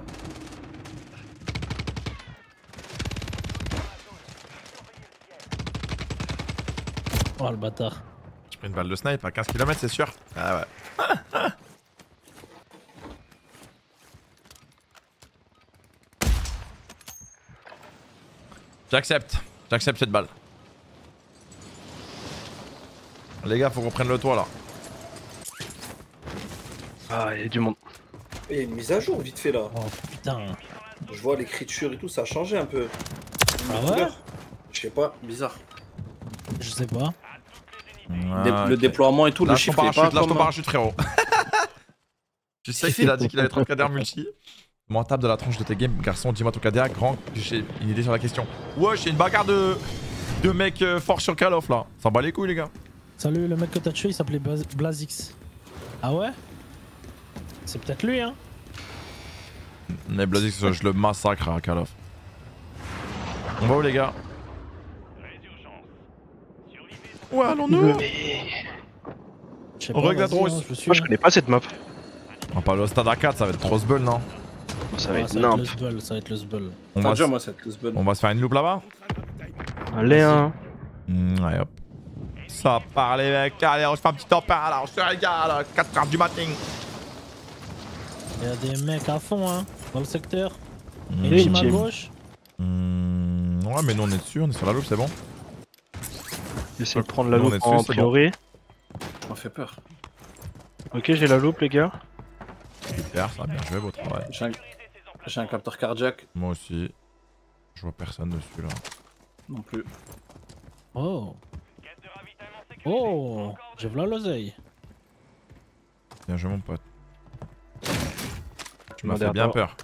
Oh, le bâtard. J'ai pris une balle de snipe à 15 km, c'est sûr. Ah ouais. J'accepte. J'accepte cette balle. Les gars, faut qu'on prenne le toit là. Ah, il y a du monde. Il y a une mise à jour vite fait là. Oh putain. Je vois l'écriture et tout, ça a changé un peu. Ah ouais Je sais pas, bizarre. Je sais pas. Dé- Le déploiement et tout, le Lâche ton chiffre est parachute, pas lâche ton parachute, frérot. Je sais qu'il a dit qu'il avait 30 KDR multi. M'en tape de la tranche de tes games, garçon. Dis-moi ton KDR, grand. J'ai une idée sur la question. Ouais, j'ai une bagarre de, de mecs euh, forts sur Call of là. S'en bat les couilles, les gars. Salut, le mec que t'as tué, il s'appelait Blazix. Ah ouais? C'est peut-être lui, hein Mais Blazix, je le massacre à Call of. On va où, les gars? Où allons-nous? On la hein, Moi, je connais pas cette map. On va pas aller au stade A4, ça va être trop sbull, non? Ça va Ah, être ça va être le nimp. sbull, ça va être le sbull. on va, se... moi, cette loose bun. on va se faire une loupe là-bas? Allez, hein. Mm, Ouais, hop. Ça part, les mecs. Allez, on se fait un petit tempin là. On se régale. 4h du matin. Il y a des mecs à fond, hein, dans le secteur. Mm. Et une à gauche. Mm, Ouais, mais nous on est dessus, on est sur la loupe, c'est bon. J'essaie de prendre la Nous, loupe dessus, en priori. Ça m'a fait peur. Ok, j'ai la loupe, les gars. Super, ça a bien joué votre travail. J'ai un... j'ai un capteur cardiaque. Moi aussi. Je vois personne dessus là. Non plus. Oh. Oh, j'ai v'là l'oseille. Bien joué, mon pote. Tu m'as fait bien peur.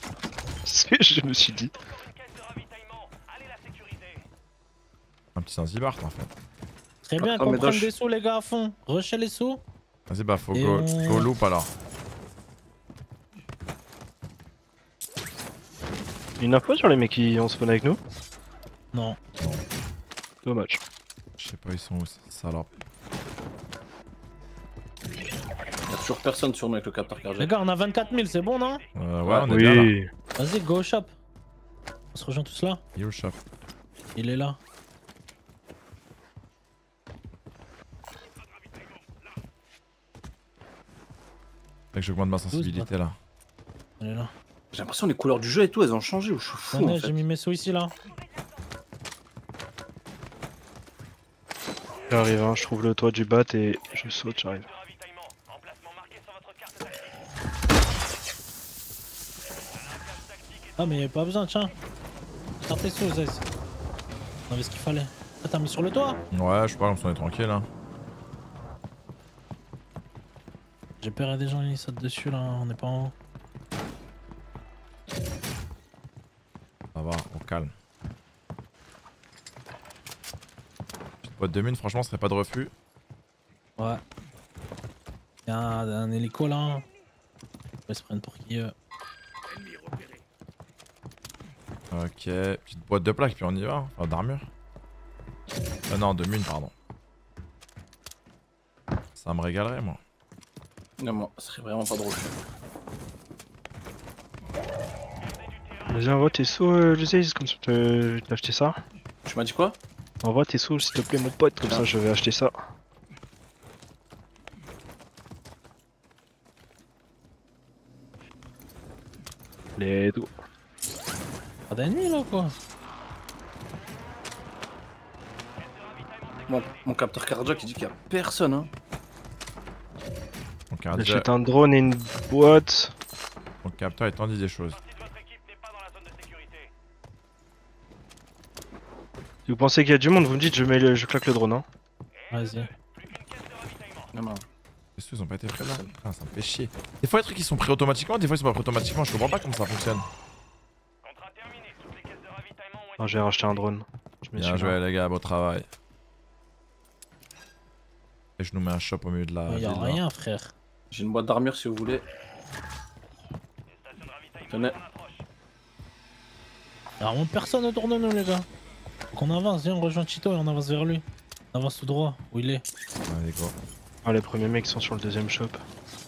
je me suis dit. Un petit Zanzibar, en fait. Très bien Ah, qu'on prenne des sous, les gars, à fond. Rusher les sous. Vas-y, bah, faut go, on- go loop alors. Une info sur les mecs qui ont spawn avec nous? Non. Dommage. Je sais pas, ils sont où, ces salopes. Toujours personne sur nous avec le capteur Les cardiaque. gars, on a 24 000, c'est bon, non? Euh, ouais, on est bien là. Oui. Vas-y, go au shop. On se rejoint tous là. Shop Il est là. Fait que j'augmente ma sensibilité là. Il est là. J'ai l'impression que les couleurs du jeu et tout, elles ont changé ou je suis fou j'ai mis mes sous ici là. J'arrive, hein, je trouve le toit du bat et je saute, j'arrive. Ah, mais y'a pas besoin, tiens. Sors tes sous, Zez. On avait ce qu'il fallait. Ah, t'as mis sur le toit Ouais, je sais pas, on est tranquille hein. J'ai peur à des gens qui sautent dessus là, on est pas en haut. Ça va, on calme. Petite boîte de mine, franchement, ce serait pas de refus. Ouais. Y'a un, un hélico là. Ils se prennent pour qui eux Ok, petite boîte de plaques, puis on y va. Enfin, d'armure. Euh, non, de mine, pardon. Ça me régalerait, moi. Non, moi, ce serait vraiment pas drôle. Vas-y, envoie tes sous, euh, José, comme ça je vais acheter ça. Tu m'as dit quoi? Envoie tes sous, s'il te plaît, mon pote, comme ça je vais acheter ça. Les dos. Pas d'ennemis là quoi Mon, mon capteur cardiaque il dit qu'il y a personne hein. Mon J'achète un drone et une boîte. mon capteur est en dit des choses. Si vous pensez qu'il y a du monde, vous me dites, je, mets le- je claque le drone. Hein. Vas-y. Non, non. Ont pas été prêts là? Ah, ça me fait chier. Des fois, les trucs ils sont pris automatiquement, des fois ils sont pas pris automatiquement. Je comprends pas comment ça fonctionne. Ah, j'ai racheté un drone. Je me Bien suis joué, les gars, beau travail. Et je nous mets un shop au milieu de la. Y'a ville, là. rien frère. J'ai une boîte d'armure si vous voulez. Tenez. Y'a vraiment personne autour de nous les gars. Faut qu'on avance, viens on rejoint Chito et on avance vers lui. On avance tout droit, où il est. Allez, go. Ah, les premiers mecs sont sur le deuxième shop.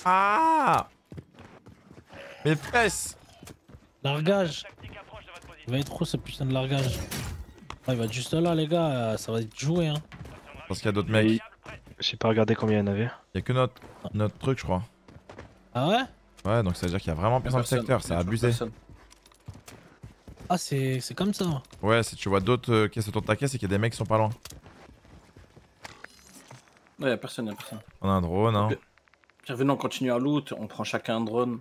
Ah Mes fesses Largage Il va être où ce putain de largage Ah, Il va être juste là les gars, euh, ça va être joué hein. Parce qu'il y a d'autres mecs. J'ai pas regardé combien il y en avait. Il y a que notre, notre truc, je crois. Ah ouais? Ouais, donc ça veut dire qu'il y a vraiment personne dans le secteur, c'est abusé. Ah c'est c'est comme ça. Ouais, si tu vois d'autres euh, caisses autour de ta caisse, c'est qu'il y a des mecs qui sont pas loin. Ouais, y'a personne, y'a personne. On a un drone, hein. Venez, on continue à loot, on prend chacun un drone.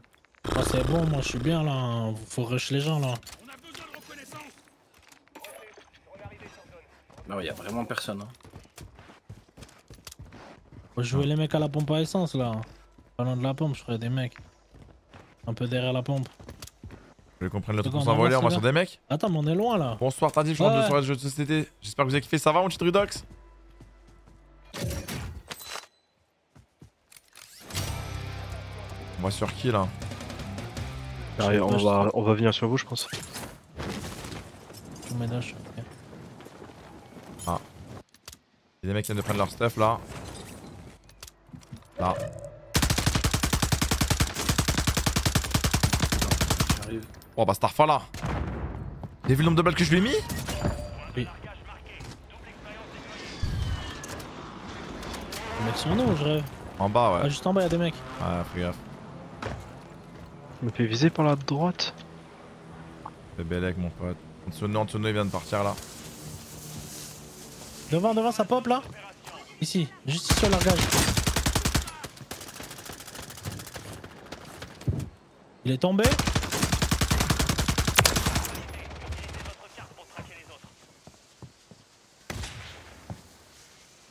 Ah c'est bon, moi je suis bien là, hein. faut rush les gens là. Bah ouais, y'a vraiment personne. Hein. Faut jouer les mecs à la pompe à essence là. Pas loin de la pompe, je ferais des mecs. Un peu derrière la pompe. Je vais comprendre le truc pour s'envoler, on va sur des mecs. Attends, mais on est loin là. Bonsoir, Tardy, je rentre Ouais. de soirée de jeux de société. J'espère que vous avez kiffé. Ça va, mon petit Rudox? On va sur qui là? Allez, on, va, on va venir sur vous, je pense. Je vous ménage. ok. Ah. Il y a des mecs qui viennent de prendre leur stuff là. Là. J'arrive. Oh bah Starfa là. T'as vu le nombre de balles que je lui ai mis Oui. Les mecs sont nous, je rêve. En bas, ouais. Ah, juste en bas, y'a des mecs. Ouais, fais gaffe. Je me fais viser par la droite. C'est Bellec, mon pote. En dessous de nous, en dessous de nous, il vient de partir là. Devant, devant, ça pop là Ici, juste ici au largage. Il est tombé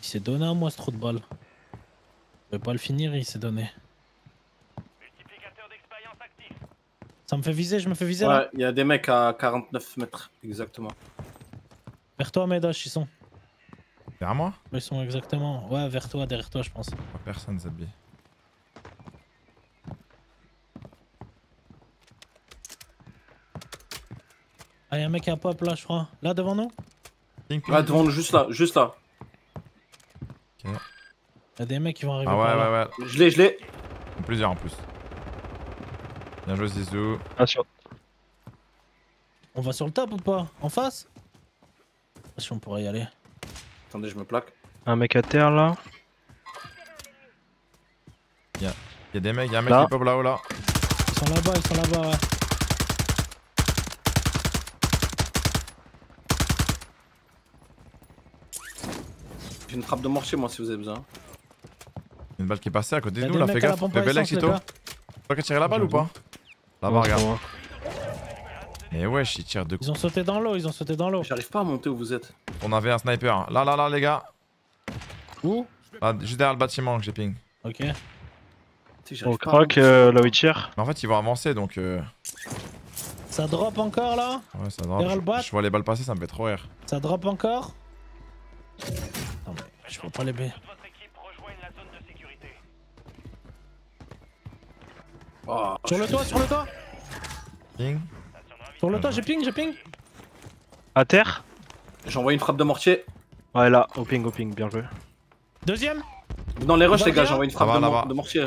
Il s'est donné à moi ce trou de balle. Je vais pas le finir, il s'est donné. Ça me fait viser, je me fais viser Ouais, là y'a des mecs à 49 mètres, exactement. Vers toi, Medosh, ils sont. Vers moi Ils sont exactement. Ouais, vers toi, derrière toi, je pense. Pas personne, ZB. Ah, y'a un mec qui a pop là, je crois. Là, devant nous Ouais, devant nous, juste là, juste là. Y'a des mecs qui vont arriver Ah ouais, par là. ouais, ouais. Je l'ai, je l'ai. Plusieurs en plus. Bien joué, Zizou. On va sur le top ou pas? En face? Je sais pas si on pourrait y aller. Attendez, je me plaque. Un mec à terre là. Y'a y a des mecs, y'a un mec Là. qui pop là-haut là. Ils sont là-bas, ils sont là-bas, ouais. J'ai une trappe de mortier, moi, si vous avez besoin. Une balle qui est passée à côté de nous là, fais gaffe. Chito. gars. Toi qui tiré la balle ou pas Là-bas, regarde. Et wesh, il tire de Ils ont sauté dans l'eau, ils ont sauté dans l'eau. J'arrive pas à monter où vous êtes. On avait un sniper. Là, là, là, les gars. Où Là, juste derrière le bâtiment que j'ai ping. Ok. On craque euh, tire. Mais en fait, ils vont avancer donc. Euh... Ça drop encore là Ouais, ça drop. Derrière Je, le bas je vois les balles passer, ça me fait trop rire. Ça drop encore Non mais je vois pas les B. Oh, Sur le toit, sur le toit Ping. Sur le toit, j'ai ping, j'ai ping À terre J'ai envoyé une frappe de mortier. Ouais, là, au ping, au ping, bien joué. Deuxième Dans les rushs, les gars, envoyé une frappe de, mor- de mortier.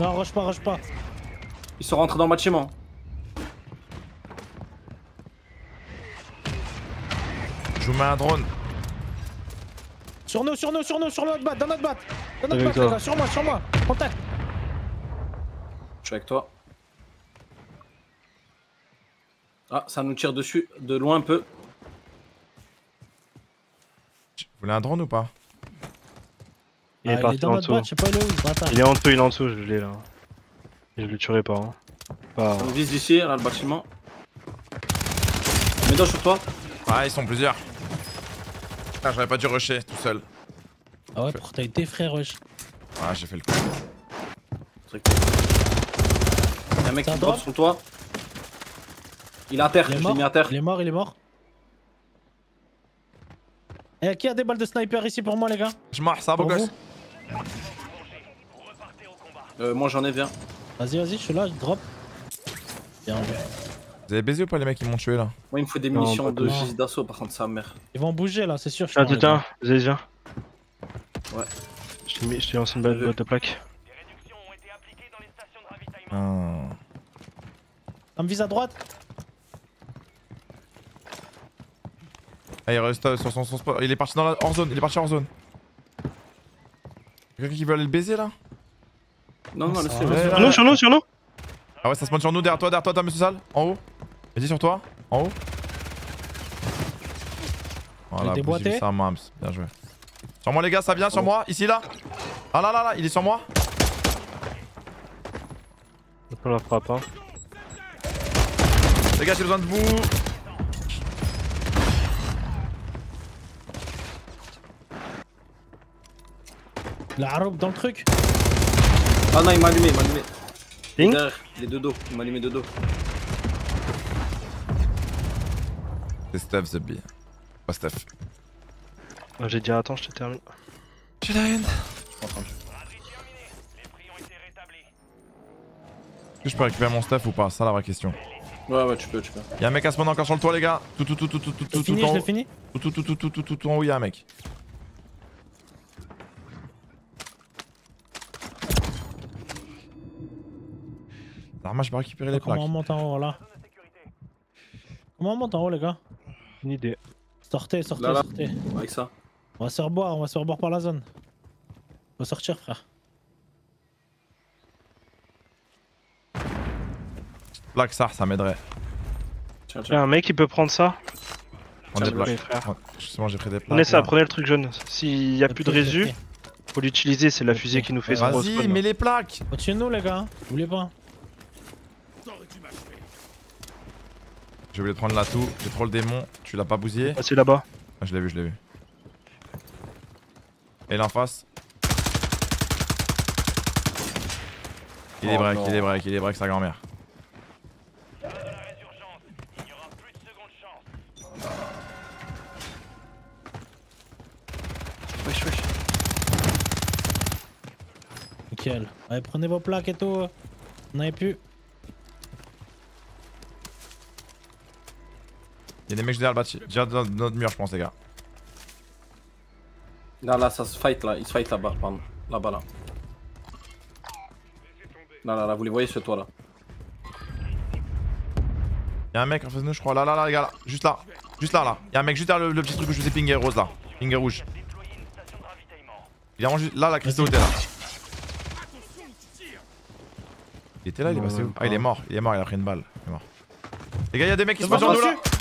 Non, rush pas, rush pas. Ils sont rentrés dans le bâtiment. Je vous mets un drone. Sur nous, sur nous, sur nous, sur notre batte, dans notre batte Dans notre toi. les gars, sur moi, sur moi Contact Je suis avec toi. Ah, ça nous tire dessus, de loin un peu. Vous voulez un drone ou pas Il est Ah, il parti est en notre dessous. batte, je sais pas il est où. Il est en dessous, il est en dessous, je l'ai là. Et je le tuerai pas. Hein. Pas- nous vise d'ici, là, le bâtiment. Médo sur toi. Ah, ils sont plusieurs. Ah, j'aurais pas dû rusher tout seul. Ah ouais, pour t'as été frère, wesh. Ah, j'ai fait le coup. Y'a un mec qui drop sur toi. Il est à terre, Il est je l'ai mort mis à terre. Il est mort, il est mort. Eh, qui a des balles de sniper ici pour moi, les gars Je marche, ça va, beau gosse. Euh, moi j'en ai bien. Vas-y, vas-y, je suis là, je drop. Bien joué. Vous avez baisé ou pas les mecs qui m'ont tué là Moi il me faut des munitions de fusil d'assaut par contre, sa mère. Ils vont bouger là, c'est sûr. je Ah, les tiens, gars. vas-y, viens. Ouais. Je t'ai mis- je t'ai lancé une balle de plaque. Ah. Ça me vise à droite Ah, il reste euh, sur son, son spot. Il est parti dans la hors zone. Il est parti hors zone. Quelqu'un qui veut aller le baiser là? Non, non, le Sur nous, sur nous, sur nous Ah ouais, ça spawn sur nous, derrière toi, derrière toi, t'as monsieur Sal, en haut. Vas-y sur toi, en haut. Voilà, déboîté. ça, Mams, bien joué. Sur moi les gars, ça vient sur moi, ici là. Ah là là là, il est sur moi. On la frappe, hein. Les gars, j'ai besoin de vous. La haroub dans le truc Ah non, il m'a allumé, il m'a allumé. Il est Ping derrière, il est de dos, il m'a allumé de dos. C'est Steph The. Pas Steph. Ah, J'ai dit attends, je te termine. J'ai la haine. Est-ce que je peux récupérer mon Steph ou pas? Ça la vraie question. Ouais, ouais, tu peux, tu peux. Y'a un mec à ce moment encore sur le toit les gars. Tout tout tout tout tout tout tout en haut. Tout tout tout tout tout tout tout tout en haut y'a un mec. Zarma, je peux récupérer les Comment plaques. on monte en haut là Comment on monte en haut, les gars Une idée. Sortez, sortez, Là, là, sortez. avec ça. On va se reboire, on va se reboire par la zone. Faut sortir, frère. Plaque ça, ça m'aiderait. Tiens, Y'a un mec qui peut prendre ça des Tiens, plaques. Justement, j'ai pris des plaques. Prenez ça, là. prenez le truc jaune. S'il y a plus de résu, faut l'utiliser, c'est la fusée qui nous fait Vas-y, mets les plaques. Au-dessus de nous, les gars. Oubliez pas. J'ai oublié de prendre l'atout. J'ai trop le démon. Tu l'as pas bousillé Ah, c'est là-bas. Ah, je l'ai vu, je l'ai vu. Et là en face. Il est Oh break, non. il est break, il est break sa grand-mère. Wesh, wesh. Nickel. Allez, prenez vos plaques et tout. On avait plus. Il y a des mecs derrière le bâti. Dans notre mur, je pense, les gars. Là, là, ça se fight là, il se fight là-bas, pardon. Là-bas, là. Là, là, là, vous les voyez ce toit là. Il y a un mec en face de nous, je crois. Là, là, là, les gars, là. Juste là. Juste là, là. Il y a un mec juste derrière le, le petit truc où je vous ai pingé rose là. Pingé rouge. Il est vraiment juste là, la Christo était là. Il était là, il est passé où? Ah, il est mort, il est mort, il a pris une balle. Il est mort. Les gars, il y a des mecs qui se posent sur nous dessus. là.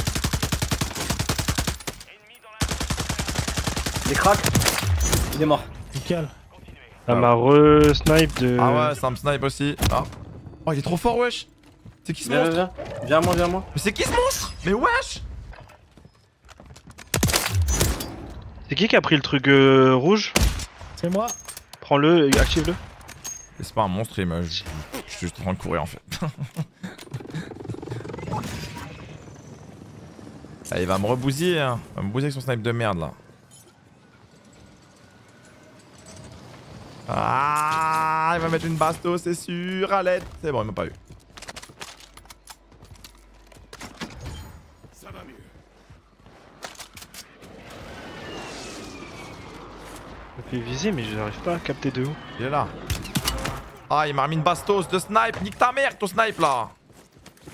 Les cracks Il est mort. Nickel. Elle m'a re-snipe de. Ah ouais, ça me snipe aussi. Ah. Oh, il est trop fort, wesh. C'est qui ce Viens, monstre viens, viens. À moi, viens à moi. Mais c'est qui ce monstre Mais wesh C'est qui qui a pris le truc euh, rouge C'est moi. Prends-le, et active-le. C'est pas un monstre, il me... je... je suis juste en train de courir en fait. Ah, il va me rebousiller, hein. Il va me bousiller avec son snipe de merde là. Ah, il va mettre une basto, c'est sûr, à l'aide. C'est bon, il m'a pas eu. Ça va mieux. Je peux viser, mais j'arrive pas à capter de où. Il est là. Ah, il m'a remis une bastos de snipe. Nique ta mère, ton snipe là.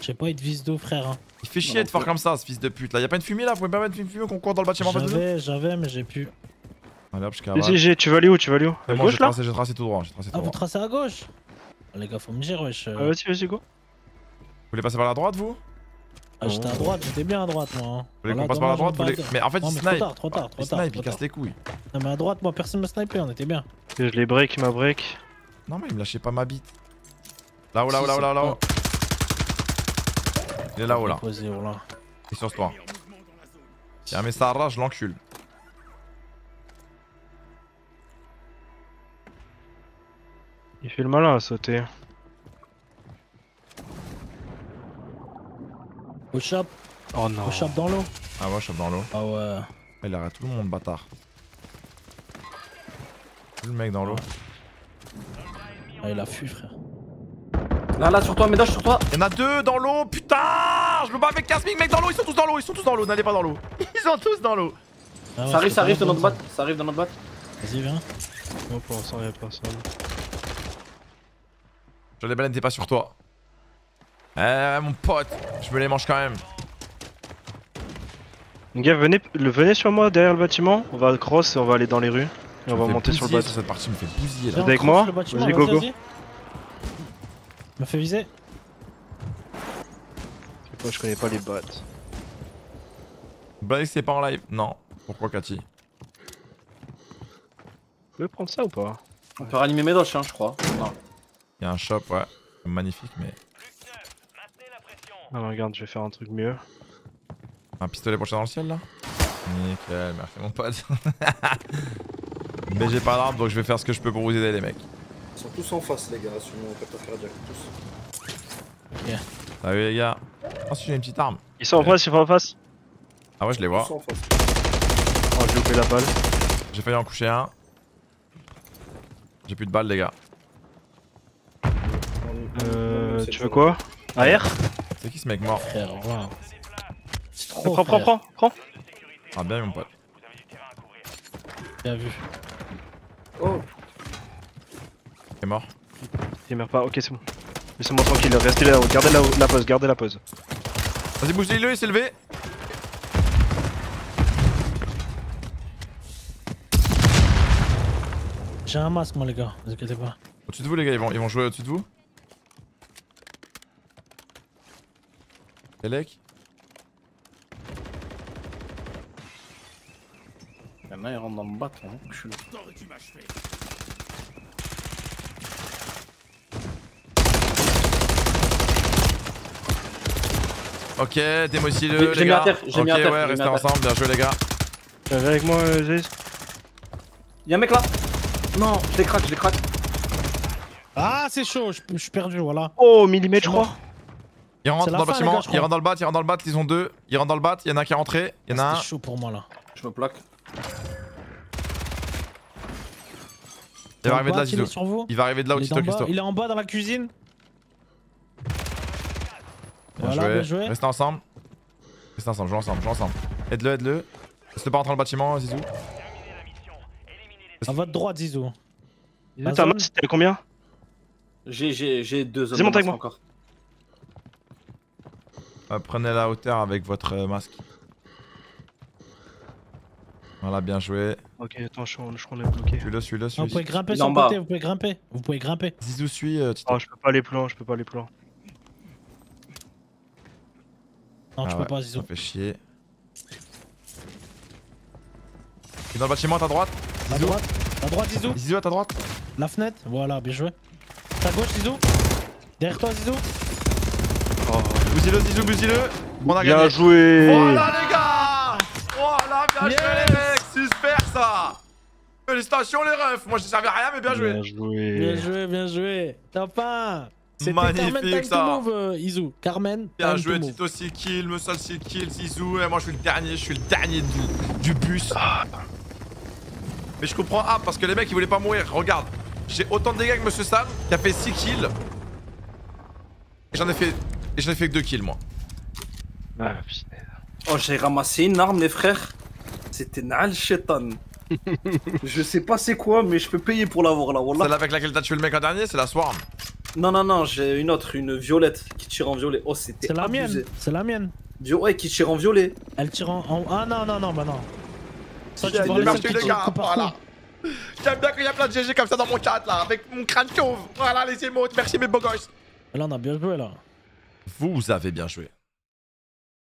Je sais pas, il te vise d'eau, frère. hein. Il fait chier de faire comme ça, ce fils de pute là. Y'a pas une fumée là? Vous pouvez pas mettre une fumée qu'on court dans le bâtiment en face de nous? J'avais, j'avais, mais j'ai plus. Allez hop, je cavale. tu vas aller où Tu vas aller où À gauche j'ai là tracé, j'ai tracé tout droit. J'ai tracé tout Ah, vous droit. tracez à gauche Ah, Les gars, faut me dire, wesh. euh. Ah, Vas-y, vas-y, go. Vous voulez passer par la droite vous Ah, j'étais à droite, j'étais bien à droite, moi. hein. Vous voulez qu'on passe par la droite voulez- Mais en fait, Non, il mais snipe. Trop tard, trop tard, trop Il tard. snipe, trop il casse tard. les couilles. Non, mais à droite, moi, personne me snipait, on était bien. Je l'ai break, il m'a break. Non, mais il me lâchait pas ma bite. Là-haut, là-haut, là-haut, là-haut, là-haut. Il est là-haut là. Posé, voilà. Il est sur ce toit. Il y a un message, je l'encule. Il fait le malin à sauter. Au Oh non. au dans l'eau. Ah ouais, je suis dans l'eau. Ah ouais. Il arrête tout le monde, bâtard. Tout le mec dans l'eau. Ah, il a fui, frère. Là, là, sur toi, Médoche, sur toi. Il y en a deux dans l'eau, putain Je me bats avec 15 000 mecs dans l'eau, ils sont tous dans l'eau, ils sont tous dans l'eau, n'allez pas dans l'eau. Ils sont tous dans l'eau. Ah ouais, Ça arrive, ça arrive dans notre boîte. Ça arrive dans notre boîte. Vas-y, viens. Moi pour l'instant, y'a personne. Je les baleines, t'es pas sur toi. Eh mon pote, je me les mange quand même. Les gars, venez, venez sur moi derrière le bâtiment. On va cross et on va aller dans les rues. Et on va monter sur le bâtiment. cette partie, me fait bousiller là. Viens, avec moi Vas-y, go, go. Me fait viser. Je sais pas, je connais pas les bots. Blague, c'est pas en live Non. Pourquoi Cathy? Vous pouvez prendre ça ou pas? On peut ranimer Médoche, hein, je crois. Non. Il y a un shop, ouais. Magnifique, mais. Ah, regarde, je vais faire un truc mieux. Un pistolet prochain dans le ciel là? Nickel, merci mon pote. mais j'ai pas d'arme donc je vais faire ce que je peux pour vous aider les mecs. Ils sont tous en face, les gars, sur mon capteur cardiaque. Tous. Salut les gars? Oh si j'ai une petite arme. Ils sont en face, ils sont en face. Ah ouais je les vois. Tous en face. Oh, j'ai loupé la balle. J'ai failli en coucher un. J'ai plus de balles les gars. Euh, tu veux quoi AR C'est qui ce mec mort Frère, voilà. C'est trop. Prends, prends, frère. prends, prends. Ah bien mon pote. Bien vu. Oh, Il est mort. Il meurt pas, ok c'est bon. Laissez-moi tranquille, restez là, gardez la, la pause, gardez la pause. Vas-y bougez-le, il s'est levé. J'ai un masque, moi, les gars. Ne vous inquiétez pas. Au-dessus de vous les gars, ils vont, ils vont jouer au-dessus de vous. Elec Y'en a, ils rentrent dans le bateau. Hein. Je suis. Ok, démocile-le J'ai- les j'ai mis à gars. terre, j'ai ok mis à terre, ouais, restez ensemble, bien joué les gars. Viens avec moi, euh. Y'a un mec là Non, je les craque, je les craque. Ah, c'est chaud, je suis perdu, voilà. Oh, millimètre, je crois. Il rentre dans le bâtiment, il rentre dans le bat, il rentre dans le bat, ils ont deux. Il rentre dans le bat, il y en a un qui est rentré, il y en a un. C'était chaud pour moi, là. Je me plaque. Il va arriver de là, bas, il est Zizou. sur vous Il va arriver de là au il, est Tito en bas, Christo. il est en bas dans la cuisine. Bien joué. bien joué. Restez ensemble. Restez ensemble, jouez ensemble, jouez ensemble. Aide-le, aide-le. Laisse-le pas rentrer dans le bâtiment, Zizou. À votre droite, Zizou. Un t'as combien? J'ai, j'ai, j'ai deux moi. encore. Euh, prenez la hauteur avec votre euh, masque. Voilà, bien joué. Ok, attends, je, je crois qu'on est bloqué. Suis-le, suis-le, Non, suis vous pouvez grimper sur le côté, vous pouvez grimper. Vous pouvez grimper. Zizou, suis euh. Oh, je peux pas aller plus loin, je peux pas aller plus loin. Non, tu Ah peux ouais, pas, Zizou. Ça fait chier. Il est dans le bâtiment à ta droite. À Zizou. droite, à droite, Zizou. Zizou à ta droite. La fenêtre, voilà, bien joué. À gauche, Zizou. Derrière toi, Zizou. Oh Bousille-le, Zizou, bousille-le. On a Bien gagné. joué. Voilà les gars Voilà, bien joué les mecs Super ça Félicitations les refs Moi je servais à rien mais bien joué Bien joué. Bien joué, bien joué. Top 1. C'était Magnifique, Carmen time ça. to move, euh, Izu. Carmen. Bien joué. Tito 6 kills, Muscle 6 kills, Zizou, et moi je suis le dernier, je suis le dernier du, du bus. Mais je comprends ah parce que les mecs ils voulaient pas mourir, regarde. J'ai autant de dégâts que Monsieur Sam qui a fait 6 kills. Et j'en ai fait. Et j'en ai fait que 2 kills moi. Ah, Oh, j'ai ramassé une arme, les frères. C'était Nal Shetan. je sais pas c'est quoi, mais je peux payer pour l'avoir là. Wallah. Celle avec laquelle t'as tué le mec en dernier, c'est la Swarm. Non, non, non, j'ai une autre, une violette qui tire en violet. Oh, c'était C'est la mienne. C'est la mienne. Vio- Ouais, qui tire en violet. Elle tire en. Ah non, non, non, bah non. Ça, tu gars, voilà. J'aime bien qu'il y a plein de GG comme ça dans mon chat là, avec mon crâne chauve. Voilà les émotes, merci mes beaux gosses. Là, on a bien joué là. Vous avez bien joué.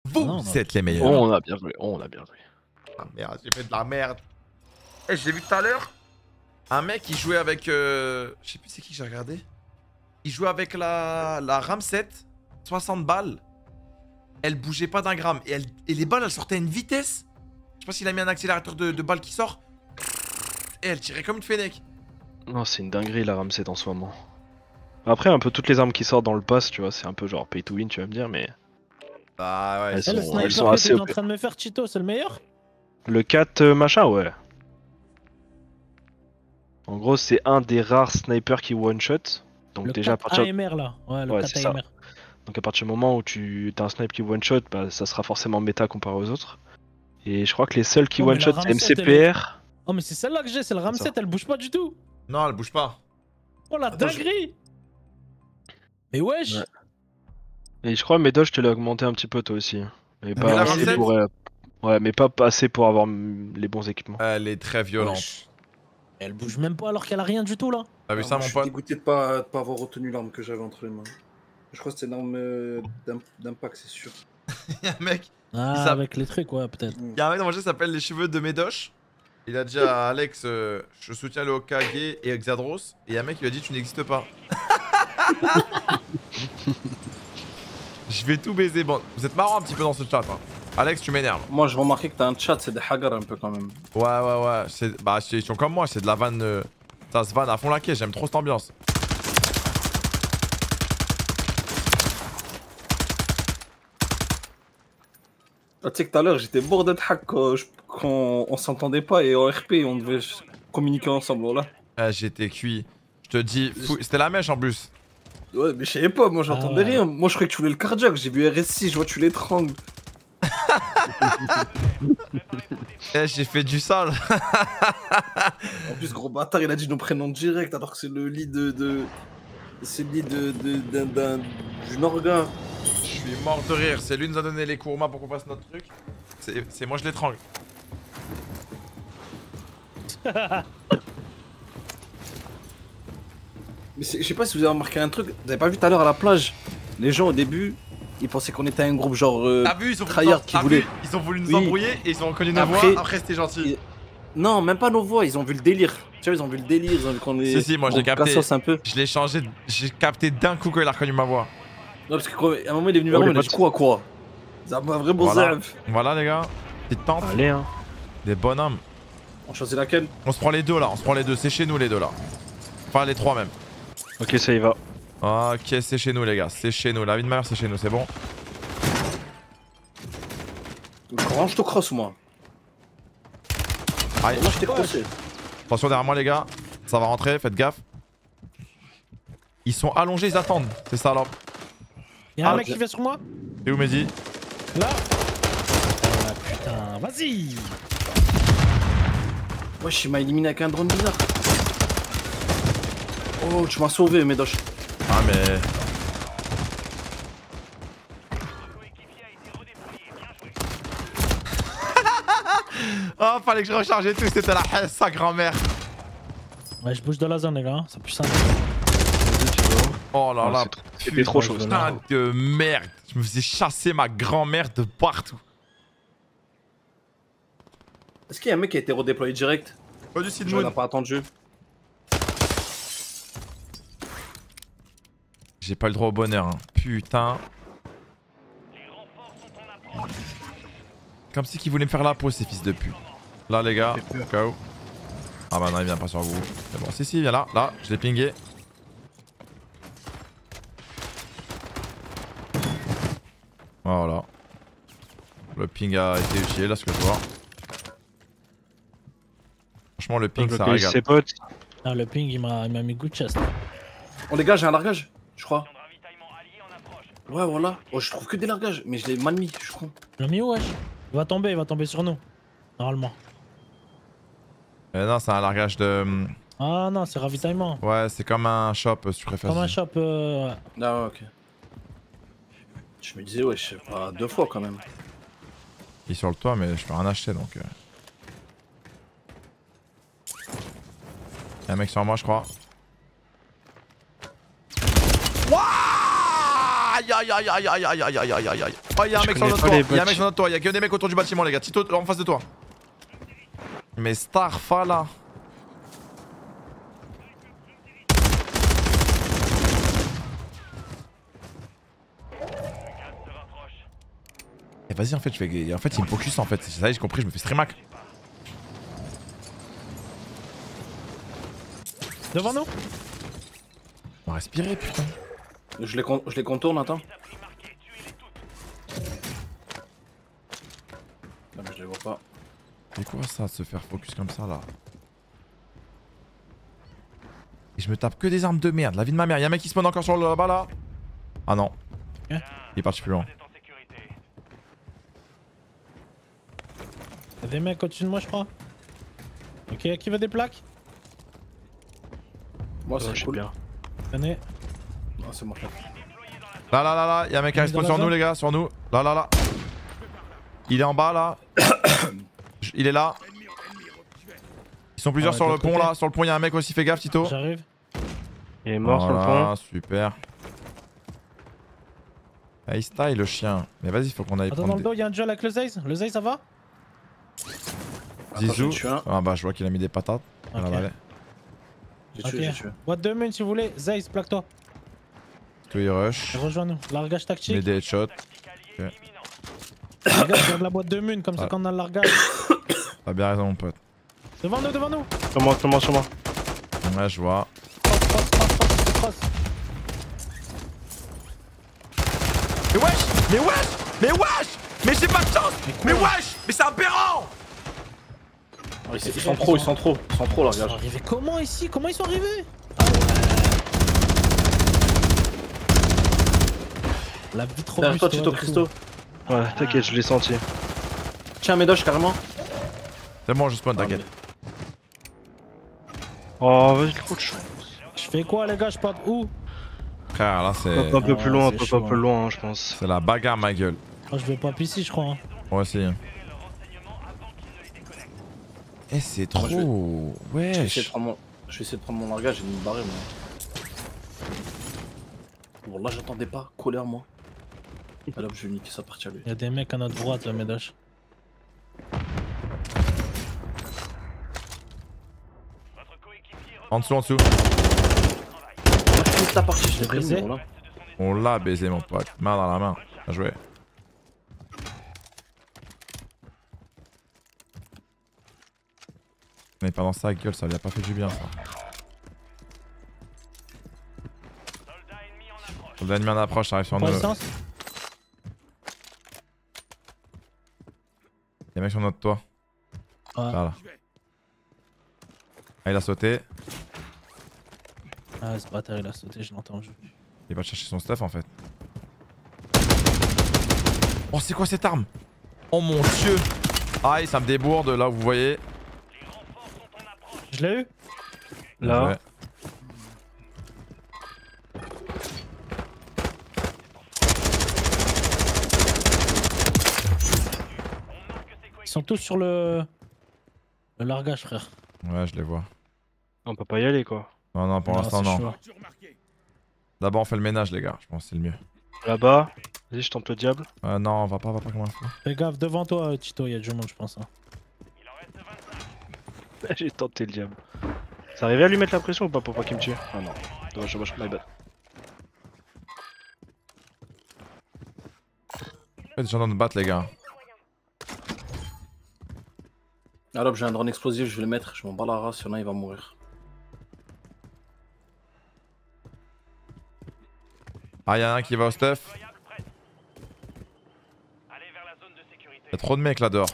Vous Non, non. êtes les meilleurs. Oh, on a bien joué. Oh, on a bien joué. Ah merde, j'ai fait de la merde. Eh, j'ai vu tout à l'heure un mec qui jouait avec. euh, Je sais plus c'est qui que j'ai regardé. Il jouait avec la, la Ramset, 60 balles. Elle bougeait pas d'un gramme. Et, elle... et les balles, elles sortaient à une vitesse. Je sais pas s'il a mis un accélérateur de, de balles qui sort. Et elle tirait comme une fennec. Non, c'est une dinguerie la Ramset en ce moment. Après, un peu toutes les armes qui sortent dans le pass, tu vois, c'est un peu genre pay to win, tu vas me dire, mais. Bah ouais, elles Eh, le sont, elles sniper sont que assez t'es en train de me faire, Chito, c'est le meilleur? Le 4 euh, machin, ouais. En gros, c'est un des rares snipers qui one-shot. Donc Le déjà à 4 partir. AMR là. Ouais, le Ouais, 4 c'est ça. AMR. Donc à partir du moment où tu as un snipe qui one-shot, bah, ça sera forcément méta comparé aux autres. Et je crois que les seuls qui Oh, one-shot, c'est elle MCPR. Oh, mais c'est celle-là que j'ai, c'est le Ramset, elle bouge pas du tout. Non, elle bouge pas. Oh la dinguerie Mais wesh Ouais. Et je crois Medoc, je te l'ai augmenté un petit peu toi aussi. Mais pas assez pour. euh, Ouais, mais pas assez pour avoir mm, les bons équipements. Elle est très violente. Wesh. Elle bouge même pas alors qu'elle a rien du tout là. T'as vu Ah, ça, moi, mon Je suis pote dégoûté de pas, de pas avoir retenu l'arme que j'avais entre les mains. Je crois que c'était une arme euh, d'im- d'impact, c'est sûr. Il y a un mec. Ah, avec les trucs, ouais, peut-être. Il y a un mec dans mon jeu qui s'appelle Les Cheveux de Médoche. Il a dit à Alex euh, Je soutiens le Hokage et Xadros. Et il y a un mec qui lui a dit Tu n'existes pas. Je vais tout baiser. Bon, vous êtes marrant un petit peu dans ce chat. hein. Alex, tu m'énerves. Moi, je remarquais que t'as un chat, c'est des haggars un peu quand même. Ouais, ouais, ouais. Bah, ils sont comme moi. C'est de la vanne. euh, Ça se vanne à fond la caisse. J'aime trop cette ambiance. Ah, tu sais que tout à l'heure, j'étais bordé de hack quand, je- quand on s'entendait pas et en RP, on devait communiquer ensemble, voilà. Ah, J'étais cuit. Je te dis, fou- c'était la mèche en plus. Ouais, mais je savais pas, moi j'entendais Ah rien. Moi je croyais que tu voulais le cardiaque, j'ai vu RSI, je vois que tu l'étrangles. Eh, j'ai fait du sale. En plus, gros bâtard, il a dit nos prénoms direct alors que c'est le lit de. de... C'est le lit de. de- d'un. d'un- d'une orga. Je suis mort de rire. C'est lui qui nous a donné les courmas pour qu'on fasse notre truc. C'est c'est moi, je l'étrangle. Mais je sais pas si vous avez remarqué un truc, vous avez pas vu tout à l'heure à la plage Les gens au début, ils pensaient qu'on était un groupe genre. euh, T'as vu, ils ont voulu, tryhard qui voulait. vu, ils ont voulu nous Oui. embrouiller et ils ont reconnu nos Après- voix. Après, c'était gentil. Non, même pas nos voix, ils ont vu le délire. Tu vois, ils ont vu le délire, ils ont vu qu'on est. Si, si, moi, je l'ai on capté. un peu. Je l'ai changé. J'ai capté d'un coup quand il a reconnu ma voix. Non, parce qu'à un moment, il est venu vers Oh, moi, les il a dit quoi, quoi Ça m'a vraiment Voilà. voilà, les gars. Petite tente. Allez, hein. Des bonhommes. On choisit laquelle? On se prend les deux là. On se prend les deux. C'est chez nous, les deux là. Enfin, les trois même. Ok, ça y va. Ok, c'est chez nous, les gars. C'est chez nous. La vie de ma mère, c'est chez nous. C'est bon. Range ton cross, moi. Aïe. Moi, je t'ai crossé. Attention derrière moi, les gars. Ça va rentrer. Faites gaffe. Ils sont allongés, ils attendent. C'est ça, là. Y'a un Ah, mec qui vient sur moi C'est où, Mehdi Là Ah putain, vas-y Wesh, il m'a éliminé avec un drone bizarre. Oh, tu m'as sauvé, Médoche. Ah, mais. oh, fallait que je recharge et tout. C'était la haine, sa grand-mère. Ouais, je bouge de la zone, les gars, c'est plus simple. Oh là là. c'est trop- c'était trop chaud, Putain de merde. Je me faisais chasser ma grand-mère de partout. Est-ce qu'il y a un mec qui a été redéployé direct? Pas du Sid Genre, il Moon. a pas attendu. J'ai pas le droit au bonheur. Hein. Putain. Comme si qu'ils voulaient me faire la peau, ces fils de pute. Là, les gars, KO. Ah bah non, il vient pas sur vous. C'est bon, si, si, il vient là. Là, je l'ai pingué. Voilà. Le ping a été utile, là, ce que je vois. Franchement, le ping, ça regarde. Ses potes. Le ping, il m'a mis goût de chasse. Oh, les gars, j'ai un largage je crois. Ouais, voilà. Oh, je trouve que des largages, mais je l'ai mal mis, je suis con. Le mis où, wesh? Il va tomber, il va tomber sur nous. Normalement. Mais non, c'est un largage de. Ah non, c'est ravitaillement. Ouais, c'est comme un shop, si tu préfères. Comme un shop. Euh... Ah ouais, ok. Je me disais, ouais, je sais pas, deux fois quand même. Il est sur le toit, mais je peux rien acheter donc. euh. Y'a un mec sur moi, je crois. Aïe aïe aïe aïe aïe aïe aïe aïe aïe aïe aïe. Oh, y'a un mec sur notre toit. Y'a un mec sur notre toit. Y'a que des mecs autour du bâtiment, les gars. Tito, en face de toi. Mais Starfa là. Et vas-y, en fait, je fais. En fait, il me focus en fait. Ça y est, j'ai compris, je me fais streamac. Devant nous? On va respirer, putain. Je les, con- je les contourne, attends. Non, mais je les vois pas. C'est quoi ça, de se faire focus comme ça là Et je me tape que des armes de merde, la vie de ma mère. Y'a un mec qui spawn encore sur le là-bas là Ah non. Il est parti plus loin. Y'a des mecs au-dessus de moi, je crois. Ok, qui veut des plaques Moi, c'est cool. Tenez. C'est moi. Là là là là, y'a un mec qui dans sur nous les gars, sur nous. Là là là. Il est en bas là. Il est là. Ils sont plusieurs Ah sur le pont là. Sur le pont, y'a un mec aussi, fais gaffe Tito. J'arrive. Il est mort sur le pont. super. Ah, il style le chien. Mais vas-y, faut qu'on aille Attends, dans prendre le des... dos, y'a un duel avec le Zeiss. Le Zeiss, ça va Zizou. Ah bah je vois qu'il a mis des patates. Ok. Voilà, allez. J'ai tué, j'ai tué. What de mine si vous voulez. Zeiss, plaque-toi. Tout il rush. Rejoins-nous. Largage tactique. Mets des headshots. Ok. Les gars, je garde la boîte de mune, comme ça Ouais. quand on a le largage. T'as bien raison mon pote. Devant nous, devant nous. Sur moi, sur moi, sur moi. Ouais, je vois. Cross. Mais wesh Mais wesh Mais wesh Mais j'ai pas de chance Mais wesh Mais c'est aberrant Ah, ils, ils sont trop, ils sont trop, ils sont trop, Ils sont largage. arrivés comment ici? Comment ils sont arrivés? La vie trop Derrière toi, Tito, ouais, Christo. Ouais, t'inquiète, je l'ai senti. Tiens, Médoche, carrément. C'est bon, je spawn, t'inquiète. Oh, vas-y, trop de chance. Je fais quoi les gars Je pop où? Frère, là c'est. Un peu Ah, plus loin, chaud, un peu hein. loin, hein, je pense. C'est la bagarre, ma gueule. Oh, Je vais pop ici, je crois. hein. Moi aussi. Eh, c'est trop. je vais- Je vais essayer de Wesh. prendre mon, je vais essayer de prendre mon largage et de me barrer, moi. Bon, là, j'attendais pas. Coller moi. Ah, là, je vais niquer sa partie à lui. Y'a des mecs à notre droite là, Médoche. En dessous, en dessous. Toute ta partie, je l'ai brisé. On l'a baisé, mon pote. Main dans la main. Bien joué. Mais pendant ça, gueule, ça lui a pas fait du bien, ça. Soldat ennemi en approche, ça arrive sur nous. Prends essence Y'a un mec sur notre toit. Ouais. Là, là. Ah, il a sauté. Ah, ce bâtard il a sauté, je l'ai entendu. Il va chercher son stuff en fait. Oh, c'est quoi cette arme? Oh mon dieu Aïe, ça me débourde là où vous voyez. Je l'ai eu? Là. Ouais. Ils sont tous sur le. Le largage, frère. Ouais, je les vois. On peut pas y aller, quoi. Non, non, pour l'instant, non. D'abord, on fait le ménage, les gars. Je pense que c'est le mieux. Là-bas. Vas-y, je tente le diable. Euh, non, on va pas, on va pas comme un fou. Fais gaffe, devant toi, Tito, il y a du monde, je pense. hein. J'ai tenté le diable. Ça arrivait à lui mettre la pression ou pas pour pas qu'il me tue? Ah non. Dommage, dommage, my bad. Il y a des gens dans notre battre, les gars. Alors j'ai un drone explosif, je vais le mettre, je m'en bats la race, a, il va mourir. Ah, y'en a un qui va au stuff. Y'a trop de mecs là dehors.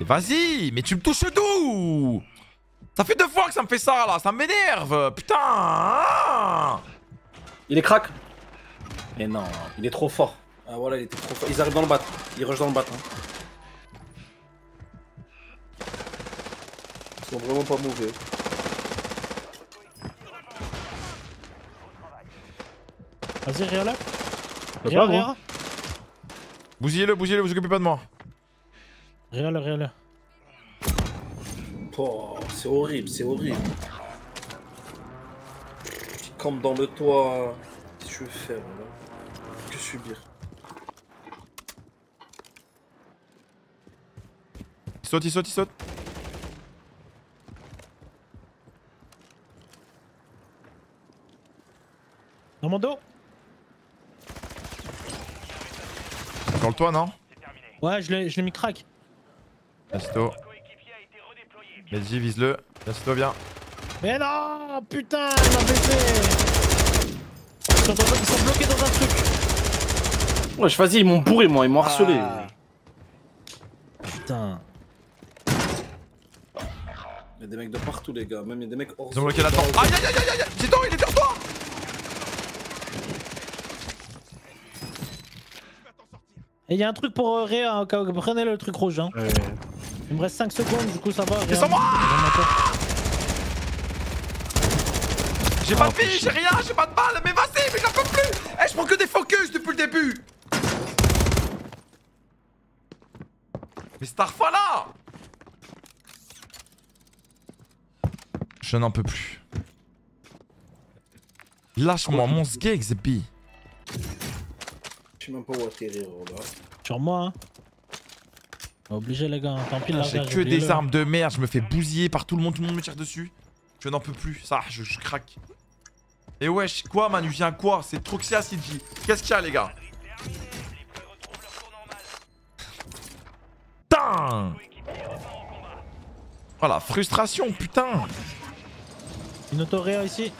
Vas-y, mais tu me touches d'où? Ça fait deux fois que ça me fait ça là, ça m'énerve, putain hein Il est crack Mais non, il est trop fort. Ah voilà, il était trop fort. Ils arrivent dans le bat, ils rushent dans le bat. hein. Ils sont vraiment pas mauvais. Vas-y, Réala. Bah, Réala, pas. Réala. Bousillez-le, bousillez-le, vous occupez pas de moi. Réala, Réala. Oh, c'est horrible, c'est horrible. Il campe dans le toit. Qu'est-ce que je veux faire là? Que subir? Il saute, il saute, il saute. Dans mon dos Sur le toit, non Ouais, je l'ai mis crack. Resto. Vas-y, vise-le. Laisse-toi bien. Mais non Putain, il m'a baisé ils sont, ils sont bloqués dans un truc. Wesh, vas-y, ils m'ont bourré, moi, ils m'ont harcelé. Ah. Putain. Il y a des mecs de partout, les gars. Même il y a des mecs hors Ils ont bloqué là-dedans. Aïe aïe aïe aïe aïe Zidane, il est derrière toi Et il y a un truc pour euh, Réa, hein, prenez le truc rouge. Hein. Il me reste 5 secondes, du coup ça va. Réa. Descends-moi J'ai Ah, pas de vie, j'ai rien, j'ai pas de balle, mais vas-y, mais j'en peux plus Eh, je prends que des focus depuis le début Mais Starfa là Je n'en peux plus. Lâche-moi mon sgeg, Zepi. Je sais même pas où atterrir, là. Sur moi, hein. Obligé les gars, hein. tant pis Ah, J'ai largage, que des armes de merde, je me fais bousiller par tout le monde, tout le monde me tire dessus. Je n'en peux plus, ça, je, je craque. Et wesh, quoi Manu, viens quoi? C'est Troxia Sidji. Qu'est-ce qu'il y a les gars? Putain Oh la frustration, putain Une autoréa ici.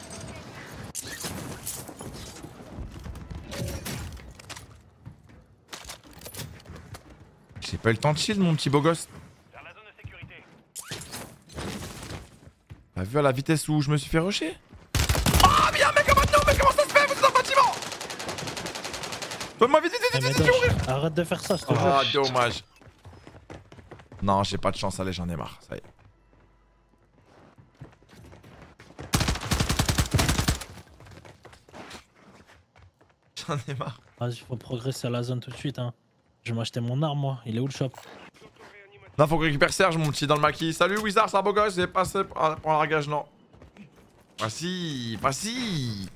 J'ai pas eu le temps de shield mon petit beau gosse. T'as vu à la vitesse où je me suis fait rusher? Ah bien mec maintenant mais comment ça se fait Vous êtes dans le bâtiment? Donne-moi vite vite Eh, vite mais vite, ouvrir Arrête de faire ça, s'il te plaît. Ah dommage. Non j'ai pas de chance, allez j'en ai marre, ça y est. J'en ai marre. Vas-y, faut progresser à la zone tout de suite. Hein. Je vais m'acheter mon arme, moi. Il est où le shop? Non, faut que je récupère Serge, mon petit, dans le maquis. Salut Wizard, ça beau gosse, j'ai passé pour un largage, non. Vas-y, vas-y.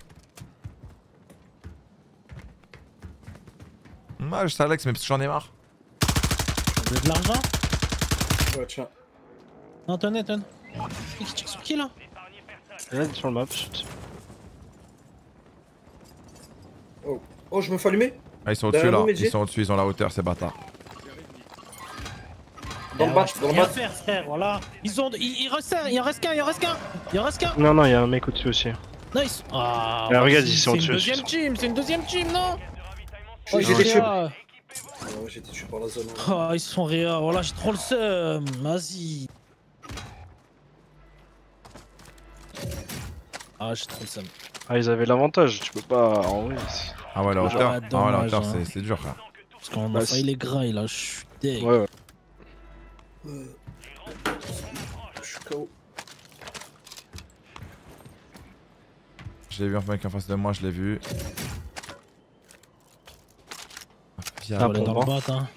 Moi, je Alex, mais parce que j'en ai marre. Vous avez de l'argent? Ouais, tiens. Non, tenez, tenez. Qui tire sur qui là? Regarde sur le map. Oh. oh, je me fais allumer Ah, ils sont au-dessus là, ils sont au-dessus, ils ont la hauteur, ces bâtards. Dans le bat, dans le bat. faire, frère, voilà. Ils ont. Il, il en reste qu'un, il en reste qu'un. Il en reste qu'un. Non, non, il y a un mec au-dessus aussi. Nice. Ah, Ah, regarde, ils sont C'est au-dessus, une ils deuxième sont- team, c'est une deuxième team, non J'ai Oh, été j'ai. Ah ouais, j'ai été tué par la zone. Oh, ils sont réa. Voilà, j'ai trop le seum. Vas-y. Ah, j'ai trop le seum. Ah, ils avaient l'avantage, tu peux pas. En vrai. c'est- Ah ouais, la Ah, hauteur, ah ouais, la hauteur, hein. c'est- dur, frère. Parce qu'on Bah, a failli c'est- les grailles là, je suis deg. Ouais, ouais. Je suis KO. J'ai vu un mec en face de moi, je l'ai vu. Viens, Ah, on est dans le bat, hein.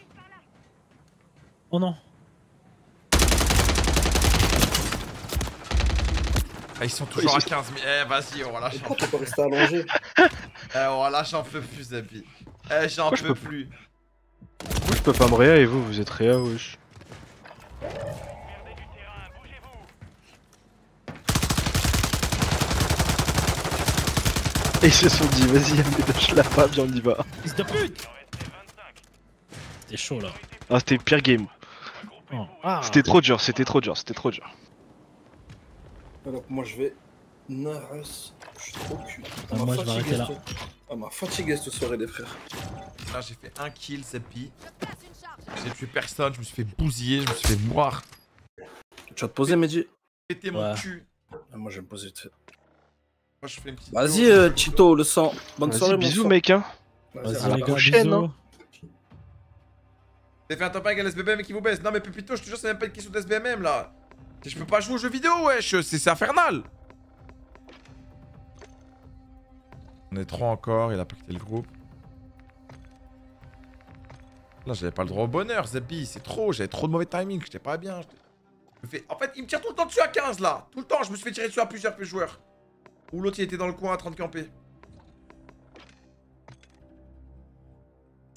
Oh non. Ah, ils sont toujours à 15 000. Eh, vas-y, oh là, j'en Pourquoi t'es pas resté allongé Eh, oh là, j'en peux plus, Zabi. Eh, j'en peux peux- plus. Moi, je peux pas me réa et vous, vous êtes réa, wesh. Et ils se sont dit, vas-y, Amédoche là-bas, viens, on y va. Fils de pute c'était chaud là. Ah, c'était pire game. Ah. C'était trop dur, c'était trop dur, c'était trop dur. Alors moi je vais. Naras. Je suis trop cul. Ah, moi, je vais arrêter là. On m'a fatigué cette soirée, les frères. Là, j'ai fait un kill, Zepi. J'ai tué personne, je me suis fait bousiller, je me suis fait boire. Tu vas te poser, Mehdi Péter mon Ouais. cul. Ah, Moi je vais me poser. Moi, je fais une petite. Vas-y, euh, Tito, le sang. Bonne soirée, mon bisous, sang. mec, hein. Vas-y, Vas-y, à la prochaine. hein. J'ai fait un top 1 avec SBBM qui vous baisse. Non, mais Pupito, je te jure, c'est même pas une question d'SBMM là. Je peux pas jouer aux jeux vidéo, wesh. C'est infernal. On est trois encore, il a pas quitté le groupe. Là, j'avais pas le droit au bonheur, Zepi. C'est trop, j'avais trop de mauvais timing. J'étais pas bien. En fait, il me tire tout le temps dessus à 15 là. Tout le temps, je me suis fait tirer dessus à plusieurs plus joueurs. Ou l'autre, il était dans le coin. Je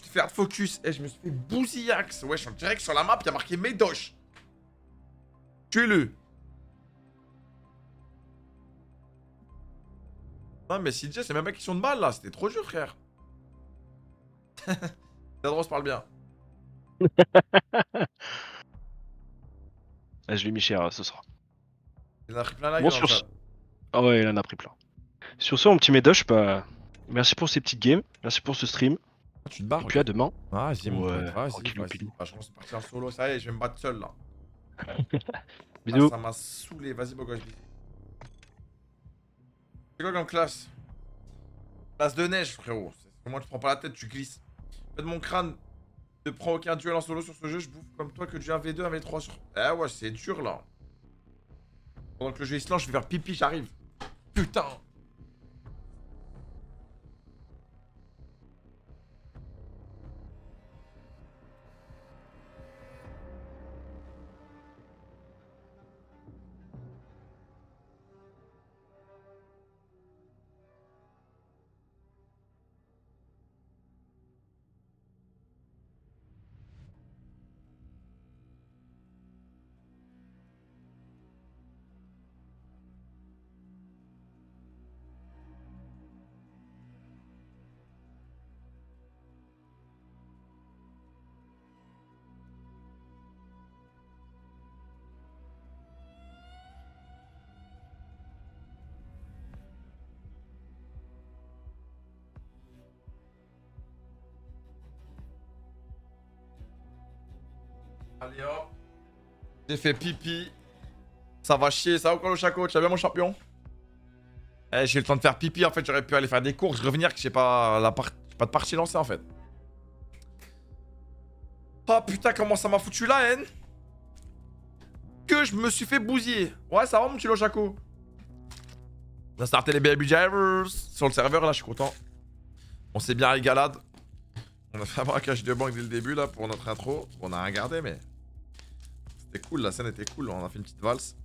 suis fait hard focus et je me suis fait bousillax. Wesh, en direct sur la map, il y a marqué Medosh. Tuez-le. Non, mais CJ, c'est même pas question de mal là. C'était trop dur, frère. Tadros parle bien. Ah, je l'ai mis cher euh, ce soir. Il en a pris plein la Bon, sur. Ah ouais, il en a pris plein. Sur ce, mon petit Médoche, bah, merci pour ces petites games, merci pour ce stream. Tu te barres Et puis à demain. Ah, Vas-y, mon pote, vas-y. Ah, je pense partir en solo, ça y est, je vais me battre seul là. Bisous. Ah, ça m'a saoulé, vas-y, beau gosse. C'est quoi comme classe? Classe de neige, frérot. Moi, tu prends pas la tête, tu glisses. En fait, mon crâne ne prend aucun duel en solo sur ce jeu, je bouffe comme toi que du 1v2, 1v3 sur. Eh ouais, c'est dur là. Pendant que le jeu il se lance, je vais faire pipi, j'arrive. Putain J'ai fait pipi. Ça va chier, ça va quoi le chaco? Tu vas bien mon champion? Eh, j'ai eu le temps de faire pipi en fait, j'aurais pu aller faire des courses, revenir que j'ai pas la pas de partie lancée en fait. Oh putain, comment ça m'a foutu la haine Que je me suis fait bousiller. Ouais, ça va mon petit Lochaco On a starté les Baby Drivers sur le serveur là, je suis content. On s'est bien régalade. On a fait un braquage de banque dès le début là pour notre intro. On a rien gardé mais cool, la scène était cool. On a fait une petite valse.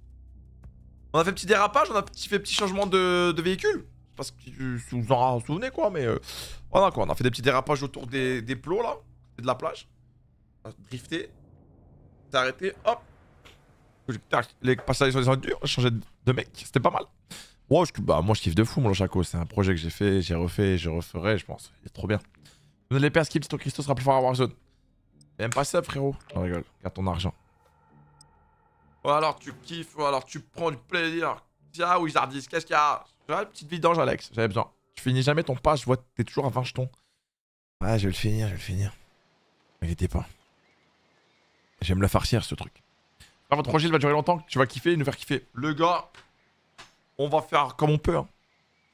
On a fait petit dérapage, on a petit- fait petit changement de, de véhicule. Parce que vous vous en souvenez quoi, mais euh, voilà quoi. On a fait des petits dérapages autour des, des plots là, de la plage. On a drifté, s'est arrêté, hop. Les passages les endures, on a changé de- mec, c'était pas mal. Ouais, je- bah, moi je kiffe de fou mon Chaco, c'est un projet que j'ai fait, j'ai refait, je referai, je pense. Il est trop bien. Vous allez perdre skip, ton Christo sera plus fort à Warzone. Même pas ça, frérot. Je rigole, garde ton argent. Ou alors tu kiffes, ou alors tu prends du plaisir. Tiens, Wizardis, qu'est-ce qu'il y a? J'ai une petite vidange, Alex, j'avais besoin. Tu finis jamais ton pas, je vois que t'es toujours à 20 jetons. Ouais, je vais le finir, je vais le finir. N'inquiétez pas. J'aime le farcir, ce truc. Enfin, votre projet il va durer longtemps, tu vas kiffer, nous faire kiffer. Le gars, on va faire comme on peut. hein.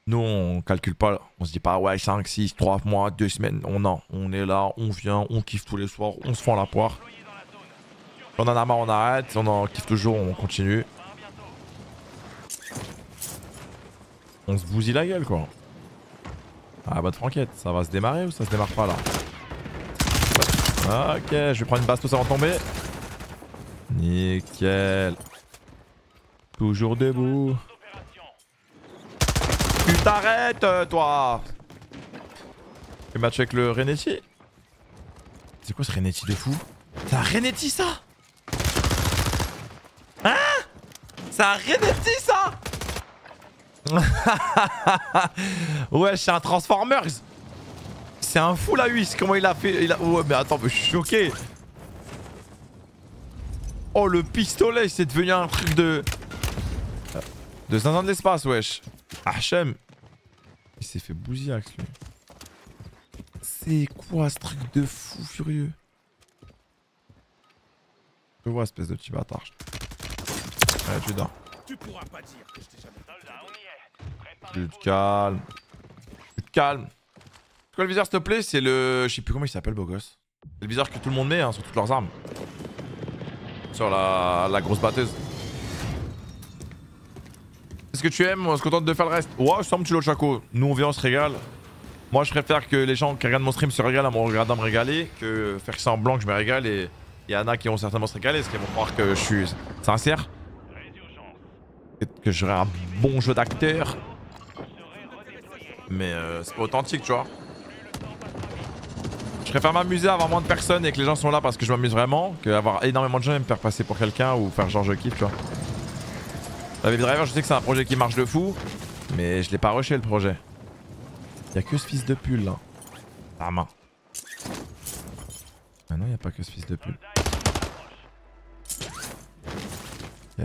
Nous, on calcule pas, on se dit pas, ouais, 5, 6, 3 mois, 2 semaines. On, non, on est là, on vient, on kiffe tous les soirs, on se fend la poire. On en a marre, on arrête. On en kiffe toujours, on continue. On se bousille la gueule, quoi. Ah, bonne franquette. Ça va se démarrer ou ça se démarre pas, là Ok, je vais prendre une bastos avant de tomber. Nickel. Toujours debout. Tu t'arrêtes, euh, toi Le match avec le Renetti C'est quoi ce Renetti de fou? C'est un Renetti, ça Hein C'est un Renetti ça Ouais, c'est un Transformers C'est un fou la 8, comment il a fait? A... Ouais mais attends, mais je suis choqué. Oh le pistolet, c'est devenu un truc de... De zinzin de l'espace, wesh. Hachem. Il s'est fait bousiller lui. C'est quoi ce truc de fou furieux? Je vois espèce de petit. Ouais, tu dors. Tu pourras pas dire que je t'ai jamais. Tu te calmes. Tu te calmes. C'est quoi le viseur s'il te plaît? C'est le... Je sais plus comment il s'appelle beau gosse. C'est le viseur que tout le monde met hein, sur toutes leurs armes. Sur la, la grosse batteuse. Est-ce que tu aimes? On se contente de faire le reste. Ouais, je tu le chaco. Nous on vient, on se régale. Moi je préfère que les gens qui regardent mon stream se régalent à me regarder à me régaler que faire semblant que je me régale et il y en a qui vont certainement se régaler parce qu'ils vont croire que je suis sincère. Que j'aurai un bon jeu d'acteur. Mais euh, c'est pas authentique, tu vois. Je préfère m'amuser à avoir moins de personnes et que les gens sont là parce que je m'amuse vraiment que avoir énormément de gens et me faire passer pour quelqu'un ou faire genre je kiffe, tu vois. La Baby Driver, je sais que c'est un projet qui marche de fou, mais je l'ai pas rushé le projet. Y'a que ce fils de pull là. La main. Ah non, y'a pas que ce fils de pull. Ok.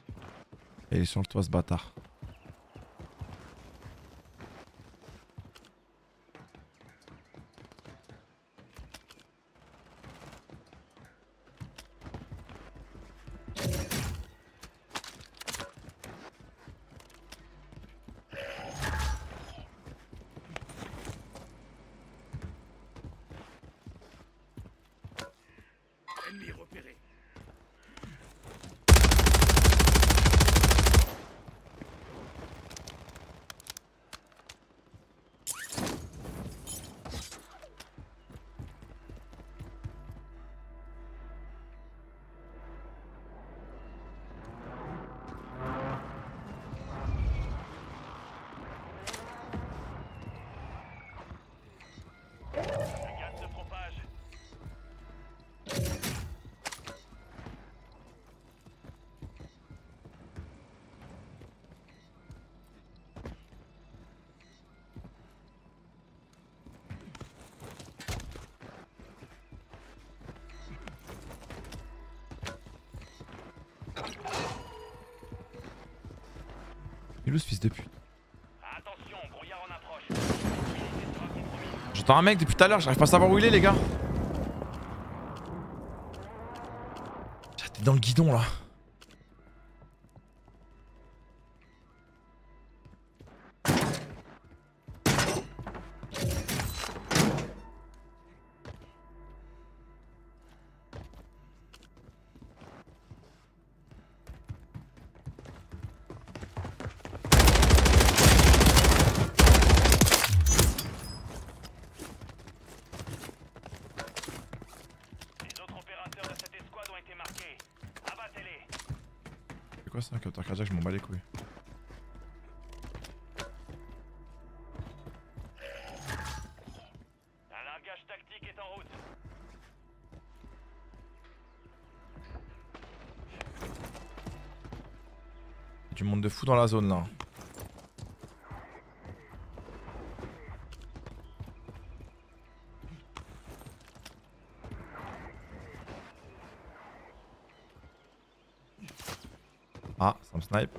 Et il toit ce bâtard. Un mec depuis tout à l'heure, j'arrive pas à savoir où il est les gars. T'es dans le guidon là. C'est un capteur cardiaque, je m'en bats les couilles. Un largage tactique est en route. Du monde de fou dans la zone là. Ah, ça me snipe.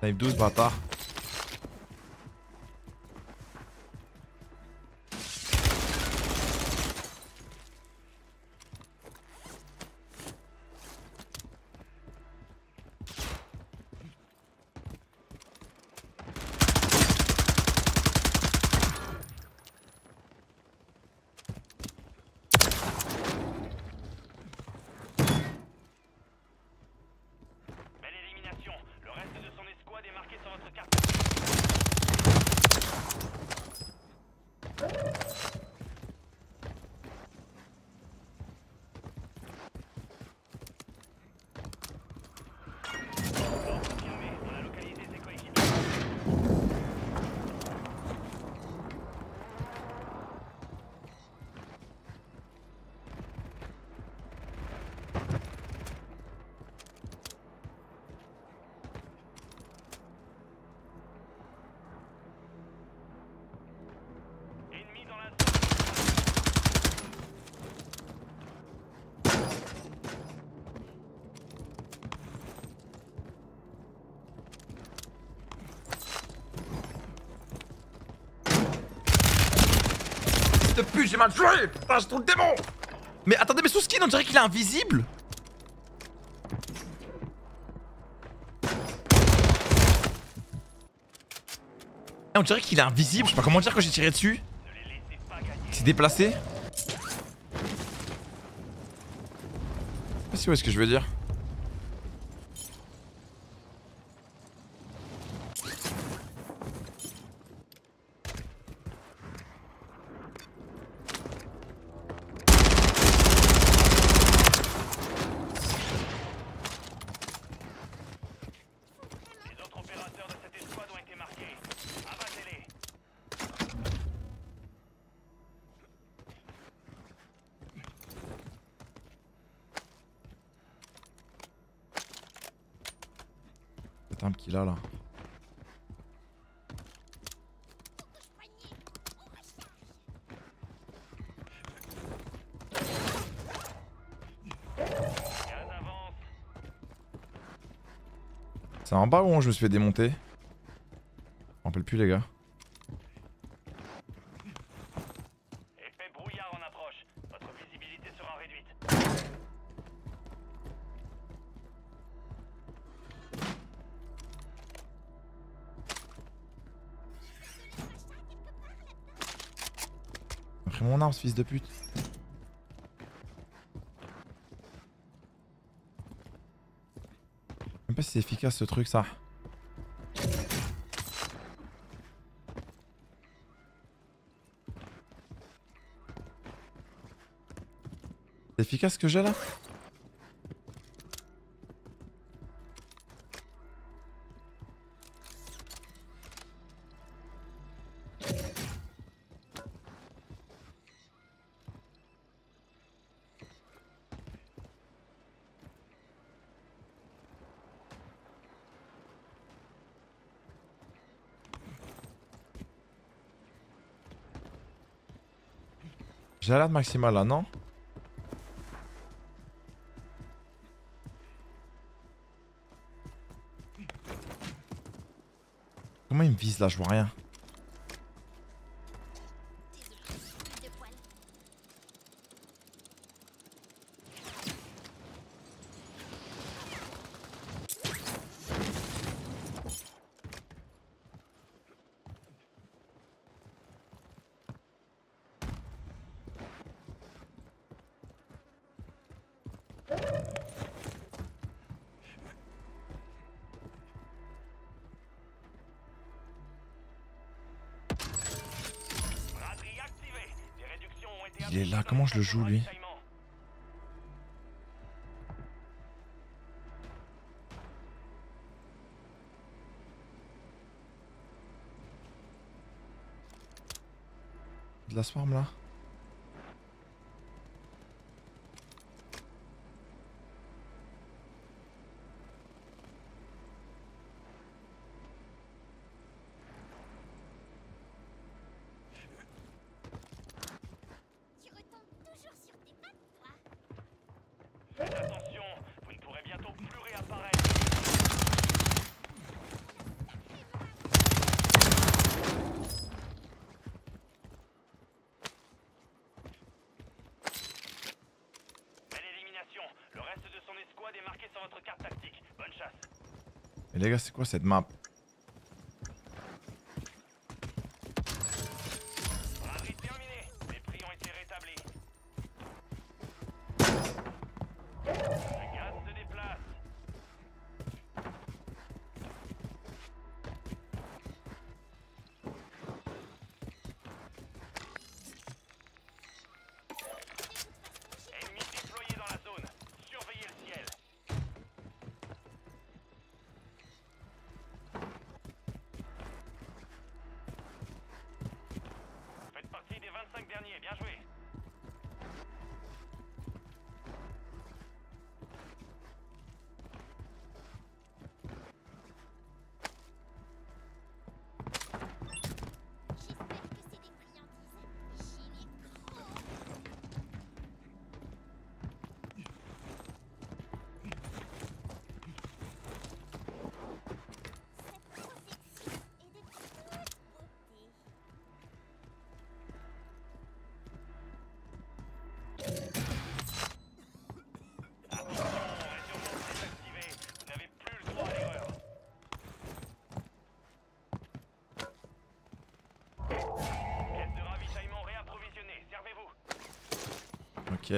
Snipe 12, bâtard. Belle élimination. Le reste de son escouade est marqué sur votre carte. de pute, j'ai mal joué Putain, je trouve le démon Mais attendez, mais sous skin, on dirait qu'il est invisible Eh, On dirait qu'il est invisible, je sais pas comment dire quand j'ai tiré dessus. Il s'est déplacé. Je sais pas si vous voyez ce que je veux dire. Les autres opérateurs de cette escouade ont été marqués. Abattez-les. C'est un qu'il a là. C'est en bas où je me suis fait démonter Je me rappelle plus les gars. Effet brouillard en approche. Votre visibilité sera réduite. J'ai pris mon arme fils de pute. C'est efficace ce truc ça. C'est efficace ce que j'ai là? J'ai l'alerte maximale là, non Comment il me vise là Je vois rien. Je le joue lui. De la swarm là Les gars, c'est quoi cette map? Ok.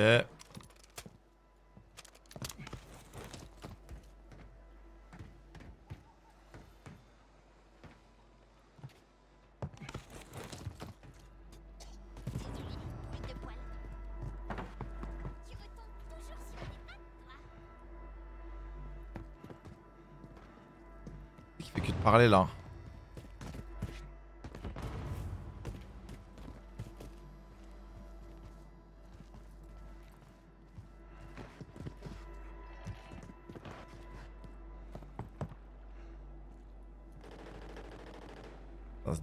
Qui fait que de parler là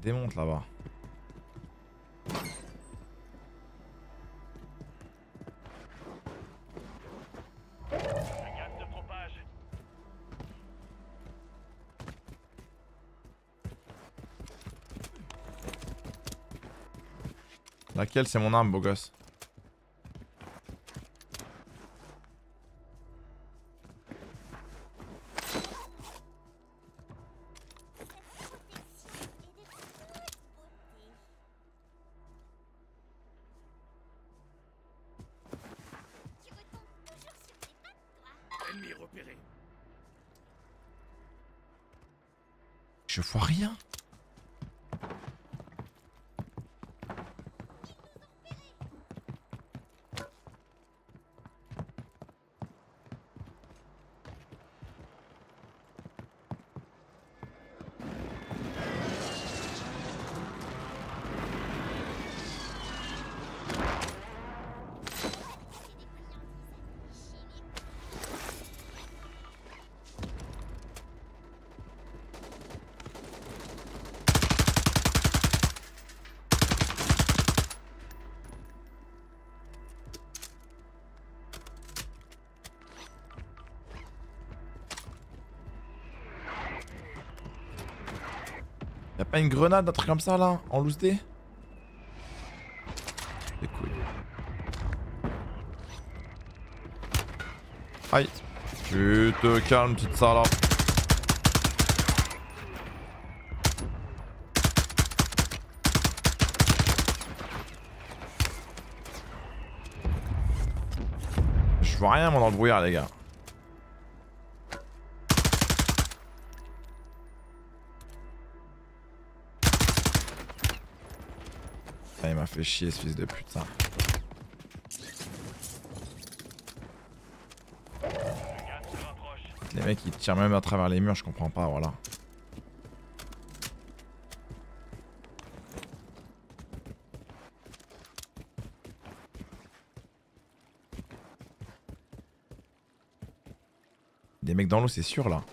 démonte là-bas. Laquelle c'est mon arme, beau gosse? Une grenade, un truc comme ça là, en loose couilles. Aïe. Tu te calmes, petite salope. Je vois rien le brouillard les gars. Fait chier ce fils de putain. Les mecs ils tirent même à travers les murs, je comprends pas, voilà. Des mecs dans l'eau, c'est sûr là.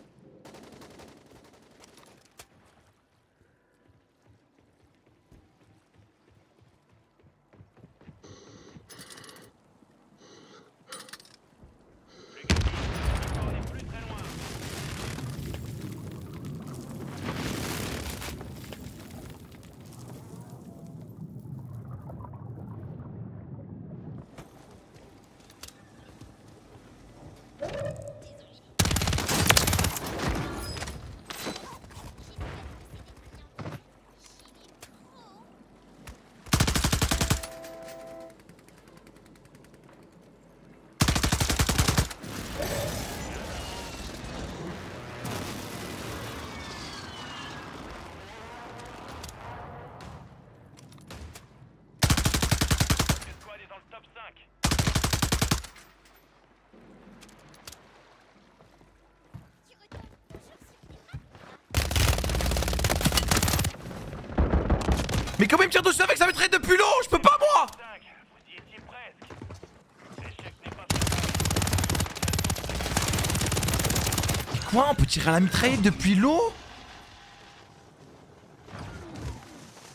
Tirer à la mitraillette depuis l'eau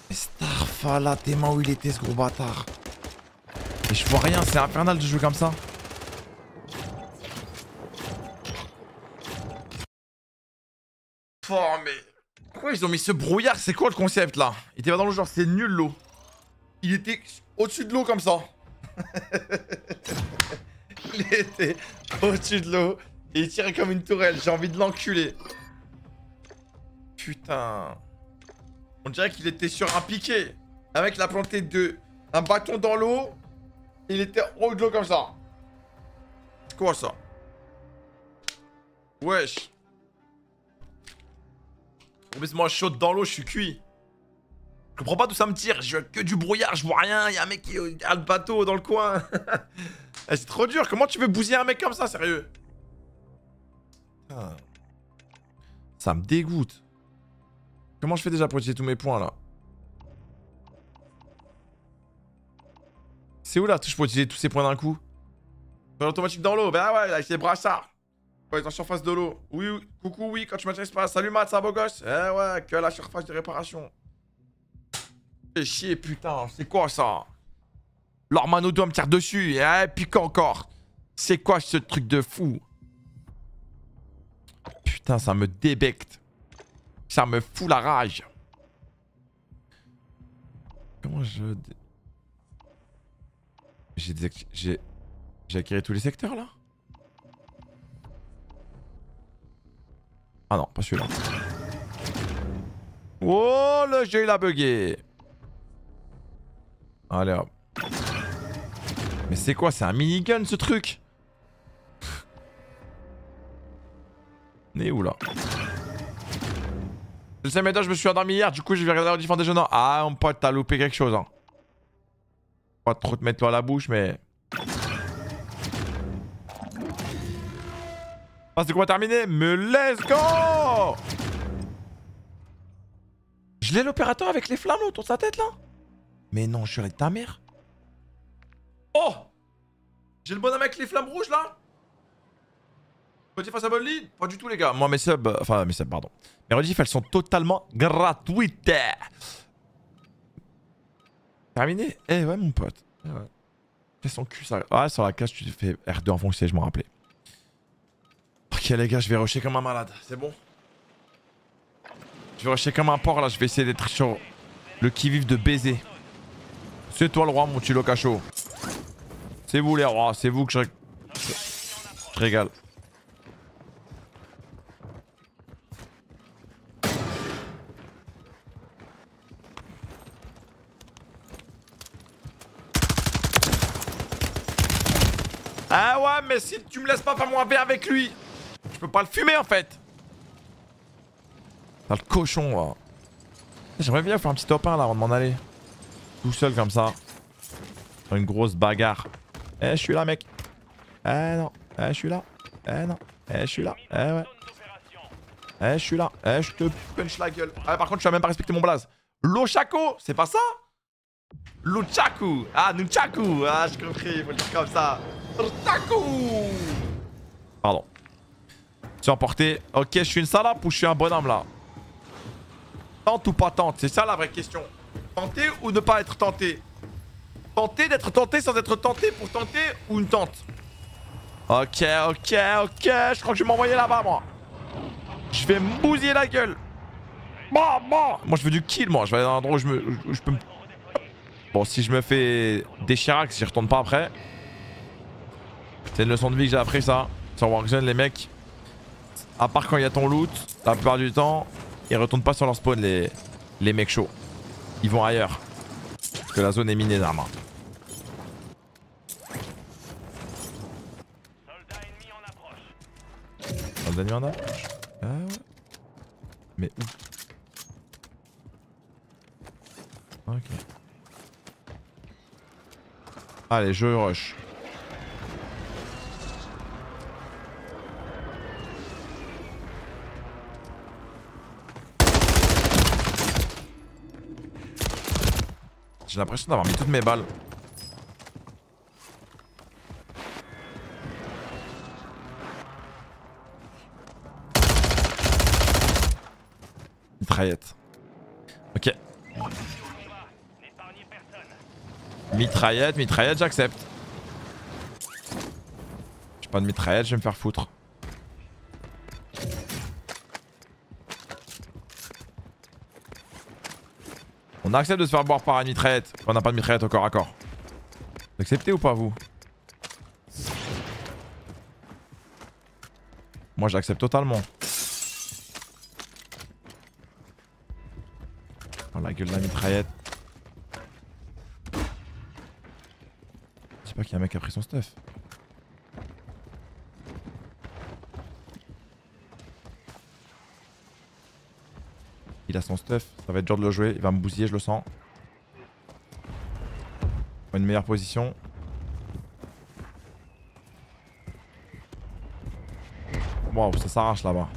Starfala, t'es mains où il était ce gros bâtard Et je vois rien, c'est infernal de jouer comme ça. Oh mais... Pourquoi ils ont mis ce brouillard? C'est quoi le concept là? Il était pas dans l'eau genre c'est nul l'eau. Il était au-dessus de l'eau comme ça. il était au-dessus de l'eau et il tirait comme une tourelle. J'ai envie de l'enculer. Putain. On dirait qu'il était sur un piqué. Avec la planté de un bâton dans l'eau. Il était haut de l'eau comme ça. Quoi ça? Wesh. moi chaud dans l'eau, je suis cuit. Je comprends pas d'où ça me tire. Je vois que du brouillard, je vois rien. Il y a un mec qui a le bateau dans le coin. Eh, c'est trop dur. Comment tu veux bousiller un mec comme ça, sérieux? Ça me dégoûte. Comment je fais déjà pour utiliser tous mes points là? C'est où la touche pour utiliser tous ces points d'un coup? Automatique dans l'eau. Bah ouais, avec les brassards. Ouais, en surface de l'eau. Oui, oui, coucou, oui, quand tu m'intéresses pas. Salut Matt, ça beau gosse? Eh ouais, que la surface de réparation. Fais chier, putain, c'est quoi ça? L'Ormano doit me tirer dessus. Eh, pique encore. C'est quoi ce truc de fou? Ça me débecte. Ça me fout la rage. Comment je... J'ai J'ai... Acquéré tous les secteurs là? Ah non, pas celui-là. Oh, le jeu il a bugué. Allez hop. Mais c'est quoi C'est un minigun ce truc? On est où là Je sais maintenant je me suis endormi hier, du coup je vais regarder le différents déjeuners. Ah mon pote, t'as loupé quelque chose hein. Pas trop te mettre toi à la bouche mais... Ah c'est quoi terminé Mais let's go Je l'ai l'opérateur avec les flammes autour de sa tête là Mais non, je suis avec ta mère. Oh J'ai le bonhomme avec les flammes rouges là Petit face à ligne Pas du tout les gars. Moi mes subs, euh, enfin mes subs pardon. Mes rediffs elles sont totalement gratuites. Terminé Eh ouais mon pote. Eh son cul ça. Ah sur la cage tu fais R2 en fonction je m'en rappelais. Ok les gars je vais rusher comme un malade. C'est bon? Je vais rusher comme un porc là. Je vais essayer d'être sur le qui-vive de baiser. C'est toi le roi mon tulo cachot. C'est vous les rois. C'est vous que je... Je régale. Ah ouais, mais si tu me laisses pas faire mon AV avec lui, je peux pas le fumer en fait. T'as le cochon, J'aimerais bien faire un petit top 1 là avant de m'en aller. Tout seul comme ça. Faire une grosse bagarre. Eh, je suis là, mec. Eh non. Eh, je suis là. Eh non. Eh, je suis là. Eh ouais. Eh, je suis là. Eh, je te punch la gueule. Ah, par contre, tu vas même pas respecter mon blaze. Lochaco, c'est pas ça? Luchaku Ah, Nunchaku Ah, j'ai compris, faut le dire comme ça. Pardon. Tu emporté. Ok, je suis une salope ou je suis un bonhomme là? Tente ou pas tente C'est ça la vraie question. Tenter ou ne pas être tenté? Tenter d'être tenté sans être tenté pour tenter ou une tente? Ok, ok, ok. Je crois que je vais m'envoyer là-bas, moi. Je vais me bousiller la gueule. Bon, bon. Moi, je veux du kill, moi. Je vais aller dans un endroit où je, me, je peux me Bon, si je me fais des Chirac, j'y retourne pas après. C'est une leçon de vie que j'ai appris ça. Sur Warzone, les mecs, à part quand il y a ton loot, la plupart du temps, ils retournent pas sur leur spawn, les, les mecs chauds. Ils vont ailleurs. Parce que la zone est minée d'armes. Soldat ennemi en approche Ah ouais. Mais où? Ok. Allez, je rush. J'ai l'impression d'avoir mis toutes mes balles. Mitraillette. Ok. Mitraillette, mitraillette, j'accepte. J'ai pas de mitraillette, je vais me faire foutre. On accepte de se faire boire par une mitraillette. On n'a pas de mitraillette au corps à corps. Vous acceptez ou pas vous? Moi j'accepte totalement. Oh la gueule de la mitraillette. Je sais pas qu'il y a un mec qui a pris son stuff. Il a son stuff, ça va être dur de le jouer, il va me bousiller, je le sens. Une meilleure position. Waouh, ça s'arrache là-bas.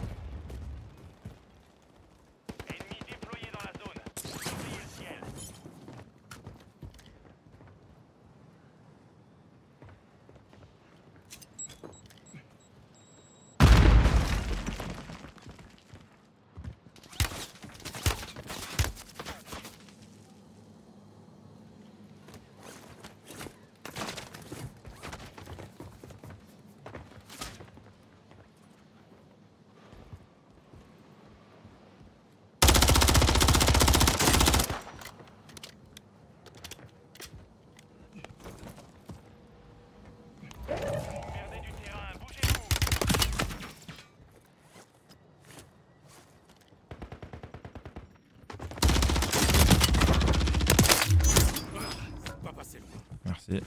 Merci.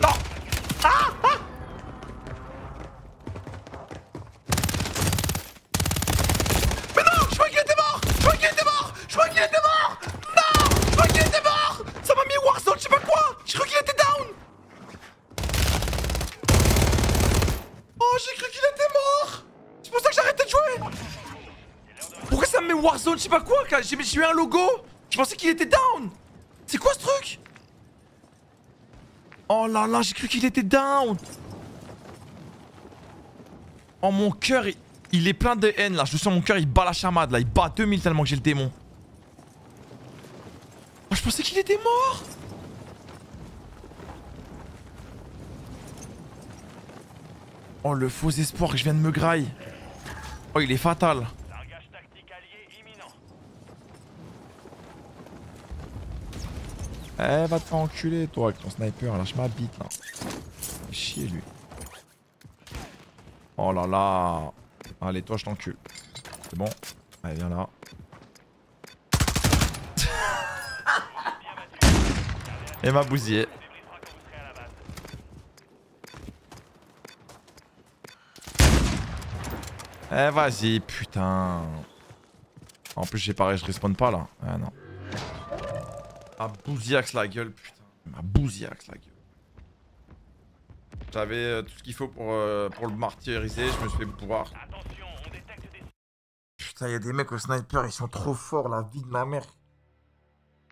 Non Ah Ah Mais non Je crois qu'il était mort Je crois qu'il était mort Je crois qu'il était mort Non Je crois qu'il était mort Ça m'a mis Warzone, je sais pas quoi Je crois qu'il était down Oh, j'ai cru qu'il était mort C'est pour ça que j'ai arrêté de jouer Pourquoi ça me met Warzone, je sais pas quoi quand J'ai eu un logo Je pensais qu'il était down C'est quoi ce truc? Oh là là, j'ai cru qu'il était down Oh, mon cœur, il, est plein de haine là. Je sens mon cœur, il bat la chamade là. Il bat 2000 tellement que j'ai le démon. Oh, je pensais qu'il était mort Oh le faux espoir que je viens de me graille. Oh il est fatal. Eh va te faire enculer toi avec ton sniper, lâche ma bite là. Chier lui. Oh là là. Allez toi je t'encule. C'est bon. Allez viens là. Et m'a bousillé. Eh vas-y, putain. En plus j'ai pareil, je respawn pas là. Ah non. Ah bousiax la gueule, putain. Ma bousiax la gueule. J'avais euh, tout ce qu'il faut pour, euh, pour le martyriser, je me suis fait pouvoir. Putain, y'a des mecs au sniper, ils sont trop forts, la vie de ma mère.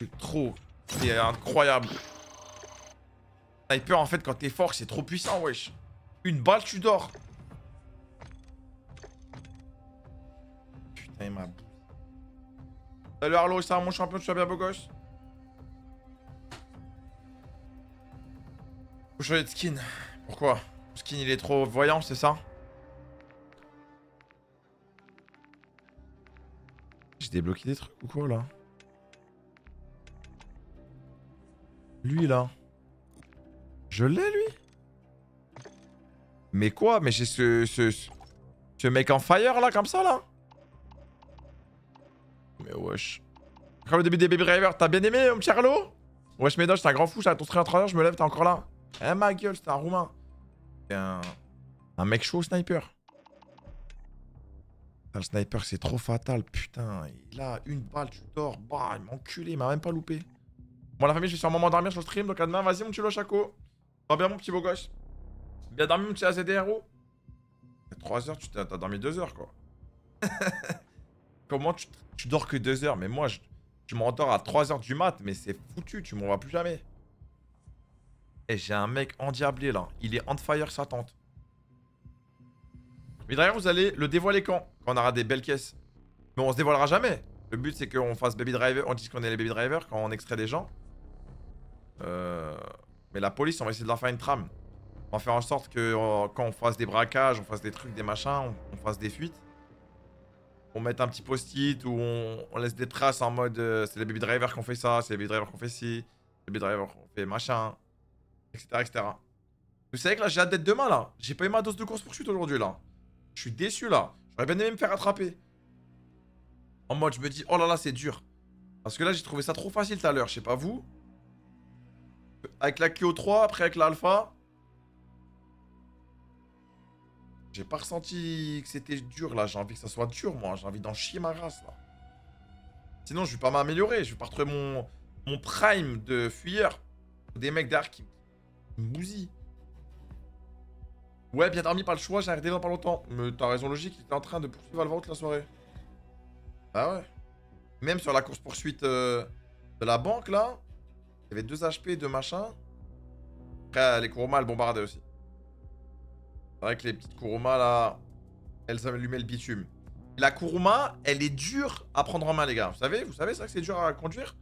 C'est trop. C'est incroyable. Sniper, en fait, quand t'es fort, c'est trop puissant, wesh. Une balle, tu dors. Putain, il m'a... Salut Arlo, ça va mon champion, tu vas bien beau gosse changer de skin. Pourquoi? Le skin il est trop voyant, c'est ça? J'ai débloqué des trucs ou quoi là? Lui là. Je l'ai lui? Mais quoi? Mais j'ai ce, ce, ce... Mec en fire là, comme ça là? Mais wesh. Comme le début des Baby Driver, t'as bien aimé mon petit Wesh Médoc, t'es un grand fou, ça ton stream en 3 heures, je me lève, t'es encore là. Eh ma gueule, c'était un roumain. C'est un... Un mec chaud au sniper. Le sniper, c'est trop fatal. Putain, il a une balle, tu dors. Bah, il m'a enculé, il m'a même pas loupé. Bon, la famille, je vais sûrement m'endormir sur le stream. Donc, à demain, vas-y, mon petit Lochaco. Dors bien, mon petit beau gosse. Bien dormi, mon petit AZDRO. 3 heures, tu t'as dormi 2 heures, quoi. Comment tu, dors que 2 heures? Mais moi, je, je m'endors à 3 heures du mat, mais c'est foutu, tu m'en vois plus jamais. Et j'ai un mec endiablé là. Il est on fire sa tente. Mais derrière, vous allez le dévoiler quand? Quand on aura des belles caisses. Mais on se dévoilera jamais. Le but, c'est qu'on fasse baby driver. On dise qu'on est les baby drivers quand on extrait des gens. Euh... Mais la police, on va essayer de leur faire une trame. On va faire en sorte que euh, quand on fasse des braquages, on fasse des trucs, des machins, on, fasse des fuites. On mette un petit post-it où on, laisse des traces en mode euh, c'est les baby drivers qui ont fait ça, c'est les baby drivers qui ont fait ci, les baby drivers qui ont fait machin, etc. etc. Vous savez que là, j'ai hâte d'être demain là. J'ai pas eu ma dose de course poursuite aujourd'hui là. Je suis déçu là. J'aurais bien aimé me faire attraper. En mode, je me dis, oh là là, c'est dur. Parce que là, j'ai trouvé ça trop facile tout à l'heure. Je sais pas vous. Avec la QO3, après avec l'Alpha. J'ai pas ressenti que c'était dur là. J'ai envie que ça soit dur, moi. J'ai envie d'en chier ma race là. Sinon, je vais pas m'améliorer. Je vais pas retrouver mon, mon prime de fuyeur. Des mecs derrière qui bousillent. Ouais, bien dormi, pas le choix. J'ai arrêté dans pas longtemps. Mais t'as raison logique. Il était en train de poursuivre toute la soirée. Bah ouais. Même sur la course-poursuite euh, de la banque là. Il y avait deux HP, deux machins. Après, les Kuruma, elles bombardaient aussi. C'est vrai que les petites Kuruma là, elles allumaient le bitume. La Kuruma, elle est dure à prendre en main, les gars. Vous savez, vous savez ça que c'est dur à conduire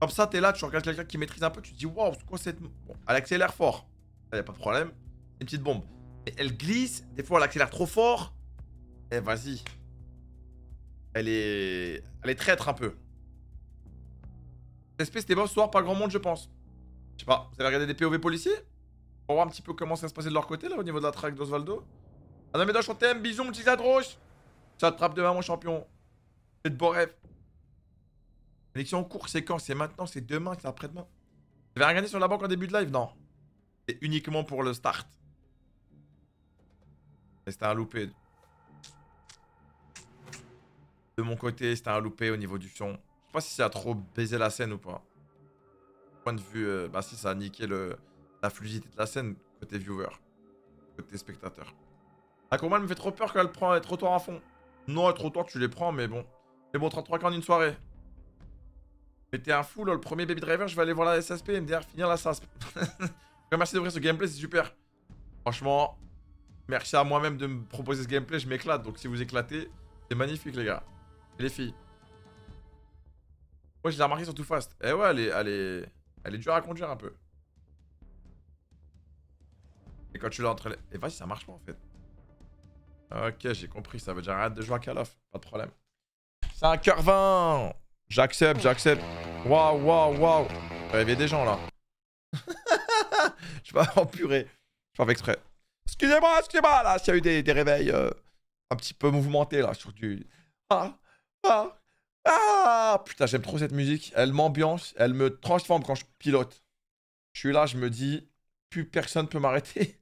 Comme ça, t'es là, tu regardes quelqu'un qui maîtrise un peu, tu te dis waouh, c'est quoi cette. Bon, elle accélère fort. Il y a pas de problème. Une petite bombe. Mais elle glisse, des fois elle accélère trop fort. Eh, vas-y. Elle est. Elle est traître un peu. Espèce des boss soir, pas grand monde, je pense. Je sais pas, vous avez regardé des POV policiers? Pour voir un petit peu comment ça se passait de leur côté, là, au niveau de la traque d'Osvaldo non, mais je t'aime, bisous, mon petit Zadroche Ça te demain, mon champion. C'est de beaux rêves. L'élection en cours, c'est quand? C'est maintenant, c'est demain, c'est après-demain. Vous avez regardé sur la banque en début de live? Non. C'est uniquement pour le start. C'était un loupé. De mon côté, c'était un loupé au niveau du son. Je sais pas si ça a trop baisé la scène ou pas. Point de vue, euh, bah si, ça a niqué le, la fluidité de la scène côté viewer. Côté spectateur. La commande me fait trop peur qu'elle prend les trottoirs à fond. Non, les trottoirs, tu les prends, mais bon. Mais bon, 33 cas en une soirée. Mais t'es un fou, le premier Baby Driver, je vais aller voir la SSP et me dire finir la SASP. Merci d'ouvrir ce gameplay, c'est super. Franchement, merci à moi-même de me proposer ce gameplay, je m'éclate. Donc si vous éclatez, c'est magnifique, les gars. Et les filles. Ouais, je l'ai remarqué sur Too Fast. Eh ouais, elle est, elle est, elle est dure à conduire un peu. Et quand tu l'as entre les... Et vas-y, ça marche pas en fait. Ok, j'ai compris, ça veut dire arrête de jouer à Call of, pas de problème. 5h20 J'accepte, j'accepte. Waouh, waouh, waouh. Réveiller des gens là. je vais en purée. Je fais exprès. Excusez-moi, excusez-moi là, s'il y a eu des, des réveils euh, un petit peu mouvementés là sur du. Ah, ah, ah Putain, j'aime trop cette musique. Elle m'ambiance, elle me transforme quand je pilote. Je suis là, je me dis, plus personne peut m'arrêter.